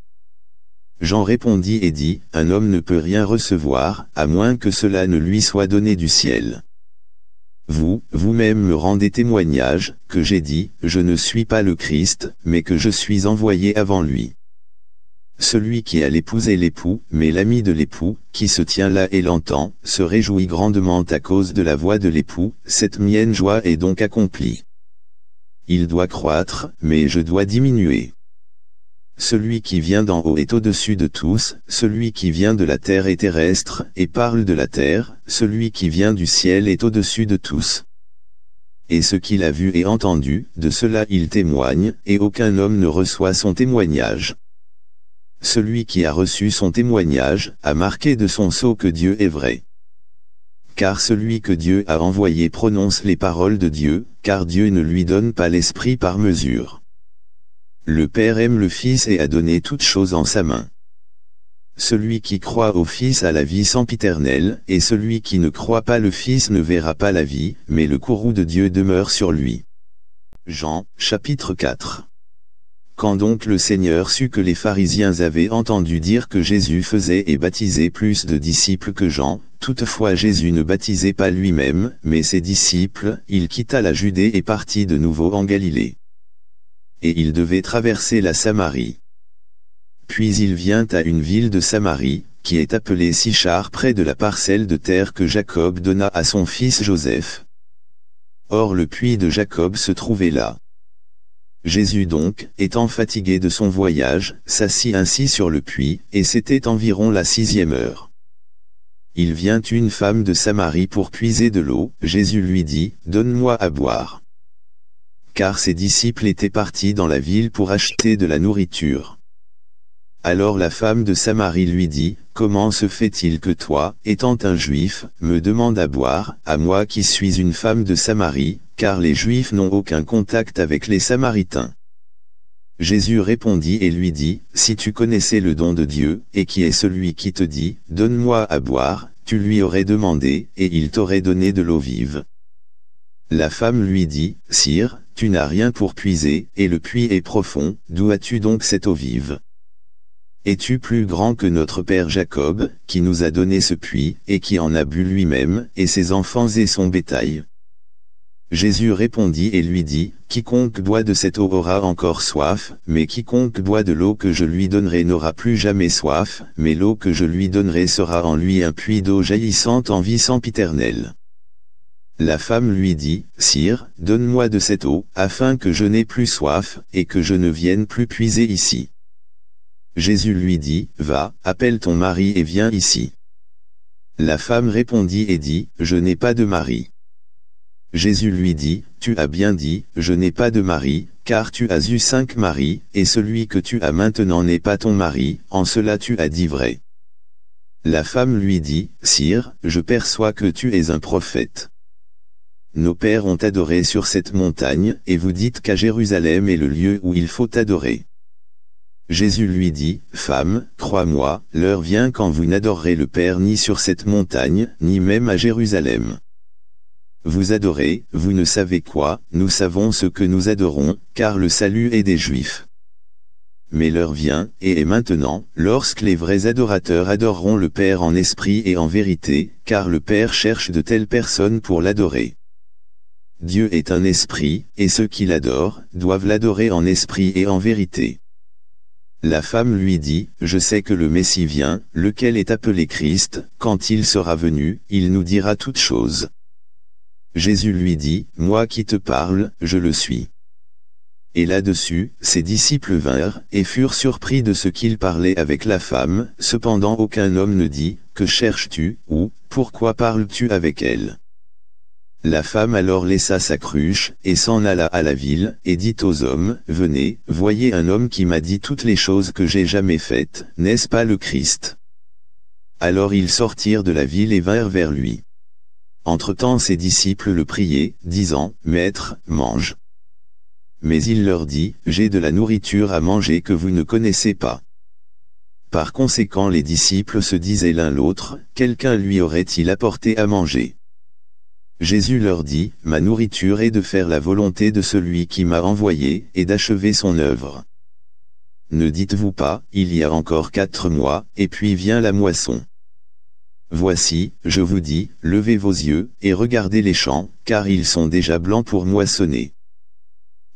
Jean répondit et dit, Un homme ne peut rien recevoir, à moins que cela ne lui soit donné du ciel. Vous, vous-même me rendez témoignage, que j'ai dit, je ne suis pas le Christ, mais que je suis envoyé avant lui. Celui qui a l'épouse l'époux, mais l'ami de l'époux, qui se tient là et l'entend, se réjouit grandement à cause de la voix de l'époux, cette mienne joie est donc accomplie. Il doit croître, mais je dois diminuer. Celui qui vient d'en haut est au-dessus de tous, celui qui vient de la terre est terrestre, et parle de la terre, celui qui vient du ciel est au-dessus de tous. Et ce qu'il a vu et entendu, de cela il témoigne, et aucun homme ne reçoit son témoignage. Celui qui a reçu son témoignage, a marqué de son sceau que Dieu est vrai. Car celui que Dieu a envoyé prononce les paroles de Dieu, car Dieu ne lui donne pas l'esprit par mesure. Le Père aime le Fils et a donné toutes choses en sa main. Celui qui croit au Fils a la vie sempiternelle, et celui qui ne croit pas le Fils ne verra pas la vie, mais le courroux de Dieu demeure sur lui. Jean, chapitre 4 quand donc le Seigneur sut que les pharisiens avaient entendu dire que Jésus faisait et baptisait plus de disciples que Jean, toutefois Jésus ne baptisait pas lui-même, mais ses disciples, il quitta la Judée et partit de nouveau en Galilée. Et il devait traverser la Samarie. Puis il vient à une ville de Samarie, qui est appelée Sichar près de la parcelle de terre que Jacob donna à son fils Joseph. Or le puits de Jacob se trouvait là. Jésus donc, étant fatigué de son voyage, s'assit ainsi sur le puits, et c'était environ la sixième heure. Il vient une femme de Samarie pour puiser de l'eau, Jésus lui dit, Donne-moi à boire. Car ses disciples étaient partis dans la ville pour acheter de la nourriture. Alors la femme de Samarie lui dit, Comment se fait-il que toi, étant un juif, me demandes à boire, à moi qui suis une femme de Samarie, car les Juifs n'ont aucun contact avec les Samaritains. Jésus répondit et lui dit, Si tu connaissais le don de Dieu, et qui est celui qui te dit, Donne-moi à boire, tu lui aurais demandé, et il t'aurait donné de l'eau vive. La femme lui dit, Sire, tu n'as rien pour puiser, et le puits est profond, d'où as-tu donc cette eau vive? Es-tu plus grand que notre père Jacob, qui nous a donné ce puits, et qui en a bu lui-même, et ses enfants et son bétail? Jésus répondit et lui dit, Quiconque boit de cette eau aura encore soif, mais quiconque boit de l'eau que je lui donnerai n'aura plus jamais soif, mais l'eau que je lui donnerai sera en lui un puits d'eau jaillissante en vie sempiternelle. La femme lui dit, Sire, donne-moi de cette eau, afin que je n'ai plus soif, et que je ne vienne plus puiser ici. Jésus lui dit, Va, appelle ton mari et viens ici. La femme répondit et dit, Je n'ai pas de mari. Jésus lui dit, Tu as bien dit, Je n'ai pas de mari, car tu as eu cinq maris, et celui que tu as maintenant n'est pas ton mari, en cela tu as dit vrai. La femme lui dit, Sire, je perçois que tu es un prophète. Nos pères ont adoré sur cette montagne, et vous dites qu'à Jérusalem est le lieu où il faut adorer. Jésus lui dit, Femme, crois-moi, l'heure vient quand vous n'adorerez le Père ni sur cette montagne, ni même à Jérusalem. Vous adorez, vous ne savez quoi, nous savons ce que nous adorons, car le salut est des Juifs. Mais l'heure vient, et est maintenant, lorsque les vrais adorateurs adoreront le Père en esprit et en vérité, car le Père cherche de telles personnes pour l'adorer. Dieu est un esprit, et ceux qui l'adorent, doivent l'adorer en esprit et en vérité. La femme lui dit, Je sais que le Messie vient, lequel est appelé Christ, quand il sera venu, il nous dira toutes choses. Jésus lui dit, Moi qui te parle, je le suis. Et là-dessus, ses disciples vinrent, et furent surpris de ce qu'il parlait avec la femme, cependant aucun homme ne dit, Que cherches-tu, ou, Pourquoi parles-tu avec elle? La femme alors laissa sa cruche, et s'en alla à la ville, et dit aux hommes, Venez, voyez un homme qui m'a dit toutes les choses que j'ai jamais faites, n'est-ce pas le Christ? Alors ils sortirent de la ville et vinrent vers lui. Entre-temps ses disciples le priaient, disant, Maître, mange. Mais il leur dit, J'ai de la nourriture à manger que vous ne connaissez pas. Par conséquent les disciples se disaient l'un l'autre, Quelqu'un lui aurait-il apporté à manger? Jésus leur dit, Ma nourriture est de faire la volonté de celui qui m'a envoyé, et d'achever son œuvre. Ne dites-vous pas, il y a encore quatre mois, et puis vient la moisson. Voici, je vous dis, levez vos yeux, et regardez les champs, car ils sont déjà blancs pour moissonner.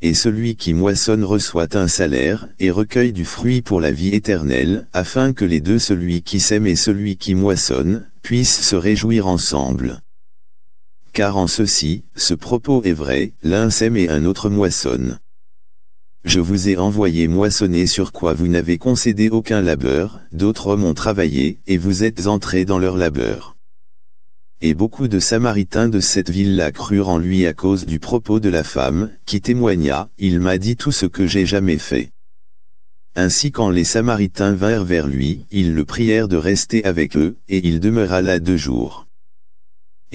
Et celui qui moissonne reçoit un salaire, et recueille du fruit pour la vie éternelle, afin que les deux celui qui sème et celui qui moissonne, puissent se réjouir ensemble car en ceci, ce propos est vrai, l'un sème et un autre moissonne. Je vous ai envoyé moissonner sur quoi vous n'avez concédé aucun labeur, d'autres hommes ont travaillé, et vous êtes entrés dans leur labeur. Et beaucoup de Samaritains de cette ville-là crurent en lui à cause du propos de la femme, qui témoigna, il m'a dit tout ce que j'ai jamais fait. Ainsi quand les Samaritains vinrent vers lui, ils le prièrent de rester avec eux, et il demeura là deux jours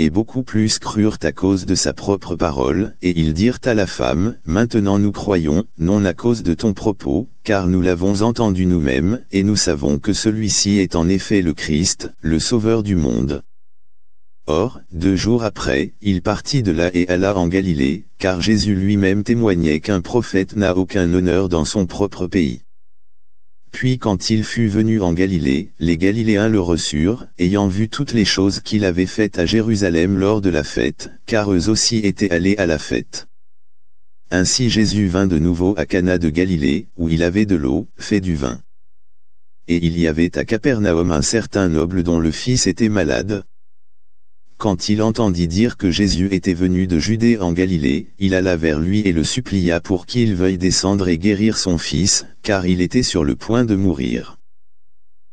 et beaucoup plus crurent à cause de sa propre parole, et ils dirent à la femme, Maintenant nous croyons, non à cause de ton propos, car nous l'avons entendu nous-mêmes, et nous savons que celui-ci est en effet le Christ, le Sauveur du monde. Or, deux jours après, il partit de là et alla en Galilée, car Jésus lui-même témoignait qu'un prophète n'a aucun honneur dans son propre pays. Puis quand il fut venu en Galilée, les Galiléens le reçurent, ayant vu toutes les choses qu'il avait faites à Jérusalem lors de la fête, car eux aussi étaient allés à la fête. Ainsi Jésus vint de nouveau à Cana de Galilée, où il avait de l'eau, fait du vin. Et il y avait à Capernaum un certain noble dont le fils était malade, quand il entendit dire que Jésus était venu de Judée en Galilée, il alla vers lui et le supplia pour qu'il veuille descendre et guérir son fils, car il était sur le point de mourir.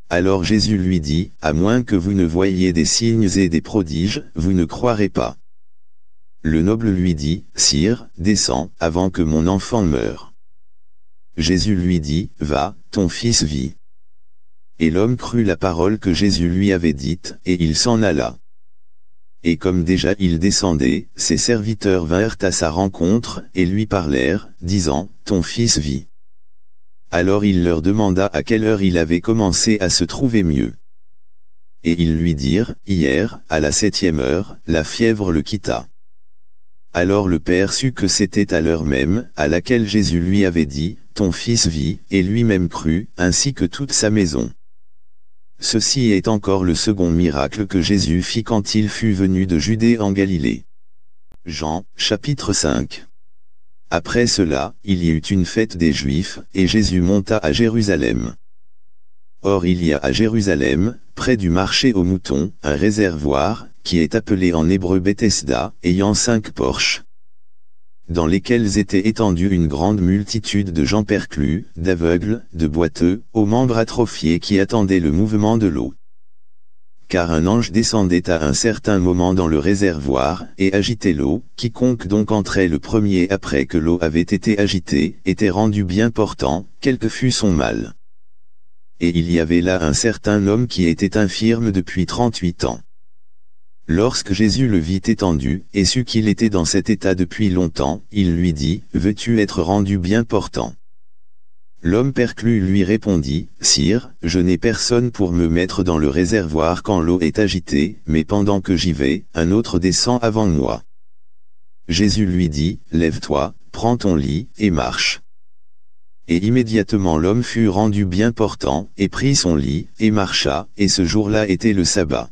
Alors Jésus lui dit, À moins que vous ne voyiez des signes et des prodiges, vous ne croirez pas. Le noble lui dit, Sire, descends, avant que mon enfant meure. Jésus lui dit, Va, ton fils vit. Et l'homme crut la parole que Jésus lui avait dite, et il s'en alla et comme déjà il descendait, ses serviteurs vinrent à sa rencontre, et lui parlèrent, disant, Ton fils vit. Alors il leur demanda à quelle heure il avait commencé à se trouver mieux. Et ils lui dirent, Hier, à la septième heure, la fièvre le quitta. Alors le Père sut que c'était à l'heure même, à laquelle Jésus lui avait dit, Ton fils vit, et lui-même crut, ainsi que toute sa maison. Ceci est encore le second miracle que Jésus fit quand il fut venu de Judée en Galilée. Jean, chapitre 5 Après cela, il y eut une fête des Juifs, et Jésus monta à Jérusalem. Or il y a à Jérusalem, près du marché aux moutons, un réservoir, qui est appelé en hébreu Bethesda, ayant cinq porches, dans lesquels était étendue une grande multitude de gens perclus, d'aveugles, de boiteux, aux membres atrophiés qui attendaient le mouvement de l'eau. Car un ange descendait à un certain moment dans le réservoir, et agitait l'eau, quiconque donc entrait le premier après que l'eau avait été agitée, était rendu bien portant, quel que fût son mal. Et il y avait là un certain homme qui était infirme depuis trente-huit ans. Lorsque Jésus le vit étendu, et sut qu'il était dans cet état depuis longtemps, il lui dit, Veux-tu être rendu bien portant? L'homme perclus lui répondit, Sire, je n'ai personne pour me mettre dans le réservoir quand l'eau est agitée, mais pendant que j'y vais, un autre descend avant moi. Jésus lui dit, Lève-toi, prends ton lit, et marche. Et immédiatement l'homme fut rendu bien portant, et prit son lit, et marcha, et ce jour-là était le sabbat.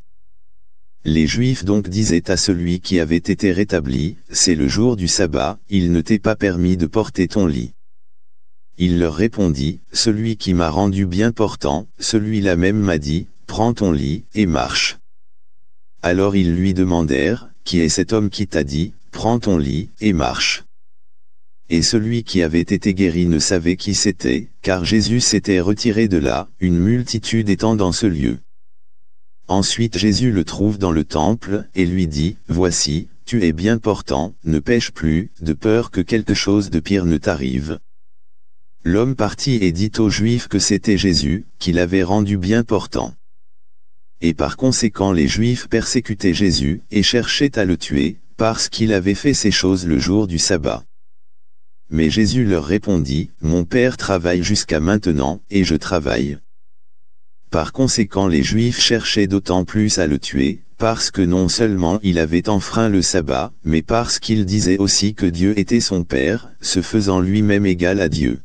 Les Juifs donc disaient à celui qui avait été rétabli, C'est le jour du sabbat, il ne t'est pas permis de porter ton lit. Il leur répondit, Celui qui m'a rendu bien portant, celui-là même m'a dit, Prends ton lit, et marche. Alors ils lui demandèrent, Qui est cet homme qui t'a dit, Prends ton lit, et marche Et celui qui avait été guéri ne savait qui c'était, car Jésus s'était retiré de là, une multitude étant dans ce lieu. Ensuite Jésus le trouve dans le temple, et lui dit, Voici, tu es bien portant, ne pêche plus, de peur que quelque chose de pire ne t'arrive. L'homme partit et dit aux Juifs que c'était Jésus, qui l'avait rendu bien portant. Et par conséquent les Juifs persécutaient Jésus, et cherchaient à le tuer, parce qu'il avait fait ces choses le jour du sabbat. Mais Jésus leur répondit, Mon Père travaille jusqu'à maintenant, et je travaille. Par conséquent les Juifs cherchaient d'autant plus à le tuer, parce que non seulement il avait enfreint le sabbat, mais parce qu'il disait aussi que Dieu était son Père, se faisant lui-même égal à Dieu.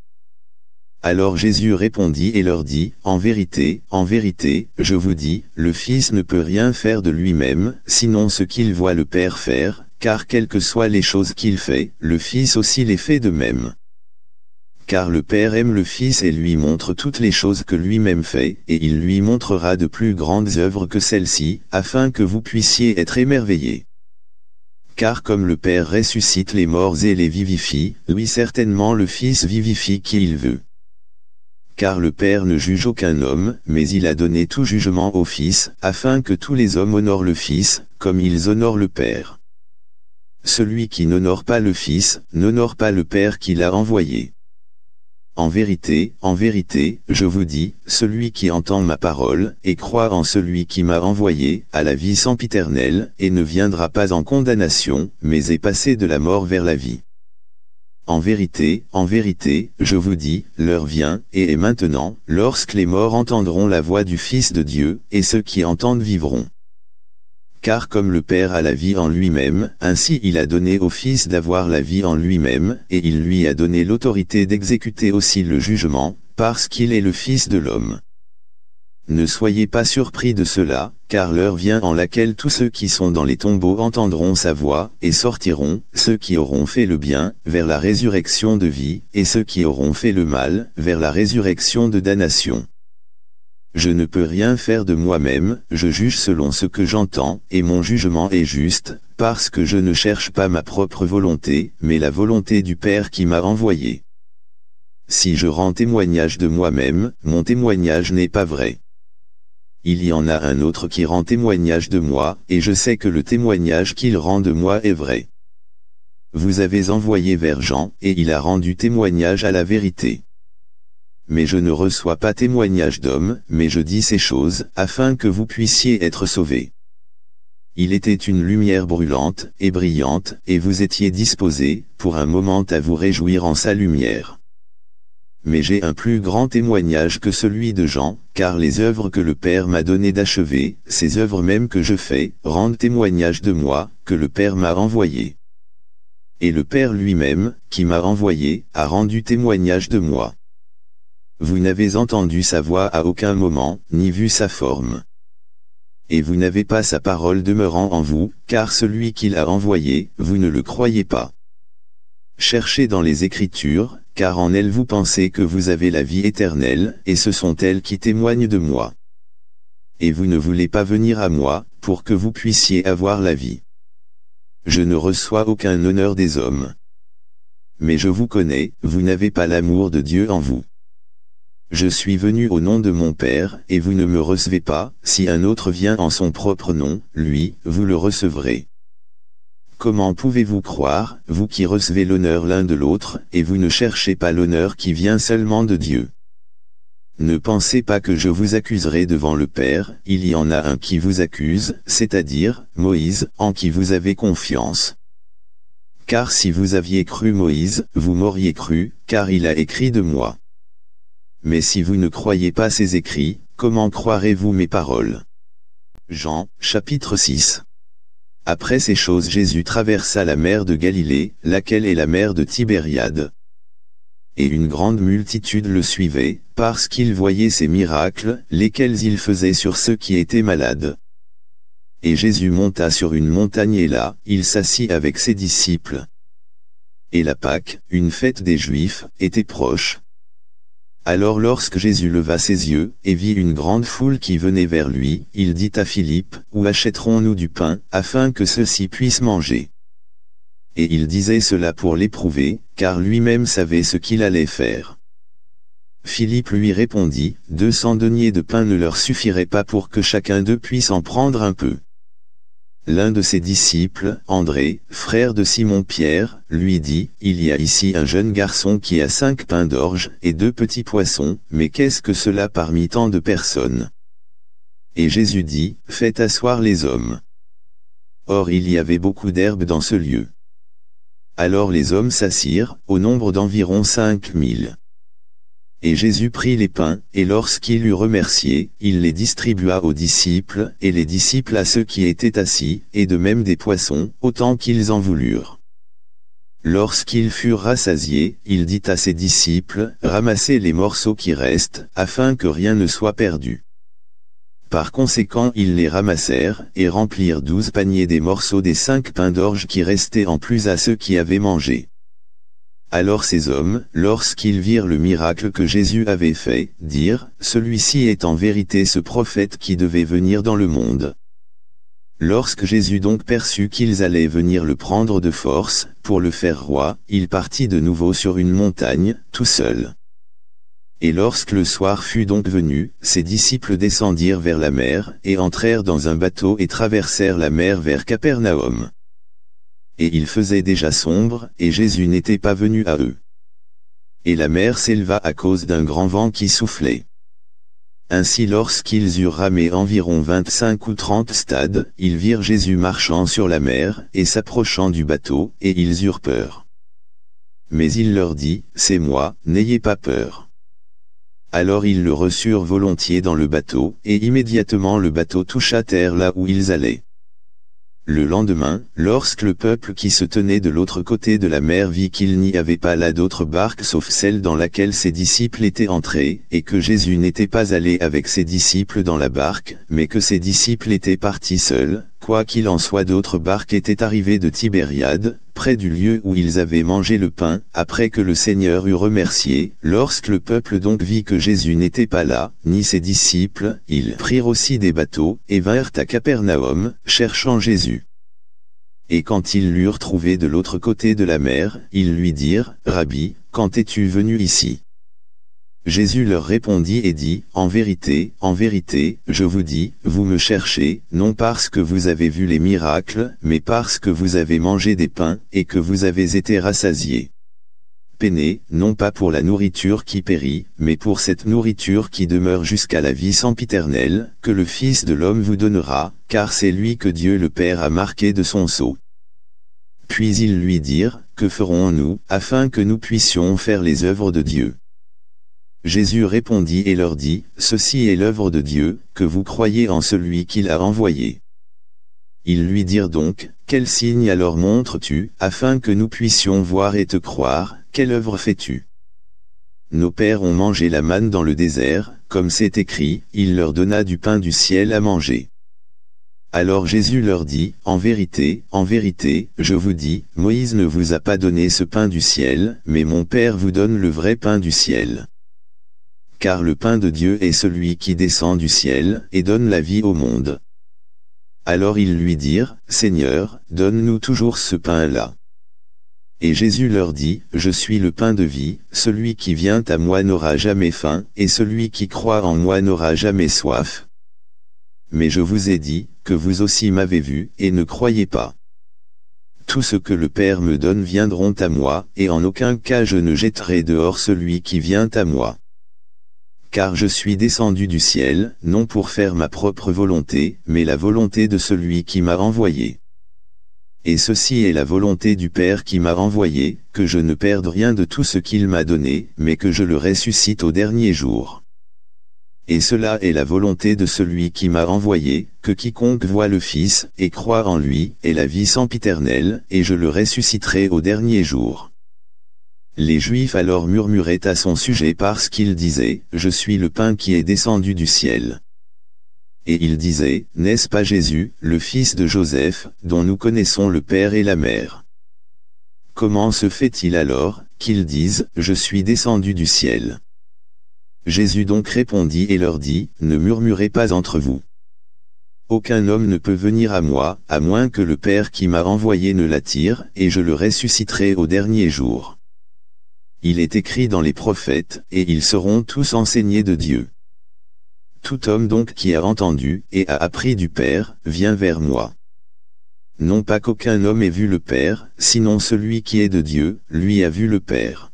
Alors Jésus répondit et leur dit, En vérité, en vérité, je vous dis, le Fils ne peut rien faire de lui-même, sinon ce qu'il voit le Père faire, car quelles que soient les choses qu'il fait, le Fils aussi les fait de même car le Père aime le Fils et lui montre toutes les choses que lui-même fait, et il lui montrera de plus grandes œuvres que celles-ci, afin que vous puissiez être émerveillés. Car comme le Père ressuscite les morts et les vivifie, lui certainement le Fils vivifie qui il veut. Car le Père ne juge aucun homme, mais il a donné tout jugement au Fils, afin que tous les hommes honorent le Fils, comme ils honorent le Père. Celui qui n'honore pas le Fils, n'honore pas le Père qui l'a envoyé. En vérité, en vérité, je vous dis, celui qui entend ma parole, et croit en celui qui m'a envoyé, a la vie sempiternelle, et ne viendra pas en condamnation, mais est passé de la mort vers la vie. En vérité, en vérité, je vous dis, l'heure vient, et est maintenant, lorsque les morts entendront la voix du Fils de Dieu, et ceux qui entendent vivront car comme le Père a la vie en lui-même, ainsi il a donné au Fils d'avoir la vie en lui-même, et il lui a donné l'autorité d'exécuter aussi le jugement, parce qu'il est le Fils de l'homme. Ne soyez pas surpris de cela, car l'heure vient en laquelle tous ceux qui sont dans les tombeaux entendront sa voix, et sortiront, ceux qui auront fait le bien, vers la résurrection de vie, et ceux qui auront fait le mal, vers la résurrection de damnation. Je ne peux rien faire de moi-même, je juge selon ce que j'entends, et mon jugement est juste, parce que je ne cherche pas ma propre volonté, mais la volonté du Père qui m'a envoyé. Si je rends témoignage de moi-même, mon témoignage n'est pas vrai. Il y en a un autre qui rend témoignage de moi, et je sais que le témoignage qu'il rend de moi est vrai. Vous avez envoyé vers Jean, et il a rendu témoignage à la vérité mais je ne reçois pas témoignage d'homme, mais je dis ces choses, afin que vous puissiez être sauvés. Il était une lumière brûlante, et brillante, et vous étiez disposés, pour un moment à vous réjouir en sa lumière. Mais j'ai un plus grand témoignage que celui de Jean, car les œuvres que le Père m'a donné d'achever, ces œuvres mêmes que je fais, rendent témoignage de moi, que le Père m'a envoyé. Et le Père lui-même, qui m'a envoyé, a rendu témoignage de moi. Vous n'avez entendu sa voix à aucun moment, ni vu sa forme. Et vous n'avez pas sa parole demeurant en vous, car celui qui l'a envoyé, vous ne le croyez pas. Cherchez dans les Écritures, car en elles vous pensez que vous avez la vie éternelle, et ce sont elles qui témoignent de moi. Et vous ne voulez pas venir à moi, pour que vous puissiez avoir la vie. Je ne reçois aucun honneur des hommes. Mais je vous connais, vous n'avez pas l'amour de Dieu en vous. Je suis venu au nom de mon Père, et vous ne me recevez pas, si un autre vient en son propre nom, lui, vous le recevrez. Comment pouvez-vous croire, vous qui recevez l'honneur l'un de l'autre, et vous ne cherchez pas l'honneur qui vient seulement de Dieu? Ne pensez pas que je vous accuserai devant le Père, il y en a un qui vous accuse, c'est-à-dire, Moïse, en qui vous avez confiance. Car si vous aviez cru Moïse, vous m'auriez cru, car il a écrit de moi. Mais si vous ne croyez pas ces écrits, comment croirez-vous mes paroles? Jean, chapitre 6 Après ces choses Jésus traversa la mer de Galilée, laquelle est la mer de Tibériade. Et une grande multitude le suivait, parce qu'il voyait ces miracles, lesquels il faisait sur ceux qui étaient malades. Et Jésus monta sur une montagne et là, il s'assit avec ses disciples. Et la Pâque, une fête des Juifs, était proche. Alors lorsque Jésus leva ses yeux, et vit une grande foule qui venait vers lui, il dit à Philippe, Où achèterons-nous du pain, afin que ceux-ci puissent manger? Et il disait cela pour l'éprouver, car lui-même savait ce qu'il allait faire. Philippe lui répondit, Deux cents deniers de pain ne leur suffiraient pas pour que chacun d'eux puisse en prendre un peu. L'un de ses disciples, André, frère de Simon-Pierre, lui dit, Il y a ici un jeune garçon qui a cinq pains d'orge et deux petits poissons, mais qu'est-ce que cela parmi tant de personnes? Et Jésus dit, Faites asseoir les hommes. Or il y avait beaucoup d'herbes dans ce lieu. Alors les hommes s'assirent, au nombre d'environ cinq mille. Et Jésus prit les pains, et lorsqu'il eut remercié, il les distribua aux disciples, et les disciples à ceux qui étaient assis, et de même des poissons, autant qu'ils en voulurent. Lorsqu'ils furent rassasiés, il dit à ses disciples, Ramassez les morceaux qui restent, afin que rien ne soit perdu. Par conséquent ils les ramassèrent, et remplirent douze paniers des morceaux des cinq pains d'orge qui restaient en plus à ceux qui avaient mangé. Alors ces hommes, lorsqu'ils virent le miracle que Jésus avait fait, dirent, Celui-ci est en vérité ce prophète qui devait venir dans le monde. Lorsque Jésus donc perçut qu'ils allaient venir le prendre de force, pour le faire roi, il partit de nouveau sur une montagne, tout seul. Et lorsque le soir fut donc venu, ses disciples descendirent vers la mer, et entrèrent dans un bateau et traversèrent la mer vers Capernaum et il faisait déjà sombre, et Jésus n'était pas venu à eux. Et la mer s'éleva à cause d'un grand vent qui soufflait. Ainsi lorsqu'ils eurent ramé environ vingt-cinq ou trente stades, ils virent Jésus marchant sur la mer, et s'approchant du bateau, et ils eurent peur. Mais il leur dit, C'est moi, n'ayez pas peur. Alors ils le reçurent volontiers dans le bateau, et immédiatement le bateau toucha terre là où ils allaient. Le lendemain, lorsque le peuple qui se tenait de l'autre côté de la mer vit qu'il n'y avait pas là d'autre barque sauf celle dans laquelle ses disciples étaient entrés, et que Jésus n'était pas allé avec ses disciples dans la barque, mais que ses disciples étaient partis seuls, quoi qu'il en soit d'autres barques étaient arrivées de Tibériade, près du lieu où ils avaient mangé le pain, après que le Seigneur eut remercié, lorsque le peuple donc vit que Jésus n'était pas là, ni ses disciples, ils prirent aussi des bateaux, et vinrent à Capernaum, cherchant Jésus. Et quand ils l'eurent trouvé de l'autre côté de la mer, ils lui dirent, Rabbi, quand es-tu venu ici? Jésus leur répondit et dit, En vérité, en vérité, je vous dis, vous me cherchez, non parce que vous avez vu les miracles, mais parce que vous avez mangé des pains, et que vous avez été rassasiés. Peinez, non pas pour la nourriture qui périt, mais pour cette nourriture qui demeure jusqu'à la vie sempiternelle, que le Fils de l'homme vous donnera, car c'est lui que Dieu le Père a marqué de son sceau. Puis ils lui dirent, Que ferons-nous, afin que nous puissions faire les œuvres de Dieu? Jésus répondit et leur dit, Ceci est l'œuvre de Dieu, que vous croyez en celui qu'il a envoyé. Ils lui dirent donc, Quel signe alors montres-tu, afin que nous puissions voir et te croire, quelle œuvre fais-tu? Nos pères ont mangé la manne dans le désert, comme c'est écrit, il leur donna du pain du ciel à manger. Alors Jésus leur dit, En vérité, en vérité, je vous dis, Moïse ne vous a pas donné ce pain du ciel, mais mon Père vous donne le vrai pain du ciel. Car le pain de Dieu est celui qui descend du ciel, et donne la vie au monde. Alors ils lui dirent, Seigneur, donne-nous toujours ce pain-là. Et Jésus leur dit, Je suis le pain de vie, celui qui vient à moi n'aura jamais faim, et celui qui croit en moi n'aura jamais soif. Mais je vous ai dit, que vous aussi m'avez vu, et ne croyez pas. Tout ce que le Père me donne viendront à moi, et en aucun cas je ne jetterai dehors celui qui vient à moi. Car je suis descendu du ciel, non pour faire ma propre volonté, mais la volonté de celui qui m'a envoyé. Et ceci est la volonté du Père qui m'a envoyé, que je ne perde rien de tout ce qu'il m'a donné, mais que je le ressuscite au dernier jour. Et cela est la volonté de celui qui m'a envoyé, que quiconque voit le Fils, et croit en lui, ait la vie sempiternelle, et je le ressusciterai au dernier jour. Les Juifs alors murmuraient à son sujet parce qu'il disait, Je suis le pain qui est descendu du ciel. Et il disait, N'est-ce pas Jésus, le fils de Joseph, dont nous connaissons le Père et la Mère? Comment se fait-il alors, qu'ils disent, Je suis descendu du ciel? Jésus donc répondit et leur dit, Ne murmurez pas entre vous. Aucun homme ne peut venir à moi, à moins que le Père qui m'a envoyé ne l'attire, et je le ressusciterai au dernier jour. Il est écrit dans les prophètes, et ils seront tous enseignés de Dieu. Tout homme donc qui a entendu, et a appris du Père, vient vers moi. Non pas qu'aucun homme ait vu le Père, sinon celui qui est de Dieu, lui a vu le Père.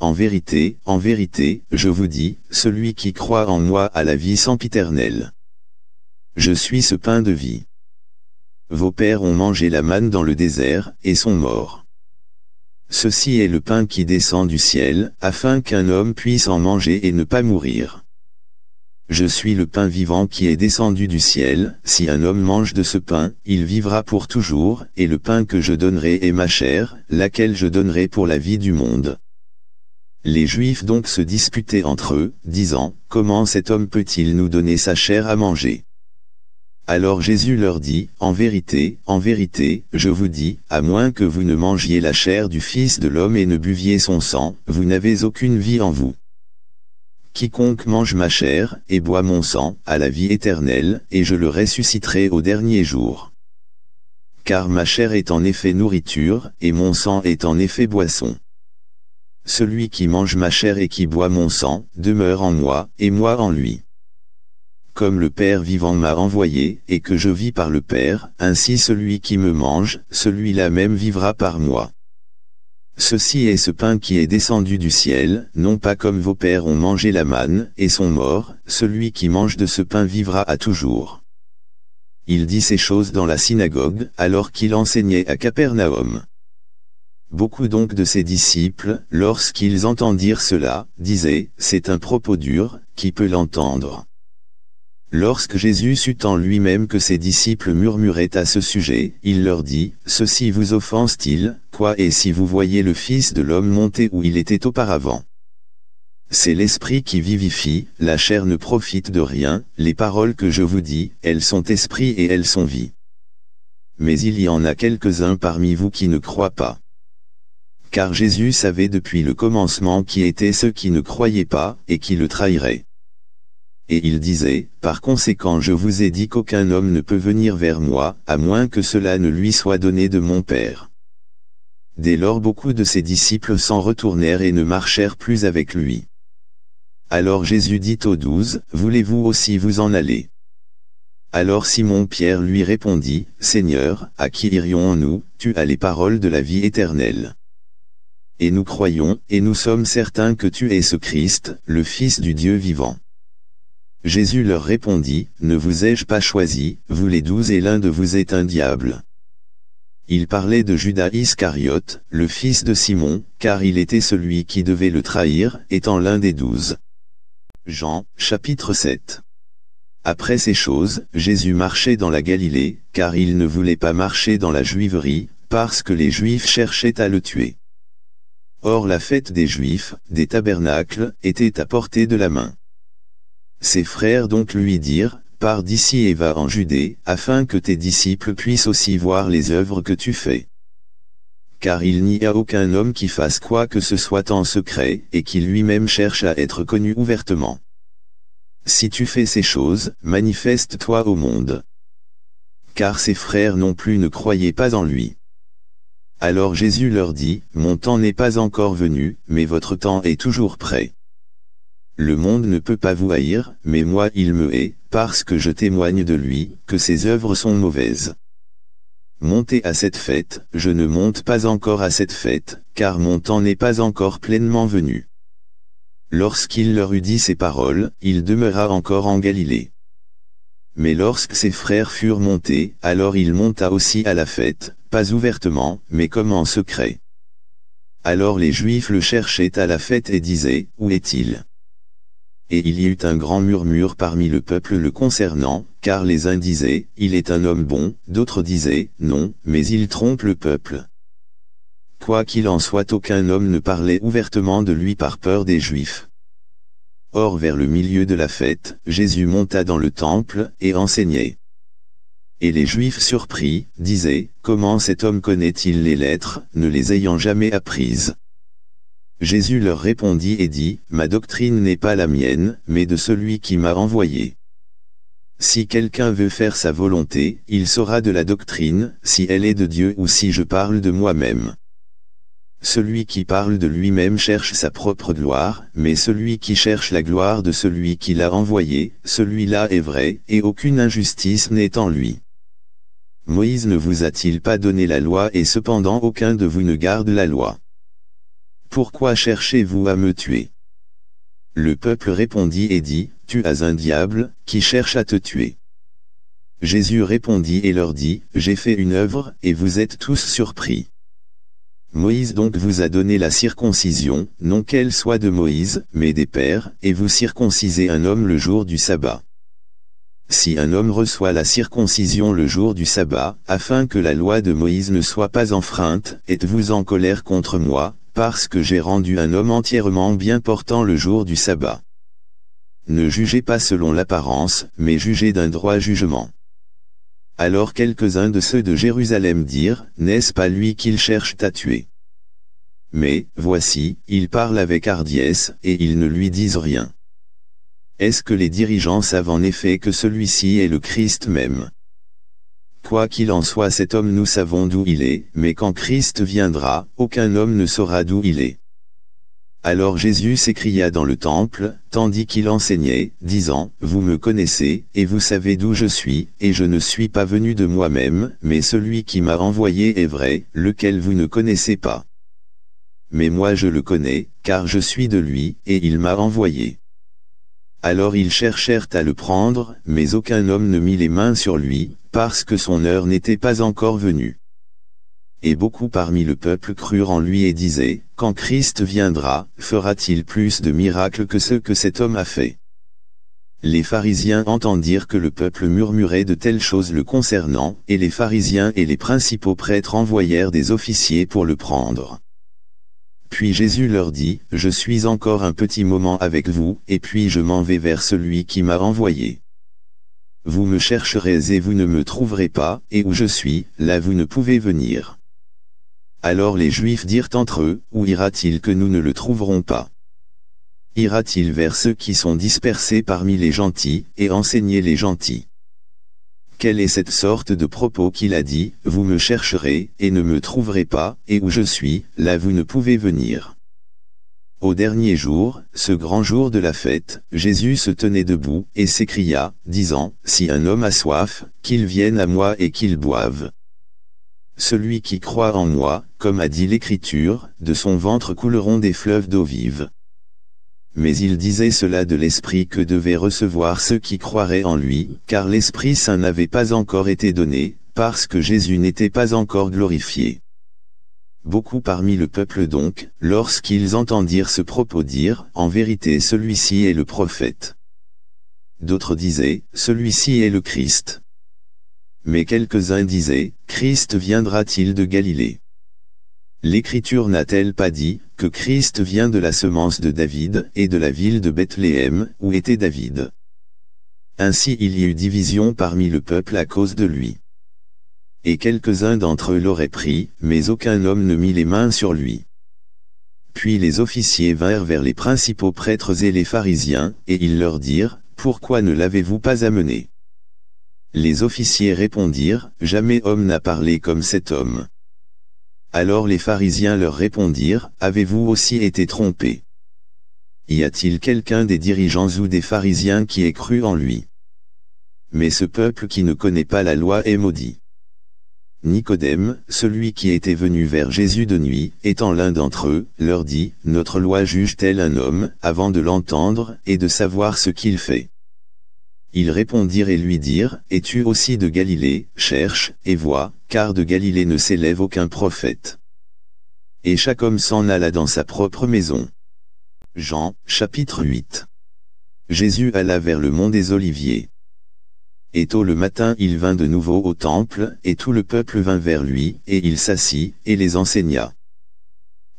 En vérité, en vérité, je vous dis, celui qui croit en moi a la vie sempiternelle. Je suis ce pain de vie. Vos pères ont mangé la manne dans le désert, et sont morts. Ceci est le pain qui descend du ciel, afin qu'un homme puisse en manger et ne pas mourir. Je suis le pain vivant qui est descendu du ciel, si un homme mange de ce pain, il vivra pour toujours, et le pain que je donnerai est ma chair, laquelle je donnerai pour la vie du monde. Les Juifs donc se disputaient entre eux, disant, Comment cet homme peut-il nous donner sa chair à manger? Alors Jésus leur dit, En vérité, en vérité, je vous dis, à moins que vous ne mangiez la chair du Fils de l'homme et ne buviez son sang, vous n'avez aucune vie en vous. Quiconque mange ma chair, et boit mon sang, a la vie éternelle, et je le ressusciterai au dernier jour. Car ma chair est en effet nourriture, et mon sang est en effet boisson. Celui qui mange ma chair et qui boit mon sang, demeure en moi, et moi en lui. Comme le Père vivant m'a envoyé, et que je vis par le Père, ainsi celui qui me mange, celui-là même vivra par moi. Ceci est ce pain qui est descendu du ciel, non pas comme vos pères ont mangé la manne, et sont morts, celui qui mange de ce pain vivra à toujours. Il dit ces choses dans la synagogue, alors qu'il enseignait à Capernaum. Beaucoup donc de ses disciples, lorsqu'ils entendirent cela, disaient, C'est un propos dur, qui peut l'entendre Lorsque Jésus sut en lui-même que ses disciples murmuraient à ce sujet, il leur dit, Ceci vous offense-t-il, quoi et si vous voyez le Fils de l'homme monter où il était auparavant? C'est l'Esprit qui vivifie, la chair ne profite de rien, les paroles que je vous dis, elles sont esprit et elles sont vie. Mais il y en a quelques-uns parmi vous qui ne croient pas car Jésus savait depuis le commencement qui étaient ceux qui ne croyaient pas, et qui le trahiraient. Et il disait, Par conséquent je vous ai dit qu'aucun homme ne peut venir vers moi, à moins que cela ne lui soit donné de mon Père. Dès lors beaucoup de ses disciples s'en retournèrent et ne marchèrent plus avec lui. Alors Jésus dit aux douze, Voulez-vous aussi vous en aller? Alors Simon-Pierre lui répondit, Seigneur, à qui irions-nous, tu as les paroles de la vie éternelle. Et nous croyons, et nous sommes certains que tu es ce Christ, le Fils du Dieu vivant. Jésus leur répondit, Ne vous ai-je pas choisi, vous les douze et l'un de vous est un diable. Il parlait de Judas Iscariote, le fils de Simon, car il était celui qui devait le trahir, étant l'un des douze. Jean, chapitre 7. Après ces choses, Jésus marchait dans la Galilée, car il ne voulait pas marcher dans la juiverie, parce que les Juifs cherchaient à le tuer. Or la fête des Juifs, des tabernacles, était à portée de la main. Ses frères donc lui dirent, Pars d'ici et va en Judée, afin que tes disciples puissent aussi voir les œuvres que tu fais. Car il n'y a aucun homme qui fasse quoi que ce soit en secret, et qui lui-même cherche à être connu ouvertement. Si tu fais ces choses, manifeste-toi au monde. Car ses frères non plus ne croyaient pas en lui. Alors Jésus leur dit, Mon temps n'est pas encore venu, mais votre temps est toujours prêt. Le monde ne peut pas vous haïr, mais moi il me hait, parce que je témoigne de lui, que ses œuvres sont mauvaises. Montez à cette fête, je ne monte pas encore à cette fête, car mon temps n'est pas encore pleinement venu. Lorsqu'il leur eut dit ces paroles, il demeura encore en Galilée. Mais lorsque ses frères furent montés, alors il monta aussi à la fête, pas ouvertement, mais comme en secret. Alors les Juifs le cherchaient à la fête et disaient, Où est-il? Et il y eut un grand murmure parmi le peuple le concernant, car les uns disaient, Il est un homme bon, d'autres disaient, Non, mais il trompe le peuple. Quoi qu'il en soit aucun homme ne parlait ouvertement de lui par peur des Juifs. Or vers le milieu de la fête, Jésus monta dans le temple, et enseignait. Et les Juifs surpris, disaient, Comment cet homme connaît-il les lettres, ne les ayant jamais apprises? Jésus leur répondit et dit, Ma doctrine n'est pas la mienne, mais de celui qui m'a envoyé. Si quelqu'un veut faire sa volonté, il saura de la doctrine, si elle est de Dieu ou si je parle de moi-même. Celui qui parle de lui-même cherche sa propre gloire, mais celui qui cherche la gloire de celui qui l'a envoyé, celui-là est vrai, et aucune injustice n'est en lui. Moïse ne vous a-t-il pas donné la loi et cependant aucun de vous ne garde la loi Pourquoi cherchez-vous à me tuer? Le peuple répondit et dit, Tu as un diable, qui cherche à te tuer. Jésus répondit et leur dit, J'ai fait une œuvre, et vous êtes tous surpris. Moïse donc vous a donné la circoncision, non qu'elle soit de Moïse, mais des pères, et vous circoncisez un homme le jour du sabbat. Si un homme reçoit la circoncision le jour du sabbat, afin que la loi de Moïse ne soit pas enfreinte, êtes-vous en colère contre moi, parce que j'ai rendu un homme entièrement bien portant le jour du sabbat. Ne jugez pas selon l'apparence, mais jugez d'un droit jugement. Alors quelques-uns de ceux de Jérusalem dirent, N'est-ce pas lui qu'ils cherchent à tuer? Mais, voici, ils parlent avec hardiesse, et ils ne lui disent rien. Est-ce que les dirigeants savent en effet que celui-ci est le Christ même? Quoi qu'il en soit cet homme nous savons d'où il est, mais quand Christ viendra, aucun homme ne saura d'où il est. Alors Jésus s'écria dans le temple, tandis qu'il enseignait, disant, Vous me connaissez, et vous savez d'où je suis, et je ne suis pas venu de moi-même, mais celui qui m'a envoyé est vrai, lequel vous ne connaissez pas. Mais moi je le connais, car je suis de lui, et il m'a envoyé. Alors ils cherchèrent à le prendre, mais aucun homme ne mit les mains sur lui, parce que son heure n'était pas encore venue et beaucoup parmi le peuple crurent en lui et disaient, Quand Christ viendra, fera-t-il plus de miracles que ceux que cet homme a fait? Les pharisiens entendirent que le peuple murmurait de telles choses le concernant, et les pharisiens et les principaux prêtres envoyèrent des officiers pour le prendre. Puis Jésus leur dit, Je suis encore un petit moment avec vous, et puis je m'en vais vers celui qui m'a envoyé. Vous me chercherez et vous ne me trouverez pas, et où je suis, là vous ne pouvez venir. Alors les Juifs dirent entre eux, Où ira-t-il que nous ne le trouverons pas? Ira-t-il vers ceux qui sont dispersés parmi les gentils, et enseigner les gentils? Quelle est cette sorte de propos qu'il a dit, Vous me chercherez, et ne me trouverez pas, et où je suis, là vous ne pouvez venir. Au dernier jour, ce grand jour de la fête, Jésus se tenait debout, et s'écria, disant, Si un homme a soif, qu'il vienne à moi et qu'il boive. Celui qui croit en moi, comme a dit l'Écriture, de son ventre couleront des fleuves d'eau vive. Mais il disait cela de l'Esprit que devaient recevoir ceux qui croiraient en lui, car l'Esprit Saint n'avait pas encore été donné, parce que Jésus n'était pas encore glorifié. Beaucoup parmi le peuple donc, lorsqu'ils entendirent ce propos dire, En vérité celui-ci est le prophète. D'autres disaient, celui-ci est le Christ. Mais quelques-uns disaient, Christ viendra-t-il de Galilée? L'Écriture n'a-t-elle pas dit, que Christ vient de la semence de David, et de la ville de Bethléem, où était David? Ainsi il y eut division parmi le peuple à cause de lui. Et quelques-uns d'entre eux l'auraient pris, mais aucun homme ne mit les mains sur lui. Puis les officiers vinrent vers les principaux prêtres et les pharisiens, et ils leur dirent, Pourquoi ne l'avez-vous pas amené? Les officiers répondirent, Jamais homme n'a parlé comme cet homme. Alors les pharisiens leur répondirent, Avez-vous aussi été trompés? Y a-t-il quelqu'un des dirigeants ou des pharisiens qui ait cru en lui? Mais ce peuple qui ne connaît pas la loi est maudit. Nicodème, celui qui était venu vers Jésus de nuit, étant l'un d'entre eux, leur dit, Notre loi juge-t-elle un homme, avant de l'entendre, et de savoir ce qu'il fait? Ils répondirent et lui dirent, Es-tu aussi de Galilée, cherche, et vois, car de Galilée ne s'élève aucun prophète. Et chaque homme s'en alla dans sa propre maison. Jean, chapitre 8. Jésus alla vers le mont des Oliviers. Et tôt le matin il vint de nouveau au temple, et tout le peuple vint vers lui, et il s'assit, et les enseigna.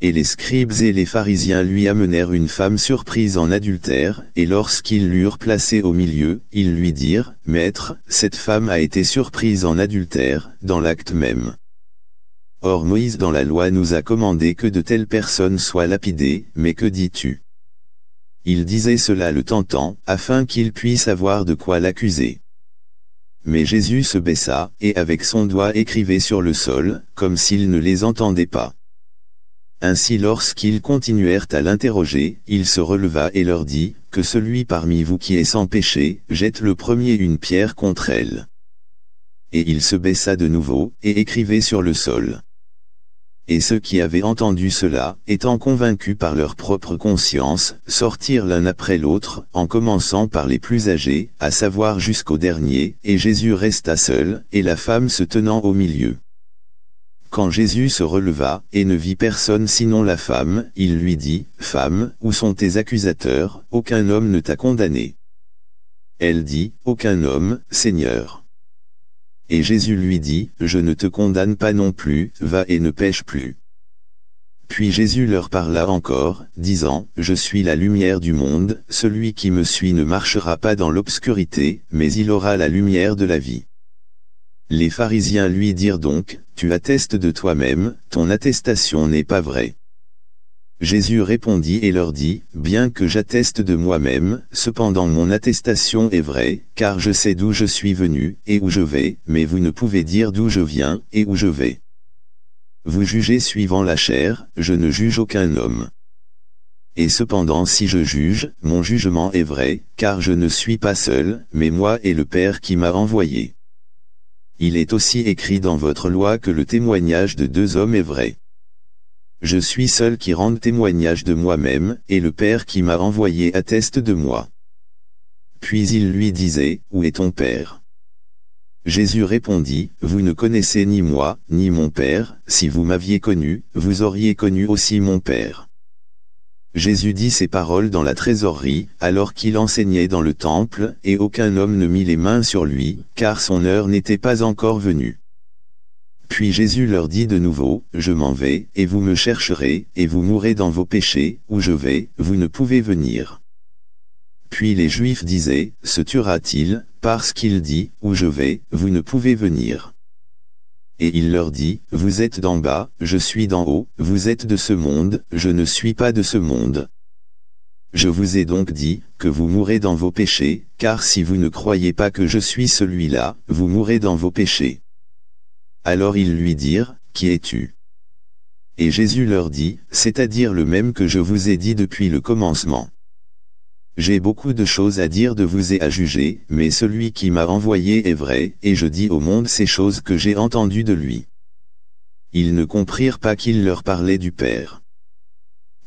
Et les scribes et les pharisiens lui amenèrent une femme surprise en adultère, et lorsqu'ils l'eurent placée au milieu, ils lui dirent, Maître, cette femme a été surprise en adultère, dans l'acte même. Or Moïse dans la loi nous a commandé que de telles personnes soient lapidées, mais que dis-tu? Il disait cela le tentant, afin qu'il puisse avoir de quoi l'accuser. Mais Jésus se baissa, et avec son doigt écrivait sur le sol, comme s'il ne les entendait pas. Ainsi lorsqu'ils continuèrent à l'interroger, il se releva et leur dit, Que celui parmi vous qui est sans péché, jette le premier une pierre contre elle. Et il se baissa de nouveau, et écrivait sur le sol. Et ceux qui avaient entendu cela, étant convaincus par leur propre conscience, sortirent l'un après l'autre, en commençant par les plus âgés, à savoir jusqu'au dernier, et Jésus resta seul, et la femme se tenant au milieu. Quand Jésus se releva, et ne vit personne sinon la femme, il lui dit, Femme, où sont tes accusateurs, aucun homme ne t'a condamné. Elle dit, Aucun homme, Seigneur. Et Jésus lui dit, Je ne te condamne pas non plus, va et ne pêche plus. Puis Jésus leur parla encore, disant, Je suis la lumière du monde, celui qui me suit ne marchera pas dans l'obscurité, mais il aura la lumière de la vie. Les pharisiens lui dirent donc, Tu attestes de toi-même, ton attestation n'est pas vraie. Jésus répondit et leur dit, Bien que j'atteste de moi-même, cependant mon attestation est vraie, car je sais d'où je suis venu, et où je vais, mais vous ne pouvez dire d'où je viens, et où je vais. Vous jugez suivant la chair, je ne juge aucun homme. Et cependant si je juge, mon jugement est vrai, car je ne suis pas seul, mais moi et le Père qui m'a envoyé. Il est aussi écrit dans votre loi que le témoignage de deux hommes est vrai. Je suis seul qui rende témoignage de moi-même, et le Père qui m'a envoyé atteste de moi. Puis il lui disait, Où est ton Père? Jésus répondit, Vous ne connaissez ni moi, ni mon Père, si vous m'aviez connu, vous auriez connu aussi mon Père. Jésus dit ces paroles dans la trésorerie, alors qu'il enseignait dans le temple, et aucun homme ne mit les mains sur lui, car son heure n'était pas encore venue. Puis Jésus leur dit de nouveau, Je m'en vais, et vous me chercherez, et vous mourrez dans vos péchés, où je vais, vous ne pouvez venir. Puis les Juifs disaient, Se tuera-t-il, parce qu'il dit, Où je vais, vous ne pouvez venir. Et il leur dit, Vous êtes d'en bas, je suis d'en haut, vous êtes de ce monde, je ne suis pas de ce monde. Je vous ai donc dit, que vous mourrez dans vos péchés, car si vous ne croyez pas que je suis celui-là, vous mourrez dans vos péchés. Alors ils lui dirent, Qui es-tu? Et Jésus leur dit, C'est-à-dire le même que je vous ai dit depuis le commencement. J'ai beaucoup de choses à dire de vous et à juger, mais celui qui m'a envoyé est vrai, et je dis au monde ces choses que j'ai entendues de lui. Ils ne comprirent pas qu'il leur parlait du Père.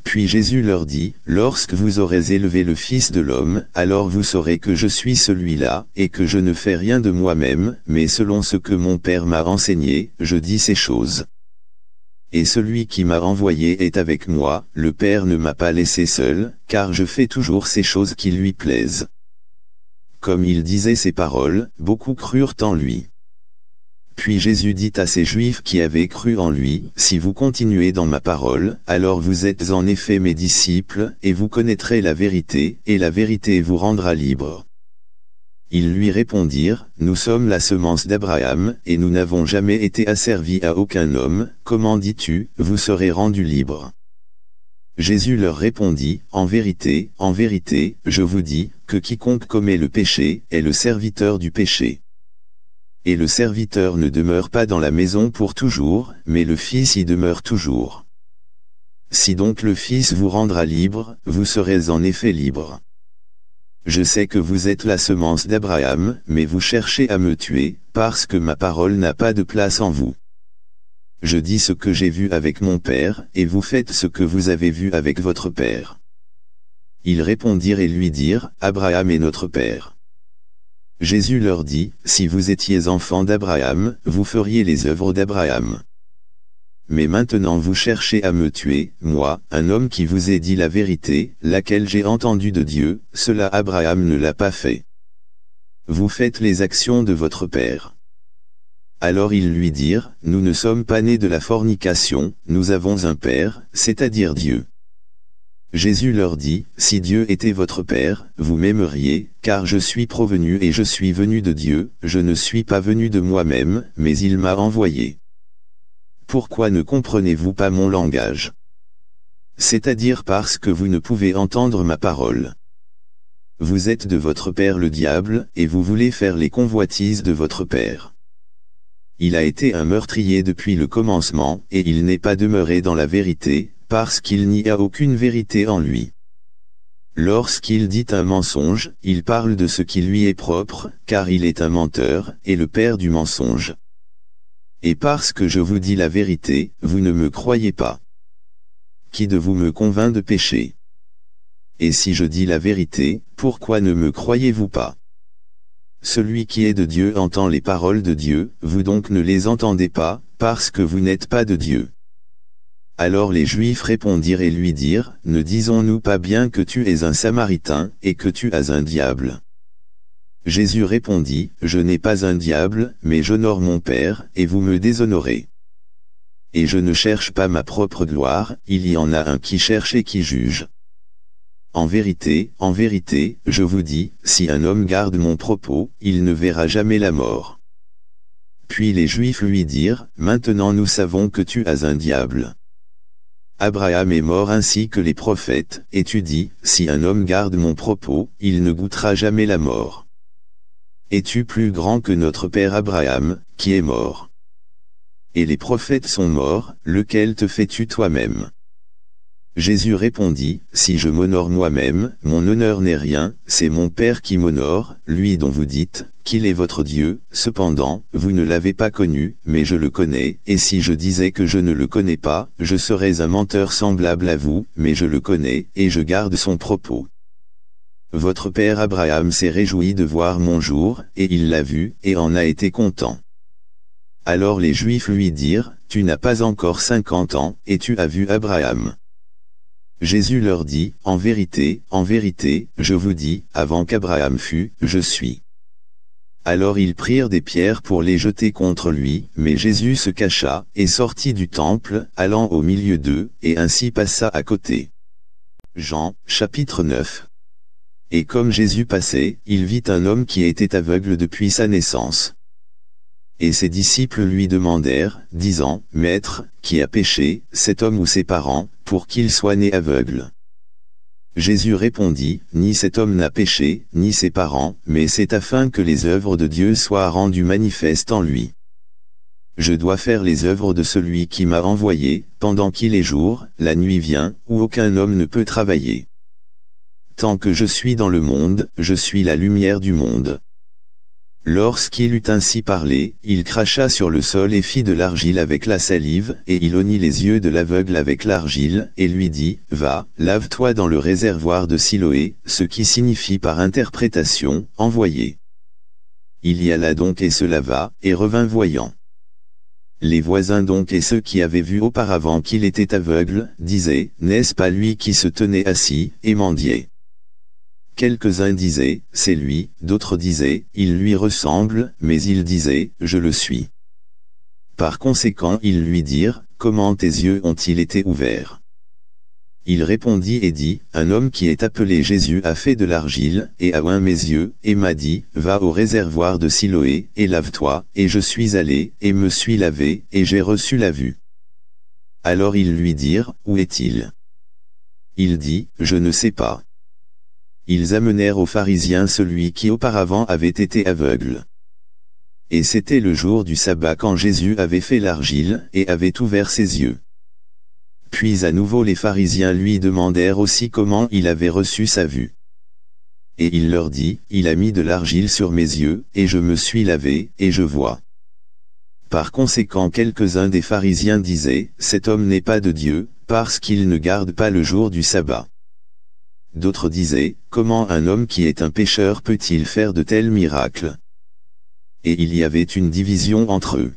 Puis Jésus leur dit, Lorsque vous aurez élevé le Fils de l'homme, alors vous saurez que je suis celui-là, et que je ne fais rien de moi-même, mais selon ce que mon Père m'a enseigné, je dis ces choses. Et celui qui m'a envoyé est avec moi, le Père ne m'a pas laissé seul, car je fais toujours ces choses qui lui plaisent. comme il disait ces paroles, beaucoup crurent en lui. Puis Jésus dit à ces Juifs qui avaient cru en lui, Si vous continuez dans ma parole, alors vous êtes en effet mes disciples, et vous connaîtrez la vérité, et la vérité vous rendra libre. Ils lui répondirent, Nous sommes la semence d'Abraham, et nous n'avons jamais été asservis à aucun homme, comment dis-tu, vous serez rendus libres? Jésus leur répondit, En vérité, en vérité, je vous dis, que quiconque commet le péché, est le serviteur du péché. Et le serviteur ne demeure pas dans la maison pour toujours, mais le Fils y demeure toujours. Si donc le Fils vous rendra libre, vous serez en effet libre. Je sais que vous êtes la semence d'Abraham, mais vous cherchez à me tuer, parce que ma parole n'a pas de place en vous. Je dis ce que j'ai vu avec mon Père, et vous faites ce que vous avez vu avec votre Père. Ils répondirent et lui dirent, Abraham est notre Père. Jésus leur dit, Si vous étiez enfants d'Abraham, vous feriez les œuvres d'Abraham. Mais maintenant vous cherchez à me tuer, moi, un homme qui vous ai dit la vérité, laquelle j'ai entendue de Dieu, cela Abraham ne l'a pas fait. Vous faites les actions de votre Père. Alors ils lui dirent, Nous ne sommes pas nés de la fornication, nous avons un Père, c'est-à-dire Dieu. Jésus leur dit, Si Dieu était votre Père, vous m'aimeriez, car je suis provenu et je suis venu de Dieu, je ne suis pas venu de moi-même, mais il m'a envoyé. Pourquoi ne comprenez-vous pas mon langage? C'est-à-dire parce que vous ne pouvez entendre ma parole. Vous êtes de votre Père le diable, et vous voulez faire les convoitises de votre Père. Il a été un meurtrier depuis le commencement, et il n'est pas demeuré dans la vérité, parce qu'il n'y a aucune vérité en lui. Lorsqu'il dit un mensonge, il parle de ce qui lui est propre, car il est un menteur, et le père du mensonge. Et parce que je vous dis la vérité, vous ne me croyez pas. Qui de vous me convainc de pécher? Et si je dis la vérité, pourquoi ne me croyez-vous pas? Celui qui est de Dieu entend les paroles de Dieu, vous donc ne les entendez pas, parce que vous n'êtes pas de Dieu. Alors les Juifs répondirent et lui dirent, Ne disons-nous pas bien que tu es un Samaritain, et que tu as un diable Jésus répondit, Je n'ai pas un diable, mais j'honore mon Père, et vous me déshonorez. Et je ne cherche pas ma propre gloire, il y en a un qui cherche et qui juge. En vérité, en vérité, je vous dis, si un homme garde mon propos, il ne verra jamais la mort. Puis les Juifs lui dirent, Maintenant nous savons que tu as un diable. Abraham est mort ainsi que les prophètes, et tu dis, si un homme garde mon propos, il ne goûtera jamais la mort. Es-tu plus grand que notre père Abraham, qui est mort? Et les prophètes sont morts, lequel te fais-tu toi-même? Jésus répondit, Si je m'honore moi-même, mon honneur n'est rien, c'est mon Père qui m'honore, lui dont vous dites, qu'il est votre Dieu, cependant, vous ne l'avez pas connu, mais je le connais, et si je disais que je ne le connais pas, je serais un menteur semblable à vous, mais je le connais, et je garde son propos. Votre père Abraham s'est réjoui de voir mon jour, et il l'a vu, et en a été content. Alors les Juifs lui dirent, Tu n'as pas encore cinquante ans, et tu as vu Abraham. Jésus leur dit, En vérité, en vérité, je vous dis, avant qu'Abraham fût, je suis. Alors ils prirent des pierres pour les jeter contre lui, mais Jésus se cacha, et sortit du temple, allant au milieu d'eux, et ainsi passa à côté. Jean, chapitre 9. Et comme Jésus passait, il vit un homme qui était aveugle depuis sa naissance. Et ses disciples lui demandèrent, disant, Maître, qui a péché, cet homme ou ses parents, pour qu'il soit né aveugle? Jésus répondit, Ni cet homme n'a péché, ni ses parents, mais c'est afin que les œuvres de Dieu soient rendues manifestes en lui. Je dois faire les œuvres de celui qui m'a envoyé, pendant qu'il est jour, la nuit vient, où aucun homme ne peut travailler. Tant que je suis dans le monde, je suis la lumière du monde. Lorsqu'il eut ainsi parlé, il cracha sur le sol et fit de l'argile avec la salive, et il oignit les yeux de l'aveugle avec l'argile, et lui dit, Va, lave-toi dans le réservoir de Siloé, ce qui signifie par interprétation, envoyé. Il y alla donc et se lava, et revint voyant. Les voisins donc et ceux qui avaient vu auparavant qu'il était aveugle, disaient, N'est-ce pas lui qui se tenait assis, et mendiait? Quelques-uns disaient, c'est lui, d'autres disaient, il lui ressemble, mais ils disaient, je le suis. Par conséquent ils lui dirent, comment tes yeux ont-ils été ouverts? Il répondit et dit, un homme qui est appelé Jésus a fait de l'argile, et a oint mes yeux, et m'a dit, va au réservoir de Siloé, et lave-toi, et je suis allé, et me suis lavé, et j'ai reçu la vue. Alors ils lui dirent, où est-il? Il dit, je ne sais pas ils amenèrent aux pharisiens celui qui auparavant avait été aveugle. Et c'était le jour du sabbat quand Jésus avait fait l'argile, et avait ouvert ses yeux. Puis à nouveau les pharisiens lui demandèrent aussi comment il avait reçu sa vue. Et il leur dit, il a mis de l'argile sur mes yeux, et je me suis lavé, et je vois. Par conséquent quelques-uns des pharisiens disaient, cet homme n'est pas de Dieu, parce qu'il ne garde pas le jour du sabbat. D'autres disaient, comment un homme qui est un pécheur peut-il faire de tels miracles? Et il y avait une division entre eux.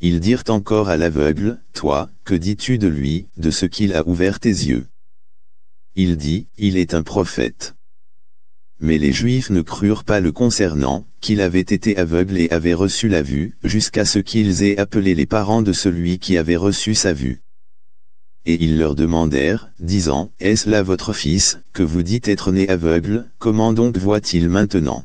Ils dirent encore à l'aveugle, Toi, que dis-tu de lui, de ce qu'il a ouvert tes yeux? Il dit, Il est un prophète. Mais les Juifs ne crurent pas le concernant, qu'il avait été aveugle et avait reçu la vue, jusqu'à ce qu'ils aient appelé les parents de celui qui avait reçu sa vue. Et ils leur demandèrent, disant, Est-ce là votre fils, que vous dites être né aveugle, comment donc voit-il maintenant?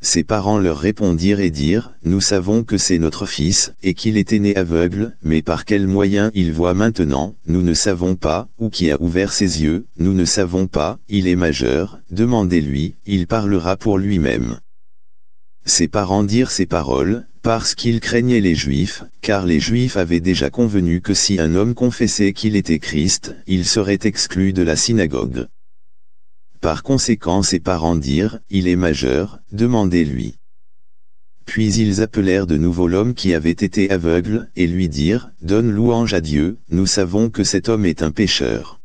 Ses parents leur répondirent et dirent, Nous savons que c'est notre fils, et qu'il était né aveugle, mais par quel moyen il voit maintenant, nous ne savons pas, ou qui a ouvert ses yeux, nous ne savons pas, il est majeur, demandez-lui, il parlera pour lui-même. Ses parents dirent ces paroles, parce qu'ils craignaient les Juifs, car les Juifs avaient déjà convenu que si un homme confessait qu'il était Christ, il serait exclu de la synagogue. Par conséquent ses parents dirent, il est majeur, demandez-lui. Puis ils appelèrent de nouveau l'homme qui avait été aveugle, et lui dirent, Donne louange à Dieu, nous savons que cet homme est un pécheur.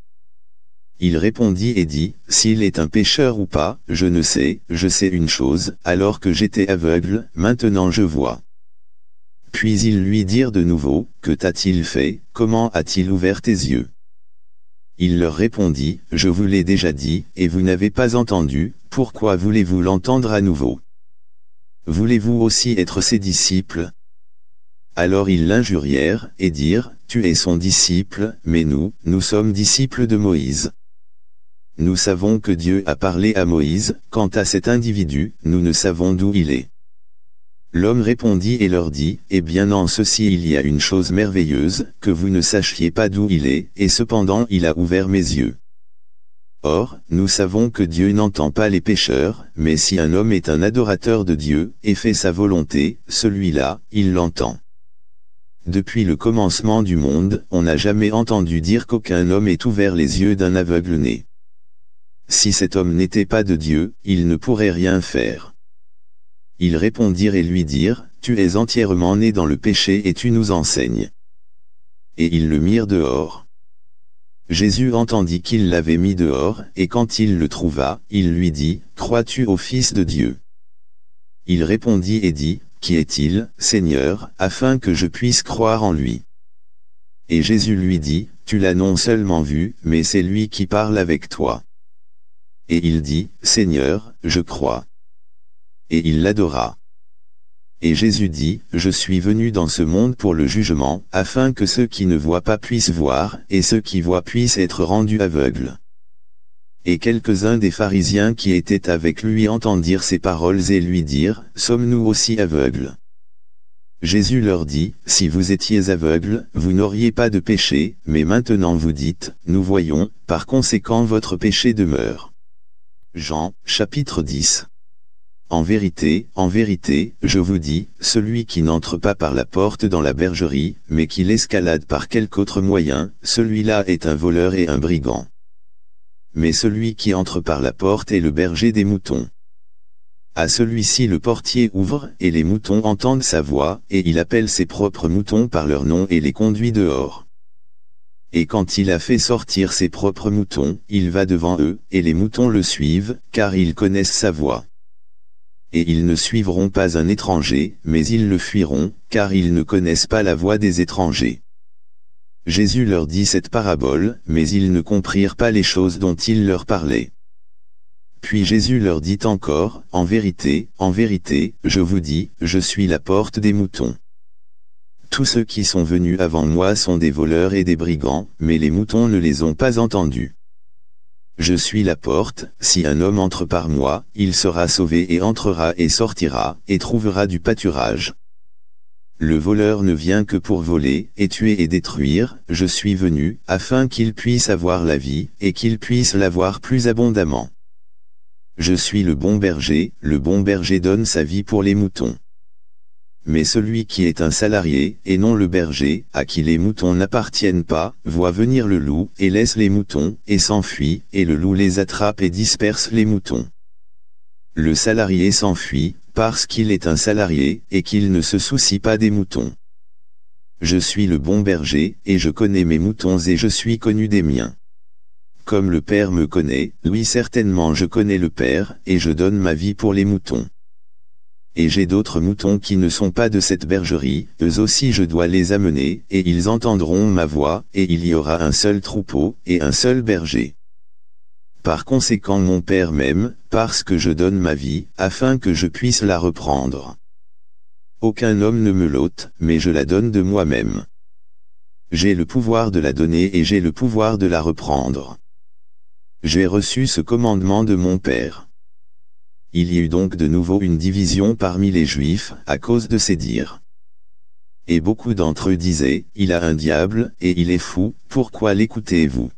Il répondit et dit, S'il est un pécheur ou pas, je ne sais, je sais une chose, alors que j'étais aveugle, maintenant je vois. Puis ils lui dirent de nouveau, Que t'a-t-il fait, comment a-t-il ouvert tes yeux? Il leur répondit, Je vous l'ai déjà dit, et vous n'avez pas entendu, pourquoi voulez-vous l'entendre à nouveau? Voulez-vous aussi être ses disciples? Alors ils l'injurièrent, et dirent, Tu es son disciple, mais nous, nous sommes disciples de Moïse. Nous savons que Dieu a parlé à Moïse, quant à cet individu, nous ne savons d'où il est. L'homme répondit et leur dit, Eh bien en ceci il y a une chose merveilleuse, que vous ne sachiez pas d'où il est, et cependant il a ouvert mes yeux. Or, nous savons que Dieu n'entend pas les pécheurs, mais si un homme est un adorateur de Dieu, et fait sa volonté, celui-là, il l'entend. Depuis le commencement du monde, on n'a jamais entendu dire qu'aucun homme ait ouvert les yeux d'un aveugle né. Si cet homme n'était pas de Dieu, il ne pourrait rien faire. Ils répondirent et lui dirent, Tu es entièrement né dans le péché et tu nous enseignes. Et ils le mirent dehors. Jésus entendit qu'il l'avait mis dehors, et quand il le trouva, il lui dit, Crois-tu au Fils de Dieu? Il répondit et dit, Qui est-il, Seigneur, afin que je puisse croire en lui? Et Jésus lui dit, Tu l'as non seulement vu, mais c'est lui qui parle avec toi. Et il dit, Seigneur, je crois. Et il l'adora. Et Jésus dit, Je suis venu dans ce monde pour le jugement, afin que ceux qui ne voient pas puissent voir, et ceux qui voient puissent être rendus aveugles. Et quelques-uns des pharisiens qui étaient avec lui entendirent ces paroles et lui dirent, Sommes-nous aussi aveugles? Jésus leur dit, Si vous étiez aveugles, vous n'auriez pas de péché, mais maintenant vous dites, Nous voyons, par conséquent votre péché demeure. Jean, chapitre 10. En vérité, en vérité, je vous dis, celui qui n'entre pas par la porte dans la bergerie, mais qui l'escalade par quelque autre moyen, celui-là est un voleur et un brigand. Mais celui qui entre par la porte est le berger des moutons. À celui-ci le portier ouvre, et les moutons entendent sa voix, et il appelle ses propres moutons par leur nom et les conduit dehors. Et quand il a fait sortir ses propres moutons, il va devant eux, et les moutons le suivent, car ils connaissent sa voix. Et ils ne suivront pas un étranger, mais ils le fuiront, car ils ne connaissent pas la voix des étrangers. Jésus leur dit cette parabole, mais ils ne comprirent pas les choses dont il leur parlait. Puis Jésus leur dit encore, En vérité, en vérité, je vous dis, je suis la porte des moutons. Tous ceux qui sont venus avant moi sont des voleurs et des brigands, mais les moutons ne les ont pas entendus. Je suis la porte, si un homme entre par moi, il sera sauvé et entrera et sortira, et trouvera du pâturage. Le voleur ne vient que pour voler, et tuer et détruire, je suis venu, afin qu'il puisse avoir la vie, et qu'il puisse l'avoir plus abondamment. Je suis le bon berger, le bon berger donne sa vie pour les moutons. Mais celui qui est un salarié, et non le berger, à qui les moutons n'appartiennent pas, voit venir le loup, et laisse les moutons, et s'enfuit, et le loup les attrape et disperse les moutons. Le salarié s'enfuit, parce qu'il est un salarié, et qu'il ne se soucie pas des moutons. Je suis le bon berger, et je connais mes moutons et je suis connu des miens. Comme le Père me connaît, oui certainement je connais le Père, et je donne ma vie pour les moutons. Et j'ai d'autres moutons qui ne sont pas de cette bergerie, eux aussi je dois les amener, et ils entendront ma voix, et il y aura un seul troupeau, et un seul berger. Par conséquent mon Père m'aime, parce que je donne ma vie, afin que je puisse la reprendre. Aucun homme ne me l'ôte, mais je la donne de moi-même. J'ai le pouvoir de la donner et j'ai le pouvoir de la reprendre. J'ai reçu ce commandement de mon Père. Il y eut donc de nouveau une division parmi les Juifs, à cause de ces dires. Et beaucoup d'entre eux disaient, Il a un diable, et il est fou, pourquoi l'écoutez-vous?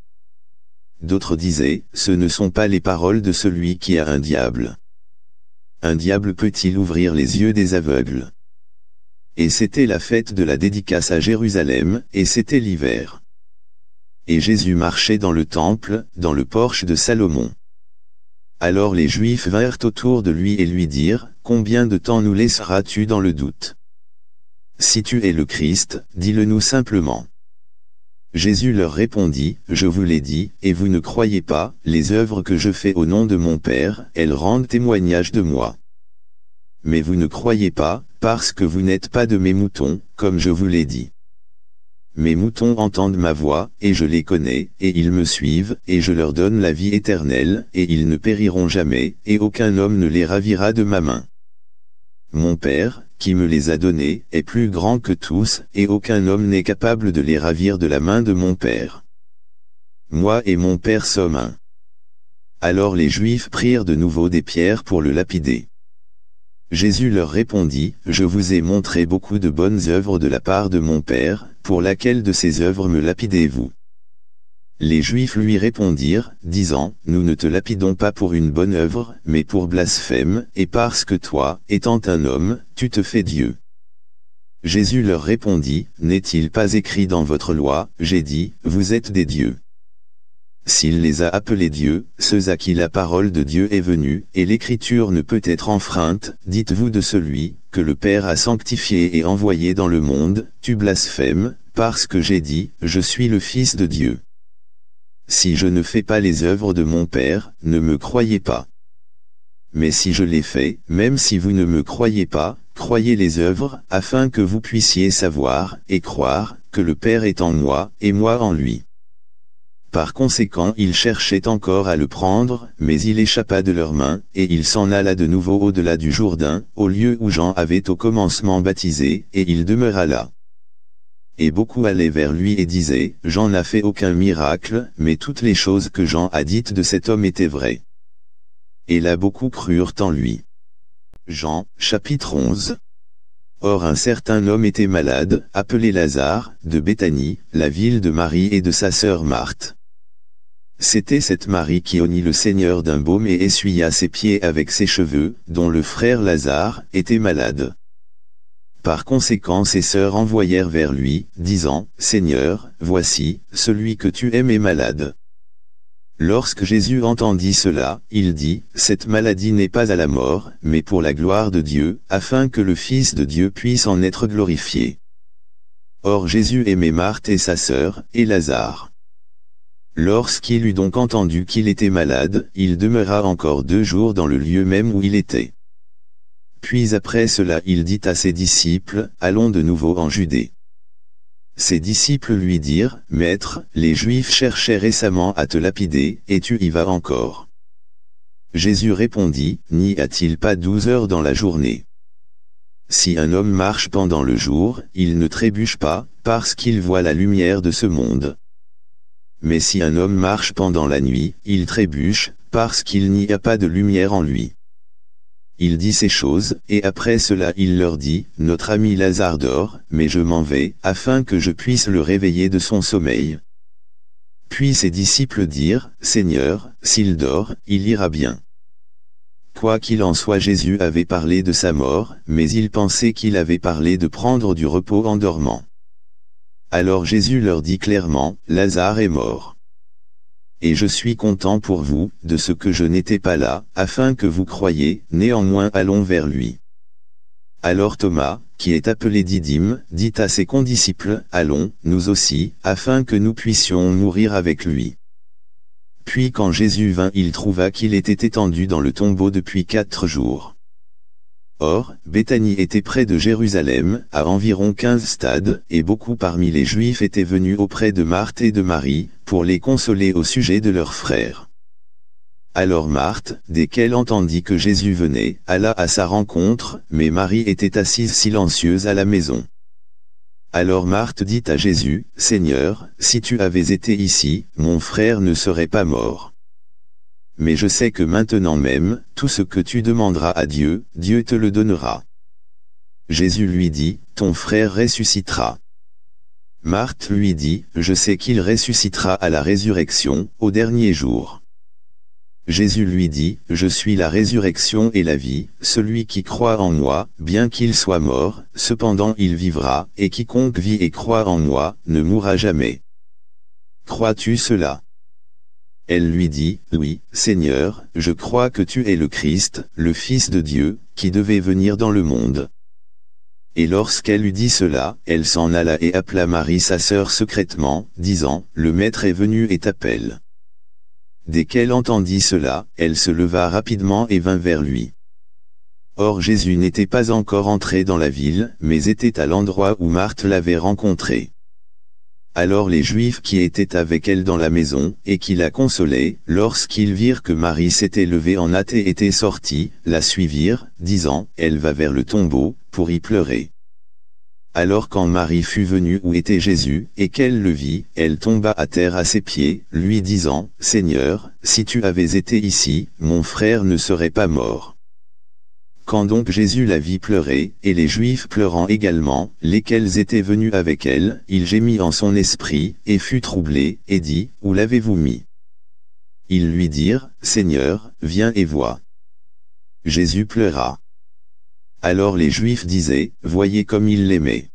D'autres disaient, Ce ne sont pas les paroles de celui qui a un diable. Un diable peut-il ouvrir les yeux des aveugles? Et c'était la fête de la dédicace à Jérusalem, et c'était l'hiver. Et Jésus marchait dans le temple, dans le porche de Salomon. Alors les Juifs vinrent autour de lui et lui dirent, Combien de temps nous laisseras-tu dans le doute Si tu es le Christ, dis-le nous simplement. Jésus leur répondit, Je vous l'ai dit, et vous ne croyez pas, les œuvres que je fais au nom de mon Père, elles rendent témoignage de moi. Mais vous ne croyez pas, parce que vous n'êtes pas de mes moutons, comme je vous l'ai dit. Mes moutons entendent ma voix, et je les connais, et ils me suivent, et je leur donne la vie éternelle, et ils ne périront jamais, et aucun homme ne les ravira de ma main. Mon Père, qui me les a donnés, est plus grand que tous, et aucun homme n'est capable de les ravir de la main de mon Père. Moi et mon Père sommes un. Alors les Juifs prirent de nouveau des pierres pour le lapider. Jésus leur répondit, Je vous ai montré beaucoup de bonnes œuvres de la part de mon Père, pour laquelle de ces œuvres me lapidez-vous Les Juifs lui répondirent, disant, Nous ne te lapidons pas pour une bonne œuvre, mais pour blasphème, et parce que toi, étant un homme, tu te fais Dieu. Jésus leur répondit, N'est-il pas écrit dans votre loi, j'ai dit, Vous êtes des dieux s'il les a appelés dieux, ceux à qui la parole de Dieu est venue, et l'écriture ne peut être enfreinte, dites-vous de celui, que le Père a sanctifié et envoyé dans le monde, tu blasphèmes, parce que j'ai dit, je suis le Fils de Dieu. Si je ne fais pas les œuvres de mon Père, ne me croyez pas. Mais si je les fais, même si vous ne me croyez pas, croyez les œuvres, afin que vous puissiez savoir, et croire, que le Père est en moi, et moi en lui. Par conséquent il cherchait encore à le prendre, mais il échappa de leurs mains, et il s'en alla de nouveau au-delà du Jourdain, au lieu où Jean avait au commencement baptisé, et il demeura là. Et beaucoup allaient vers lui et disaient, Jean n'a fait aucun miracle, mais toutes les choses que Jean a dites de cet homme étaient vraies. Et là beaucoup crurent en lui. Jean, chapitre 11 Or un certain homme était malade, appelé Lazare, de Béthanie, la ville de Marie et de sa sœur Marthe. C'était cette Marie qui honnit le Seigneur d'un baume et essuya ses pieds avec ses cheveux, dont le frère Lazare était malade. Par conséquent ses sœurs envoyèrent vers lui, disant, Seigneur, voici, celui que tu aimes est malade. Lorsque Jésus entendit cela, il dit, Cette maladie n'est pas à la mort, mais pour la gloire de Dieu, afin que le Fils de Dieu puisse en être glorifié. Or Jésus aimait Marthe et sa sœur, et Lazare. Lorsqu'il eut donc entendu qu'il était malade, il demeura encore deux jours dans le lieu même où il était. Puis après cela il dit à ses disciples, Allons de nouveau en Judée. Ses disciples lui dirent, Maître, les Juifs cherchaient récemment à te lapider, et tu y vas encore. Jésus répondit, N'y a-t-il pas douze heures dans la journée? Si un homme marche pendant le jour, il ne trébuche pas, parce qu'il voit la lumière de ce monde. Mais si un homme marche pendant la nuit, il trébuche, parce qu'il n'y a pas de lumière en lui. Il dit ces choses, et après cela il leur dit, Notre ami Lazare dort, mais je m'en vais, afin que je puisse le réveiller de son sommeil. Puis ses disciples dirent, Seigneur, s'il dort, il ira bien. Quoi qu'il en soit Jésus avait parlé de sa mort, mais il pensait qu'il avait parlé de prendre du repos en dormant. Alors Jésus leur dit clairement, Lazare est mort et je suis content pour vous, de ce que je n'étais pas là, afin que vous croyiez, néanmoins allons vers lui. Alors Thomas, qui est appelé Didyme, dit à ses condisciples, Allons, nous aussi, afin que nous puissions mourir avec lui. Puis quand Jésus vint il trouva qu'il était étendu dans le tombeau depuis quatre jours. Or, Béthanie était près de Jérusalem, à environ quinze stades, et beaucoup parmi les Juifs étaient venus auprès de Marthe et de Marie, pour les consoler au sujet de leurs frères. Alors Marthe, dès qu'elle entendit que Jésus venait, alla à sa rencontre, mais Marie était assise silencieuse à la maison. Alors Marthe dit à Jésus, Seigneur, si tu avais été ici, mon frère ne serait pas mort mais je sais que maintenant même, tout ce que tu demanderas à Dieu, Dieu te le donnera. Jésus lui dit, Ton frère ressuscitera. Marthe lui dit, Je sais qu'il ressuscitera à la résurrection, au dernier jour. Jésus lui dit, Je suis la résurrection et la vie, celui qui croit en moi, bien qu'il soit mort, cependant il vivra, et quiconque vit et croit en moi, ne mourra jamais. Crois-tu cela? Elle lui dit, Oui, Seigneur, je crois que tu es le Christ, le Fils de Dieu, qui devait venir dans le monde. Et lorsqu'elle eut dit cela, elle s'en alla et appela Marie sa sœur secrètement, disant, Le Maître est venu et t'appelle. Dès qu'elle entendit cela, elle se leva rapidement et vint vers lui. Or Jésus n'était pas encore entré dans la ville, mais était à l'endroit où Marthe l'avait rencontré. Alors les Juifs qui étaient avec elle dans la maison, et qui la consolaient, lorsqu'ils virent que Marie s'était levée en hâte et était sortie, la suivirent, disant, Elle va vers le tombeau, pour y pleurer. Alors quand Marie fut venue où était Jésus, et qu'elle le vit, elle tomba à terre à ses pieds, lui disant, Seigneur, si tu avais été ici, mon frère ne serait pas mort. Quand donc Jésus la vit pleurer, et les Juifs pleurant également, lesquels étaient venus avec elle, il gémit en son esprit, et fut troublé, et dit, Où l'avez-vous mis? Ils lui dirent, Seigneur, viens et vois. Jésus pleura. Alors les Juifs disaient, Voyez comme il l'aimait.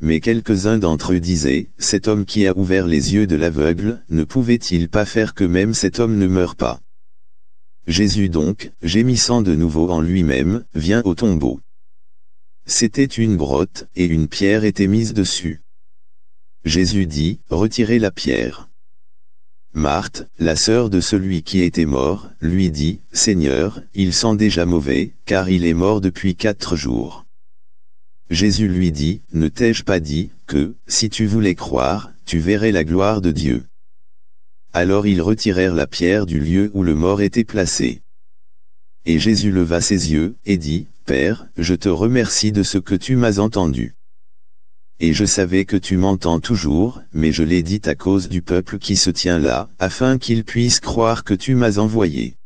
Mais quelques-uns d'entre eux disaient, Cet homme qui a ouvert les yeux de l'aveugle, ne pouvait-il pas faire que même cet homme ne meure pas? Jésus donc, gémissant de nouveau en lui-même, vient au tombeau. C'était une grotte, et une pierre était mise dessus. Jésus dit, Retirez la pierre. Marthe, la sœur de celui qui était mort, lui dit, Seigneur, il sent déjà mauvais, car il est mort depuis quatre jours. Jésus lui dit, Ne t'ai-je pas dit, que, si tu voulais croire, tu verrais la gloire de Dieu? Alors ils retirèrent la pierre du lieu où le mort était placé. Et Jésus leva ses yeux, et dit, Père, je te remercie de ce que tu m'as entendu. Et je savais que tu m'entends toujours, mais je l'ai dit à cause du peuple qui se tient là, afin qu'ils puissent croire que tu m'as envoyé.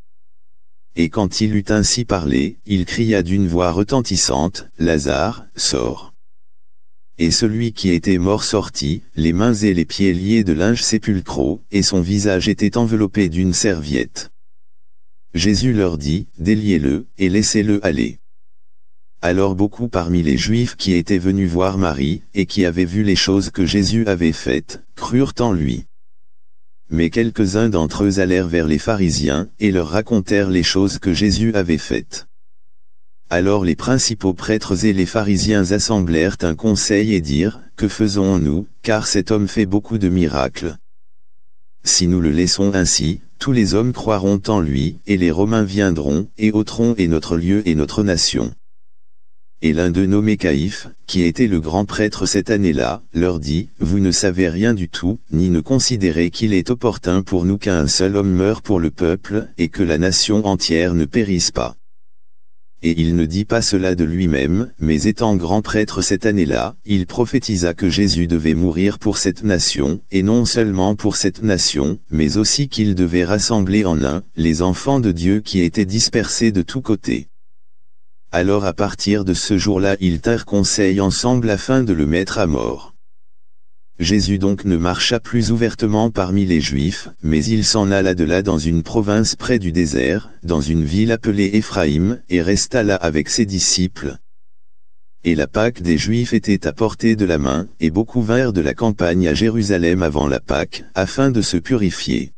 Et quand il eut ainsi parlé, il cria d'une voix retentissante, Lazare, sors. Et celui qui était mort sortit, les mains et les pieds liés de linge sépulcraux, et son visage était enveloppé d'une serviette. Jésus leur dit, déliez-le, et laissez-le aller. Alors beaucoup parmi les Juifs qui étaient venus voir Marie, et qui avaient vu les choses que Jésus avait faites, crurent en lui. Mais quelques-uns d'entre eux allèrent vers les pharisiens, et leur racontèrent les choses que Jésus avait faites. Alors les principaux prêtres et les pharisiens assemblèrent un conseil et dirent, Que faisons-nous, car cet homme fait beaucoup de miracles. Si nous le laissons ainsi, tous les hommes croiront en lui, et les Romains viendront, et ôteront et notre lieu et notre nation. Et l'un d'eux nommé Caïphe, qui était le grand prêtre cette année-là, leur dit, Vous ne savez rien du tout, ni ne considérez qu'il est opportun pour nous qu'un seul homme meure pour le peuple, et que la nation entière ne périsse pas. Et il ne dit pas cela de lui-même, mais étant grand prêtre cette année-là, il prophétisa que Jésus devait mourir pour cette nation, et non seulement pour cette nation, mais aussi qu'il devait rassembler en un, les enfants de Dieu qui étaient dispersés de tous côtés. Alors à partir de ce jour-là ils tinrent conseil ensemble afin de le mettre à mort. Jésus donc ne marcha plus ouvertement parmi les Juifs, mais il s'en alla de là dans une province près du désert, dans une ville appelée Éphraïm, et resta là avec ses disciples. Et la Pâque des Juifs était à portée de la main, et beaucoup vinrent de la campagne à Jérusalem avant la Pâque, afin de se purifier.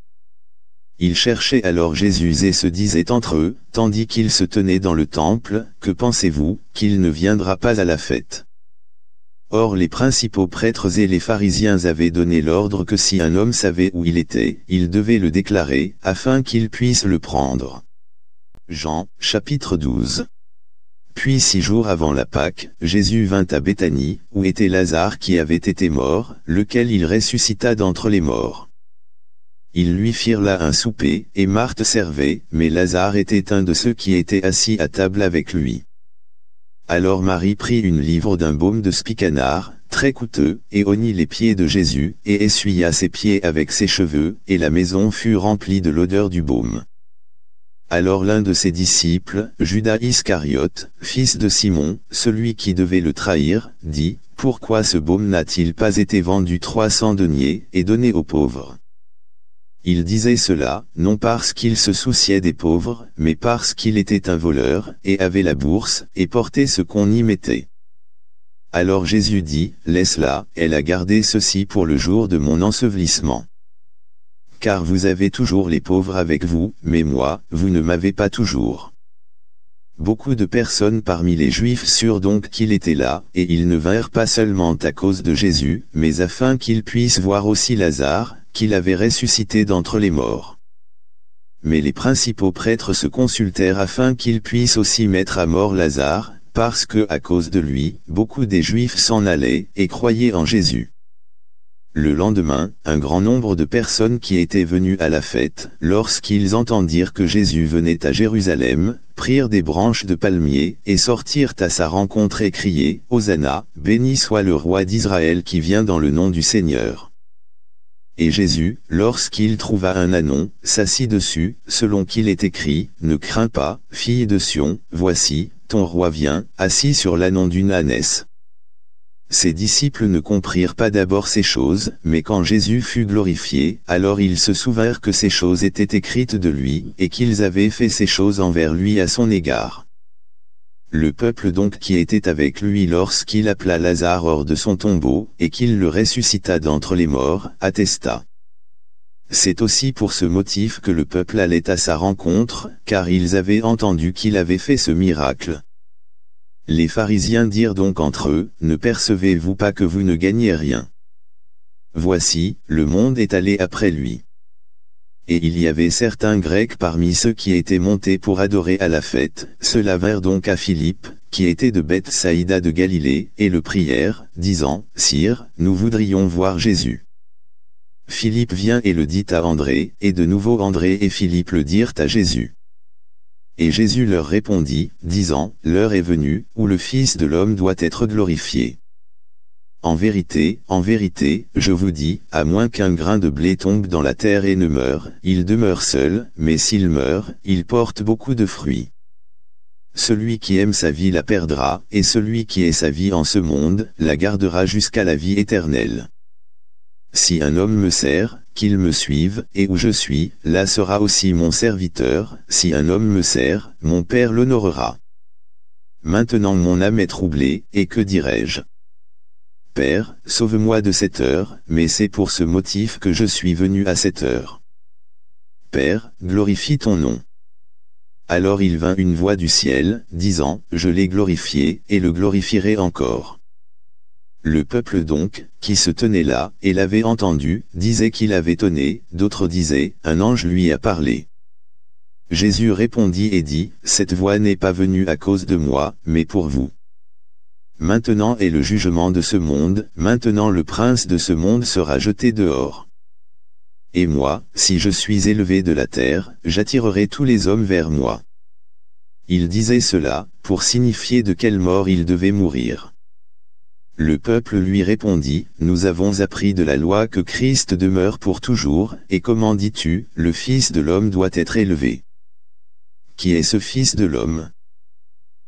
Ils cherchaient alors Jésus et se disaient entre eux, tandis qu'il se tenait dans le temple, Que pensez-vous, qu'il ne viendra pas à la fête? Or les principaux prêtres et les pharisiens avaient donné l'ordre que si un homme savait où il était, il devait le déclarer, afin qu'il puisse le prendre. Jean, chapitre 12 Puis six jours avant la Pâque, Jésus vint à Béthanie, où était Lazare qui avait été mort, lequel il ressuscita d'entre les morts. Ils lui firent là un souper, et Marthe servait, mais Lazare était un de ceux qui étaient assis à table avec lui. Alors Marie prit une livre d'un baume de spicanard, très coûteux, et onnit les pieds de Jésus, et essuya ses pieds avec ses cheveux, et la maison fut remplie de l'odeur du baume. Alors l'un de ses disciples, Judas Iscariote, fils de Simon, celui qui devait le trahir, dit, Pourquoi ce baume n'a-t-il pas été vendu trois cents deniers, et donné aux pauvres? Il disait cela, non parce qu'il se souciait des pauvres, mais parce qu'il était un voleur, et avait la bourse, et portait ce qu'on y mettait. Alors Jésus dit, Laisse-la, elle a gardé ceci pour le jour de mon ensevelissement. Car vous avez toujours les pauvres avec vous, mais moi, vous ne m'avez pas toujours. Beaucoup de personnes parmi les Juifs surent donc qu'il était là, et ils ne vinrent pas seulement à cause de Jésus, mais afin qu'ils puissent voir aussi Lazare, qu'il avait ressuscité d'entre les morts. Mais les principaux prêtres se consultèrent afin qu'ils puissent aussi mettre à mort Lazare, parce que à cause de lui, beaucoup des Juifs s'en allaient, et croyaient en Jésus. Le lendemain, un grand nombre de personnes qui étaient venues à la fête, lorsqu'ils entendirent que Jésus venait à Jérusalem, prirent des branches de palmiers, et sortirent à sa rencontre et criaient, Hosanna, béni soit le roi d'Israël qui vient dans le nom du Seigneur. Et Jésus, lorsqu'il trouva un anon, s'assit dessus, selon qu'il est écrit, Ne crains pas, fille de Sion, voici, ton roi vient, assis sur l'anon d'une ânesse. Ses disciples ne comprirent pas d'abord ces choses, mais quand Jésus fut glorifié, alors ils se souvinrent que ces choses étaient écrites de lui, et qu'ils avaient fait ces choses envers lui à son égard. Le peuple donc qui était avec lui lorsqu'il appela Lazare hors de son tombeau, et qu'il le ressuscita d'entre les morts, attesta. C'est aussi pour ce motif que le peuple allait à sa rencontre, car ils avaient entendu qu'il avait fait ce miracle. Les pharisiens dirent donc entre eux, Ne percevez-vous pas que vous ne gagnez rien Voici, le monde est allé après lui et il y avait certains Grecs parmi ceux qui étaient montés pour adorer à la fête, cela vinrent donc à Philippe, qui était de Beth Saïda de Galilée, et le prièrent, disant, Sire, nous voudrions voir Jésus. Philippe vient et le dit à André, et de nouveau André et Philippe le dirent à Jésus. Et Jésus leur répondit, disant, L'heure est venue, où le Fils de l'homme doit être glorifié. En vérité, en vérité, je vous dis, à moins qu'un grain de blé tombe dans la terre et ne meure, il demeure seul, mais s'il meurt, il porte beaucoup de fruits. Celui qui aime sa vie la perdra, et celui qui est sa vie en ce monde, la gardera jusqu'à la vie éternelle. Si un homme me sert, qu'il me suive, et où je suis, là sera aussi mon serviteur, si un homme me sert, mon Père l'honorera. Maintenant mon âme est troublée, et que dirais-je Père, sauve-moi de cette heure, mais c'est pour ce motif que je suis venu à cette heure. Père, glorifie ton nom. Alors il vint une voix du ciel, disant, Je l'ai glorifié, et le glorifierai encore. Le peuple donc, qui se tenait là, et l'avait entendu, disait qu'il avait tonné, d'autres disaient, Un ange lui a parlé. Jésus répondit et dit, Cette voix n'est pas venue à cause de moi, mais pour vous. Maintenant est le jugement de ce monde, maintenant le prince de ce monde sera jeté dehors. Et moi, si je suis élevé de la terre, j'attirerai tous les hommes vers moi. Il disait cela, pour signifier de quelle mort il devait mourir. Le peuple lui répondit, Nous avons appris de la loi que Christ demeure pour toujours, et comment dis-tu, le Fils de l'homme doit être élevé? Qui est ce Fils de l'homme?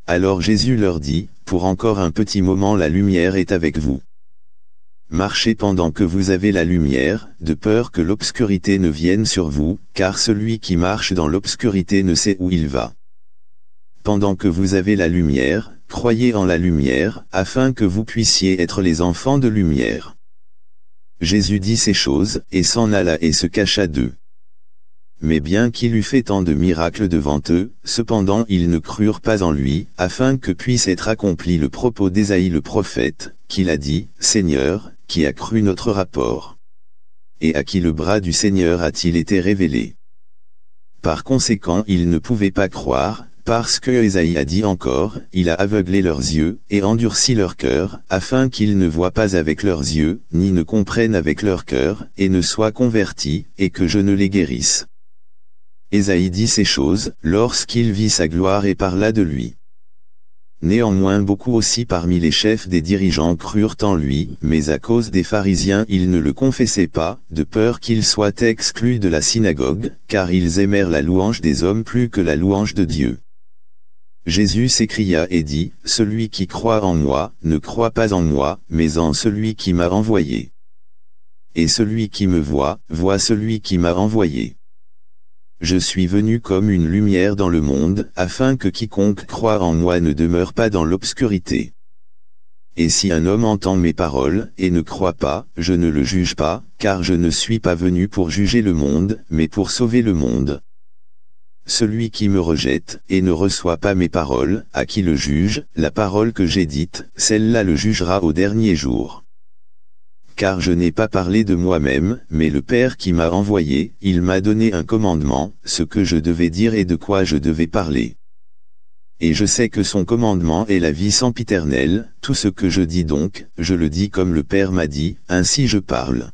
Alors Jésus leur dit, Pour encore un petit moment la lumière est avec vous. Marchez pendant que vous avez la lumière, de peur que l'obscurité ne vienne sur vous, car celui qui marche dans l'obscurité ne sait où il va. Pendant que vous avez la lumière, croyez en la lumière, afin que vous puissiez être les enfants de lumière. Jésus dit ces choses, et s'en alla et se cacha d'eux. Mais bien qu'il eût fait tant de miracles devant eux, cependant ils ne crurent pas en lui, afin que puisse être accompli le propos d'Ésaïe le prophète, qu'il a dit, Seigneur, qui a cru notre rapport? Et à qui le bras du Seigneur a-t-il été révélé? Par conséquent ils ne pouvaient pas croire, parce que Esaïe a dit encore, il a aveuglé leurs yeux, et endurci leur cœur, afin qu'ils ne voient pas avec leurs yeux, ni ne comprennent avec leur cœur, et ne soient convertis, et que je ne les guérisse. Esaïe dit ces choses, lorsqu'il vit sa gloire et parla de lui. Néanmoins beaucoup aussi parmi les chefs des dirigeants crurent en lui, mais à cause des pharisiens ils ne le confessaient pas, de peur qu'il soit exclu de la synagogue, car ils aimèrent la louange des hommes plus que la louange de Dieu. Jésus s'écria et dit, Celui qui croit en moi, ne croit pas en moi, mais en celui qui m'a envoyé. Et celui qui me voit, voit celui qui m'a envoyé. Je suis venu comme une lumière dans le monde, afin que quiconque croit en moi ne demeure pas dans l'obscurité. Et si un homme entend mes paroles, et ne croit pas, je ne le juge pas, car je ne suis pas venu pour juger le monde, mais pour sauver le monde. Celui qui me rejette, et ne reçoit pas mes paroles, à qui le juge, la parole que j'ai dite, celle-là le jugera au dernier jour. Car je n'ai pas parlé de moi-même, mais le Père qui m'a envoyé, il m'a donné un commandement, ce que je devais dire et de quoi je devais parler. Et je sais que son commandement est la vie sempiternelle, tout ce que je dis donc, je le dis comme le Père m'a dit, ainsi je parle.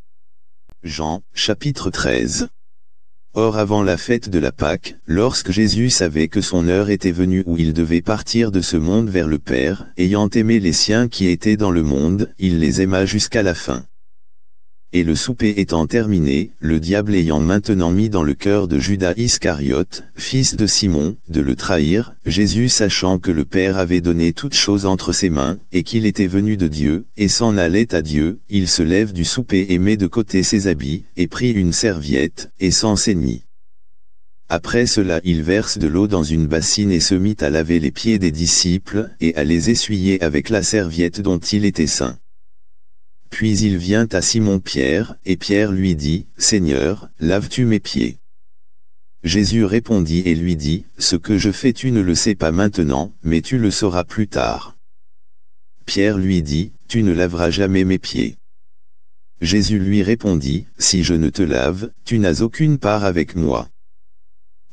Jean, chapitre 13 Or avant la fête de la Pâque, lorsque Jésus savait que son heure était venue où il devait partir de ce monde vers le Père, ayant aimé les siens qui étaient dans le monde, il les aima jusqu'à la fin. Et le souper étant terminé, le diable ayant maintenant mis dans le cœur de Judas Iscariote, fils de Simon, de le trahir, Jésus sachant que le Père avait donné toutes choses entre ses mains, et qu'il était venu de Dieu, et s'en allait à Dieu, il se lève du souper et met de côté ses habits, et prit une serviette, et s'en saignit. Après cela il verse de l'eau dans une bassine et se mit à laver les pieds des disciples, et à les essuyer avec la serviette dont il était saint. Puis il vient à Simon-Pierre, et Pierre lui dit, Seigneur, laves-tu mes pieds? Jésus répondit et lui dit, Ce que je fais tu ne le sais pas maintenant, mais tu le sauras plus tard. Pierre lui dit, Tu ne laveras jamais mes pieds. Jésus lui répondit, Si je ne te lave, tu n'as aucune part avec moi.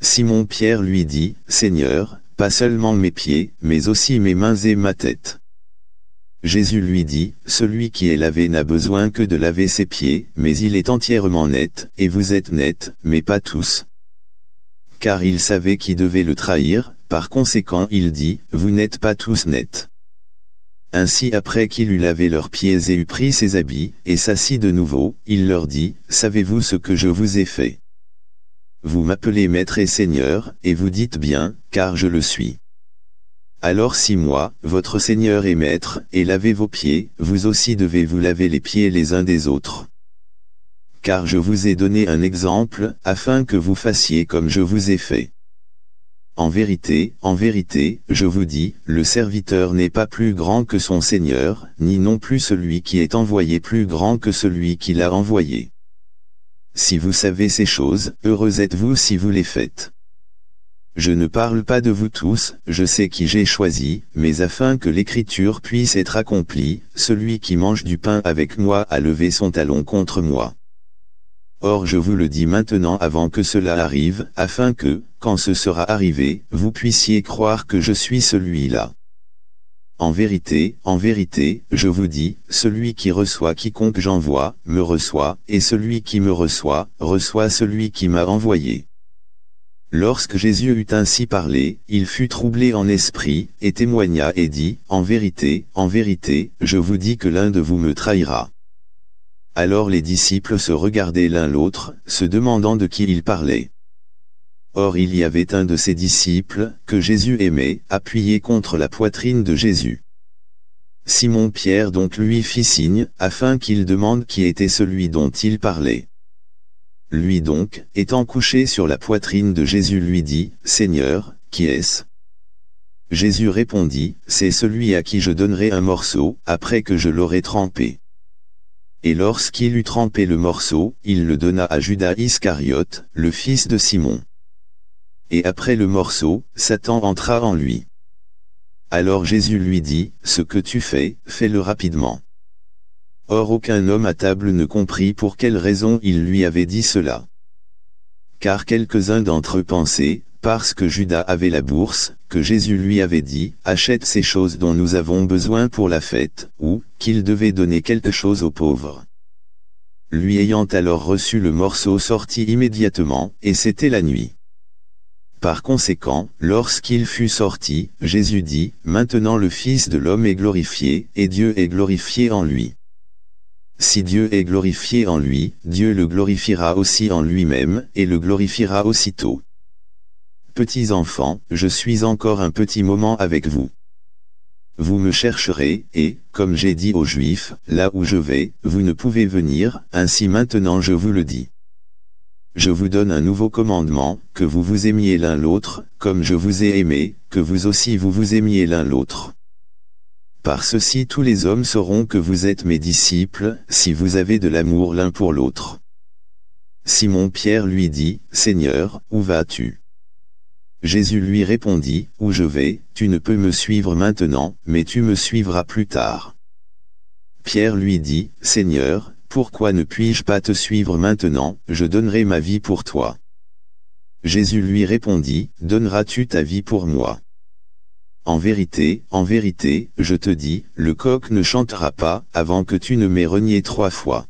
Simon-Pierre lui dit, Seigneur, pas seulement mes pieds, mais aussi mes mains et ma tête. Jésus lui dit, Celui qui est lavé n'a besoin que de laver ses pieds, mais il est entièrement net, et vous êtes net, mais pas tous. Car il savait qui devait le trahir, par conséquent il dit, Vous n'êtes pas tous nets. Ainsi après qu'il eut lavé leurs pieds et eut pris ses habits, et s'assit de nouveau, il leur dit, Savez-vous ce que je vous ai fait? Vous m'appelez maître et seigneur, et vous dites bien, car je le suis. Alors si moi, votre Seigneur et Maître, et lavez vos pieds, vous aussi devez vous laver les pieds les uns des autres. Car je vous ai donné un exemple, afin que vous fassiez comme je vous ai fait. En vérité, en vérité, je vous dis, le serviteur n'est pas plus grand que son Seigneur, ni non plus celui qui est envoyé plus grand que celui qui l'a envoyé. Si vous savez ces choses, heureux êtes-vous si vous les faites. Je ne parle pas de vous tous, je sais qui j'ai choisi, mais afin que l'écriture puisse être accomplie, celui qui mange du pain avec moi a levé son talon contre moi. Or je vous le dis maintenant avant que cela arrive, afin que, quand ce sera arrivé, vous puissiez croire que je suis celui-là. En vérité, en vérité, je vous dis, celui qui reçoit quiconque j'envoie, me reçoit, et celui qui me reçoit, reçoit celui qui m'a envoyé. Lorsque Jésus eut ainsi parlé, il fut troublé en esprit, et témoigna et dit, En vérité, en vérité, je vous dis que l'un de vous me trahira. Alors les disciples se regardaient l'un l'autre, se demandant de qui il parlait. Or il y avait un de ses disciples, que Jésus aimait, appuyé contre la poitrine de Jésus. Simon-Pierre donc lui fit signe, afin qu'il demande qui était celui dont il parlait. Lui donc, étant couché sur la poitrine de Jésus lui dit, Seigneur, qui est-ce? Jésus répondit, C'est celui à qui je donnerai un morceau, après que je l'aurai trempé. Et lorsqu'il eut trempé le morceau, il le donna à Judas Iscariote, le fils de Simon et après le morceau, Satan entra en lui. Alors Jésus lui dit, Ce que tu fais, fais-le rapidement. Or aucun homme à table ne comprit pour quelle raison il lui avait dit cela. Car quelques-uns d'entre eux pensaient, parce que Judas avait la bourse, que Jésus lui avait dit, achète ces choses dont nous avons besoin pour la fête, ou, qu'il devait donner quelque chose aux pauvres. Lui ayant alors reçu le morceau sortit immédiatement, et c'était la nuit. Par conséquent, lorsqu'il fut sorti, Jésus dit, Maintenant le Fils de l'homme est glorifié, et Dieu est glorifié en lui. Si Dieu est glorifié en lui, Dieu le glorifiera aussi en lui-même, et le glorifiera aussitôt. Petits enfants, je suis encore un petit moment avec vous. Vous me chercherez, et, comme j'ai dit aux Juifs, là où je vais, vous ne pouvez venir, ainsi maintenant je vous le dis. Je vous donne un nouveau commandement, que vous vous aimiez l'un l'autre, comme je vous ai aimé, que vous aussi vous vous aimiez l'un l'autre. Par ceci tous les hommes sauront que vous êtes mes disciples, si vous avez de l'amour l'un pour l'autre. Simon-Pierre lui dit, Seigneur, où vas-tu? Jésus lui répondit, Où je vais, tu ne peux me suivre maintenant, mais tu me suivras plus tard. Pierre lui dit, Seigneur, pourquoi ne puis-je pas te suivre maintenant, je donnerai ma vie pour toi. Jésus lui répondit, Donneras-tu ta vie pour moi? En vérité, en vérité, je te dis, le coq ne chantera pas, avant que tu ne m'aies renié trois fois.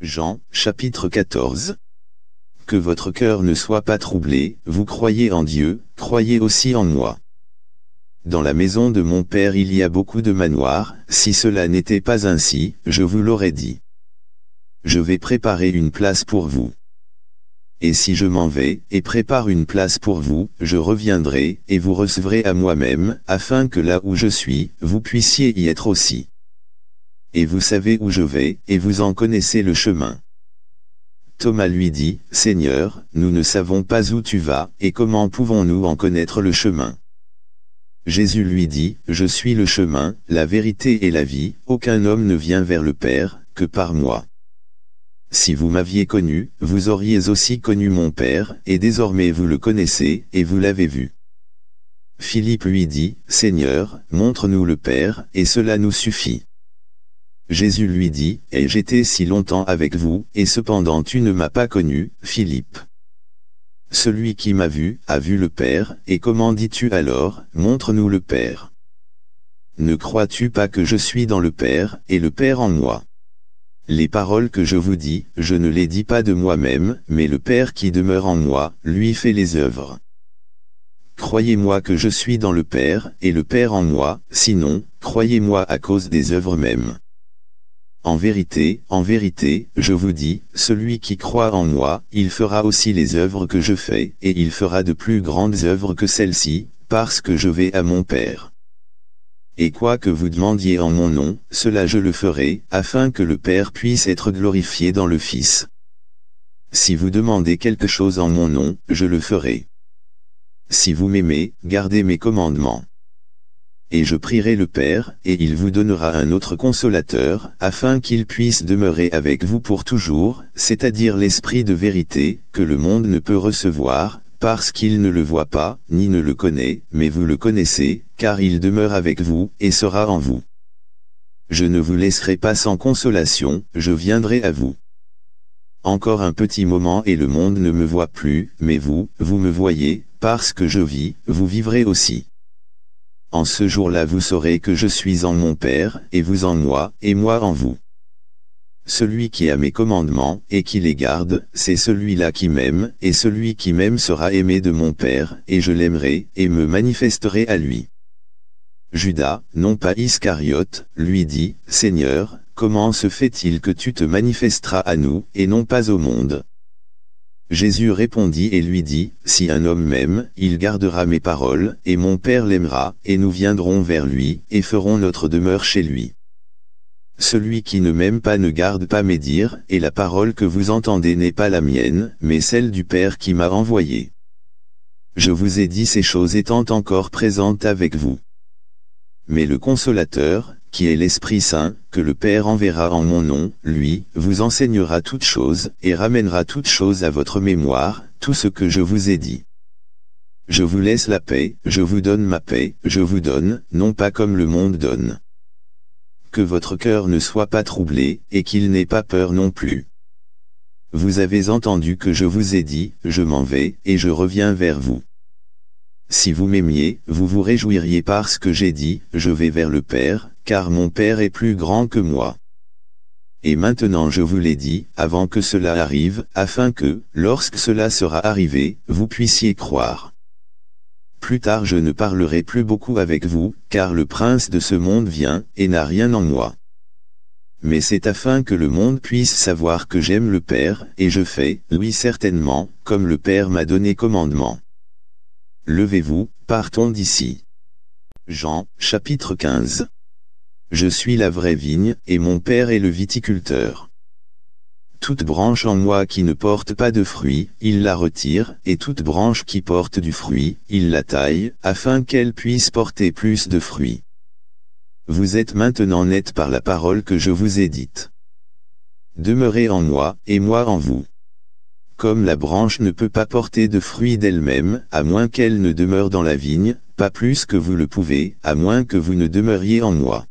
Jean, chapitre 14 Que votre cœur ne soit pas troublé, vous croyez en Dieu, croyez aussi en moi. Dans la maison de mon Père il y a beaucoup de manoirs, si cela n'était pas ainsi, je vous l'aurais dit je vais préparer une place pour vous. Et si je m'en vais, et prépare une place pour vous, je reviendrai, et vous recevrez à moi-même, afin que là où je suis, vous puissiez y être aussi. Et vous savez où je vais, et vous en connaissez le chemin. Thomas lui dit, Seigneur, nous ne savons pas où tu vas, et comment pouvons-nous en connaître le chemin Jésus lui dit, Je suis le chemin, la vérité et la vie, aucun homme ne vient vers le Père, que par moi. Si vous m'aviez connu, vous auriez aussi connu mon Père, et désormais vous le connaissez, et vous l'avez vu. Philippe lui dit, Seigneur, montre-nous le Père, et cela nous suffit. Jésus lui dit, Et j'étais si longtemps avec vous, et cependant tu ne m'as pas connu, Philippe? Celui qui m'a vu, a vu le Père, et comment dis-tu alors, montre-nous le Père? Ne crois-tu pas que je suis dans le Père, et le Père en moi? Les paroles que je vous dis, je ne les dis pas de moi-même, mais le Père qui demeure en moi, lui fait les œuvres. Croyez-moi que je suis dans le Père, et le Père en moi, sinon, croyez-moi à cause des œuvres mêmes. En vérité, en vérité, je vous dis, celui qui croit en moi, il fera aussi les œuvres que je fais, et il fera de plus grandes œuvres que celles-ci, parce que je vais à mon Père. Et quoi que vous demandiez en mon nom, cela je le ferai, afin que le Père puisse être glorifié dans le Fils. Si vous demandez quelque chose en mon nom, je le ferai. Si vous m'aimez, gardez mes commandements. Et je prierai le Père, et il vous donnera un autre consolateur, afin qu'il puisse demeurer avec vous pour toujours, c'est-à-dire l'Esprit de vérité, que le monde ne peut recevoir, parce qu'il ne le voit pas, ni ne le connaît, mais vous le connaissez, car il demeure avec vous, et sera en vous. Je ne vous laisserai pas sans consolation, je viendrai à vous. Encore un petit moment et le monde ne me voit plus, mais vous, vous me voyez, parce que je vis, vous vivrez aussi. En ce jour-là vous saurez que je suis en mon Père, et vous en moi, et moi en vous. Celui qui a mes commandements, et qui les garde, c'est celui-là qui m'aime, et celui qui m'aime sera aimé de mon Père, et je l'aimerai, et me manifesterai à lui. Judas, non pas Iscariote, lui dit, Seigneur, comment se fait-il que tu te manifesteras à nous, et non pas au monde? Jésus répondit et lui dit, Si un homme m'aime, il gardera mes paroles, et mon Père l'aimera, et nous viendrons vers lui, et ferons notre demeure chez lui. Celui qui ne m'aime pas ne garde pas mes dires, et la parole que vous entendez n'est pas la mienne, mais celle du Père qui m'a envoyé. Je vous ai dit ces choses étant encore présentes avec vous. Mais le consolateur, qui est l'Esprit Saint, que le Père enverra en mon nom, lui, vous enseignera toutes choses, et ramènera toutes choses à votre mémoire, tout ce que je vous ai dit. Je vous laisse la paix, je vous donne ma paix, je vous donne, non pas comme le monde donne que votre cœur ne soit pas troublé, et qu'il n'ait pas peur non plus. Vous avez entendu que je vous ai dit, je m'en vais, et je reviens vers vous. Si vous m'aimiez, vous vous réjouiriez parce que j'ai dit, je vais vers le Père, car mon Père est plus grand que moi. Et maintenant je vous l'ai dit, avant que cela arrive, afin que, lorsque cela sera arrivé, vous puissiez croire. Plus tard je ne parlerai plus beaucoup avec vous, car le prince de ce monde vient, et n'a rien en moi. Mais c'est afin que le monde puisse savoir que j'aime le Père, et je fais, oui certainement, comme le Père m'a donné commandement. Levez-vous, partons d'ici. Jean, chapitre 15. Je suis la vraie vigne, et mon Père est le viticulteur toute branche en moi qui ne porte pas de fruit, il la retire, et toute branche qui porte du fruit, il la taille, afin qu'elle puisse porter plus de fruits. Vous êtes maintenant net par la parole que je vous ai dite. Demeurez en moi, et moi en vous. Comme la branche ne peut pas porter de fruits d'elle-même, à moins qu'elle ne demeure dans la vigne, pas plus que vous le pouvez, à moins que vous ne demeuriez en moi.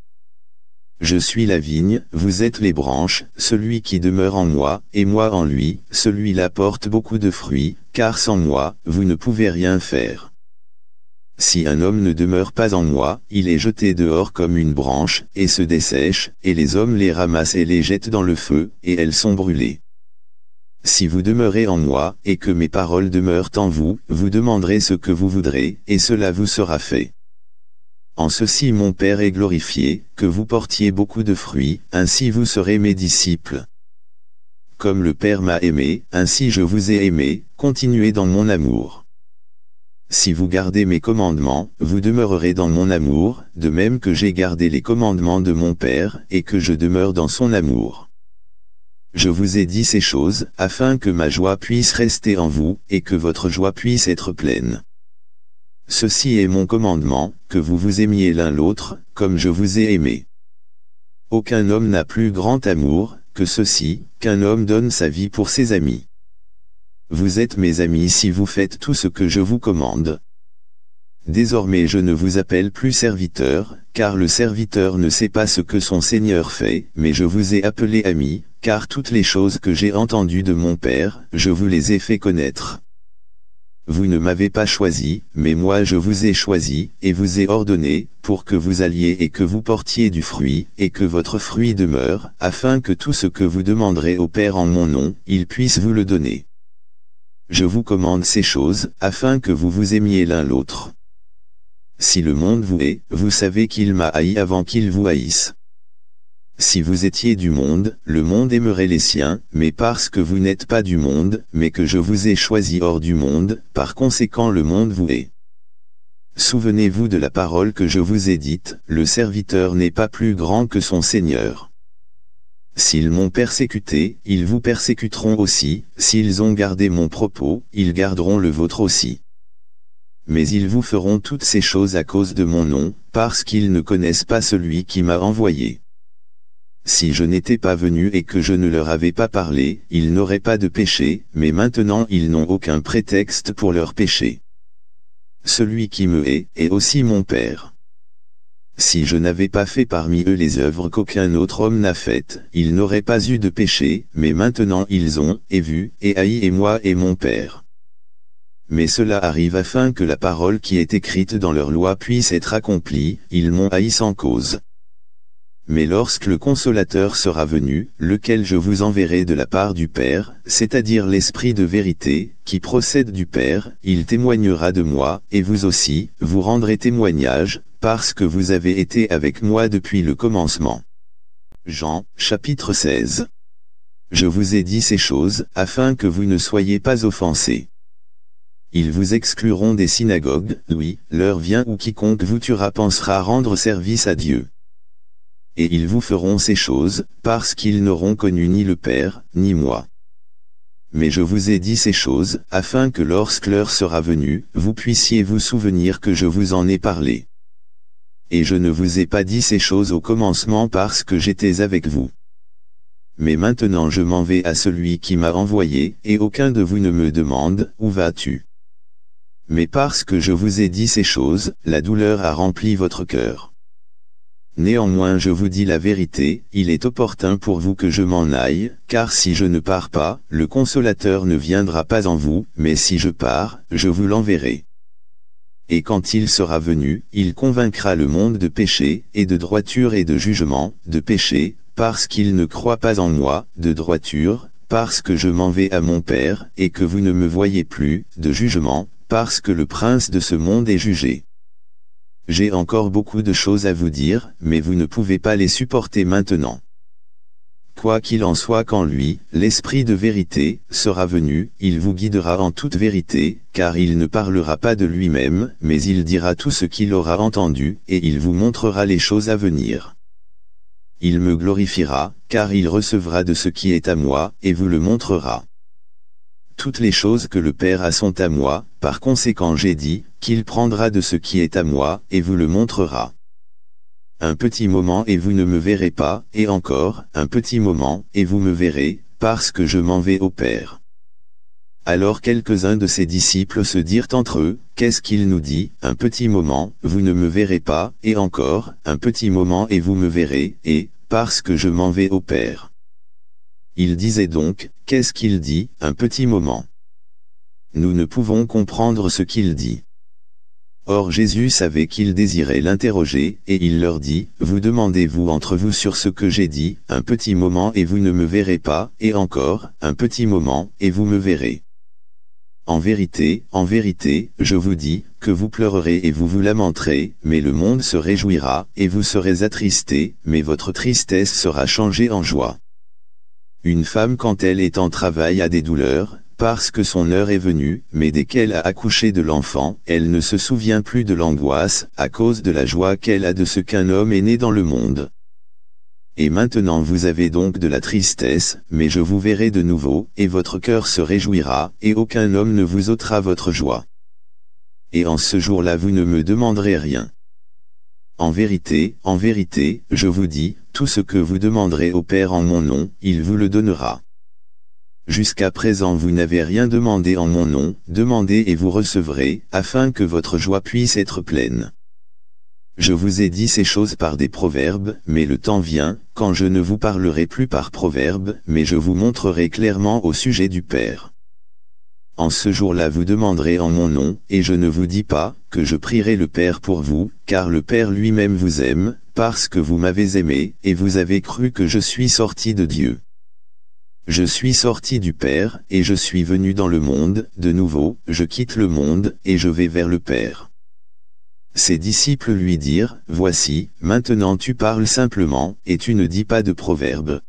Je suis la vigne, vous êtes les branches, celui qui demeure en moi, et moi en lui, celui-là porte beaucoup de fruits, car sans moi, vous ne pouvez rien faire. Si un homme ne demeure pas en moi, il est jeté dehors comme une branche, et se dessèche, et les hommes les ramassent et les jettent dans le feu, et elles sont brûlées. Si vous demeurez en moi, et que mes paroles demeurent en vous, vous demanderez ce que vous voudrez, et cela vous sera fait. En ceci mon Père est glorifié, que vous portiez beaucoup de fruits, ainsi vous serez mes disciples. Comme le Père m'a aimé, ainsi je vous ai aimé, continuez dans mon amour. Si vous gardez mes commandements, vous demeurerez dans mon amour, de même que j'ai gardé les commandements de mon Père, et que je demeure dans son amour. Je vous ai dit ces choses, afin que ma joie puisse rester en vous, et que votre joie puisse être pleine. Ceci est mon commandement, que vous vous aimiez l'un l'autre, comme je vous ai aimé. Aucun homme n'a plus grand amour, que ceci, qu'un homme donne sa vie pour ses amis. Vous êtes mes amis si vous faites tout ce que je vous commande. Désormais je ne vous appelle plus serviteur, car le serviteur ne sait pas ce que son Seigneur fait, mais je vous ai appelé ami, car toutes les choses que j'ai entendues de mon Père, je vous les ai fait connaître. Vous ne m'avez pas choisi, mais moi je vous ai choisi, et vous ai ordonné, pour que vous alliez et que vous portiez du fruit, et que votre fruit demeure, afin que tout ce que vous demanderez au Père en mon nom, il puisse vous le donner. Je vous commande ces choses, afin que vous vous aimiez l'un l'autre. Si le monde vous hait, vous savez qu'il m'a haï avant qu'il vous haïsse. Si vous étiez du monde, le monde aimerait les siens, mais parce que vous n'êtes pas du monde, mais que je vous ai choisi hors du monde, par conséquent le monde vous hait. Souvenez-vous de la parole que je vous ai dite, le serviteur n'est pas plus grand que son Seigneur. S'ils m'ont persécuté, ils vous persécuteront aussi, s'ils ont gardé mon propos, ils garderont le vôtre aussi. Mais ils vous feront toutes ces choses à cause de mon nom, parce qu'ils ne connaissent pas celui qui m'a envoyé. Si je n'étais pas venu et que je ne leur avais pas parlé, ils n'auraient pas de péché, mais maintenant ils n'ont aucun prétexte pour leur péché. Celui qui me hait, est aussi mon Père. Si je n'avais pas fait parmi eux les œuvres qu'aucun autre homme n'a faites, ils n'auraient pas eu de péché, mais maintenant ils ont, et vu, et haï et moi et mon Père. Mais cela arrive afin que la parole qui est écrite dans leur loi puisse être accomplie, ils m'ont haï sans cause. Mais lorsque le consolateur sera venu, lequel je vous enverrai de la part du Père, c'est-à-dire l'Esprit de vérité, qui procède du Père, il témoignera de moi, et vous aussi, vous rendrez témoignage, parce que vous avez été avec moi depuis le commencement. Jean, chapitre 16. Je vous ai dit ces choses, afin que vous ne soyez pas offensés. Ils vous excluront des synagogues, oui, l'heure vient où quiconque vous tuera pensera rendre service à Dieu. Et ils vous feront ces choses, parce qu'ils n'auront connu ni le Père, ni moi. Mais je vous ai dit ces choses, afin que lorsque l'heure sera venue, vous puissiez vous souvenir que je vous en ai parlé et je ne vous ai pas dit ces choses au commencement parce que j'étais avec vous. Mais maintenant je m'en vais à celui qui m'a envoyé, et aucun de vous ne me demande, Où vas-tu? Mais parce que je vous ai dit ces choses, la douleur a rempli votre cœur. Néanmoins je vous dis la vérité, il est opportun pour vous que je m'en aille, car si je ne pars pas, le consolateur ne viendra pas en vous, mais si je pars, je vous l'enverrai et quand il sera venu, il convaincra le monde de péché, et de droiture et de jugement, de péché, parce qu'il ne croit pas en moi, de droiture, parce que je m'en vais à mon Père, et que vous ne me voyez plus, de jugement, parce que le prince de ce monde est jugé. J'ai encore beaucoup de choses à vous dire, mais vous ne pouvez pas les supporter maintenant. Quoi qu'il en soit quand lui, l'Esprit de vérité, sera venu, il vous guidera en toute vérité, car il ne parlera pas de lui-même, mais il dira tout ce qu'il aura entendu, et il vous montrera les choses à venir. Il me glorifiera, car il recevra de ce qui est à moi, et vous le montrera. Toutes les choses que le Père a sont à moi, par conséquent j'ai dit, qu'il prendra de ce qui est à moi, et vous le montrera un petit moment et vous ne me verrez pas, et encore, un petit moment, et vous me verrez, parce que je m'en vais au Père. Alors quelques-uns de ses disciples se dirent entre eux, Qu'est-ce qu'il nous dit, un petit moment, vous ne me verrez pas, et encore, un petit moment et vous me verrez, et, parce que je m'en vais au Père. Il disait donc, Qu'est-ce qu'il dit, un petit moment Nous ne pouvons comprendre ce qu'il dit. Or Jésus savait qu'ils désiraient l'interroger, et il leur dit, Vous demandez-vous entre vous sur ce que j'ai dit, un petit moment et vous ne me verrez pas, et encore, un petit moment, et vous me verrez. En vérité, en vérité, je vous dis, que vous pleurerez et vous vous lamenterez, mais le monde se réjouira, et vous serez attristés, mais votre tristesse sera changée en joie. Une femme quand elle est en travail a des douleurs, parce que son heure est venue, mais dès qu'elle a accouché de l'enfant, elle ne se souvient plus de l'angoisse, à cause de la joie qu'elle a de ce qu'un homme est né dans le monde. Et maintenant vous avez donc de la tristesse, mais je vous verrai de nouveau, et votre cœur se réjouira, et aucun homme ne vous ôtera votre joie. Et en ce jour-là vous ne me demanderez rien. En vérité, en vérité, je vous dis, tout ce que vous demanderez au Père en mon nom, il vous le donnera. Jusqu'à présent vous n'avez rien demandé en mon nom, demandez et vous recevrez, afin que votre joie puisse être pleine. Je vous ai dit ces choses par des proverbes, mais le temps vient, quand je ne vous parlerai plus par proverbes, mais je vous montrerai clairement au sujet du Père. En ce jour-là vous demanderez en mon nom, et je ne vous dis pas, que je prierai le Père pour vous, car le Père lui-même vous aime, parce que vous m'avez aimé, et vous avez cru que je suis sorti de Dieu. Je suis sorti du Père, et je suis venu dans le monde, de nouveau, je quitte le monde, et je vais vers le Père. Ses disciples lui dirent, Voici, maintenant tu parles simplement, et tu ne dis pas de proverbe.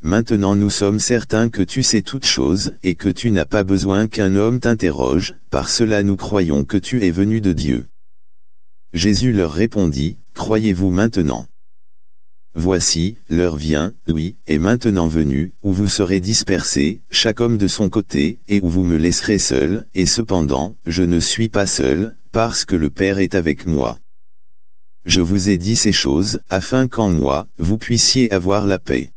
Maintenant nous sommes certains que tu sais toutes choses, et que tu n'as pas besoin qu'un homme t'interroge, par cela nous croyons que tu es venu de Dieu. Jésus leur répondit, Croyez-vous maintenant? Voici, l'heure vient, oui, est maintenant venue, où vous serez dispersés, chaque homme de son côté, et où vous me laisserez seul, et cependant, je ne suis pas seul, parce que le Père est avec moi. Je vous ai dit ces choses, afin qu'en moi, vous puissiez avoir la paix.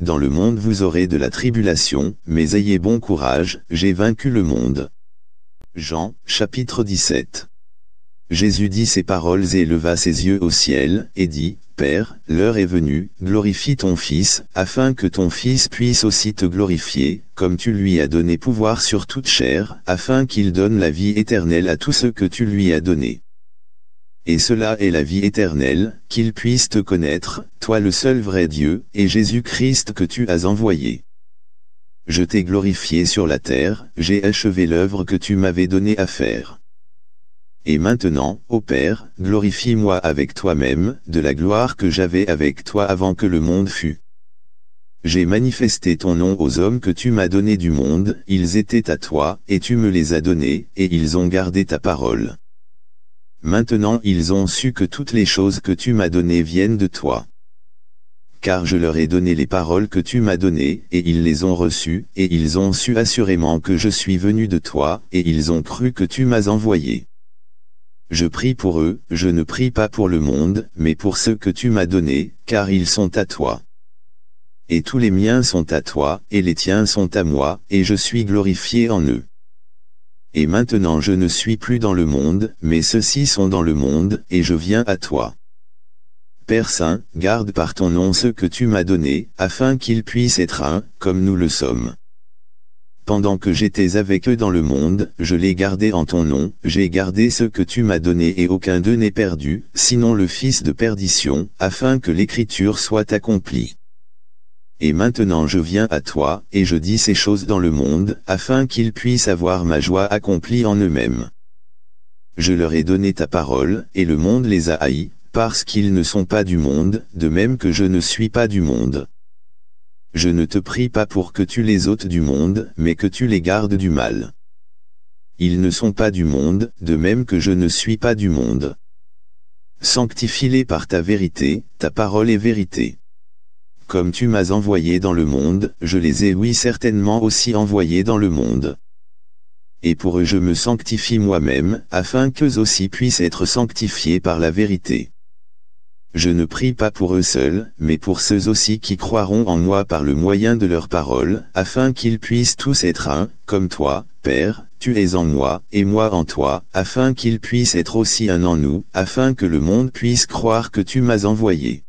Dans le monde vous aurez de la tribulation, mais ayez bon courage, j'ai vaincu le monde. Jean, chapitre 17. Jésus dit ces paroles et leva ses yeux au ciel, et dit, Père, l'heure est venue, glorifie ton Fils, afin que ton Fils puisse aussi te glorifier, comme tu lui as donné pouvoir sur toute chair, afin qu'il donne la vie éternelle à tous ceux que tu lui as donnés. Et cela est la vie éternelle, qu'ils puissent te connaître, toi le seul vrai Dieu, et Jésus-Christ que tu as envoyé. Je t'ai glorifié sur la terre, j'ai achevé l'œuvre que tu m'avais donnée à faire. Et maintenant, ô Père, glorifie-moi avec toi-même, de la gloire que j'avais avec toi avant que le monde fût. J'ai manifesté ton nom aux hommes que tu m'as donnés du monde, ils étaient à toi, et tu me les as donnés, et ils ont gardé ta parole. Maintenant ils ont su que toutes les choses que tu m'as données viennent de toi car je leur ai donné les paroles que tu m'as données, et ils les ont reçues, et ils ont su assurément que je suis venu de toi, et ils ont cru que tu m'as envoyé. Je prie pour eux, je ne prie pas pour le monde, mais pour ceux que tu m'as donnés, car ils sont à toi. Et tous les miens sont à toi, et les tiens sont à moi, et je suis glorifié en eux. Et maintenant je ne suis plus dans le monde, mais ceux-ci sont dans le monde, et je viens à toi. Père Saint, garde par ton nom ceux que tu m'as donnés, afin qu'ils puissent être un, comme nous le sommes. Pendant que j'étais avec eux dans le monde, je les gardais en ton nom, j'ai gardé ceux que tu m'as donnés et aucun d'eux n'est perdu, sinon le fils de perdition, afin que l'écriture soit accomplie. Et maintenant je viens à toi, et je dis ces choses dans le monde, afin qu'ils puissent avoir ma joie accomplie en eux-mêmes. Je leur ai donné ta parole, et le monde les a haïs, parce qu'ils ne sont pas du monde, de même que je ne suis pas du monde. Je ne te prie pas pour que tu les ôtes du monde, mais que tu les gardes du mal. Ils ne sont pas du monde, de même que je ne suis pas du monde. Sanctifie-les par ta vérité, ta parole est vérité. Comme tu m'as envoyé dans le monde, je les ai oui certainement aussi envoyés dans le monde et pour eux je me sanctifie moi-même, afin qu'eux aussi puissent être sanctifiés par la vérité. Je ne prie pas pour eux seuls, mais pour ceux aussi qui croiront en moi par le moyen de leur parole, afin qu'ils puissent tous être un, comme toi, Père, tu es en moi, et moi en toi, afin qu'ils puissent être aussi un en nous, afin que le monde puisse croire que tu m'as envoyé.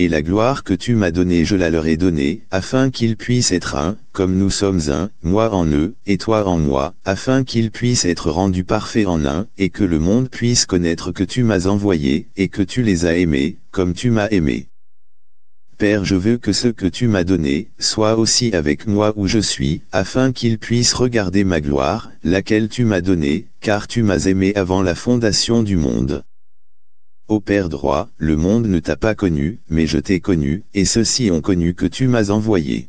Et la gloire que tu m'as donnée je la leur ai donnée, afin qu'ils puissent être un, comme nous sommes un, moi en eux, et toi en moi, afin qu'ils puissent être rendus parfaits en un, et que le monde puisse connaître que tu m'as envoyé, et que tu les as aimés, comme tu m'as aimé. Père je veux que ce que tu m'as donné, soit aussi avec moi où je suis, afin qu'ils puissent regarder ma gloire, laquelle tu m'as donnée, car tu m'as aimé avant la fondation du monde. Ô Père droit, le monde ne t'a pas connu, mais je t'ai connu, et ceux-ci ont connu que tu m'as envoyé.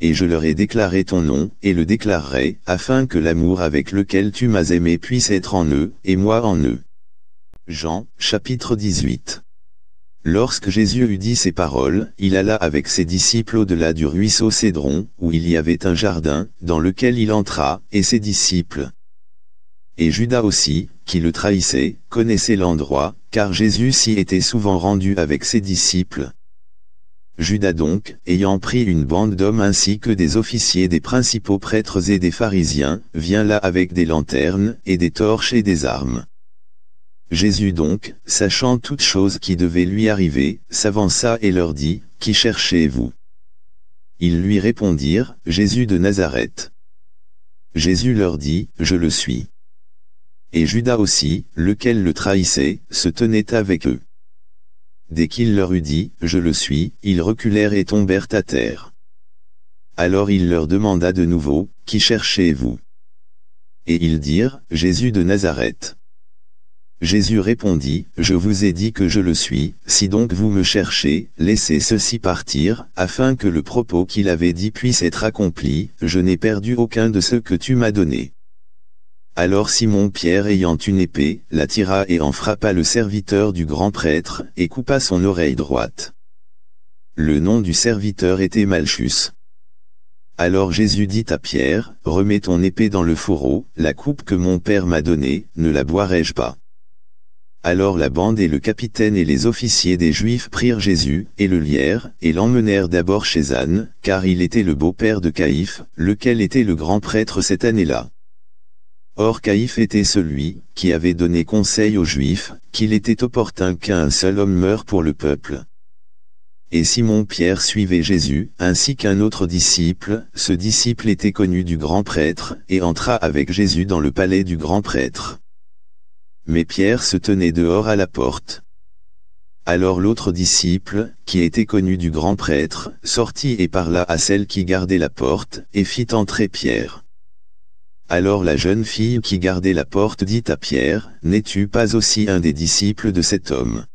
Et je leur ai déclaré ton nom, et le déclarerai, afin que l'amour avec lequel tu m'as aimé puisse être en eux, et moi en eux. Jean, chapitre 18 Lorsque Jésus eut dit ces paroles, il alla avec ses disciples au-delà du ruisseau Cédron, où il y avait un jardin, dans lequel il entra, et ses disciples. Et Judas aussi, qui le trahissait, connaissait l'endroit, car Jésus s'y était souvent rendu avec ses disciples. Judas donc, ayant pris une bande d'hommes ainsi que des officiers des principaux prêtres et des pharisiens, vient là avec des lanternes, et des torches et des armes. Jésus donc, sachant toutes choses qui devaient lui arriver, s'avança et leur dit, Qui cherchez-vous? Ils lui répondirent, Jésus de Nazareth. Jésus leur dit, Je le suis. Et Judas aussi, lequel le trahissait, se tenait avec eux. Dès qu'il leur eut dit, Je le suis, ils reculèrent et tombèrent à terre. Alors il leur demanda de nouveau, Qui cherchez-vous? Et ils dirent, Jésus de Nazareth. Jésus répondit, Je vous ai dit que je le suis, si donc vous me cherchez, laissez ceci partir, afin que le propos qu'il avait dit puisse être accompli, je n'ai perdu aucun de ceux que tu m'as donnés. Alors Simon-Pierre ayant une épée, la tira et en frappa le serviteur du grand prêtre, et coupa son oreille droite. Le nom du serviteur était Malchus. Alors Jésus dit à Pierre, Remets ton épée dans le fourreau, la coupe que mon père m'a donnée, ne la boirai-je pas? Alors la bande et le capitaine et les officiers des Juifs prirent Jésus, et le lièrent, et l'emmenèrent d'abord chez Anne, car il était le beau-père de Caïphe, lequel était le grand prêtre cette année-là. Or Caïphe était celui, qui avait donné conseil aux Juifs, qu'il était opportun qu'un seul homme meure pour le peuple. Et Simon-Pierre suivait Jésus, ainsi qu'un autre disciple, ce disciple était connu du grand prêtre, et entra avec Jésus dans le palais du grand prêtre. Mais Pierre se tenait dehors à la porte. Alors l'autre disciple, qui était connu du grand prêtre, sortit et parla à celle qui gardait la porte, et fit entrer Pierre. Alors la jeune fille qui gardait la porte dit à Pierre, N'es-tu pas aussi un des disciples de cet homme?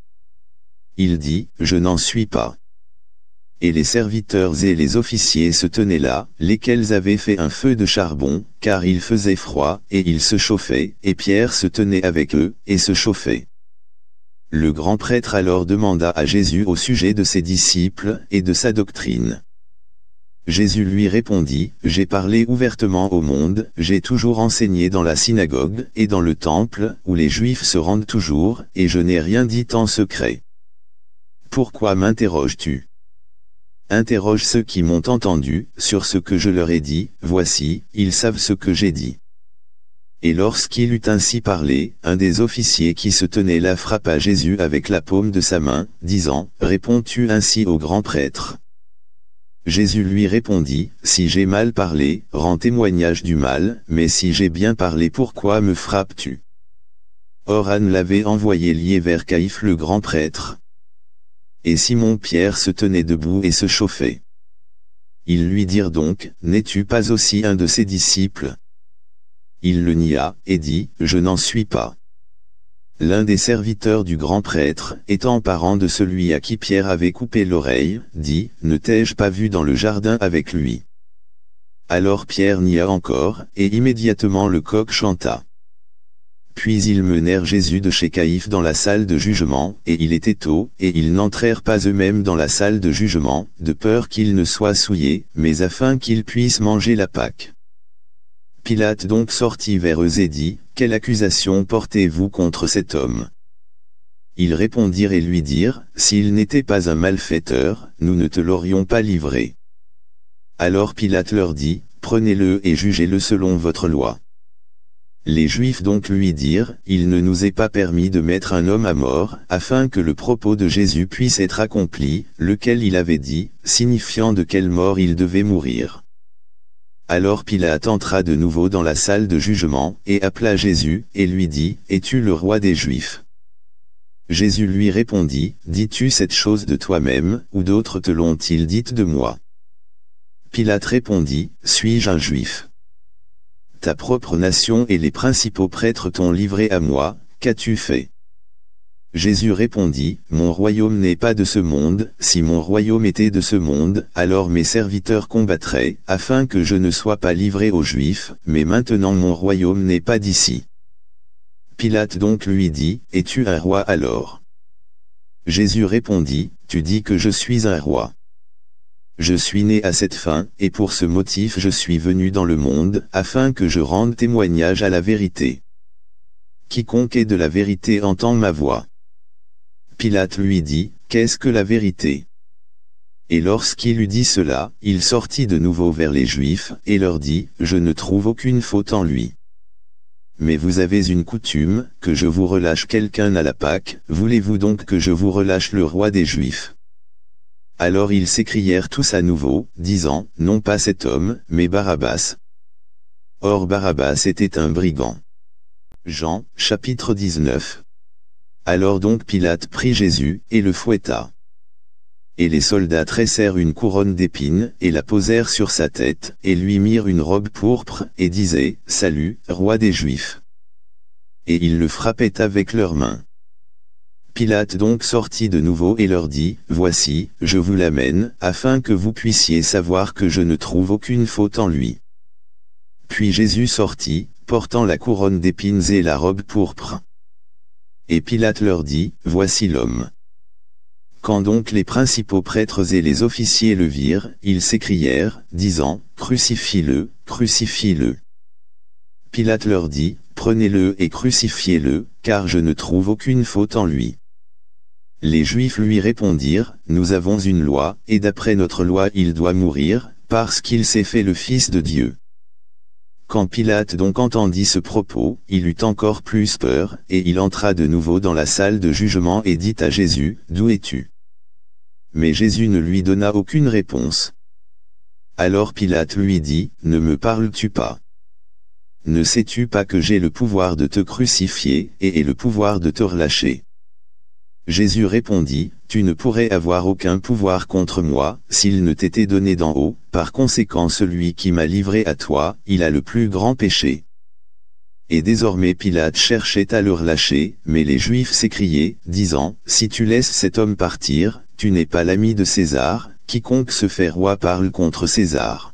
Il dit, Je n'en suis pas et les serviteurs et les officiers se tenaient là, lesquels avaient fait un feu de charbon, car il faisait froid, et ils se chauffaient, et Pierre se tenait avec eux, et se chauffait. Le grand prêtre alors demanda à Jésus au sujet de ses disciples, et de sa doctrine. Jésus lui répondit, J'ai parlé ouvertement au monde, j'ai toujours enseigné dans la synagogue, et dans le temple, où les Juifs se rendent toujours, et je n'ai rien dit en secret. Pourquoi m'interroges-tu? Interroge ceux qui m'ont entendu, sur ce que je leur ai dit, voici, ils savent ce que j'ai dit. Et lorsqu'il eut ainsi parlé, un des officiers qui se tenait là frappa Jésus avec la paume de sa main, disant, Réponds-tu ainsi au grand prêtre? Jésus lui répondit, Si j'ai mal parlé, rends témoignage du mal, mais si j'ai bien parlé pourquoi me frappes-tu? Or Anne l'avait envoyé lier vers Caïphe le grand prêtre. Et Simon-Pierre se tenait debout et se chauffait. Ils lui dirent donc, N'es-tu pas aussi un de ses disciples? Il le nia, et dit, Je n'en suis pas. L'un des serviteurs du grand prêtre, étant parent de celui à qui Pierre avait coupé l'oreille, dit, Ne t'ai-je pas vu dans le jardin avec lui? Alors Pierre nia encore, et immédiatement le coq chanta. Puis ils menèrent Jésus de chez Caïphe dans la salle de jugement, et il était tôt, et ils n'entrèrent pas eux-mêmes dans la salle de jugement, de peur qu'ils ne soient souillés, mais afin qu'ils puissent manger la Pâque. Pilate donc sortit vers eux et dit, Quelle accusation portez-vous contre cet homme? Ils répondirent et lui dirent, S'il n'était pas un malfaiteur, nous ne te l'aurions pas livré. Alors Pilate leur dit, Prenez-le et jugez-le selon votre loi. Les Juifs donc lui dirent, Il ne nous est pas permis de mettre un homme à mort, afin que le propos de Jésus puisse être accompli, lequel il avait dit, signifiant de quelle mort il devait mourir. Alors Pilate entra de nouveau dans la salle de jugement, et appela Jésus, et lui dit, Es-tu le roi des Juifs? Jésus lui répondit, Dis-tu cette chose de toi-même, ou d'autres te l'ont-ils dite de moi? Pilate répondit, Suis-je un Juif? Ta propre nation et les principaux prêtres t'ont livré à moi, qu'as-tu fait? Jésus répondit, Mon royaume n'est pas de ce monde, si mon royaume était de ce monde, alors mes serviteurs combattraient, afin que je ne sois pas livré aux Juifs, mais maintenant mon royaume n'est pas d'ici. Pilate donc lui dit, Es-tu un roi alors? Jésus répondit, Tu dis que je suis un roi. Je suis né à cette fin, et pour ce motif je suis venu dans le monde, afin que je rende témoignage à la vérité. Quiconque est de la vérité entend ma voix. Pilate lui dit, Qu'est-ce que la vérité? Et lorsqu'il eut dit cela, il sortit de nouveau vers les Juifs, et leur dit, Je ne trouve aucune faute en lui. Mais vous avez une coutume, que je vous relâche quelqu'un à la Pâque, voulez-vous donc que je vous relâche le roi des Juifs? Alors ils s'écrièrent tous à nouveau, disant, non pas cet homme, mais Barabbas. Or Barabbas était un brigand. Jean, chapitre 19. Alors donc Pilate prit Jésus, et le fouetta. Et les soldats tressèrent une couronne d'épines, et la posèrent sur sa tête, et lui mirent une robe pourpre, et disaient, Salut, roi des Juifs. Et ils le frappaient avec leurs mains. Pilate donc sortit de nouveau et leur dit, Voici, je vous l'amène, afin que vous puissiez savoir que je ne trouve aucune faute en lui. Puis Jésus sortit, portant la couronne d'épines et la robe pourpre. Et Pilate leur dit, Voici l'homme. Quand donc les principaux prêtres et les officiers le virent, ils s'écrièrent, disant, Crucifie-le, crucifie-le. Pilate leur dit, Prenez-le et crucifiez-le, car je ne trouve aucune faute en lui. Les Juifs lui répondirent, Nous avons une loi, et d'après notre loi il doit mourir, parce qu'il s'est fait le Fils de Dieu. Quand Pilate donc entendit ce propos, il eut encore plus peur, et il entra de nouveau dans la salle de jugement et dit à Jésus, D'où es-tu? Mais Jésus ne lui donna aucune réponse. Alors Pilate lui dit, Ne me parles-tu pas Ne sais-tu pas que j'ai le pouvoir de te crucifier, et, et le pouvoir de te relâcher? Jésus répondit, Tu ne pourrais avoir aucun pouvoir contre moi, s'il ne t'était donné d'en haut, par conséquent celui qui m'a livré à toi, il a le plus grand péché. Et désormais Pilate cherchait à le relâcher, mais les Juifs s'écriaient, disant, Si tu laisses cet homme partir, tu n'es pas l'ami de César, quiconque se fait roi parle contre César.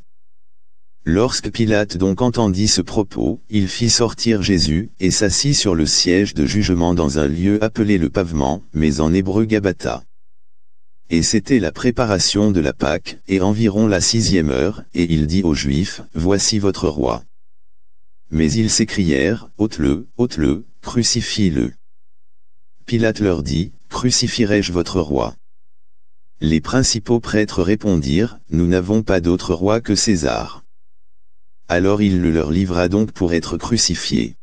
Lorsque Pilate donc entendit ce propos, il fit sortir Jésus, et s'assit sur le siège de jugement dans un lieu appelé le pavement, mais en hébreu Gabata. Et c'était la préparation de la Pâque, et environ la sixième heure, et il dit aux Juifs, Voici votre roi. Mais ils s'écrièrent, ôte-le, ôte-le, crucifie-le. Pilate leur dit, Crucifierai-je votre roi? Les principaux prêtres répondirent, Nous n'avons pas d'autre roi que César. Alors il le leur livra donc pour être crucifié.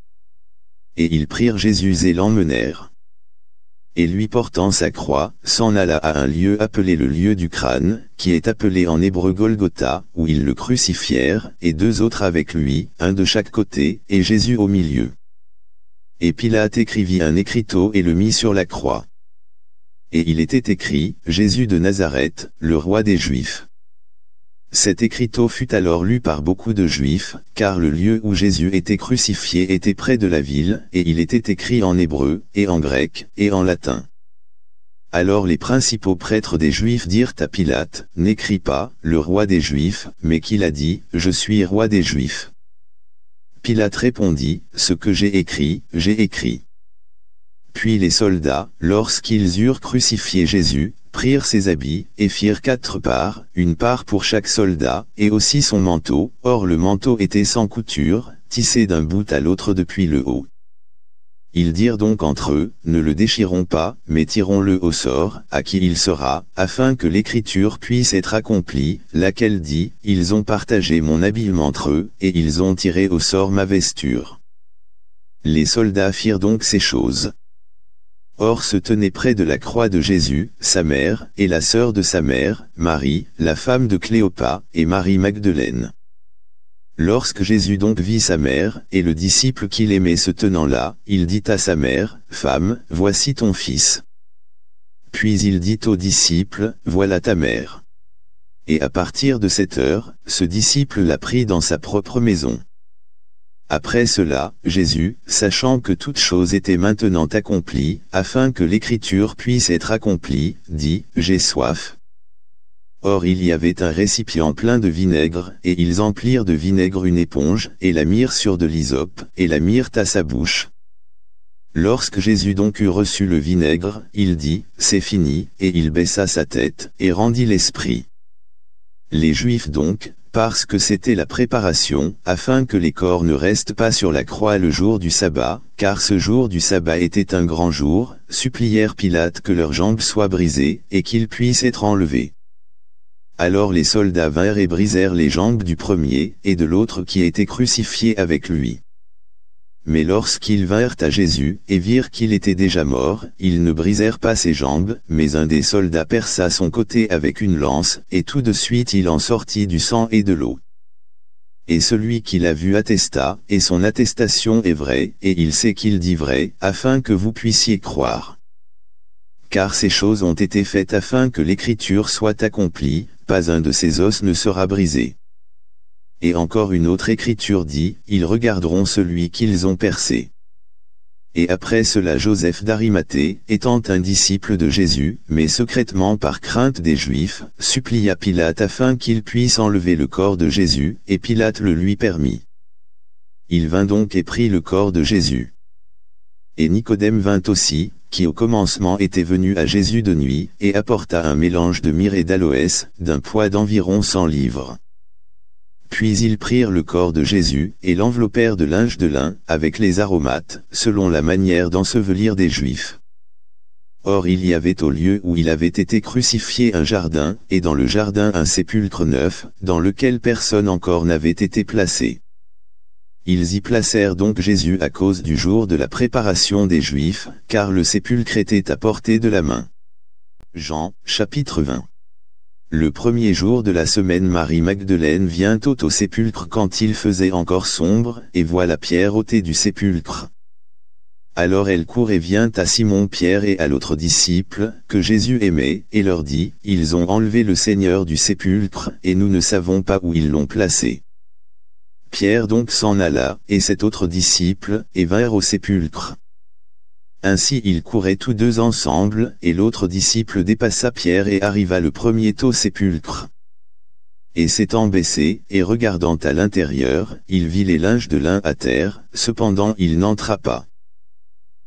Et ils prirent Jésus et l'emmenèrent. Et lui portant sa croix, s'en alla à un lieu appelé le lieu du crâne, qui est appelé en hébreu Golgotha, où ils le crucifièrent, et deux autres avec lui, un de chaque côté, et Jésus au milieu. Et Pilate écrivit un écriteau et le mit sur la croix. Et il était écrit, Jésus de Nazareth, le roi des Juifs. Cet écriteau fut alors lu par beaucoup de Juifs, car le lieu où Jésus était crucifié était près de la ville, et il était écrit en hébreu, et en grec, et en latin. Alors les principaux prêtres des Juifs dirent à Pilate, N'écris pas, le roi des Juifs, mais qu'il a dit, Je suis roi des Juifs. Pilate répondit, Ce que j'ai écrit, j'ai écrit. Puis les soldats, lorsqu'ils eurent crucifié Jésus, prirent ses habits, et firent quatre parts, une part pour chaque soldat, et aussi son manteau, or le manteau était sans couture, tissé d'un bout à l'autre depuis le haut. Ils dirent donc entre eux, ne le déchirons pas, mais tirons-le au sort, à qui il sera, afin que l'écriture puisse être accomplie, laquelle dit, ils ont partagé mon habillement entre eux, et ils ont tiré au sort ma vesture. Les soldats firent donc ces choses. Or se tenait près de la croix de Jésus, sa mère, et la sœur de sa mère, Marie, la femme de Cléopas, et Marie Magdeleine. Lorsque Jésus donc vit sa mère, et le disciple qu'il aimait se tenant là, il dit à sa mère, Femme, voici ton fils. Puis il dit au disciple, Voilà ta mère. Et à partir de cette heure, ce disciple l'a pris dans sa propre maison. Après cela, Jésus, sachant que toute chose était maintenant accomplie, afin que l'écriture puisse être accomplie, dit, J'ai soif. Or il y avait un récipient plein de vinaigre, et ils emplirent de vinaigre une éponge, et la mirent sur de l'hysope, et la mirent à sa bouche. Lorsque Jésus donc eut reçu le vinaigre, il dit, C'est fini, et il baissa sa tête, et rendit l'esprit. Les Juifs donc, parce que c'était la préparation, afin que les corps ne restent pas sur la croix le jour du sabbat, car ce jour du sabbat était un grand jour, supplièrent Pilate que leurs jambes soient brisées, et qu'ils puissent être enlevés. Alors les soldats vinrent et brisèrent les jambes du premier, et de l'autre qui était crucifié avec lui. Mais lorsqu'ils vinrent à Jésus, et virent qu'il était déjà mort, ils ne brisèrent pas ses jambes, mais un des soldats perça son côté avec une lance, et tout de suite il en sortit du sang et de l'eau. Et celui qui l'a vu attesta, et son attestation est vraie, et il sait qu'il dit vrai, afin que vous puissiez croire. Car ces choses ont été faites afin que l'écriture soit accomplie, pas un de ses os ne sera brisé. Et encore une autre écriture dit, ils regarderont celui qu'ils ont percé. Et après cela Joseph d'Arimathée, étant un disciple de Jésus, mais secrètement par crainte des Juifs, supplia Pilate afin qu'il puisse enlever le corps de Jésus, et Pilate le lui permit. Il vint donc et prit le corps de Jésus. Et Nicodème vint aussi, qui au commencement était venu à Jésus de nuit, et apporta un mélange de myrrhe et d'aloès, d'un poids d'environ cent livres. Puis ils prirent le corps de Jésus, et l'enveloppèrent de linge de lin, avec les aromates, selon la manière d'ensevelir des Juifs. Or il y avait au lieu où il avait été crucifié un jardin, et dans le jardin un sépulcre neuf, dans lequel personne encore n'avait été placé. Ils y placèrent donc Jésus à cause du jour de la préparation des Juifs, car le sépulcre était à portée de la main. Jean, chapitre 20. Le premier jour de la semaine Marie Magdeleine vient tôt au sépulcre quand il faisait encore sombre, et voit la pierre ôtée du sépulcre. Alors elle court et vient à Simon-Pierre et à l'autre disciple, que Jésus aimait, et leur dit, Ils ont enlevé le Seigneur du sépulcre, et nous ne savons pas où ils l'ont placé. Pierre donc s'en alla, et cet autre disciple, et vinrent au sépulcre. Ainsi ils couraient tous deux ensemble, et l'autre disciple dépassa Pierre et arriva le premier au sépulcre. Et s'étant baissé, et regardant à l'intérieur, il vit les linges de lin à terre, cependant il n'entra pas.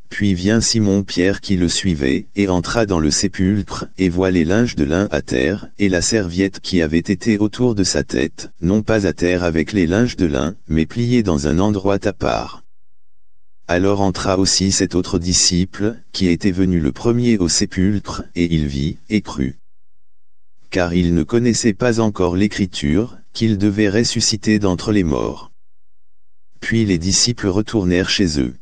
Puis vient Simon-Pierre qui le suivait, et entra dans le sépulcre, et voit les linges de lin à terre, et la serviette qui avait été autour de sa tête, non pas à terre avec les linges de lin, mais pliés dans un endroit à part. Alors entra aussi cet autre disciple, qui était venu le premier au sépulcre, et il vit, et crut. Car il ne connaissait pas encore l'écriture, qu'il devait ressusciter d'entre les morts. Puis les disciples retournèrent chez eux.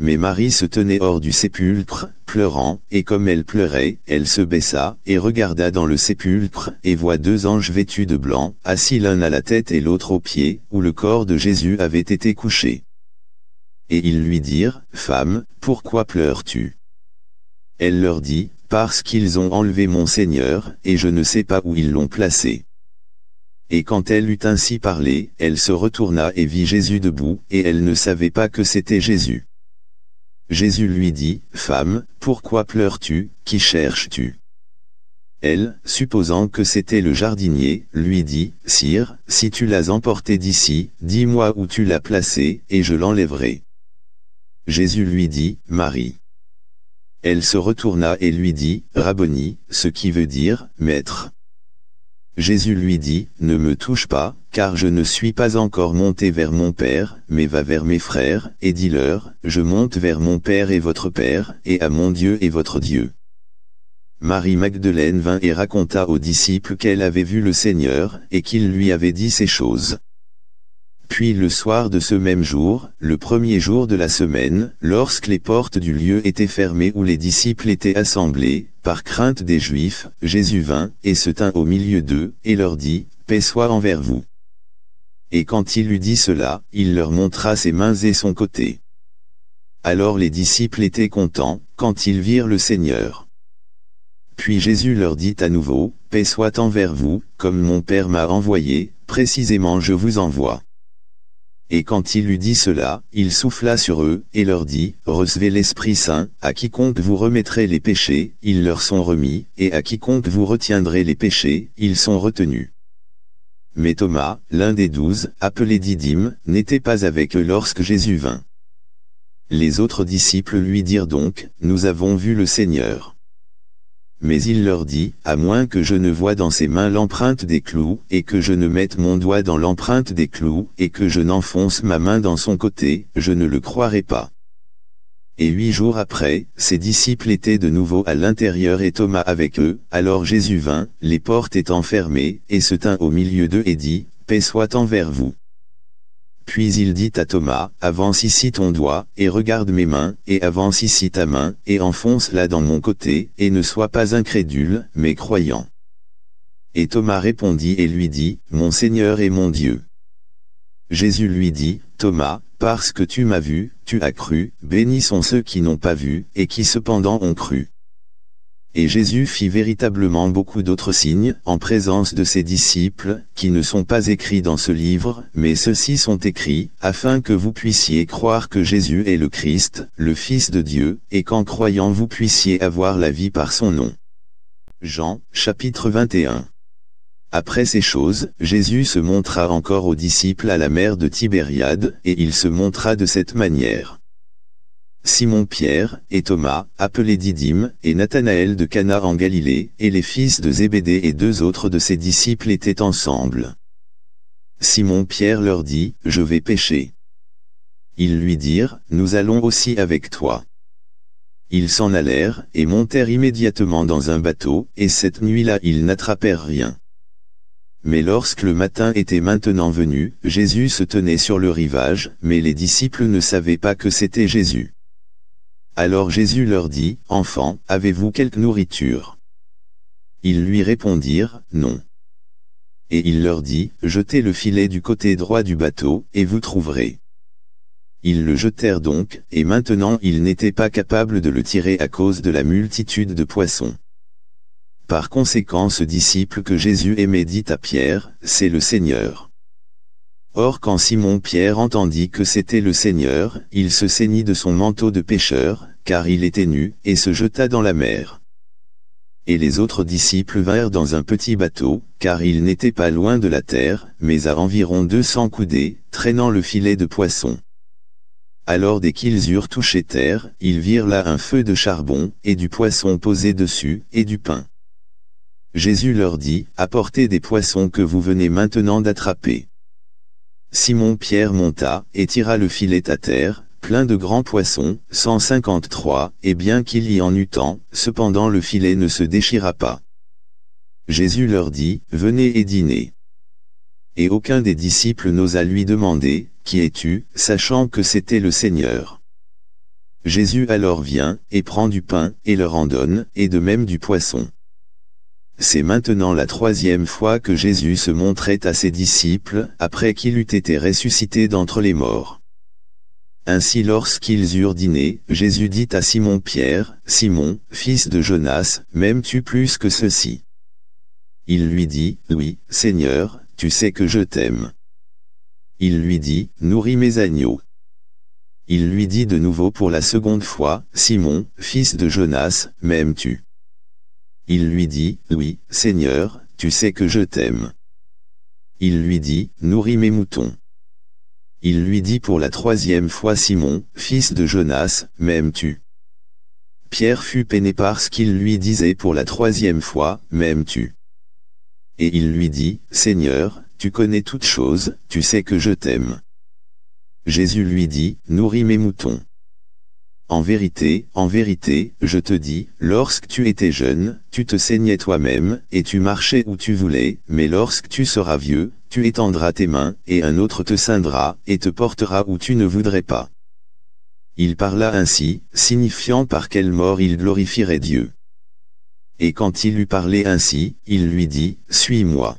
Mais Marie se tenait hors du sépulcre, pleurant, et comme elle pleurait, elle se baissa, et regarda dans le sépulcre, et voit deux anges vêtus de blanc, assis l'un à la tête et l'autre aux pieds, où le corps de Jésus avait été couché. Et ils lui dirent, Femme, pourquoi pleures-tu? Elle leur dit, Parce qu'ils ont enlevé mon Seigneur, et je ne sais pas où ils l'ont placé. Et quand elle eut ainsi parlé, elle se retourna et vit Jésus debout, et elle ne savait pas que c'était Jésus. Jésus lui dit, Femme, pourquoi pleures-tu, qui cherches-tu? Elle, supposant que c'était le jardinier, lui dit, Sire, si tu l'as emporté d'ici, dis-moi où tu l'as placé, et je l'enlèverai. Jésus lui dit, Marie. Elle se retourna et lui dit, Rabboni, ce qui veut dire, Maître. Jésus lui dit, Ne me touche pas, car je ne suis pas encore monté vers mon Père, mais va vers mes frères, et dis-leur, Je monte vers mon Père et votre Père, et à mon Dieu et votre Dieu. Marie Magdeleine vint et raconta aux disciples qu'elle avait vu le Seigneur, et qu'il lui avait dit ces choses. Puis le soir de ce même jour, le premier jour de la semaine, lorsque les portes du lieu étaient fermées où les disciples étaient assemblés, par crainte des Juifs, Jésus vint, et se tint au milieu d'eux, et leur dit, Paix soit envers vous. Et quand il eut dit cela, il leur montra ses mains et son côté. Alors les disciples étaient contents, quand ils virent le Seigneur. Puis Jésus leur dit à nouveau, Paix soit envers vous, comme mon Père m'a envoyé, précisément je vous envoie. Et quand il eut dit cela, il souffla sur eux, et leur dit, Recevez l'Esprit Saint, à quiconque vous remettrez les péchés, ils leur sont remis, et à quiconque vous retiendrez les péchés, ils sont retenus. Mais Thomas, l'un des douze, appelé Didyme, n'était pas avec eux lorsque Jésus vint. Les autres disciples lui dirent donc, Nous avons vu le Seigneur. Mais il leur dit, à moins que je ne voie dans ses mains l'empreinte des clous, et que je ne mette mon doigt dans l'empreinte des clous, et que je n'enfonce ma main dans son côté, je ne le croirai pas. Et huit jours après, ses disciples étaient de nouveau à l'intérieur et Thomas avec eux, alors Jésus vint, les portes étant fermées, et se tint au milieu d'eux et dit, Paix soit envers vous. Puis il dit à Thomas, avance ici ton doigt, et regarde mes mains, et avance ici ta main, et enfonce-la dans mon côté, et ne sois pas incrédule, mais croyant. Et Thomas répondit et lui dit, Mon Seigneur et mon Dieu. Jésus lui dit, Thomas, parce que tu m'as vu, tu as cru, bénis sont ceux qui n'ont pas vu, et qui cependant ont cru. Et Jésus fit véritablement beaucoup d'autres signes, en présence de ses disciples, qui ne sont pas écrits dans ce livre, mais ceux-ci sont écrits, afin que vous puissiez croire que Jésus est le Christ, le Fils de Dieu, et qu'en croyant vous puissiez avoir la vie par son nom. Jean, chapitre 21 Après ces choses, Jésus se montra encore aux disciples à la mer de Tibériade, et il se montra de cette manière. Simon-Pierre, et Thomas, appelé Didyme, et Nathanaël de Cana en Galilée, et les fils de Zébédée et deux autres de ses disciples étaient ensemble. Simon-Pierre leur dit, Je vais pêcher. Ils lui dirent, Nous allons aussi avec toi. Ils s'en allèrent, et montèrent immédiatement dans un bateau, et cette nuit-là ils n'attrapèrent rien. mais lorsque le matin était maintenant venu, Jésus se tenait sur le rivage, mais les disciples ne savaient pas que c'était Jésus. Alors Jésus leur dit, Enfants, avez-vous quelque nourriture? Ils lui répondirent, Non. Et il leur dit, Jetez le filet du côté droit du bateau, et vous trouverez. Ils le jetèrent donc, et maintenant ils n'étaient pas capables de le tirer à cause de la multitude de poissons. Par conséquent ce disciple que Jésus aimait dit à Pierre, C'est le Seigneur. Or quand Simon-Pierre entendit que c'était le Seigneur, il se ceignit de son manteau de pêcheur, car il était nu, et se jeta dans la mer. Et les autres disciples vinrent dans un petit bateau, car ils n'étaient pas loin de la terre, mais à environ deux cents coudées, traînant le filet de poisson. Alors dès qu'ils eurent touché terre, ils virent là un feu de charbon, et du poisson posé dessus, et du pain. Jésus leur dit, Apportez des poissons que vous venez maintenant d'attraper. Simon-Pierre monta, et tira le filet à terre, plein de grands poissons, 153, et bien qu'il y en eût tant, cependant le filet ne se déchira pas. Jésus leur dit, Venez et dînez. Et aucun des disciples n'osa lui demander, Qui es-tu, sachant que c'était le Seigneur? Jésus alors vient, et prend du pain, et leur en donne, et de même du poisson. C'est maintenant la troisième fois que Jésus se montrait à ses disciples, après qu'il eût été ressuscité d'entre les morts. Ainsi lorsqu'ils eurent dîné, Jésus dit à Simon-Pierre, Simon, fils de Jonas, m'aimes-tu plus que ceci? Il lui dit, Oui, Seigneur, tu sais que je t'aime. Il lui dit, Nourris mes agneaux. Il lui dit de nouveau pour la seconde fois, Simon, fils de Jonas, m'aimes-tu? Il lui dit, Oui, Seigneur, tu sais que je t'aime. Il lui dit, Nourris mes moutons. Il lui dit pour la troisième fois Simon, fils de Jonas, m'aimes-tu? Pierre fut peiné par ce qu'il lui disait pour la troisième fois, m'aimes-tu? Et il lui dit, Seigneur, tu connais toutes choses, tu sais que je t'aime. Jésus lui dit, Nourris mes moutons. En vérité, en vérité, je te dis, lorsque tu étais jeune, tu te saignais toi-même, et tu marchais où tu voulais, mais lorsque tu seras vieux, tu étendras tes mains, et un autre te ceindra, et te portera où tu ne voudrais pas. Il parla ainsi, signifiant par quelle mort il glorifierait Dieu. Et quand il eut parlé ainsi, il lui dit, Suis-moi.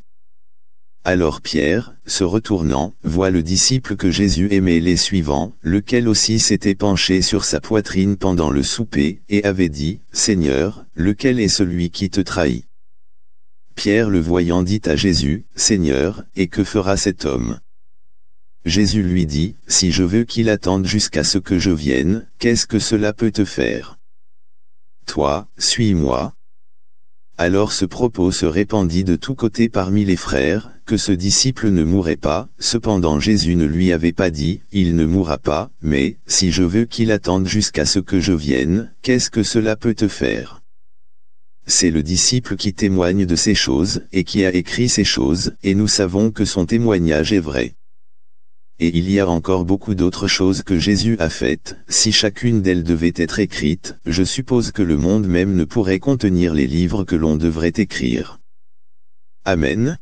Alors Pierre, se retournant, voit le disciple que Jésus aimait les suivants, lequel aussi s'était penché sur sa poitrine pendant le souper, et avait dit, Seigneur, lequel est celui qui te trahit? Pierre le voyant dit à Jésus, Seigneur, et que fera cet homme? Jésus lui dit, Si je veux qu'il attende jusqu'à ce que je vienne, qu'est-ce que cela peut te faire Toi, suis-moi, alors ce propos se répandit de tous côtés parmi les frères, que ce disciple ne mourrait pas, cependant Jésus ne lui avait pas dit, il ne mourra pas, mais, si je veux qu'il attende jusqu'à ce que je vienne, qu'est-ce que cela peut te faire? C'est le disciple qui témoigne de ces choses, et qui a écrit ces choses, et nous savons que son témoignage est vrai. Et il y a encore beaucoup d'autres choses que Jésus a faites, si chacune d'elles devait être écrite, je suppose que le monde même ne pourrait contenir les livres que l'on devrait écrire. Amen.